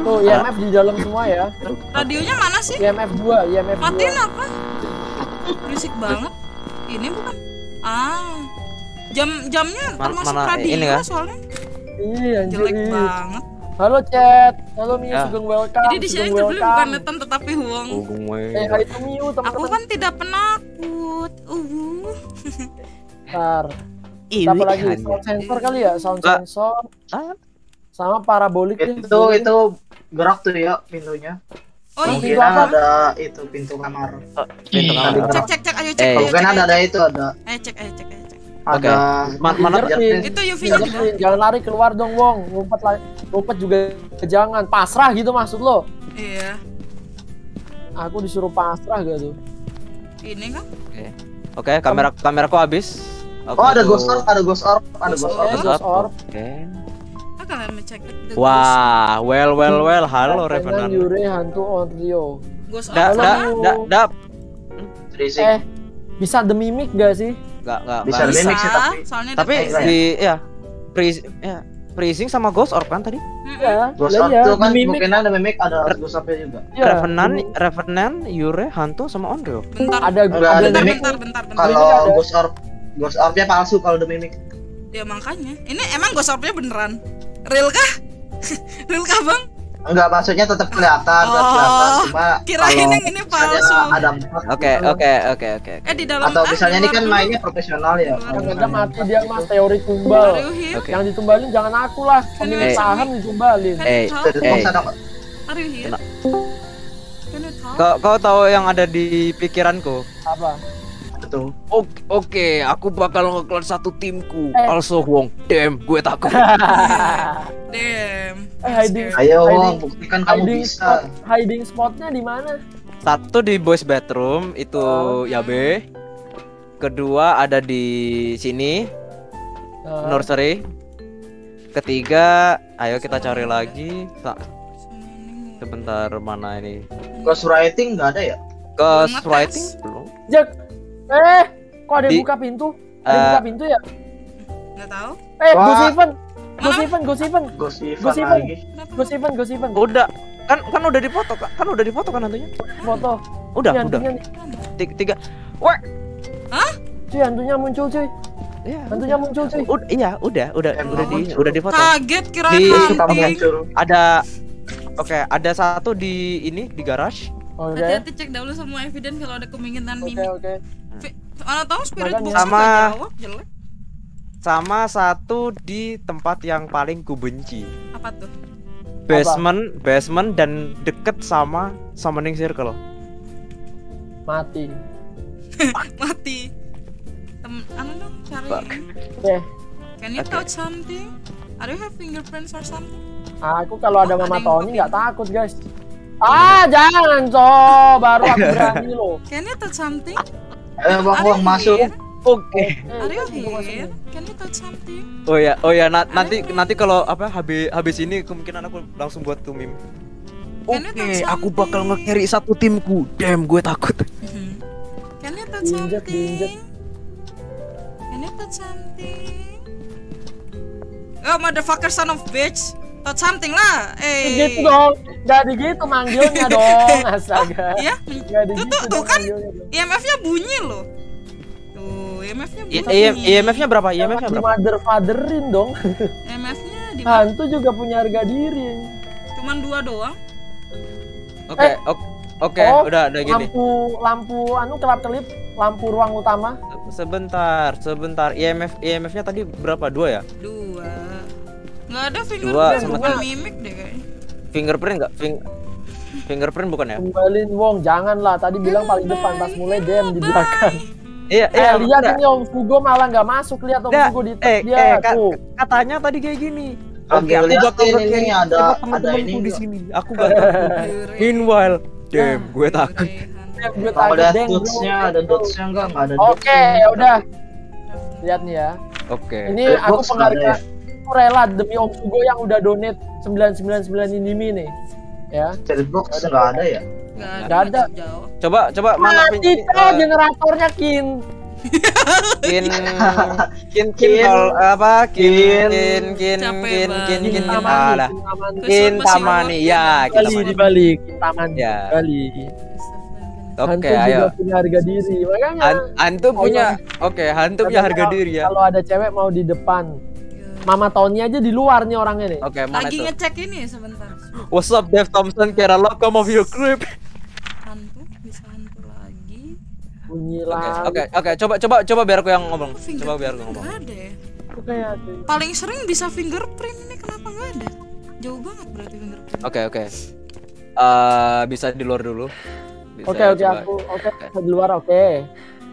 Tuh, IMF di dalam semua ya. radionya mana sih? IMF 2, IMF 2. Matiin apa? Berisik banget. Ini bukan. Ah. Jam jamnya Ma- termasuk mana- radio ini kan? soalnya. Iya, anjir. Jelek banget. Halo chat. Halo Miu, Ya. sugeng welcome. Jadi di sini dulu bukan netem tetapi huang. Eh, hai itu Miu, Aku teman-teman. kan tidak penakut. Uh. Bentar. Ini Apa lagi? Sound sensor kali ya? Sound sensor. Ah. Sama parabolik deh. Itu itu gerak tuh ya pintunya. Oh iya. Apa? ada itu pintu kamar. Pintu kamar. Cek cek cek ayo cek. Eh. ayo, Kemungkinan cek, ada ayo. ada itu ada Ayo cek ayo cek ayo cek. Oke. Ma- mana. Itu UV-nya Fingerprint. Jangan lari keluar dong, Wong. Ngumpet lari. Ngumpet juga jangan. Pasrah gitu maksud lo. Iya. Aku disuruh pasrah gak tuh? Ini kan Oke, kamera kameraku habis. Aku Oh ada tuh- ghost orb, ada ghost orb, ada Ghost ghost orb. orb. Ada ghost orb. Oke. Ah, kalian ngecek Wah, well well well. Halo Revenant. Yure hantu on Rio. ghost. Da orb da da da. Freezing. Eh, bisa the mimic gak sih? Enggak enggak. Bisa remix sih tapi. soalnya Tapi di ya freeze ya freezing sama ghost orb kan tadi? Iya. Ghost orb iya, tuh kan the mimic. kemungkinan ada mimic ada ghost orbnya juga. Iya. Revenant, Revenant, Yure, hantu sama Onryo. bentar. Ada Enggak ada ada the mimic. bentar, bentar, bentar. Kalau ada. ghost orb ghost orbnya palsu kalau ada mimic. Ya makanya. Ini emang ghost orbnya beneran. Real kah? Real kah, Bang? Enggak maksudnya tetap kelihatan, tetap Oh, kelihatan. Cuma kirain kalau yang ini misalnya palsu. Ada empat Oke, gitu. oke, oke, oke. Eh di dalam Atau ah, misalnya ini kan dulu. mainnya profesional ya. Ada mati dia mas teori tumbal. Oke. Yang ditumbalin jangan aku lah. Pemilik Eh. saham ditumbalin. Eh, Eh. Kau kau tahu yang ada di pikiranku? Apa? Oke, oke, aku bakal ngeklon satu timku. Eh. Also Wong, damn, gue takut. Damn. Eh, hiding. Ayo Hiding- Wong, buktikan kamu hiding bisa. spot, hiding spotnya di mana? Satu di boys bedroom itu Oh. Yabe. Kedua ada di sini Eh, nursery. Ketiga, ayo kita cari lagi. Sa- Sebentar mana ini? Ghost writing nggak ada ya? Ghost ngetes. writing belum. Jak. Eh, kok ada yang Di- buka pintu? Ada yang Eh, buka pintu ya? Nggak tahu. Eh, Wah. Mana? Steven, go Steven. Ghost Ivan Ghost Ivan. Go Steven, go Steven. Udah, kan kan udah dipoto kan? Kan udah dipoto kan hantunya? Foto. Udah, Cuy, udah. Tiga, tiga. Wah, Cuy, hantunya muncul cuy. Iya. Hantunya muncul cuy. Udah, iya, udah, udah, Emang udah di, muncul. udah di foto. Kaget kirain Di-. Ada, oke, ada satu di ini di garage. Oke. Hati-hati cek dulu semua evidence kalau ada kemungkinan Oke, mimik. oke. Fi- Mana tahu spirit Makanya. box Sama- jawab jelek. Sama satu di tempat yang paling kubenci. Apa tuh? Basement, basement dan deket sama summoning circle. Mati. Mati. Tem anu dong cari. Fuck. Oke. Can you Oke. touch something? Are you have fingerprints or something? Aku kalau ada Oh, Mama ada yang Tony nggak takut, guys. Ah, jangan, so baru aku berani loh. Can you touch something? Ayo Bang Are Wong you masuk. Oke. Are you here? Can you touch something? Oh ya, oh ya, na- nanti nanti kalau apa habis habis ini kemungkinan aku langsung buat tuh meme. Oke, aku bakal nge-carry satu timku. Damn, gue takut. Can you touch something? Can you touch something? Oh motherfucker son of bitch Touch something lah Eh Gitu dong. Gak gitu manggilnya dong. Astaga. Iya Gak di Tuh gitu tuh, tuh kan. IMF-nya bunyi loh Tuh IMF-nya bunyi IMF-nya berapa? IMF-nya berapa? mother fatherin dong. IMF-nya di Hantu juga punya harga diri. Cuman dua doang Oke, ok- oke, Oh, udah udah gini. Lampu lampu anu kelap kelip lampu ruang utama. Sebentar, sebentar. IMF IMF-nya tadi berapa? Dua ya? Dua Nggak ada Dua fingerprint sama bukan tiga. mimik deh kayaknya Fingerprint enggak? Fing- fingerprint bukan ya? Kembaliin Wong, janganlah. Tadi bilang paling depan pas mulai dem di belakang. Iya, Eh, iya. lihat ini Om Fugo malah nggak masuk. Lihat Om Fugo di eh, dia eh, ka- tuh. katanya tadi kayak gini. Oke, aku lihat bakal ini, ada- teman-temanku ini di sini. Aku gak takut. Meanwhile, damn, gue takut. Gue takut ada dots-nya, ada dots-nya enggak? Enggak ada Oke, ya udah. Lihat nih ya. Oke. Ini aku nggak penghargaan. Ya? Aku rela demi Om Fugo yang udah donate 999 ini nih. Ya. Chat box enggak ada ya? Enggak ada. Coba coba mana tuh eh, generatornya kin. kin kin kin apa kin kin kin kin kin kin kin ada kin tamani ya kin Bali di Bali, kin taman ya Bali. oke Hantu ayo juga punya harga diri. Makanya hantu punya oke hantu punya harga diri ya Kalau ada cewek mau di depan. Mama Tony aja di luar nih orangnya nih. oke mana Lagi ngecek ini sebentar what's up Dev Thompson kira lo come of your crib Hantu bisa hantu lagi Bunyi Oke, lah. oke, oke, coba, coba, coba biar aku yang ngomong. Coba biar aku ngomong. Nggak ada ya Kayak ada. Paling sering bisa fingerprint ini kenapa nggak ada? Jauh banget berarti fingerprint Oke, oke. Eh, bisa di luar dulu. Oke oke coba. aku oke di luar oke.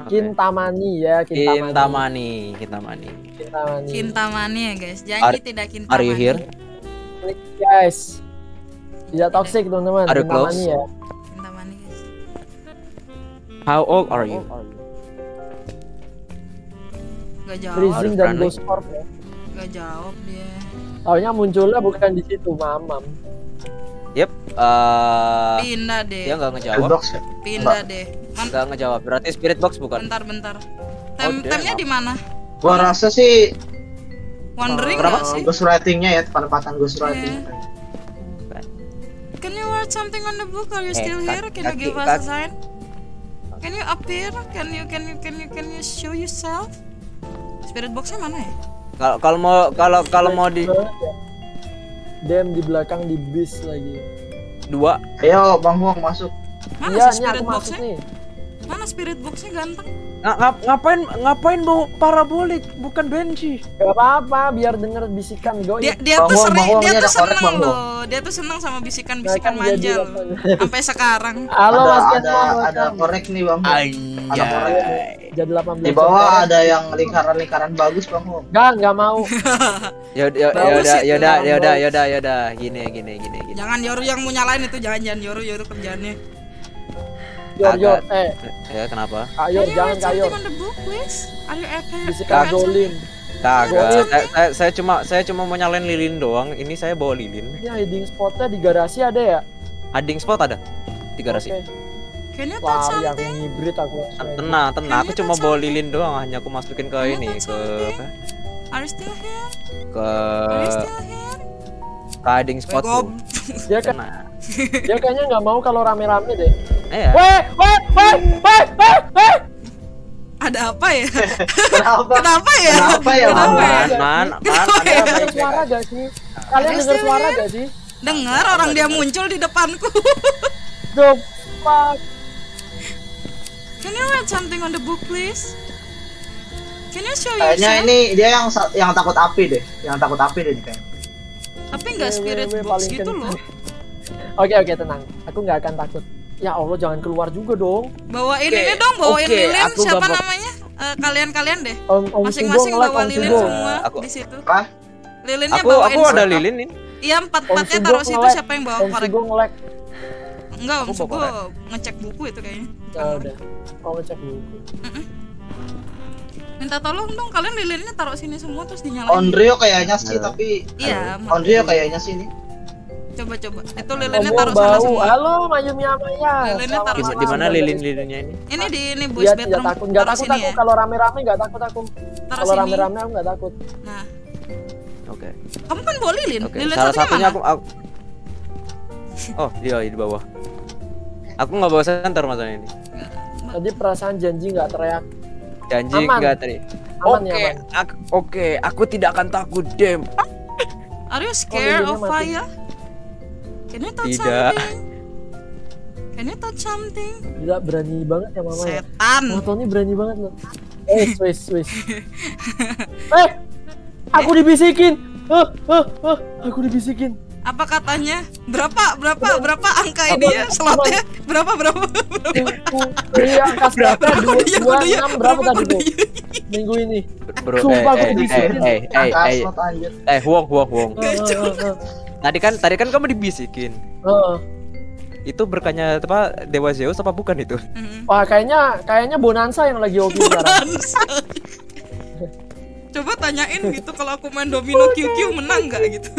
Kintamani ya Kintamani. Kintamani, Kintamani. Kintamani. Kintamani ya guys Janji Are- tidak kintamani Are you here? Klik, guys. Tidak toxic teman-teman. Are you Kintamani close? ya. Kintamani guys How old are you? Gak jawab Freezing dan. Ghost Orb ya. Gak jawab dia Taunya munculnya bukan di situ, mamam. Yep. Eh, Pindah deh dia nggak ngejawab. Ya? Pindah deh Man- Nggak ngejawab. Berarti spirit box bukan? Bentar bentar Oh, Tem damn. Temnya di mana? Gua rasa sih Wondering uh, sih? ghostwriting-nya ya, penempatan ghostwriting. Can you write something on the book? Are you Eh, still here? Can you give us a sign? Can you appear? Can you can you can you can you show yourself? Spirit boxnya mana ya? Kalau kalau mau kalau kalau mau di Dem di belakang di bis lagi. dua Ayo Bang Huang masuk. Mana Iya, aku spirit masuk boxnya? nih. Mana spirit boxnya ganteng? Nga- ngap- ngapain ngapain bawa parabolik bukan benci? Gak apa-apa, biar denger bisikan gue. Dia dia tuh sering dia tuh seneng loh. Dia tuh seneng sama bisikan-bisikan Nah, kan manja loh. Sampai sekarang. Halo ada, Mas ada, ada korek nih Bang. Ada korek. Jadi 18 Di bawah jam. ada yang lingkaran-lingkaran bagus Bang. Enggak, enggak mau. Ya ya ya Bagus udah itu, ya udah ya bagus. udah ya udah ya udah gini gini gini gini. Jangan Yoru yang mau nyalain itu jangan jangan Yoru Yoru kerjaannya. Yor, yor, eh, Ya kenapa? Kak Can Yor, you jangan write Kak Yor. something on the book, please? Are you okay? Bisikan Kak- Dolin. Kagak. Saya, saya, saya cuma saya cuma mau nyalain lilin doang. Ini saya bawa lilin. Ini hiding spotnya di garasi ada ya? Hiding spot ada di garasi. Oke. Can you touch Wah, yang something? hybrid aku. Tenang, tenang. Aku cuma bawa lilin doang. Hanya aku masukin ke Can ini ke? Are you still here? Ke Are you still here? Ke hiding spot tuh. Dia kan dia kayaknya nggak mau kalau rame-rame deh. Iya. Weh, weh, weh, weh, weh, weh. Ada apa ya? Kenapa? Kenapa ya? Kenapa ya, Kenapa Bang? ya? Man, man, man, Kenapa Anda ya? Suara gak sih? Kalian dengar suara gak sih? Dengar orang dia muncul di depanku. The fuck? Can you write something on the book, please? Can you show Kayaknya yourself? ini dia yang yang takut api deh, yang takut api deh nih kayaknya. Tapi nggak Weh, spirit weh, weh, box paling gitu kenceng. loh. Oke oke tenang, aku nggak akan takut. Ya Allah jangan keluar juga dong. Bawain Oke, ini dong, bawain oke, lilin. aku Siapa bak- namanya? Eh, kalian-kalian deh. Om Om Masing-masing bawa Om lilin semua Aku- di situ. Apa? Lilinnya Aku bawain. aku ada semua. lilin nih. Iya Om empat-empatnya Sugo taruh situ siapa yang bawa Om korek? Sugo. Enggak, Om bawa Sugo ngecek buku itu kayaknya. Ya udah. Mau ngecek dulu. Minta tolong dong kalian lilinnya taruh sini semua terus dinyalain Onryo kayaknya sih tapi iya Onryo kayaknya sih ini. coba coba itu lilinnya taruh sana bau. semua Halo Mayumi Amaya. Lilinnya taruh Di, sana di mana semua. lilin-lilinnya ini? ini di ini boys tidak bedroom takut, nggak taruh takut sini aku ya kalau rame-rame nggak takut aku. Taruh Kalau sini. rame-rame aku nggak takut. nah Oke. kamu kan bawa lilin Oke, lilin salah satunya satunya mana aku, aku Oh, dia di bawah. Aku nggak bawa center masalah ini. Tadi perasaan janji nggak teriak. Janji Aman. enggak tadi. Oke, ya, aku- oke, aku tidak akan takut, Dem. are you scared lilinnya of mati. fire can you touch Tidak. something can you touch something Gila berani banget ya mama ya. Setan. Mama Tony berani banget loh. Eh, Swiss, Swiss. eh, aku dibisikin. Eh, eh, eh, aku dibisikin. Apa katanya berapa berapa berapa angka ini ya slotnya berapa berapa Iya, angka berapa? Dua, kodenya, dua kodenya, enam berapa tadi tuh? Minggu ini. Bro, Sumpah aku eh, eh, dibisikin. eh, eh, eh, eh, eh, eh, eh. Tadi kan, tadi kan kamu dibisikin. Heeh. Itu berkahnya apa Dewa Zeus apa bukan itu? Wah, kayaknya kayaknya Bonanza yang lagi hoki sekarang. Coba tanyain gitu kalau aku main domino QQ menang nggak gitu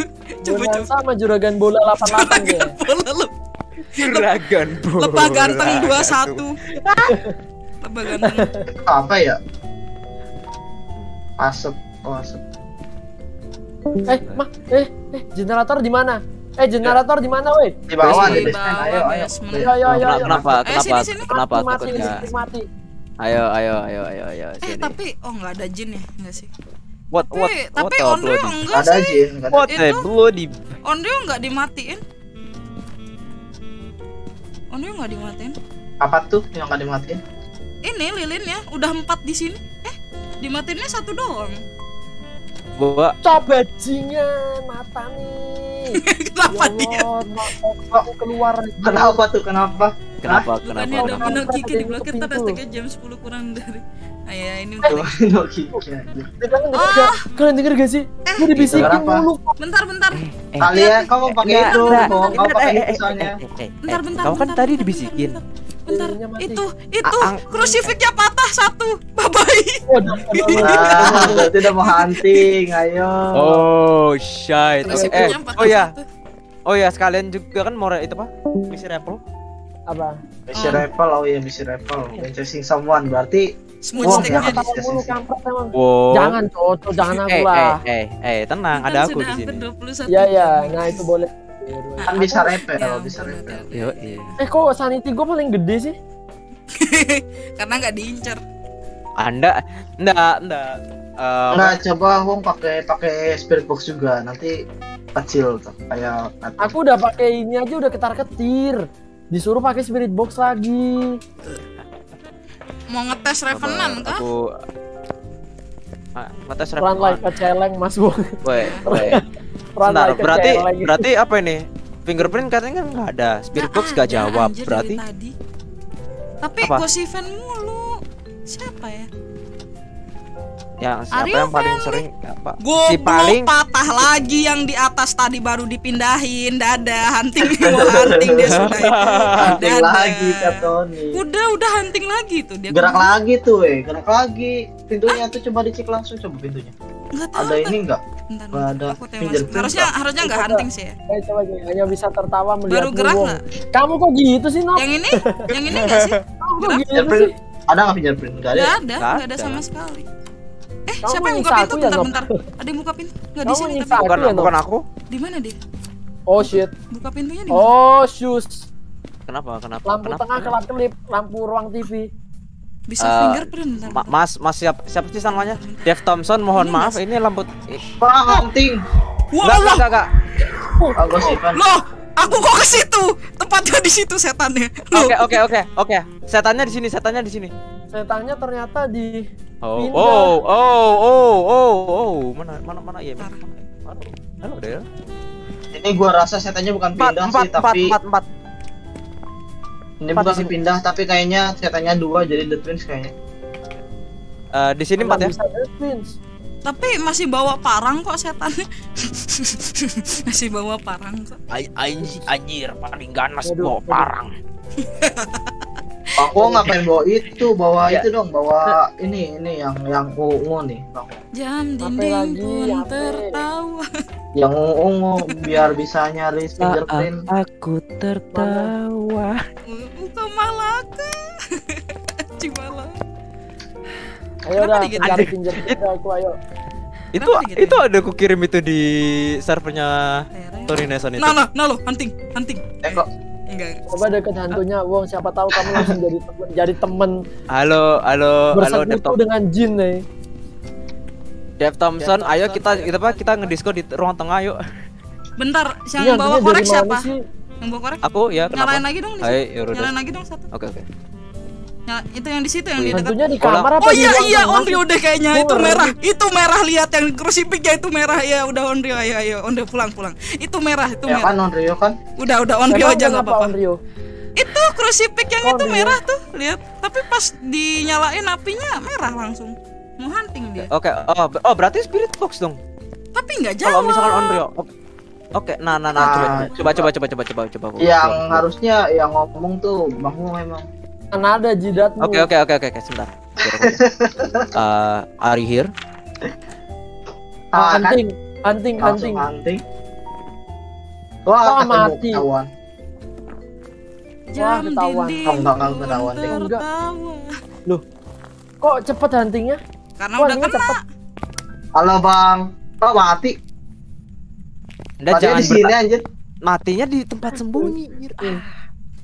coba coba sama juragan bola 88 dia. bola leb Juragan bola. lebah ganteng 21 lebah ganteng Apa ya? Asep, oh asep. Eh, mah, eh, eh, generator di mana? Eh, generator di mana, woi? Di bawah Di basement. Ayo, ayo. Ayo, ayo, ayo. Kenapa? Eh, Kenapa? sini. Kenapa Mati, mati, mati. Ayo, ayo, ayo, ayo, ayo. eh Sini. tapi oh nggak ada jin ya nggak sih What, what, tapi what tapi the Onryo bloody- enggak Ada sih jin, ada. What the bloody Onryo nggak dimatiin Onryo nggak dimatiin Apa tuh yang nggak dimatiin? ini lilinnya udah empat di sini eh dimatiinnya satu doang Gua Coba jingan mata nih. kenapa Ya dia Allah, ma- aku keluar. Kenapa tuh? Kenapa? kenapa? bukannya Kenapa? domino Kenapa? kiki di Pintu. hashtagnya jam 10 kurang dari ah ya ini Tuh, no kick. Kalian denger gak? Sih? Gue dibisikin mulu. bentar bentar Eh, Kalian kamu pakai itu, kamu pakai eh, itu eh, soalnya. eh, eh, eh, bentar bentar Kamu kan tadi dibisikin. bentar, mati. itu itu krusifiknya patah satu bye bye Ah, udah mau hunting, ayo. Oh, shit. Terus Oke, eh, oh ya. Oh ya, sekalian juga kan mau itu apa? Misi Apple. Apa? Misi Revel, oh iya Misi Revel. When chasing someone, berarti smooth sticknya jangan Ketawa mulu kampret emang. Wow. Jangan cocok, jangan aku eh, lah. eh, eh, eh, tenang, Kan ada aku di sini. 21 Iya, iya. Nah, itu boleh. kan bisa repel, Ya, bisa repel. Yo, iya. Eh, kok sanity gue paling gede sih? karena nggak diincar Anda enggak, enggak. Eh, Nah, coba Hong pakai pakai spirit box juga, nanti kecil tuh kayak Aku udah pakai ini aja udah ketar-ketir. Disuruh pakai spirit box lagi. mau ngetes revenant kah Aku Ah, ngetes rep. Run like a celeng, Mas Wong. Woi, woi. Run Bentar, like berarti berarti apa ini? Fingerprint katanya kan nggak ada, spirit box gak ada, jawab. Berarti tadi. tapi gosiven mulu siapa ya yang siapa Aryo yang paling friendly. sering apa? Goblok Si paling patah lagi yang di atas tadi baru dipindahin dadah hunting mau hunting dia sudah itu hunting lagi kata Tony. udah udah hunting lagi tuh dia Gerak lagi tuh, eh, gerak lagi. Pintunya tuh coba dicek langsung coba pintunya. Nggak tahu Ada ini enggak? Bentar, Nggak ada masuk. harusnya harusnya nggak hunting sih ya Eh, coba coba. hanya bisa tertawa melihat Baru gerak Wong. nggak? Kamu kok gitu sih, Nok? yang ini yang ini nggak sih Kamu kok gitu Fingerprint sih? ada nggak fingerprint? Nggak ada. nggak ya? ada Nggak nggak ada sama sekali siapa yang buka pintu aku ya, bentar bentar ada yang buka pintu nggak di Kamu sini tapi bukan Aku ya, bukan aku. di mana dia Oh shit. buka pintunya di mana Oh, shoes. Kenapa? Kenapa? Lampu Kenapa? tengah kelap kelip, lampu ruang TV. bisa Eh, fingerprint bentar, Ma- Mas, Mas siapa siapa sih namanya? Dev Thompson, mohon maaf ini lampu hunting. Wah, Enggak, enggak, enggak, enggak. Oh, gosipan. loh aku kok ke situ tepatnya di situ setannya. Oke, oke, oke, oke. Setannya di sini, setannya di sini. Setannya ternyata di Oh, Pindah. oh, oh, oh, oh, oh. Mana mana mana ya? Mana? Halo, halo Del. Ini gua rasa setannya bukan Empat, pindah empat, sih, empat, tapi empat, empat. ini empat bukan di sini. pindah, tapi kayaknya setannya dua jadi the twins kayaknya. Eh, di sini empat ya. Twins. tapi masih bawa parang kok setannya masih bawa parang kok Anjir, anjir paling ganas bawa parang. Wong ngapain bawa itu? Bawa Ya. itu dong, bawa ini ini yang yang ungu nih, Bang. Jam dinding pun tertawa. Yang ungu biar bisa nyari fingerprint. aku tertawa. Muka malaka. Cimala. Ayo dah, digituin? cari pinjam aku ayo. Itu itu ada aku kirim itu di servernya Tony Neson itu. Nah, nah, nah lo, hunting, hunting. Eh kok Enggak. Coba deket hantunya, Wong. Siapa tahu kamu langsung jadi temen, jadi temen Halo, halo, halo Dev bersekutu dengan jin nih. Dev Thompson, ayo kita kita apa kita ngedisco di ruang tengah yuk. Bentar, yang Ini bawa korek siapa? sih? Yang bawa korek? Aku ya kenapa? Nyalain lagi dong di Hai, situ. Eurodesk. Nyalain lagi dong satu. Oke oke. Nyala, itu yang di situ yang di dekat. Hantunya di kamar apa Oh iya iya? Onryo deh kayaknya itu merah. Itu merah lihat yang krusifixnya itu merah ya udah Onryo ayo ayo Onryo pulang pulang. Itu merah itu Ya merah. kan Onryo kan? Udah udah Onryo Emang aja nggak apa-apa. Onryo? Itu krusifix yang Oh, itu Onryo. merah tuh lihat. Tapi pas dinyalain apinya merah langsung. Mau hunting dia. Oke, oh, oh berarti spirit box dong. Tapi nggak Kalau jawab. misalkan Onryo. Oke. Oke, nah nah nah coba coba coba coba coba coba coba. coba. Yang Coba. harusnya yang ngomong tuh Bang Wong emang. Mana ada jidatmu? Oke oke oke oke oke sebentar. Eh, are you here? Ah, Ah, kan? hunting, hunting, hunting. Langsung hunting. Wah, Wah, mati. ketahuan. Wah, ketahuan. Oh, enggak enggak ketahuan. Enggak. Loh, kok cepet huntingnya? Karena Wah, udah kena. cepet. Halo Bang. Oh, mati. Anda Matinya jangan di sini anjir. matinya di tempat sembunyi.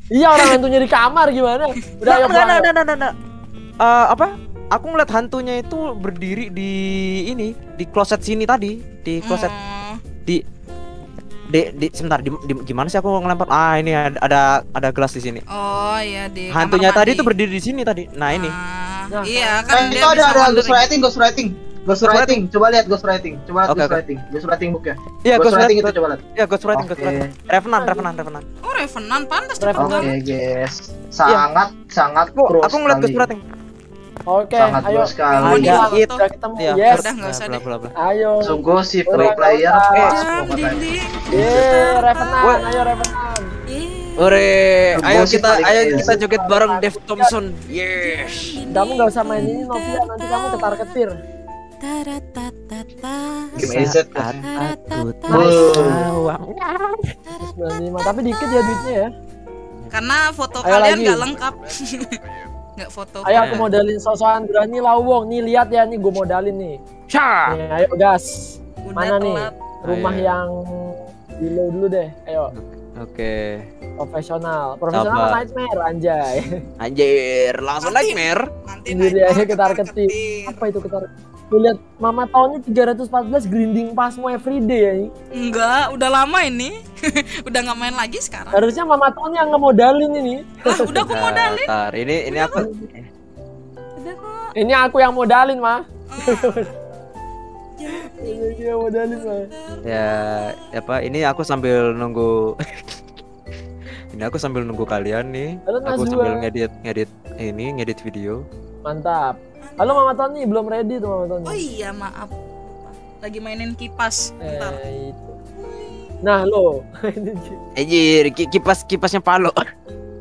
Iya, orang hantunya di kamar gimana? Udah, ayo Nah, pulang. nah, nah, nah, nah, nah. Eh, apa? Aku ngeliat hantunya itu berdiri di ini, di kloset sini tadi, di kloset Hmm. di di, di sebentar di, di- gimana sih aku ngelempar? Ah, ini ada ada, ada gelas di sini. Oh iya di Hantunya kamar tadi tuh berdiri di sini tadi. Nah, ini. Nah, Iya kan itu dia ada bisa ada wandering. ghost writing, ghost writing. Ghost writing. Coba lihat ghost writing. Coba lihat Oke, ghost oke. writing. Ghost writing book ya. Iya, ghost ghost writing writing. itu coba lihat. Ya, ghost writing, ghost Oke. writing. Revenant, Revenant, Revenant. Oh Revenant pantas Oke, banget. guys. Sangat sangat Aku, pro aku ngeliat ghost sekali. writing. Oke, Sangat ayo. sekali. Ayo, Iya. It, udah ketemu. Iya, Yes. Udah nggak usah deh. Ayo. Sungguh si Udah, pro player pas. Yeay, Revenant, ayo Revenant. Ore, ayo kita ayo kita joget bareng Dev Thompson. Yes. Kamu nggak usah main ini Novia, nanti kamu ketar Saat aku tertawa. 95, tapi dikit ya duitnya ya. Karena foto Ayo kalian lagi. nggak lengkap. Nggak foto. Ayo aku modalin sosokan berani lah Wong. Nih lihat ya nih gue modalin nih. Nih, ayo gas. Udah Mana nih? telat. Rumah Ayo. yang dulu dulu deh. Ayo, Oke. profesional. Profesional Sabar. nightmare anjay. Anjir, langsung nightmare. Nanti Sendiri naik aja ketar ketir. Apa itu ketar? Tuh lihat Mama tahunnya 314 grinding pasmo everyday ya. ini. Enggak, udah lama ini. udah nggak main lagi sekarang. Harusnya Mama tahun yang ngemodalin ini. Lah, udah aku modalin. Bentar, ini ini aku Udah kok. Ini aku yang modalin mah. Ini aku yang modalin mah. ya apa ini aku sambil nunggu ini aku sambil nunggu kalian nih. Halo, Aku sambil ngedit ngedit ini ngedit video. Mantap. Halo Mama Tony, belum ready tuh Mama Tony. Oh iya, maaf. Lagi mainin kipas. Bentar. Eh, itu. Nah lo, Anjir, ki- kipas kipasnya Palo.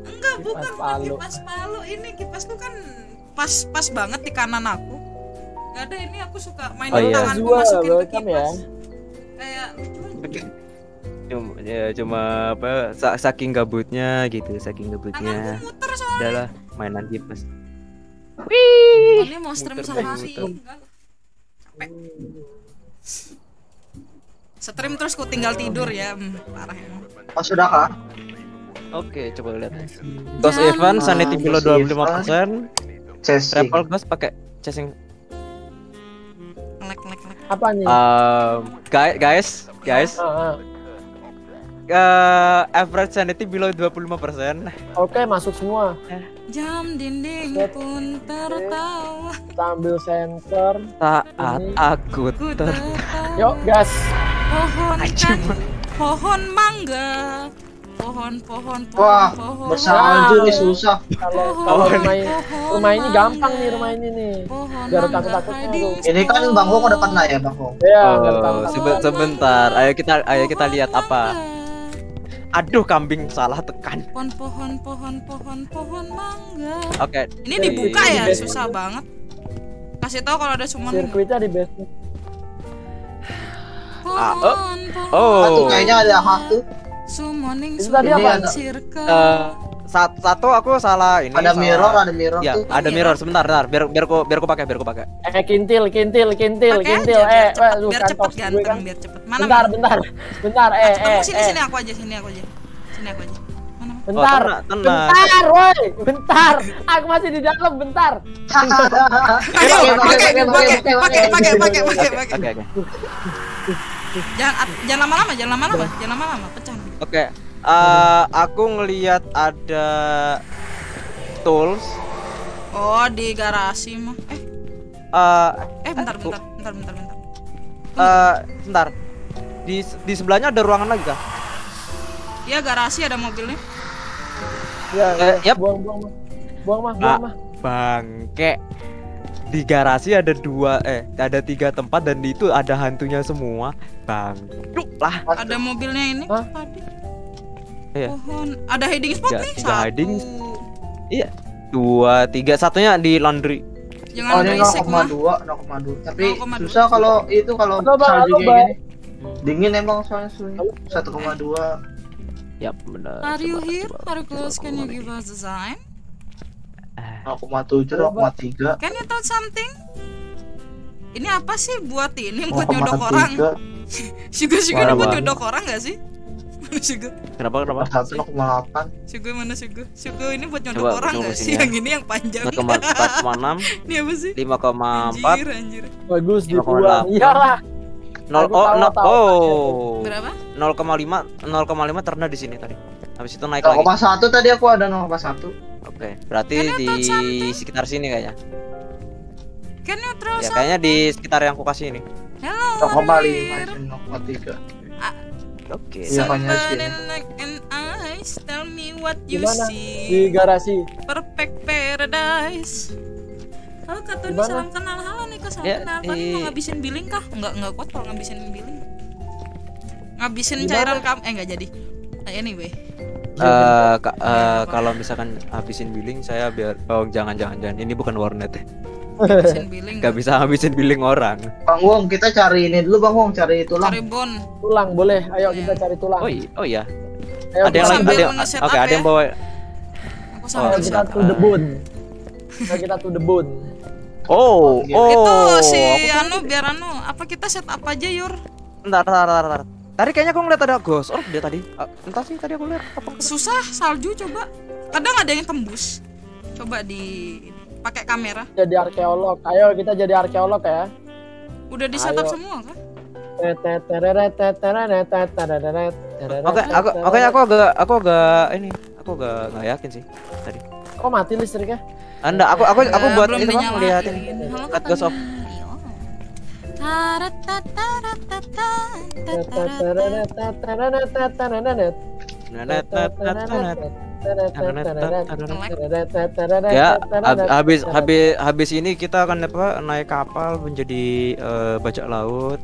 Enggak, bukan bukan Palu. kipas palu. Ini kipasku kan pas pas banget di kanan aku. Gak ada ini aku suka main Oh, iya. tanganku masukin ke ya. kipas. Kayak lucu. Cuma ya cuma apa sa- saking gabutnya gitu, saking gabutnya. Tanganku muter soalnya. Udahlah, mainan kipas. Ini mau stream sehari. Capek. Stream terus ku tinggal tidur ya. Hmm, parah emang. Oh, sudah kah? Oke, coba lihat. Ghost event sanity below 25%. Chasing. Travel ghost pakai chasing. Ngelek ngelek. apa nih? Um, guys, guys, guys. Ah, ah. Eh, average sanity below 25%. Oke masuk semua. Jam dinding Set. pun tertawa. Sambil sensor. Saat Ini. aku Ku ter tertawa. Yuk gas. Pohon kan, pohon mangga. Pohon pohon pohon Wah, pohon. bersalju nih susah. Kalau kalau rumah ini, rumah ini gampang nih rumah ini nih. Biar mangga takut takutnya di lu. Ini kan Bang Wong udah pernah ya, Bang Wong. Ya, nggak Oh, sebentar. Ayo kita ayo kita lihat apa. Aduh kambing salah tekan. Pohon pohon pohon pohon pohon mangga. Oke. Ini di- dibuka di ya, basement. susah banget. Kasih tahu kalau ada summon. Sirkuitnya di basement. Ah, oh. Pohon Oh. Satu kayaknya ada hak tuh. Summoning Itu tadi apa? summoning circle. Eh, satu, satu aku salah ini. Ada salah. mirror, ada mirror. Ya, tuh. ada mirror. Sebentar, sebentar. Biar biar ku biar ku pakai, biar ku pakai. Eh, kintil, kintil, kintil, Pake kintil. Aja, eh, biar cepet, biar cepet ganteng, kan? biar cepet. Mana? Bentar, mana? bentar. Bentar, eh, eh. Sini, eh. sini aku aja, sini aku aja. Sini aku aja. Mana? Bentar, oh, tenang, tenang. bentar, woi, bentar. Aku masih di dalam, bentar. Ayo, pakai, pakai, pakai, pakai, pakai, pakai, pakai. Oke, oke. Jangan, jangan lama-lama, jangan lama-lama, jangan lama-lama, pecah. Oke. Okay. Eh, aku ngelihat ada tools. Oh, di garasi mah. Eh, Eh, eh bentar, bentar, bentar, bentar, bentar. eh, sebentar. Di di sebelahnya ada ruangan lagi kah? Ya garasi ada mobilnya. Ya, Eh, yap. buang, buang, mah. buang mah, buang mah. bangke. Di garasi ada dua eh ada tiga tempat dan di itu ada hantunya semua. Bang. Yuk lah. Ada mobilnya ini Hah? tadi. Iya. Pohon. Ada hiding spot Tiga, nih. tiga Satu. hiding. Iya. Dua, tiga, satunya di laundry. Jangan Oh, ini berisik mah. 0,2, 0,2. Tapi 0,2. susah kalau itu kalau saljunya Bang. gini. Dingin emang soalnya suhunya. 1,2. Yap, benar. Are you Coba, here? coba, Are you close? Can you give us a sign? 0,7, 0,3. Can you tell something? Ini apa sih buat ini buat 0,3. nyodok orang? Suga Suga ini Wah, buat nyodok orang gak sih? Mana Sugo? Kenapa kenapa? Satu koma delapan. Sugo mana Sugo? Sugo ini buat nyodok Coba, orang nggak sih? Ya. Yang ini yang panjang. Lima koma empat koma enam. Ini apa sih? Lima koma empat. Anjir anjir. Bagus Iya lah. Nol oh nol oh. Berapa? Nol koma lima nol koma lima terendah di sini tadi. Habis itu naik 0, lagi. 0,1 tadi aku ada 0,1. Oke, berarti Karena di sekitar sini kayaknya. Kan terus. Ya, kayaknya di sekitar yang aku kasih ini. Halo. 0,5 0,3. Oke. Iya, banyak sih. Somebody like an eyes, tell me what you Gimana? Di see. garasi. Perfect paradise. Halo Kak Tony, salam kenal. Halo Niko, salam Ya, kenal. Tony di- mau ngabisin billing kah? Enggak, enggak kuat kalau ngabisin billing. Ngabisin Gimana? cairan kamu eh enggak jadi. Anyway. Eh, ka- eh, kalau misalkan habisin billing saya biar oh jangan jangan jangan ini bukan warnet ya. Billing. Gak bisa habisin billing orang. Bang Wong, kita cari ini dulu Bang Wong, cari tulang. Cari bon. Tulang boleh. Ayo kita cari tulang. Oh iya, oh iya. Ayo Ada yang sambil ada yang- Oke, up ada yang ya. bawa Aku Oh, sambil Ayo bisa. kita to the bone. Kita to the bone. Oh, oh. itu si aku kan- anu biar anu apa kita set up aja Yur Bentar, bentar, bentar, bentar. Tadi kayaknya aku ngeliat ada ghost orb dia tadi. Ah, entah sih tadi aku lihat apa. susah salju coba kadang ada yang tembus coba di pakai kamera Jadi arkeolog. Ayo kita jadi arkeolog ya. udah di setup semua kan Oke, aku oke aku agak aku agak ini, aku agak nggak yakin sih tadi. Kok mati listriknya? Anda, aku aku aku buat kan dinyalain. ngeliatin. Halo, Lihat ghost orb. Ya, hab- habis habis habis ini kita akan apa naik kapal menjadi eh, bajak laut.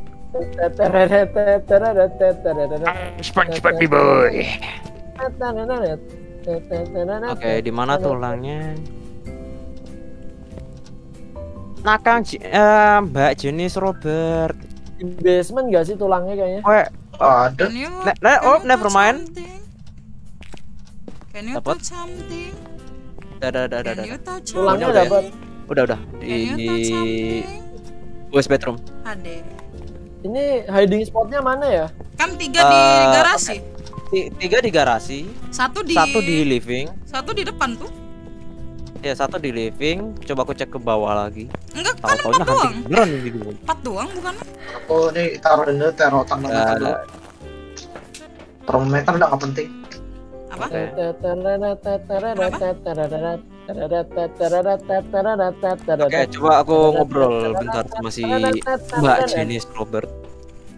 SpongeBob boy. Oke, di mana tulangnya? Nakang Ji- eh, Mbak jenis Robert. Basement gak sih tulangnya kayaknya? Oh, ada. You, Ne- oh, never mind. something? Can you Dapat. touch something? Dah, dah, dah, dah, Can dah. you touch Tulangnya Udah, dapat. Udah, udah. Di? West bedroom. Ade. Ini hiding spotnya mana ya? Kan tiga di Eh, garasi. Ti- Tiga di garasi, Satu di satu di living, satu di depan tuh. Ya satu di living. Coba aku cek ke bawah lagi. Enggak kan empat doang. beneran ini dulu. Empat doang bukan? Aku nih taruh dulu taruh termometer dulu. Nah, Termometer udah nggak penting. Apa? Oke, coba aku ngobrol bentar sama si Mbak Jenis Robert.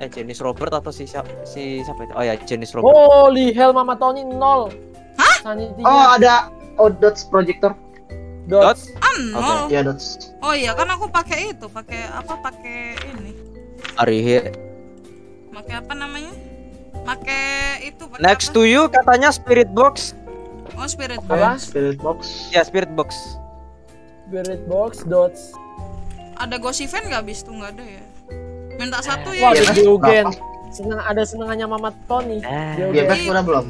Eh, Jenis Robert atau si siapa si siapa itu? Oh ya, Jenis Robert. Holy hell Mama Tony nol. Hah? Sanitinya. Oh ada oh dots projector. Dots. Ah, nol. Iya dots. Oh iya kan aku pakai itu, pakai apa? Pakai ini. Ari here. Pakai apa namanya? make itu pakai Next to you katanya spirit box. oh spirit Apa? box Spirit box. Ya spirit box. Spirit box dots. ada ghost event nggak bis tuh nggak ada ya minta satu Wah, ya ada Diogen. Senang ada senangannya Mama Tony. Diogen. BMF udah belum?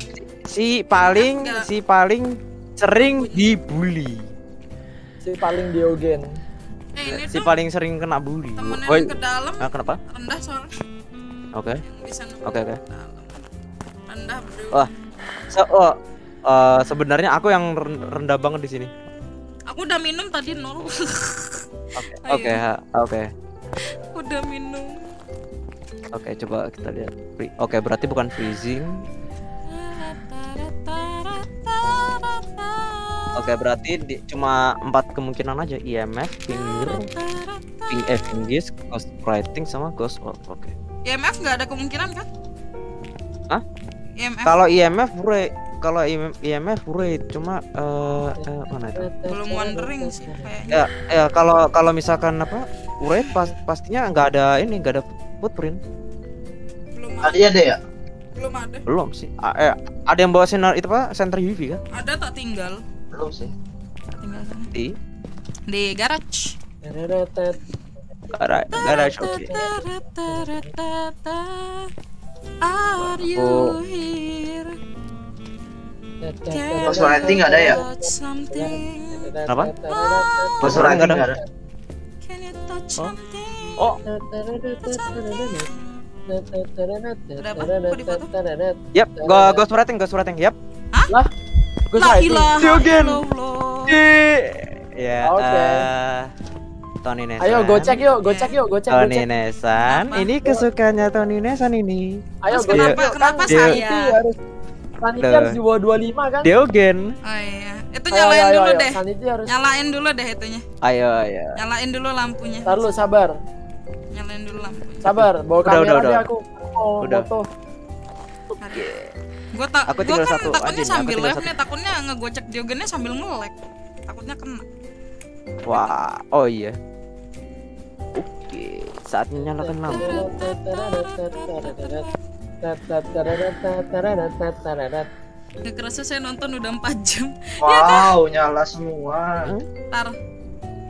Si paling si paling sering dibully. Si paling Diogen. Eh, Si paling sering kena bully. temennya yang ke dalam Ah, kenapa? rendah soalnya Oke. Oke oke. rendah bro Wah. So, oh, eh, sebenarnya aku yang ren- rendah banget di sini. aku udah minum tadi nol Oke, ha, oke. udah minum Oke, coba kita lihat. Oke, berarti bukan freezing. Oke, berarti di, cuma empat kemungkinan aja IMF, finger, ping eh Fingis, ghost writing sama ghost orb. Oke. IMF E nggak ada kemungkinan kan Hah? IMF Kalau IMF rate, kalau IMF, IMF rate cuma eh eh, mana itu? belum wondering sih kayaknya Ya, ya kalau kalau misalkan apa? Rate pas, pastinya nggak ada ini, nggak ada footprint. Ada ada ya? belum ada Belum sih. A- eh, ada yang bawa sinar itu apa? Center UV kan? ada tak tinggal Belum sih. tinggal sana Di di garage garage, garage oke. Are you Oh. here? Nggak ada ya? Apa? Ghost writing nggak ada. Can you touch something? Oh. Foto? Yap, rating, ghost rating. Yap. Lah, Ghost La writing. ilaha Diogen. illallah. Ya. Oke. eh, Tony Nesan. Ayo gocek yuk, gocek yuk, gocek, Tony gocek. Nesan. Ini kesukaannya Tony Nesan ini. Ayo gocek kenapa- yuk. kenapa kan saya? Harus Sanity harus di bawah 25 kan? Diogen. Oh iya. Itu Ayo, nyalain ayo, dulu ayo. deh. Sanity harus. Nyalain dulu deh itunya. Ayo, ayo. Nyalain dulu lampunya. Ntar lu sabar. Nyalain dulu lampunya. Sabar, bawa Udah, kamera udah, deh udah. aku. Oh, Udah. foto. Gua tak Aku gua tinggal kan satu takutnya sambil tinggal live satu. nih, takutnya ngegocek diogennya sambil nge-lag. Takutnya kena. Wah, oh iya. Oke, saatnya nyalakan lampu. Gak kerasa saya nonton udah 4 jam. Wow, nyala semua. Ntar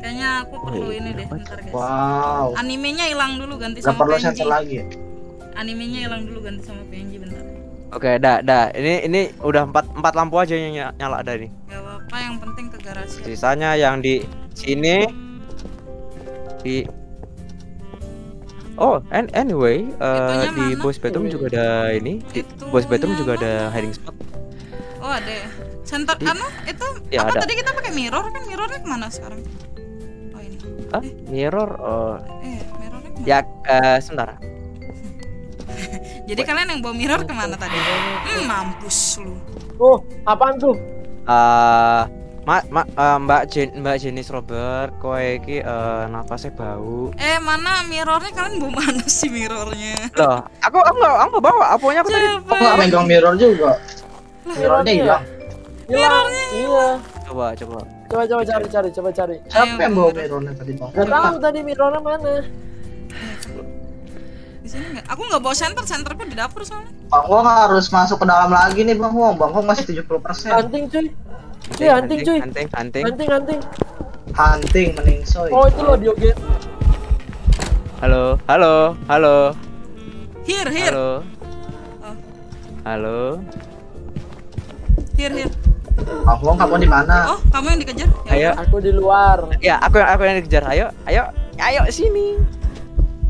kayaknya aku perlu ini deh ntar guys. Wow. Animenya hilang dulu ganti Gak sama perlu PNG. lagi ya? Animenya hilang dulu ganti sama PNG bentar. Oke, dah, dah. Ini ini udah empat empat lampu aja yang ny- nyala ada nih. Gak apa-apa yang penting ke garasi. Sisanya yang di sini di Oh, and anyway, eh, di mana? boys bedroom juga ada ini. Di boys bedroom juga ada hiding spot. Oh ada ya. Center Di- anu itu Ya, apa ada. tadi kita pakai mirror kan mirrornya ke mana sekarang? Oh ini. Hah? Mirror? Oh. Eh mirrornya ke mana? Ya, eh, sebentar. Jadi kalian yang bawa mirror ke mana tadi? Hmm, mampus lu. Oh, apaan tuh? Eh, ma, ma, eh, Mbak Jen, Mbak Jenis Robert, kowe iki eh, napasnya bau. Eh mana mirrornya kalian bawa mana sih mirrornya? Loh, aku aku nggak aku nggak bawa. Apanya aku tadi? Aku nggak megang mirror juga. Mirrornya hilang. Hilang. Iya. Coba, coba. Coba coba cari cari, coba cari. Siapa yang bawa mirrornya tadi bang? Gak tahu tadi mirrornya mana. Di sini nggak? Aku nggak bawa center, centerku di dapur soalnya. Bang Wong harus masuk ke dalam lagi nih Bang Wong. Bang Wong masih 70%. Hunting cuy. Cuy, hunting cuy. Hunting, hunting. Hunting hunting. Hunting meningsoy. Oh itu loh Diogen. Halo, halo, halo. Here, here, Halo. Oh. Halo. here, here. Bang Wong kamu di mana? Oh, kamu yang dikejar? Ya Ayo. Aku di luar. Ya, aku yang aku yang dikejar. Ayo, ayo, ayo sini.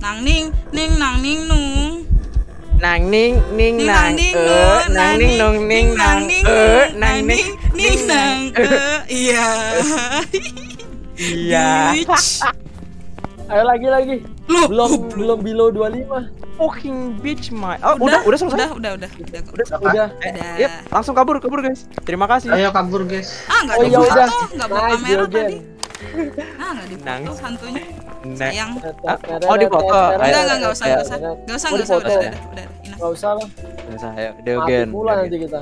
Nang ning, ning nang ning nung. Nang ning ning nang nung, nang ning nung ning nang ning nung, nang ning ning nang eh iya. Iya. Bitch. Ayo lagi lagi. Loh, belum belum below 25. Fucking bitch my. Oh, udah, udah selesai. Udah, udah, udah, udah. kok. Udah, Udah. Eh, yep, langsung kabur, kabur guys. Terima kasih. Ayo kabur guys. Ah, nggak Oh, ada ya udah. nggak bawa kamera tadi. Ah, nggak di foto Nangis. hantunya. Nah, Sayang. ah, oh di foto. Enggak, enggak, enggak usah, enggak usah. Enggak usah, enggak usah, dipoto? udah, udah, udah, udah. Enough. Gak usah lah. Nggak usah, ayo. Mati Diogen. pula Diogen. nanti kita.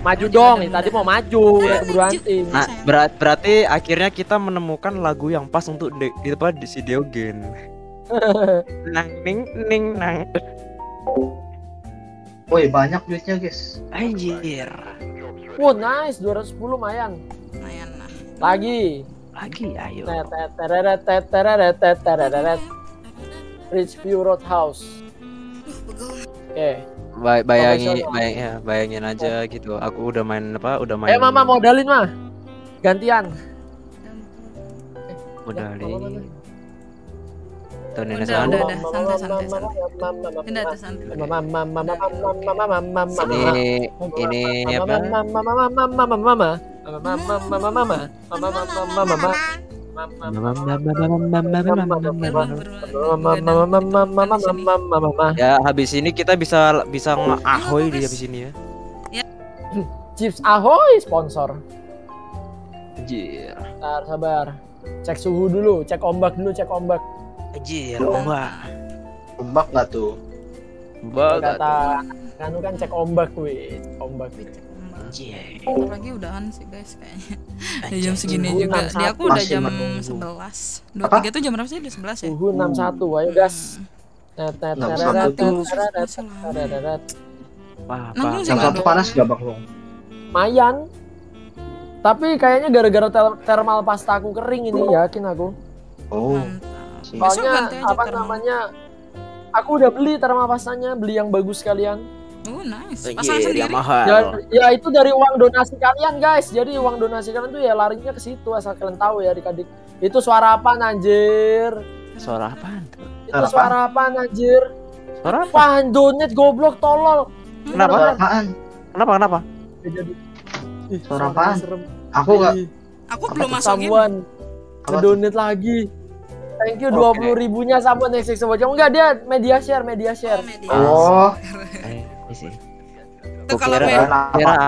Maju dong, tadi mau maju, udah keburu hunting. Nah, berat, berarti akhirnya kita menemukan lagu yang pas untuk di apa di si Diogen. nang ning ning nang. Woi banyak duitnya guys. Anjir. Wow nice 210 lumayan. Lumayan lah. Lagi. Lagi ayo. Teteteret. Richview Roadhouse. Oke. Ba- bayangin, Profesional. bayang, ya, bayangin aja gitu. Aku udah main apa? Udah main. Eh mama modalin mah. Gantian. modalin. Tuh nenek udah, udah, udah, santai, santai, santai. Udah, tuh santai. Ini, ini apa? Ya habis ini kita bisa bisa ahoy di habis ini ya. Chips Ahoy sponsor. Anjir. Sabar. Cek suhu dulu, cek ombak dulu, cek ombak. Anjir, ombak. Ombak nggak tuh? Ombak. Kata kan kan cek ombak wih, ombak. Anjir. Bentar lagi udahan sih guys kayaknya. Udah jam segini juga. Di aku udah jam menunggu. 11. 23 tuh jam berapa sih? Udah 11 ya? Suhu 61, ayo gas. Tet, tet, Enam teret, satu tuh. teret. Wah, Nanggung sih nggak panas gak bang Long? Lumayan. Tapi kayaknya gara-gara thermal pasta aku kering ini yakin aku. Oh. Besok Soalnya aja apa thermal. namanya? Aku udah beli pastanya, beli yang bagus sekalian. Oh nice. Pasang sendiri. Yamaha. Ya, ya itu dari uang donasi kalian guys. Jadi uang donasi kalian tuh ya larinya ke situ asal kalian tahu ya adik-adik. Itu suara apa anjir? Suara apaan tuh? Itu suara apa anjir? Suara apa? Wah, donat goblok tolol. Kenapa? Apaan? Kenapa? Kenapa? Jadi Ih, Suara apaan? serem. Aku nggak. Ih, Aku belum masukin. Samuan. Apa Ngedonate lagi thank you dua puluh ribunya sama next sama jam oh, enggak dia media share media share. Oh, media oh. itu kalau kira, kira,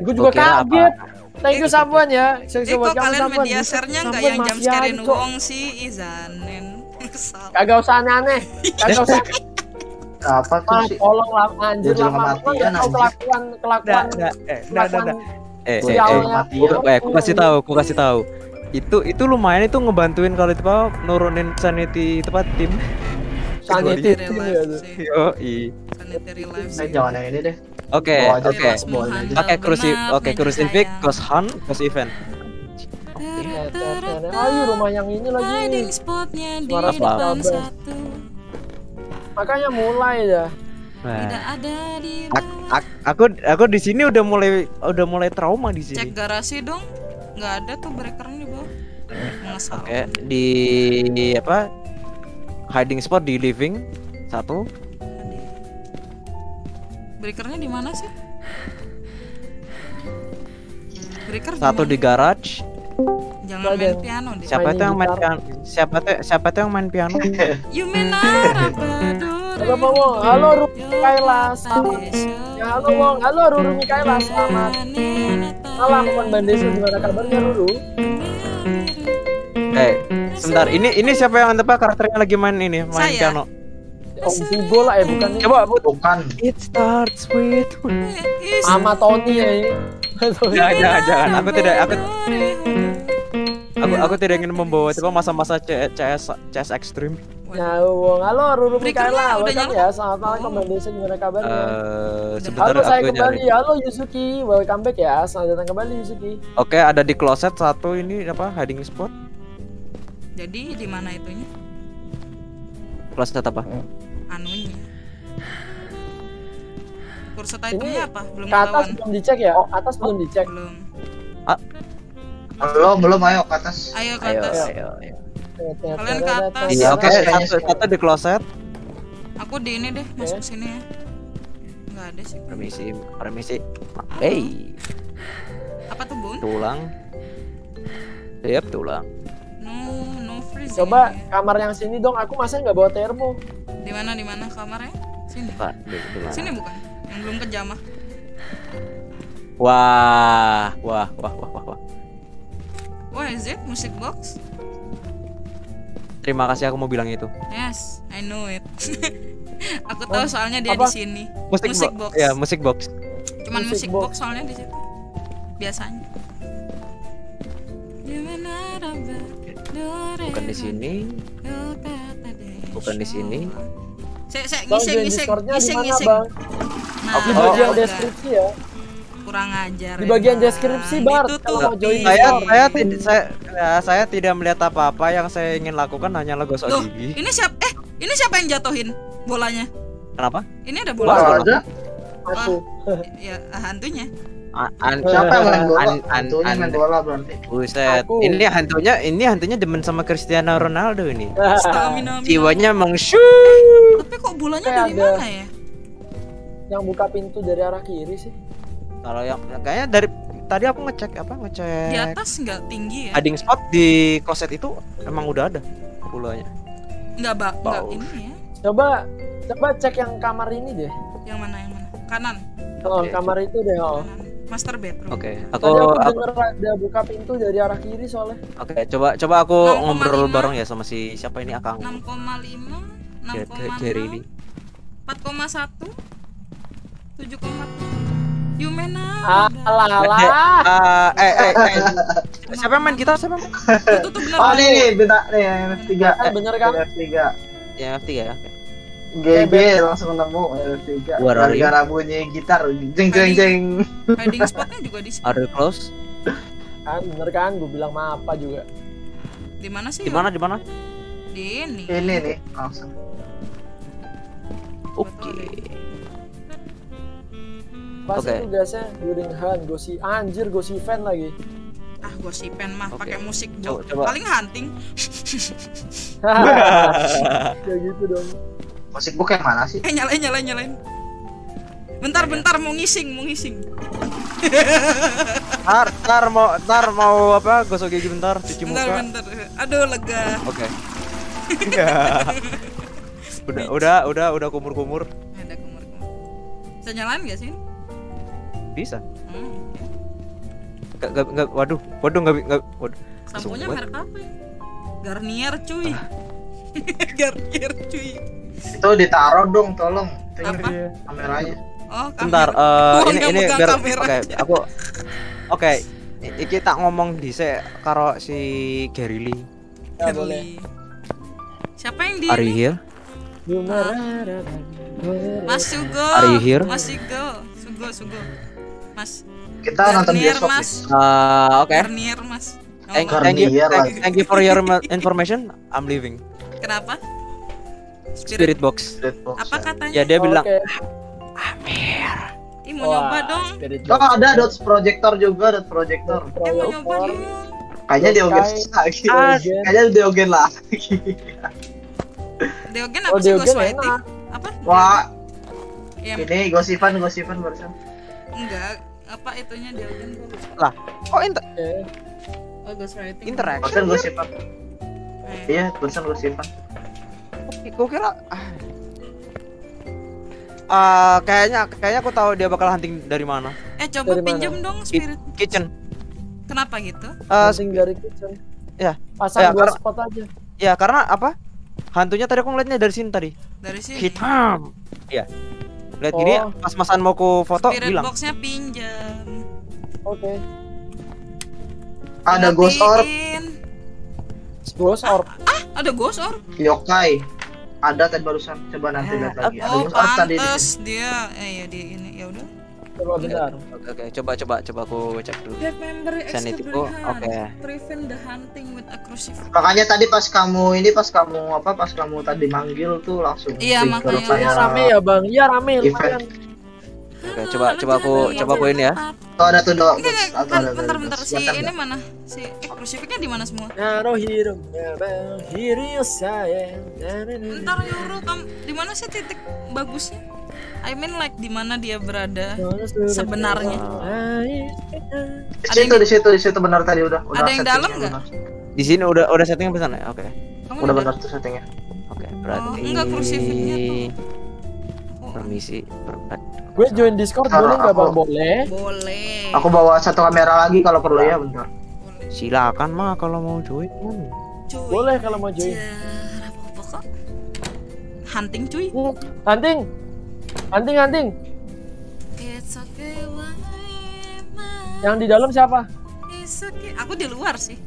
gue juga kaget. Thank you eh, Samuan ya. Eh kok kalian media share-nya yang jam sekarang uang sih? Izanen. Kagak usah aneh-aneh. Kagak usah. Apa tuh sih? Tolong lah anjir lah kelakuan kelakuan. Eh, eh, eh, eh. Eh, aku kasih tahu, aku kasih tahu. Itu itu lumayan itu ngebantuin kalau itu apa nurunin sanity tempat tim. Sanity Sanitary tim life ya tuh. sih. Yo, i. Sanitary life sih. jangan yang ini deh. Oke, oke. Oke, Benar, oke, crucifix, saya. close hunt, close event. Ayo rumah yang ini lagi. Hiding spotnya di Suara depan apa? satu. Makanya mulai ya. Tidak ada di ak- ak- aku aku di sini udah mulai udah mulai trauma di Cek sini. garasi dong. Nggak ada tuh breakernya di bawah. Ngesal. Oke, di, di apa? Hiding spot di living satu. Breakernya di mana sih? Breaker Satu di garage. Jangan main piano deh. Siapa itu yang main piano? Siapa tuh siapa tuh yang main piano? Yumenara Badore. Halo Wong, halo Rumi Kaila, selamat. Ya halo Wong, halo Rumi Kaila, selamat. Malam Bang Bandesu, gimana kabarnya Ruru? Eh, sebentar. Ini ini siapa yang apa karakternya lagi main ini, main Saya. piano? Om Vigo lah ya bukan ini. Coba Bud. Bukan. It starts with Sama Tony ya ini. Jangan, jangan, jangan. Aku tidak aku aku aku tidak ingin membawa coba masa-masa CS CS ekstrim. Ya Wong, halo Ruru Mikaela, udah welcome nyala? ya. Selamat malam Om Bandesu, gimana kabarnya? Eh, sebentar Halo saya aku kembali, nyari. halo Yusuki, welcome back ya. Selamat datang kembali Yusuki. Oke, ada di closet satu ini apa hiding spot? Jadi di mana itunya? Closet apa? Anunya. Kursus Ini itemnya apa? Belum ke atas belum dicek ya? Oh, atas belum dicek. Belum. Belum, belum ayo ke atas. Ayo ke Ayo, atas. ayo, ayo. Kalian ke atas. Iya, oke, satu, satu di closet. Aku di ini deh, masuk sini ya. Enggak ada sih. Permisi, permisi. Hey, Apa tuh, Bun? tulang. Yap, tulang. No, no freezing. Coba kamar yang sini dong, aku masa nggak bawa termo. Di mana di mana kamarnya? Sini. Pak, di, di mana? Sini bukan? Yang belum kejamah. Wah, wah, wah, wah, wah, wah. What is it? Music box? Terima kasih aku mau bilang itu. Yes, I know it. aku tahu soalnya dia Apa? di sini. Musik, Music bo- box. Ya, musik box. Cuman Music music box. box soalnya di situ. Biasanya. Bukan di sini. bukan di sini. Saya saya Bang, ngising ngising ngising ngising. Nah, Di bagian udah. deskripsi ya. Kurang ajar. Di ya, bagian Bang. deskripsi, Bar, Itu tuh mau join Saya saya tidak saya ya, saya tidak melihat apa-apa yang saya ingin lakukan hanyalah gosok Loh, gigi. ini siapa? Eh, ini siapa yang jatuhin bolanya? Kenapa? Ini ada Bola bola. ada. Aku. Ya, hantunya. A- an- Siapa yang main bola? an- an- Hantunya main an- bola berarti. Buset, Aku. ini hantunya ini hantunya demen sama Cristiano Ronaldo ini. Stamina. Jiwanya mengshu. Tapi kok bolanya dari mana ya? Yang buka pintu dari arah kiri sih. Kalau yang kayaknya dari tadi aku ngecek apa ngecek Di atas nggak tinggi ya? hiding spot di kloset itu emang udah ada bolanya. Nggak bak, nggak ini ya? Coba coba cek yang kamar ini deh. Yang mana yang mana? Kanan. Oh, Oke. kamar itu deh, oh. Master bedroom. Oke, aku Tadi aku aku denger ada buka pintu dari arah kiri soalnya. Oke, coba coba aku 6,5. ngobrol bareng ya sama si siapa ini Akang. 6,5 Ge- ge- 6,6 Jerry. 4,1 7,7 Yumena Alah, alah. Eh, eh, eh, eh. Siapa main gitar? Siapa? main? Itu tuh bener Oh, ini nih, bentar nih yang F3. Eh, bener kan? F3. Ya, F3 ya. GB langsung nemu F3. Where are you? Gara-gara bunyi gitar jeng jeng jeng. hiding spotnya juga di Are you close? Kan bener kan gue bilang mah apa juga. di mana sih? Di mana? Di mana? Di ini. Ini nih langsung. Oke. Pasti Oke. tugasnya during hand gosi anjir gosi fan lagi. Ah, gosipen mah Oke. pakai musik Bo. coba. Paling hunting. Kayak gitu dong. Musik book yang mana sih? eh, nyalain nyalain nyalain. Bentar bentar mau ngising, mau ngising. Ntar, ntar mau, ntar mau apa? Gosok gigi bentar, cuci Bentar muka. bentar. Aduh lega. Oke. udah, udah, udah, udah kumur-kumur. Ada kumur-kumur. Bisa nyalain gak sih? Bisa. Hmm. Gak, gak, gak, waduh, waduh, gak, gak, waduh. Samponya Sumpah. merek apa ya? Garnier cuy. Ah. Garnier cuy. Itu ditaruh dong, tolong. Itu Apa? ini kameranya. Oh, Bentar, kamera. Gua ini nggak ini megang biar kamera. oke, aku Oke, i- iki tak ngomong di karo si Gary Lee. Ya boleh. Siapa yang di Are you here? Mas Sugo. Are you here? Mas Sugo. Sugo, Sugo. Mas. Kita nonton Garnier, besok Mas. Uh, oke. Garnier, Mas. Thank, Oh, thank you, Garnier thank, lagi. thank you for your ma- information. I'm leaving. Kenapa? Spirit box. Apa katanya? Ya dia bilang Oke. Ih, mau nyoba dong. Oh ada dot projector juga dot projector. Eh, mau nyoba dong. Kayaknya Diogen lagi. Ah. Kayaknya Diogen lagi. Deogen Oh, apa sih Deogen Ghostwriting? enak. Apa? Wah, Ya, ini gosipan gosipan barusan. Enggak. Apa itunya Deogen gua lupa. lah, kok inter Eh, Oh, Ghostwriting. interaction? Barusan gosipan. Eh, Iya, barusan gosipan. Gue kira ah. Ah, kayaknya kayaknya aku tahu dia bakal hunting dari mana. Eh, coba Dari mana? pinjem dong Ki- spirit. Kitchen. Kenapa gitu? Eh, penting dari kitchen. ya, Pasang Ya, dua karena- spot aja. ya karena apa? Hantunya tadi aku ngeliatnya dari sini tadi. Dari sini. Hitam. Iya. Lihat gini Oh. pas masan mau ku foto Spirit hilang. boxnya pinjam. Oke. Ada ghost orb, Matiin. Ghost orb. Ah, ada ghost orb. yokai. Ada tadi barusan. Coba nanti lihat lagi. Ada Oh, ghost orb tadi. dia. Eh, ya dia ini. Ya udah. Coba bentar. Oke, oke, coba coba coba aku cek dulu. Sanity oke. Prevent the hunting with a crucifix. Makanya tadi pas kamu ini pas kamu apa pas kamu tadi manggil tuh langsung. Iya, makanya. Rame ya bang? Iya rame Event. lumayan. Oke, coba coba aku coba aku ini ya. Oh ada tuh. Enggak, enggak, ada bentar, bentar, si ini mana? Si eh crucifixnya di mana semua? Naro hero saya. Bentar Yoro, kamu di mana sih titik bagusnya? I mean like di mana dia berada sebenarnya? Di situ di situ di situ benar tadi udah. udah Ada yang dalam settingnya nggak? Di sini udah udah setting pesan ya? Oke. Kamu Udah benar tuh settingnya. Oke, berarti enggak, crucifixnya tuh. Permisi. per- Gue join Discord Ntar boleh nggak aku- bang? Boleh. Boleh. Aku bawa satu kamera lagi kalau perlu ya bentar. Silakan mah kalau mau join. Man. Cuy. Boleh kalau mau join. Hunting cuy. Hunting, hunting, hunting. It's okay, why Yang di dalam siapa? Okay. Aku di luar sih.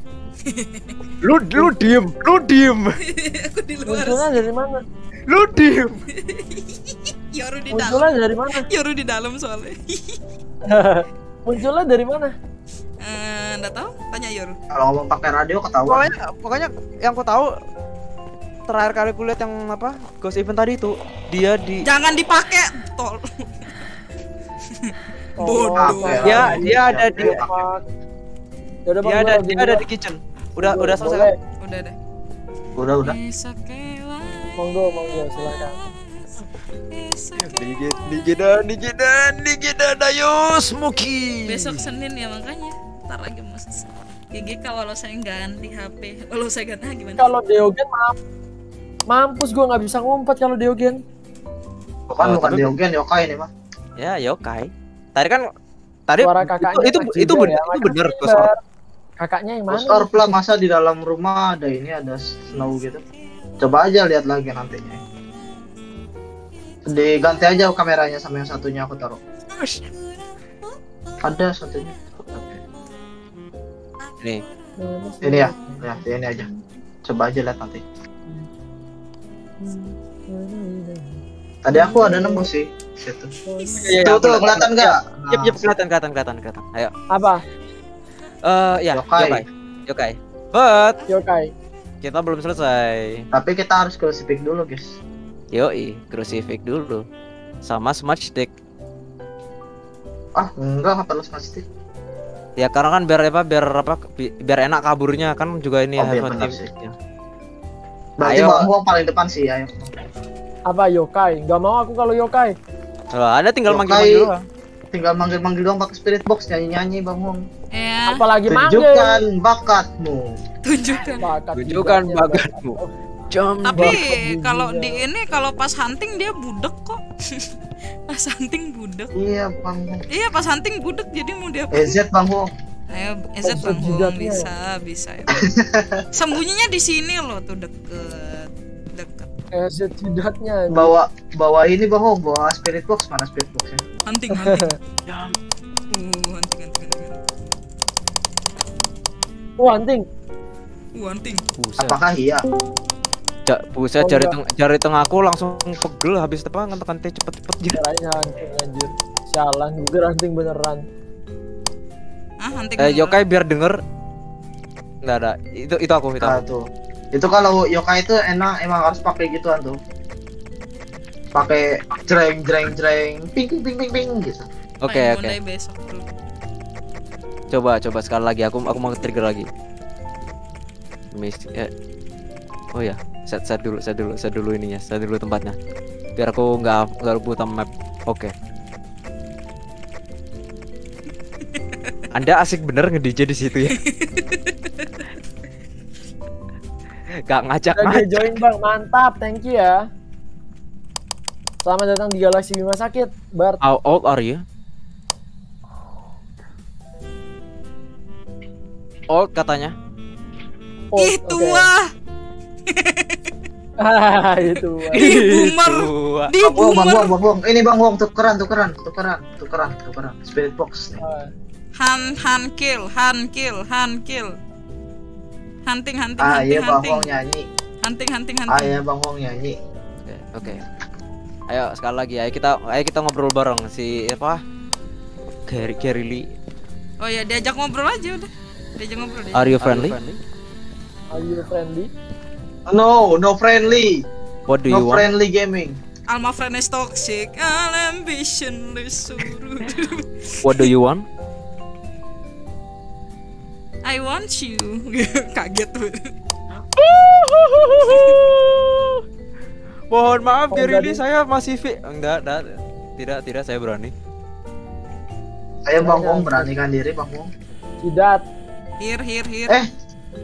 Lu lu diem, lu diem. aku di luar Munculnya dari mana? Lu diem. Yoru di Munculnya dalam. dari mana? Yoru di dalam soalnya. Munculnya dari mana? Eh, nggak tahu. Tanya Yoru. Kalau ngomong pakai radio ketahuan. Pokoknya pokoknya yang ku tahu terakhir kali ku lihat yang apa Ghost Event tadi itu dia di jangan dipakai tol. Oh, bodoh dia dia ada di Ya dia gua ada dia ada di kitchen. Udah udah selesai udah deh. Udah udah. Monggo, monggo, silakan. Digit digidan digidan digidan ayo smoky. besok Senin ya makanya ntar lagi mau selesai GG kalau saya ganti HP kalau saya ganti ah, gimana Kalau Diogen maaf. Mampus gua nggak bisa ngumpet kalau Diogen. Bukan Oh, bukan tapi- Diogen Yokai ini mah. Ya yokai. Tadi kan tadi Suara itu kakaknya itu itu bener ya, itu bener Ghost bener. Orb. Kakaknya yang mana? Ghost Orb lah masa di dalam rumah ada ini ada snow gitu. Coba aja lihat lagi nantinya. Diganti aja kameranya sama yang satunya aku taruh. Ada satunya. Nih. Ini ya, ya ini aja. Coba aja lihat nanti. Tadi aku ada nemu sih situ. Iya, Tuh tuh kelihatan. kelihatan nggak? Yep, yep, kelihatan, kelihatan, kelihatan, kelihatan. Ayo. Apa? Eh, ya, Yokai. yokai. Yokai. But Yokai. kita belum selesai. Tapi kita harus crucifix dulu guys. Yoi, crucifix dulu. Sama smudge stick. Ah enggak nggak perlu smart stick. Ya karena kan biar apa biar apa bi- biar enak kaburnya kan juga ini Oh, iya, benar sih. Berarti Ayo. Bang Huang paling depan sih ayo. Apa Yokai? Gak mau aku kalau Yokai. Lah, ada tinggal manggil-manggil doang. Tinggal manggil-manggil doang pakai spirit box nyanyi-nyanyi Bang Huang. ya Apalagi Tunjukkan manggil. bakatmu. tunjukkan Bakat Tunjukkan bakatmu. Jam tapi kalau di ini kalau pas hunting dia budek kok pas hunting budek Iya Bang iya pas hunting budek jadi mau dia EZ Bang Huang. ayo EZ Pas bang jidatnya. bisa bisa ya. sembunyinya di sini loh tuh deket deket Eh, set jidatnya. Bawa bawa ini Bang Huang, bawa spirit box mana spirit boxnya? hunting hunting uh, hunting hunting hunting Oh, anting. uh, hunting. Apakah iya? Ja, buset Oh, jari teng jari tengahku langsung pegel habis tepa ngetekan T cepet-cepet gitu. Kirain anting anjir. Sialan, gue beneran. ah hunting Eh beneran. Yokai biar denger. Enggak ada. Itu itu aku itu. Nah, aku. tuh. Itu kalau yokai itu enak emang harus pakai gituan tuh. Pakai jreng jreng jreng ping ping ping ping ping gitu. Oke Main oke. Besok bro Coba coba sekali lagi aku aku mau trigger lagi. Miss eh. Oh ya, set set dulu, set dulu, set dulu ininya, set dulu tempatnya. Biar aku nggak nggak buta map. Oke. Anda asik bener nge-DJ di situ ya. Gak ngajak Udah ngajak. join bang, mantap, thank you ya. Selamat datang di Galaksi Bima Sakit, Bart. How old are you? Old katanya. Oh, ih tua Ah, itu. Ih, boomer di Bang Huang, Bang boomer Huang, Bang Huang. Ini Bang Huang tukeran, tukeran, tukeran, tukeran, tukeran. Spirit box nih. Ah, Han Han kill, Han kill, Han kill. Hunting hunting Ah hunting iya Bang hunting. Huang nyanyi. Hunting hunting Ah hunting. iya Bang Huang nyanyi. Oke, oke. Ayo sekali lagi, ayo kita ayo kita ngobrol bareng si apa? Gary Gary Lee. Oh ya diajak ngobrol aja udah. Diajak ngobrol deh. Are you friendly? Are you friendly? No, no friendly. What do you No want? friendly gaming. All my friend is toxic, all ambitionless so rude. What do you want? I want you. Kaget tuh. Mohon maaf Oh, deh. saya masih fit. Enggak, enggak. Tidak, tidak saya berani. Saya Bang Huang beranikan diri Bang Huang. Jidat. Here here here. Eh,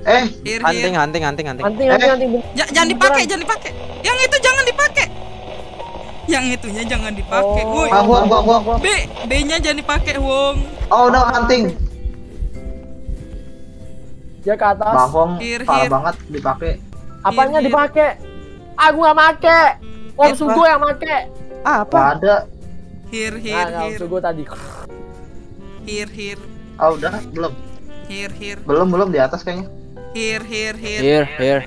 eh, Here Hunting, here. hunting, hunting, hunting. Anting, anting, anting. Ja- jangan dipakai, jangan dipakai. Yang itu jangan dipakai. Yang itunya jangan dipakai. Oh. Woi. Bang Huang, Bang Huang. B, B-nya jangan dipakai, Wong. Oh no, hunting. Dia ke atas. Bang Huang Here, parah here. banget dipakai. Apanya dipakai? Aku nggak make. Om Eh, Sugo yang make. Ah, Gak ada. Here Nah, here nah, Om here. Sugo tadi. Here here. Ah udah, belum. Here here. Belum, belum di atas kayaknya. Here, here, here. Here, here.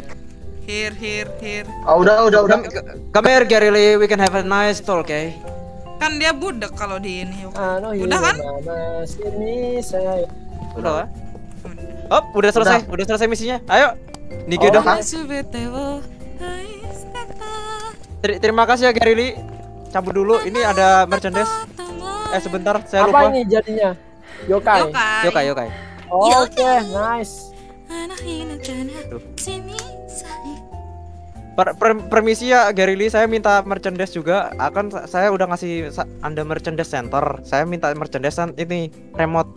Here, here, here. Oh, udah, udah, udah. Come, here, Gary Lee. We can have a nice talk, okay? Kan dia budak kalau di ini. Ano, Udah kan? Sini saya. Udah. Oh, udah selesai. Udah, selesai misinya. Ayo. Niki Oh, dong. kan? Ter- terima kasih ya Gary Lee. Cabut dulu. Ini ada merchandise. Eh sebentar, saya Apa lupa. ini jadinya? Yokai. Yokai, yokai. Oke, nice. Per, per- permisi ya Gary Lee, saya minta merchandise juga. Akan sa- saya udah ngasih Anda merchandise center. Saya minta merchandise ini remote.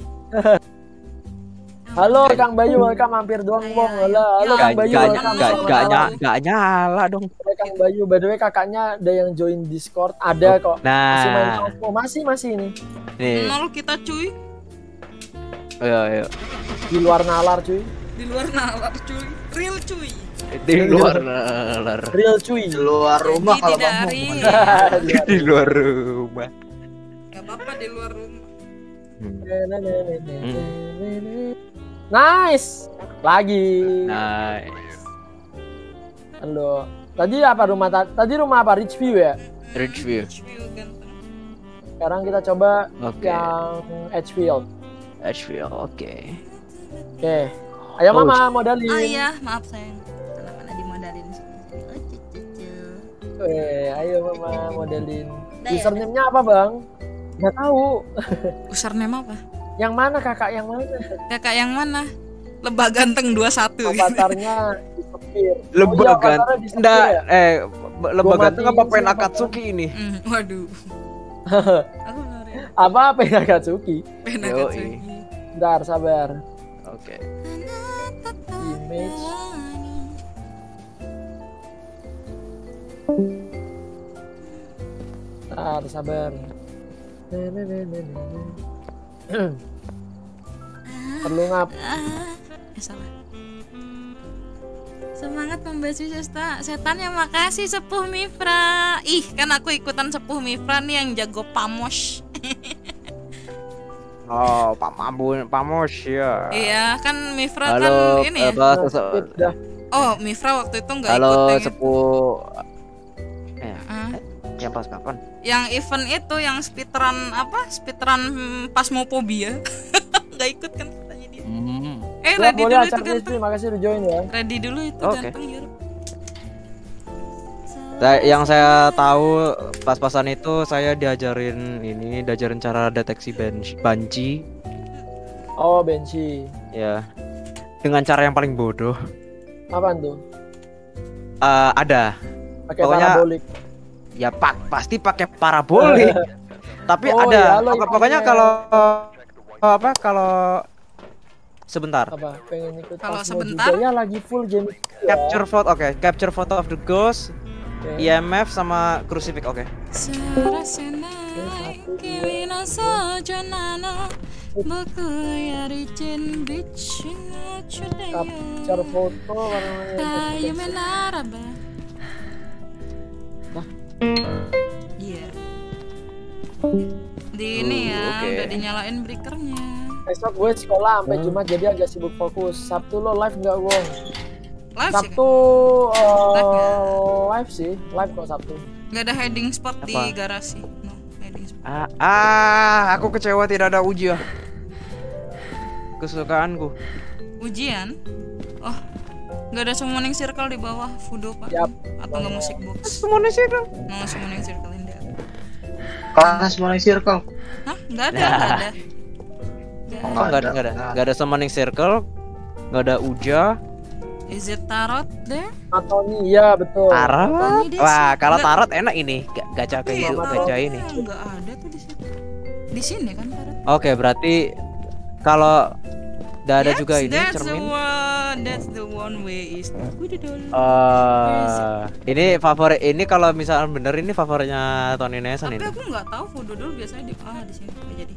Halo Kang Bayu, welcome mampir doang bong. Halo, halo Kang Bayu, welcome. gak, Selamat gak, nyala dong. Halo, Kang Bayu, by the way kakaknya ada yang join Discord, ada kok. Nah. Masih main masih masih ini. Nih. Nol kita cuy. Ayo, ayo. Di luar nalar cuy. Di luar nalar cuy. Real cuy. Di luar nalar. Real cuy. Di luar rumah kalau Dari. Di luar rumah. Gak apa-apa di luar rumah. Nice. Lagi. Nice. Halo. Tadi apa rumah ta- tadi rumah apa? Rich View ya? Rich view. Sekarang kita coba Oke. yang Edgefield. Edgefield, oke. Oke. Ayo Oh, Mama modalin. Ah iya, maaf sayang. Kenapa nggak dimodalin sih? Oh, cucu. Eh, ayo Mama modelin. Udah ya? Username-nya apa, Bang? Nggak tahu. Username apa? Yang mana kakak yang mana? Kakak yang mana? Lebah ganteng 21 gitu. Avatarnya disepir. Lebah oh, iya, ganteng. avatarnya disepir Nggak, ya? eh lebah ganteng apa matiin Pen sih Akatsuki ini? Hmm, waduh. apa apa? Pen. Akatsuki. Bentar, sabar. Oke. Image. Bentar, sabar. Ne. Perlu ngap. Eh salah. Semangat membahas Sesta Setan ya makasih Sepuh Mifra Ih kan aku ikutan Sepuh Mifra nih yang jago pamos Oh, Pak Mabun, Pak Mos ya. Iya kan Mifra Halo, kan ini ya apa, Oh Mifra waktu itu nggak ikut Halo, sepuh. Eh, Ah. yang pas kapan? yang event itu yang speedrun apa speedrun hmm, Pasmophobia nggak ikut kan katanya dia Hmm. Eh Ya, ready dulu itu acak ganteng Rizky, makasih udah join ya. Ready dulu itu Oke. ganteng ya Saya- yang saya tahu pas-pasan itu saya diajarin ini, diajarin cara deteksi banshee, banshee Oh, Benci. ya. Dengan cara yang paling bodoh. Apaan tuh? Eh, ada. Pakai Pokoknya- parabolik. Ya pak, pasti pakai parabolik. Tapi Oh, ada. ya, lo Pokok- pokoknya kalau apa kalau sebentar. Apa? Pengen ikut Kalau sebentar? juga ya lagi full game ya. Capture photo, oke. Capture photo of the ghost, Oke. IMF sama crucifix, oke. Capture foto warnanya. Iya. Di ini ya, oke. udah dinyalain breakernya. Besok gue sekolah sampai Jumat jadi agak sibuk fokus. Sabtu lo live nggak Wong? Live sih Sabtu eh, live sih, live kok Sabtu. Nggak ada heading spot di Apa? garasi. No, heading spot. Ah, ah, aku kecewa tidak ada ujian. Kesukaanku. Ujian? Oh, nggak ada summoning circle di bawah Fudo pak? Atau nggak musik box? Summoning circle? No summoning circle in there. Panas mulai circle. Hah? Nggak ada, nggak ada. Oh, nggak ada, nggak ada, nggak ada summoning circle, nggak ada uja, Is it tarot there? Atau nih, iya betul. tarot. Wah, sih. kalau Nggak- tarot enak ini, Ga- gacha kayak gitu, gacha ini. Nggak ada tuh di situ. Di sini kan tarot. Oke, berarti kalau nggak ada Yes, juga ini that's the cermin. one, that's the one way is. Eh, ini favorit ini kalau misalnya bener ini favoritnya Tony Nesan Tapi ini. aku nggak tahu Fudodol biasanya di ah di sini jadi.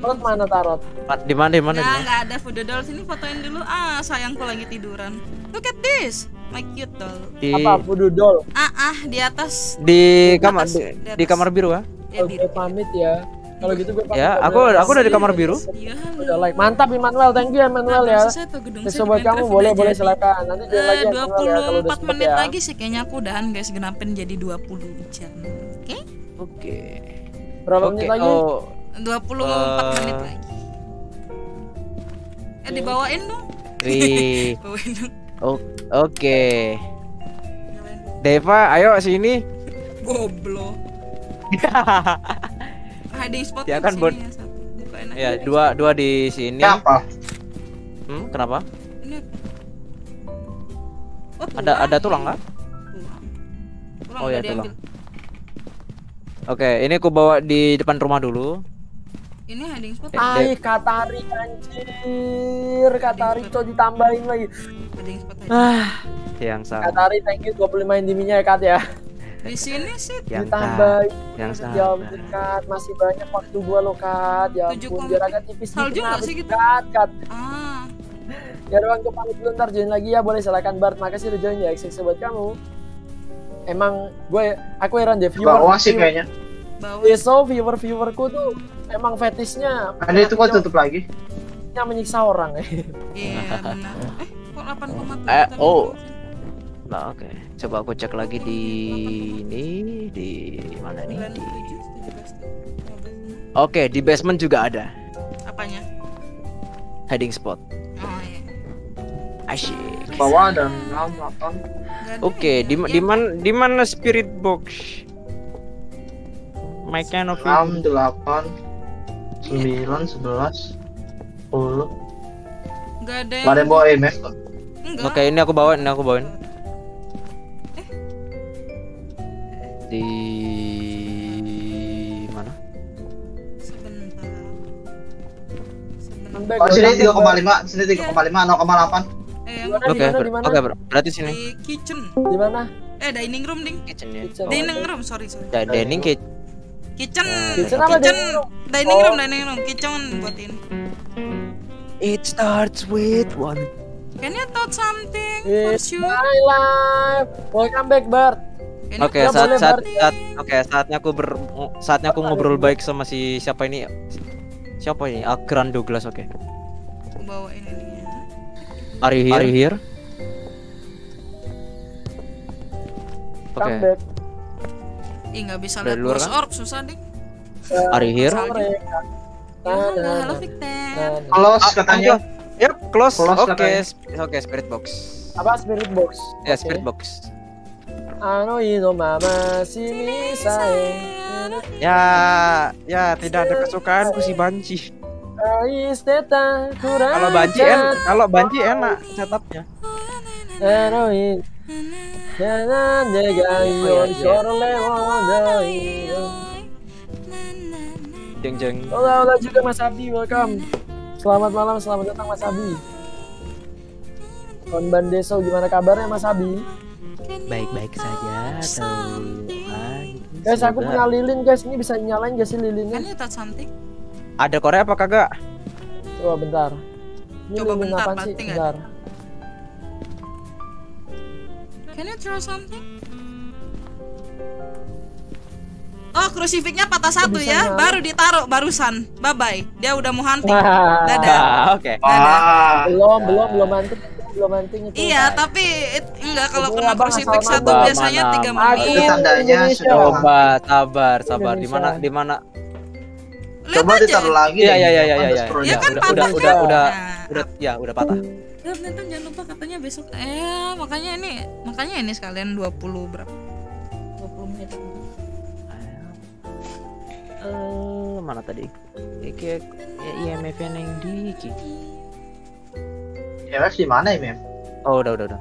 Tarot mana tarot? Di mana di mana? di Nggak ada Fudodol sini fotoin dulu ah sayangku lagi tiduran. Look at this, my cute doll. Di Apa voodoo doll? Ah ah di atas. di kamar atas, di, di di kamar biru ah. Ya, di- Oke, pamit ya. Kalau gitu gue Ya, aku aku udah di kamar biru. Udah like. Mantap Immanuel, thank you Immanuel ya. Di kamu boleh boleh silakan. Nanti join lagi Eh, Immanuel ya 24 menit ya. lagi sih kayaknya aku udahan guys genapin jadi 20 jam. Oke? Oke. Berapa Oke, menit lagi? Oh, 24 Eh. menit lagi. Eh dibawain dong. Wih. Bawain dong. Oke. Deva, ayo sini. Goblok. Hiding spot yang kan sini buat- ya satu. Ya, dua dua di sini. Apa? Hmm, kenapa? Ini Oh, Ada ada tulang nggak? tulang Oh udah ya tulang. diambil. Oke, ini aku bawa di depan rumah dulu. Ini hiding spot. Ay, Katari anjir. Katari coba ditambahin lagi. Hiding spot aja. Ah, yang sama. Katari thank you 25 indiminya ya Kat ya. Di sini sih Yang Ditambahin. yang Ya sabar. ampun Kat, masih banyak waktu gua lo Kat. Ya ampun, biar agak tipis Salju dikit, nggak kenapa sih gitu? Kat, Kat. Ah. Ya doang gue pamit dulu ntar join lagi ya boleh silakan Bart makasih udah join ya XX buat kamu emang gue aku heran deh viewer Bawah sih viewer- kayaknya. Bawah. Iya, so viewer viewerku tuh emang fetishnya Ada itu kok tutup lagi. yang menyiksa orang Iya benar. Eh, kok 8,7? Eh, oh. Nah, oke. Coba aku cek lagi di ini di mana nih? Di 17, Oke, di basement juga ada Apanya? hiding spot. Oh iya. Asyik. Bawah ada 6, 8. Oke, di di mana di mana spirit box? My kind of 6, 8, 9, 11, 10. Enggak ada Gak ada yang bawa EMF kok. Enggak. Oke, ini aku bawain, ini aku bawain. Di mana? Oh, sini 3,5, sini 3,5, 0,8. Eh, Di mana, Oke, di mana, ber- di mana? oke, ber- berarti sini. di kitchen. di mana Eh, dining room, ding. Kitchen ya. Dining room, sorry, sorry. Ya, dining kitchen. Kitchen. Kitchen apa dining room? Dining Oh. room, dining room. Kitchen buat ini. It starts with one. Can you thought something for It's sure? my life welcome back Bart Oke, Ya, saat saat, saat oke, saatnya aku ber saatnya aku ngobrol baik sama si siapa ini? Siapa ini? Akran Douglas, oke. Aku bawain ini ya. Are you here? Are you here? Oke. back Ih, nggak bisa Dari lihat luar kan? orb, susah. Are you here? Halo, Victor. Close katanya. Yep, close. Close Oke, oke, spirit box. apa spirit box Ya, spirit box. ano ino mama sini saya Ya, ya tidak ada kesukaanku si banci. Kalau banci en, kalau banci enak Jeng jeng. Hola, hola juga Mas Abi, welcome. Selamat malam, selamat datang Mas Abi. Konban Deso, gimana kabarnya Mas Abi? Baik-baik saja atau Guys, aku punya lilin guys, ini bisa nyalain gak sih lilinnya? Thought something? Ada Korea apa kagak? Coba bentar. Ini Coba bentar, apaan sih? berarti nggak Can you throw something? Oh, krusifiknya patah satu bisa ya, baru ditaruh barusan. Bye bye. Dia udah mau hunting. Wah. Dadah. Ah, oke. Ah. Belum, belum, belum hunting, belum hunting itu. Iya, tapi it- enggak kalau kena krusifik satu biasanya Mana, tiga menit. Itu tandanya sudah Coba sabar, sabar. Di mana di mana? Coba ditaruh lagi. Iya iya iya iya iya. Ya Ya, kan udah patah udah kan? udah udah Nah. udah ya udah patah. Ya, Nathan jangan lupa katanya besok. Eh, makanya ini makanya ini sekalian 20 berapa? 20 menit. Eh, mana tadi? Iki ya IMF yang di iki. EMF di mana EMF? Oh, udah udah udah.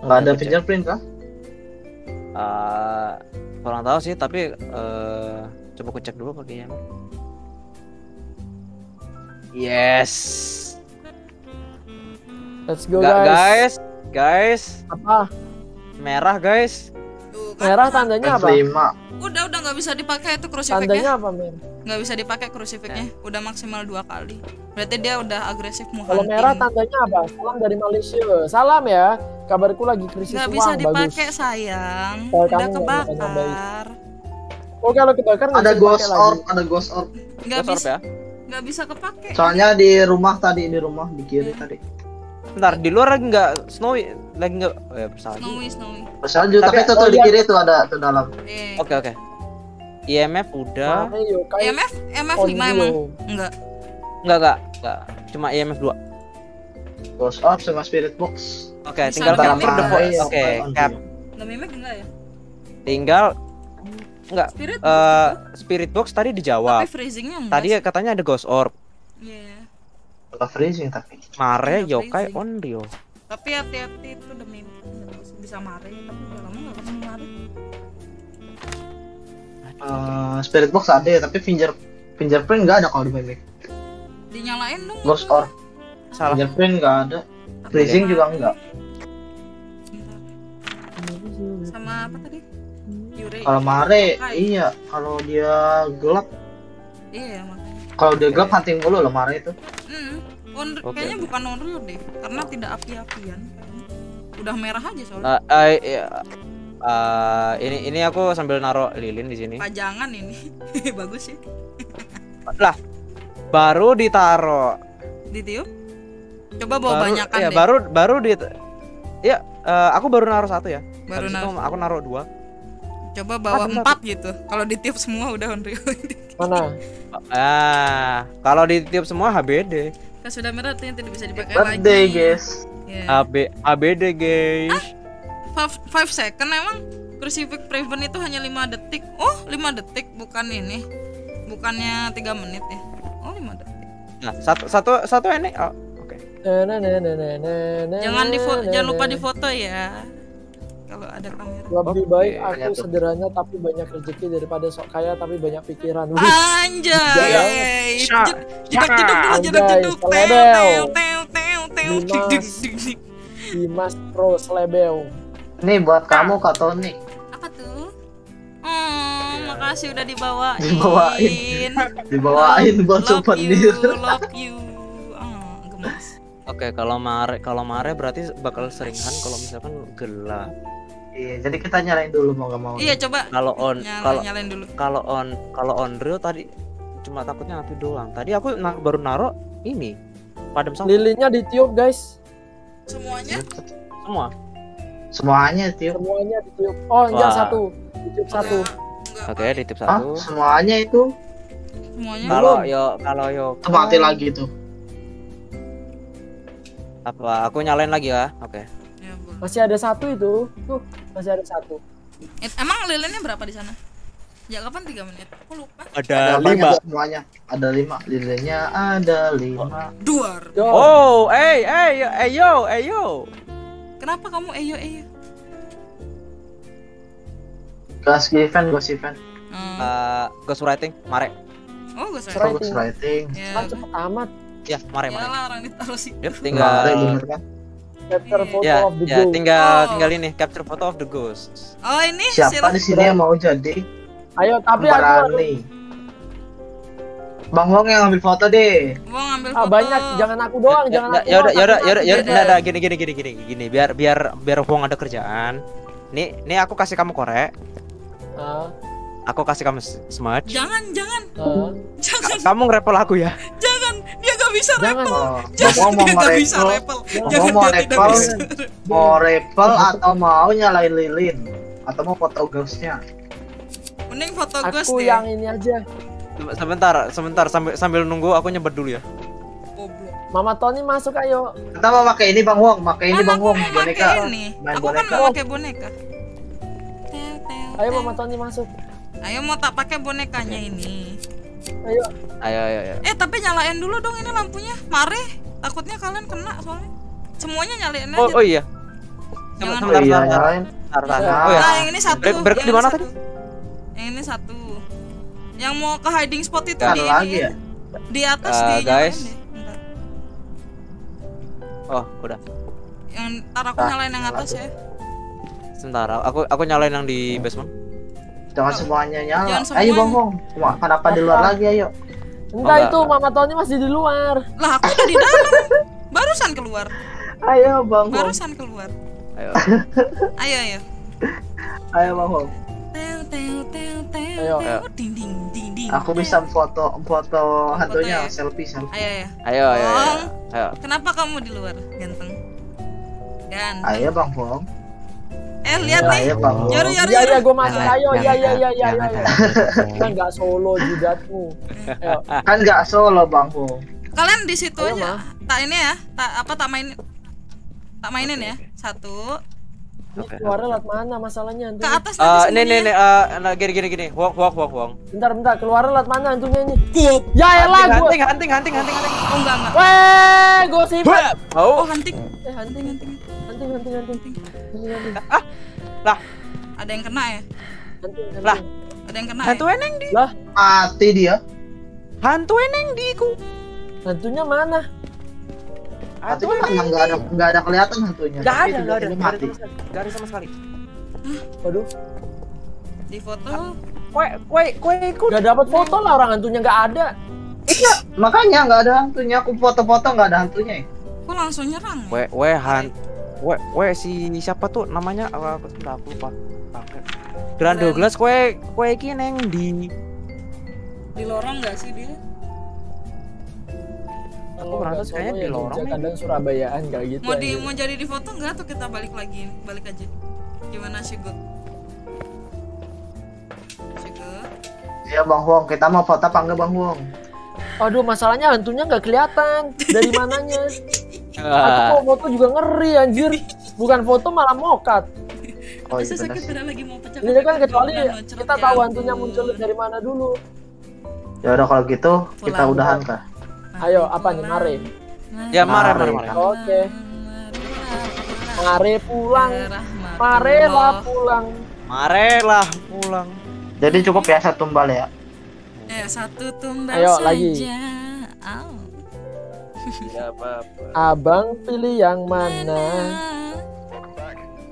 Nggak ada fingerprint kah? Eh, kurang tahu sih, tapi eh coba aku cek dulu pakai IMF. Yes. Let's go Ga- guys. guys, guys, Apa? merah guys. Tuh, kan. Merah tandanya apa? F5. Udah udah nggak bisa dipakai itu krusifiknya. Tandanya apa, men? Nggak bisa dipakai krusifiknya. Udah maksimal dua kali. Berarti dia udah agresif mau Kalau merah tandanya apa? Salam dari Malaysia. Salam ya. Kabarku lagi krisis Nggak uang, bisa bagus. dipakai sayang. Udah kebakar. Oh kalau kebakar nggak Ada ghost lagi. orb, ada ghost orb. nggak Ghost orb bisa ya. nggak bisa kepake Soalnya di rumah tadi, di rumah di kiri tadi. Bentar, di luar lagi nggak snowy, lagi nggak oh ya bersalju. snowy snowy Bersalju, tapi, Tapi- itu tuh oh, di iya. kiri tuh ada ke dalam. eh Oke oke. IMF udah. Yokai IMF IMF 5 Onryo. emang enggak Enggak enggak enggak. Cuma IMF 2 Ghost orb sama spirit box. Oke, Bisa tinggal capture the iya, Oke, Onryo. cap. mimek enggak ya Tinggal enggak Spirit eh spirit box tadi dijawab. tapi freezingnya enggak Tadi katanya ada ghost orb. Iya. Agak freezing tapi. Mare, Iya, yokai, onryo. tapi hati-hati itu demi bisa mare tapi udah lama nggak ketemu mare Eh, spirit box ada ya, tapi finger fingerprint nggak ada kalau di mimic. dinyalain dong Ghost orb, Salah. fingerprint nggak ada. Freezing juga enggak. sama apa tadi Yuri Kalau mare, iya. Kalau dia gelap, iya makanya kalau dia gelap hunting dulu loh mare itu. hmm. On- Oke, kayaknya bukan onryo deh karena tidak api-apian udah merah aja soalnya Eh, eh, iya. Eh, ini ini aku sambil naro lilin di sini. pajangan ini bagus sih Lah, baru ditaro. ditiup coba bawa baru, banyakan ya, deh baru baru di ya eh, aku baru naruh satu ya Baru Habis itu naruh. aku naruh dua coba bawa Ah, empat gitu. Kalau ditiup semua udah onryo Mana? ah kalau ditiup semua HBD kan sudah merah artinya tidak bisa dipakai Birthday lagi. guys. Iya. HB HBD guys. Five, five second emang crucifix prevent itu hanya 5 detik. Oh 5 detik bukan ini. Bukannya 3 menit ya? Oh 5 detik. Nah satu satu satu ini. Oh, oke. Na, jangan di jangan lupa na. difoto ya kalau ada kamera Lebih baik aku Ternyata. sederhana tapi banyak rezeki daripada sok kaya tapi banyak pikiran. Anjay! Jedak jeduk dulu jedak jeduk Dimas. Dimas Pro Slebel. Nih buat kamu Kak Tony. apa tuh? Oh makasih udah dibawain. Dibawain. Dibawain buat love souvenir. you love you. Gemes. Oke kalau mare kalau mare berarti bakal seringan kalau misalkan gelap Iya, jadi kita nyalain dulu mau gak mau. iya coba kalau on kalau nyalain dulu kalau on kalau on real tadi cuma takutnya api doang tadi aku na- baru naro ini padam sama Lilinnya ditiup guys. semuanya semua Semuanya tiup. Semuanya ditiup. Oh enggak Wah. satu. Ditiup satu. oke ditip Ah, satu semuanya itu. semuanya kalau yo kalau yo mati lagi tuh. apa aku nyalain lagi ya oke. Masih ada satu itu. Tuh, masih ada satu. Eh, emang lilinnya berapa di sana ya kapan 3 menit aku lupa ada banyak lima semuanya. Ada lima. Lilinnya ada lima. duar Yo. oh eh eh yo eh yo eh yo kenapa kamu eyo eyo Gas event, gas event. hmm. Eh, ghostwriting mare oh gue sorry Writing. Gas writing. ya Kan cepet amat. ya mare mare Yalah, orang ditaruh sih Mare tinggal bener kan? Capture photo ya of the ya ghost. tinggal Oh. tinggal ini capture photo of the ghost oh ini Siapa di sini yang mau jadi Ayo tapi aku berani? Bang Wong yang ambil foto deh. mau ngambil ah, foto banyak jangan aku doang, ya, jangan ya, aku. ya udah doang, ya udah ya udah ya udah nah, nah, gini gini gini gini gini biar biar biar Wong ada kerjaan nih nih aku kasih kamu korek Ah, aku kasih kamu smudge jangan jangan ah. jangan kamu ngerepel aku ya jangan dia bisa Jangan. repel jangan mau gak bisa repel. jangan mau tidak repel. bisa Mau repel atau mau nyalain lilin? Atau mau foto ghostnya? mending foto ghost Aku yang ini aja. Sebentar sebentar sambil sambil nunggu aku nyebet dulu ya goblok Mama Tony masuk ayo. Kita mau pakai ini Bang Wong, pakai ini Kan Bang Wong boneka. aku kan mau pakai boneka Ayo. Mama Tony masuk. ayo mau tak pakai bonekanya ini Ayo. ayo ayo ayo. Eh tapi nyalain dulu dong ini lampunya. Mare takutnya kalian kena soalnya. Semuanya nyalain aja. oh oh iya. Jangan- sebentar Oh iya, nyalain. Nah, oh ya nah yang ini satu. Break- break yang di ini mana satu. tadi? yang ini satu. Yang mau ke hiding spot itu Ada di lagi ini ya? di atas Eh, di guys. oh udah. Yang ntar aku Ah, nyalain yang atas ya. Sebentar aku aku nyalain yang di basement Jangan semuanya nyala. Jangan Ayo semuanya. Bang Wong. Cuma kenapa di luar lagi ayo? Enggak enggak. itu Mama Tony masih di luar. lah aku udah di dalam barusan keluar Ayo Bang barusan keluar ayo ayo ayo Ayo Bang teo Ayo. ding ding ding ding Aku bisa foto foto hantunya ya? selfie selfie. ayo ya Ayo, ayo, ayo. Ayo. kenapa kamu di luar ganteng ganteng Ayo Bang. Eh lihat nih Ayo Bang Fong. Yoru yoru Iya iya gue masuk. Ayo iya iya iya iya iya. Kan nggak solo jidatmu. Kan nggak solo Bang Fong. kalian di situ aja tak ini ya tak apa tak mainin tak mainin ya satu Ini keluarnya lewat mana masalahnya? ke atas nanti nih nih nih nah, gini gini gini. Walk walk walk walk. Bentar bentar keluarnya lewat mana hantunya ini? Ya elah gue. Hunting hunting hunting hunting hunting. oh enggak enggak Weh, gosip. oh hunting Eh hunting hunting hunting hunting hunting hunting hunting. Lah, ada yang kena ya Hunting hunting. Lah. ada yang kena hantu ya? eneng di. Lah, Mati dia. Hantu eneng di ku. hantunya mana? Hantunya mana nggak ada nggak ada kelihatan hantunya. Gak Tapi ada, gak ada, tiba-tiba gak ada mati. sama sekali. Gak ada sama sekali. Waduh, di foto Kue kue kue ku. gak dapat foto lah orang hantunya nggak ada. Iya, makanya nggak ada hantunya. Aku foto-foto nggak ada hantunya. ya. kok langsung nyerang ya? Kue kue han. Kue kue si siapa tuh namanya? Apa aku sudah aku lupa. Grand Douglas kue kue iki neng di. di lorong nggak sih dia Kalau merasa kayaknya di ya lorong nih. kadang Surabayaan kayak gitu. mau di anjir. mau jadi di foto nggak atau kita balik lagi balik aja gimana sih gue Iya Bang Wong, kita mau foto apa enggak Bang Wong? Aduh, masalahnya hantunya nggak kelihatan dari mananya. Aku mau foto juga ngeri anjir. Bukan foto malah mokat. Oh iya benar sakit beneran lagi mau pecah Ini kan kecuali kita ya tahu ampun. hantunya muncul dari mana dulu. Ya udah kalau gitu kita udahan kah? Ayo, apa nih? Mare. Ya mare mare Mari. mare. Oke. Mare pulang. Mare lah pulang. Mare lah pulang. Jadi cukup ya satu tumbal ya. eh satu tumbal Ayo, saja lagi. Tidak apa-apa. Abang pilih yang mana?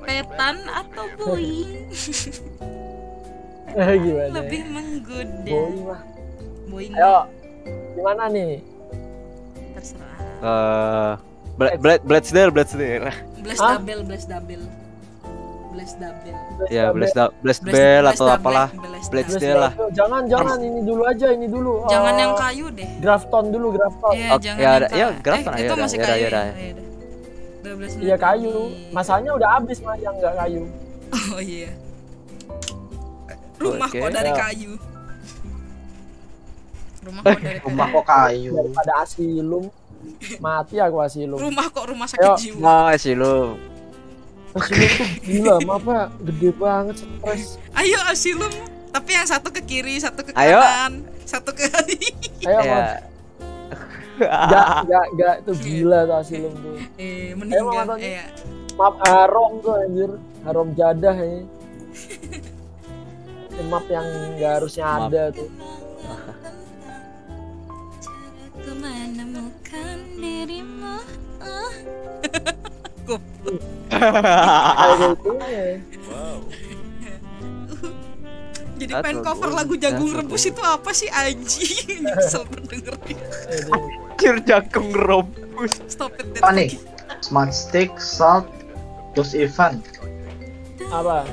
petan atau boing Eh, Gimana? lebih menggoda Boing lah. boing Ayo. Gimana nih? Terserah Eh, Blade Blade Blade there Blade there. blast Hah? double blast double blast double Ya Blade da- Blade Blast- Bell Blast atau double, apalah. Blast Blade double. there lah. Jangan, jangan ini dulu aja, ini dulu. jangan Eh, yang kayu deh Grafton dulu, Grafton. Iya, Oke, jangan ya ya, kayu. Grafton, eh, ya itu udah, masih ya kayu ya ya, ya. 12 Iya kayu. Masalahnya udah habis mah yang nggak kayu. Oh iya. Rumah kok dari Ya. kayu. Rumah kok dari kayu. Rumah kok kayu. Daripada asilum. Mati aku asilum. Rumah kok rumah sakit Ayo. jiwa. Nah, sih lu. Asilum tuh gila, maaf ya, gede banget stres. Ayo asilum. Tapi yang satu ke kiri, satu ke Ayo. kanan, satu ke Ayo, Ya. maaf. Gak, gak, gak, tuh gila tuh asilum tuh. eh meninggal. Eh, ya. Map harom tuh anjir. Harom jadah ini. Ini Map yang nggak harusnya Map. ada tuh. Ku menemukan dirimu. Ah. Goblok. Jadi That's pengen cover lagu jagung That's rebus itu apa sih anjing? Nyesel dengerin. Anjir jagung rebus. Stop it. Apa nih? Smart stick, salt, terus event. Apa?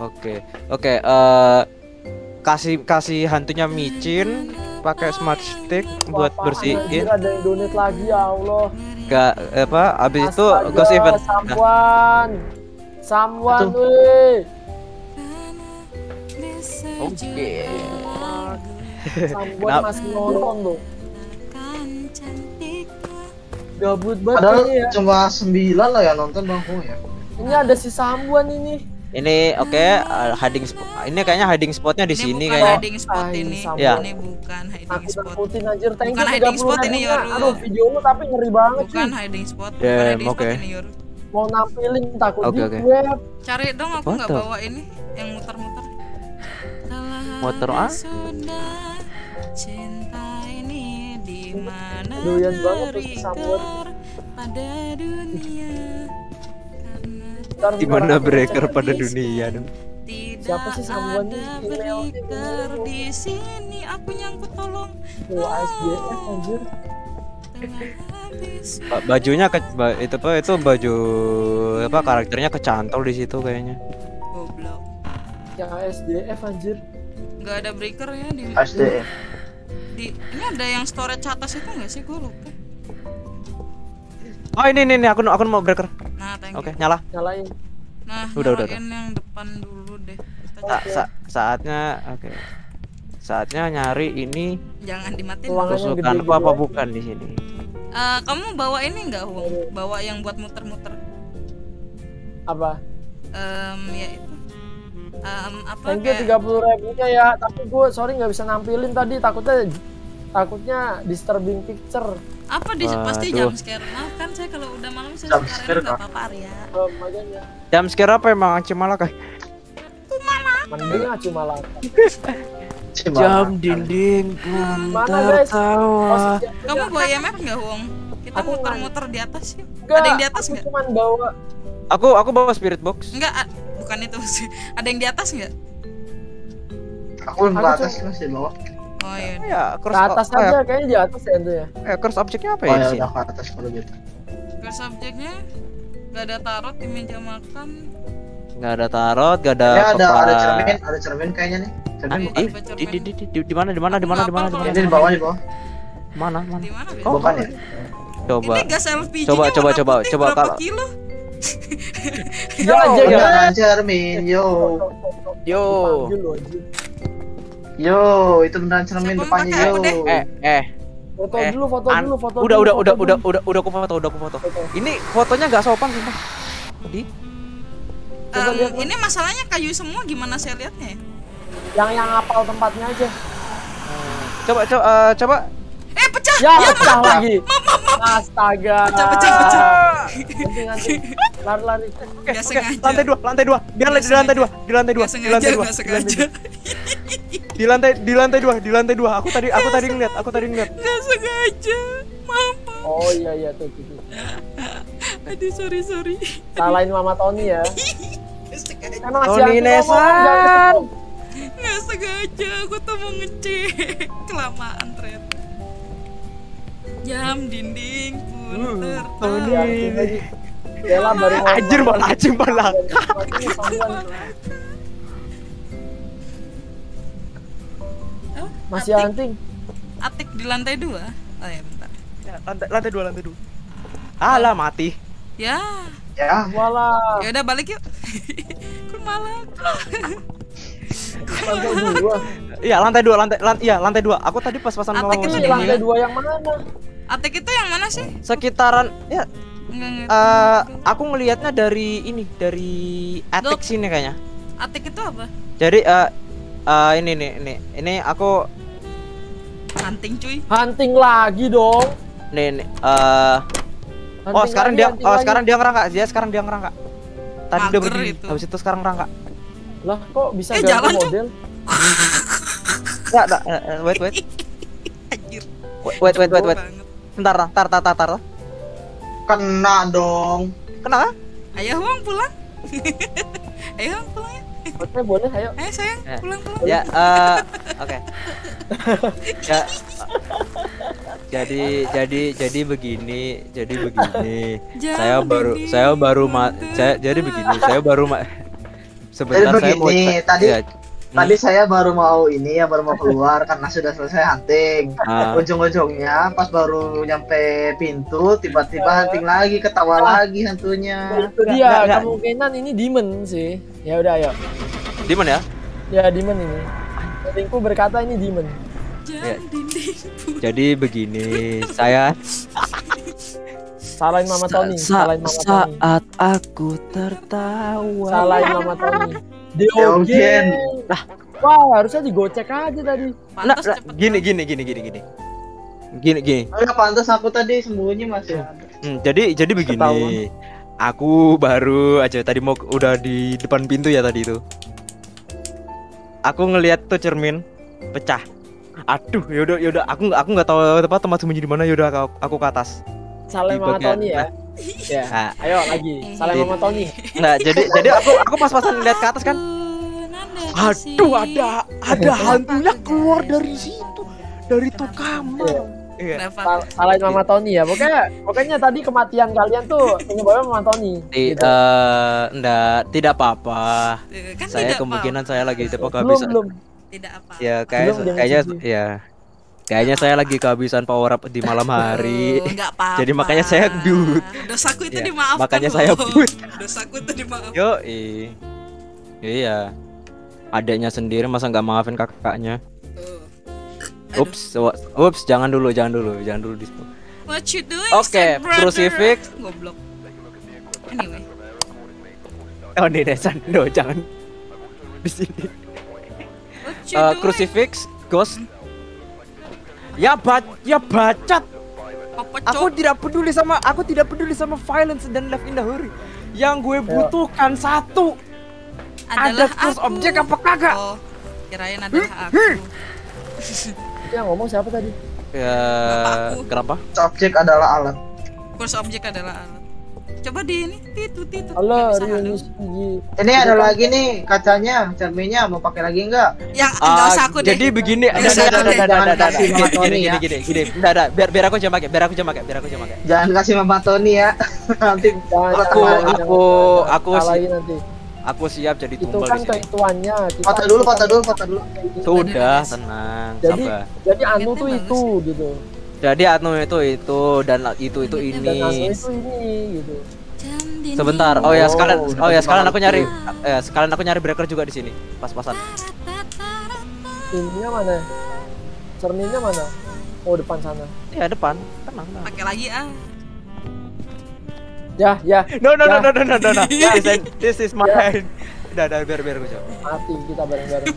Oke, oke. eh kasih kasih hantunya micin pakai smart stick buat Apaan, bersihin. ada yang donate lagi ya Allah. Gak apa? Abis itu Astaga, ghost event. Nah, Someone. Someone, Itu. weh. Oke. Someone Kenapa? masih nonton tuh. Gabut banget Padahal ya. cuma 9 lah yang nonton Bang Fong ya. Ini ada si Sambuan ini. Ini oke eh, hiding spot. Ini kayaknya hiding spotnya di Ini sini bukan kayaknya. hiding spot Ah, ini. Ya. Ini bukan hiding Aku spot. takutin anjir. Thank Bukan you hiding 30 spot ini. Yoru. Aduh, videomu tapi ngeri banget Bukan sih. hiding spot. Ya, Bukan hiding oke. spot ini Yor. Mau nampilin takut di oke. web. Cari dong aku What nggak the- bawa ini yang muter-muter. Ada ah? Sudah cinta ini di mana Doyan banget pada dunia. Di mana breaker pada dunia dong. Siapa sih breaker di sini. Aku nyangkut tolong. Tuh, ASGF anjir. Bajunya ke ba- itu apa itu baju apa karakternya kecantol di situ kayaknya. Yang SDF anjir. nggak ada breaker ya di SDF. di ini ada yang storage atas itu nggak sih gue lupa Oh ini ini, ini akun akun mau breaker. nah thank Oke, you nyala. Nyalain. nah Udah, udah, nyalain yang depan dulu deh Kita Sa- sa- saatnya oke. Saatnya nyari ini jangan dimatiin Ruangannya dulu. tusukan gede-gede. apa apa bukan di sini. Eh, kamu bawa ini nggak Wong bawa yang buat muter-muter Apa? Em, ya itu Em, apa Thank you kayak- tiga puluh ribunya ya. Tapi gue sorry nggak bisa nampilin tadi. Takutnya takutnya disturbing picture. apa di pasti jam scare maaf kan saya kalau udah malam saya Jump suka scare, nggak apa-apa Arya Oh, makanya. Jam scare apa emang cimala kah? Mending aja malah. Jam dinding pun Mana, guys? tertawa. Posisi- kamu bawa IMF nggak Wong kita muter-muter di atas yuk Enggak, ada yang di atas nggak cuman bawa Aku aku bawa spirit box. Enggak, bukan itu sih. Ada yang di atas nggak? Aku ke Aku atas cuma- masih bawa. Oh iya. Ya, ke cross atas oh, ya, aja kayaknya di atas ya itu ya. Eh, cross objeknya apa Oh ya ya di sini? udah ke atas kalau gitu. Ke subjeknya nggak ada tarot di meja makan. Nggak ada tarot, nggak ada Ya ada ada cermin, ada cermin kayaknya nih. Cermin bukan. Ih, di, di, di, di, di mana di mana di mana di mana di mana? Ini di bawah di bawah. Mana mana? Di mana? Oh, Bukan ya? Coba. Ini gas LPG Coba coba coba coba berapa kalau kilo? Ya aja ya. Yo. yo. Lu anjir. Yo, itu beneran cermin Siapa depannya yo. Eh eh Foto Eh, dulu, foto an- dulu, foto udah dulu. udah foto udah dulu. udah udah udah aku foto udah aku foto. Ini fotonya nggak sopan sumpah. Di Coba lihat, ini masalahnya kayu semua gimana saya lihatnya ya? Yang yang hafal tempatnya aja. coba coba eh, coba Eh pecah! Ya, Ya, pecah lagi. Maaf, maaf. Astaga. Pecah, pecah, pecah. Anjing, anjing. Lari, lari. Oke, oke, sengaja. lantai dua, lantai dua, lantai, di lantai dua, di lantai dua, di lantai dua, di lantai sengaja. di lantai, di lantai dua, di lantai dua. Aku tadi, aku tadi ngeliat, aku tadi ngeliat. Nggak sengaja. Maaf. Oh iya iya tuh tuh. tuh. Aduh, sorry, sorry. Salahin Mama Tony ya. Emang Tony Nesan. Nggak sengaja, aku tuh mau ngecek Kelamaan ternyata Jam dinding pun Uh, Tony. Lagi. Bella baru. Anjir malah, anjir malah. Masih atik, anting. atik di lantai dua Oh ya bentar Ya, lantai, lantai dua, lantai dua. Alah mati. Ya, Ya, Walah. ya udah balik yuk Kok malah Lantai dua. Iya lantai dua, lantai, lan, iya lantai dua. Aku tadi pas-pasan mau Atik itu di lantai dua yang mana? Atik itu yang mana sih? sekitaran, ya, eh, aku ngelihatnya dari ini, dari attic Dok. sini kayaknya. Atik itu apa? Jadi, eh, eh, ini nih, ini, ini aku, Hunting cuy Hunting lagi dong. nih, nih, eh, Hunting oh sekarang lagi, dia, oh lagi. sekarang dia ngerangka, dia sekarang dia ngerangka. Tadi Mager berdiri, itu. habis itu sekarang ngerangka. Lah kok bisa Eh, ganti model? Ya, da, eh, eh, wait, wait, Anjir wait, wait, wait, wait, wait. Bentar, tar, tar, tar, tar. kena dong. Kenapa? Ayo Wong pulang Ayo Wong pulang ya Oke boleh ayo. Ayo sayang Eh. pulang pulang Ya, eh, oke. ya, jadi, jadi, jadi begini, jadi begini. Jam saya baru, saya baru ma, saya, jadi begini, saya baru ma. Sebentar Jadi saya mau. begini, tadi ya, tadi saya baru mau ini ya baru mau keluar karena sudah selesai hunting. Ah. Ujung-ujungnya pas baru nyampe pintu tiba-tiba hunting lagi ketawa lagi hantunya. Itu dia nggak. kemungkinan ini demon sih. Ya udah ayo. di mana ya? Ya demon ini. Feelingku berkata ini demon. Ya. Jadi begini, saya Salahin Mama Tony. sa- Salahin Mama Tony. saat aku tertawa. Salahin Mama Tony. Diogen. Diogen. Wah harusnya digocek aja tadi. Nah, nah, gini, gini, gini, gini, gini. Gini, gini. Enggak pantas aku tadi sembunyi masih ada. Hmm, jadi jadi begini. Aku baru aja tadi mau udah di depan pintu ya tadi itu. Aku ngelihat tuh cermin pecah. Aduh, yaudah yaudah aku nggak aku nggak tahu tempat tempat sembunyi di mana yaudah aku, aku ke atas. Salahin Di Mama Tony ya. Ya. Nah, Ayo lagi. Di- Mama Tony. Nggak, jadi jadi aku aku pas-pasan lihat ke atas kan. Aduh, ada ada hantunya keluar dari situ. Dari tuh kamar. Iya. Kenapa? Sal- salahin Mama Tony ya. Pokoknya pokoknya tadi kematian kalian tuh penyebabnya Mama Tony. Ti- Gitu. eh, enggak, tidak apa-apa. kan saya tidak kemungkinan saya lagi tipe belum kehabisan. belum. Tidak apa. Ya kayak Belum, kayaknya ya. Kayaknya saya lagi kehabisan power up di malam hari. Oh, nggak apa-apa. Jadi makanya saya mute. Dosaku itu Iya, dimaafkan. makanya loh. saya mute. Dosaku itu dimaafkan. Yo, iya. Adiknya sendiri masa nggak maafin kakaknya? Ups, wa- ups, jangan dulu, jangan dulu, jangan dulu di situ. What you doing? Oke, crucifix. Goblok. Anyway. Oh, nih Desan, no, jangan di sini. Doing? crucifix, ghost. Ya bat, ya bacot. Aku tidak peduli sama, aku tidak peduli sama violence dan life in the hurry. Yang gue butuhkan satu. Ada Adalah terus aku. objek apa kagak? Oh, kirain adalah aku. Yang ngomong siapa tadi? Ya, kenapa? Objek adalah alat. First object adalah alat. Coba di ini, titu titu. Halo. Ini ada lagi nih kacanya, cerminnya mau pakai lagi enggak? Yang enggak usah aku deh. Ah, Jadi begini, ada ada ada ada Jangan ada kasih gini gini Tony ya. gini gini gini. Enggak ada, biar biar aku aja pakai, biar aku aja pakai, biar aku aja pakai. Jangan kasih Mama Tony ya. Nanti Aku aku aku nanti. aku siap jadi Itu tumbal kan di sini. keituannya. Foto dulu, foto dulu, foto dulu. Sudah, tenang, Jadi jadi anu tuh itu gitu. Jadi Atno itu itu dan itu itu ini. itu ini gitu. Sebentar. Oh ya, sekalian udah oh ya sekalian aku nyari eh sekalian aku nyari breaker juga di sini. Pas-pasan. Ininya mana? Cerminnya mana? Oh depan sana. Ya depan. Tenang, tenang. Pakai lagi ah. Ya ya. No no no Ya. no no no no. no. Ya. This, is- Ya. mine. Udah, udah biar biar aku jawab. Mati kita bareng-bareng.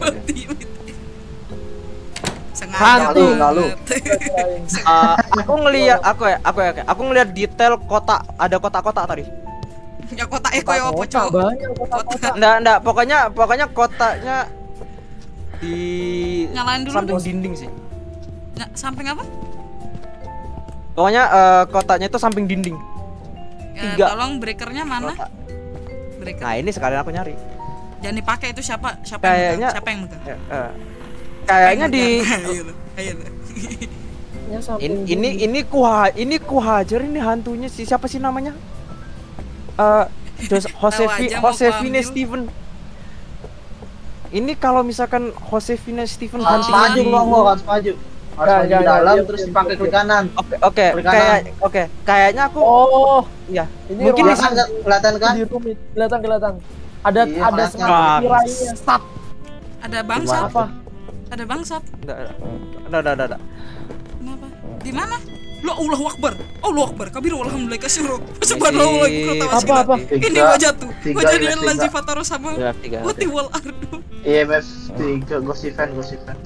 Sengaja Hantu. banget. Uh, aku ngelihat aku ya, aku ya, aku ngelihat detail kotak ada kotak-kotak tadi. Ya kotak eko ya apa Kotak cowok? Enggak, enggak, pokoknya pokoknya kotaknya di Nyalain dulu samping dong. dinding sih. Nah, samping apa? Pokoknya eh, kotaknya itu samping dinding. Ya, Tiga. tolong breakernya mana? Breaker. Nah, ini sekalian aku nyari. Jangan dipakai itu siapa? Siapa yang Kayaknya megang? Siapa yang megang? eh, eh, kayaknya di Ayo ayo. Ya, ini ini ini kuha ini kuhajar ini hantunya si siapa sih namanya? Eh Jos Josefi mau Josefine. Steven. Ini kalau misalkan Josefine Steven Harus huntingnya maju lo, lo harus maju. Harus maju di dalam terus dipakai klik kanan. Oke oke kayak oke kayaknya aku Oh, ya ini mungkin di ruangan Kelihatan kan? Kelihatan kelihatan. Ada Iya, ada kelihatan. semacam tirainya. Stop. Ada bangsat. Apa? Ada bangsat. Enggak, enggak, enggak, enggak, enggak. Kenapa? Di mana? Lo Allahu Akbar. Allahu Akbar. Kabir alhamdulillah kasyur. Subhanallah. Apa apa? Ini Tiga, wajah tuh. tiga, Wajah dia tiga. lanzi fataro sama. Tiga. Uti wal ardu. 3 ghost event, ghost event.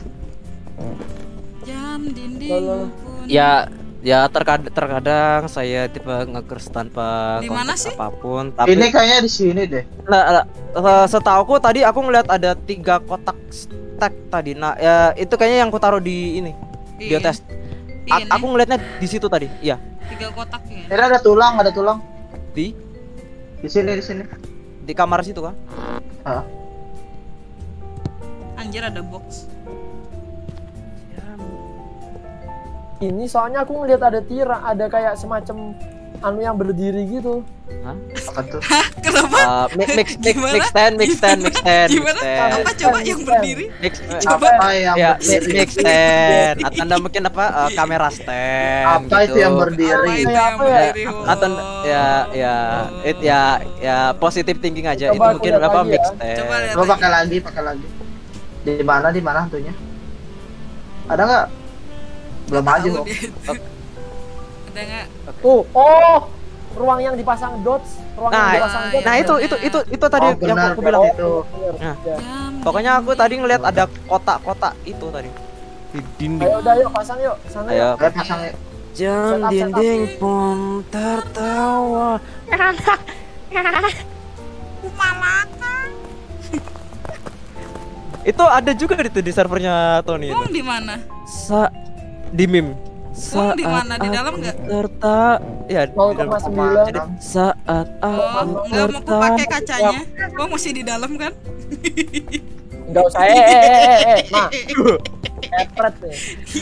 Jam dinding. Ya ya terkadang terkadang saya tipe ngekers tanpa Di mana sih? apa pun tapi Ini kayaknya di sini deh. Nah, nah, setauku tadi aku ngeliat ada tiga kotak stack tadi. Nah, ya itu kayaknya yang ku taruh di ini. Di. A- Ini. aku ngeliatnya di situ tadi. Iya. Tiga kotak ya. Ini ada tulang, ada tulang. Di Di sini, di sini. di kamar situ kan? Ah. Anjir ada box. Ini soalnya aku ngeliat ada tira, ada kayak semacam anu yang berdiri gitu. Hah? Apa tuh? Kenapa? Uh, mix mix mix stand mix stand mix stand Gimana? stand. Apa coba yang berdiri? Mix Coba. Apa yang ya berdiri? mix stand. Atau anda mungkin apa uh, kamera stand Apa itu gitu. yang Apa berdiri? itu Kayak yang apa ya? berdiri? atau ya ya it ya ya positive thinking aja Coba itu mungkin apa mix ya. stand Coba lihat Coba lagi. pakai lagi, pakai lagi. Di mana, di mana hantunya? Ada nggak? Belum aja itu. Ada nggak? Tuh, oh, ruang yang dipasang dots, ruang Nah, yang dipasang dots. nah itu itu itu itu tadi Oh, yang benar, aku bilang benar itu. Nah. Ya. Jam pokoknya aku tadi ngeliat ada kotak-kotak itu tadi di dinding Ayo udah yuk pasang yuk, sana ayo yuk. Ayo pasang ya. jam dinding pun tertawa itu ada juga itu di servernya Tony itu Bung di mana? sa di meme Bung di mana? Di dalam aku nggak? terta ya di dalam 0,9. Jadi, saat Oh, aku enggak mau pakai kacanya. Bung masih di dalam kan? Enggak usah. Eh, eh, eh, Ma. Epret nih.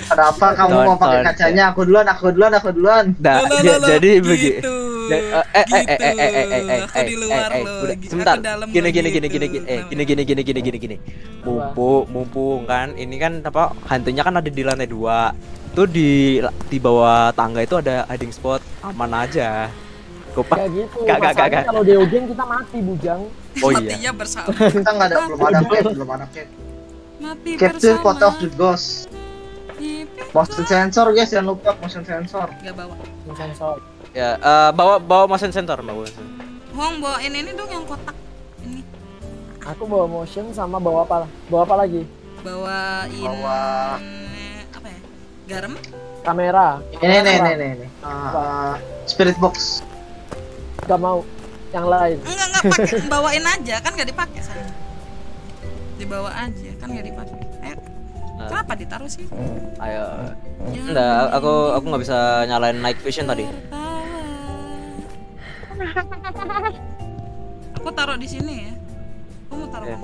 Kenapa kamu don't, mau pakai kacanya? Aku duluan, aku duluan, aku duluan. Nah, loh, loh, jadi begitu. Eh, eh, eh, eh, eh, eh, eh, eh, eh eh eh eh, eh, eh, sebentar. Gini, gini, gini, gini, gini, eh, gini, gini, gini, gini, gini, gini. Mumpung, mumpung kan, ini kan apa? Hantunya kan ada di lantai dua. Tuh di di bawah tangga itu ada hiding spot, aman aja. Kopak. Gak gitu. Gak, gak, gak. Kalau diogeng kita mati, Bujang. Oh iya. Matinya bersama. Kita nggak ada, belum ada cap, belum ada cap. Mati Capture bersama. photo of the ghost. Motion sensor guys, jangan lupa motion sensor. Gak bawa. Sensor. Ya, eh, bawa bawa motion sensor, bawa. Hong bawain ini dong yang kotak. Ini Aku bawa motion sama bawa apa? Bawa apa lagi? bawain Bawa apa ya? Garam? Kamera. ini nih nih nih nih. Spirit box. Gak mau. Yang lain. Enggak enggak pakai bawain aja kan gak dipakai sayang. Dibawa aja kan gak dipakai. Eh, Nah. kenapa ditaruh sih? Ayo. Enggak, aku aku nggak bisa nyalain night vision tadi. Aku taruh di sini ya. Kamu taruh. Ya.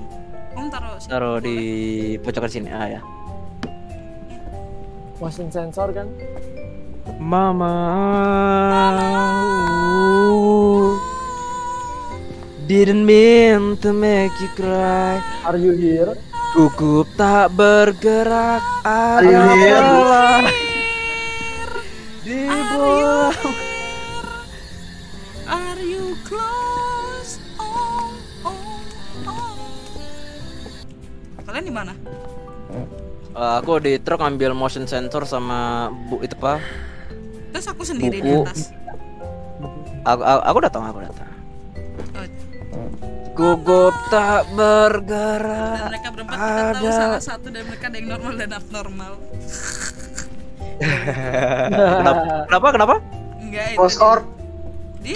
Kamu taruh sini. Taruh di pojokan sini. Ah ya. Motion sensor kan? Mama Didn't mean to make you cry Are you here? Gugup tak bergerak Are you here? Di bawah Are you close? Oh, oh, oh. Kalian di mana? Eh, Aku di truk ambil motion sensor sama bu itu apa? Terus aku sendiri di Buku. atas. Aku aku, aku datang, aku datang. Oh, Gugup tak dan bergerak. mereka berempat kita tahu Ada. salah satu dari mereka ada yang normal dan abnormal. kenapa? Kenapa? Kenapa? Enggak itu. Ghost orb. Di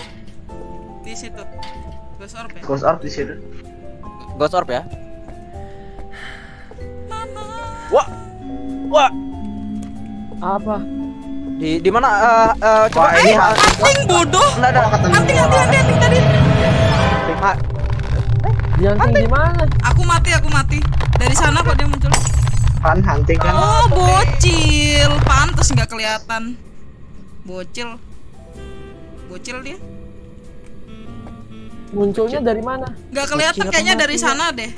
di situ. Ghost orb ya. Ghost orb di situ. Ghost orb ya? Wah, wah, Apa? di di mana? eh eh, coba Wah, ini eh, Anting bodoh. Nggak ada. ketemu Anting anting orang. anting anting tadi. Ah, Dianting di mana? Aku mati aku mati. Dari sana kok dia muncul. Kan hunting kan. Oh bocil. Pantes nggak kelihatan. Bocil. Bocil dia. Munculnya dari mana? Nggak kelihatan kayaknya dari sana deh.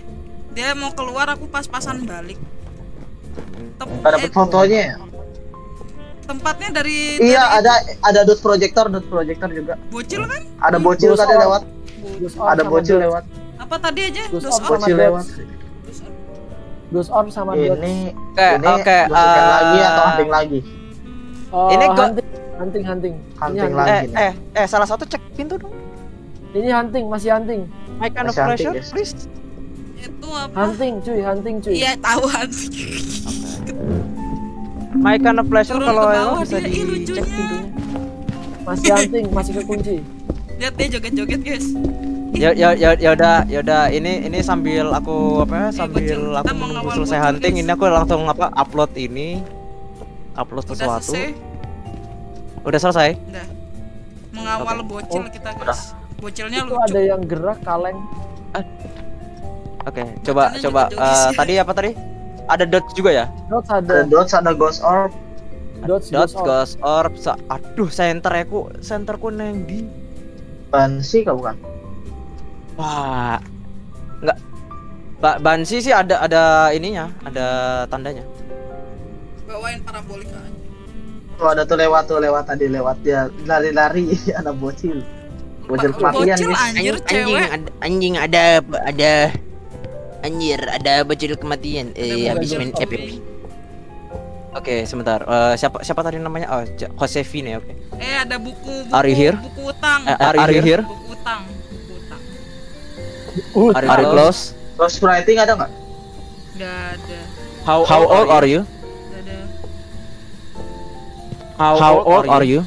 Dia mau keluar aku pas-pasan balik. Tem dapet eh, fotonya ya? tempatnya dari Iya, dari ada ada dot projector, dot projector juga. bocil kan? Ada bocil tadi lewat. Ada bocil lewat. Apa tadi aja? Ghost orb orb. sama lewat. Ghost orb sama. Ini Oke, ini oke, ghost eh, lagi atau hunting lagi? Oh, Ini go- hunting, hunting, hunting. Ini Hunting hunting. lagi. eh, eh, eh, salah satu cek pintu dong. Ini hunting, masih hunting. My kind of Masih hunting, pressure, guys. please. Itu apa? Hunting, cuy, hunting, cuy. Iya tahu hunting. My kind of pleasure kalau bawah bisa dia, dicek lucunya. pintunya. Masih hunting, masih kekunci. Lihat dia joget-joget guys. Ya ya ya ya udah ya udah ini ini sambil aku apa ya sambil aku selesai hunting guys. ini aku langsung apa upload ini upload Udah sesuatu. selesai. Udah selesai? Udah. Mengawal bocil kita guys. Bocilnya Itu lucu. ada yang gerak kaleng. Oke, coba Bocilnya coba eh, sih. tadi apa tadi? Ada dots juga ya? Dots Ada ada. dots, ada ghost orb. Dots, Dots, ghost orb. ghost orb, aduh center aku, centerku neng di. Bansi kau bukan? Wah, nggak. Ba Bansi sih ada ada ininya, ada tandanya. Bawain parabolik aja. Tuh ada tuh lewat tuh lewat tadi lewat dia lari-lari ada bocil. Bocil kematian Bocil anjir cewek. anjing ada ada anjir ada bocil kematian eh, habis main FFP. Oke, sebentar. Eh, siapa siapa tadi namanya? Oh, Ja- Josefine, oke. Eh ada buku buku, Are you here? buku utang. Eh, are you here? Buku utang. Uh, Are, are you close? Ghost writing ada nggak? Gak ada. How, How old are you? Gak ada. How, old are you?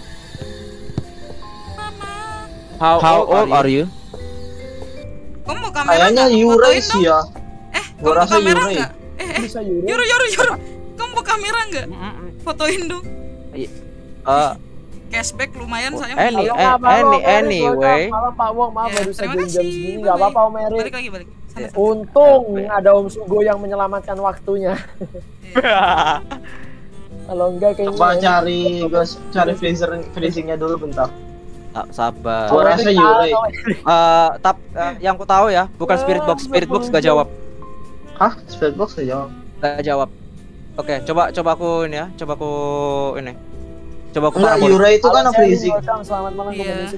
How, old are you? Kamu mau kamera Kayaknya nggak? Yura Fotoin sih dong. ya. Eh, Gua kamu mau kamera nggak? Eh, eh. Yuru, Yuru, Yuru. Kamu mau kamera nggak? Fotoin dong. Eh, Cashback lumayan saya. Any- eh, Pak any- anyway. Halo Pak Wong, maaf Ya, baru saja terima jam segini nggak apa-apa Om Erik. Balik lagi balik. Kita Iya. Untung ada Om Sugo yang menyelamatkan waktunya. Kalau enggak kayaknya Coba cari guys, cari freezer freezingnya dulu bentar. Ah, sabar. Gua rasa Yurei. Eh, tap eh, yang ku tahu ya, bukan spirit box. Spirit box gak jawab. Hah? Spirit box gak jawab? Gak jawab. Oke, coba coba aku ini ya, coba aku ini. Coba aku Enggak. Yurei itu kan Halo, freezing. Selamat malam Iya.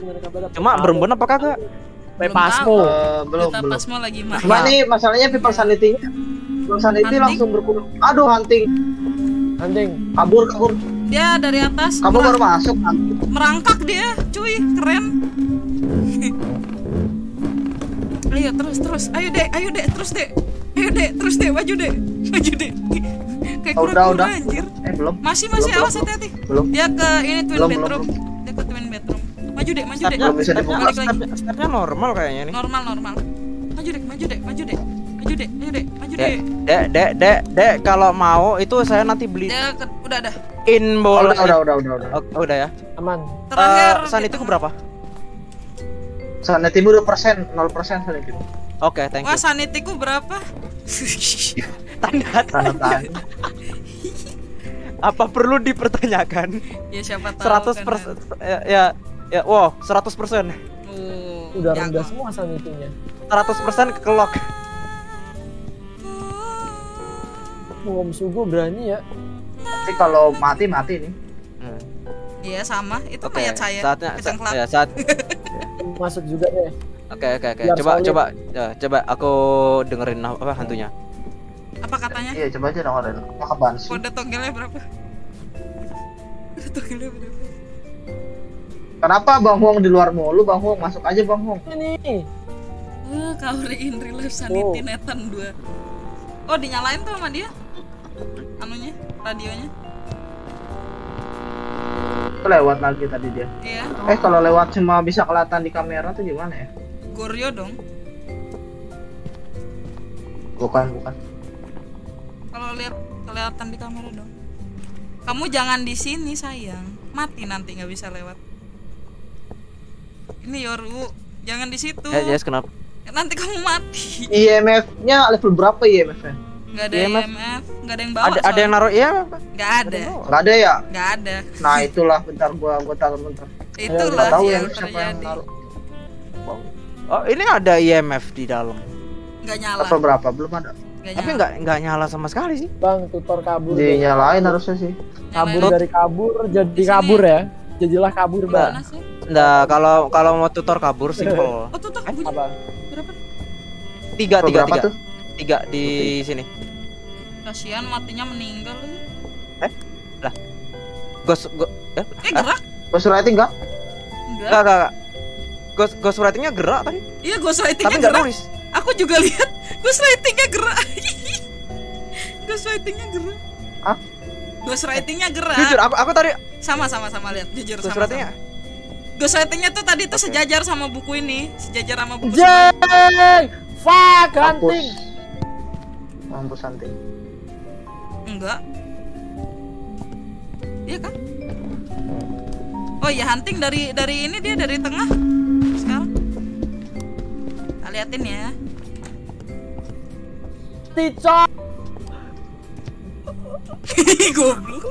Cuma berembun apa kagak? Pepasmo. Eh, belum Kita belum. pasmo lagi mah Cuma nih masalahnya people sanity-nya. People sanity Hunting? langsung berkurang. Aduh hunting. Hunting. Kabur kabur. dia dari atas Kamu baru masuk. hunting. merangkak dia cuy keren ayo terus terus ayo dek ayo dek terus dek ayo dek terus dek maju dek maju dek kayak Oh, udah, udah. anjir Eh belum. masih masih Belum, awas belum, hati-hati belum. dia ke ini twin Belum, belum, bedroom dia ke twin bedroom maju dek maju dek Belum bisa dibuka. balik lagi stepnya, stepnya normal kayaknya nih. normal normal maju dek maju dek maju dek maju dek ayo dek maju Dek, dek dek, dek, dek, dek, kalau mau itu saya nanti beli dia ke, udah ada in Oh, bola. udah, udah, udah, udah, udah. Oh, udah ya. Aman. terakhir Eh, san itu berapa? Sanity udah persen, 0 persen sanity. Oke, thank wah you. sanitiku berapa Tanda Tanda tanya. apa perlu dipertanyakan? ya siapa tahu 100 kan, persen ya, ya, ya, wow, 100 persen. Oh, Udah jago. rendah semua sanitinya. 100 persen kelok. Om Sugo berani ya. Nanti kalau mati mati nih. Iya sama, itu Oke, mayat saya. saatnya, sa- ya, saat. Masuk juga deh. Oke, oke, oke. Biar Coba, solid. coba, ya, coba aku dengerin apa hantunya. Apa katanya? Iya, coba aja dengerin. Mau ke Bansi. Kode togelnya berapa? Kode togelnya berapa? Kenapa Bang Hong di luar mulu? Bang Hong masuk aja Bang Hong. Ini. Uh, Kauri in real life sanity Oh. netan 2 Oh dinyalain tuh sama dia Anunya, radionya lewat lagi tadi dia. Iya Eh kalau lewat cuma bisa kelihatan di kamera tuh gimana ya? Goryo dong Bukan, bukan. Kalau lihat kelihatan di kamera dong Kamu jangan di sini sayang Mati nanti nggak bisa lewat Ini Yoru Jangan di situ Eh, yes, kenapa? Nanti kamu mati IMF-nya level berapa IMF-nya? Nggak ada IMF. IMF Nggak ada yang bawa Ada ada yang naruh iya apa? Nggak ada Enggak ada ya? Nggak ada Nah, itulah bentar gua gua tahu bentar. Itulah Nggak tahu yang ya siapa yang terjadi naruh. Oh, ini ada IMF di dalam. Nggak nyala Level berapa? Belum ada. Nggak Tapi nyala. nggak nggak nyala sama sekali sih. Bang, tutor kabur. Bang. Dinyalain harusnya sih. Kabur Nyalain. dari kabur jadi kabur ya. Jadilah kabur, Bang. Mana sih? Nggak, kalau kalau mau tutor kabur simple. Oh tuh Eh, bunyi. Apa? Berapa? Tiga, tiga, tiga. tuh? Tiga di sini. Kasihan matinya meninggal lagi. Ghost, go, eh, Eh gerak? Ghost writing enggak? Enggak. enggak, enggak, enggak. Ghost, ghost writingnya gerak tadi. Iya ghost Tapi gerak. nulis. Aku juga lihat ghost lightingnya gerak. ghost lightingnya gerak. Hah? Ghost lightingnya gerak. Jujur, aku aku tadi Sama sama sama lihat jujur ghost sama. writingnya. sama. Ghost lightingnya tuh tadi tuh sejajar sama buku ini, sejajar sama buku. Jeng! Fuck, hunting. Mampus hunting. Enggak. Iya kan? Oh iya hunting dari dari ini dia dari tengah. Sekarang. Kita liatin ya. Ticok. Goblok.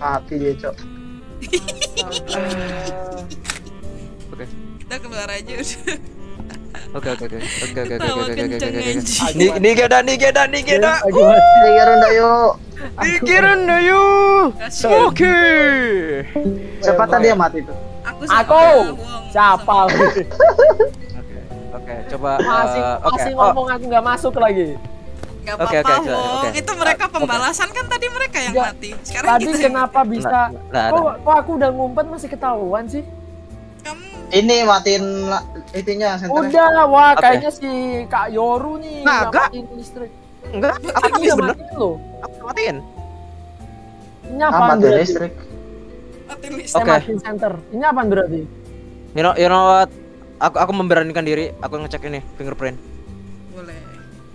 Mati dia, Cok. Oke. Kita keluar aja udah. Oke, oke, oke. Oke, oke, oke, oke, oke, oke, oke, oke. geda, geda, geda. Lagi mati. Dikirin dah yuk. Dikirin deh yuk. Oke. Siapa tadi yang mati tuh? Aku Aku. Siapa? Oke, coba Masih eh, oke. masih Oh, ngomong aku nggak masuk lagi. Gak Oke, apa-apa, oke, Wong. oke. Itu mereka pembalasan kan tadi mereka yang Nggak. mati. Sekarang Tadi kita yang kenapa bisa? Nah, Kok, kok aku udah ngumpet masih ketahuan sih? Ini matiin itunya senternya. Udah, wah Oke. kayaknya si Kak Yoru nih Nah, nggak enggak. matiin listrik. enggak, aku udah bener. matiin loh. Aku matiin. Ini Ah, listrik. Oke. center. Ini apaan berarti? You know, you know what? Aku aku memberanikan diri. Aku ngecek ini fingerprint. Boleh.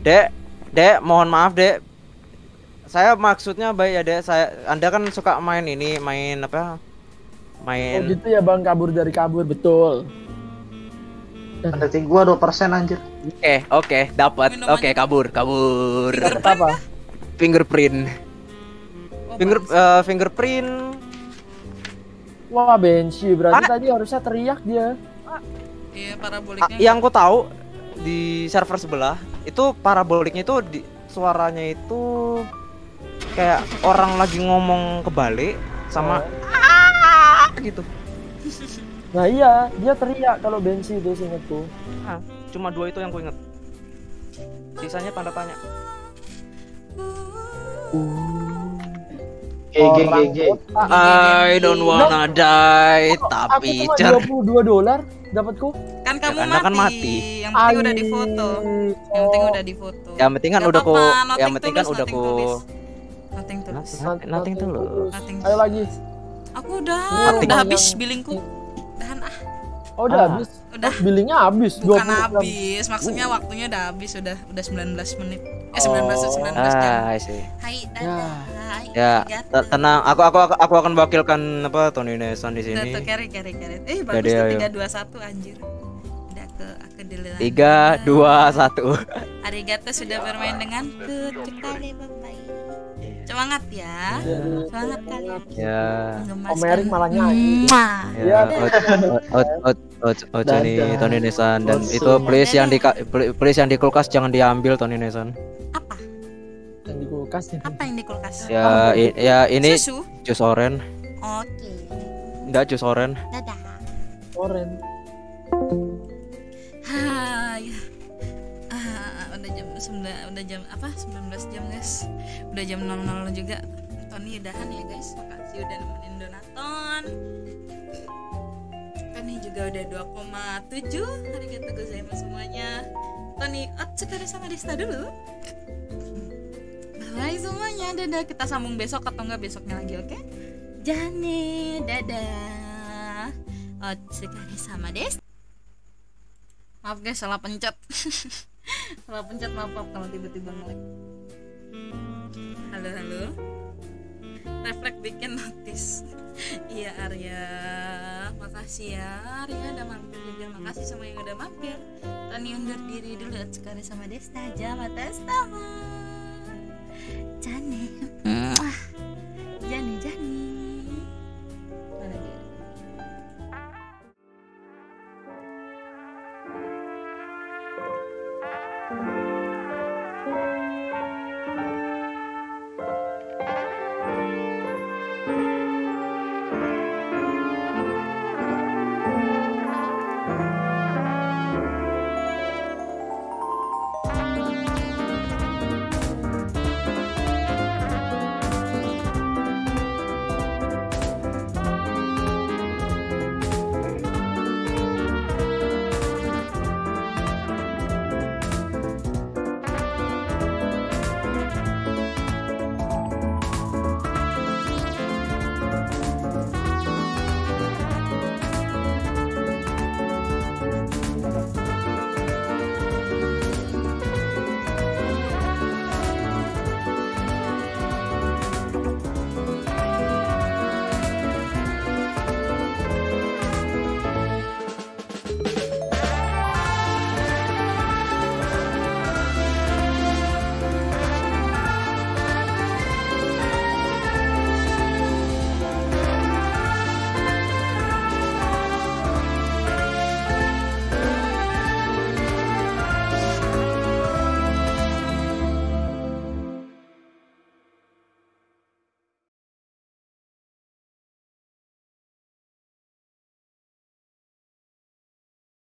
Dek, Dek, mohon maaf, Dek. Saya maksudnya baik ya, Dek. Saya Anda kan suka main ini, main apa? Oh Main gitu ya bang kabur dari kabur betul. Rating gua 2% anjir. Oke, oke, dapat. Oke, kabur, kabur. apa? Fingerprint. Finger eh, fingerprint. Wah, Bensi berarti tadi harusnya teriak dia. Iya, Ah, paraboliknya. yang ku tahu di server sebelah itu paraboliknya itu di, suaranya itu kayak orang lagi ngomong kebalik sama "Ah!" gitu. Nah iya, dia teriak kalau Bensi itu seingetku. Ah, cuma dua itu yang ku inget. Sisanya tanda tanya. GG GG. I don't wanna die, tapi Aku cer. cuma 22 dolar dapatku. Kan kamu karena kan mati. mati. Yang penting udah difoto. Yang penting udah difoto. Yang penting kan Gak udah ku, yang penting kan udah nothing ku. Nothing tulus. Nothing tulus. Ayo lagi. Aku udah Nothing. udah habis billingku. Udahan ah. Oh udah Ah. habis. Udah. Oh, billingnya habis. Bukan 20 jam. habis, maksudnya waktunya udah habis udah udah 19 menit. Eh 19 19 jam. Ah, see. Hai, dadah. Hai. Ya, te- tenang. Aku aku aku, akan wakilkan apa Tony Nesan di Tuh, sini. tuh, carry carry carry. Eh Jadi, bagus tuh ayo. 3 2 1 anjir. Udah ke aku dulu. Tiga, dua, satu. Arigato sudah bermain denganku. Cekali bye. Semangat ya. Semangat kalian. Ya. Om Erik malah nyanyi. Ya, out, out, out, out, out, Tony. Tony Nesan dan itu please yang di please yang di kulkas jangan diambil Tony Nesan. Yang di kulkas ya. Apa yang di kulkas? Ya, i- ya ini Susu? jus oren. Oke. Enggak jus oren. Dadah. Oren. Hai. Jam 9 udah jam apa? 19 jam, guys. Udah jam 00 juga. Tony udahan ya, guys. Makasih udah nemenin Donaton. Tony juga udah 2,7. Arigato gozaimasu semuanya. Tony, sekali sama Desta dulu. Bye semuanya. Dadah. Kita sambung besok atau enggak besoknya lagi, oke? Jane, dadah. sekali sama Desta. Maaf guys, salah pencet. salah pencet maaf, maaf kalau tiba-tiba ngelag. Halo, halo. Refleks bikin notis. iya Arya, makasih ya Arya udah mampir juga. Makasih sama yang udah mampir. Tani undur diri dulu sekali sama Desta aja, mata Desta. Cane.